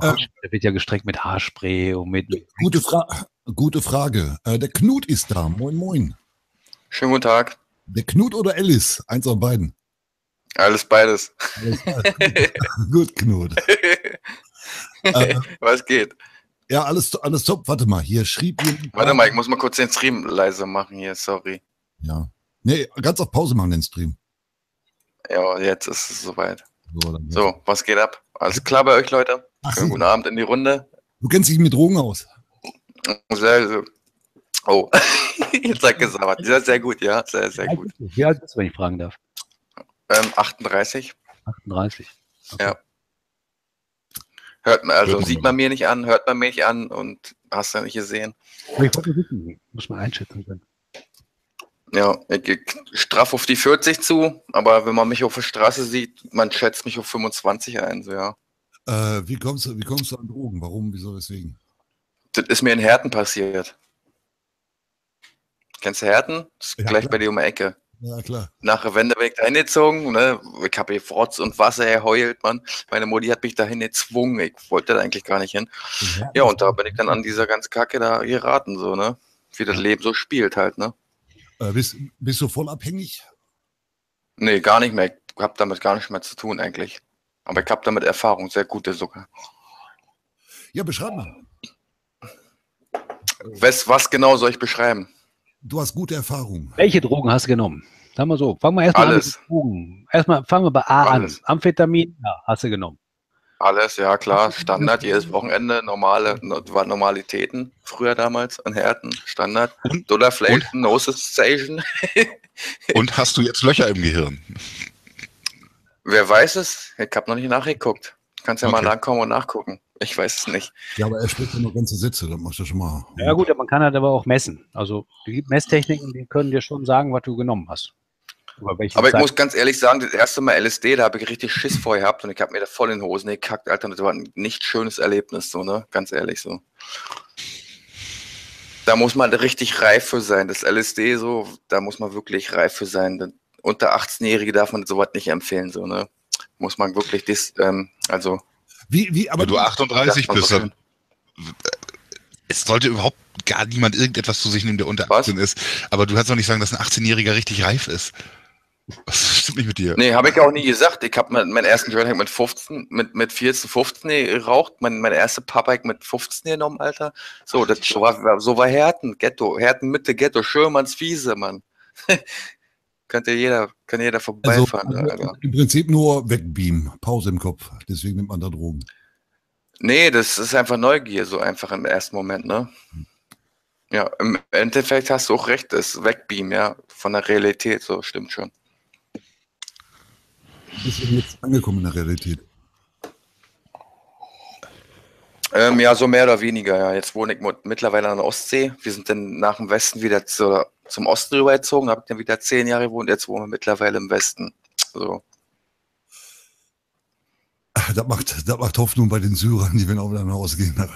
Äh, Da wird ja gestreckt mit Haarspray und mit. gute, Fra gute Frage. Äh, der Knut ist da. Moin, moin. Schönen guten Tag. Der Knut oder Alice? Eins von beiden. Alles beides. Alles klar. Gut, Knut. Äh, Was geht? ja, alles, alles top. Warte mal, hier schrieb jemand. Warte mal, ich muss mal kurz den Stream leise machen hier, sorry. Ja. Nee, ganz auf Pause machen den Stream. Ja, jetzt ist es soweit. So, So, was geht ab? Alles klar bei euch, Leute? Ach, Schönen guten Abend in die Runde. Du kennst dich mit Drogen aus. Sehr, sehr, oh, jetzt hat gesagt, sehr, sehr gut, ja, sehr, sehr gut. Wie alt bist du, wenn ich fragen darf? Ähm, 38, 38. ja. Hört man, also Hört man sieht man mir nicht an, hört man mir nicht an und hast ja nicht gesehen. Aber ich wollte wissen, muss man einschätzen können. Ja, ich gehe straff auf die 40 zu, aber wenn man mich auf der Straße sieht, man schätzt mich auf 25 ein, so ja. Äh, wie, kommst du, wie kommst du an Drogen? Warum, wieso, weswegen? Das ist mir in Herten passiert. Kennst du Herten? Das ist Ja, gleich klar. bei dir um die Ecke. Ja, klar. Nach der Wende bin ich da hingezogen, ne? Ich habe hier Frotz und Wasser erheult, Mann. Meine Mutti hat mich dahin gezwungen. Ich wollte da eigentlich gar nicht hin. Ja, und da bin ich dann an dieser ganzen Kacke da geraten, so, ne? Wie das Leben so spielt halt, ne? Äh, bist, bist du voll abhängig? Nee, gar nicht mehr. Ich habe damit gar nicht mehr zu tun eigentlich. Aber ich habe damit Erfahrung, sehr gute sogar. Ja, beschreib mal. Was, was genau soll ich beschreiben? Du hast gute Erfahrung. Welche Drogen hast du genommen? Sagen wir so, fangen wir erstmal an. mit Drogen. Erstmal fangen wir bei A Alles. an. Amphetamin, ja, hast du genommen. Alles, ja klar, Standard, jedes Wochenende, normale, no, war Normalitäten, früher damals, an Härten, Standard. Oder vielleicht No Sensation. Und hast du jetzt Löcher im Gehirn? Wer weiß es? Ich habe noch nicht nachgeguckt. Kannst ja mal Okay. nachkommen und nachgucken. Ich weiß es nicht. Ja, aber er spricht ja nur ganze Sätze, das macht er schon mal. Ja gut, man kann halt aber auch messen. Also die Messtechniken, die können dir schon sagen, was du genommen hast. Aber ich Zeit. muss ganz ehrlich sagen, das erste Mal LSD, da habe ich richtig Schiss vor gehabt und ich habe mir da voll in die Hosen gekackt, Alter. Und das war ein nicht schönes Erlebnis, so, ne? Ganz ehrlich so. Da muss man richtig reif für sein. Das LSD, so, da muss man wirklich reif für sein. Denn Unter 18-Jährige darf man sowas nicht empfehlen, so, ne? Muss man wirklich, dis, ähm, also. Wie, wie, Wenn du 38 Sagt man bist, so dann, es sollte überhaupt gar niemand irgendetwas zu sich nehmen, der unter 18 ist. Aber du kannst doch nicht sagen, dass ein 18-Jähriger richtig reif ist. Was stimmt nicht mit dir? Nee, habe ich auch nie gesagt. Ich habe meinen ersten Joint mit 15, mit, mit 14, 15 geraucht. Mein, meine erste ich mit 15 genommen, Alter. So, das so war, so war Herten, Ghetto, Herten Mitte, Ghetto, Schürmanns Wiese, Mann. könnte jeder, kann jeder Also, vorbeifahren, also Alter. im Prinzip nur wegbeamen, Pause im Kopf. Deswegen nimmt man da Drogen. Nee, das ist einfach Neugier, so einfach im ersten Moment, ne? Ja, im Endeffekt hast du auch recht, das ist Wegbeam, ja, von der Realität, so, stimmt schon. Bist du jetzt angekommen in der Realität? Ähm, ja, so mehr oder weniger, ja. Jetzt wohne ich mittlerweile an der Ostsee. Wir sind dann nach dem Westen wieder zu, zum Osten rübergezogen, habe dann wieder zehn Jahre gewohnt, jetzt wohnen wir mittlerweile im Westen. So. Das macht, das macht Hoffnung bei den Syrern, die werden auch wieder nach Hause gehen.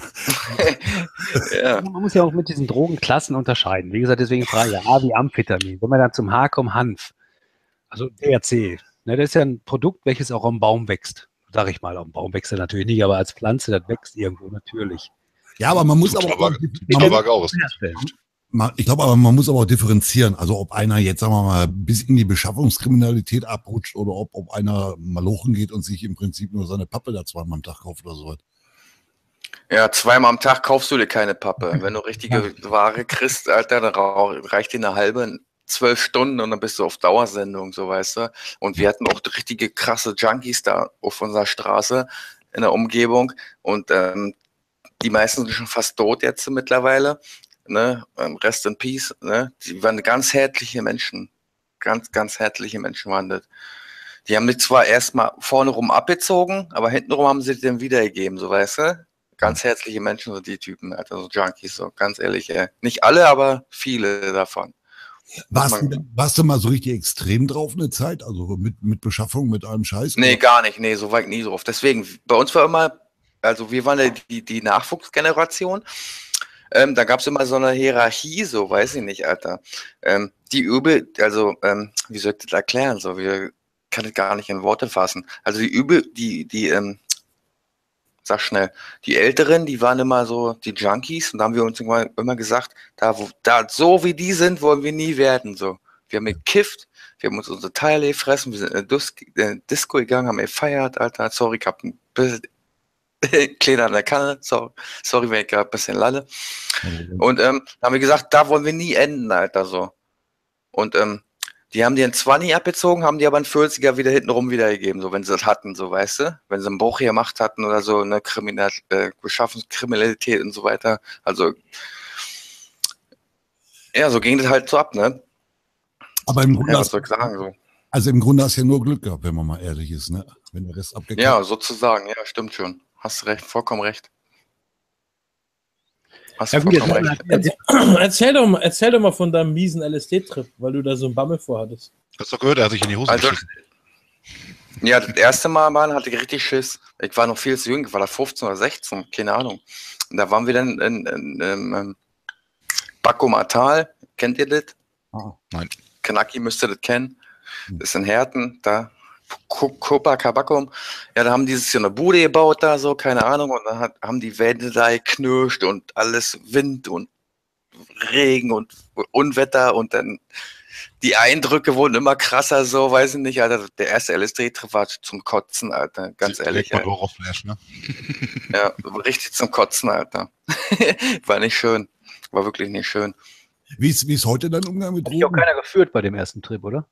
Ja. Man muss ja auch mit diesen Drogenklassen unterscheiden. Wie gesagt, deswegen frage ich A wie Amphetamin. Wenn wir dann zum H kommen, Hanf. Also THC. Ne, das ist ja ein Produkt, welches auch am Baum wächst. Sag ich mal, am Baum wächst er natürlich nicht, aber als Pflanze, das wächst irgendwo natürlich. Ja, aber man muss aber auch, Tabak auch. man, ich glaube aber, man muss aber auch differenzieren. Also ob einer jetzt, sagen wir mal, bis in die Beschaffungskriminalität abrutscht oder ob, ob einer malochen geht und sich im Prinzip nur seine Pappe da zweimal am Tag kauft oder so. ja, zweimal am Tag kaufst du dir keine Pappe. Wenn du richtige Ware kriegst, Alter, dann reicht dir eine halbe, zwölf Stunden und dann bist du auf Dauersendung, so weißt du. Und wir hatten auch richtige krasse Junkies da auf unserer Straße in der Umgebung und ähm, die meisten sind schon fast tot jetzt mittlerweile. Ne? Ähm, Rest in Peace. Ne? Die waren ganz härtliche Menschen. Ganz, ganz härtliche Menschen waren das. Die haben mich zwar erstmal vorne rum abgezogen, aber hintenrum haben sie den wiedergegeben, so weißt du? Ganz herzliche Menschen, so die Typen, Alter, so Junkies, so ganz ehrlich, ey. Nicht alle, aber viele davon. Warst, warst du mal so richtig extrem drauf eine Zeit? Also mit, mit Beschaffung, mit allem Scheiß? Nee, gar nicht, nee, so weit nie drauf. Deswegen, bei uns war immer, also wir waren ja die, die Nachwuchsgeneration. Ähm, da gab es immer so eine Hierarchie, so weiß ich nicht, Alter. Ähm, die Übel, also, ähm, wie soll ich das erklären? So, wir kann das gar nicht in Worte fassen. Also die Übel, die, die, ähm, sag schnell, die Älteren, die waren immer so die Junkies und da haben wir uns immer, gesagt, da, wo, da, so wie die sind, wollen wir nie werden, so. Wir haben gekifft, wir haben uns unsere Teile gefressen, wir sind in eine Dis äh, Disco gegangen, haben gefeiert, Alter. Sorry, ich hab ein bisschen kleiner an der Kanne, sorry, sorry wenn ich gerade ein bisschen lalle. Und ähm, da haben wir gesagt, da wollen wir nie enden, Alter, so. Und ähm, die haben die einen 20 abgezogen, haben die aber einen 40er wieder hintenrum wiedergegeben, so wenn sie das hatten, so weißt du, wenn sie einen Bruch gemacht hatten oder so, eine Kriminal äh, Beschaffungskriminalität und so weiter. Also ja, so ging das halt so ab, ne? Aber im Grunde, Ja, was hast, soll ich sagen, so. also im Grunde hast du ja nur Glück gehabt, wenn man mal ehrlich ist, ne? Wenn der Rest abgekackt Ja, sozusagen, ja, stimmt schon. Hast recht, vollkommen recht. Hast Ja, gut, vollkommen jetzt, recht. erzähl, erzähl, doch mal, erzähl doch mal von deinem miesen LSD-Trip, weil du da so einen Bammel vorhattest. Hast du doch gehört, er hat sich in die Hose Also, geschissen. ja, das erste Mal, Mann, hatte ich richtig Schiss. Ich war noch viel zu jung, ich war da 15 oder 16, keine Ahnung. Und da waren wir dann in, in, in, in Bakumer Tal. Kennt ihr das? Nein. Kanaki müsste das kennen. Das ist in Herten, da. Copacabacum. Ja, da haben die sich so eine Bude gebaut da, so, keine Ahnung. Und dann hat, haben die Wände da geknirscht und alles Wind und Regen und Unwetter und dann die Eindrücke wurden immer krasser, so, weiß ich nicht, Alter. Der erste LSD-Trip war zum Kotzen, Alter. Ganz ehrlich, Direkt mal ey. Horrorflash, ne? Ja, richtig zum Kotzen, Alter. war nicht schön. War wirklich nicht schön. Wie ist, wie ist heute dein Umgang mit Hat dich auch Drogen? keiner geführt bei dem ersten Trip, oder?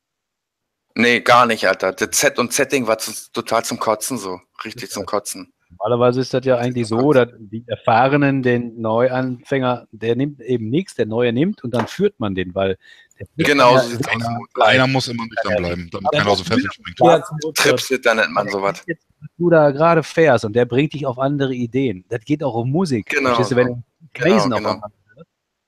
Nee, gar nicht, Alter. Das Set und Setting war zu, total zum Kotzen so. Richtig zum Kotzen. Normalerweise ist das ja eigentlich so, dass die Erfahrenen den Neuanfänger, der nimmt eben nichts, der Neue nimmt und dann führt man den, weil der Genau, so einer- Einer muss immer nüchtern bleiben, damit keiner aus dem Fenster springt. Ja, Tripsitter nennt man sowas. du da gerade fährst und der bringt dich auf andere Ideen. Das geht auch um Musik. Genau, Verstehst du, wenn du genau, Crazen genau. auf einmal hörst,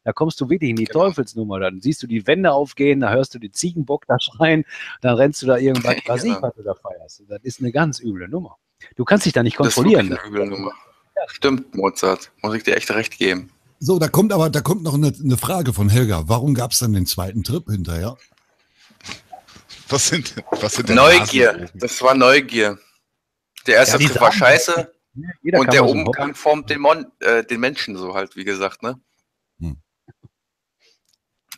da kommst du wirklich in die Teufelsnummer. Dann siehst du die Wände aufgehen, da hörst du die Ziegenbock da schreien, dann rennst du da irgendwas, was ich, Genau. was du da feierst. Das ist eine ganz üble Nummer. Du kannst dich da nicht Das ist kontrollieren. wirklich eine üble Nummer. Stimmt, Mozart. Muss ich dir echt recht geben. So, da kommt aber, da kommt noch eine, eine Frage von Helga. Warum gab es dann den zweiten Trip hinterher? Was sind, was sind denn Neugier. Das war Neugier. Der erste Ja, die Trip war scheiße Jeder und der Umgang formt den, Mon äh, den Menschen so halt, wie gesagt, ne?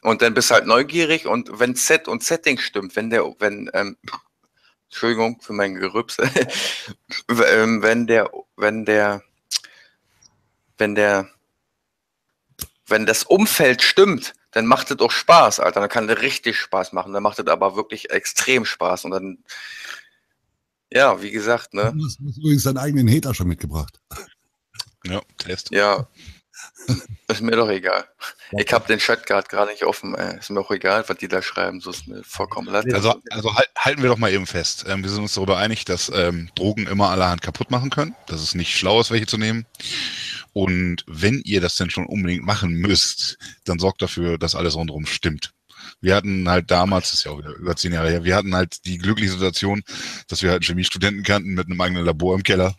Und dann bist du halt neugierig und wenn Set und Setting stimmt, wenn der, wenn, ähm, Entschuldigung für mein Gerübs, ähm, wenn der, wenn der, wenn der, wenn das Umfeld stimmt, dann macht es auch Spaß, Alter. Dann kann der richtig Spaß machen. Dann macht es aber wirklich extrem Spaß. Und dann, ja, wie gesagt, ne? Du hast übrigens deinen eigenen Hater schon mitgebracht. Ja, Test. Ja, ist mir doch egal. Ich habe den Chat gerade gar nicht offen. Ey. Ist mir auch egal, was die da schreiben. So ist mir vollkommen latte. Also, also halt, halten wir doch mal eben fest. Ähm, wir sind uns darüber einig, dass ähm, Drogen immer allerhand kaputt machen können, dass es nicht schlau ist, welche zu nehmen. Und wenn ihr das denn schon unbedingt machen müsst, dann sorgt dafür, dass alles rundherum stimmt. Wir hatten halt damals, das ist ja auch wieder über zehn Jahre her, wir hatten halt die glückliche Situation, dass wir halt einen Chemiestudenten kannten mit einem eigenen Labor im Keller.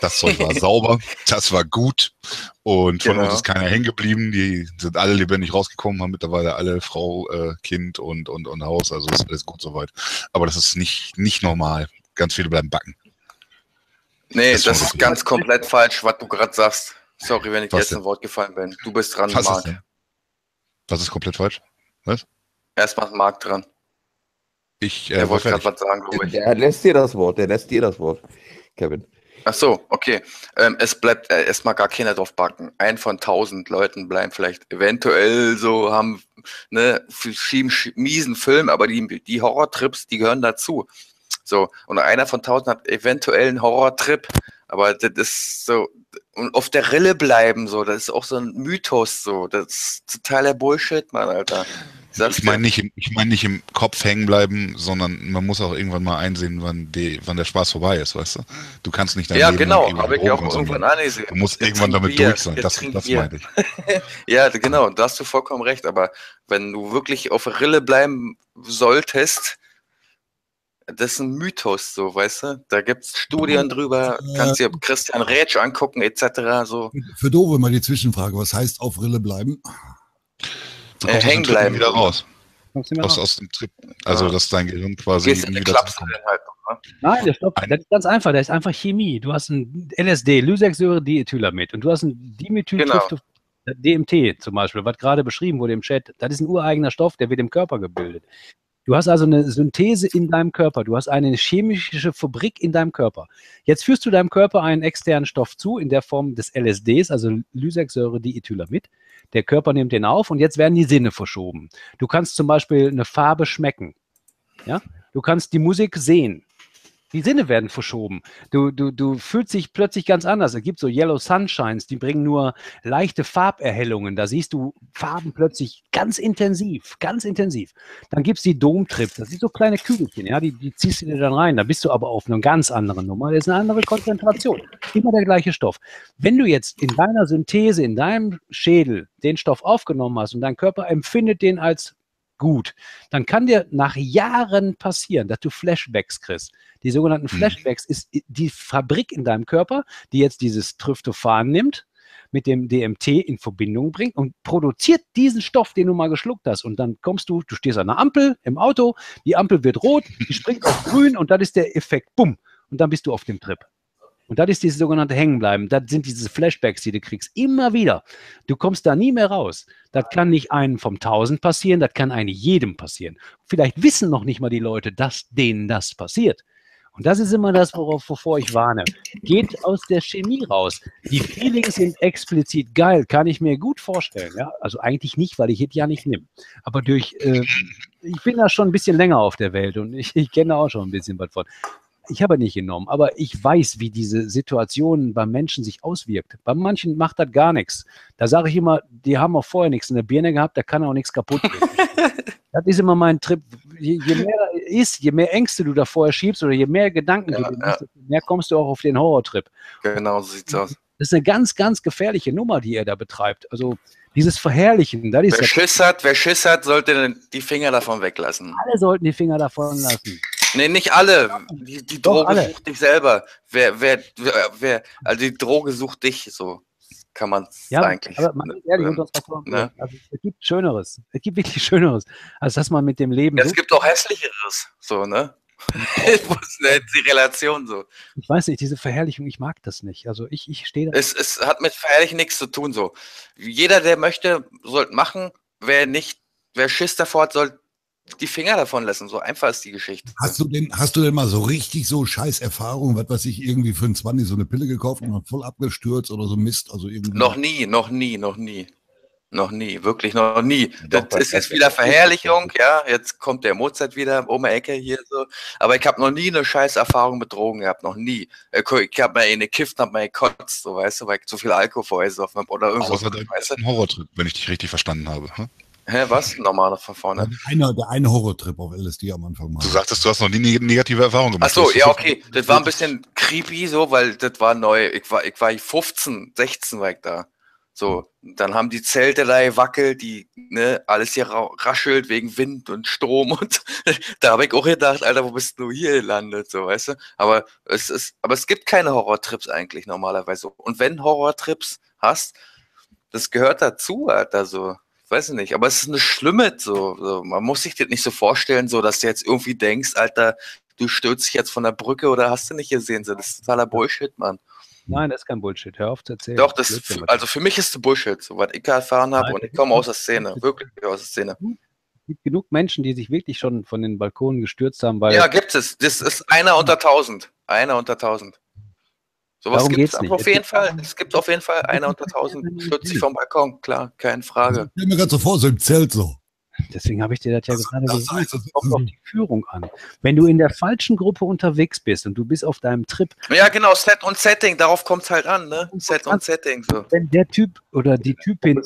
Das Zeug war sauber, das war gut und von Genau. uns ist keiner hängen geblieben. Die sind alle lebendig rausgekommen, haben mittlerweile alle Frau, äh, Kind und, und, und Haus, also ist alles gut soweit. Aber das ist nicht, nicht normal. Ganz viele bleiben backen. Nee, Das das, ist ist ganz komplett falsch, was du gerade sagst. Sorry, wenn ich dir Was jetzt ein Wort gefallen bin. Du bist dran, Was ist Marc. denn? Was ist komplett falsch? Was? Erstmal ist Marc dran. Ich äh, Der wollte gerade was sagen, glaube ich. Der lässt dir das Wort, der lässt dir das Wort, Kevin. Ach so, okay. Ähm, es bleibt äh, erstmal gar keiner drauf backen. Ein von tausend Leuten bleiben vielleicht eventuell so, haben ne, schieben sch- miesen Film, aber die, die Horrortrips, die gehören dazu. So, und einer von tausend hat eventuell einen Horrortrip, aber das ist so, und auf der Rille bleiben, so, das ist auch so ein Mythos, so, das ist totaler Bullshit, Mann, Alter. Ich meine nicht, im- ich meine nicht im Kopf hängen bleiben, sondern man muss auch irgendwann mal einsehen, wann, die, wann der Spaß vorbei ist, weißt du? Du kannst nicht dein Ja, Leben genau, habe ich ja auch irgendwann angesehen. Du musst Jetzt irgendwann damit wir, durch sein. Das, das wir. meinte ich. Ja, genau, da hast du vollkommen recht. Aber wenn du wirklich auf Rille bleiben solltest, das ist ein Mythos, so, weißt du? Da gibt es Studien drüber, kannst dir Christian Rätsch angucken, etc. So. Für Dove mal die Zwischenfrage. Was heißt auf Rille bleiben? Du Äh, kommst aus hängen bleiben. wieder raus. Kommst du Aus, aus dem Trip. Also, dass dein Gehirn quasi Gehst in die wieder Klapse halt noch, ne? Nein, der Stoff, das ist ganz einfach, der ist einfach Chemie. Du hast ein LSD, Lysergsäure-Diethylamid und du hast ein Dimethyltryptophan, DMT zum Beispiel, was gerade beschrieben wurde im Chat. Das ist ein ureigener Stoff, der wird im Körper gebildet. Du hast also eine Synthese in deinem Körper, du hast eine chemische Fabrik in deinem Körper. Jetzt führst du deinem Körper einen externen Stoff zu in der Form des LSDs, also Lysergsäure-Diethylamid. Der Körper nimmt den auf und jetzt werden die Sinne verschoben. Du kannst zum Beispiel eine Farbe schmecken. Ja? Du kannst die Musik sehen. Die Sinne werden verschoben. Du, du, du fühlst dich plötzlich ganz anders. Es gibt so Yellow Sunshines, die bringen nur leichte Farberhellungen. Da siehst du Farben plötzlich ganz intensiv, ganz intensiv. Dann gibt es die Domtrip. Das sind so kleine Kügelchen, ja, die, die ziehst du dir dann rein. Da bist du aber auf einer ganz anderen Nummer. Das ist eine andere Konzentration. Immer der gleiche Stoff. Wenn du jetzt in deiner Synthese, in deinem Schädel den Stoff aufgenommen hast und dein Körper empfindet den als gut, dann kann dir nach Jahren passieren, dass du Flashbacks kriegst. Die sogenannten Flashbacks ist die Fabrik in deinem Körper, die jetzt dieses Tryptophan nimmt, mit dem DMT in Verbindung bringt und produziert diesen Stoff, den du mal geschluckt hast. Und dann kommst du, du stehst an einer Ampel im Auto, die Ampel wird rot, die springt auf grün und das ist der Effekt. Bumm. Und dann bist du auf dem Trip. Und das ist dieses sogenannte Hängenbleiben. Das sind diese Flashbacks, die du kriegst. Immer wieder. Du kommst da nie mehr raus. Das kann nicht einem vom Tausend passieren, das kann eigentlich jedem passieren. Vielleicht wissen noch nicht mal die Leute, dass denen das passiert. Und das ist immer das, worauf, wovor ich warne. Geht aus der Chemie raus. Die Feelings sind explizit geil, kann ich mir gut vorstellen. Ja? Also eigentlich nicht, weil ich es ja nicht nehme. Aber durch äh, ich bin da schon ein bisschen länger auf der Welt und ich, ich kenne auch schon ein bisschen was von. Ich habe nicht genommen, aber ich weiß, wie diese Situation beim Menschen sich auswirkt. Bei manchen macht das gar nichts. Da sage ich immer, die haben auch vorher nichts in der Birne gehabt, da kann auch nichts kaputt gehen. das ist immer mein Trip. Je, je mehr ist, je mehr Ängste du da vorher schiebst oder je mehr Gedanken du Ja, dir ja. machst, desto mehr kommst du auch auf den Horrortrip. Genau, so sieht's aus. Das ist eine ganz, ganz gefährliche Nummer, die er da betreibt. Also dieses Verherrlichen, Wer Schiss hat, wer Schiss hat, sollte die Finger davon weglassen. alle sollten die Finger davon lassen. Nee, nicht alle. Die, die Doch, Droge alle. sucht dich selber. Wer, wer, wer, also die Droge sucht dich, so kann man es Ja, eigentlich. aber mal ganz ehrlich, ähm, vor- ne? also, es gibt Schöneres. Es gibt wirklich Schöneres, als dass man mit dem Leben. Ja, es gibt auch hässlicheres, so, ne? Ist die Relation so? ich weiß nicht, diese Verherrlichung, ich mag das nicht. Also ich, ich stehe da. Es, es hat mit Verherrlichen nichts zu tun, so. Jeder, der möchte, sollte machen. Wer nicht, wer Schiss davor hat, soll die Finger davon lassen. So einfach ist die Geschichte. Hast du denn, hast du denn mal so richtig so scheiß Erfahrungen, was weiß ich, irgendwie für ein 20 so eine Pille gekauft und dann voll abgestürzt oder so Mist? Also irgendwie. Noch nie, noch nie, noch nie. Noch nie, wirklich noch nie. Doch, das bei ist jetzt wieder Verherrlichung, ja. Jetzt kommt der Mozart wieder um die Ecke hier so. Aber ich habe noch nie eine scheiß Erfahrung mit Drogen gehabt, noch nie. Äh, Ich habe mal eine gekifft, hab mal gekotzt, so weißt du, weil ich zu viel Alkohol vorher gesoffen habe oder irgendwas. Außer deinem ersten Horrortrip, wenn ich dich richtig verstanden habe. hm? Hä, was? Nochmal von vorne. Der eine, der eine Horrortrip auf LSD am Anfang mal. Du sagtest, du hast noch nie neg- negative Erfahrungen gemacht. Ach so, ja, okay. Das war ein bisschen creepy so, weil das war neu. Ich war, ich war 15, 16 war ich da. So, dann haben die Zelte da gewackelt, die, ne, alles hier ra raschelt wegen Wind und Strom und da habe ich auch gedacht, Alter, wo bist du hier gelandet, so, weißt du? Aber es ist, aber es gibt keine Horrortrips eigentlich normalerweise. Und wenn Horrortrips hast, das gehört dazu, Alter, so. Weiß ich nicht, aber es ist eine Schlimme, so, so. Man muss sich das nicht so vorstellen, so, dass du jetzt irgendwie denkst, Alter, du stürzt dich jetzt von der Brücke oder hast du nicht gesehen, so. Das ist totaler Bullshit, Mann. Nein, das ist kein Bullshit. Hör auf zu erzählen. Doch, das, Blödsinn, also für mich ist das Bullshit, so was ich erfahren habe und ich komme aus der Szene, wirklich aus der Szene. Es gibt genug Menschen, die sich wirklich schon von den Balkonen gestürzt haben, weil Ja, gibt es. Das ist einer unter tausend. Einer unter tausend. Sowas gibt es geht's nicht. auf Es jeden Fall. Es gibt auf jeden Fall einer unter tausend. Stürzt sich vom Balkon, klar, keine Frage. Ich stell mir gerade so vor, so im Zelt so. Deswegen habe ich dir das ja gerade das gesagt. heißt, das Es kommt auf die Führung an. Wenn du in der falschen Gruppe unterwegs bist und du bist auf deinem Trip, Ja, genau, Set und Setting, darauf kommt es halt an, ne? Set und Setting, so. wenn der Typ oder die Typin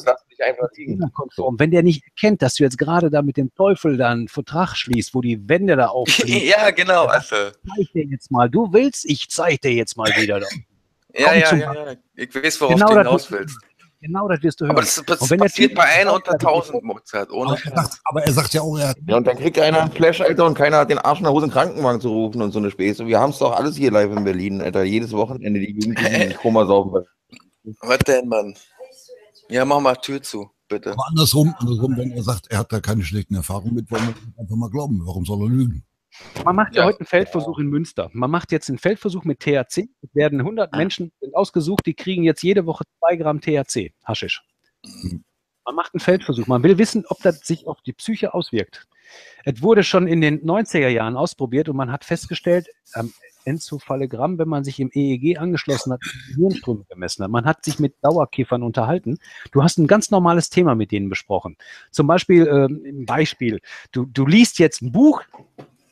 Liegen. konform, wenn der nicht erkennt, dass du jetzt gerade da mit dem Teufel dann einen Vertrag schließt, wo die Wände da auffliegen, ja, genau, Alter. zeig dir jetzt mal, du willst, ich zeig dir jetzt mal wieder. Ja, Komm ja, ja, ja. Ich weiß, worauf Genau du hinaus willst. Genau das wirst du hören. Aber das, das wenn passiert bei einer unter dass er- tausend, Mozart, ohne Aber er, aber er sagt ja auch, er hat Ja, und dann kriegt einer einen Flash, Alter, und keiner hat den Arsch in der Hose, einen Krankenwagen zu rufen und so eine Späße. Wir haben es doch alles hier live in Berlin, Alter. Jedes Wochenende die Jugendlichen in Koma saufen. Was denn, Mann? Ja, mach mal Tür zu, bitte. aber andersrum, andersrum, wenn er sagt, er hat da keine schlechten Erfahrungen mit, wollen wir ihm einfach mal glauben. Warum soll er lügen? Man macht ja, Ja. heute einen Feldversuch in Münster. Man macht jetzt einen Feldversuch mit THC. Es werden 100 Menschen ausgesucht, die kriegen jetzt jede Woche 2 Gramm THC, Haschisch. Man macht einen Feldversuch. Man will wissen, ob das sich auf die Psyche auswirkt. Es wurde schon in den 90er Jahren ausprobiert und man hat festgestellt, am Enzephalogramm, wenn man sich im EEG angeschlossen hat, Hirnströme gemessen hat. Man hat sich mit Dauerkiffern unterhalten. Du hast ein ganz normales Thema mit denen besprochen. Zum Beispiel, ähm, Beispiel, du, du liest jetzt ein Buch,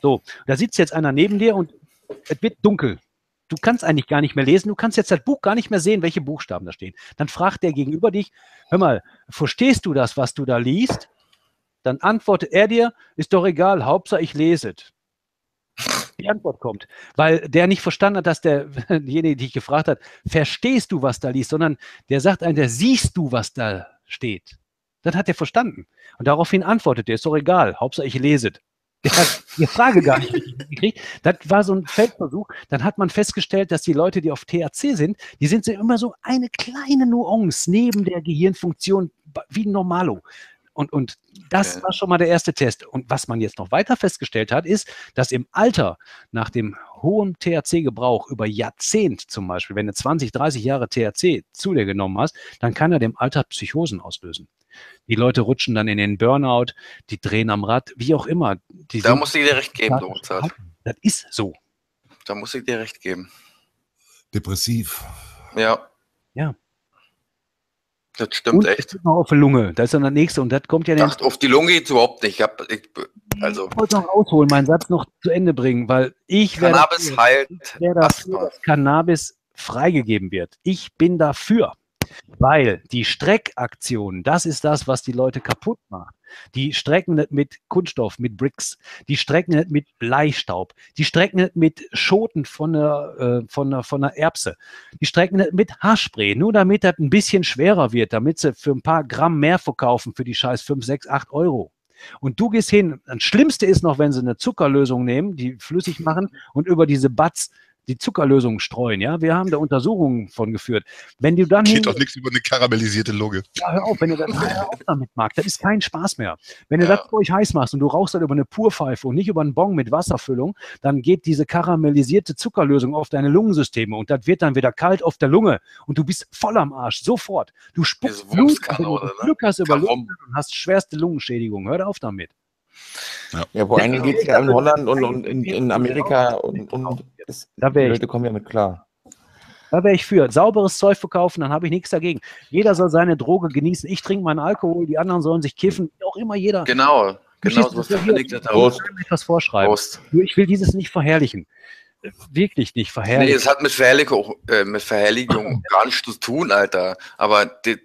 so, da sitzt jetzt einer neben dir und es wird dunkel. Du kannst eigentlich gar nicht mehr lesen, du kannst jetzt das Buch gar nicht mehr sehen, welche Buchstaben da stehen. Dann fragt der gegenüber dich, hör mal, verstehst du das, was du da liest? Dann antwortet er dir, ist doch egal, Hauptsache ich lese es. Die Antwort kommt, weil der nicht verstanden hat, dass der, derjenige, der dich gefragt hat, verstehst du, was da liest, sondern der sagt einem, der siehst du, was da steht. Das hat er verstanden. Und daraufhin antwortet er, ist doch egal, Hauptsache ich lese es. Der hat die Frage gar nicht gekriegt. Das war so ein Feldversuch. Dann hat man festgestellt, dass die Leute, die auf THC sind, die sind immer so eine kleine Nuance neben der Gehirnfunktion wie ein Normalo. Und, und das Okay. war schon mal der erste Test. Und was man jetzt noch weiter festgestellt hat, ist, dass im Alter nach dem hohen THC-Gebrauch über Jahrzehnt zum Beispiel, wenn du 20, 30 Jahre THC zu dir genommen hast, dann kann er dem Alter Psychosen auslösen. Die Leute rutschen dann in den Burnout, die drehen am Rad, wie auch immer. Die Da muss ich dir recht geben, verhalten. Das ist so. Da muss ich dir recht geben. Depressiv. Ja. Ja. Das stimmt und echt. noch auf die Lunge. Das ist dann das nächste. Und das kommt ja. Dacht, auf die Lunge geht überhaupt nicht. Ich hab, ich, also, Ich wollte noch ausholen, meinen Satz noch zu Ende bringen, weil ich wäre Cannabis dafür, heilt ich wäre dafür, dass Cannabis freigegeben wird. Ich bin dafür, weil die Streckaktion, das ist das, was die Leute kaputt macht. Die strecken nicht mit Kunststoff, mit Bricks, die strecken nicht mit Bleistaub, die strecken nicht mit Schoten von einer, äh, von einer, von einer Erbse, die strecken nicht mit Haarspray, nur damit das ein bisschen schwerer wird, damit sie für ein paar Gramm mehr verkaufen für die scheiß 5, 6, 8 Euro. Und du gehst hin, das Schlimmste ist noch, wenn sie eine Zuckerlösung nehmen, die flüssig machen und über diese Batz die Zuckerlösung streuen. Ja, wir haben da Untersuchungen von geführt. Wenn du dann Geht doch nichts über eine karamellisierte Lunge. ja, hör auf, wenn ihr das hör auf damit mag, das ist kein Spaß mehr. Wenn ihr das für euch heiß machst und du rauchst dann über eine Purpfeife und nicht über einen Bon mit Wasserfüllung, dann geht diese karamellisierte Zuckerlösung auf deine Lungensysteme und das wird dann wieder kalt auf der Lunge und du bist voll am Arsch, sofort. Du spuckst Blut, wenn du? Glück hast über. Lungen und hast schwerste Lungenschädigung. Hör auf damit. Ja, vor allen Dingen geht es ja in Holland und, und in, in Amerika und, und es, Da die wär ich- Leute kommen ja mit klar. Da wäre ich für. Sauberes Zeug verkaufen, dann habe ich nichts dagegen. Jeder soll seine Droge genießen. Ich trinke meinen Alkohol, die anderen sollen sich kiffen. Wie Auch immer jeder. genau, genau so du, verlegt das auch. etwas vorschreiben. Prost. Nur Ich will dieses nicht verherrlichen. Wirklich nicht Nee, verherrlichen. es hat mit Verherrlichung, äh, mit Verherrlichung gar nichts zu tun, Alter. Aber die,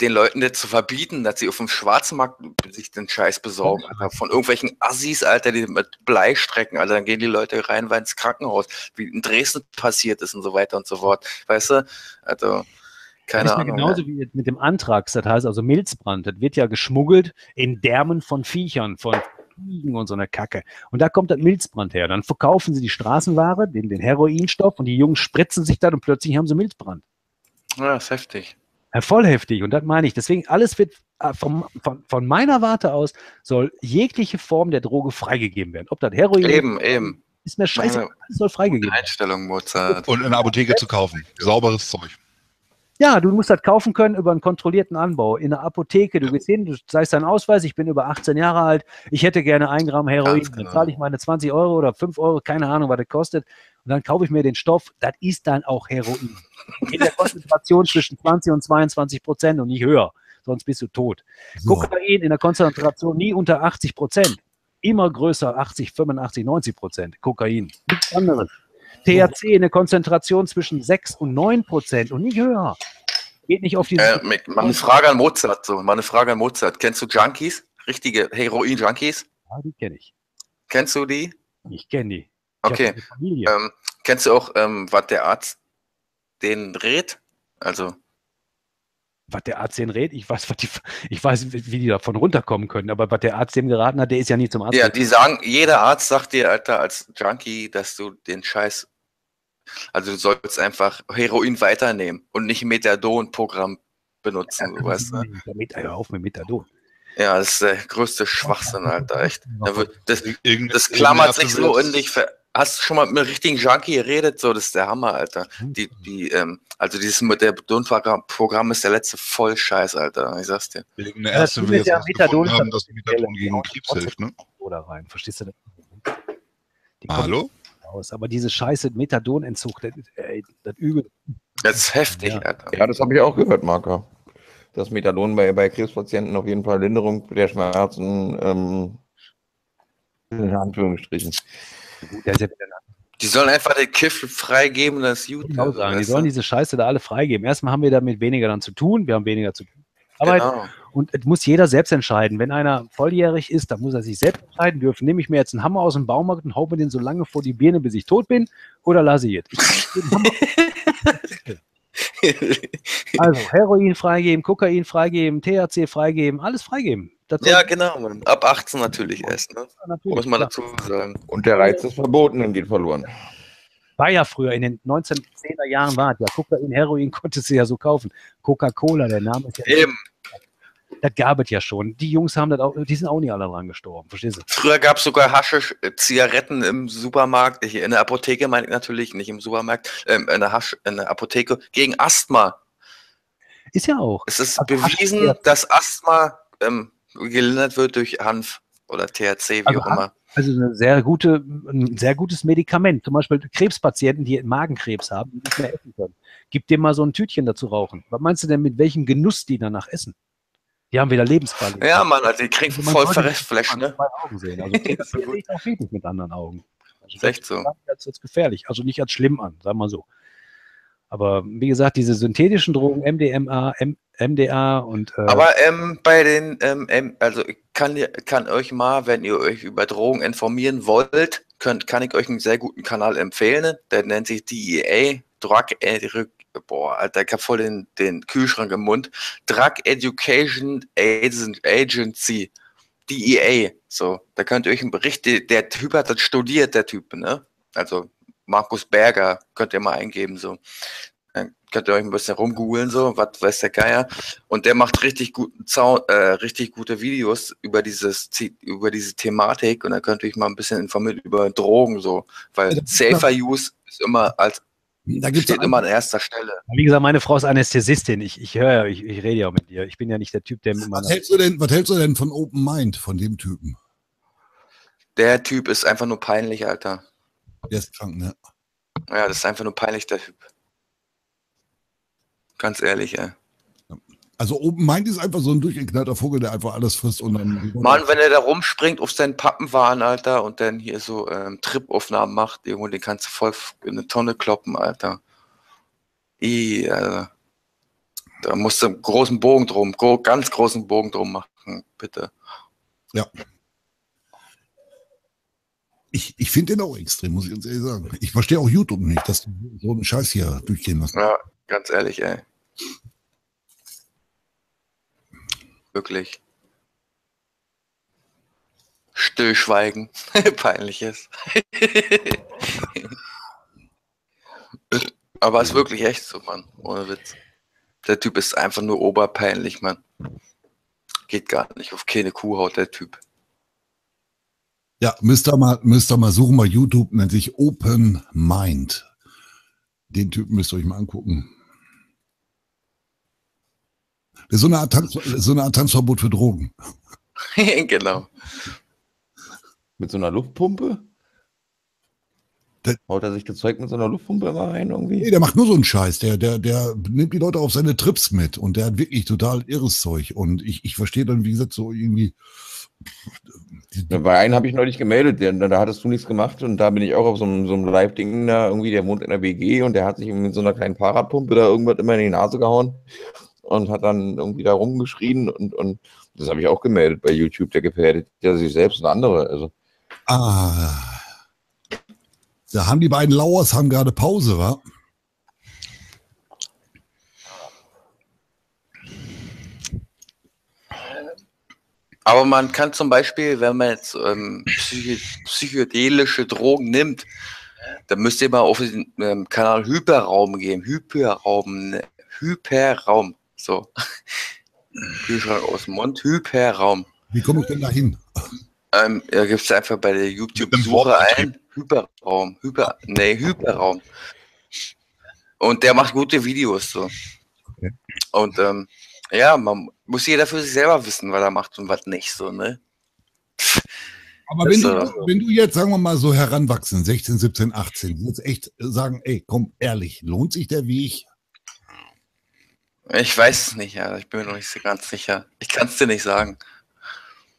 den Leuten das zu verbieten, dass sie auf dem Schwarzmarkt sich den Scheiß besorgen, Alter. Von irgendwelchen Assis, Alter, die mit Blei strecken, Alter. Dann gehen die Leute rein ins Krankenhaus, wie in Dresden passiert ist und so weiter und so fort. Weißt du? Also, keine das ist ja Ahnung. genauso wie mit dem Antrax, das heißt also Milzbrand. Das wird ja geschmuggelt in Därmen von Viechern, von Fliegen und so einer Kacke. Und da kommt das Milzbrand her. Dann verkaufen sie die Straßenware, den, den Heroinstoff und die Jungs spritzen sich das und plötzlich haben sie Milzbrand. Ja, ist heftig. Ja, voll heftig. Und das meine ich. Deswegen, alles wird äh, vom, von, von meiner Warte aus, soll jegliche Form der Droge freigegeben werden. Ob das Heroin Eben, eben. ist mir scheiße, alles soll freigegeben werden. Einstellung, Mozart. Und in der Apotheke zu kaufen. Sauberes Zeug. Ja, du musst das kaufen können über einen kontrollierten Anbau. In der Apotheke, du gehst hin, du zeigst deinen Ausweis, ich bin über 18 Jahre alt, ich hätte gerne ein Gramm Heroin. Ganz Dann genau. zahle ich meine 20 Euro oder 5 Euro, keine Ahnung, was das kostet. Und dann kaufe ich mir den Stoff, das ist dann auch Heroin. In der Konzentration zwischen 20 und 22 Prozent und nicht höher, sonst bist du tot. So. Kokain in der Konzentration nie unter 80 Prozent. Immer größer, 80, 85, 90 Prozent. Kokain. Nichts anderes. THC in der Konzentration zwischen 6 und 9 Prozent und nicht höher. Geht nicht auf die. Äh, mal eine Frage an Mozart, so, mal eine Frage an Mozart. Kennst du Junkies? Richtige Heroin-Junkies? Ja, die kenne ich. Kennst du die? Ich kenne die. Okay. Ähm, kennst du auch, ähm, was der Arzt den rät? Also, was der Arzt denen rät, ich weiß, was die, ich weiß, wie die davon runterkommen können, aber was der Arzt dem geraten hat, der ist ja nicht zum Arzt. ja, die sagen, jeder Arzt sagt dir, Alter, als Junkie, dass du den Scheiß, also du sollst einfach Heroin weiternehmen und nicht Methadon-Programm benutzen, so, weißt du? Damit, hör auf mit Methadon. Ja, das ist der größte Schwachsinn, Alter, echt. Da wird- Das, das klammert sich so in dich. ver- Hast du schon mal mit einem richtigen Junkie geredet? So, das ist der Hammer, Alter. Die, die, ähm, also dieses Methadon-Programm Programm ist der letzte Vollscheiß, Alter. Ich sag's dir. Ärzte Ding will ist jetzt Methadon haben, dass Methadon gegen Krebs hilft, ne? Oder rein, verstehst du das? Hallo? Raus. Aber diese scheiße Methadonentzug, das, ey, das Übel. Das ist heftig, Ja. Alter. Ja, das habe ich auch gehört, Marker. Dass Methadon bei, bei Krebspatienten auf jeden Fall Linderung der Schmerzen, ähm, in Anführungsstrichen. Gut, der ist ja wieder Die sollen einfach den Kiff freigeben, das gut. genau also, sagen. Die sollen diese Scheiße da alle freigeben. Erstmal haben wir damit weniger dann zu tun. Wir haben weniger zu tun. Aber Genau. Und es muss jeder selbst entscheiden. Wenn einer volljährig ist, dann muss er sich selbst entscheiden dürfen. Nehme ich mir jetzt einen Hammer aus dem Baumarkt und hau mir den so lange vor die Birne, bis ich tot bin, oder lasse ich es? Also Heroin freigeben, Kokain freigeben, THC freigeben, alles freigegeben. Soll- ja, genau, Mann. Ab 18 natürlich erst, ne? natürlich, Muss man klar. dazu sagen. Und der Reiz des Verbotenen geht verloren. War ja früher, in den 1910er Jahren war es ja. Kokain, Heroin konntest du ja so kaufen. Coca-Cola, der Name ist ja. Eben. Das gab es ja schon. Die Jungs haben das auch, die sind auch nicht alle dran gestorben, verstehst du? Früher gab es sogar Haschisch, äh, Zigaretten im Supermarkt, ich, in der Apotheke meine ich natürlich, nicht im Supermarkt, ähm, in, der Hasch, in der Apotheke gegen Asthma. Ist ja auch. Es ist Also Hasch- bewiesen, dass Asthma ähm, gelindert wird durch Hanf. oder THC, wie Also, auch immer. also eine sehr gute, ein sehr gutes Medikament. Zum Beispiel Krebspatienten, die Magenkrebs haben, die nicht mehr essen können. Gib dir mal so ein Tütchen dazu rauchen. Was meinst du denn, mit welchem Genuss die danach essen? Die haben wieder Lebensqualität. Ja, Mann, also die kriegen Also voll Verrestfläche, ne? zwei Augen sehen. Also THC sehe ich auch mit anderen Augen. Also Ist echt so. das ist gefährlich, also nicht als schlimm an, sagen wir so. Aber wie gesagt, diese synthetischen Drogen, MDMA, M MDA und äh, Aber ähm, bei den, ähm, also ich kann, kann euch mal, wenn ihr euch über Drogen informieren wollt, könnt, kann ich euch einen sehr guten Kanal empfehlen. Der nennt sich DEA, Drug Edu Boah, Alter, ich hab voll den, den Kühlschrank im Mund. Drug Education Agency. DEA. So, da könnt ihr euch einen Bericht, der Typ hat das studiert, der Typ, ne? Also Markus Berger, könnt ihr mal eingeben, so. Dann könnt ihr euch ein bisschen rumgoogeln, so, was weiß der Geier. Und der macht richtig guten äh, richtig gute Videos über dieses, über diese Thematik und dann könnt ihr euch mal ein bisschen informieren über Drogen, so. Weil Safer Use ist immer als, Da gibt's steht immer an erster Stelle. wie gesagt, meine Frau ist Anästhesistin. Ich, ich höre ja, ich, ich rede ja auch mit ihr. Ich bin ja nicht der Typ, der Was hältst, du denn, was hältst du denn von Open Mind, von dem Typen? Der Typ ist einfach nur peinlich, Alter. Der ist krank, ne? Ja, das ist einfach nur peinlich, der Typ. Ganz ehrlich, ey. Also Open Mind ist einfach so ein durchgeknallter Vogel, der einfach alles frisst und dann. Mann, wenn er da rumspringt auf seinen Pappenwahn, Alter, und dann hier so ähm, Tripaufnahmen macht, irgendwo, den kannst du voll in eine Tonne kloppen, Alter. I, Alter. Da musst du einen großen Bogen drum, gro ganz großen Bogen drum machen, bitte. Ja. Ich, ich finde den auch extrem, muss ich ganz ehrlich sagen. Ich verstehe auch YouTube nicht, dass du so einen Scheiß hier durchgehen lässt. Ja, ganz ehrlich, ey. Wirklich. Stillschweigen. Peinliches. Aber ist wirklich echt so, Mann. Ohne Witz. Der Typ ist einfach nur oberpeinlich, Mann. Geht gar nicht auf keine Kuhhaut, der Typ. Ja, müsst ihr mal, müsst ihr mal suchen bei YouTube, nennt sich Open Mind. Den Typen müsst ihr euch mal angucken. Das ist so eine Art, Tanz, so eine Art Tanzverbot für Drogen. genau. Mit so einer Luftpumpe? Haut er sich das Zeug mit so einer Luftpumpe immer rein irgendwie? Nee, der macht nur so einen Scheiß. Der, der, der nimmt die Leute auf seine Trips mit und der hat wirklich total irres Zeug. Und ich, ich verstehe dann, wie gesagt, so irgendwie. Bei einem habe ich neulich gemeldet, der, da hattest du nichts gemacht und da bin ich auch auf so einem, so einem Live-Ding da irgendwie, der wohnt in der WG und der hat sich mit so einer kleinen Fahrradpumpe da irgendwas immer in die Nase gehauen und hat dann irgendwie da rumgeschrien und, und das habe ich auch gemeldet bei YouTube, der gefährdet ja sich selbst und andere. Also Ah. Da haben die beiden Lauers haben gerade Pause, wa? Aber man kann zum Beispiel, wenn man jetzt ähm, psychedelische Drogen nimmt, dann müsst ihr mal auf den ähm, Kanal Hyperraum gehen. Hyperraum, ne? Hyperraum. So. Kühlschrank aus dem Mund. Hyperraum. Wie komme ich denn da hin? Ähm, da gibt es einfach bei der YouTube-Suche ein. Hyperraum. Hyper, nee, Hyperraum. Und der macht gute Videos so. Und ähm, ja, man muss jeder für sich selber wissen, was er macht und was nicht so, ne? Aber wenn du, äh, wenn du jetzt, sagen wir mal, so heranwachsen, 16, 17, 18, jetzt echt sagen, ey, komm, ehrlich, lohnt sich der Weg? Ich weiß es nicht, ja. Ich bin mir noch nicht so ganz sicher. Ich kann es dir nicht sagen.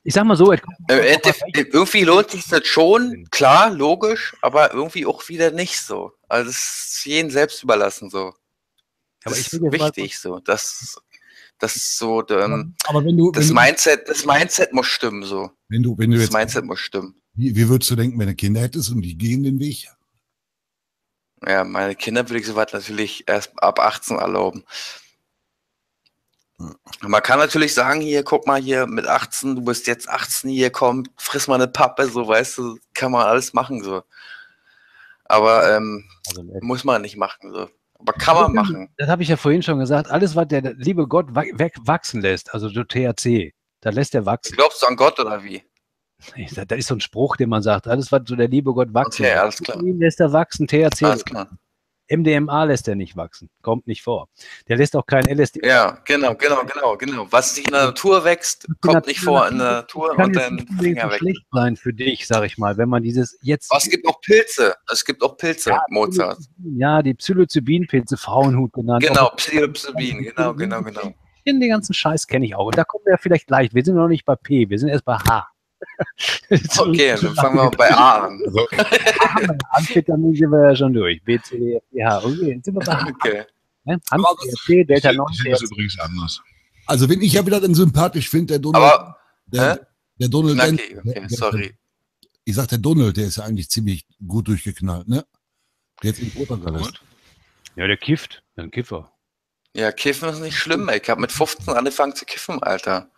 Ich sag mal so, Im Endeffekt, irgendwie lohnt sich das schon, klar, logisch, aber irgendwie auch wieder nicht so. Also es ist jedem selbst überlassen so. Aber Das ich ist jetzt mal- wichtig so. Das, das ist so, ähm, Aber wenn du, das wenn du, Mindset, das Mindset muss stimmen so. wenn du, wenn du Das jetzt, Mindset muss stimmen. wie, wie würdest du denken, wenn du Kinder hättest und die gehen den Weg? Ja, meine Kinder würde ich soweit natürlich erst ab 18 erlauben. Man kann natürlich sagen, hier, guck mal hier mit 18, du bist jetzt 18, hier komm, friss mal eine Pappe, so weißt du, kann man alles machen so. Aber ähm, Also, muss man nicht machen so. Aber kann man machen. Das habe ich ja vorhin schon gesagt. Alles, was der liebe Gott wachsen lässt, also so THC, da lässt er wachsen. Glaubst du an Gott oder wie? Das ist so ein Spruch, den man sagt. Alles, was so der liebe Gott wachsen Okay, lässt, alles klar. ihn lässt er wachsen, THC. Alles klar. MDMA lässt er nicht wachsen. Kommt nicht vor. Der lässt auch kein LSD. Ja, genau, genau, genau, genau. Was nicht in der Natur wächst, kommt nicht vor in der Natur kann und dann Finger so schlecht sein für dich, sag ich mal, wenn man dieses jetzt. Was gibt auch Pilze? Es gibt auch Pilze, Mozart. Ja, die Psilocybin-Pilze, Frauenhut genannt. Genau, Psilocybin, genau, genau, genau. Den ganzen Scheiß kenne ich auch. Und da kommen wir vielleicht leicht. Wir sind noch nicht bei P, wir sind erst bei H. Okay, dann fangen wir bei A an. Amphetamin sind wir ja schon durch. B, C, D, F, G, H. Okay, jetzt sind wir bei H. Okay. Ne? C, Delta 9, Ich sehe das übrigens anders. Also, wenn ich ja wieder den sympathisch finde, der Donald. Aber, der, hä? der Donald. Na, der- okay, okay, der- sorry. Ich sag, der Donald, der ist ja eigentlich ziemlich gut durchgeknallt, ne? Der jetzt in Portugal ist. Ja, der kifft. Ein Kiffer. Ja, Kiffen ist nicht schlimm, ey. Ich habe mit 15 angefangen zu kiffen, Alter.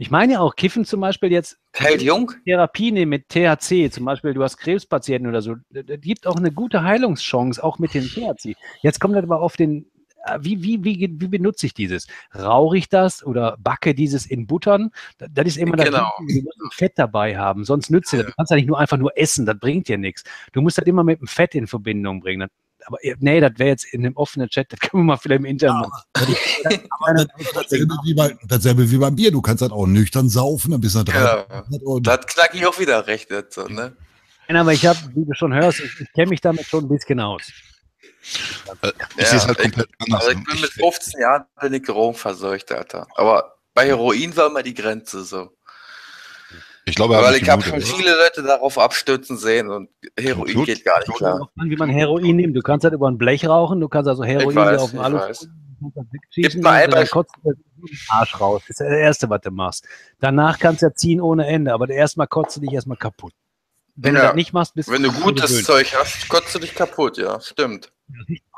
Ich meine ja auch, Kiffen zum Beispiel jetzt. Hält jung? Therapie nehmen mit THC, zum Beispiel, du hast Krebspatienten oder so. Das gibt auch eine gute Heilungschance, auch mit dem THC. Jetzt kommt das aber auf den. äh, Wie, wie, wie, wie benutze ich dieses? Rauche ich das oder backe dieses in Buttern? Das, das ist immer das Genau. Wichtige, du musst ein Fett dabei haben, sonst nützt dir das. Du kannst ja nicht nur einfach nur essen, das bringt dir nichts. Du musst das immer mit dem Fett in Verbindung bringen. Das, aber äh, nee, das wäre jetzt in einem offenen Chat, das können wir mal vielleicht im Internet machen. Dasselbe wie, bei, dasselbe wie beim Bier. Du kannst halt auch nüchtern saufen, dann bist du drei. Ja. Da hat Knacki auch wieder recht jetzt, so, ne? Nein, aber ich habe, wie du schon hörst, ich, ich kenne mich damit schon ein bisschen aus. Ich sehe es halt komplett anders. Also ich bin mit 15 Jahren bin ich drogenverseucht, Alter. Aber bei Heroin war immer die Grenze so. Ich glaube, er Weil ich habe schon viele Leute darauf abstürzen sehen und Heroin Blut? geht gar nicht klar. An, wie man Heroin nimmt. Du kannst halt über ein Blech rauchen, du kannst also Heroin weiß, auf dem Alu du Gib mal ein Beispiel. kotzt du den Arsch raus. Das ist das Erste, was du machst. Danach kannst du ja ziehen ohne Ende, aber erstmal kotzt du dich erstmal kaputt. Wenn du Ja. das nicht machst, bist Wenn du gutes gewöhnt. Zeug hast, kotzt du dich kaputt, ja, stimmt.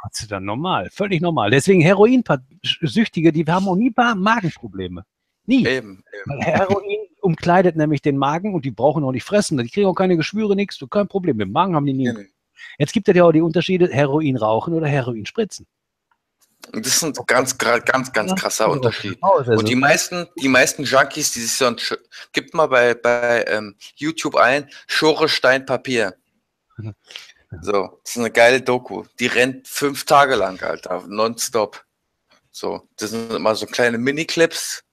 Kotzt du dann normal, völlig normal. Deswegen Heroin-Süchtige, die haben auch nie Ma- Magenprobleme. Nie. Eben, Weil Heroin umkleidet nämlich den Magen und die brauchen auch nicht fressen. Die kriegen auch keine Geschwüre, nichts. Du kein Problem. Mit dem Magen haben die nie. Jetzt gibt es ja auch die Unterschiede: Heroin rauchen oder Heroin spritzen. Das ist ein ganz, ganz, ganz krasser Unterschied. also. Und die meisten, die meisten Junkies, die sich so ein, Sch- gibt mal bei, bei ähm, YouTube ein, Schure Stein Papier. So, das ist eine geile Doku. Die rennt fünf Tage lang, Alter, nonstop. So, das sind immer so kleine Miniclips.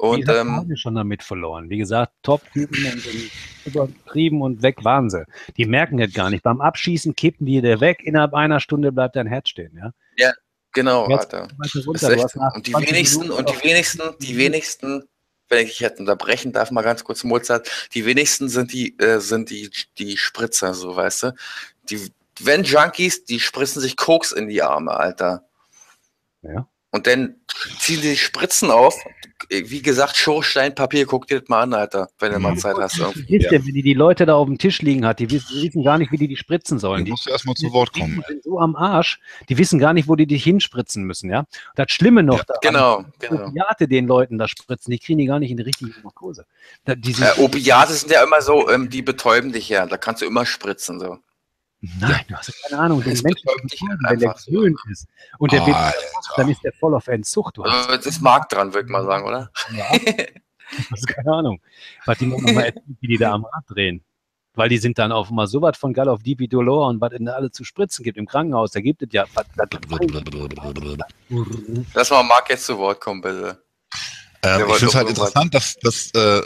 Und gesagt, ähm, haben wir schon damit verloren. Wie gesagt, Top-Typen und und übertrieben und weg waren sie. Die merken das gar nicht. Beim Abschießen kippen die der weg. Innerhalb einer Stunde bleibt dein Herz stehen. Ja? ja, genau, Alter. und die 20 wenigsten, Minuten und die wenigsten, die wenigsten, wenn ich jetzt unterbrechen darf, mal ganz kurz Mozart, die wenigsten sind die, äh, sind die, die Spritzer, so weißt du. Die, wenn Junkies, die spritzen sich Koks in die Arme, Alter. Ja. Und dann ziehen die Spritzen auf. Wie gesagt, Schornsteinpapier, guck dir das mal an, Alter, wenn du mal Zeit hast. irgendwie. Wisst ihr, wenn die die Leute da auf dem Tisch liegen hat, die wissen, die wissen gar nicht, wie die die spritzen sollen. Die musst du erstmal zu Wort kommen. Die sind so am Arsch, die wissen gar nicht, wo die dich hinspritzen müssen. Ja? Und das Schlimme noch, daran, genau, die genau. Opiate den Leuten da spritzen, die kriegen die gar nicht in die richtige Narkose. Da, die sind, Äh, Opiate sind ja immer so, ähm, die betäuben dich ja. Da kannst du immer spritzen, so. Nein, du hast ja keine Ahnung. Den Das Menschen, dich wenn der einfach so. gewöhnt ist und der wird, Alter. dann ist der voll auf Entzucht. Du hast, Also, das ist Markt dran, würde ich mal sagen, oder? du hast keine Ahnung, was die noch mal erzählen, wie die da am Rad drehen. Weil die sind dann auf mal so was von geil auf Dipi Dolor und was in alle zu spritzen gibt im Krankenhaus, da gibt es ja. Lass mal Marc jetzt zu Wort kommen, bitte. Ähm, ich finde es halt interessant, dass, dass äh,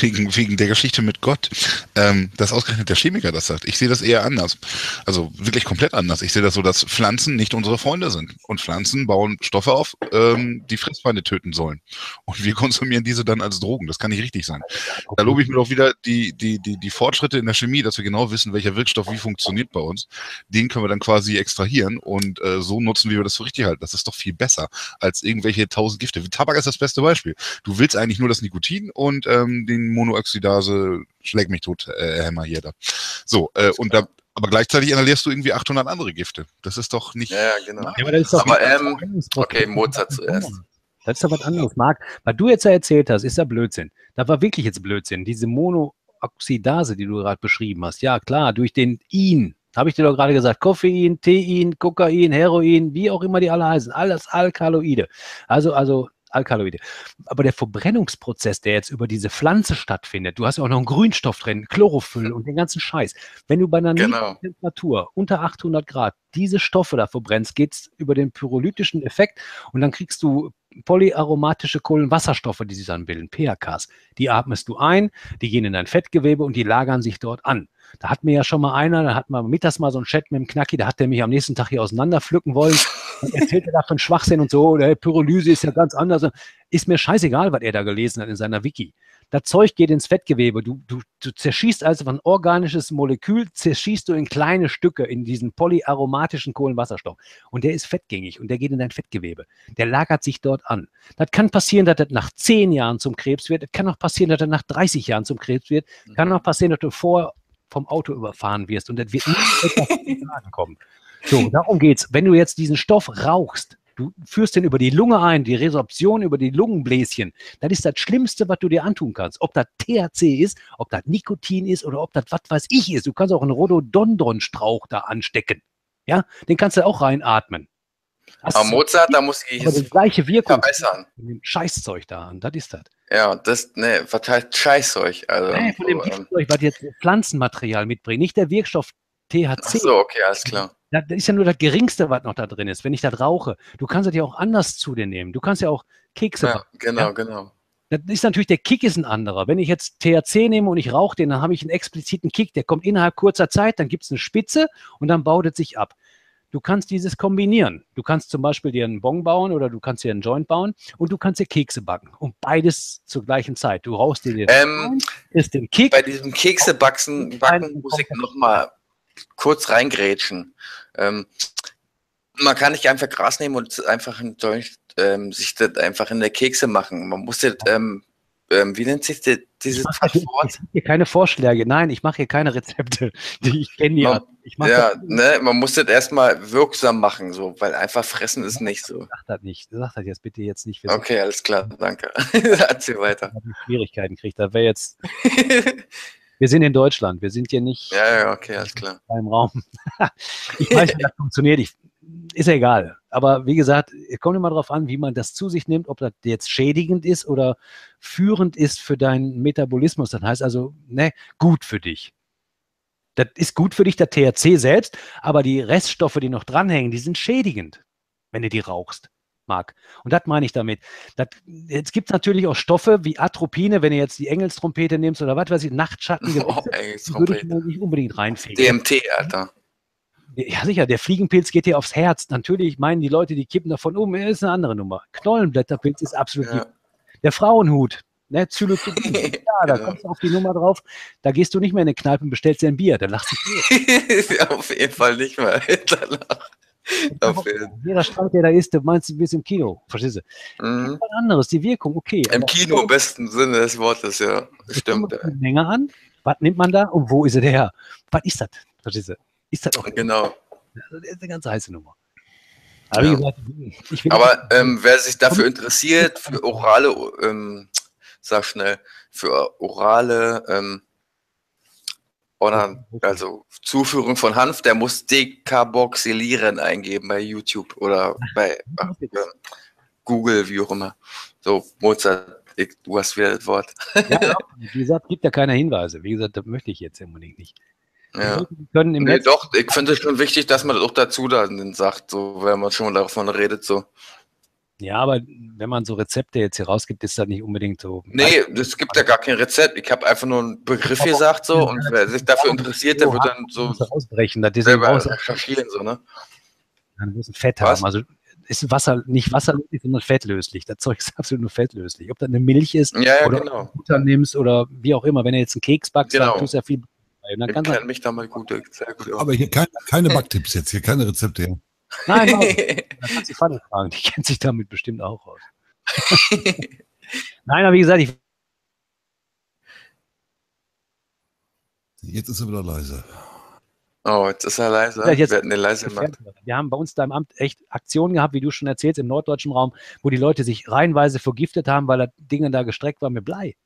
wegen, wegen der Geschichte mit Gott, ähm, dass ausgerechnet der Chemiker das sagt. Ich sehe das eher anders. Also wirklich komplett anders. Ich sehe das so, dass Pflanzen nicht unsere Freunde sind. Und Pflanzen bauen Stoffe auf, ähm, die Fressfeinde töten sollen. Und wir konsumieren diese dann als Drogen. Das kann nicht richtig sein. Da lobe ich mir doch wieder die, die, die, die Fortschritte in der Chemie, dass wir genau wissen, welcher Wirkstoff wie funktioniert bei uns. Den können wir dann quasi extrahieren und äh, so nutzen, wie wir das für richtig halten. Das ist doch viel besser als irgendwelche tausend Gifte. Tabak ist das beste Beispiel. Du willst eigentlich nur das Nikotin und ähm, den Monooxidase schlägt mich tot, äh, Hämmer hier da. So, äh, und da, aber gleichzeitig inhalierst du irgendwie 800 andere Gifte. Das ist doch nicht. Ja, genau. Ja, aber doch Aber, ähm, okay, Mozart zuerst. Das ist doch was anderes, Marc. Was du jetzt ja erzählt hast, ist ja Blödsinn. Das war wirklich jetzt Blödsinn. Diese Monooxidase, die du gerade beschrieben hast. Ja, klar, durch den In. Habe ich dir doch gerade gesagt. Koffein, Tein, Kokain, Heroin, wie auch immer die alle heißen. Alles Alkaloide. Also, also Alkaloide. Aber der Verbrennungsprozess, der jetzt über diese Pflanze stattfindet, du hast ja auch noch einen Grünstoff drin, Chlorophyll und den ganzen Scheiß. Wenn du bei einer Genau. Temperatur unter 800 Grad diese Stoffe da verbrennst, geht's über den pyrolytischen Effekt und dann kriegst du polyaromatische Kohlenwasserstoffe, die sich dann bilden, PHKs. Die atmest du ein, die gehen in dein Fettgewebe und die lagern sich dort an. Da hat mir ja schon mal einer, da hat man mittags mal so einen Chat mit dem Knacki, da hat der mich am nächsten Tag hier auseinanderpflücken wollen und erzählte da von Schwachsinn und so, der Pyrolyse ist ja ganz anders. Ist mir scheißegal, was er da gelesen hat in seiner Wiki. Das Zeug geht ins Fettgewebe. Du, du, du zerschießt also ein organisches Molekül, zerschießt du in kleine Stücke in diesen polyaromatischen Kohlenwasserstoff. Und der ist fettgängig und der geht in dein Fettgewebe. Der lagert sich dort an. Das kann passieren, dass das nach 10 Jahren zum Krebs wird. Das kann auch passieren, dass das nach 30 Jahren zum Krebs wird. Kann auch passieren, dass du vor vom Auto überfahren wirst und das wird nicht kommen. So, darum geht's. Wenn du jetzt diesen Stoff rauchst, du führst den über die Lunge ein, die Resorption über die Lungenbläschen, das ist das Schlimmste, was du dir antun kannst. Ob das THC ist, ob das Nikotin ist oder ob das was weiß ich ist. Du kannst auch einen Rhododendron-Strauch da anstecken. Ja, den kannst du auch reinatmen. Aber Mozart, da muss ich aber die gleiche Wirkung verbessern. von dem Scheißzeug da an. Das ist das. Ja, das, ne, was heißt Scheißzeug? Also, Nee, von dem so, ähm, Giftzeug, was jetzt Pflanzenmaterial mitbringt, nicht der Wirkstoff THC. ach so, okay, alles klar. Das ist ja nur das Geringste, was noch da drin ist, wenn ich das rauche. Du kannst das ja auch anders zu dir nehmen. Du kannst ja auch Kekse Ja, backen. genau, ja? genau. Das ist natürlich, der Kick ist ein anderer. Wenn ich jetzt THC nehme und ich rauche den, dann habe ich einen expliziten Kick, der kommt innerhalb kurzer Zeit, dann gibt es eine Spitze und dann baut es sich ab. Du kannst dieses kombinieren. Du kannst zum Beispiel dir einen Bon bauen oder du kannst dir einen Joint bauen und du kannst dir Kekse backen. Und beides zur gleichen Zeit. Du rauchst dir den Ähm, ist den Kick. Bei diesem Keksebacken backen muss ich noch mal kurz reingrätschen. Ähm, man kann nicht einfach Gras nehmen und einfach ähm, sich das einfach in der Kekse machen. Man muss das, ähm, ähm, wie nennt sich das, dieses Ich mache hier keine Vorschläge. Nein, ich mache hier keine Rezepte. Die ich kenne ja. Mache ja, ne, man muss das erstmal wirksam machen, so, weil einfach fressen ist nicht so. Sag das nicht. Sag das jetzt bitte jetzt nicht. Okay, alles klar, danke. Erzähl weiter. Schwierigkeiten kriegt. Da wäre jetzt. wir sind in Deutschland. Wir sind hier nicht Ja, ja, okay, alles klar. im Raum. ich weiß, wie das funktioniert. Ich, ist ja egal. Aber wie gesagt, es kommt immer darauf an, wie man das zu sich nimmt, ob das jetzt schädigend ist oder führend ist für deinen Metabolismus. Das heißt also, ne, gut für dich. Das ist gut für dich, der THC selbst, aber die Reststoffe, die noch dranhängen, die sind schädigend, wenn du die rauchst, Marc. Und das meine ich damit. Das, jetzt gibt es natürlich auch Stoffe wie Atropine, wenn du jetzt die Engelstrompete nimmst oder was weiß ich, Nachtschatten, Oh, die würde ich mir nicht unbedingt reinfegen. DMT, Alter. Ja, sicher, der Fliegenpilz geht dir aufs Herz. Natürlich meinen die Leute, die kippen davon um, ist eine andere Nummer. Knollenblätterpilz ist absolut Ja. Der Frauenhut, ne, Psilocybin, ja, da kommst du auf die Nummer drauf. Da gehst du nicht mehr in eine Kneipe und bestellst dir ein Bier, da lachst du. Auf jeden Fall nicht mehr. Danach. Jeder Strand, der da ist, du meinst, du bist im Kino, verstehst du? Mhm. Was anderes, die Wirkung, okay. Im Kino im besten Sinne des Wortes, ja. Stimmt. Menge an. Was nimmt man da und wo ist er her? Was ist das? Verstehst du? Ist das auch Genau. Das ist eine ganz heiße Nummer. Aber Ja. gesagt, Aber ähm, wer sich dafür interessiert, für orale, ähm, sag schnell, für orale ähm, oder also Zuführung von Hanf, der muss dekarboxylieren eingeben bei YouTube oder bei ach, Google, wie auch immer. So, Mozart, ich, du hast wieder das Wort. Ja, ja, wie gesagt, gibt ja keine Hinweise. Wie gesagt, das möchte ich jetzt unbedingt nicht. Ja. Können im Nee, doch, ich finde es schon wichtig, dass man das auch dazu dann sagt, so, wenn man schon davon redet, so. Ja, aber wenn man so Rezepte jetzt hier rausgibt, ist das nicht unbedingt so. Nee, es gibt ja gar kein Rezept. Ich habe einfach nur einen Begriff gesagt, so, und wer sich dafür interessiert, der wird dann so muss ausbrechen, das deswegen selber recherchieren, so, ne? dann muss ein Fett Was? haben. Also ist Wasser nicht wasserlöslich, sondern fettlöslich. Das Zeug ist absolut nur fettlöslich. Ob das eine Milch ist Ja, ja, oder genau. ob du Butter nimmst oder wie auch immer. Wenn du jetzt einen Keks backst, Genau. dann tust du ja viel. Dann Ich kenne mich da mal gut, sehr gut. Aber hier keine, keine Backtipps jetzt, hier keine Rezepte. Nein, nein. Da kannst du Fanny fragen. Die kennt sich damit bestimmt auch aus. Nein, aber wie gesagt, ich Jetzt ist er wieder leise. Oh, jetzt ist er leise. Ja, jetzt- Wir hätten den leise gemacht. Wir haben bei uns da im Amt echt Aktionen gehabt, wie du schon erzählst, im norddeutschen Raum, wo die Leute sich reihenweise vergiftet haben, weil das Ding da gestreckt war mit Blei.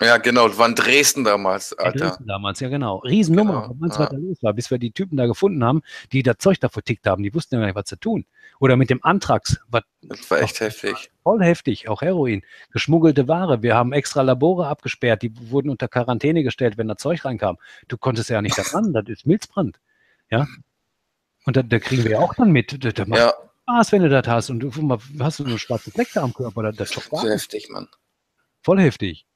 Ja, genau, das war in Dresden damals, Alter. Dresden damals, ja genau. Riesennummer. Genau, du, ja. was da los war, bis wir die Typen da gefunden haben, die das Zeug da vertickt haben. Die wussten ja gar nicht, was zu tun. Oder mit dem Antrax, was Das war echt heftig. voll heftig, auch Heroin. Geschmuggelte Ware. Wir haben extra Labore abgesperrt, die wurden unter Quarantäne gestellt, wenn da Zeug reinkam. Du konntest ja nicht da ran, das ist Milzbrand. Ja. Und da, da kriegen wir ja auch dann mit. Da, da macht Ja, Spaß, wenn du das hast. Und du hast du so eine schwarze Fleck da am Körper. Das, das ist heftig, Mann. Voll heftig.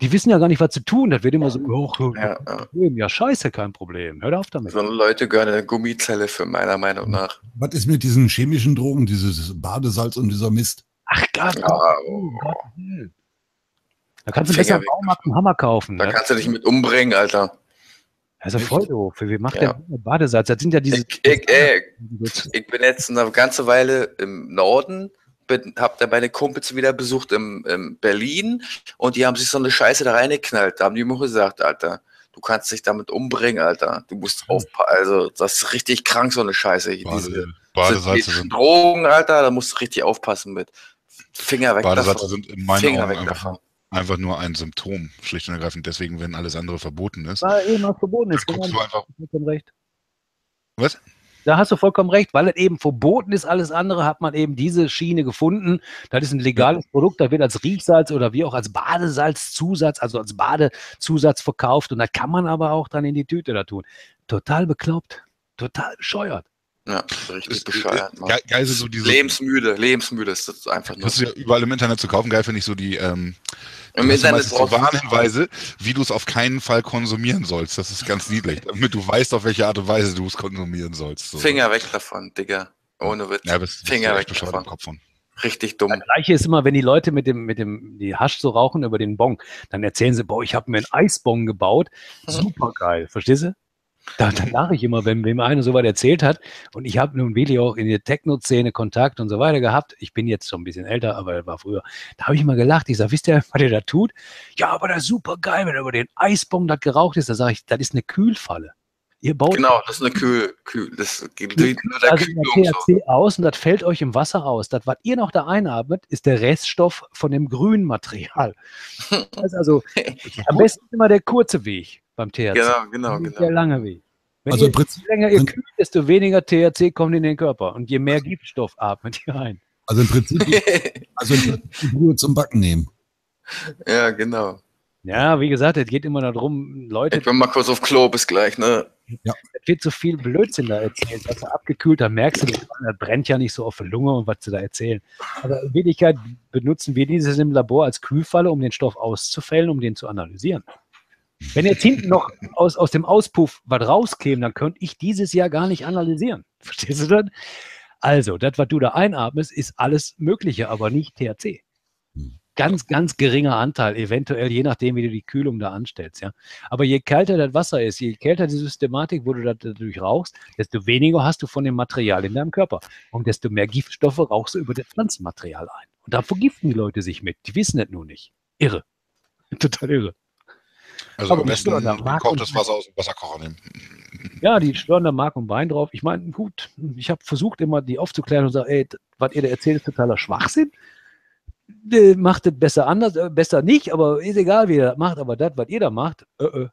Die wissen ja gar nicht, was zu tun. Das wird immer so, oh, Ja, ja. Ja, scheiße, kein Problem. Hör auf damit. So Leute gehören in eine Gummizelle für meiner Meinung nach. Was ist mit diesen chemischen Drogen, dieses Badesalz und dieser Mist? Ach Gott, Ja, oh, Gott. Willen. Da kannst du Finger besser im Baumarkt einen Hammer kaufen. Da Ne? kannst du dich mit umbringen, Alter. Also voll doof. Wie macht Ja. der Badesalz? Das sind ja diese. Ich, ich, ey, ich bin jetzt eine ganze Weile im Norden, bin, hab da meine Kumpels wieder besucht im, im Berlin und die haben sich so eine Scheiße da reingeknallt. Da haben die mir gesagt, Alter, du kannst dich damit umbringen, Alter. Du musst aufpassen. Also, das ist richtig krank, so eine Scheiße. Diese Bade, Badesalze synthetischen sind, Drogen, Alter, da musst du richtig aufpassen mit. Finger weg Badesalze davon. sind in meinen Finger Augen weg einfach, davon. einfach nur ein Symptom, schlicht und ergreifend. Deswegen, wenn alles andere verboten ist, Weil eben was verboten ist. dann guckst Genau, du einfach. recht. Was? Da hast du vollkommen recht, weil es eben verboten ist, alles andere hat man eben diese Schiene gefunden. Das ist ein legales Produkt, da wird als Riechsalz oder wie auch als Badesalzzusatz, also als Badezusatz verkauft und da kann man aber auch dann in die Tüte da tun. Total bekloppt, total bescheuert. Ja, richtig Ist- bescheuert. Geil sind so diese. Lebensmüde, lebensmüde ist das einfach nur. Das ist ja überall im Internet zu kaufen. Geil finde ich so die. Ähm, Im du hast ja Internet so Warnhinweise, wie du es auf keinen Fall konsumieren sollst. Das ist ganz niedlich, damit du weißt, auf welche Art und Weise du es konsumieren sollst. So. Finger weg davon, Digga. Ohne Witz. Ja, bist, bist Finger du weg davon. Kopf von. Richtig dumm. Das gleiche ist immer, wenn die Leute mit dem, mit dem, die Hasch so rauchen über den Bon, dann erzählen sie, boah, ich habe mir einen Eisbong gebaut. Super geil, verstehst du? Da, dann lache ich immer, wenn, mir einer so was erzählt hat. Und ich habe nun wirklich auch in der Techno-Szene Kontakt und so weiter gehabt. Ich bin jetzt schon ein bisschen älter, aber das war früher. Da habe ich immer gelacht. Ich sage, wisst ihr, was ihr da tut? Ja, aber das ist super geil, wenn über den Eisbong das geraucht ist. Da sage ich, das ist eine Kühlfalle. Ihr baut Genau, das ist eine Kühl, Kühl, das geht nur der also Kühlung der so. THC aus und das fällt euch im Wasser aus. Das, was ihr noch da einatmet, ist der Reststoff von dem grünen Material. Das ist also am besten immer der kurze Weg beim THC. Genau, genau, nicht genau. Der lange Weg. Wenn Also ihr, im Prinzip- je länger ihr kühlt, desto weniger THC kommt in den Körper und je mehr Giftstoff atmet ihr ein. Also im Prinzip, also im Prinzip Brühe zum Backen nehmen. ja, genau. Ja, wie gesagt, es geht immer darum, Leute, Ich bin mal kurz auf Klo, bis gleich, ne? es wird so viel Blödsinn da erzählt. Er abgekühlt, da merkst du, das brennt ja nicht so auf der Lunge und was sie da erzählen. Aber in Wirklichkeit benutzen wir dieses im Labor als Kühlfalle, um den Stoff auszufällen, um den zu analysieren. Wenn jetzt hinten noch aus, aus dem Auspuff was rauskäme, dann könnte ich dieses Jahr gar nicht analysieren. Verstehst du das? Also, das, was du da einatmest, ist alles Mögliche, aber nicht THC. Ganz, ganz geringer Anteil, eventuell, je nachdem, wie du die Kühlung da anstellst. Ja. Aber je kälter das Wasser ist, je kälter die Systematik, wo du das dadurch rauchst, desto weniger hast du von dem Material in deinem Körper. Und desto mehr Giftstoffe rauchst du über das Pflanzenmaterial ein. Und da vergiften die Leute sich mit. Die wissen das nur nicht. Irre. Total irre. Also Aber am besten stören da Mark und- gekochtes Wasser aus dem Wasserkocher nehmen. Ja, die schwören da Mark und Bein drauf. Ich meine, gut, ich habe versucht immer, die aufzuklären und sage, ey, was ihr da erzählt, ist totaler Schwachsinn. Äh, Macht es besser anders, äh, besser nicht, aber ist egal, wie ihr das macht, aber das, was ihr da macht, äh, äh,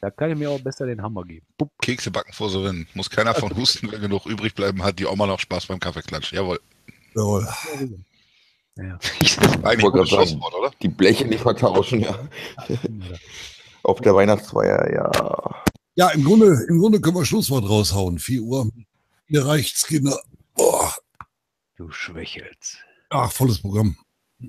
da kann ich mir auch besser den Hammer geben. Pup. Kekse backen vor so Rennen. Muss keiner von husten, wenn genug übrig bleiben hat. Die Oma noch Spaß beim Kaffeeklatsch. Jawohl. Jawohl. Ja. Ich wollte gerade sagen, oder? die Bleche nicht vertauschen, ja. Auf der Weihnachtsfeier, ja. Ja, im Grunde, im Grunde können wir Schlusswort raushauen. 4 Uhr. Mir reicht's, Kinder. Boah. Du schwächelst. Ach, volles Programm.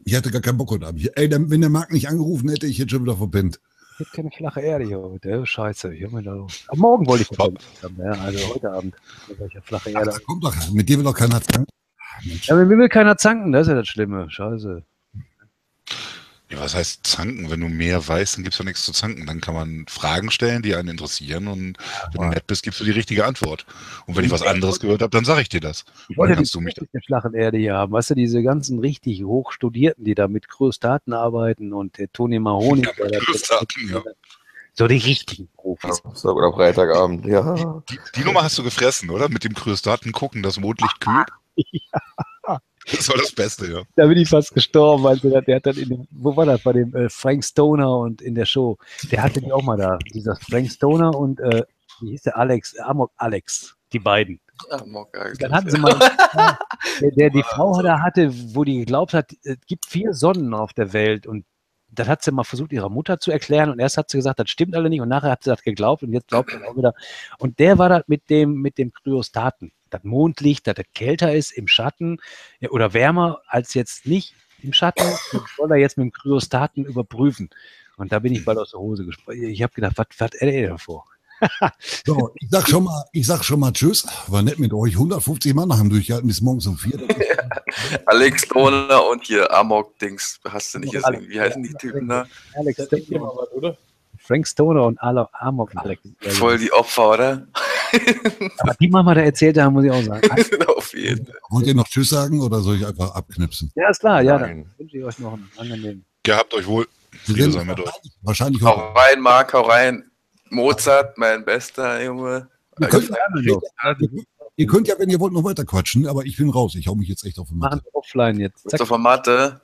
Ich hatte gar keinen Bock heute Abend. Ey, der, wenn der Marc nicht angerufen hätte, ich hätte schon wieder verpennt. Ich habe keine flache Erde hier heute. Scheiße. Ich mir da Am Morgen wollte ich das haben, ja, also heute Abend. Ich flache Ach, Erde. da kommt doch, mit dir will doch keiner zanken. Ah, Mensch. Ja, mit mir will keiner zanken, das ist ja das Schlimme. Scheiße. Ja, was heißt zanken? Wenn du mehr weißt, dann gibt's doch nichts zu zanken. Dann kann man Fragen stellen, die einen interessieren und wenn du nett bist, gibst du die richtige Antwort. Und wenn ich was anderes gehört habe, dann sage ich dir das. Ich wollte dann die kannst du mich der flachen Erde hier haben. Weißt du, diese ganzen richtig Hochstudierten, die da mit Kröstaten arbeiten und der Toni Mahoni. Ja, da- Kröstaten, ja. So die richtigen Profis. Samstag oder Freitagabend, ja. Die, die Nummer hast du gefressen, oder? Mit dem Kröstaten gucken, das Mondlicht kühlt. Das war das Beste, ja. Da bin ich fast gestorben, weil der, der hat dann in dem, wo war das, bei dem äh, Frank Stoner und in der Show, der hatte die auch mal da, dieser Frank Stoner und äh, wie hieß der Alex, Amok Alex, die beiden. Amok Alex. Dann hatten sie mal, der, der die Frau da hatte, wo die geglaubt hat, es gibt vier Sonnen auf der Welt und das hat sie mal versucht, ihrer Mutter zu erklären und erst hat sie gesagt, das stimmt alle nicht und nachher hat sie das geglaubt und jetzt glaubt sie auch wieder. Und der war das mit dem, mit dem Kryostaten. Das Mondlicht, dass das kälter ist im Schatten ja, oder wärmer als jetzt nicht im Schatten, das soll er jetzt mit dem Kryostaten überprüfen. Und da bin ich bald aus der Hose gesprungen. Ich habe gedacht, was hat er davor? So, ich sag schon mal, ich sag schon mal Tschüss. War nett mit euch. 150 Mann haben durchgehalten bis morgens um vier. Alex Stoner und hier Amok-Dings. Hast du nicht gesehen? Wie heißen die Typen da? Alex? Frank Stoner und Amok Alex. Voll die Opfer, oder? Aber die Mama da erzählt haben, muss ich auch sagen. Auf jeden Fall. Wollt ihr noch Tschüss sagen oder soll ich einfach abknipsen? Ja, ist klar, ja. Nein. Dann wünsche ich euch noch einen angenehmen. Gehabt euch wohl. Friede sei mit euch. Wahrscheinlich Hau auch. rein, Marc, hau rein. Mozart, mein bester Junge. Ihr könnt, ihr könnt ja, wenn ihr wollt, noch weiter quatschen, aber ich bin raus. Ich hau mich jetzt echt auf den Machen Matte. wir offline jetzt. Bist du von Mathe?